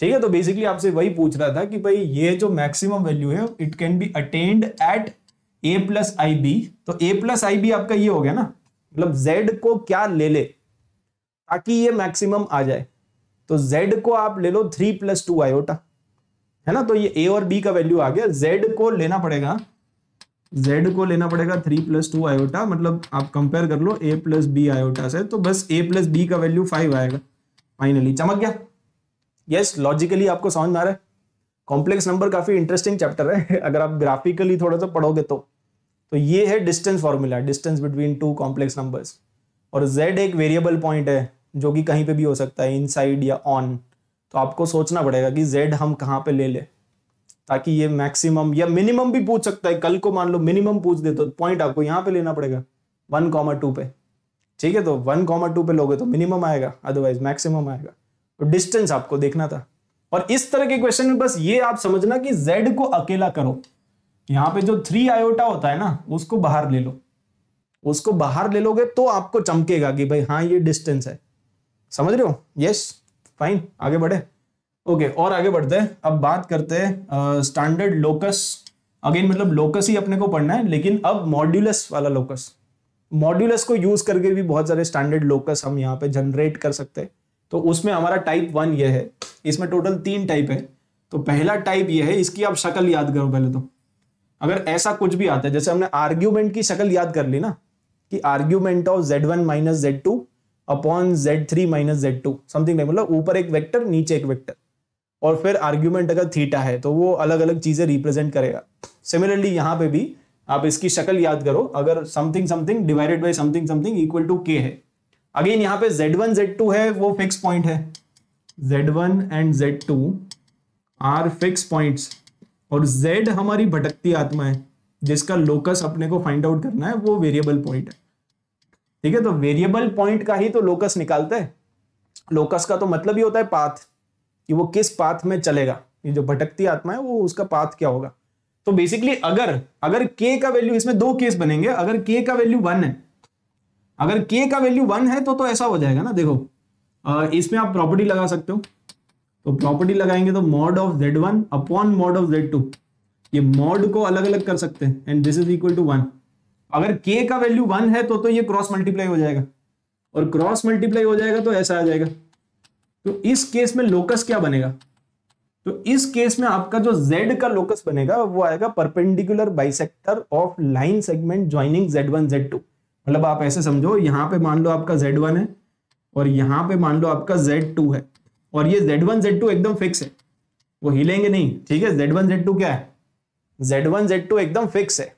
ठीक है तो बेसिकली आपसे वही पूछ रहा था कि भाई ये जो मैक्सिमम वैल्यू है it can be attained at a plus i b तो ए प्लस आई बी आपका ये हो गया ना? मतलब जेड को क्या ले ले? ताकि ये मैक्सिमम आ जाए। तो जेड को आप ले लो थ्री प्लस टू आयोटा है ना? तो ये ए और बी का वैल्यू आ गया। जेड को लेना पड़ेगा z को लेना पड़ेगा थ्री प्लस टू आयोटा मतलब आप कंपेयर कर लो a प्लस बी आयोटा से तो बस a प्लस बी का वैल्यू फाइव आएगा। फाइनली चमक गया। यस yes, लॉजिकली आपको समझ में आ रहा है। कॉम्प्लेक्स नंबर काफ़ी इंटरेस्टिंग चैप्टर है। अगर आप ग्राफिकली थोड़ा सा पढ़ोगे तो। तो ये है distance formula distance between two complex numbers और z एक वेरिएबल पॉइंट है जो कि कहीं पे भी हो सकता है इनसाइड या ऑन तो आपको सोचना पड़ेगा कि z हम कहाँ पे ले ले। ताकि ये मैक्सिमम या मिनिमम भी पूछ सकता है। कल को मान लो मिनिमम पूछ दे तो पॉइंट आपको यहाँ पे लेना पड़ेगा। वन कॉमर टू पे। ठीक है? तो वन कॉमर टू पे लोगे तो मिनिमम आएगा। अदरवाइज़ मैक्सिमम आएगा। तो डिस्टेंस आपको देखना था। और इस तरह के क्वेश्चन में बस ये आप समझना कि जेड को अकेला करो। यहाँ पे जो थ्री आयोटा होता है ना, उसको बाहर ले लो। उसको बाहर ले लोगे तो आपको चमकेगा कि भाई हाँ ये डिस्टेंस है। समझ रहे हो? यस फाइन आगे बढ़े। ओके और आगे बढ़ते हैं। अब बात करते हैं स्टैंडर्ड लोकस अगेन मतलब लोकस ही अपने को पढ़ना है, लेकिन अब मॉड्यूलस वाला लोकस मॉड्यूलस को यूज़ करके भी बहुत सारे स्टैंडर्ड लोकस हम यहाँ पे जनरेट कर सकते हैं। तो उसमें हमारा टाइप वन ये है। इसमें टोटल तीन टाइप है। तो पहला टाइप ये है, इसकी आप शक्ल याद करो पहले तो। अगर ऐसा कुछ भी आता है, जैसे हमने आर्ग्यूमेंट की शक्ल याद कर ली ना, कि argument of z one minus z two upon z three minus z two something मतलब ऊपर एक वेक्टर नीचे एक वेक्टर और फिर आर्ग्यूमेंट अगर थीटा है तो वो अलग अलग चीज़ें रिप्रेजेंट करेगा। सिमिलरली यहाँ पे भी आप इसकी शक्ल याद करो, अगर something something divided by something something equal to k है। अगेन यहाँ पे z1 z2 है, वो फिक्स पॉइंट है। Z1 and z2 are fix points और z हमारी भटकती आत्मा है, जिसका लोकस अपने को फाइंड आउट करना है, वो वेरिएबल पॉइंट है। ठीक है तो वेरिएबल पॉइंट का ही तो लोकस निकालते हैं। लोकस का तो मतलब ही होता है पाथ कि वो किस पाथ में चलेगा? ये जो भटकती आत्मा है, वो उसका पाथ क्या होगा? तो बेसिकली अगर अगर के का वैल्यू इसमें दो केस बनेंगे, अगर के का वैल्यू वन है, अगर के का वैल्यू वन है तो तो ऐसा हो जाएगा ना, देखो। इसमें आप प्रॉपर्टी लगा सकते हो। तो प्रॉपर्टी लगाएँगे तो mod of z one upon mod of z two ये मॉड को अलग अलग कर सकते हैं and this is equal to one अगर के का वैल्यू वन है तो तो ये क्रॉस मल्टीप्लाई हो जाएगा। और क्रॉस मल्टीप्लाई हो जाएगा तो ऐसा आ जाएगा। तो इस केस में लोकस क्या बनेगा? तो इस केस में आपका जो z का लोकस बनेगा, वो आएगा perpendicular bisector of line segment joining z1 z2 मतलब आप ऐसे समझो, यहाँ पे मान लो आपका z1 है, और यहाँ पे मान लो आपका z2 है, और ये z1 z2 एकदम फिक्स है। वो हिलेंगे नहीं, ठीक है? z1 z2 क्या है? z1 z2 एकदम फिक्स है।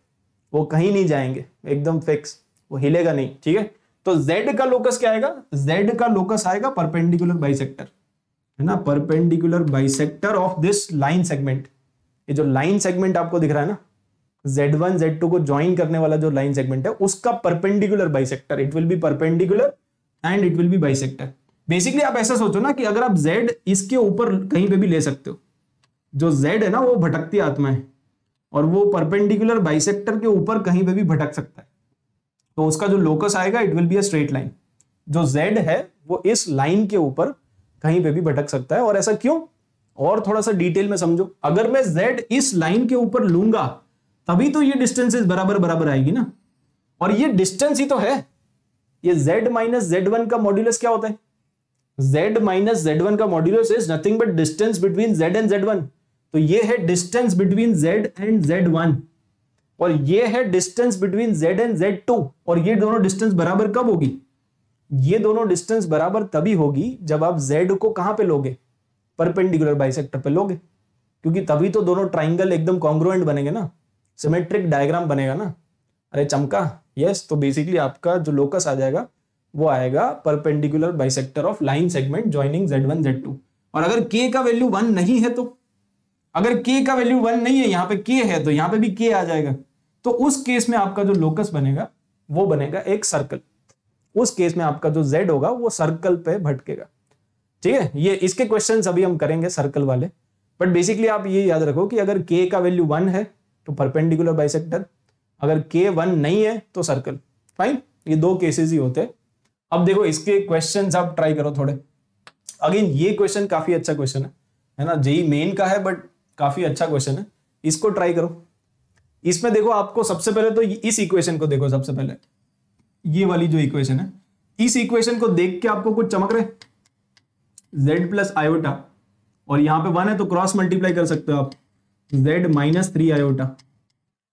वो कहीं नहीं जाएँगे, एकदम फिक्स वो हिलेगा नहीं, ठीक है? तो z का लोकस क्या आएगा? Z का लोकस आएगा परपेंडिकुलर बाइसेक्टर है ना? Perpendicular bisector of this line segment ये जो लाइन सेगमेंट आपको दिख रहा है ना Z1 Z2 को ज्वाइन करने वाला जो लाइन सेगमेंट है, उसका perpendicular bisector it will be perpendicular and it will be bisector basically आप ऐसा सोचो ना कि अगर आप Z इसके ऊपर कहीं पे भी ले सकते हो, जो Z है ना, वो भटकती आत्मा है और वो परपेंडिकुलर बाइसेक्टर के ऊपर कहीं पे भी भटक सकता है। तो उसका जो लोकस आएगा it will be a straight line जो Z है, वो इस लाइन के ऊपर कहीं पे भी भटक सकता है। और ऐसा क्यों? और थोड़ा सा डिटेल में समझो। अगर मैं Z इस लाइन के ऊपर लूँगा, तभी तो ये डिस्टेंसेस बराबर बराबर आएगी ना। और ये डिस्टेंस ही तो है। ये Z माइनस जेड वन का मॉड्यूलस क्या होता है? Z माइनस जेड वन का modulus is nothing but distance between Z and z one तो ये है distance between Z and z one और ये है distance between Z and z two और ये दोनों डिस्टेंस बराबर कब होगी? ये दोनों डिस्टेंस बराबर तभी होगी जब आप Z को कहाँ पे लोगे? परपेंडिकुलर बाइसेक्टर पे लोगे। क्योंकि तभी तो दोनों ट्राइंगल एकदम कॉन्ग्रुएंट बनेंगे ना। सिमेट्रिक डायग्राम बनेगा ना। अरे चमका यस तो बेसिकली आपका जो लोकस आ जाएगा, वो आएगा perpendicular bisector of line segment joining Z1 Z2 और अगर k का वैल्यू वन नहीं है तो? अगर k का वैल्यू वन नहीं है, यहाँ पे k है तो यहाँ पे भी k आ जाएगा। तो उस केस में आपका जो लोकस बनेगा, वो बनेगा एक सर्कल उस केस में आपका जो जेड होगा, वो सर्कल पे भटकेगा. ठीक है? ये, इसके क्वेश्चन अभी हम करेंगे सर्कल वाले. बट बेसिकली आप ये याद रखो कि अगर के का वैल्यू वन है तो परपेंडिकुलर बाइसेक्टर अगर के वन नहीं है तो सर्कल फाइन ये दो केसेस ही होते. हैं अब देखो, इसके क्वेश्चन आप ट्राई करो थोड़े. अगेन ये क्वेश्चन काफ़ी अच्छा क्वेश्चन है. है ना? जेई मेन का है बट काफ़ी अच्छा क्वेश्चन है. इसको ट्राई करो. इसमें देखो आपको सबसे पहले तो इस इक्वेशन को देखो सबसे पहले। ये वाली जो इक्वेशन है, इस इक्वेशन को देख के आपको कुछ चमक रहे? Z प्लस आयोटा और यहाँ पे वन है तो क्रॉस मल्टीप्लाई कर सकते हो आप। Z माइनस थ्री आयोटा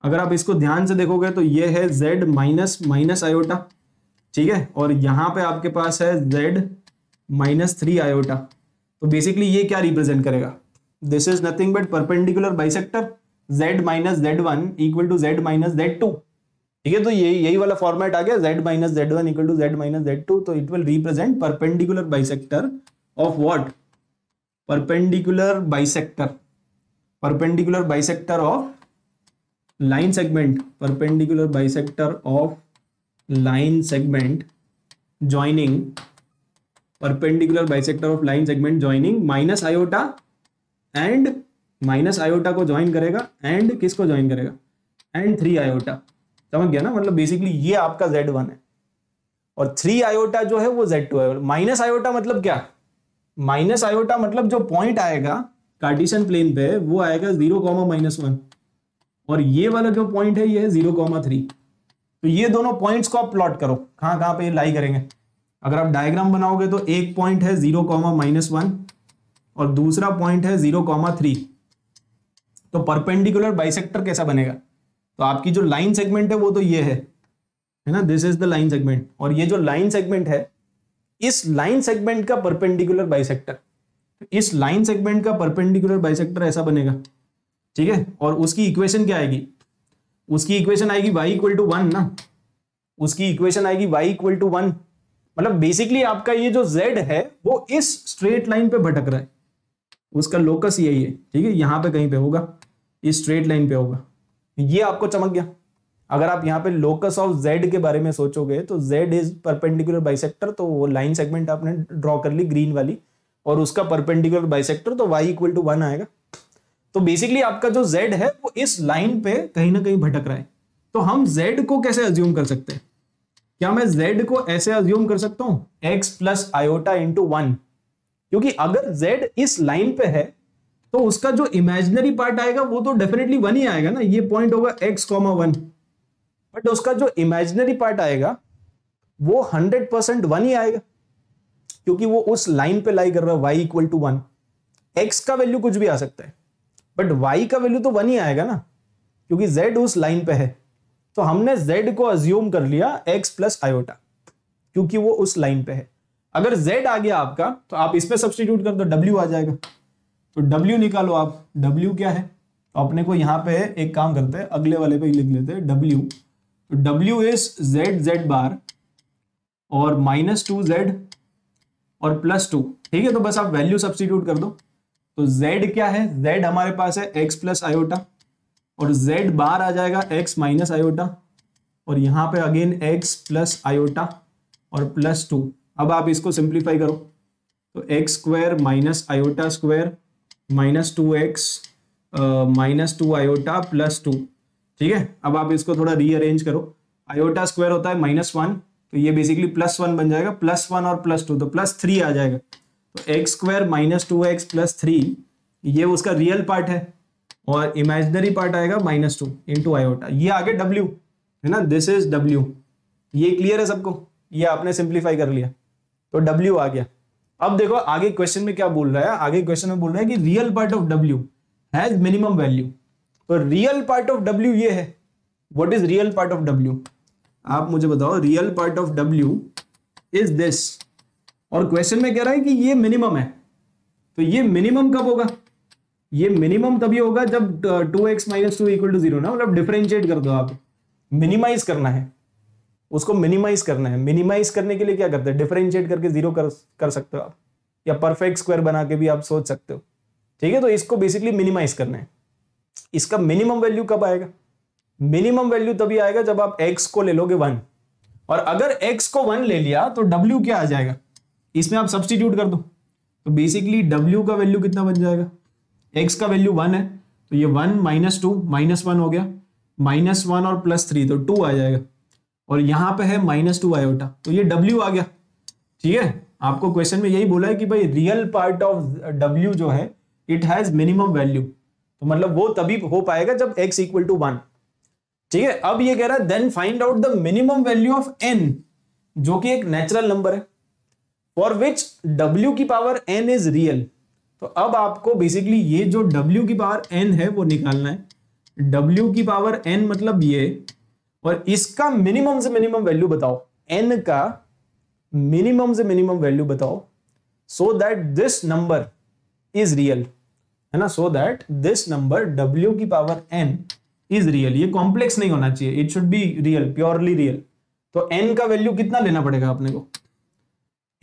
अगर आप इसको ध्यान से देखोगे तो ये है z माइनस माइनस आयोटा ठीक है? और यहाँ पे आपके पास है z माइनस थ्री आयोटा तो बेसिकली ये क्या रिप्रेजेंट करेगा? This is nothing but perpendicular bisector z minus z one equal to z minus z two ठीक है तो यही यही वाला फॉर्मेट आ गया, z minus z one equal to z minus z two तो it will represent perpendicular bisector of what perpendicular bisector perpendicular bisector of line segment perpendicular bisector of line segment joining perpendicular bisector of line segment joining minus iota and minus iota को join करेगा and किसको join करेगा? And three iota. समझ गया ना? मतलब basically ये आपका जेड वन है। और थ्री आयोटा जो है वो जेड टू है। माइनस आयोटा मतलब क्या? माइनस आयोटा मतलब जो पॉइंट आएगा कार्टिशन प्लेन पे, वो आएगा ज़ीरो कॉमा माइनस वन और ये वाला जो पॉइंट है, ये है ज़ीरो कॉमा थ्री तो ये दोनों पॉइंट्स को आप प्लॉट करो। कहाँ कहाँ पे लाई करेंगे? अगर आप डायग्राम बनाओगे तो एक पॉइंट है ज़ीरो कॉमा माइनस वन और दूसरा पॉइंट है ज़ीरो कॉमा थ्री तो परपेंडिकुलर बाइसेक्टर कैसा बनेगा? तो आपकी जो लाइन सेगमेंट है वो तो ये है है ना? This is the line segment और ये जो लाइन सेगमेंट है, इस लाइन सेगमेंट का परपेंडिकुलर बाइसेक्टर इस लाइन सेगमेंट का परपेंडिकुलर बाइसेक्टर ऐसा बनेगा। ठीक है? और उसकी इक्वेशन क्या आएगी? उसकी इक्वेशन आएगी y इक्वल टू वन ना? उसकी इक्वेशन आएगी y इक्वल टू वन मतलब बेसिकली आपका ये जो z है, वो इस स्ट्रेट लाइन पे भटक रहा है। उसका लोकस यही है, ठीक है? यहाँ पे कहीं पे होगा। इस स्ट्रेट लाइन पे होगा। ये आपको चमक गया। अगर आप यहाँ पे लोकस ऑफ़ जेड के बारे में सोचोगे तो जेड इज़ परपेंडिकुलर बाइसेक्टर तो वो लाइन सेगमेंट आपने ड्रॉ कर ली ग्रीन वाली, और उसका परपेंडिकुलर बाइसेक्टर तो वाई इक्वल टू वन आएगा। तो बेसिकली आपका जो जेड है, वो इस लाइन पे कहीं ना कहीं भटक रहा है। तो हम जेड को कैसे अज्यूम कर सकते हैं? क्या मैं जेड को ऐसे अज्यूम कर सकता हूँ? एक्स प्लस आयोटा इंटू क्योंकि अगर जेड इस लाइन पे है तो उसका जो इमेजिनरी पार्ट आएगा, वो तो डेफिनेटली वन ही आएगा ना। ये पॉइंट होगा एक्स कॉमा वन बट उसका जो इमेजिनरी पार्ट आएगा, वो हंड्रेड परसेंट वन ही आएगा। क्योंकि वो उस लाइन पे लाई कर रहा है, y equal to one x का वैल्यू कुछ भी आ सकता है। बट वाई का वैल्यू तो वन ही आएगा ना। क्योंकि जेड उस लाइन पे है। तो हमने जेड को अज्यूम कर लिया एक्स प्लस आयोटा क्योंकि वो उस लाइन पे है। अगर z आ गया आपका तो आप इस पे सब्सटीट्यूट कर दो, w आ जाएगा। तो w निकालो आप। W क्या है? तो अपने को यहाँ पे एक काम करते हैं, अगले वाले पे लिख लेते हैं w तो w is z z bar और माइनस टू जेड और प्लस टू ठीक है तो बस आप वैल्यू सब्सटीट्यूट कर दो। तो z क्या है? Z हमारे पास है x प्लस आयोटा और z बार आ जाएगा x माइनस आयोटा और यहाँ पे अगेन x प्लस आयोटा और प्लस टू अब आप इसको सिंप्लीफाई करो। तो x square minus iota square minus two x minus two iota plus two. ठीक है? अब आप इसको थोड़ा रीअरेंज करो। आयोटा स्क्वायर होता है माइनस वन तो ये बेसिकली प्लस वन बन जाएगा। प्लस वन और प्लस टू तो प्लस थ्री आ जाएगा। तो x square minus two x plus three ये उसका रियल पार्ट है। और इमेजिनरी पार्ट आएगा माइनस टू इंटू आयोटा ये आगे डब्ल्यू है ना? दिस इज़ डब्ल्यू ये क्लियर है सबको? ये आपने सिंप्लीफाई कर लिया। तो डब्ल्यू आ गया। अब देखो, आगे क्वेश्चन में क्या बोल रहा है? आगे क्वेश्चन में बोल रहा है कि रियल पार्ट ऑफ़ डब्ल्यू हैज़ मिनिमम वैल्यू तो रियल पार्ट ऑफ़ डब्ल्यू ये है. What is real part of W आप मुझे बताओ रियल पार्ट ऑफ़ डब्ल्यू इज़ दिस और क्वेश्चन में कह रहा है कि ये मिनिमम है. तो ये मिनिमम कब होगा? ये मिनिमम तभी होगा जब two x minus two equal to zero ना? मतलब डिफ्रेंशिएट कर दो आप. मिनिमाइज करना है. उसको मिनिमाइज करना है। मिनिमाइज करने के लिए क्या करते हैं? डिफरेंशिएट करके ज़ीरो कर कर सकते हो आप। या परफेक्ट स्क्वायर बना के भी आप सोच सकते हो। ठीक है? तो इसको बेसिकली मिनिमाइज करना है। इसका मिनिमम वैल्यू कब आएगा? मिनिमम वैल्यू तभी आएगा जब आप एक्स को ले लोगे वन और अगर एक्स को वन ले लिया तो डब्ल्यू क्या आ जाएगा? इसमें आप सब्सटीट्यूट कर दो। तो बेसिकली डब्ल्यू का वैल्यू कितना बन जाएगा? एक्स का वैल्यू वन है। तो ये one minus two minus one हो गया। माइनस वन और प्लस थ्री तो टू आ जाएगा। और यहाँ पे है माइनस टू आयोटा तो ये डब्ल्यू आ गया। ठीक है? आपको क्वेश्चन में यही बोला है कि भाई रियल पार्ट ऑफ़ डब्ल्यू जो है इट हैज़ मिनिमम वैल्यू तो मतलब वो तभी हो पाएगा जब एक्स इक्वल टू वन ठीक है? अब ये कह रहा है then find out the minimum value of n जो कि एक नेचुरल नंबर है फॉर विच डब्ल्यू की पावर एन इज़ रियल तो अब आपको बेसिकली ये जो डब्ल्यू की पावर एन है, वो निकालना है। डब्ल्यू की पावर एन मतलब ये और इसका मिनिमम से मिनिमम वैल्यू बताओ। एन का मिनिमम से मिनिमम वैल्यू बताओ। So that this number is real है ना? So that this number W की पावर एन इज़ रियल ये कॉम्प्लेक्स नहीं होना चाहिए। It should be real purely real तो एन का वैल्यू कितना लेना पड़ेगा अपने को?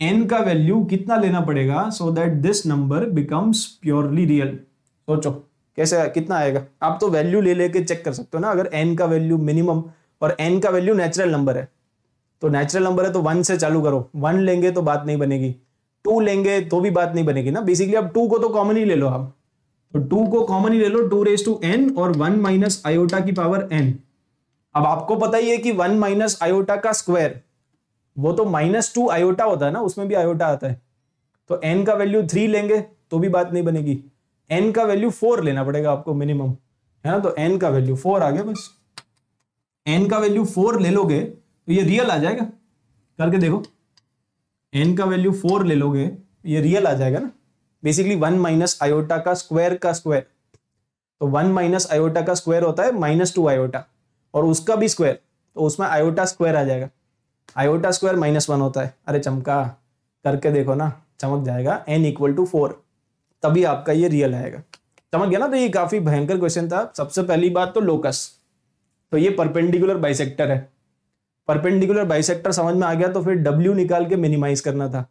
एन का वैल्यू कितना लेना पड़ेगा? So that this number becomes purely real सोचो, कैसे, कितना आएगा? आप तो वैल्यू ले लेके चेक कर सकते हो ना? अगर एन का वैल्यू मिनिमम और एन का वैल्यू नेचुरल नंबर है। तो नेचुरल नंबर है तो वन से चालू करो। वन लेंगे तो बात नहीं बनेगी। टू लेंगे तो भी बात नहीं बनेगी ना। बेसिकली अब टू को तो कॉमन ही ले लो आप। तो टू को कॉमन ही ले लो। टू रेस टू एन और वन माइनस आयोटा की पावर एन अब आपको पता ही है कि वन माइनस आयोटा का स्क्वायर वो तो माइनस टू आयोटा होता है ना, उसमें भी आयोटा आता है। तो एन का वैल्यू थ्री लेंगे तो भी बात नहीं बनेगी। एन का वैल्यू फोर लेना पड़ेगा आपको मिनिमम है ना? तो एन का वैल्यू फोर आ गया बस। एन का वैल्यू फोर ले लोगे तो ये रियल आ जाएगा। करके देखो एन का वैल्यू फोर ले लोगे ये रियल आ जाएगा ना। बेसिकली वन माइनस आयोटा का स्क्वायर का स्क्वायर तो वन माइनस आयोटा का स्क्वायर होता है माइनस टू आयोटा और उसका भी स्क्वायर तो उसमें आयोटा स्क्वायर आ जाएगा। आयोटा स्क्वायर माइनस वन होता है। अरे चमका, करके देखो ना, चमक जाएगा एन इक्वल टू फोर तभी आपका ये रियल आएगा। चमक गया ना तो ये काफ़ी भयंकर क्वेश्चन था। सबसे पहली बात तो लोकस तो ये परपेंडिकुलर बाइसेक्टर है। परपेंडिकुलर बाइसेक्टर समझ में आ गया तो फिर डब्ल्यू निकाल के मिनिमाइज करना था।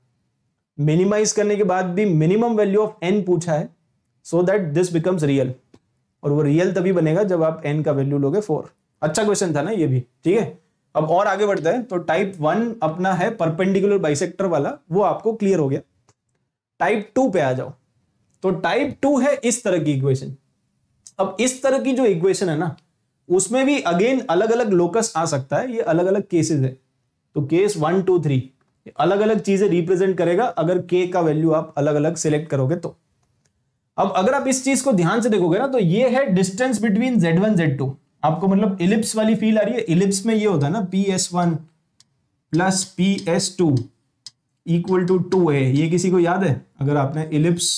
मिनिमाइज करने के बाद भी मिनिमम वैल्यू ऑफ़ एन पूछा है so that this becomes real और वो रियल तभी बनेगा जब आप एन का वैल्यू लोगे फोर अच्छा क्वेश्चन था ना ये भी, ठीक है? अब और आगे बढ़ते हैं तो टाइप वन अपना है परपेंडिकुलर बाइसेक्टर वाला, वो आपको क्लियर हो गया। टाइप टू पे आ जाओ। तो टाइप टू है इस तरह की इक्वेशन अब इस तरह की जो इक्वेशन है ना उसमें भी अगेन अलग अलग लोकस आ सकता है, ये अलग अलग केसेस है। तो केस वन टू थ्री अलग अलग चीज़ें रिप्रेजेंट करेगा, अगर के का वैल्यू आप अलग अलग सिलेक्ट करोगे तो। अब अगर आप इस चीज़ को ध्यान से देखोगे ना तो ये है distance between z one z two आपको मतलब इलिप्स वाली फील आ रही है इलिप्स में ये होता है ना P S one plus P S two equal to two a ये किसी को याद है? अगर आपने इलिप्स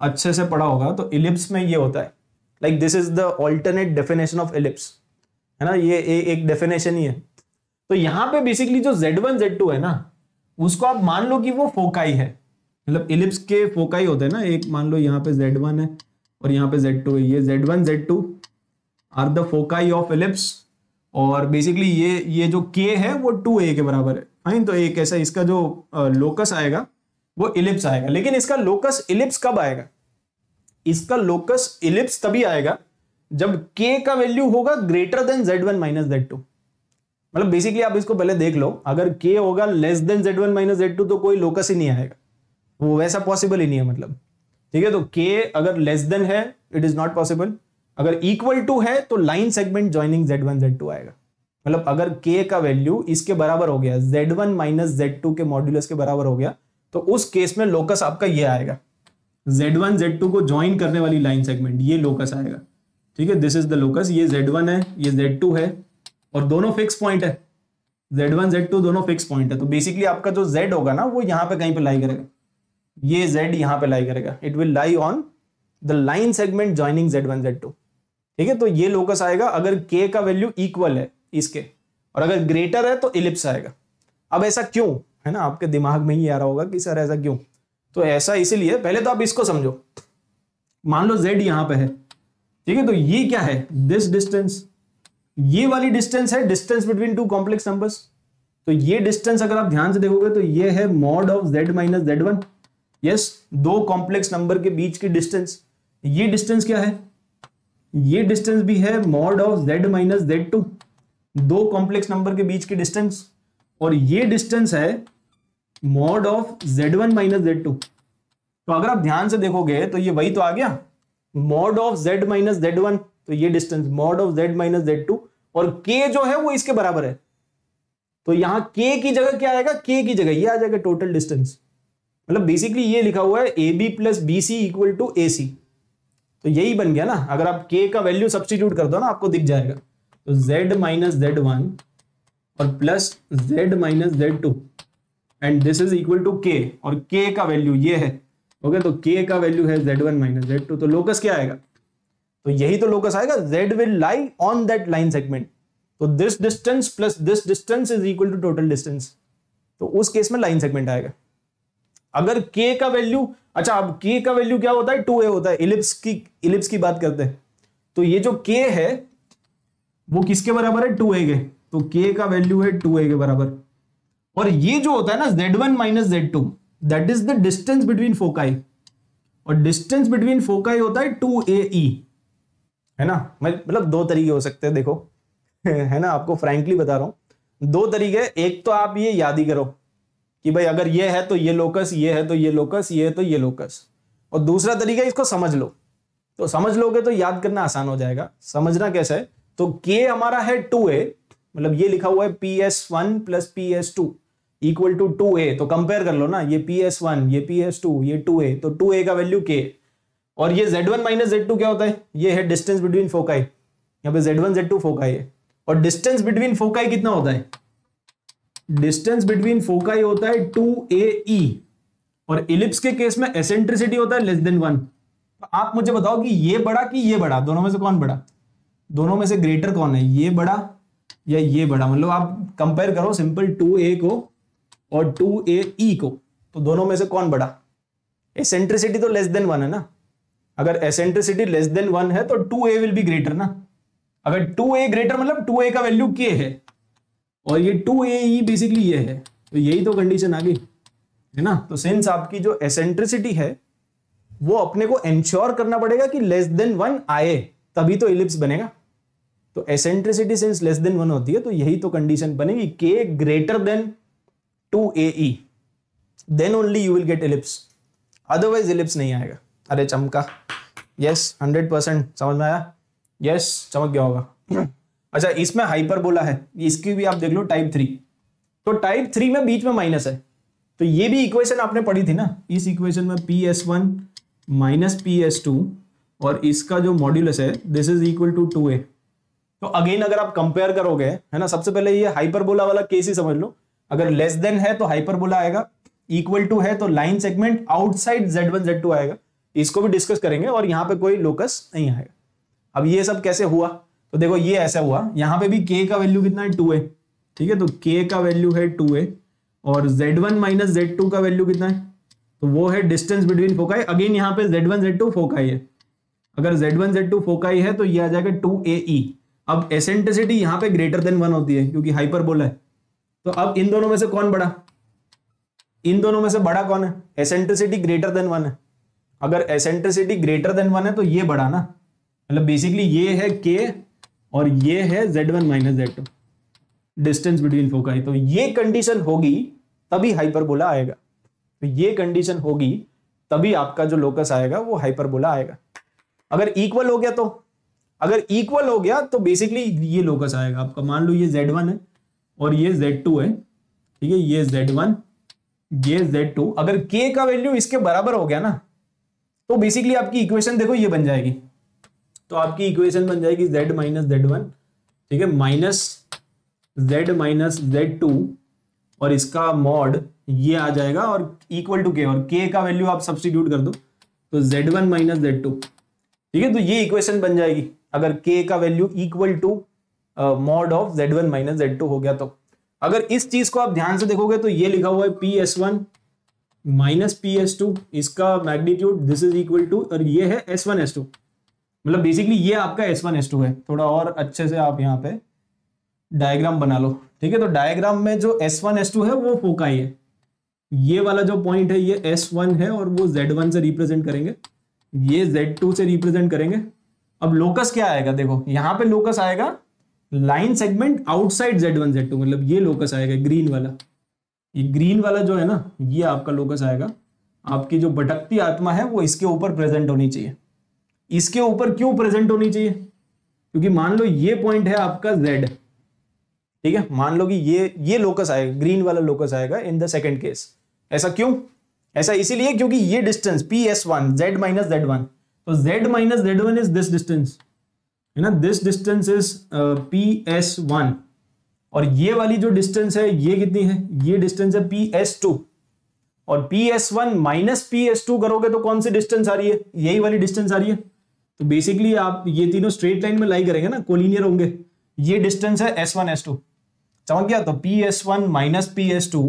अच्छे से पढ़ा होगा तो इलिप्स में ये होता है। Like this is the alternate definition of ellipse है ना? ये ए, एक डेफिनेशन ही है। तो यहाँ पे बेसिकली जो z1 वन जेड टू है ना उसको आप मान लो कि वो फोकाई है। मतलब इलिप्स के फोकाई होते हैं ना एक मान लो यहाँ पे z1 है और यहाँ पे z2 है। ये z1 z2 are the foci of ellipse और बेसिकली ये ये जो k है वो 2a के बराबर है। फाइन तो एक ऐसा इसका जो लोकस आएगा वो इलिप्स आएगा। लेकिन इसका लोकस इलिप्स कब आएगा? इसका लोकस इलिप्स तभी आएगा जब k का वैल्यू होगा greater than z1 one minus z two मतलब बेसिकली आप इसको पहले देख लो, अगर k होगा less than z1 one minus z two तो कोई लोकस ही नहीं आएगा। वो वैसा पॉसिबल ही नहीं है मतलब। ठीक है तो k अगर लेस देन है इट इज़ नॉट पॉसिबल अगर इक्वल टू है तो line segment joining z1 one z two आएगा। मतलब अगर k का वैल्यू इसके बराबर हो गया z1 one minus z two के मॉड्यूलस के बराबर हो गया तो उस केस में लोकस आपका ये आएगा। Z1 z2 को ज्वाइन करने वाली लाइन सेगमेंट ये लोकस आएगा। ठीक है? दिस इज़ द लोकस ये z1 है, ये z2 है, और दोनों फिक्स पॉइंट है। Z1 z2 दोनों फिक्स पॉइंट है। तो बेसिकली आपका जो z होगा ना, वो यहाँ पे कहीं पे लाई करेगा। ये z यहाँ पे लाई करेगा। It will lie on the line segment joining z1 z2 ठीक है? तो ये लोकस आएगा। अगर k का वैल्यू इक्वल है इसके, और अगर ग्रेटर है तो इलिप्स आएगा। अब ऐसा क्यों? है ना? आपके दिमाग में ही आ रहा होगा कि सर ऐसा क्यों? तो ऐसा इसीलिए, पहले तो आप इसको समझो। मान लो z यहाँ पे है, ठीक है? तो ये क्या है? दिस डिस्टेंस ये वाली डिस्टेंस है distance between two complex numbers तो ये डिस्टेंस अगर आप ध्यान से देखोगे तो ये है mod of z minus z one yes दो कॉम्प्लेक्स नंबर के बीच की डिस्टेंस ये डिस्टेंस क्या है? ये डिस्टेंस भी है mod of z minus z two दो कॉम्प्लेक्स नंबर के बीच की डिस्टेंस और ये डिस्टेंस है mod of z one minus z two. तो अगर आप ध्यान से देखोगे तो ये वही तो आ गया। Mod of z minus Z one तो ये distance, mod of Z minus Z two, और k जो है वो इसके बराबर है। तो यहाँ के की जगह क्या आएगा? के की जगह ये आ जाएगा टोटल डिस्टेंस मतलब बेसिकली ये लिखा हुआ है A B plus B C equal to A C तो यही बन गया ना। अगर आप के का वैल्यू सब्सटीट्यूट कर दो ना, आपको दिख जाएगा। तो जेड माइनस जेड वन और plus Z minus Z two. And this is equal to K और के का वैल्यू ये है। ओके तो के का वैल्यू है Z one minus Z two तो लोकस क्या आएगा? तो यही तो लोकस आएगा। Z will lie on that line segment तो this distance plus this distance is equal to total distance तो उस केस में लाइन सेगमेंट आएगा। अगर k का वैल्यू अच्छा अब k का वैल्यू क्या होता है? टू ए होता है। इलिप्स की इलिप्स की बात करते हैं। तो ये जो k है, वो किसके बराबर है? टू ए के। तो k का वैल्यू है टू ए के बराबर। और ये जो होता है ना z one minus z two that is the distance between foci और डिस्टेंस बिटवीन फोकाई होता है टू ए ई है ना? मतलब दो तरीके हो सकते हैं, देखो। है ना? आपको फ्रैंकली बता रहा हूँ। दो तरीके एक तो आप ये याद ही करो कि भाई अगर ये है तो ये लोकस ये है तो ये लोकस ये है तो ये लोकस और दूसरा तरीका इसको समझ लो। तो समझ लोगे तो याद करना आसान हो जाएगा। समझना कैसा है? तो के हमारा है टू ए मतलब ये लिखा हुआ है P S one plus P S two equal to two A तो कंपेयर कर लो ना, ये पी एस वन ये पी एस टू ये टू ए तो टू ए का वैल्यू के और ये Z one minus Z two क्या होता है? ये है डिस्टेंस बिटवीन फोकाई यहाँ पे Z one Z two foci है, और डिस्टेंस बिटवीन फोकाई कितना होता है? डिस्टेंस बिटवीन फोकाई होता है टू ए ई और इलिप्स के केस में एसेंट्रिसिटी होता है लेस देन वन तो आप मुझे बताओ कि ये बड़ा कि ये बड़ा? दोनों में से कौन बड़ा? दोनों में से ग्रेटर कौन है? ये बड़ा या ये बड़ा? मतलब आप कंपेयर करो सिंपल टू ए को और टू ए ई को तो दोनों में से कौन बड़ा? एसेंट्रिसिटी तो लेस देन वन है ना? अगर एसेंट्रिसिटी लेस देन वन है तो two A will be greater ना? अगर टू ए ग्रेटर मतलब टू ए का वैल्यू के है, और ये टू ए ई बेसिकली ये है तो यही तो कंडीशन आ गई, है ना? तो सिंस आपकी जो एसेंट्रिसिटी है, वो अपने को इंश्योर करना पड़ेगा कि लेस देन वन आए, तभी तो इलिप्स बनेगा। तो eccentricity since less than one होती है तो यही तो कंडीशन बनेगी K greater than two A then only you will get ellipse otherwise ellipse नहीं आएगा। अरे चमका। यस हंड्रेड परसेंट समझ में आया? यस चमक गया होगा। अच्छा इसमें हाइपर बोला है। इसकी भी आप देख लो टाइप थ्री तो टाइप थ्री में बीच में माइनस है। तो ये भी इक्वेशन आपने पढ़ी थी ना? इस इक्वेशन में P S one minus P S two और इसका जो मॉड्यूलस है this is equal to two A तो अगेन अगर आप कंपेयर करोगे, है ना, सबसे पहले ये हाइपरबोला वाला केस ही समझ लो। अगर लेस देन है तो हाइपरबोला आएगा इक्वल टू है तो line segment outside Z one Z two आएगा। इसको भी डिस्कस करेंगे और यहाँ पे कोई लोकस नहीं आएगा। अब ये सब कैसे हुआ? तो देखो, ये ऐसा हुआ। यहाँ पे भी के का वैल्यू कितना है? टू है। ठीक है तो के का वैल्यू है टू है और Z one minus Z two का वैल्यू कितना है? तो वो है डिस्टेंस बिटवीन फोकाई अगेन यहाँ पे Z one Z two foci है। अगर Z one Z two foci है तो ये आ जाएगा टू ए ई अब एसेंट्रिसिटी यहाँ पे ग्रेटर देन वन होती है, क्योंकि हाइपर बोला है। तो अब इन दोनों में से कौन बड़ा? इन दोनों में से बड़ा कौन है? एसेंट्रिसिटी ग्रेटर देन वन है। अगर एसेंट्रिसिटी ग्रेटर देन वन है तो ये बड़ा ना। मतलब बेसिकली ये है के और ये है Z one minus Z two distance between foci तो ये कंडीशन होगी, तभी हाइपरबोला आएगा। तो ये कंडीशन होगी, तभी आपका जो लोकस आएगा, वो हाइपरबोला आएगा। अगर इक्वल हो गया तो। अगर इक्वल हो गया तो बेसिकली ये लोकस आएगा। आपका मान लो ये जेड वन है। और ये Z2 है, ठीक है? ये Z1 ये Z2 अगर K का वैल्यू इसके बराबर हो गया ना तो बेसिकली आपकी इक्वेशन देखो ये बन जाएगी। तो आपकी इक्वेशन बन जाएगी Z माइनस जेड वन ठीक है? Minus Z minus Z two और इसका मॉड ये आ जाएगा और इक्वल टू के और के का वैल्यू आप सब्सटीट्यूट कर दो तो Z one minus Z two ठीक है? तो ये इक्वेशन बन जाएगी। अगर के का value equal to mod of Z one minus Z two हो गया तो। अगर इस चीज़ को आप ध्यान से देखोगे तो ये लिखा हुआ है P S one minus P S two इसका magnitude this is equal to और ये है एस वन एस टू मतलब बेसिकली ये आपका एस वन एस टू है। थोड़ा और अच्छे से आप यहाँ पे डायग्राम बना लो। ठीक है तो डायग्राम में जो एस वन एस टू है, वो फोकाई है। ये वाला जो पॉइंट है, ये एस वन है और वो जेड वन से रिप्रेजेंट करेंगे। ये जेड टू से रिप्रेजेंट करेंगे। अब लोकस क्या आएगा? देखो, यहाँ पे लोकस आएगा line segment outside Z one Z two मतलब ये लोकस आएगा ग्रीन वाला। ये ग्रीन वाला जो है ना, ये आपका लोकस आएगा। आपकी जो भटकती आत्मा है, वो इसके ऊपर प्रेजेंट होनी चाहिए। इसके ऊपर क्यों प्रेजेंट होनी चाहिए? क्योंकि मान लो ये पॉइंट है आपका जेड ठीक है? मान लो कि ये ये लोकस आएगा ग्रीन वाला लोकस आएगा इन द सेकेंड केस ऐसा क्यों? ऐसा इसीलिए क्योंकि ये distance P S one Z minus Z one तो Z minus Z one is this distance है ना? This distance is P S one और ये वाली जो डिस्टेंस है, ये कितनी है? ये डिस्टेंस है पी एस टू और P S one minus P S two करोगे तो कौन सी डिस्टेंस आ रही है? यही वाली डिस्टेंस आ रही है। तो बेसिकली आप ये तीनों स्ट्रेट लाइन में लाई करेंगे ना कोलिनियर होंगे। ये डिस्टेंस है एस वन एस टू समझ गया? तो P S one minus P S two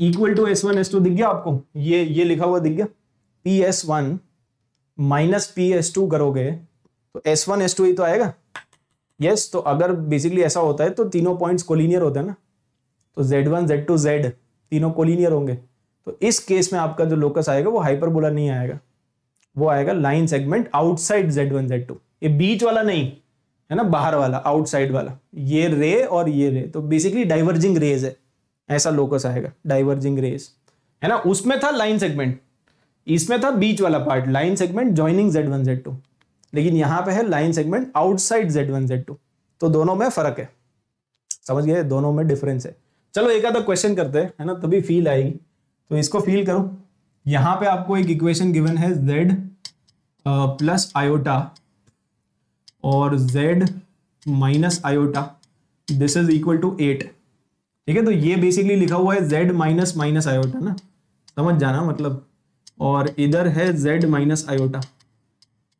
equal to S one S two दिख गया आपको? ये ये लिखा हुआ दिख गया। P S one minus P S two करोगे तो एस वन एस टू ही तो आएगा। यस yes, तो अगर बेसिकली ऐसा होता है तो तीनों पॉइंट्स कोलिनियर होते हैं ना। तो Z one Z two Z तीनों कोलिनियर होंगे। तो इस केस में आपका जो लोकस आएगा वो हाइपरबोला नहीं आएगा। वो आएगा line segment outside Z one Z two ये बीच वाला नहीं है ना बाहर वाला आउटसाइड वाला। ये रे और ये रे तो बेसिकली डाइवर्जिंग रेज है। ऐसा लोकस आएगा डाइवर्जिंग रेज है ना उसमें था लाइन सेगमेंट इसमें था बीच वाला part line segment joining Z one Z two लेकिन यहाँ पे है line segment outside Z one Z two तो दोनों में फ़र्क है। समझ गए? दोनों में डिफरेंस है। चलो, एक आधा क्वेश्चन करते हैं, है ना? तभी फील आएगी। तो इसको फील करो। यहाँ पे आपको एक इक्वेशन गिवन है जेड प्लस आयोटा और z minus iota this is equal to eight ठीक है? तो ये बेसिकली लिखा हुआ है z माइनस माइनस आयोटा ना? समझ जाना मतलब। और इधर है z माइनस आयोटा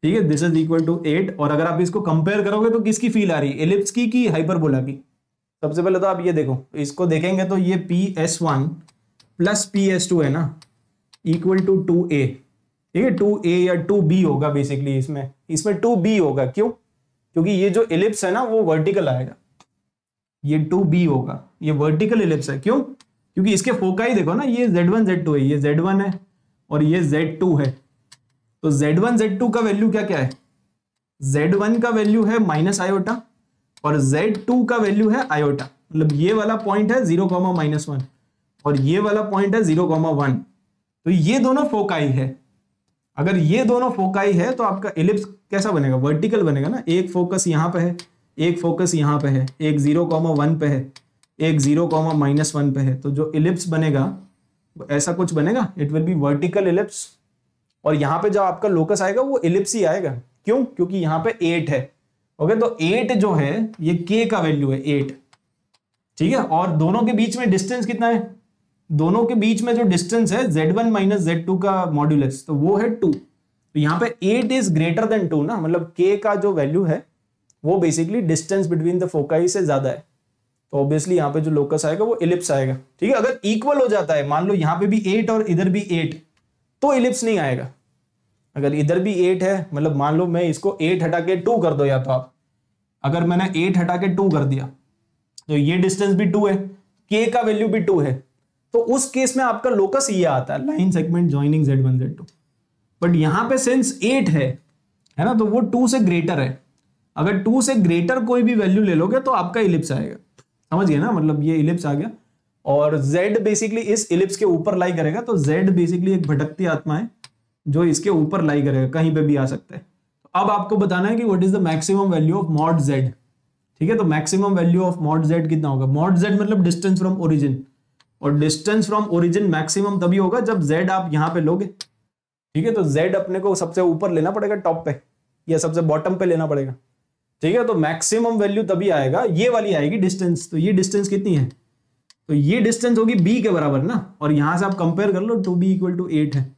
ठीक है this is equal to eight और अगर आप इसको कंपेयर करोगे तो किसकी फील आ रही है? एलिप्स की कि हाइपरबोला की? सबसे पहले तो आप ये देखो, इसको देखेंगे तो ये P S one plus P S two है ना इक्वल टू टू ए ठीक है टू ए या टू बी होगा बेसिकली इसमें। इसमें टू बी होगा, क्यों? क्योंकि ये जो इलिप्स है ना, वो वर्टिकल आएगा। ये टू बी होगा। ये वर्टिकल इलिप्स है। क्यों? क्योंकि इसके फोकाई देखो ना, ये जेड वन जेड टू है, ये जेड वन है और ये जेड टू है। तो जेड वन जेड टू का वैल्यू क्या क्या है? जेड वन का वैल्यू है माइनस आयोटा और जेड टू का वैल्यू है आयोटा मतलब ये वाला पॉइंट है ज़ीरो कॉमा माइनस वन और ये वाला पॉइंट है ज़ीरो कॉमा वन तो ये दोनों फोकाई है। अगर ये दोनों फोकाई है तो आपका इलिप्स कैसा बनेगा? वर्टिकल बनेगा ना? एक फोकस यहाँ पे है, एक फोकस यहाँ पे है, एक ज़ीरो कॉमा वन पे है, एक ज़ीरो कॉमा माइनस वन पे है। तो जो इलिप्स बनेगा, ऐसा कुछ बनेगा? It will be vertical ellipse और यहाँ पे जो आपका लोकस आएगा, वो इलिप्स ही आएगा। क्यों? क्योंकि यहाँ पे एट है। ओके तो एट जो है, ये के का वैल्यू है एट ठीक है? और दोनों के बीच में डिस्टेंस कितना है? दोनों के बीच में जो डिस्टेंस है Z one minus Z two का मॉड्यूलस तो वो है टू तो यहाँ पे eight is greater than two ना मतलब के का जो वैल्यू है, वो basically distance between the foci से ज़्यादा है। तो ऑब्वियसली यहाँ पे जो लोकस आएगा, वो इलिप्स आएगा। ठीक है? अगर इक्वल हो जाता है, मान लो यहाँ पे भी एट और इधर भी एट तो इलिप्स नहीं आएगा। अगर इधर भी एट है मतलब मान लो मैं इसको एट हटा के टू कर दो या तो आप। अगर मैंने एट हटा के टू कर दिया तो ये डिस्टेंस भी टू है के का वैल्यू भी टू है। तो उस केस में आपका लोकस ये आता है line segment joining Z one Z two but यहाँ पे सेंस एट है है ना तो वो टू से ग्रेटर है। अगर टू से ग्रेटर कोई भी वैल्यू ले लोगे तो आपका इलिप्स आएगा। समझ गए ना? मतलब ये इलिप्स आ गया। और z बेसिकली इस इलिप्स के ऊपर लाई करेगा तो z बेसिकली एक भटकती आत्मा है। जो इसके ऊपर लाई करेगा, कहीं पे भी आ सकता है। तो अब आपको बताना है कि what is the maximum value of mod Z ठीक है तो maximum value of mod Z कितना होगा? मॉड जेड मतलब डिस्टेंस फ्रॉम ओरिजिन और डिस्टेंस फ्रॉम ओरिजिन मैक्सिमम तभी होगा जब जेड आप यहाँ पे लोगे। ठीक है तो जेड अपने को सबसे ऊपर लेना पड़ेगा टॉप पे, या सबसे बॉटम पे लेना पड़ेगा। ठीक है तो मैक्सिमम वैल्यू तभी आएगा, ये वाली आएगी डिस्टेंस तो ये डिस्टेंस कितनी है? तो ये डिस्टेंस होगी बी के बराबर ना? और यहाँ से आप कंपेयर कर लो two B equal to eight है।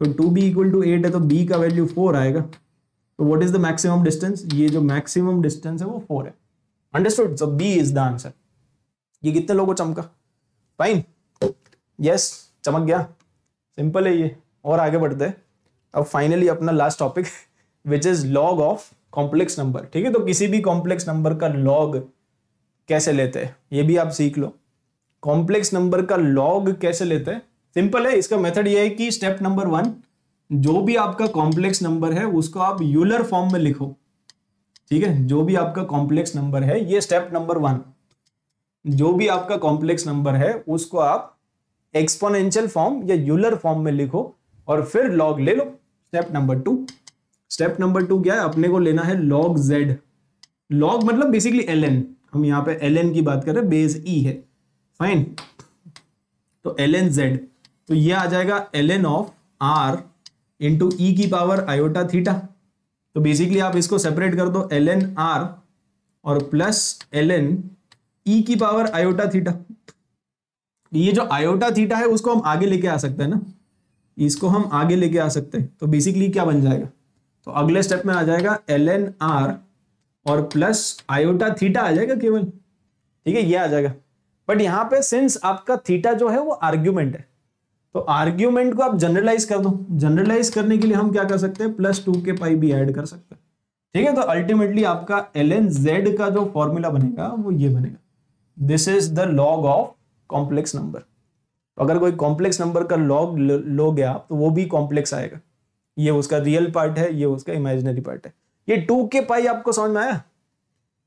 तो two B equal to eight है तो बी का वैल्यू फोर आएगा। तो what is the maximum distance ये जो मैक्सिमम डिस्टेंस है वो फोर है। Understood so B is the answer ये कितने लोगों चमका? फाइन यस चमक गया। सिंपल है ये। और आगे बढ़ते हैं। अब फाइनली अपना last topic which is log of complex number ठीक है? तो किसी भी कॉम्प्लेक्स नंबर का लॉग कैसे लेते हैं? ये भी आप सीख लो। कॉम्प्लेक्स नंबर का लॉग कैसे लेते हैं? सिंपल है, इसका मेथड ये है कि स्टेप नंबर वन जो भी आपका कॉम्प्लेक्स नंबर है, उसको आप यूलर फॉर्म में लिखो। ठीक है? जो भी आपका कॉम्प्लेक्स नंबर है, ये स्टेप नंबर वन जो भी आपका कॉम्प्लेक्स नंबर है, उसको आप एक्सपोनेंशियल फॉर्म या यूलर फॉर्म में लिखो और फिर लॉग ले लो। Step number two step number two क्या है? अपने को लेना है लॉग जेड लॉग मतलब बेसिकली एल एन हम यहाँ पे एल एन की बात कर रहे हैं बेस ई है। फाइन तो एल एन जेड तो ये आ जाएगा L N of R into e की पावर आयोटा थीटा तो बेसिकली आप इसको सेपरेट कर दो एल एन आर और प्लस एल एन ई की पावर आयोटा थीटा ये जो आयोटा थीटा है, उसको हम आगे लेके आ सकते हैं ना? इसको हम आगे लेके आ सकते हैं। तो बेसिकली क्या बन जाएगा? तो अगले स्टेप में आ जाएगा एल एन आर और प्लस आयोटा थीटा आ जाएगा केवल। ठीक है, ये आ जाएगा। बट यहाँ पे सिंस आपका थीटा जो है, वो आर्ग्यूमेंट है। तो आर्ग्यूमेंट को आप जनरलाइज कर दो। जनरलाइज करने के लिए हम क्या कर सकते हैं? प्लस टू के पाई भी ऐड कर सकते हैं। ठीक है? तो अल्टीमेटली आपका एल एन जेड का जो फॉर्मूला बनेगा, वो ये बनेगा। This is the log of complex number तो अगर कोई कॉम्प्लेक्स नंबर का लॉग लोगे आप तो वो भी कॉम्प्लेक्स आएगा। ये उसका रियल पार्ट है, ये उसका इमेजिनरी पार्ट है। ये टू के पाई आपको समझ में आया?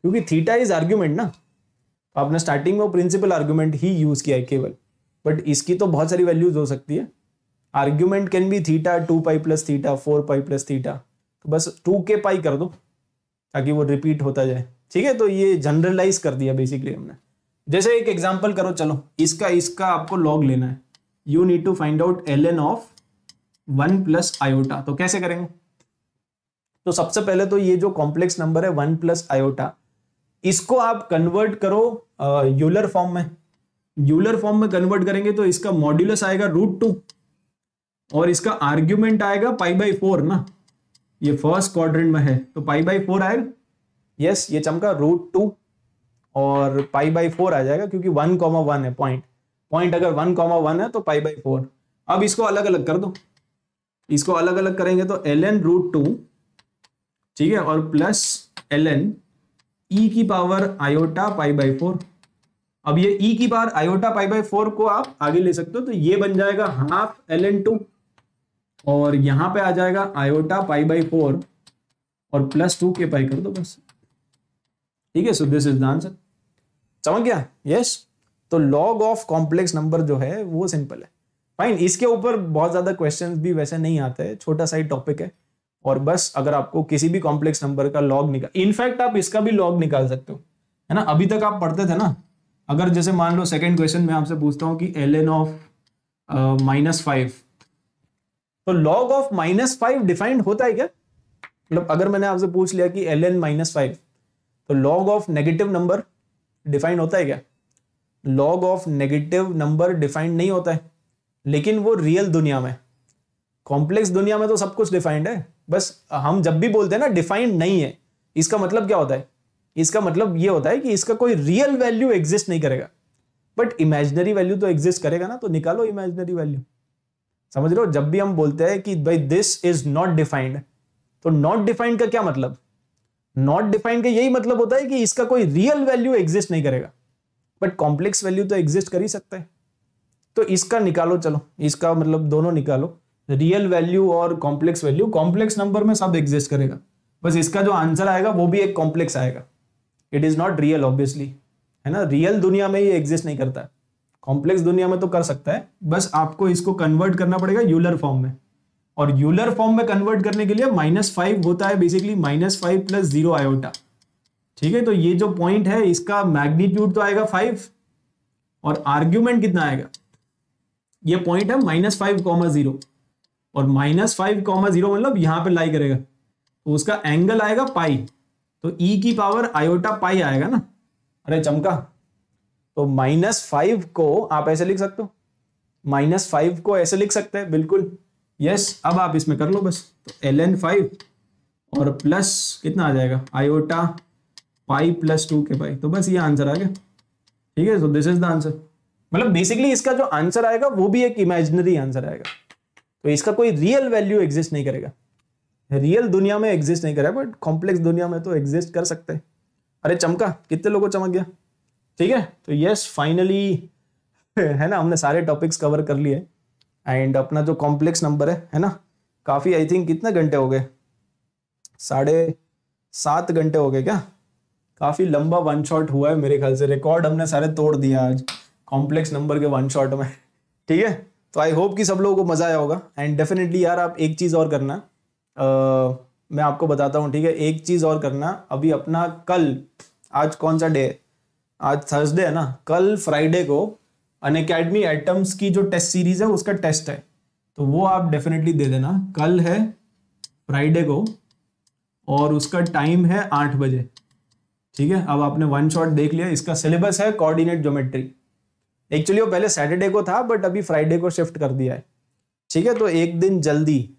क्योंकि थीटा इज़ आर्ग्यूमेंट ना। तो आपने स्टार्टिंग में प्रिंसिपल आर्ग्यूमेंट ही यूज़ किया है, केवल। बट इसकी तो बहुत सारी वैल्यूज़ हो सकती है। Argument can be theta two pi plus theta four pi plus theta तो बस टू के पाई कर दो, ताकि वो रिपीट होता जाए। ठीक है? तो ये जनरलाइज कर दिया बेसिकली हमने। जैसे एक एग्ज़ाम्पल करो, चलो। इसका इसका आपको लॉग लेना है। You need to find out L N of one plus iota तो कैसे करेंगे? तो सबसे पहले तो ये जो कॉम्प्लेक्स नंबर है वन प्लस आयोटा इसको आप कन्वर्ट करो यूलर फॉर्म में। यूलर फॉर्म में कन्वर्ट करेंगे तो इसका मॉड्यूलस आएगा रूट टू और इसका आर्ग्यूमेंट आएगा पाई बाई फोर ना? ये फ़र्स्ट क्वाड्रेंट में है। तो पाई बाई फोर आएगा यस ये चमका रूट टू और पाई बाई फोर आ जाएगा क्योंकि वन कॉमा वन है पॉइंट पॉइंट अगर वन कॉमा वन है तो पाई बाई फोर अब इसको अलग अलग कर दो। इसको अलग अलग करेंगे तो एल एन रूट टू ठीक है? और प्लस एल एन ई की power iota pi by four अब ये ई की power iota pi by four को आप आगे ले सकते हो तो ये बन जाएगा हाफ़ एल एन टू और यहाँ पे आ जाएगा आयोटा पाई बाई फोर और प्लस टू के पाई कर दो बस। ठीक है so this is the answer समझ गया? यस तो लॉग ऑफ़ कॉम्प्लेक्स नंबर जो है, वो सिंपल है। फाइन इसके ऊपर बहुत ज़्यादा क्वेश्चन भी वैसे नहीं आते हैं, छोटा सा ही टॉपिक है, और बस अगर आपको किसी भी कॉम्प्लेक्स नंबर का लॉग निकाल इनफैक्ट आप इसका भी लॉग निकाल सकते हो। है ना? अभी तक आप पढ़ते थे ना अगर जैसे मान लो सेकेंड क्वेश्चन में आपसे पूछता हूँ कि L N of minus five तो log of minus five defined होता है क्या? मतलब अगर मैंने आपसे पूछ लिया कि एल एन माइनस फाइव तो log of negative number defined होता है क्या? Log of negative number defined नहीं होता है, लेकिन वो रियल दुनिया में कॉम्प्लेक्स दुनिया में तो सब कुछ डिफाइंड है, बस हम जब भी बोलते हैं ना डिफाइंड नहीं है, इसका मतलब क्या होता है? इसका मतलब ये होता है कि इसका कोई रियल वैल्यू एग्जिस्ट नहीं करेगा। बट इमेजनरी वैल्यू तो एग्जिस्ट करेगा ना तो निकालो इमेजनरी वैल्यू समझ हो? जब भी हम बोलते हैं कि भाई दिस इज़ नॉट डिफाइंड तो नॉट डिफाइंड का क्या मतलब? नॉट डिफाइंड का यही मतलब होता है कि इसका कोई रियल वैल्यू एग्जिस्ट नहीं करेगा। बट कॉम्प्लेक्स वैल्यू तो एग्जिस्ट कर ही सकता है। तो इसका निकालो, चलो। इसका मतलब दोनों निकालो। रियल वैल्यू और कॉम्प्लेक्स वैल्यू कॉम्प्लेक्स नंबर में सब एग्जिस्ट करेगा। बस इसका जो आंसर आएगा, वो भी एक कॉम्प्लेक्स आएगा। It is not real obviously है ना? रियल दुनिया में ये एग्जिस्ट नहीं करता। कॉम्प्लेक्स दुनिया में तो कर सकता है। बस आपको इसको कन्वर्ट करना पड़ेगा यूलर फॉर्म में। और यूलर फॉर्म में कन्वर्ट करने के लिए माइनस फाइव होता है basically minus five plus zero iota ठीक है? तो ये जो पॉइंट है, इसका मैग्नीट्यूड तो आएगा फाइव और आर्ग्यूमेंट कितना आएगा? ये पॉइंट है माइनस फाइव कॉमा ज़ीरो और माइनस फाइव कॉमा ज़ीरो मतलब यहाँ पे लाई करेगा। तो उसका एंगल आएगा पाई तो e की पावर आयोटा पाई आएगा ना? अरे चमका। तो माइनस फाइव को आप ऐसे लिख सकते हो। माइनस फाइव को ऐसे लिख सकते हैं बिल्कुल। यस yes, अब आप इसमें कर लो बस। तो एल एन फाइव और प्लस कितना आ जाएगा? आयोटा पाई प्लस टू के पाई तो बस ये आंसर आ गया। ठीक है so this is the answer मतलब बेसिकली इसका जो आंसर आएगा वो भी एक इमेजिनरी आंसर आएगा। तो इसका कोई रियल वैल्यू एग्जिस्ट नहीं करेगा। रियल दुनिया में एग्जिस्ट नहीं करेगा बट कॉम्प्लेक्स दुनिया में तो एग्जिस्ट कर सकते हैं। अरे चमका, कितने लोगों चमक गया? ठीक है? तो यस फाइनली है ना, हमने सारे टॉपिक्स कवर कर लिए। एंड अपना जो कॉम्प्लेक्स नंबर है है ना, काफ़ी आई थिंक कितने घंटे हो गए? साढ़े सात घंटे हो गए क्या? काफ़ी लंबा वन शॉट हुआ है मेरे ख्याल से। रिकॉर्ड हमने सारे तोड़ दिया आज कॉम्प्लेक्स नंबर के वन शॉट में। ठीक है? तो आई होप कि सब लोगों को मज़ा आया होगा। एंड डेफिनेटली यार, आप एक चीज़ और करना। मैं आपको बताता हूँ, ठीक है? एक चीज़ और करना। अभी अपना कल, आज कौन सा डे आज थर्सडे है ना? कल फ्राइडे को अन अकेडमी एटम्स की जो टेस्ट सीरीज़ है, उसका टेस्ट है। तो वो आप डेफिनेटली दे देना। कल है फ्राइडे को और उसका टाइम है आठ बजे। ठीक है? अब आपने वन शॉट देख लिया। इसका सिलेबस है कोऑर्डिनेट ज्योमेट्री एक्चुअली वो पहले सैटरडे को था बट अभी फ्राइडे को शिफ्ट कर दिया है। ठीक है? तो एक दिन जल्दी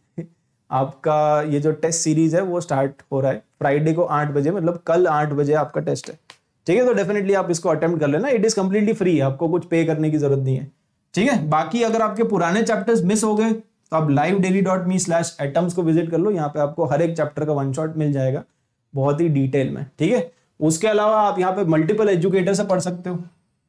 आपका ये जो टेस्ट सीरीज़ है, वो स्टार्ट हो रहा है। फ्राइडे को आठ बजे मतलब कल आठ बजे आपका टेस्ट है। ठीक है तो डेफिनेटली आप इसको अटेम्प्ट कर लेना। इट इज़ कंप्लीटली फ्री आपको कुछ पे करने की ज़रूरत नहीं है। ठीक है, बाकी अगर आपके पुराने चैप्टर्स मिस हो गए तो आप live daily dot me slash atoms को विज़िट कर लो। यहाँ पे आपको हर एक चैप्टर का वन शॉट मिल जाएगा, बहुत ही डिटेल में। ठीक है, उसके अलावा आप यहाँ पे मल्टीपल एजुकेटर से पढ़ सकते हो।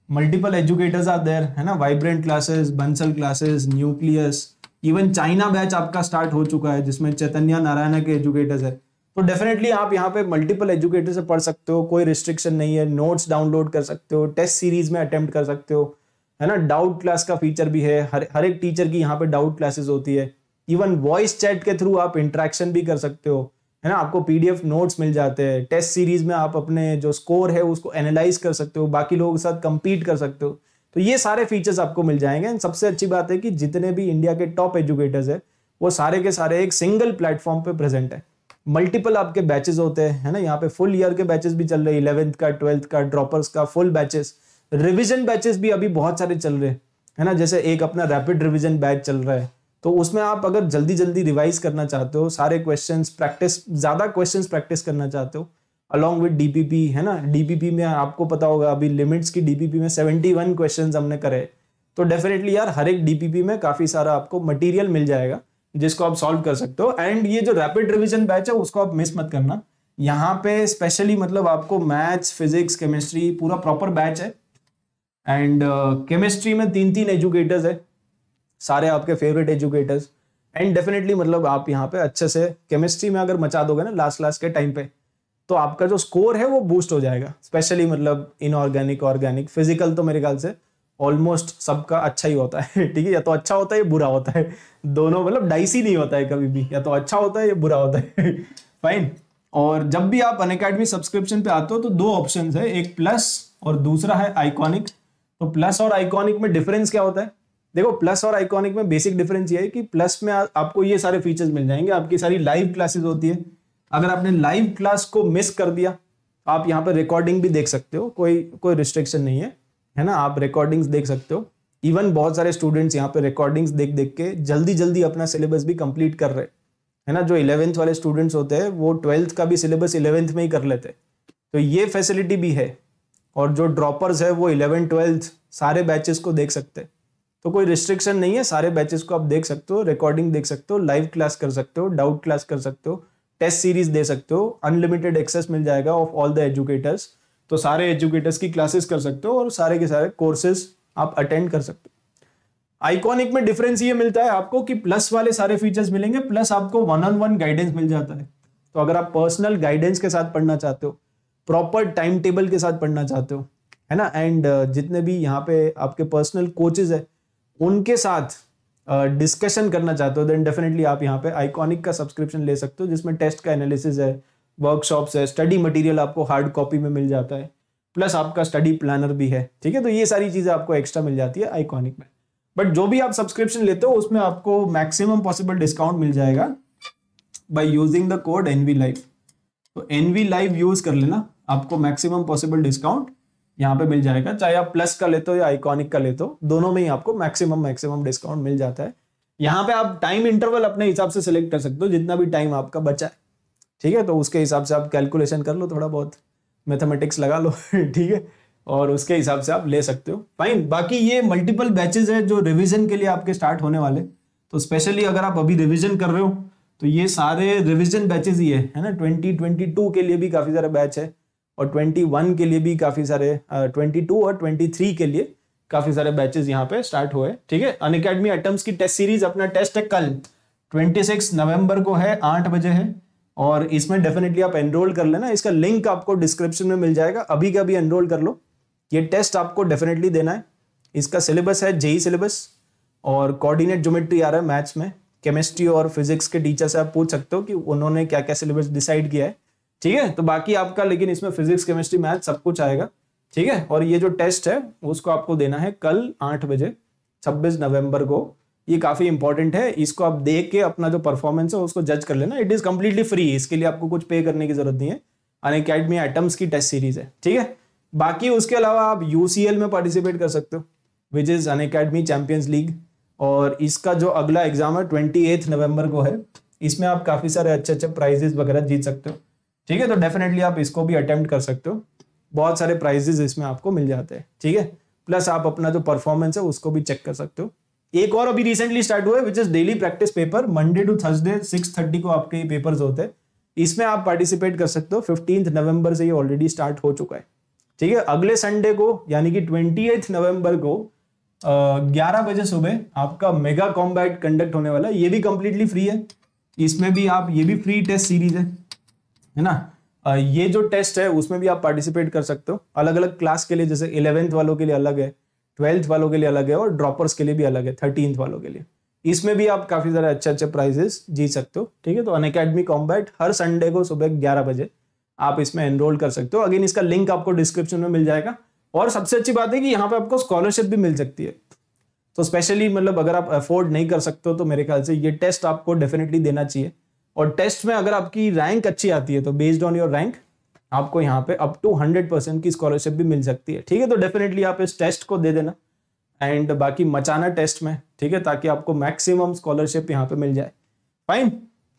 मल्टीपल एजुकेटर्स आर देयर है ना? Vibrant classes Bansal classes nucleus even China batch आपका स्टार्ट हो चुका है, जिसमें चैतन्य नारायण के एजुकेटर्स है। तो डेफिनेटली आप यहाँ पे मल्टीपल एजुकेटर से पढ़ सकते हो, कोई रिस्ट्रिक्शन नहीं है नोट्स डाउनलोड कर सकते हो टेस्ट सीरीज़ में अटेम्प्ट कर सकते हो, है ना? डाउट क्लास का फीचर भी है, हर हर एक टीचर की यहाँ पे डाउट क्लासेस होती है। इवन वॉइस चैट के थ्रू आप इंट्रैक्शन भी कर सकते हो, है ना? आपको पीडीएफ नोट्स मिल जाते हैं। टेस्ट सीरीज़ में आप अपने जो स्कोर है, उसको एनालाइज कर सकते हो, बाकी लोगों के साथ कंपीट कर सकते हो। तो ये सारे फीचर्स आपको मिल जाएँगे। एंड सबसे अच्छी बात है कि जितने भी इंडिया के टॉप एजुकेटर्स है, वो सारे के सारे एक सिंगल प्लेटफॉर्म पे प्रेजेंट है। मल्टीपल आपके बैचेस होते हैं, है ना? यहाँ पे फुल ईयर के बैचेस भी चल रहे हैं। इलेवेंथ का ट्वेल्थ का ड्रॉपर्स का फुल बैचेस रिविजन बैचेस भी अभी बहुत सारे चल रहे हैं, है ना? जैसे एक अपना रैपिड रिविजन बैच चल रहा है। तो उसमें आप अगर जल्दी जल्दी रिवाइज करना चाहते हो, सारे क्वेश्चन प्रैक्टिस ज़्यादा क्वेश्चन प्रैक्टिस करना चाहते हो अलॉन्ग विद डीपीपी है ना? डीपीपी में आपको पता होगा अभी लिमिट्स की डीपीपी में सेवेंटी वन क्वेश्चन हमने करे। तो डेफिनेटली यार हर एक डीपीपी में काफ़ी सारा आपको मटेरियल मिल जाएगा जिसको आप सॉल्व कर सकते हो। एंड ये जो रैपिड रिविजन बैच है उसको आप मिस मत करना। यहाँ पे स्पेशली मतलब आपको मैथ्स फिजिक्स केमिस्ट्री पूरा प्रॉपर बैच है। एंड केमिस्ट्री uh, में तीन तीन एजुकेटर्स है। सारे आपके फेवरेट एजुकेटर्स एंड डेफिनेटली मतलब आप यहाँ पे अच्छे से केमिस्ट्री में अगर मचा दोगे ना लास्ट लास्ट के टाइम पे तो आपका जो स्कोर है वो बूस्ट हो जाएगा। स्पेशली मतलब इनऑर्गेनिक ऑर्गेनिक फ़िज़िकल तो मेरे ख्याल से ऑलमोस्ट सबका अच्छा ही होता है ठीक है? या तो अच्छा होता है या बुरा होता है। दोनों मतलब डाइसी नहीं होता है कभी भी। या तो अच्छा होता है या बुरा होता है। फाइन और जब भी आप अन अकेडमी सब्सक्रिप्शन पे आते हो तो दो ऑप्शन है। एक प्लस और दूसरा है आइकॉनिक तो प्लस और आइकॉनिक में डिफरेंस क्या होता है? देखो प्लस और आइकॉनिक में बेसिक डिफरेंस ये है कि प्लस में आ, आपको ये सारे फीचर्स मिल जाएँगे। आपकी सारी लाइव क्लासेस होती है। अगर आपने लाइव क्लास को मिस कर दिया, आप यहाँ पर रिकॉर्डिंग भी देख सकते हो, कोई कोई रिस्ट्रिक्शन नहीं है है ना? आप रिकॉर्डिंग्स देख सकते हो। इवन बहुत सारे स्टूडेंट्स यहाँ पे रिकॉर्डिंग्स देख देख के जल्दी जल्दी अपना सिलेबस भी कंप्लीट कर रहे है। ना? जो इलेवेंथ वाले स्टूडेंट्स होते हैं, वो ट्वेल्थ का भी सिलेबस इलेवेंथ में ही कर लेते तो ये फैसिलिटी भी है। और जो ड्रॉपर्स है, वो इलेवन ट्वेल्थ सारे बैचेस को देख सकते हैं। तो कोई रिस्ट्रिक्शन नहीं है, सारे बैचेस को आप देख सकते हो रिकॉर्डिंग देख सकते हो लाइव क्लास कर सकते हो डाउट क्लास कर सकते हो। टेस्ट सीरीज़ दे सकते हो अनलिमिटेड एक्सेस मिल जाएगा ऑफ़ ऑल द एजुकेटर्स तो सारे एजुकेटर्स की क्लासेस कर सकते हो और सारे के सारे कोर्सेज आप अटेंड कर सकते हो। आइकॉनिक में डिफरेंस ये मिलता है आपको कि प्लस वाले सारे फीचर्स मिलेंगे प्लस आपको वन ऑन वन गाइडेंस मिल जाता है। तो अगर आप पर्सनल गाइडेंस के साथ पढ़ना चाहते हो प्रॉपर टाइम टेबल के साथ पढ़ना चाहते हो है ना? एंड uh, जितने भी यहाँ पे आपके पर्सनल कोचेज है उनके साथ डिस्कशन करना चाहते हो देन डेफिनेटली आप यहाँ पे आइकॉनिक का सब्सक्रिप्शन ले सकते हो, जिसमें टेस्ट का एनालिसिस है वर्कशॉप्स है स्टडी मटेरियल आपको हार्ड कॉपी में मिल जाता है प्लस आपका स्टडी प्लानर भी है, ठीक है? तो ये सारी चीज़ें आपको एक्स्ट्रा मिल जाती है आइकॉनिक में। बट जो भी आप सब्सक्रिप्शन लेते हो, उसमें आपको मैक्सिमम पॉसिबल डिस्काउंट मिल जाएगा by using the code NV live तो एनवी लाइव यूज़ कर लेना, आपको मैक्सिमम पॉसिबल डिस्काउंट यहाँ पे मिल जाएगा। चाहे आप प्लस का लेते हो या आइकॉनिक का लेते हो, दोनों में ही आपको मैक्सिमम मैक्सिमम डिस्काउंट मिल जाता है। यहाँ पे आप टाइम इंटरवल अपने हिसाब से सिलेक्ट कर सकते हो, जितना भी टाइम आपका बचा है। ठीक है? तो उसके हिसाब से आप कैलकुलेशन कर लो, थोड़ा बहुत मैथमेटिक्स लगा लो। ठीक है? और उसके हिसाब से आप ले सकते हो। फाइन बाकी ये मल्टीपल बैचेज है जो रिविजन के लिए आपके स्टार्ट होने वाले। तो स्पेशली अगर आप अभी रिविजन कर रहे हो तो ये सारे रिविजन बैचेज ही है। ना? ट्वेंटी के लिए भी काफ़ी सारे बैच है। और ट्वेंटी वन के लिए भी काफ़ी सारे ट्वेंटी टू और ट्वेंटी थ्री के लिए काफ़ी सारे बैचेज यहाँ पे स्टार्ट हुए ठीक है? अन अकेडमी आइटम्स की टेस्ट सीरीज़ अपना टेस्ट है कल। ट्वेंटी सिक्स नवंबर को है, आठ बजे है, और इसमें डेफिनेटली आप एनरोल कर लेना। इसका लिंक आपको डिस्क्रिप्शन में मिल जाएगा। अभी का अभी एनरोल कर लो। ये टेस्ट आपको डेफिनेटली देना है। इसका सिलेबस है, जेई सिलेबस और कोऑर्डिनेट ज्योमेट्री आ रहा है मैथ्स में। केमिस्ट्री और फिजिक्स के टीचर से आप पूछ सकते हो कि उन्होंने क्या क्या सिलेबस डिसाइड किया है। ठीक है? तो बाकी आपका, लेकिन इसमें फिजिक्स केमिस्ट्री मैथ सब कुछ आएगा। ठीक है? और ये जो टेस्ट है, उसको आपको देना है कल आठ बजे, छब्बीस नवंबर को। ये काफ़ी इंपॉर्टेंट है। इसको आप देख के अपना जो परफॉर्मेंस है, उसको जज कर लेना। इट इज़ कंप्लीटली फ्री इसके लिए आपको कुछ पे करने की ज़रूरत नहीं है। अन अकेडमी आइटम्स की टेस्ट सीरीज़ है। ठीक है? बाकी उसके अलावा आप यूसीएल में पार्टिसिपेट कर सकते हो which is Unacademy champions league और इसका जो अगला एग्ज़ाम है ट्वेंटी नवंबर को है। इसमें आप काफ़ी सारे अच्छे अच्छे प्राइजेस वगैरह जीत सकते हो। ठीक है? तो डेफिनेटली आप इसको भी अटेम्प्ट कर सकते हो। बहुत सारे प्राइजेस इसमें आपको मिल जाते हैं, ठीक है? प्लस आप अपना जो परफॉर्मेंस है, उसको भी चेक कर सकते हो। एक और अभी रिसेंटली स्टार्ट हुआ है which is daily practice paper Monday to Thursday six thirty को आपके पेपर्स होते हैं। इसमें आप पार्टिसिपेट कर सकते हो। फिफ्टींथ नवंबर से ये ऑलरेडी स्टार्ट हो चुका है, ठीक है? अगले संडे को, यानी कि ट्वेंटी नवंबर को ग्यारह बजे सुबह आपका मेगा कॉम्बैट कंडक्ट होने वाला है। ये भी कंप्लीटली फ्री है। इसमें भी आप, ये भी फ्री टेस्ट सीरीज़ है। है ना? ये जो टेस्ट है, उसमें भी आप पार्टिसिपेट कर सकते हो। अलग अलग क्लास के लिए, जैसे इलेवेंथ वालों के लिए अलग है ट्वेल्थ वालों के लिए अलग है, और ड्रॉपर्स के लिए भी अलग है थर्टींथ वालों के लिए। इसमें भी आप काफ़ी सारे अच्छे अच्छे प्राइजेस जीत सकते हो, ठीक है? तो अन अकेडमी कॉम्बैट हर संडे को सुबह ग्यारह बजे आप इसमें एनरोल कर सकते हो। अगेन इसका लिंक आपको डिस्क्रिप्शन में मिल जाएगा। और सबसे अच्छी बात है कि यहाँ पे आपको स्कॉलरशिप भी मिल सकती है। तो स्पेशली मतलब अगर आप अफोर्ड नहीं कर सकते हो तो मेरे ख्याल से ये टेस्ट आपको डेफिनेटली देना चाहिए। और टेस्ट में अगर आपकी रैंक अच्छी आती है तो बेस्ड ऑन योर रैंक आपको यहाँ पे अप टू हंड्रेड परसेंट की स्कॉलरशिप भी मिल सकती है। ठीक है तो डेफिनेटली आप इस टेस्ट को दे देना एंड बाकी मचाना टेस्ट में, ठीक है, ताकि आपको मैक्सिमम स्कॉलरशिप यहाँ पे मिल जाए। फाइन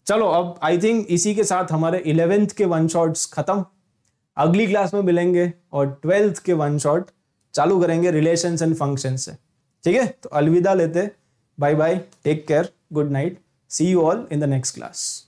चलो, अब आई थिंक इसी के साथ हमारे इलेवेंथ के वन शॉट्स खत्म। अगली क्लास में मिलेंगे और ट्वेल्थ के वन शॉट चालू करेंगे रिलेशन एंड फ़ंक्शन से। ठीक है तो अलविदा लेते bye bye take care good night see you all in the next class